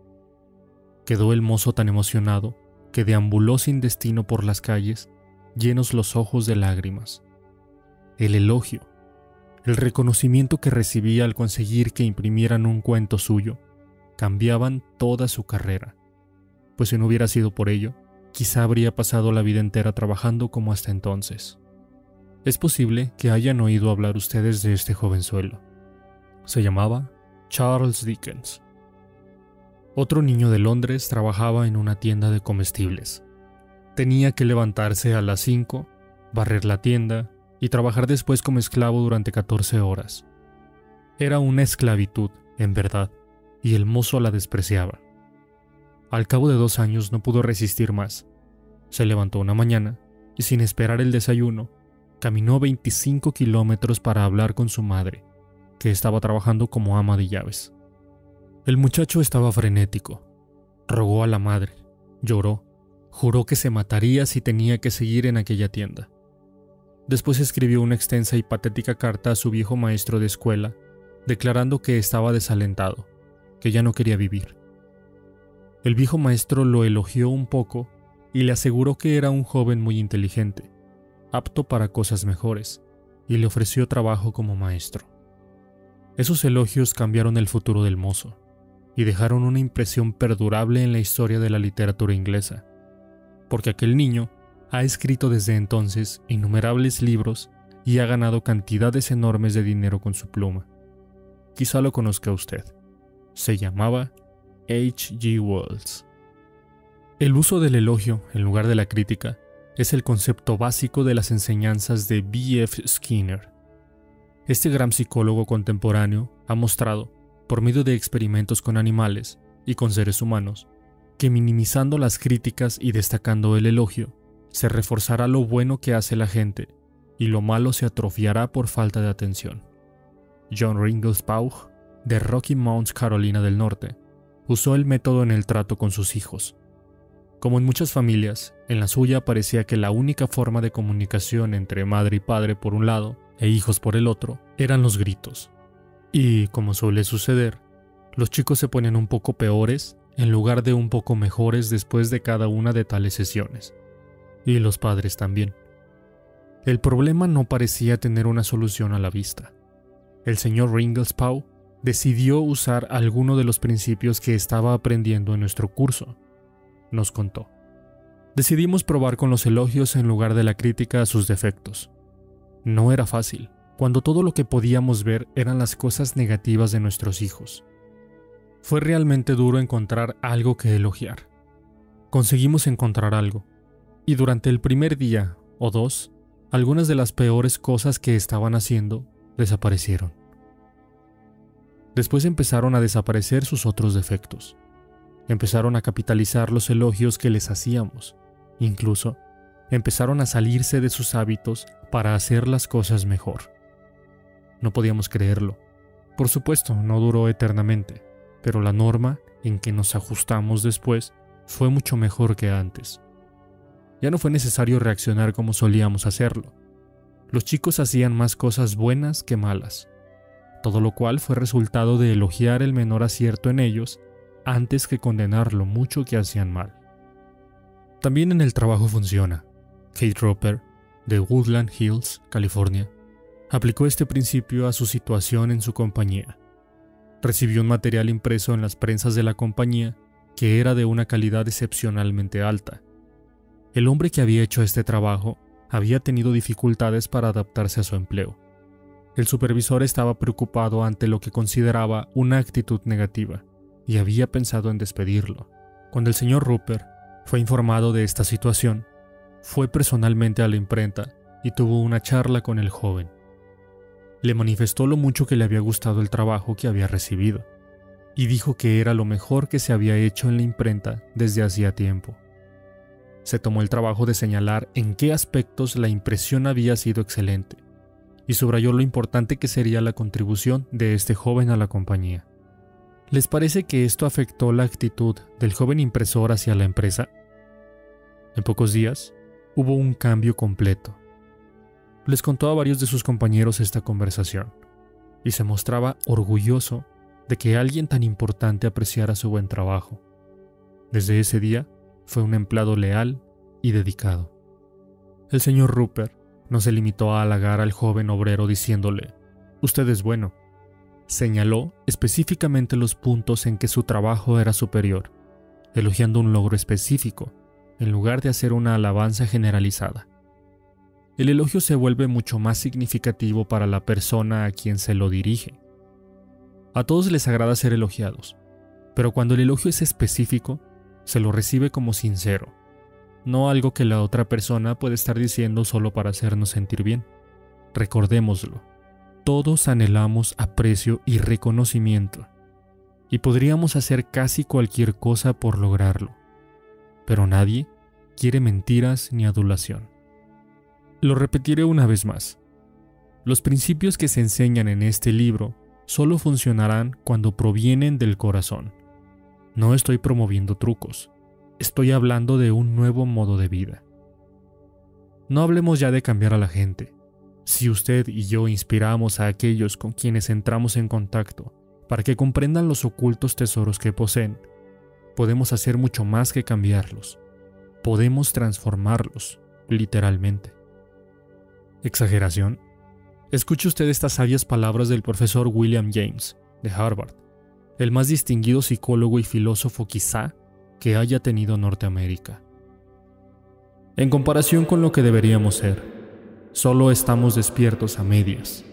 A: Quedó el mozo tan emocionado que deambuló sin destino por las calles, llenos los ojos de lágrimas. El elogio, el reconocimiento que recibía al conseguir que imprimieran un cuento suyo, cambiaban toda su carrera, pues si no hubiera sido por ello, Quizá habría pasado la vida entera trabajando como hasta entonces. Es posible que hayan oído hablar ustedes de este jovenzuelo. Se llamaba Charles Dickens. Otro niño de Londres trabajaba en una tienda de comestibles. Tenía que levantarse a las 5, barrer la tienda y trabajar después como esclavo durante 14 horas. Era una esclavitud, en verdad, y el mozo la despreciaba. Al cabo de dos años no pudo resistir más. Se levantó una mañana y sin esperar el desayuno, caminó 25 kilómetros para hablar con su madre, que estaba trabajando como ama de llaves. El muchacho estaba frenético. Rogó a la madre, lloró, juró que se mataría si tenía que seguir en aquella tienda. Después escribió una extensa y patética carta a su viejo maestro de escuela, declarando que estaba desalentado, que ya no quería vivir, el viejo maestro lo elogió un poco y le aseguró que era un joven muy inteligente, apto para cosas mejores, y le ofreció trabajo como maestro. Esos elogios cambiaron el futuro del mozo y dejaron una impresión perdurable en la historia de la literatura inglesa, porque aquel niño ha escrito desde entonces innumerables libros y ha ganado cantidades enormes de dinero con su pluma. Quizá lo conozca usted. Se llamaba H.G. G. Wells. El uso del elogio en lugar de la crítica es el concepto básico de las enseñanzas de B.F. Skinner. Este gran psicólogo contemporáneo ha mostrado, por medio de experimentos con animales y con seres humanos, que minimizando las críticas y destacando el elogio, se reforzará lo bueno que hace la gente y lo malo se atrofiará por falta de atención. John Ringles-Pauch, de Rocky Mounts, Carolina del Norte, usó el método en el trato con sus hijos. Como en muchas familias, en la suya parecía que la única forma de comunicación entre madre y padre por un lado e hijos por el otro eran los gritos. Y, como suele suceder, los chicos se ponen un poco peores en lugar de un poco mejores después de cada una de tales sesiones. Y los padres también. El problema no parecía tener una solución a la vista. El señor Powell, decidió usar alguno de los principios que estaba aprendiendo en nuestro curso. Nos contó. Decidimos probar con los elogios en lugar de la crítica a sus defectos. No era fácil, cuando todo lo que podíamos ver eran las cosas negativas de nuestros hijos. Fue realmente duro encontrar algo que elogiar. Conseguimos encontrar algo, y durante el primer día o dos, algunas de las peores cosas que estaban haciendo desaparecieron. Después empezaron a desaparecer sus otros defectos. Empezaron a capitalizar los elogios que les hacíamos. Incluso, empezaron a salirse de sus hábitos para hacer las cosas mejor. No podíamos creerlo. Por supuesto, no duró eternamente, pero la norma en que nos ajustamos después fue mucho mejor que antes. Ya no fue necesario reaccionar como solíamos hacerlo. Los chicos hacían más cosas buenas que malas todo lo cual fue resultado de elogiar el menor acierto en ellos antes que condenar lo mucho que hacían mal. También en el trabajo funciona. Kate Roper, de Woodland Hills, California, aplicó este principio a su situación en su compañía. Recibió un material impreso en las prensas de la compañía que era de una calidad excepcionalmente alta. El hombre que había hecho este trabajo había tenido dificultades para adaptarse a su empleo el supervisor estaba preocupado ante lo que consideraba una actitud negativa y había pensado en despedirlo. Cuando el señor Rupert fue informado de esta situación, fue personalmente a la imprenta y tuvo una charla con el joven. Le manifestó lo mucho que le había gustado el trabajo que había recibido y dijo que era lo mejor que se había hecho en la imprenta desde hacía tiempo. Se tomó el trabajo de señalar en qué aspectos la impresión había sido excelente y subrayó lo importante que sería la contribución de este joven a la compañía. ¿Les parece que esto afectó la actitud del joven impresor hacia la empresa? En pocos días, hubo un cambio completo. Les contó a varios de sus compañeros esta conversación, y se mostraba orgulloso de que alguien tan importante apreciara su buen trabajo. Desde ese día, fue un empleado leal y dedicado. El señor Rupert no se limitó a halagar al joven obrero diciéndole, Usted es bueno. Señaló específicamente los puntos en que su trabajo era superior, elogiando un logro específico, en lugar de hacer una alabanza generalizada. El elogio se vuelve mucho más significativo para la persona a quien se lo dirige. A todos les agrada ser elogiados, pero cuando el elogio es específico, se lo recibe como sincero no algo que la otra persona puede estar diciendo solo para hacernos sentir bien. Recordémoslo, todos anhelamos aprecio y reconocimiento, y podríamos hacer casi cualquier cosa por lograrlo, pero nadie quiere mentiras ni adulación. Lo repetiré una vez más. Los principios que se enseñan en este libro solo funcionarán cuando provienen del corazón. No estoy promoviendo trucos Estoy hablando de un nuevo modo de vida. No hablemos ya de cambiar a la gente. Si usted y yo inspiramos a aquellos con quienes entramos en contacto para que comprendan los ocultos tesoros que poseen, podemos hacer mucho más que cambiarlos. Podemos transformarlos, literalmente. ¿Exageración? Escuche usted estas sabias palabras del profesor William James, de Harvard, el más distinguido psicólogo y filósofo quizá que haya tenido Norteamérica. En comparación con lo que deberíamos ser, solo estamos despiertos a medias.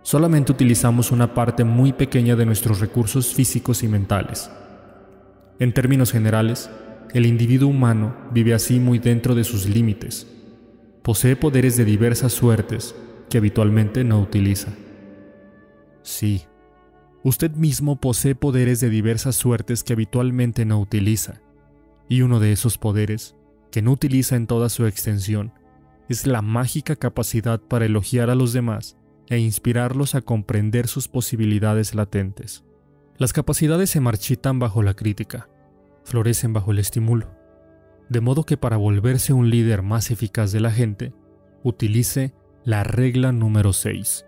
A: Solamente utilizamos una parte muy pequeña de nuestros recursos físicos y mentales. En términos generales, el individuo humano vive así muy dentro de sus límites. Posee poderes de diversas suertes que habitualmente no utiliza. Sí, Usted mismo posee poderes de diversas suertes que habitualmente no utiliza, y uno de esos poderes, que no utiliza en toda su extensión, es la mágica capacidad para elogiar a los demás e inspirarlos a comprender sus posibilidades latentes. Las capacidades se marchitan bajo la crítica, florecen bajo el estímulo, de modo que para volverse un líder más eficaz de la gente, utilice la regla número 6.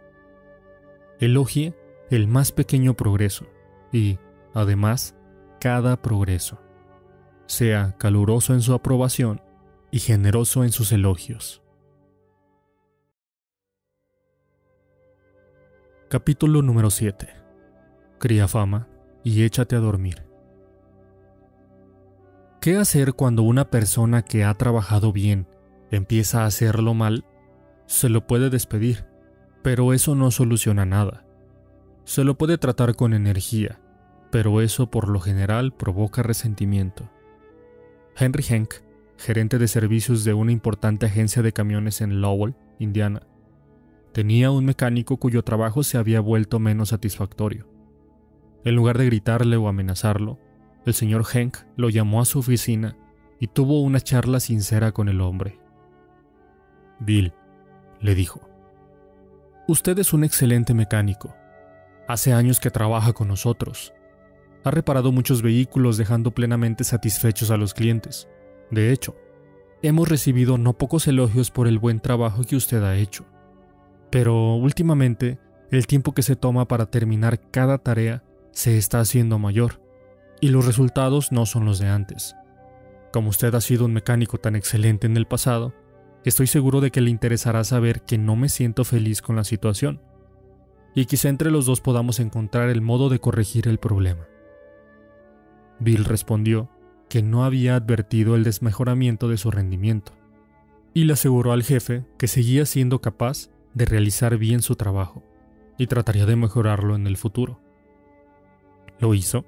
A: Elogie el más pequeño progreso y, además, cada progreso. Sea caluroso en su aprobación y generoso en sus elogios. Capítulo número 7. Cría fama y échate a dormir. ¿Qué hacer cuando una persona que ha trabajado bien empieza a hacerlo mal? Se lo puede despedir, pero eso no soluciona nada se lo puede tratar con energía, pero eso por lo general provoca resentimiento. Henry Henk, gerente de servicios de una importante agencia de camiones en Lowell, Indiana, tenía un mecánico cuyo trabajo se había vuelto menos satisfactorio. En lugar de gritarle o amenazarlo, el señor Henk lo llamó a su oficina y tuvo una charla sincera con el hombre. Bill, le dijo, usted es un excelente mecánico, Hace años que trabaja con nosotros. Ha reparado muchos vehículos dejando plenamente satisfechos a los clientes. De hecho, hemos recibido no pocos elogios por el buen trabajo que usted ha hecho. Pero últimamente, el tiempo que se toma para terminar cada tarea se está haciendo mayor, y los resultados no son los de antes. Como usted ha sido un mecánico tan excelente en el pasado, estoy seguro de que le interesará saber que no me siento feliz con la situación y quizá entre los dos podamos encontrar el modo de corregir el problema. Bill respondió que no había advertido el desmejoramiento de su rendimiento, y le aseguró al jefe que seguía siendo capaz de realizar bien su trabajo y trataría de mejorarlo en el futuro. ¿Lo hizo?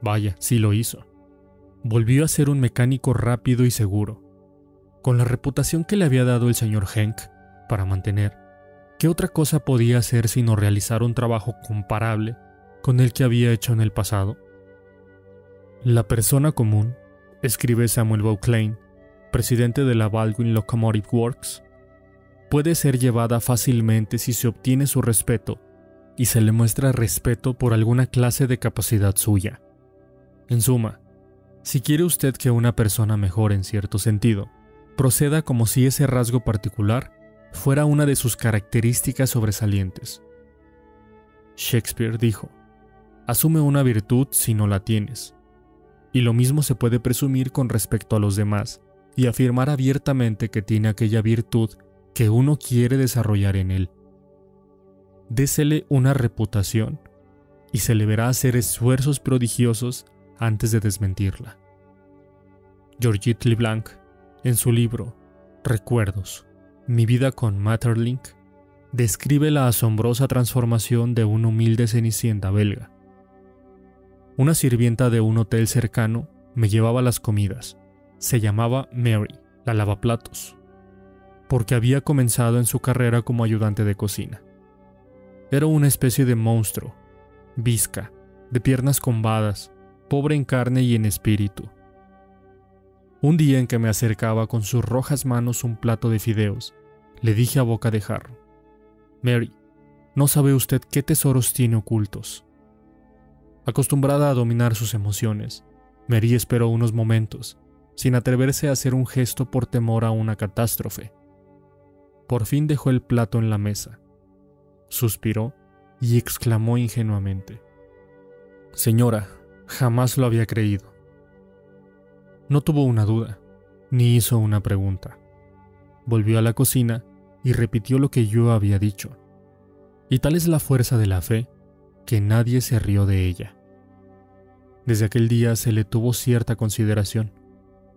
A: Vaya, sí lo hizo. Volvió a ser un mecánico rápido y seguro, con la reputación que le había dado el señor Henk para mantener ¿Qué otra cosa podía hacer sino realizar un trabajo comparable con el que había hecho en el pasado? La persona común, escribe Samuel Bauclain, presidente de la Baldwin Locomotive Works, puede ser llevada fácilmente si se obtiene su respeto y se le muestra respeto por alguna clase de capacidad suya. En suma, si quiere usted que una persona mejore en cierto sentido, proceda como si ese rasgo particular fuera una de sus características sobresalientes. Shakespeare dijo, asume una virtud si no la tienes. Y lo mismo se puede presumir con respecto a los demás, y afirmar abiertamente que tiene aquella virtud que uno quiere desarrollar en él. Désele una reputación, y se le verá hacer esfuerzos prodigiosos antes de desmentirla. Georgette Leblanc, en su libro Recuerdos, mi vida con Matterlink describe la asombrosa transformación de una humilde cenicienta belga. Una sirvienta de un hotel cercano me llevaba las comidas. Se llamaba Mary, la lavaplatos, porque había comenzado en su carrera como ayudante de cocina. Era una especie de monstruo, visca, de piernas combadas, pobre en carne y en espíritu, un día en que me acercaba con sus rojas manos un plato de fideos, le dije a boca de jarro, Mary, no sabe usted qué tesoros tiene ocultos. Acostumbrada a dominar sus emociones, Mary esperó unos momentos, sin atreverse a hacer un gesto por temor a una catástrofe. Por fin dejó el plato en la mesa, suspiró y exclamó ingenuamente, Señora, jamás lo había creído. No tuvo una duda, ni hizo una pregunta. Volvió a la cocina y repitió lo que yo había dicho. Y tal es la fuerza de la fe que nadie se rió de ella. Desde aquel día se le tuvo cierta consideración,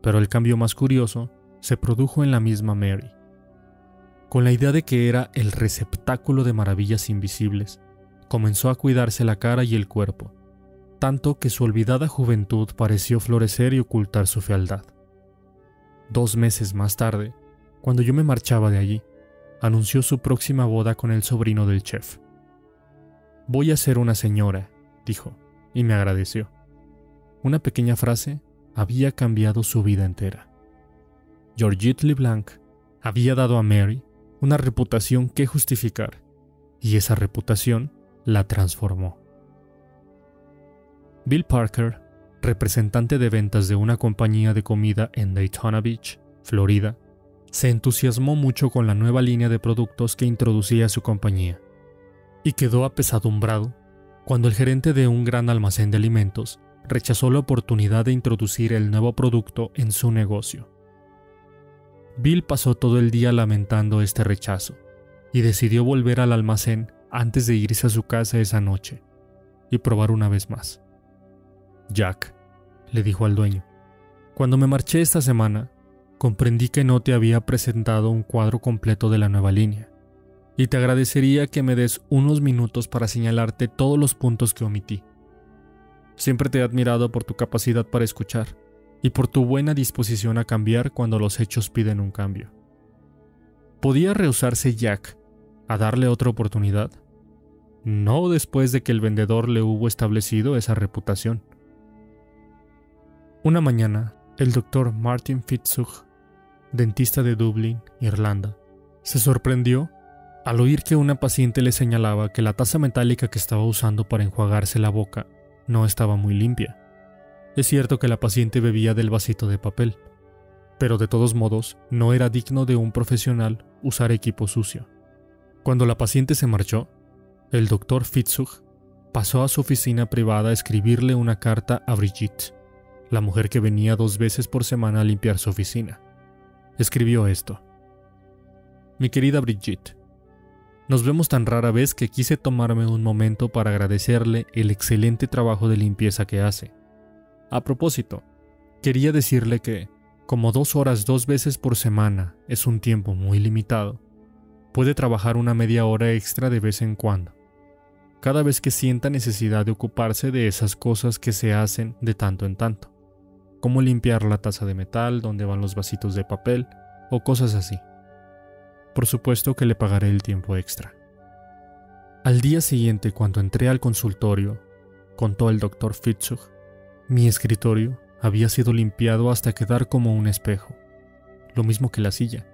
A: pero el cambio más curioso se produjo en la misma Mary, con la idea de que era el receptáculo de maravillas invisibles comenzó a cuidarse la cara y el cuerpo, tanto que su olvidada juventud pareció florecer y ocultar su fealdad. Dos meses más tarde, cuando yo me marchaba de allí, anunció su próxima boda con el sobrino del chef. Voy a ser una señora, dijo, y me agradeció. Una pequeña frase había cambiado su vida entera. Georgette LeBlanc había dado a Mary una reputación que justificar, y esa reputación la transformó. Bill Parker, representante de ventas de una compañía de comida en Daytona Beach, Florida, se entusiasmó mucho con la nueva línea de productos que introducía su compañía y quedó apesadumbrado cuando el gerente de un gran almacén de alimentos rechazó la oportunidad de introducir el nuevo producto en su negocio. Bill pasó todo el día lamentando este rechazo y decidió volver al almacén antes de irse a su casa esa noche y probar una vez más. Jack, le dijo al dueño. Cuando me marché esta semana, comprendí que no te había presentado un cuadro completo de la nueva línea, y te agradecería que me des unos minutos para señalarte todos los puntos que omití. Siempre te he admirado por tu capacidad para escuchar y por tu buena disposición a cambiar cuando los hechos piden un cambio. ¿Podía rehusarse Jack a darle otra oportunidad? No después de que el vendedor le hubo establecido esa reputación. Una mañana, el doctor Martin Fitzhugh, dentista de Dublín, Irlanda, se sorprendió al oír que una paciente le señalaba que la taza metálica que estaba usando para enjuagarse la boca no estaba muy limpia. Es cierto que la paciente bebía del vasito de papel, pero de todos modos no era digno de un profesional usar equipo sucio. Cuando la paciente se marchó, el doctor Fitzhugh pasó a su oficina privada a escribirle una carta a Brigitte la mujer que venía dos veces por semana a limpiar su oficina. Escribió esto. Mi querida Brigitte, nos vemos tan rara vez que quise tomarme un momento para agradecerle el excelente trabajo de limpieza que hace. A propósito, quería decirle que, como dos horas dos veces por semana es un tiempo muy limitado, puede trabajar una media hora extra de vez en cuando, cada vez que sienta necesidad de ocuparse de esas cosas que se hacen de tanto en tanto cómo limpiar la taza de metal, dónde van los vasitos de papel o cosas así. Por supuesto que le pagaré el tiempo extra. Al día siguiente, cuando entré al consultorio, contó el doctor Fitzhugh, mi escritorio había sido limpiado hasta quedar como un espejo, lo mismo que la silla,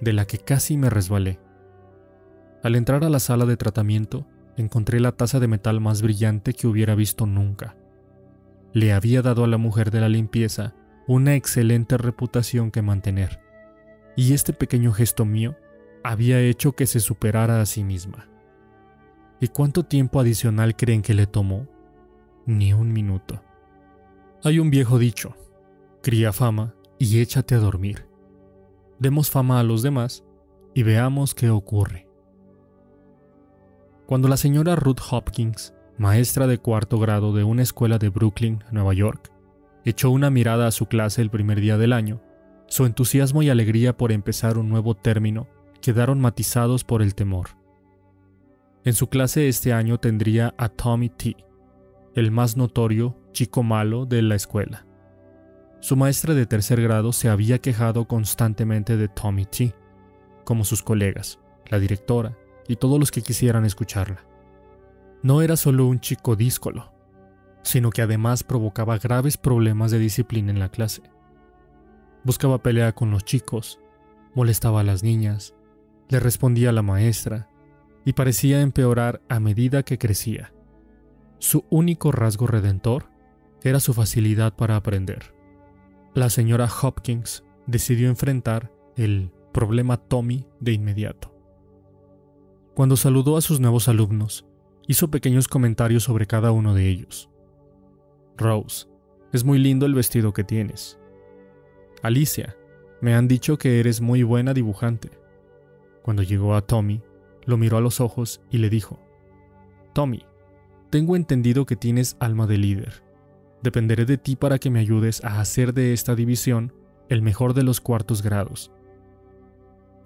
A: de la que casi me resbalé. Al entrar a la sala de tratamiento, encontré la taza de metal más brillante que hubiera visto nunca le había dado a la mujer de la limpieza una excelente reputación que mantener, y este pequeño gesto mío había hecho que se superara a sí misma. ¿Y cuánto tiempo adicional creen que le tomó? Ni un minuto. Hay un viejo dicho, cría fama y échate a dormir. Demos fama a los demás y veamos qué ocurre. Cuando la señora Ruth Hopkins maestra de cuarto grado de una escuela de Brooklyn, Nueva York, echó una mirada a su clase el primer día del año. Su entusiasmo y alegría por empezar un nuevo término quedaron matizados por el temor. En su clase este año tendría a Tommy T, el más notorio chico malo de la escuela. Su maestra de tercer grado se había quejado constantemente de Tommy T, como sus colegas, la directora y todos los que quisieran escucharla no era solo un chico díscolo, sino que además provocaba graves problemas de disciplina en la clase. Buscaba pelea con los chicos, molestaba a las niñas, le respondía a la maestra, y parecía empeorar a medida que crecía. Su único rasgo redentor era su facilidad para aprender. La señora Hopkins decidió enfrentar el problema Tommy de inmediato. Cuando saludó a sus nuevos alumnos, hizo pequeños comentarios sobre cada uno de ellos. Rose, es muy lindo el vestido que tienes. Alicia, me han dicho que eres muy buena dibujante. Cuando llegó a Tommy, lo miró a los ojos y le dijo, Tommy, tengo entendido que tienes alma de líder. Dependeré de ti para que me ayudes a hacer de esta división el mejor de los cuartos grados.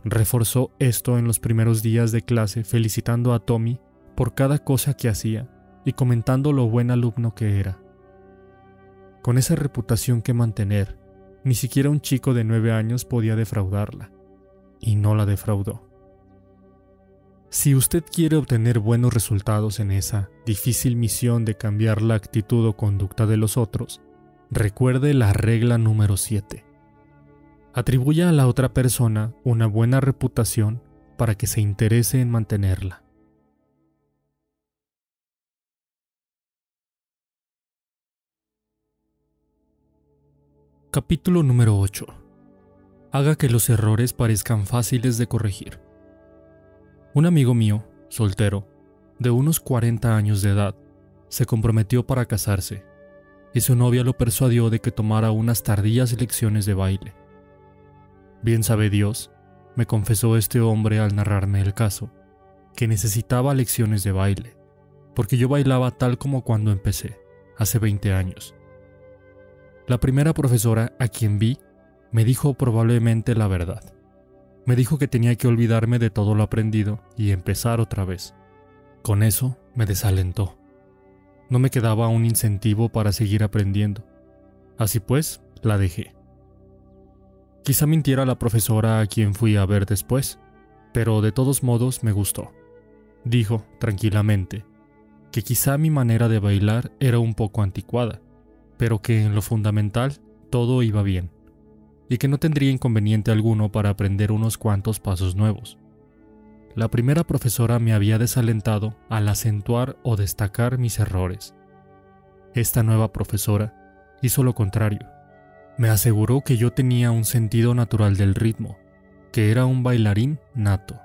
A: Reforzó esto en los primeros días de clase felicitando a Tommy por cada cosa que hacía y comentando lo buen alumno que era. Con esa reputación que mantener, ni siquiera un chico de nueve años podía defraudarla, y no la defraudó. Si usted quiere obtener buenos resultados en esa difícil misión de cambiar la actitud o conducta de los otros, recuerde la regla número 7. Atribuya a la otra persona una buena reputación para que se interese en mantenerla. Capítulo número 8. Haga que los errores parezcan fáciles de corregir. Un amigo mío, soltero, de unos 40 años de edad, se comprometió para casarse, y su novia lo persuadió de que tomara unas tardías lecciones de baile. Bien sabe Dios, me confesó este hombre al narrarme el caso, que necesitaba lecciones de baile, porque yo bailaba tal como cuando empecé, hace 20 años la primera profesora a quien vi me dijo probablemente la verdad. Me dijo que tenía que olvidarme de todo lo aprendido y empezar otra vez. Con eso me desalentó. No me quedaba un incentivo para seguir aprendiendo. Así pues, la dejé. Quizá mintiera la profesora a quien fui a ver después, pero de todos modos me gustó. Dijo, tranquilamente, que quizá mi manera de bailar era un poco anticuada, pero que en lo fundamental todo iba bien, y que no tendría inconveniente alguno para aprender unos cuantos pasos nuevos. La primera profesora me había desalentado al acentuar o destacar mis errores. Esta nueva profesora hizo lo contrario. Me aseguró que yo tenía un sentido natural del ritmo, que era un bailarín nato.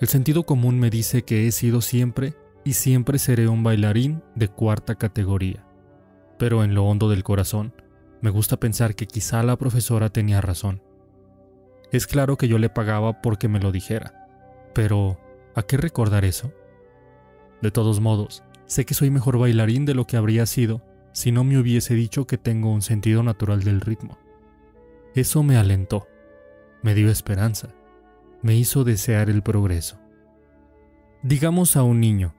A: El sentido común me dice que he sido siempre y siempre seré un bailarín de cuarta categoría pero en lo hondo del corazón, me gusta pensar que quizá la profesora tenía razón. Es claro que yo le pagaba porque me lo dijera, pero ¿a qué recordar eso? De todos modos, sé que soy mejor bailarín de lo que habría sido si no me hubiese dicho que tengo un sentido natural del ritmo. Eso me alentó, me dio esperanza, me hizo desear el progreso. Digamos a un niño,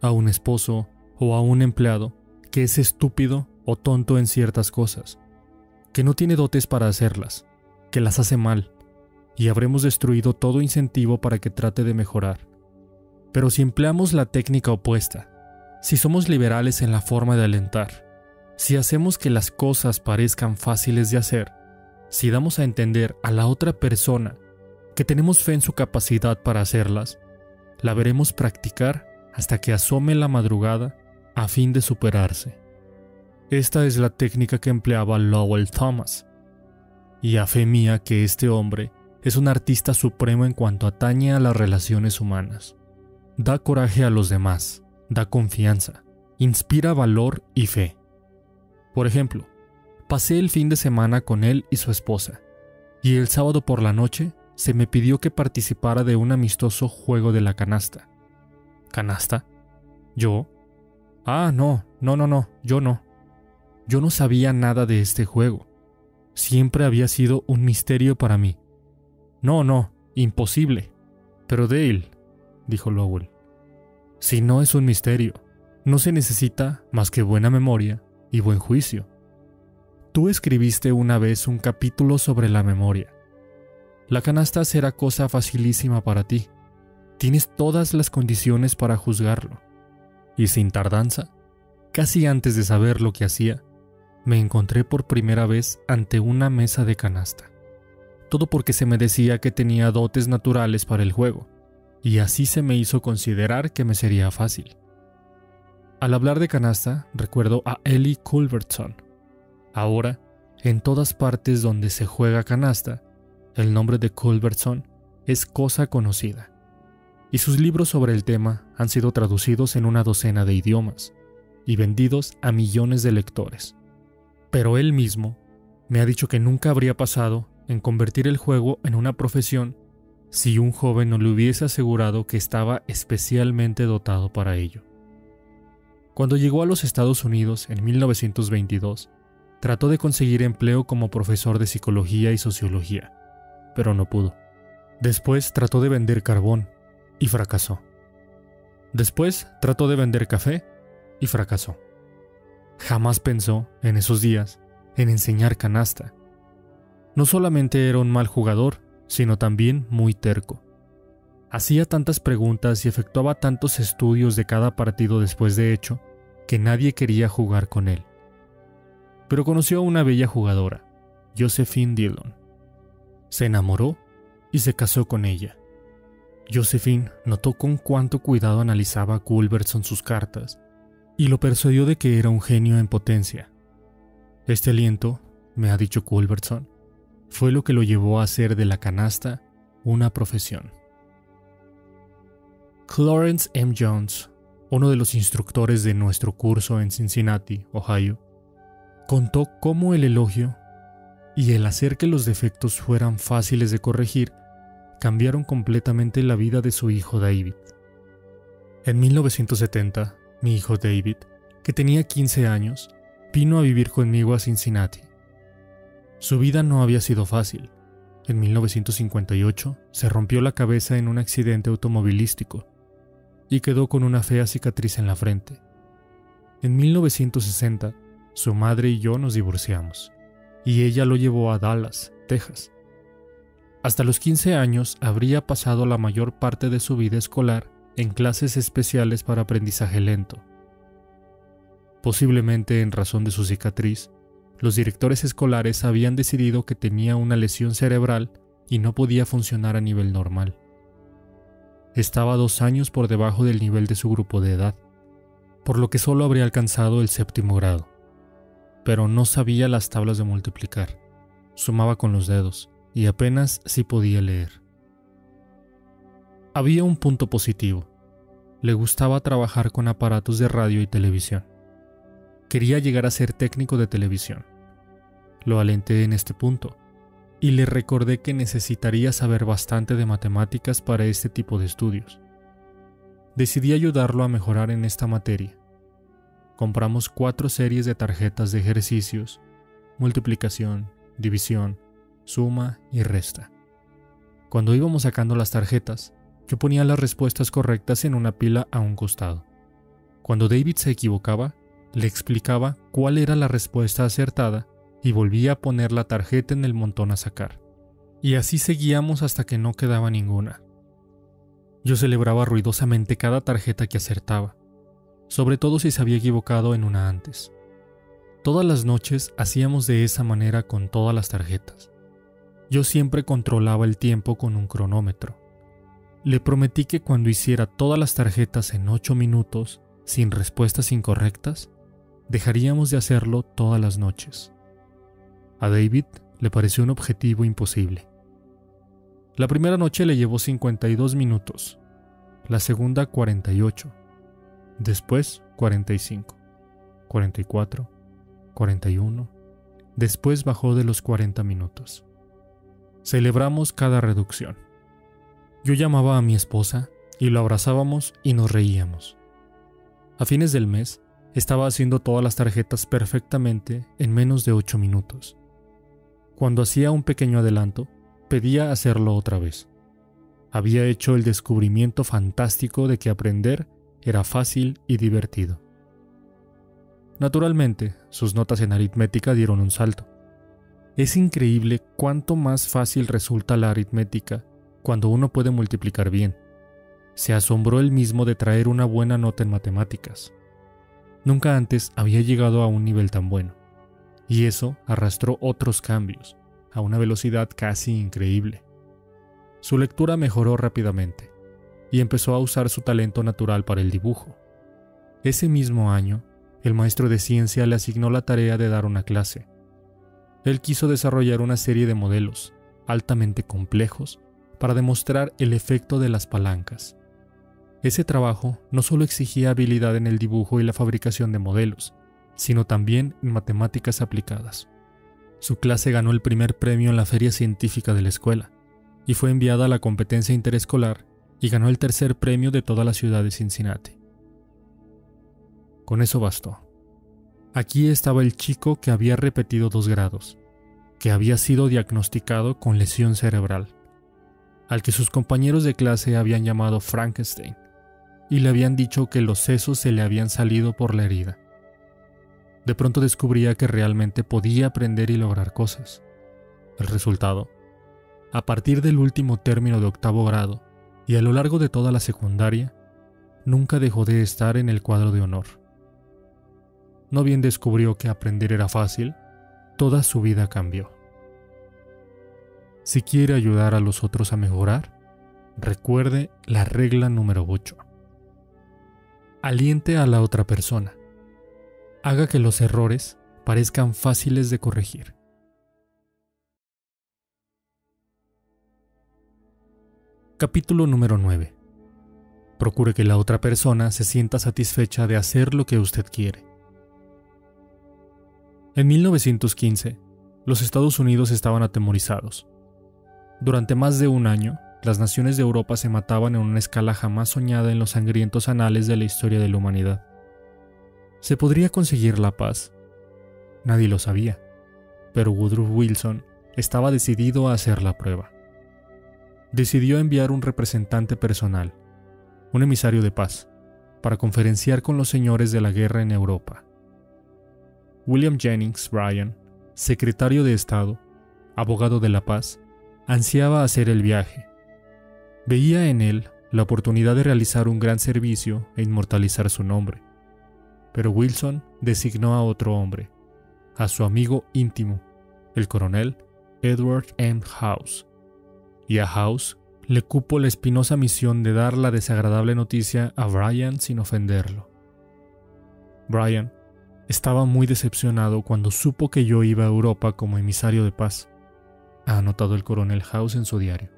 A: a un esposo o a un empleado que es estúpido o tonto en ciertas cosas, que no tiene dotes para hacerlas, que las hace mal, y habremos destruido todo incentivo para que trate de mejorar. Pero si empleamos la técnica opuesta, si somos liberales en la forma de alentar, si hacemos que las cosas parezcan fáciles de hacer, si damos a entender a la otra persona que tenemos fe en su capacidad para hacerlas, la veremos practicar hasta que asome la madrugada a fin de superarse. Esta es la técnica que empleaba Lowell Thomas. Y a fe mía que este hombre es un artista supremo en cuanto atañe a las relaciones humanas. Da coraje a los demás, da confianza, inspira valor y fe. Por ejemplo, pasé el fin de semana con él y su esposa, y el sábado por la noche se me pidió que participara de un amistoso juego de la canasta. ¿Canasta? Yo, Ah, no, no, no, no, yo no. Yo no sabía nada de este juego. Siempre había sido un misterio para mí. No, no, imposible. Pero Dale, dijo Lowell, si no es un misterio, no se necesita más que buena memoria y buen juicio. Tú escribiste una vez un capítulo sobre la memoria. La canasta será cosa facilísima para ti. Tienes todas las condiciones para juzgarlo y sin tardanza, casi antes de saber lo que hacía, me encontré por primera vez ante una mesa de canasta. Todo porque se me decía que tenía dotes naturales para el juego, y así se me hizo considerar que me sería fácil. Al hablar de canasta, recuerdo a Ellie Culbertson. Ahora, en todas partes donde se juega canasta, el nombre de Culbertson es cosa conocida y sus libros sobre el tema han sido traducidos en una docena de idiomas y vendidos a millones de lectores. Pero él mismo me ha dicho que nunca habría pasado en convertir el juego en una profesión si un joven no le hubiese asegurado que estaba especialmente dotado para ello. Cuando llegó a los Estados Unidos en 1922, trató de conseguir empleo como profesor de psicología y sociología, pero no pudo. Después trató de vender carbón, y fracasó. Después trató de vender café y fracasó. Jamás pensó, en esos días, en enseñar canasta. No solamente era un mal jugador, sino también muy terco. Hacía tantas preguntas y efectuaba tantos estudios de cada partido después de hecho, que nadie quería jugar con él. Pero conoció a una bella jugadora, Josephine Dillon. Se enamoró y se casó con ella. Josephine notó con cuánto cuidado analizaba Culbertson sus cartas y lo persuadió de que era un genio en potencia. Este aliento, me ha dicho Culbertson, fue lo que lo llevó a hacer de la canasta una profesión. Clarence M. Jones, uno de los instructores de nuestro curso en Cincinnati, Ohio, contó cómo el elogio y el hacer que los defectos fueran fáciles de corregir cambiaron completamente la vida de su hijo David. En 1970, mi hijo David, que tenía 15 años, vino a vivir conmigo a Cincinnati. Su vida no había sido fácil. En 1958 se rompió la cabeza en un accidente automovilístico y quedó con una fea cicatriz en la frente. En 1960, su madre y yo nos divorciamos, y ella lo llevó a Dallas, Texas, hasta los 15 años habría pasado la mayor parte de su vida escolar en clases especiales para aprendizaje lento. Posiblemente en razón de su cicatriz, los directores escolares habían decidido que tenía una lesión cerebral y no podía funcionar a nivel normal. Estaba dos años por debajo del nivel de su grupo de edad, por lo que solo habría alcanzado el séptimo grado. Pero no sabía las tablas de multiplicar, sumaba con los dedos, y apenas si podía leer. Había un punto positivo. Le gustaba trabajar con aparatos de radio y televisión. Quería llegar a ser técnico de televisión. Lo alenté en este punto y le recordé que necesitaría saber bastante de matemáticas para este tipo de estudios. Decidí ayudarlo a mejorar en esta materia. Compramos cuatro series de tarjetas de ejercicios, multiplicación, división, suma y resta. Cuando íbamos sacando las tarjetas, yo ponía las respuestas correctas en una pila a un costado. Cuando David se equivocaba, le explicaba cuál era la respuesta acertada y volvía a poner la tarjeta en el montón a sacar. Y así seguíamos hasta que no quedaba ninguna. Yo celebraba ruidosamente cada tarjeta que acertaba, sobre todo si se había equivocado en una antes. Todas las noches hacíamos de esa manera con todas las tarjetas. Yo siempre controlaba el tiempo con un cronómetro. Le prometí que cuando hiciera todas las tarjetas en 8 minutos, sin respuestas incorrectas, dejaríamos de hacerlo todas las noches. A David le pareció un objetivo imposible. La primera noche le llevó 52 minutos, la segunda 48, después 45, 44, 41, después bajó de los 40 minutos. Celebramos cada reducción. Yo llamaba a mi esposa y lo abrazábamos y nos reíamos. A fines del mes, estaba haciendo todas las tarjetas perfectamente en menos de 8 minutos. Cuando hacía un pequeño adelanto, pedía hacerlo otra vez. Había hecho el descubrimiento fantástico de que aprender era fácil y divertido. Naturalmente, sus notas en aritmética dieron un salto. Es increíble cuánto más fácil resulta la aritmética cuando uno puede multiplicar bien. Se asombró él mismo de traer una buena nota en matemáticas. Nunca antes había llegado a un nivel tan bueno, y eso arrastró otros cambios, a una velocidad casi increíble. Su lectura mejoró rápidamente, y empezó a usar su talento natural para el dibujo. Ese mismo año, el maestro de ciencia le asignó la tarea de dar una clase, él quiso desarrollar una serie de modelos, altamente complejos, para demostrar el efecto de las palancas. Ese trabajo no solo exigía habilidad en el dibujo y la fabricación de modelos, sino también en matemáticas aplicadas. Su clase ganó el primer premio en la feria científica de la escuela, y fue enviada a la competencia interescolar y ganó el tercer premio de toda la ciudad de Cincinnati. Con eso bastó. Aquí estaba el chico que había repetido dos grados, que había sido diagnosticado con lesión cerebral, al que sus compañeros de clase habían llamado Frankenstein, y le habían dicho que los sesos se le habían salido por la herida. De pronto descubría que realmente podía aprender y lograr cosas. El resultado, a partir del último término de octavo grado y a lo largo de toda la secundaria, nunca dejó de estar en el cuadro de honor no bien descubrió que aprender era fácil, toda su vida cambió. Si quiere ayudar a los otros a mejorar, recuerde la regla número 8. Aliente a la otra persona. Haga que los errores parezcan fáciles de corregir. Capítulo número 9. Procure que la otra persona se sienta satisfecha de hacer lo que usted quiere. En 1915, los Estados Unidos estaban atemorizados. Durante más de un año, las naciones de Europa se mataban en una escala jamás soñada en los sangrientos anales de la historia de la humanidad. ¿Se podría conseguir la paz? Nadie lo sabía, pero Woodrow Wilson estaba decidido a hacer la prueba. Decidió enviar un representante personal, un emisario de paz, para conferenciar con los señores de la guerra en Europa. William Jennings Bryan, secretario de Estado, abogado de la paz, ansiaba hacer el viaje. Veía en él la oportunidad de realizar un gran servicio e inmortalizar su nombre. Pero Wilson designó a otro hombre, a su amigo íntimo, el coronel Edward M. House. Y a House le cupo la espinosa misión de dar la desagradable noticia a Bryan sin ofenderlo. Bryan, estaba muy decepcionado cuando supo que yo iba a Europa como emisario de paz, ha anotado el coronel House en su diario.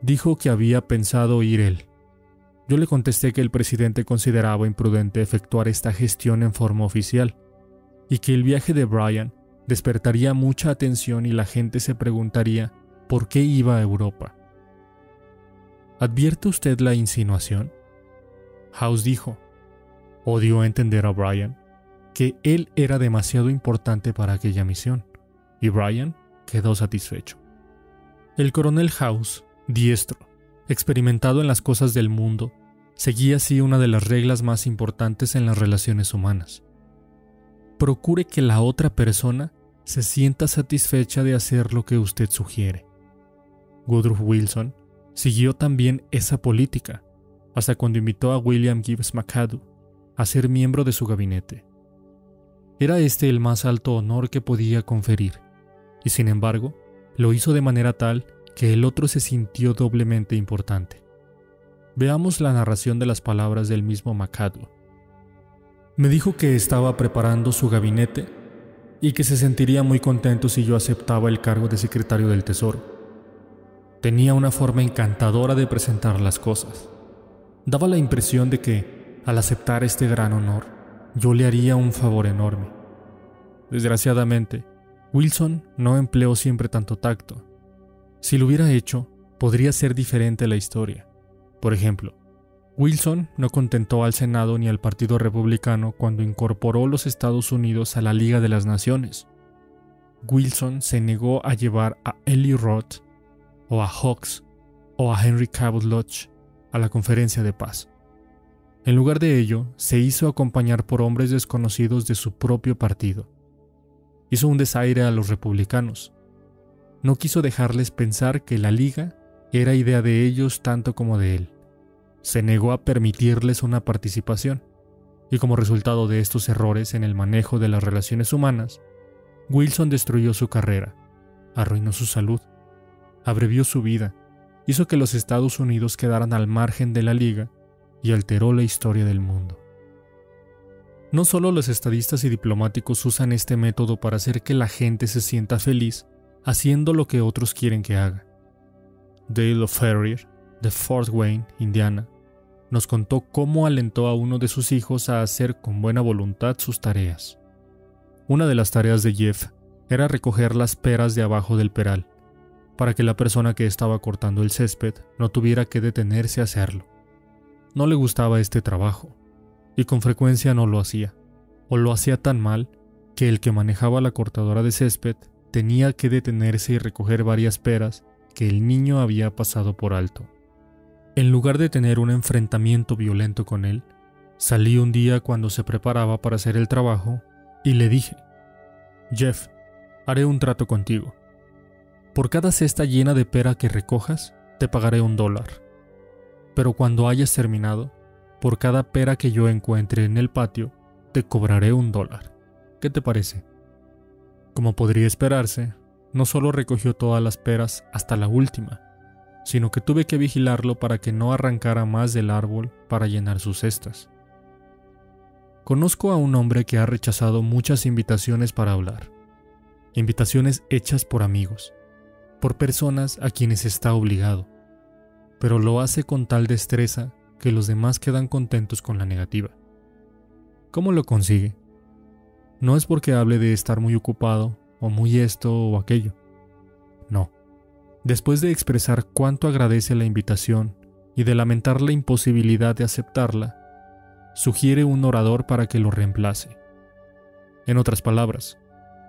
A: Dijo que había pensado ir él. Yo le contesté que el presidente consideraba imprudente efectuar esta gestión en forma oficial, y que el viaje de Brian despertaría mucha atención y la gente se preguntaría por qué iba a Europa. ¿Advierte usted la insinuación? House dijo, odio entender a Brian que él era demasiado importante para aquella misión, y Brian quedó satisfecho. El coronel House, diestro, experimentado en las cosas del mundo, seguía así una de las reglas más importantes en las relaciones humanas. Procure que la otra persona se sienta satisfecha de hacer lo que usted sugiere. Woodruff Wilson siguió también esa política, hasta cuando invitó a William Gibbs McAdoo a ser miembro de su gabinete. Era este el más alto honor que podía conferir, y sin embargo, lo hizo de manera tal que el otro se sintió doblemente importante. Veamos la narración de las palabras del mismo Macadlo. Me dijo que estaba preparando su gabinete y que se sentiría muy contento si yo aceptaba el cargo de secretario del Tesoro. Tenía una forma encantadora de presentar las cosas. Daba la impresión de que, al aceptar este gran honor, yo le haría un favor enorme. Desgraciadamente, Wilson no empleó siempre tanto tacto. Si lo hubiera hecho, podría ser diferente la historia. Por ejemplo, Wilson no contentó al Senado ni al Partido Republicano cuando incorporó los Estados Unidos a la Liga de las Naciones. Wilson se negó a llevar a Ellie Roth, o a Hawks, o a Henry Cabot Lodge a la conferencia de paz. En lugar de ello, se hizo acompañar por hombres desconocidos de su propio partido. Hizo un desaire a los republicanos. No quiso dejarles pensar que la Liga era idea de ellos tanto como de él. Se negó a permitirles una participación. Y como resultado de estos errores en el manejo de las relaciones humanas, Wilson destruyó su carrera, arruinó su salud, abrevió su vida, hizo que los Estados Unidos quedaran al margen de la Liga y alteró la historia del mundo. No solo los estadistas y diplomáticos usan este método para hacer que la gente se sienta feliz haciendo lo que otros quieren que haga. Dale Ferrier, de Fort Wayne, Indiana, nos contó cómo alentó a uno de sus hijos a hacer con buena voluntad sus tareas. Una de las tareas de Jeff era recoger las peras de abajo del peral, para que la persona que estaba cortando el césped no tuviera que detenerse a hacerlo. No le gustaba este trabajo, y con frecuencia no lo hacía, o lo hacía tan mal que el que manejaba la cortadora de césped tenía que detenerse y recoger varias peras que el niño había pasado por alto. En lugar de tener un enfrentamiento violento con él, salí un día cuando se preparaba para hacer el trabajo y le dije, Jeff, haré un trato contigo. Por cada cesta llena de pera que recojas, te pagaré un dólar. Pero cuando hayas terminado, por cada pera que yo encuentre en el patio, te cobraré un dólar. ¿Qué te parece? Como podría esperarse, no solo recogió todas las peras hasta la última, sino que tuve que vigilarlo para que no arrancara más del árbol para llenar sus cestas. Conozco a un hombre que ha rechazado muchas invitaciones para hablar, invitaciones hechas por amigos, por personas a quienes está obligado pero lo hace con tal destreza que los demás quedan contentos con la negativa. ¿Cómo lo consigue? No es porque hable de estar muy ocupado, o muy esto o aquello. No. Después de expresar cuánto agradece la invitación y de lamentar la imposibilidad de aceptarla, sugiere un orador para que lo reemplace. En otras palabras,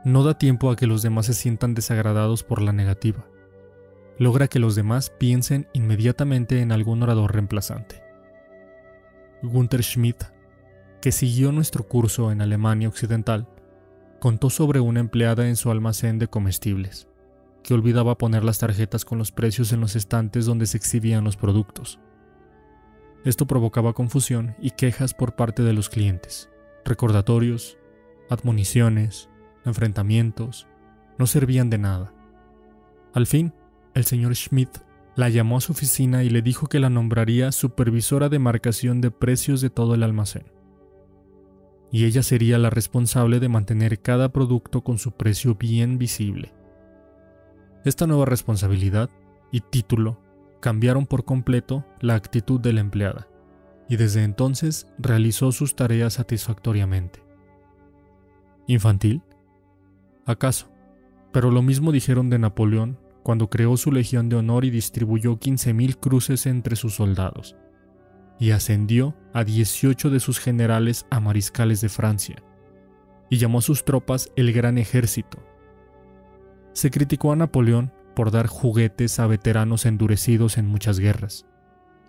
A: no da tiempo a que los demás se sientan desagradados por la negativa logra que los demás piensen inmediatamente en algún orador reemplazante. Gunther Schmidt, que siguió nuestro curso en Alemania Occidental, contó sobre una empleada en su almacén de comestibles, que olvidaba poner las tarjetas con los precios en los estantes donde se exhibían los productos. Esto provocaba confusión y quejas por parte de los clientes, recordatorios, admoniciones, enfrentamientos, no servían de nada. Al fin, el señor Schmidt la llamó a su oficina y le dijo que la nombraría supervisora de marcación de precios de todo el almacén. Y ella sería la responsable de mantener cada producto con su precio bien visible. Esta nueva responsabilidad y título cambiaron por completo la actitud de la empleada, y desde entonces realizó sus tareas satisfactoriamente. ¿Infantil? ¿Acaso? Pero lo mismo dijeron de Napoleón cuando creó su Legión de Honor y distribuyó 15.000 cruces entre sus soldados, y ascendió a 18 de sus generales a mariscales de Francia, y llamó a sus tropas el Gran Ejército. Se criticó a Napoleón por dar juguetes a veteranos endurecidos en muchas guerras,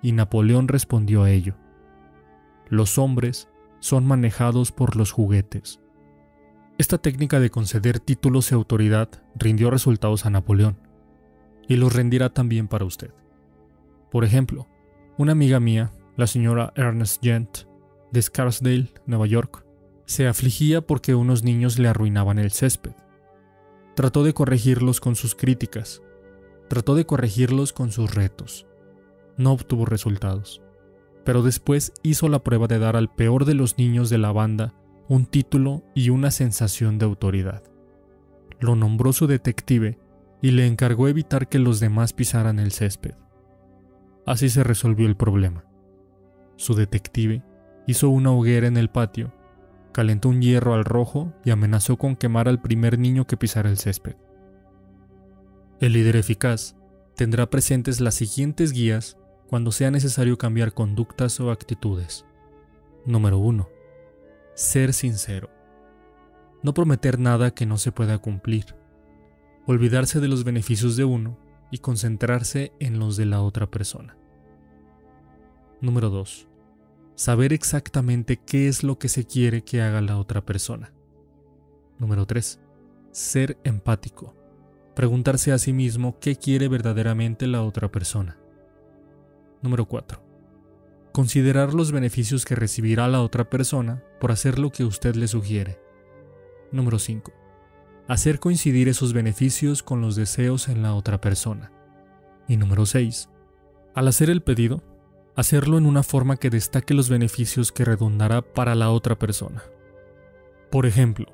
A: y Napoleón respondió a ello. Los hombres son manejados por los juguetes. Esta técnica de conceder títulos y autoridad rindió resultados a Napoleón y los rendirá también para usted. Por ejemplo, una amiga mía, la señora Ernest Gent, de Scarsdale, Nueva York, se afligía porque unos niños le arruinaban el césped. Trató de corregirlos con sus críticas, trató de corregirlos con sus retos. No obtuvo resultados, pero después hizo la prueba de dar al peor de los niños de la banda un título y una sensación de autoridad. Lo nombró su detective y le encargó evitar que los demás pisaran el césped. Así se resolvió el problema. Su detective hizo una hoguera en el patio, calentó un hierro al rojo y amenazó con quemar al primer niño que pisara el césped. El líder eficaz tendrá presentes las siguientes guías cuando sea necesario cambiar conductas o actitudes. Número 1. Ser sincero. No prometer nada que no se pueda cumplir olvidarse de los beneficios de uno y concentrarse en los de la otra persona. Número 2. Saber exactamente qué es lo que se quiere que haga la otra persona. Número 3. Ser empático. Preguntarse a sí mismo qué quiere verdaderamente la otra persona. Número 4. Considerar los beneficios que recibirá la otra persona por hacer lo que usted le sugiere. Número 5 hacer coincidir esos beneficios con los deseos en la otra persona. Y número 6. Al hacer el pedido, hacerlo en una forma que destaque los beneficios que redundará para la otra persona. Por ejemplo,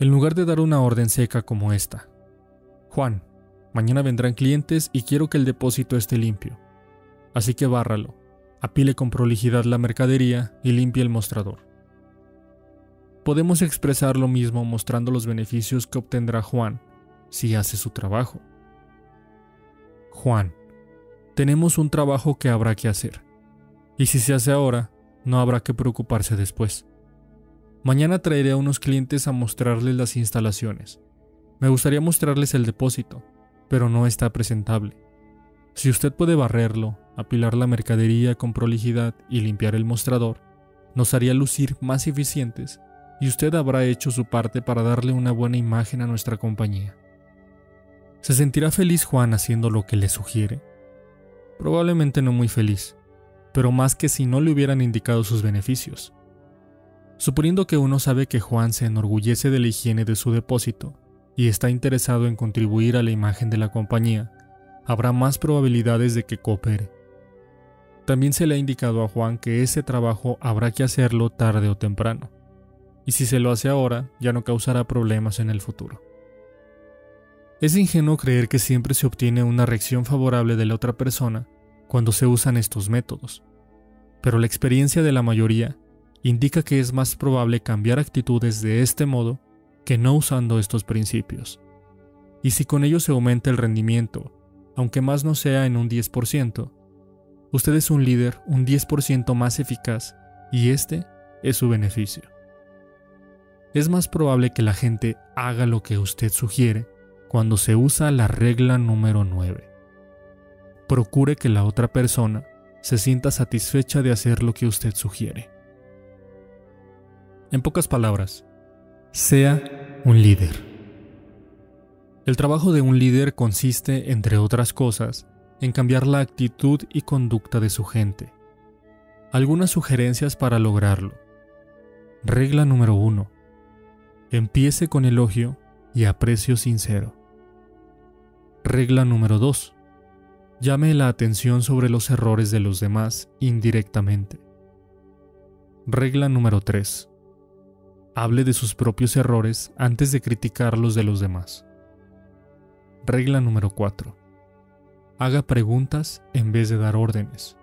A: en lugar de dar una orden seca como esta, Juan, mañana vendrán clientes y quiero que el depósito esté limpio. Así que bárralo, apile con prolijidad la mercadería y limpie el mostrador. Podemos expresar lo mismo mostrando los beneficios que obtendrá Juan si hace su trabajo. Juan, tenemos un trabajo que habrá que hacer. Y si se hace ahora, no habrá que preocuparse después. Mañana traeré a unos clientes a mostrarles las instalaciones. Me gustaría mostrarles el depósito, pero no está presentable. Si usted puede barrerlo, apilar la mercadería con prolijidad y limpiar el mostrador, nos haría lucir más eficientes y usted habrá hecho su parte para darle una buena imagen a nuestra compañía. ¿Se sentirá feliz Juan haciendo lo que le sugiere? Probablemente no muy feliz, pero más que si no le hubieran indicado sus beneficios. Suponiendo que uno sabe que Juan se enorgullece de la higiene de su depósito y está interesado en contribuir a la imagen de la compañía, habrá más probabilidades de que coopere. También se le ha indicado a Juan que ese trabajo habrá que hacerlo tarde o temprano y si se lo hace ahora, ya no causará problemas en el futuro. Es ingenuo creer que siempre se obtiene una reacción favorable de la otra persona cuando se usan estos métodos, pero la experiencia de la mayoría indica que es más probable cambiar actitudes de este modo que no usando estos principios. Y si con ello se aumenta el rendimiento, aunque más no sea en un 10%, usted es un líder un 10% más eficaz y este es su beneficio es más probable que la gente haga lo que usted sugiere cuando se usa la regla número 9. Procure que la otra persona se sienta satisfecha de hacer lo que usted sugiere. En pocas palabras, sea un líder. El trabajo de un líder consiste, entre otras cosas, en cambiar la actitud y conducta de su gente. Algunas sugerencias para lograrlo. Regla número 1. Empiece con elogio y aprecio sincero. Regla número 2. Llame la atención sobre los errores de los demás indirectamente. Regla número 3. Hable de sus propios errores antes de criticar los de los demás. Regla número 4. Haga preguntas en vez de dar órdenes.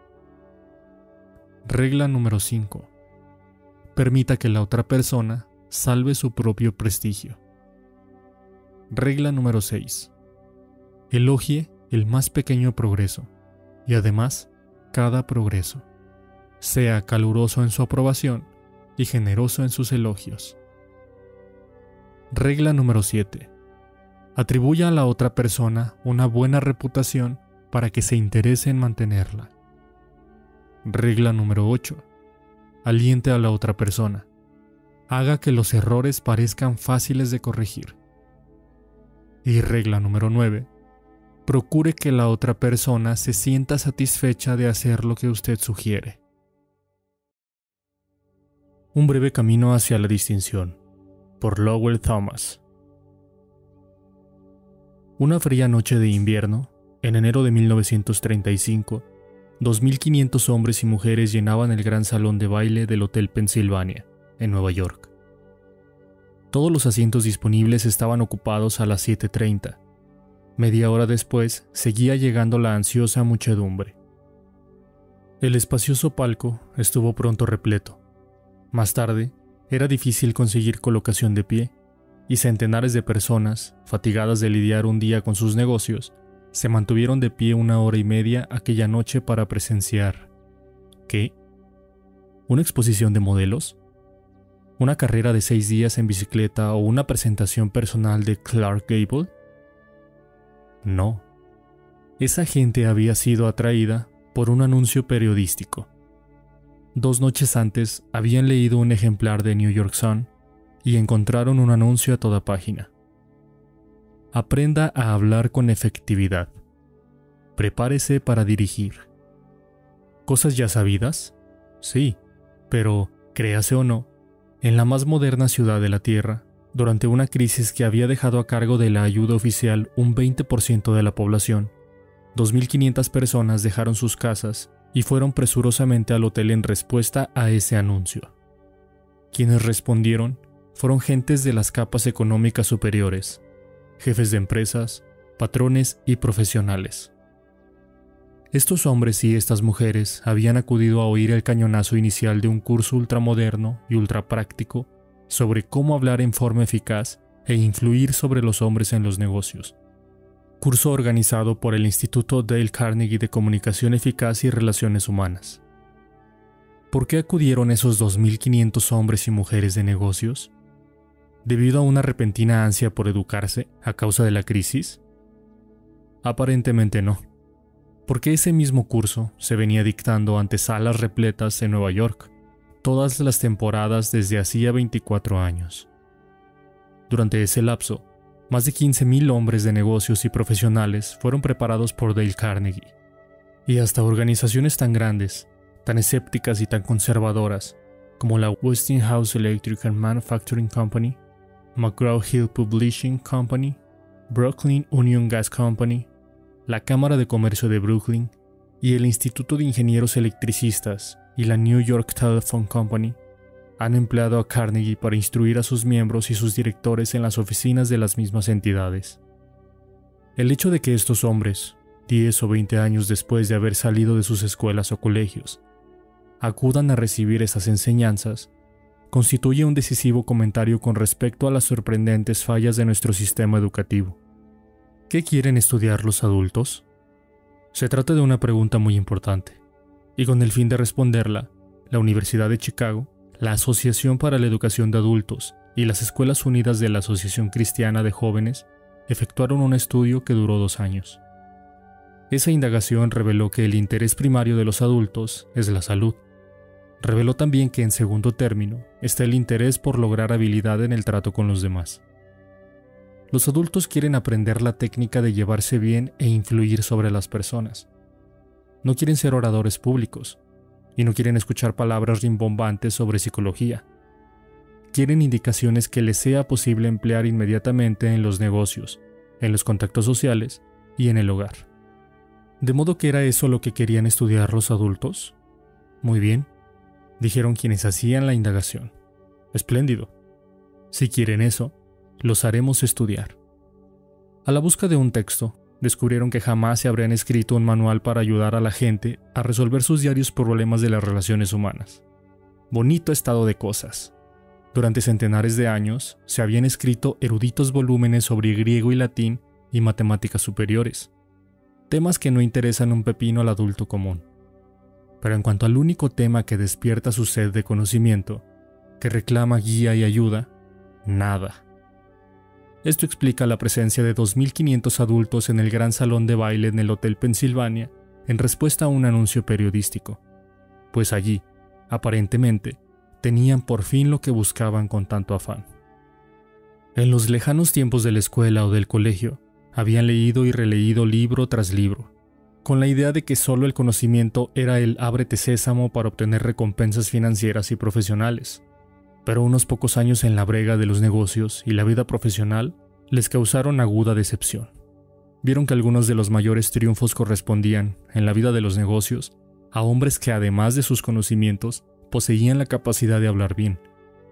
A: Regla número 5. Permita que la otra persona salve su propio prestigio. Regla número 6. Elogie el más pequeño progreso, y además cada progreso. Sea caluroso en su aprobación y generoso en sus elogios. Regla número 7. Atribuya a la otra persona una buena reputación para que se interese en mantenerla. Regla número 8. Aliente a la otra persona haga que los errores parezcan fáciles de corregir. Y regla número 9. Procure que la otra persona se sienta satisfecha de hacer lo que usted sugiere. Un breve camino hacia la distinción. Por Lowell Thomas. Una fría noche de invierno, en enero de 1935, 2.500 hombres y mujeres llenaban el gran salón de baile del Hotel Pensilvania en Nueva York. Todos los asientos disponibles estaban ocupados a las 7.30. Media hora después seguía llegando la ansiosa muchedumbre. El espacioso palco estuvo pronto repleto. Más tarde, era difícil conseguir colocación de pie, y centenares de personas, fatigadas de lidiar un día con sus negocios, se mantuvieron de pie una hora y media aquella noche para presenciar. ¿Qué? ¿Una exposición de modelos? una carrera de seis días en bicicleta o una presentación personal de Clark Gable? No. Esa gente había sido atraída por un anuncio periodístico. Dos noches antes habían leído un ejemplar de New York Sun y encontraron un anuncio a toda página. Aprenda a hablar con efectividad. Prepárese para dirigir. ¿Cosas ya sabidas? Sí, pero créase o no, en la más moderna ciudad de la Tierra, durante una crisis que había dejado a cargo de la ayuda oficial un 20% de la población. 2.500 personas dejaron sus casas y fueron presurosamente al hotel en respuesta a ese anuncio. Quienes respondieron fueron gentes de las capas económicas superiores, jefes de empresas, patrones y profesionales. Estos hombres y estas mujeres habían acudido a oír el cañonazo inicial de un curso ultramoderno y ultrapráctico sobre cómo hablar en forma eficaz e influir sobre los hombres en los negocios. Curso organizado por el Instituto Dale Carnegie de Comunicación Eficaz y Relaciones Humanas. ¿Por qué acudieron esos 2.500 hombres y mujeres de negocios? ¿Debido a una repentina ansia por educarse a causa de la crisis? Aparentemente no porque ese mismo curso se venía dictando ante salas repletas en Nueva York, todas las temporadas desde hacía 24 años. Durante ese lapso, más de 15.000 hombres de negocios y profesionales fueron preparados por Dale Carnegie, y hasta organizaciones tan grandes, tan escépticas y tan conservadoras como la Westinghouse Electric and Manufacturing Company, McGraw Hill Publishing Company, Brooklyn Union Gas Company, la Cámara de Comercio de Brooklyn y el Instituto de Ingenieros Electricistas y la New York Telephone Company han empleado a Carnegie para instruir a sus miembros y sus directores en las oficinas de las mismas entidades. El hecho de que estos hombres, 10 o 20 años después de haber salido de sus escuelas o colegios, acudan a recibir esas enseñanzas, constituye un decisivo comentario con respecto a las sorprendentes fallas de nuestro sistema educativo. ¿Qué quieren estudiar los adultos? Se trata de una pregunta muy importante, y con el fin de responderla, la Universidad de Chicago, la Asociación para la Educación de Adultos y las Escuelas Unidas de la Asociación Cristiana de Jóvenes efectuaron un estudio que duró dos años. Esa indagación reveló que el interés primario de los adultos es la salud. Reveló también que en segundo término está el interés por lograr habilidad en el trato con los demás. Los adultos quieren aprender la técnica de llevarse bien e influir sobre las personas. No quieren ser oradores públicos y no quieren escuchar palabras rimbombantes sobre psicología. Quieren indicaciones que les sea posible emplear inmediatamente en los negocios, en los contactos sociales y en el hogar. ¿De modo que era eso lo que querían estudiar los adultos? Muy bien, dijeron quienes hacían la indagación. Espléndido. Si quieren eso, los haremos estudiar. A la busca de un texto, descubrieron que jamás se habrían escrito un manual para ayudar a la gente a resolver sus diarios problemas de las relaciones humanas. Bonito estado de cosas. Durante centenares de años se habían escrito eruditos volúmenes sobre griego y latín y matemáticas superiores, temas que no interesan un pepino al adulto común. Pero en cuanto al único tema que despierta su sed de conocimiento, que reclama guía y ayuda, nada, esto explica la presencia de 2.500 adultos en el gran salón de baile en el Hotel Pensilvania en respuesta a un anuncio periodístico. Pues allí, aparentemente, tenían por fin lo que buscaban con tanto afán. En los lejanos tiempos de la escuela o del colegio, habían leído y releído libro tras libro, con la idea de que solo el conocimiento era el ábrete sésamo para obtener recompensas financieras y profesionales pero unos pocos años en la brega de los negocios y la vida profesional les causaron aguda decepción. Vieron que algunos de los mayores triunfos correspondían, en la vida de los negocios, a hombres que además de sus conocimientos, poseían la capacidad de hablar bien,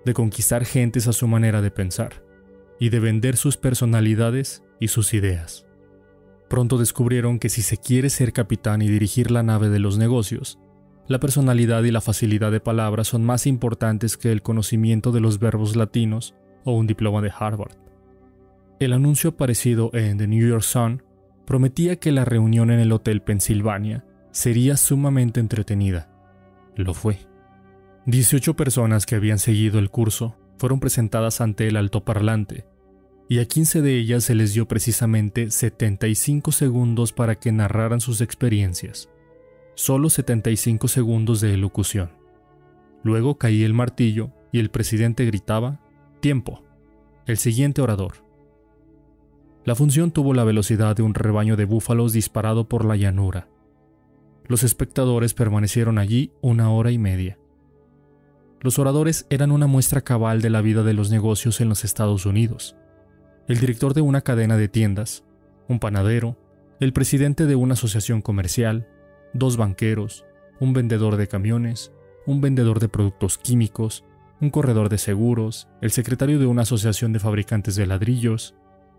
A: de conquistar gentes a su manera de pensar, y de vender sus personalidades y sus ideas. Pronto descubrieron que si se quiere ser capitán y dirigir la nave de los negocios, la personalidad y la facilidad de palabra son más importantes que el conocimiento de los verbos latinos o un diploma de Harvard. El anuncio aparecido en The New York Sun prometía que la reunión en el Hotel Pennsylvania sería sumamente entretenida. Lo fue. 18 personas que habían seguido el curso fueron presentadas ante el altoparlante, y a 15 de ellas se les dio precisamente 75 segundos para que narraran sus experiencias solo 75 segundos de elocución. Luego caía el martillo y el presidente gritaba, Tiempo, el siguiente orador. La función tuvo la velocidad de un rebaño de búfalos disparado por la llanura. Los espectadores permanecieron allí una hora y media. Los oradores eran una muestra cabal de la vida de los negocios en los Estados Unidos. El director de una cadena de tiendas, un panadero, el presidente de una asociación comercial, dos banqueros, un vendedor de camiones, un vendedor de productos químicos, un corredor de seguros, el secretario de una asociación de fabricantes de ladrillos,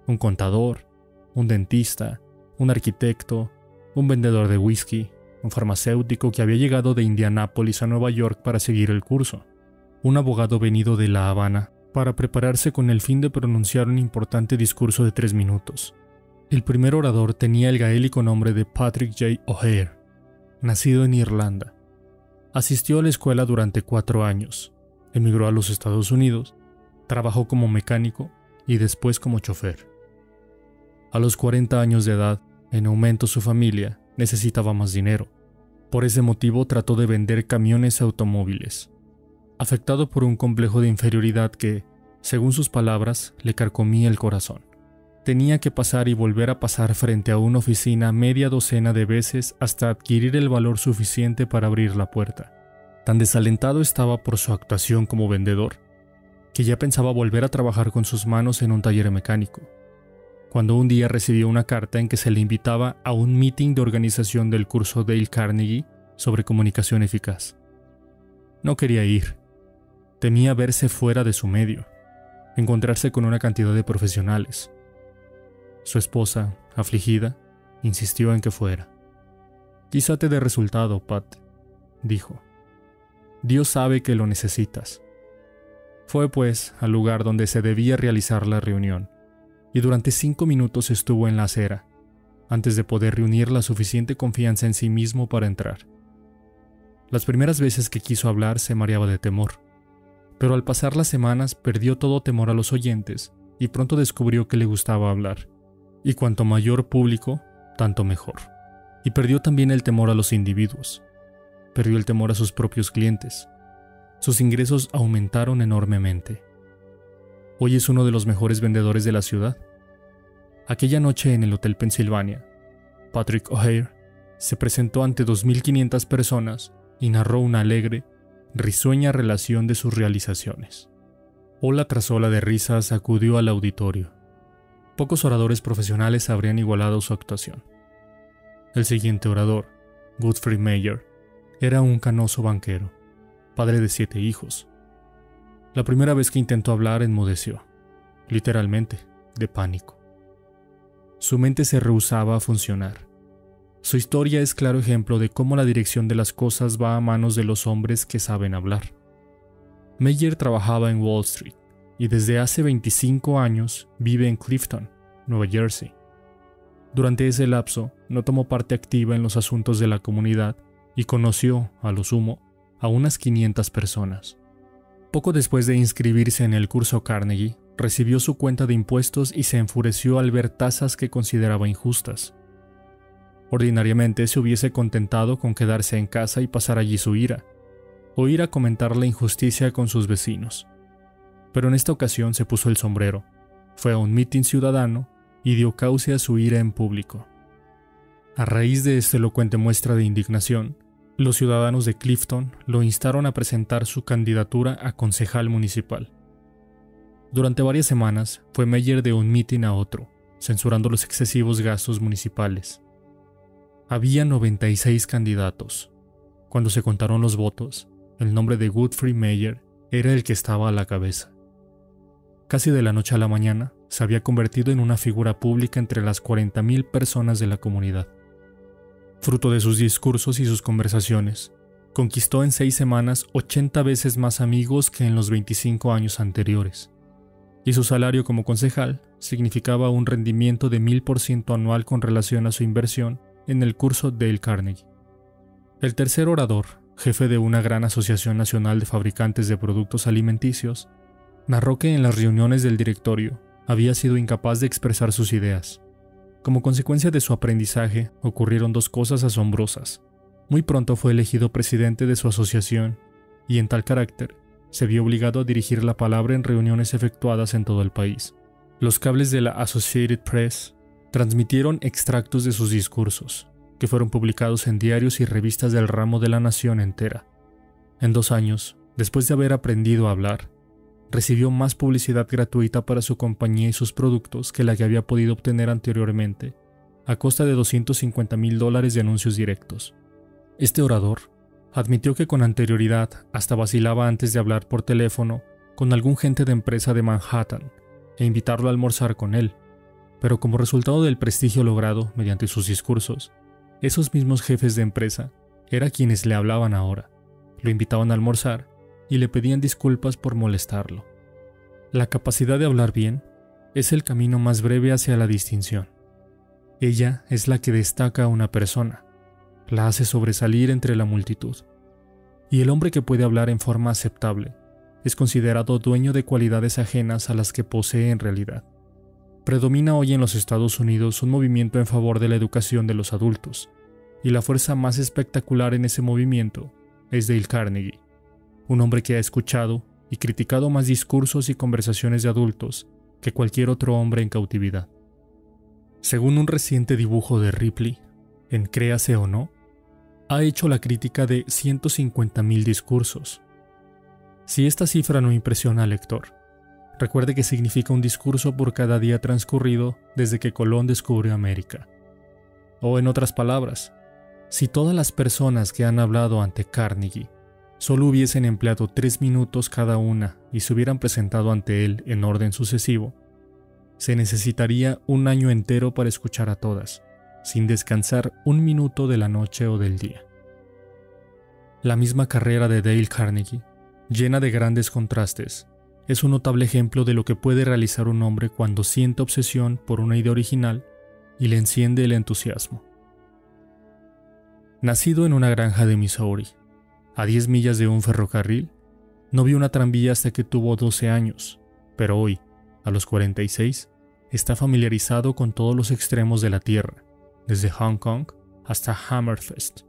A: un contador, un dentista, un arquitecto, un vendedor de whisky, un farmacéutico que había llegado de Indianápolis a Nueva York para seguir el curso, un abogado venido de La Habana para prepararse con el fin de pronunciar un importante discurso de tres minutos. El primer orador tenía el gaélico nombre de Patrick J. O'Hare, nacido en Irlanda. Asistió a la escuela durante cuatro años, emigró a los Estados Unidos, trabajó como mecánico y después como chofer. A los 40 años de edad, en aumento su familia necesitaba más dinero. Por ese motivo trató de vender camiones y automóviles. Afectado por un complejo de inferioridad que, según sus palabras, le carcomía el corazón tenía que pasar y volver a pasar frente a una oficina media docena de veces hasta adquirir el valor suficiente para abrir la puerta. Tan desalentado estaba por su actuación como vendedor, que ya pensaba volver a trabajar con sus manos en un taller mecánico, cuando un día recibió una carta en que se le invitaba a un meeting de organización del curso Dale Carnegie sobre comunicación eficaz. No quería ir, temía verse fuera de su medio, encontrarse con una cantidad de profesionales, su esposa, afligida, insistió en que fuera. Quizá te dé resultado, Pat, dijo. Dios sabe que lo necesitas. Fue, pues, al lugar donde se debía realizar la reunión, y durante cinco minutos estuvo en la acera, antes de poder reunir la suficiente confianza en sí mismo para entrar. Las primeras veces que quiso hablar se mareaba de temor, pero al pasar las semanas perdió todo temor a los oyentes y pronto descubrió que le gustaba hablar y cuanto mayor público, tanto mejor. Y perdió también el temor a los individuos. Perdió el temor a sus propios clientes. Sus ingresos aumentaron enormemente. Hoy es uno de los mejores vendedores de la ciudad. Aquella noche en el Hotel Pensilvania, Patrick O'Hare se presentó ante 2.500 personas y narró una alegre, risueña relación de sus realizaciones. Ola tras ola de risas acudió al auditorio pocos oradores profesionales habrían igualado su actuación. El siguiente orador, Godfrey Mayer, era un canoso banquero, padre de siete hijos. La primera vez que intentó hablar enmudeció, literalmente, de pánico. Su mente se rehusaba a funcionar. Su historia es claro ejemplo de cómo la dirección de las cosas va a manos de los hombres que saben hablar. Meyer trabajaba en Wall Street, y desde hace 25 años vive en Clifton, Nueva Jersey. Durante ese lapso no tomó parte activa en los asuntos de la comunidad y conoció, a lo sumo, a unas 500 personas. Poco después de inscribirse en el curso Carnegie, recibió su cuenta de impuestos y se enfureció al ver tasas que consideraba injustas. Ordinariamente se hubiese contentado con quedarse en casa y pasar allí su ira, o ir a comentar la injusticia con sus vecinos pero en esta ocasión se puso el sombrero, fue a un mitin ciudadano y dio cauce a su ira en público. A raíz de esta elocuente muestra de indignación, los ciudadanos de Clifton lo instaron a presentar su candidatura a concejal municipal. Durante varias semanas fue Meyer de un mitin a otro, censurando los excesivos gastos municipales. Había 96 candidatos. Cuando se contaron los votos, el nombre de Godfrey Meyer era el que estaba a la cabeza. Casi de la noche a la mañana, se había convertido en una figura pública entre las 40.000 personas de la comunidad. Fruto de sus discursos y sus conversaciones, conquistó en seis semanas 80 veces más amigos que en los 25 años anteriores, y su salario como concejal significaba un rendimiento de 1000% anual con relación a su inversión en el curso Dale Carnegie. El tercer orador, jefe de una gran asociación nacional de fabricantes de productos alimenticios, Narró que en las reuniones del directorio había sido incapaz de expresar sus ideas. Como consecuencia de su aprendizaje, ocurrieron dos cosas asombrosas. Muy pronto fue elegido presidente de su asociación, y en tal carácter, se vio obligado a dirigir la palabra en reuniones efectuadas en todo el país. Los cables de la Associated Press transmitieron extractos de sus discursos, que fueron publicados en diarios y revistas del ramo de la nación entera. En dos años, después de haber aprendido a hablar, recibió más publicidad gratuita para su compañía y sus productos que la que había podido obtener anteriormente, a costa de 250 mil dólares de anuncios directos. Este orador admitió que con anterioridad hasta vacilaba antes de hablar por teléfono con algún gente de empresa de Manhattan e invitarlo a almorzar con él, pero como resultado del prestigio logrado mediante sus discursos, esos mismos jefes de empresa eran quienes le hablaban ahora, lo invitaban a almorzar y le pedían disculpas por molestarlo. La capacidad de hablar bien es el camino más breve hacia la distinción. Ella es la que destaca a una persona, la hace sobresalir entre la multitud. Y el hombre que puede hablar en forma aceptable es considerado dueño de cualidades ajenas a las que posee en realidad. Predomina hoy en los Estados Unidos un movimiento en favor de la educación de los adultos, y la fuerza más espectacular en ese movimiento es Dale Carnegie un hombre que ha escuchado y criticado más discursos y conversaciones de adultos que cualquier otro hombre en cautividad. Según un reciente dibujo de Ripley, en Créase o no, ha hecho la crítica de 150.000 discursos. Si esta cifra no impresiona al lector, recuerde que significa un discurso por cada día transcurrido desde que Colón descubrió América. O en otras palabras, si todas las personas que han hablado ante Carnegie solo hubiesen empleado tres minutos cada una y se hubieran presentado ante él en orden sucesivo, se necesitaría un año entero para escuchar a todas, sin descansar un minuto de la noche o del día. La misma carrera de Dale Carnegie, llena de grandes contrastes, es un notable ejemplo de lo que puede realizar un hombre cuando siente obsesión por una idea original y le enciende el entusiasmo. Nacido en una granja de Missouri, a 10 millas de un ferrocarril, no vio una tranvía hasta que tuvo 12 años, pero hoy, a los 46, está familiarizado con todos los extremos de la Tierra, desde Hong Kong hasta Hammerfest.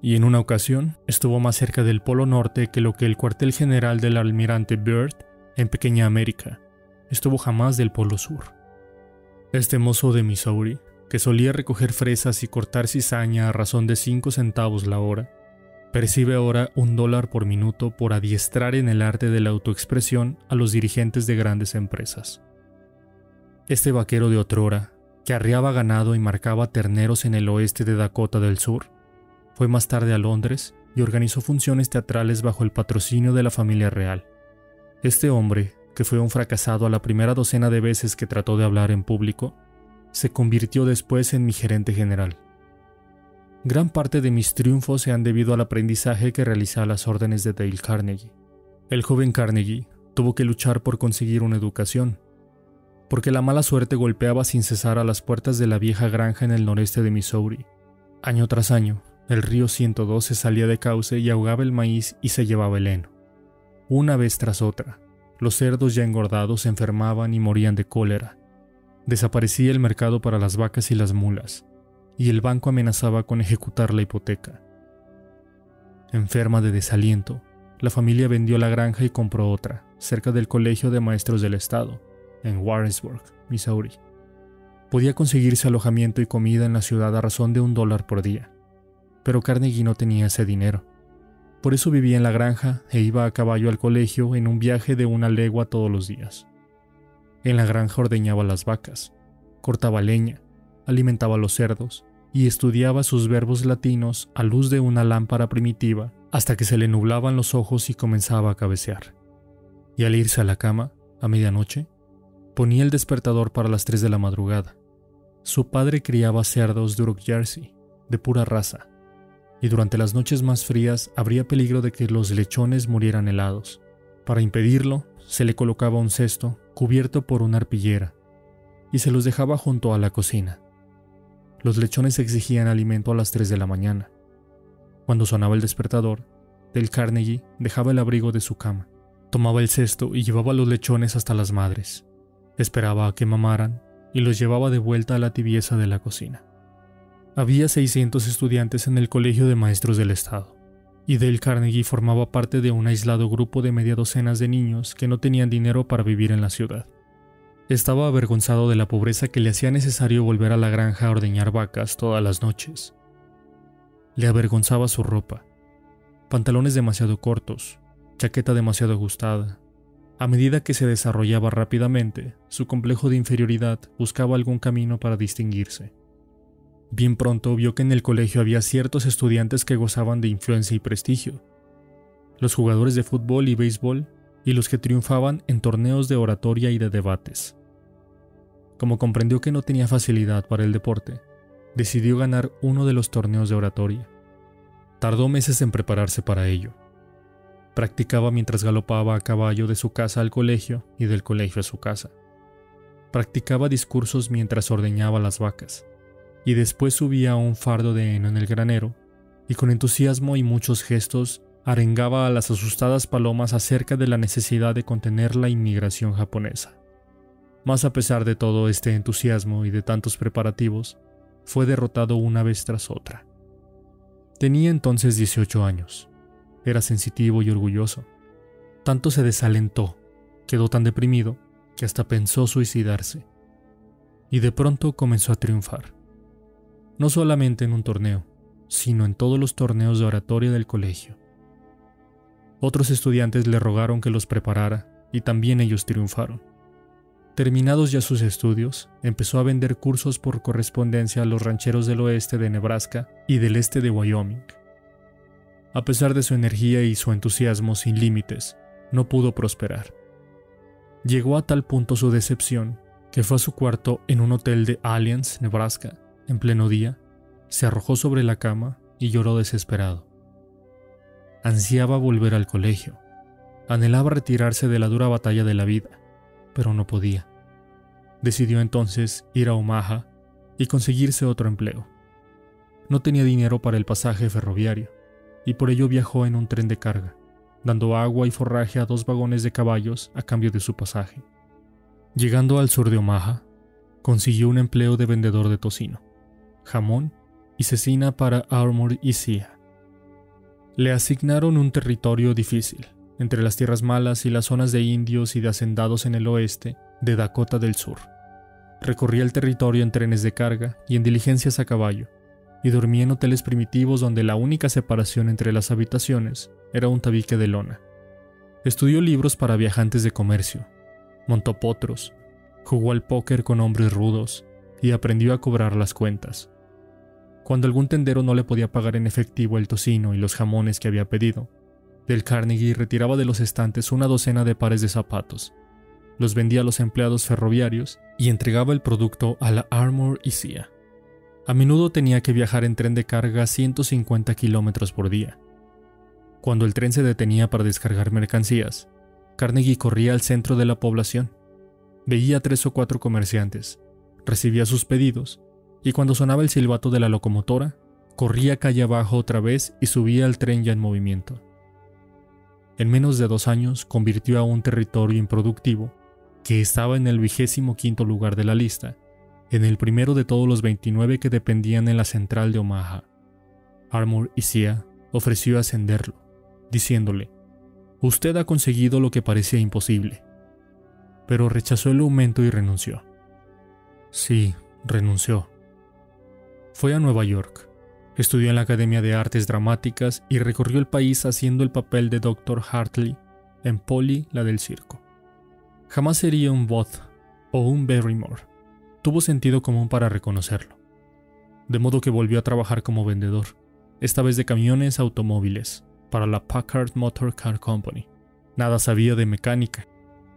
A: Y en una ocasión estuvo más cerca del Polo Norte que lo que el cuartel general del almirante Byrd en Pequeña América estuvo jamás del Polo Sur. Este mozo de Missouri, que solía recoger fresas y cortar cizaña a razón de 5 centavos la hora, Percibe ahora un dólar por minuto por adiestrar en el arte de la autoexpresión a los dirigentes de grandes empresas. Este vaquero de otrora, que arriaba ganado y marcaba terneros en el oeste de Dakota del Sur, fue más tarde a Londres y organizó funciones teatrales bajo el patrocinio de la familia real. Este hombre, que fue un fracasado a la primera docena de veces que trató de hablar en público, se convirtió después en mi gerente general. Gran parte de mis triunfos se han debido al aprendizaje que realizé a las órdenes de Dale Carnegie. El joven Carnegie tuvo que luchar por conseguir una educación, porque la mala suerte golpeaba sin cesar a las puertas de la vieja granja en el noreste de Missouri. Año tras año, el río 102 salía de cauce y ahogaba el maíz y se llevaba el heno. Una vez tras otra, los cerdos ya engordados se enfermaban y morían de cólera. Desaparecía el mercado para las vacas y las mulas y el banco amenazaba con ejecutar la hipoteca. Enferma de desaliento, la familia vendió la granja y compró otra, cerca del Colegio de Maestros del Estado, en Warrensburg, Missouri. Podía conseguirse alojamiento y comida en la ciudad a razón de un dólar por día, pero Carnegie no tenía ese dinero. Por eso vivía en la granja e iba a caballo al colegio en un viaje de una legua todos los días. En la granja ordeñaba las vacas, cortaba leña, alimentaba los cerdos, y estudiaba sus verbos latinos a luz de una lámpara primitiva, hasta que se le nublaban los ojos y comenzaba a cabecear. Y al irse a la cama, a medianoche, ponía el despertador para las 3 de la madrugada. Su padre criaba cerdos de Jersey, de pura raza, y durante las noches más frías habría peligro de que los lechones murieran helados. Para impedirlo, se le colocaba un cesto cubierto por una arpillera y se los dejaba junto a la cocina los lechones exigían alimento a las 3 de la mañana. Cuando sonaba el despertador, Del Carnegie dejaba el abrigo de su cama, tomaba el cesto y llevaba los lechones hasta las madres. Esperaba a que mamaran y los llevaba de vuelta a la tibieza de la cocina. Había 600 estudiantes en el Colegio de Maestros del Estado, y Del Carnegie formaba parte de un aislado grupo de media docenas de niños que no tenían dinero para vivir en la ciudad. Estaba avergonzado de la pobreza que le hacía necesario volver a la granja a ordeñar vacas todas las noches. Le avergonzaba su ropa, pantalones demasiado cortos, chaqueta demasiado ajustada. A medida que se desarrollaba rápidamente, su complejo de inferioridad buscaba algún camino para distinguirse. Bien pronto vio que en el colegio había ciertos estudiantes que gozaban de influencia y prestigio. Los jugadores de fútbol y béisbol y los que triunfaban en torneos de oratoria y de debates. Como comprendió que no tenía facilidad para el deporte, decidió ganar uno de los torneos de oratoria. Tardó meses en prepararse para ello. Practicaba mientras galopaba a caballo de su casa al colegio y del colegio a su casa. Practicaba discursos mientras ordeñaba las vacas, y después subía un fardo de heno en el granero, y con entusiasmo y muchos gestos arengaba a las asustadas palomas acerca de la necesidad de contener la inmigración japonesa. Mas a pesar de todo este entusiasmo y de tantos preparativos, fue derrotado una vez tras otra. Tenía entonces 18 años. Era sensitivo y orgulloso. Tanto se desalentó, quedó tan deprimido, que hasta pensó suicidarse. Y de pronto comenzó a triunfar. No solamente en un torneo, sino en todos los torneos de oratoria del colegio. Otros estudiantes le rogaron que los preparara y también ellos triunfaron. Terminados ya sus estudios, empezó a vender cursos por correspondencia a los rancheros del oeste de Nebraska y del este de Wyoming. A pesar de su energía y su entusiasmo sin límites, no pudo prosperar. Llegó a tal punto su decepción que fue a su cuarto en un hotel de Alliance, Nebraska, en pleno día, se arrojó sobre la cama y lloró desesperado. Ansiaba volver al colegio. Anhelaba retirarse de la dura batalla de la vida, pero no podía. Decidió entonces ir a Omaha y conseguirse otro empleo. No tenía dinero para el pasaje ferroviario, y por ello viajó en un tren de carga, dando agua y forraje a dos vagones de caballos a cambio de su pasaje. Llegando al sur de Omaha, consiguió un empleo de vendedor de tocino, jamón y cecina para Armour y sia le asignaron un territorio difícil, entre las tierras malas y las zonas de indios y de hacendados en el oeste de Dakota del Sur. Recorría el territorio en trenes de carga y en diligencias a caballo, y dormía en hoteles primitivos donde la única separación entre las habitaciones era un tabique de lona. Estudió libros para viajantes de comercio, montó potros, jugó al póker con hombres rudos y aprendió a cobrar las cuentas cuando algún tendero no le podía pagar en efectivo el tocino y los jamones que había pedido. Del Carnegie retiraba de los estantes una docena de pares de zapatos, los vendía a los empleados ferroviarios y entregaba el producto a la Armor y CIA. A menudo tenía que viajar en tren de carga 150 kilómetros por día. Cuando el tren se detenía para descargar mercancías, Carnegie corría al centro de la población. Veía a tres o cuatro comerciantes, recibía sus pedidos y cuando sonaba el silbato de la locomotora, corría calle abajo otra vez y subía al tren ya en movimiento. En menos de dos años convirtió a un territorio improductivo, que estaba en el vigésimo quinto lugar de la lista, en el primero de todos los 29 que dependían en la central de Omaha. Armour y Sia ofreció ascenderlo, diciéndole, Usted ha conseguido lo que parecía imposible. Pero rechazó el aumento y renunció. Sí, renunció. Fue a Nueva York. Estudió en la Academia de Artes Dramáticas y recorrió el país haciendo el papel de Dr. Hartley en Polly, la del circo. Jamás sería un bot o un Barrymore. Tuvo sentido común para reconocerlo. De modo que volvió a trabajar como vendedor, esta vez de camiones automóviles, para la Packard Motor Car Company. Nada sabía de mecánica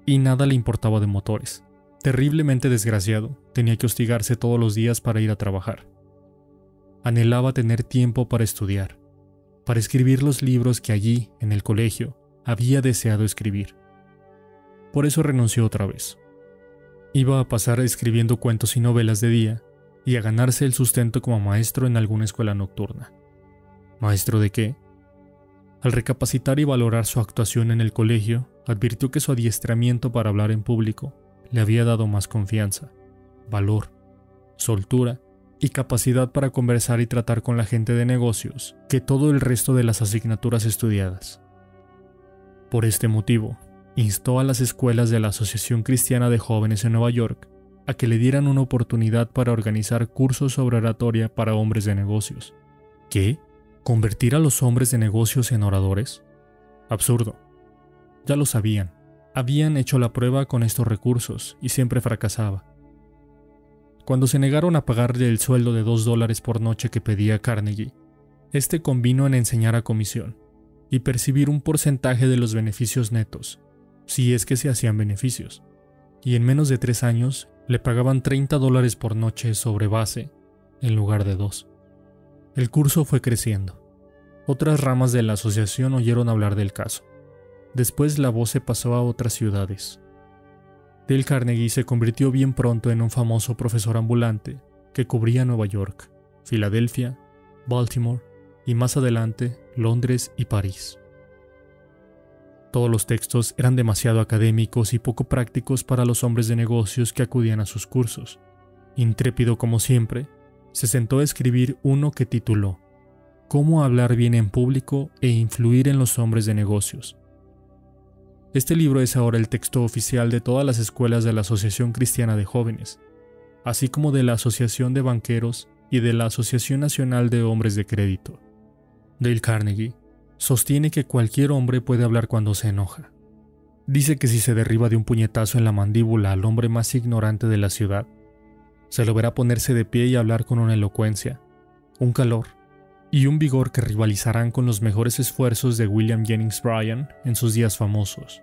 A: y nada le importaba de motores. Terriblemente desgraciado, tenía que hostigarse todos los días para ir a trabajar anhelaba tener tiempo para estudiar, para escribir los libros que allí, en el colegio, había deseado escribir. Por eso renunció otra vez. Iba a pasar escribiendo cuentos y novelas de día y a ganarse el sustento como maestro en alguna escuela nocturna. ¿Maestro de qué? Al recapacitar y valorar su actuación en el colegio, advirtió que su adiestramiento para hablar en público le había dado más confianza, valor, soltura y capacidad para conversar y tratar con la gente de negocios que todo el resto de las asignaturas estudiadas. Por este motivo, instó a las escuelas de la Asociación Cristiana de Jóvenes en Nueva York a que le dieran una oportunidad para organizar cursos sobre oratoria para hombres de negocios. ¿Qué? ¿Convertir a los hombres de negocios en oradores? Absurdo. Ya lo sabían. Habían hecho la prueba con estos recursos y siempre fracasaba cuando se negaron a pagarle el sueldo de 2 dólares por noche que pedía Carnegie. Este convino en enseñar a comisión y percibir un porcentaje de los beneficios netos, si es que se hacían beneficios. Y en menos de tres años le pagaban 30 dólares por noche sobre base, en lugar de dos. El curso fue creciendo. Otras ramas de la asociación oyeron hablar del caso. Después la voz se pasó a otras ciudades, Dale Carnegie se convirtió bien pronto en un famoso profesor ambulante que cubría Nueva York, Filadelfia, Baltimore y más adelante Londres y París. Todos los textos eran demasiado académicos y poco prácticos para los hombres de negocios que acudían a sus cursos. Intrépido como siempre, se sentó a escribir uno que tituló Cómo hablar bien en público e influir en los hombres de negocios, este libro es ahora el texto oficial de todas las escuelas de la Asociación Cristiana de Jóvenes, así como de la Asociación de Banqueros y de la Asociación Nacional de Hombres de Crédito. Dale Carnegie sostiene que cualquier hombre puede hablar cuando se enoja. Dice que si se derriba de un puñetazo en la mandíbula al hombre más ignorante de la ciudad, se lo verá ponerse de pie y hablar con una elocuencia, un calor y un vigor que rivalizarán con los mejores esfuerzos de William Jennings Bryan en sus días famosos.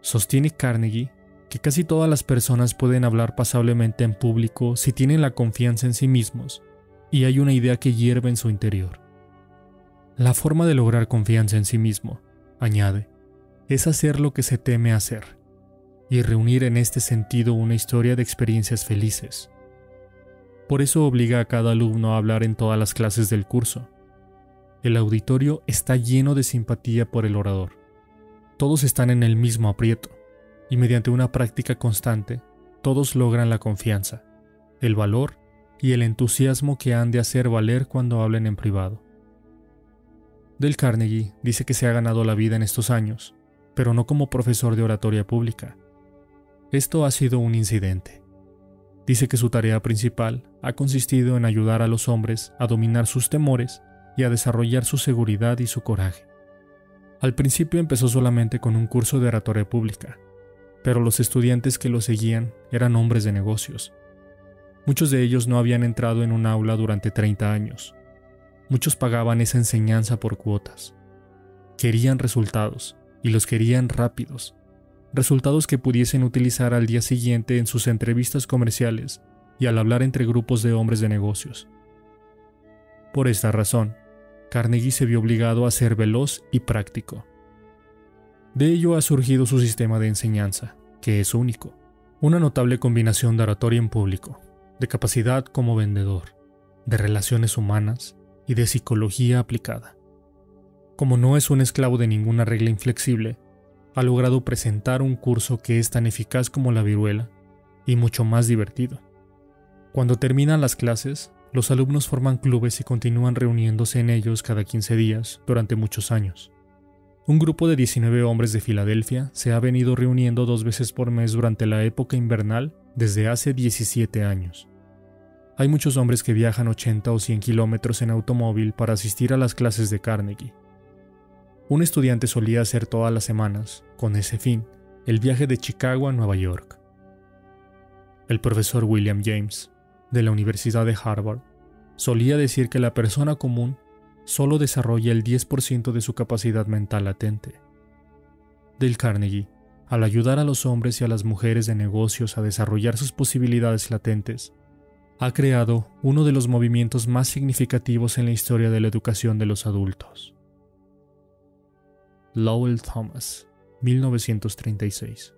A: Sostiene Carnegie que casi todas las personas pueden hablar pasablemente en público si tienen la confianza en sí mismos y hay una idea que hierve en su interior. La forma de lograr confianza en sí mismo, añade, es hacer lo que se teme hacer y reunir en este sentido una historia de experiencias felices. Por eso obliga a cada alumno a hablar en todas las clases del curso. El auditorio está lleno de simpatía por el orador. Todos están en el mismo aprieto, y mediante una práctica constante, todos logran la confianza, el valor y el entusiasmo que han de hacer valer cuando hablen en privado. Del Carnegie dice que se ha ganado la vida en estos años, pero no como profesor de oratoria pública. Esto ha sido un incidente. Dice que su tarea principal ha consistido en ayudar a los hombres a dominar sus temores y a desarrollar su seguridad y su coraje. Al principio empezó solamente con un curso de oratoria pública, pero los estudiantes que lo seguían eran hombres de negocios. Muchos de ellos no habían entrado en un aula durante 30 años. Muchos pagaban esa enseñanza por cuotas. Querían resultados y los querían rápidos resultados que pudiesen utilizar al día siguiente en sus entrevistas comerciales y al hablar entre grupos de hombres de negocios. Por esta razón, Carnegie se vio obligado a ser veloz y práctico. De ello ha surgido su sistema de enseñanza, que es único, una notable combinación de oratoria en público, de capacidad como vendedor, de relaciones humanas y de psicología aplicada. Como no es un esclavo de ninguna regla inflexible, ha logrado presentar un curso que es tan eficaz como la viruela y mucho más divertido. Cuando terminan las clases, los alumnos forman clubes y continúan reuniéndose en ellos cada 15 días durante muchos años. Un grupo de 19 hombres de Filadelfia se ha venido reuniendo dos veces por mes durante la época invernal desde hace 17 años. Hay muchos hombres que viajan 80 o 100 kilómetros en automóvil para asistir a las clases de Carnegie, un estudiante solía hacer todas las semanas, con ese fin, el viaje de Chicago a Nueva York. El profesor William James, de la Universidad de Harvard, solía decir que la persona común solo desarrolla el 10% de su capacidad mental latente. Del Carnegie, al ayudar a los hombres y a las mujeres de negocios a desarrollar sus posibilidades latentes, ha creado uno de los movimientos más significativos en la historia de la educación de los adultos. Lowell Thomas, 1936.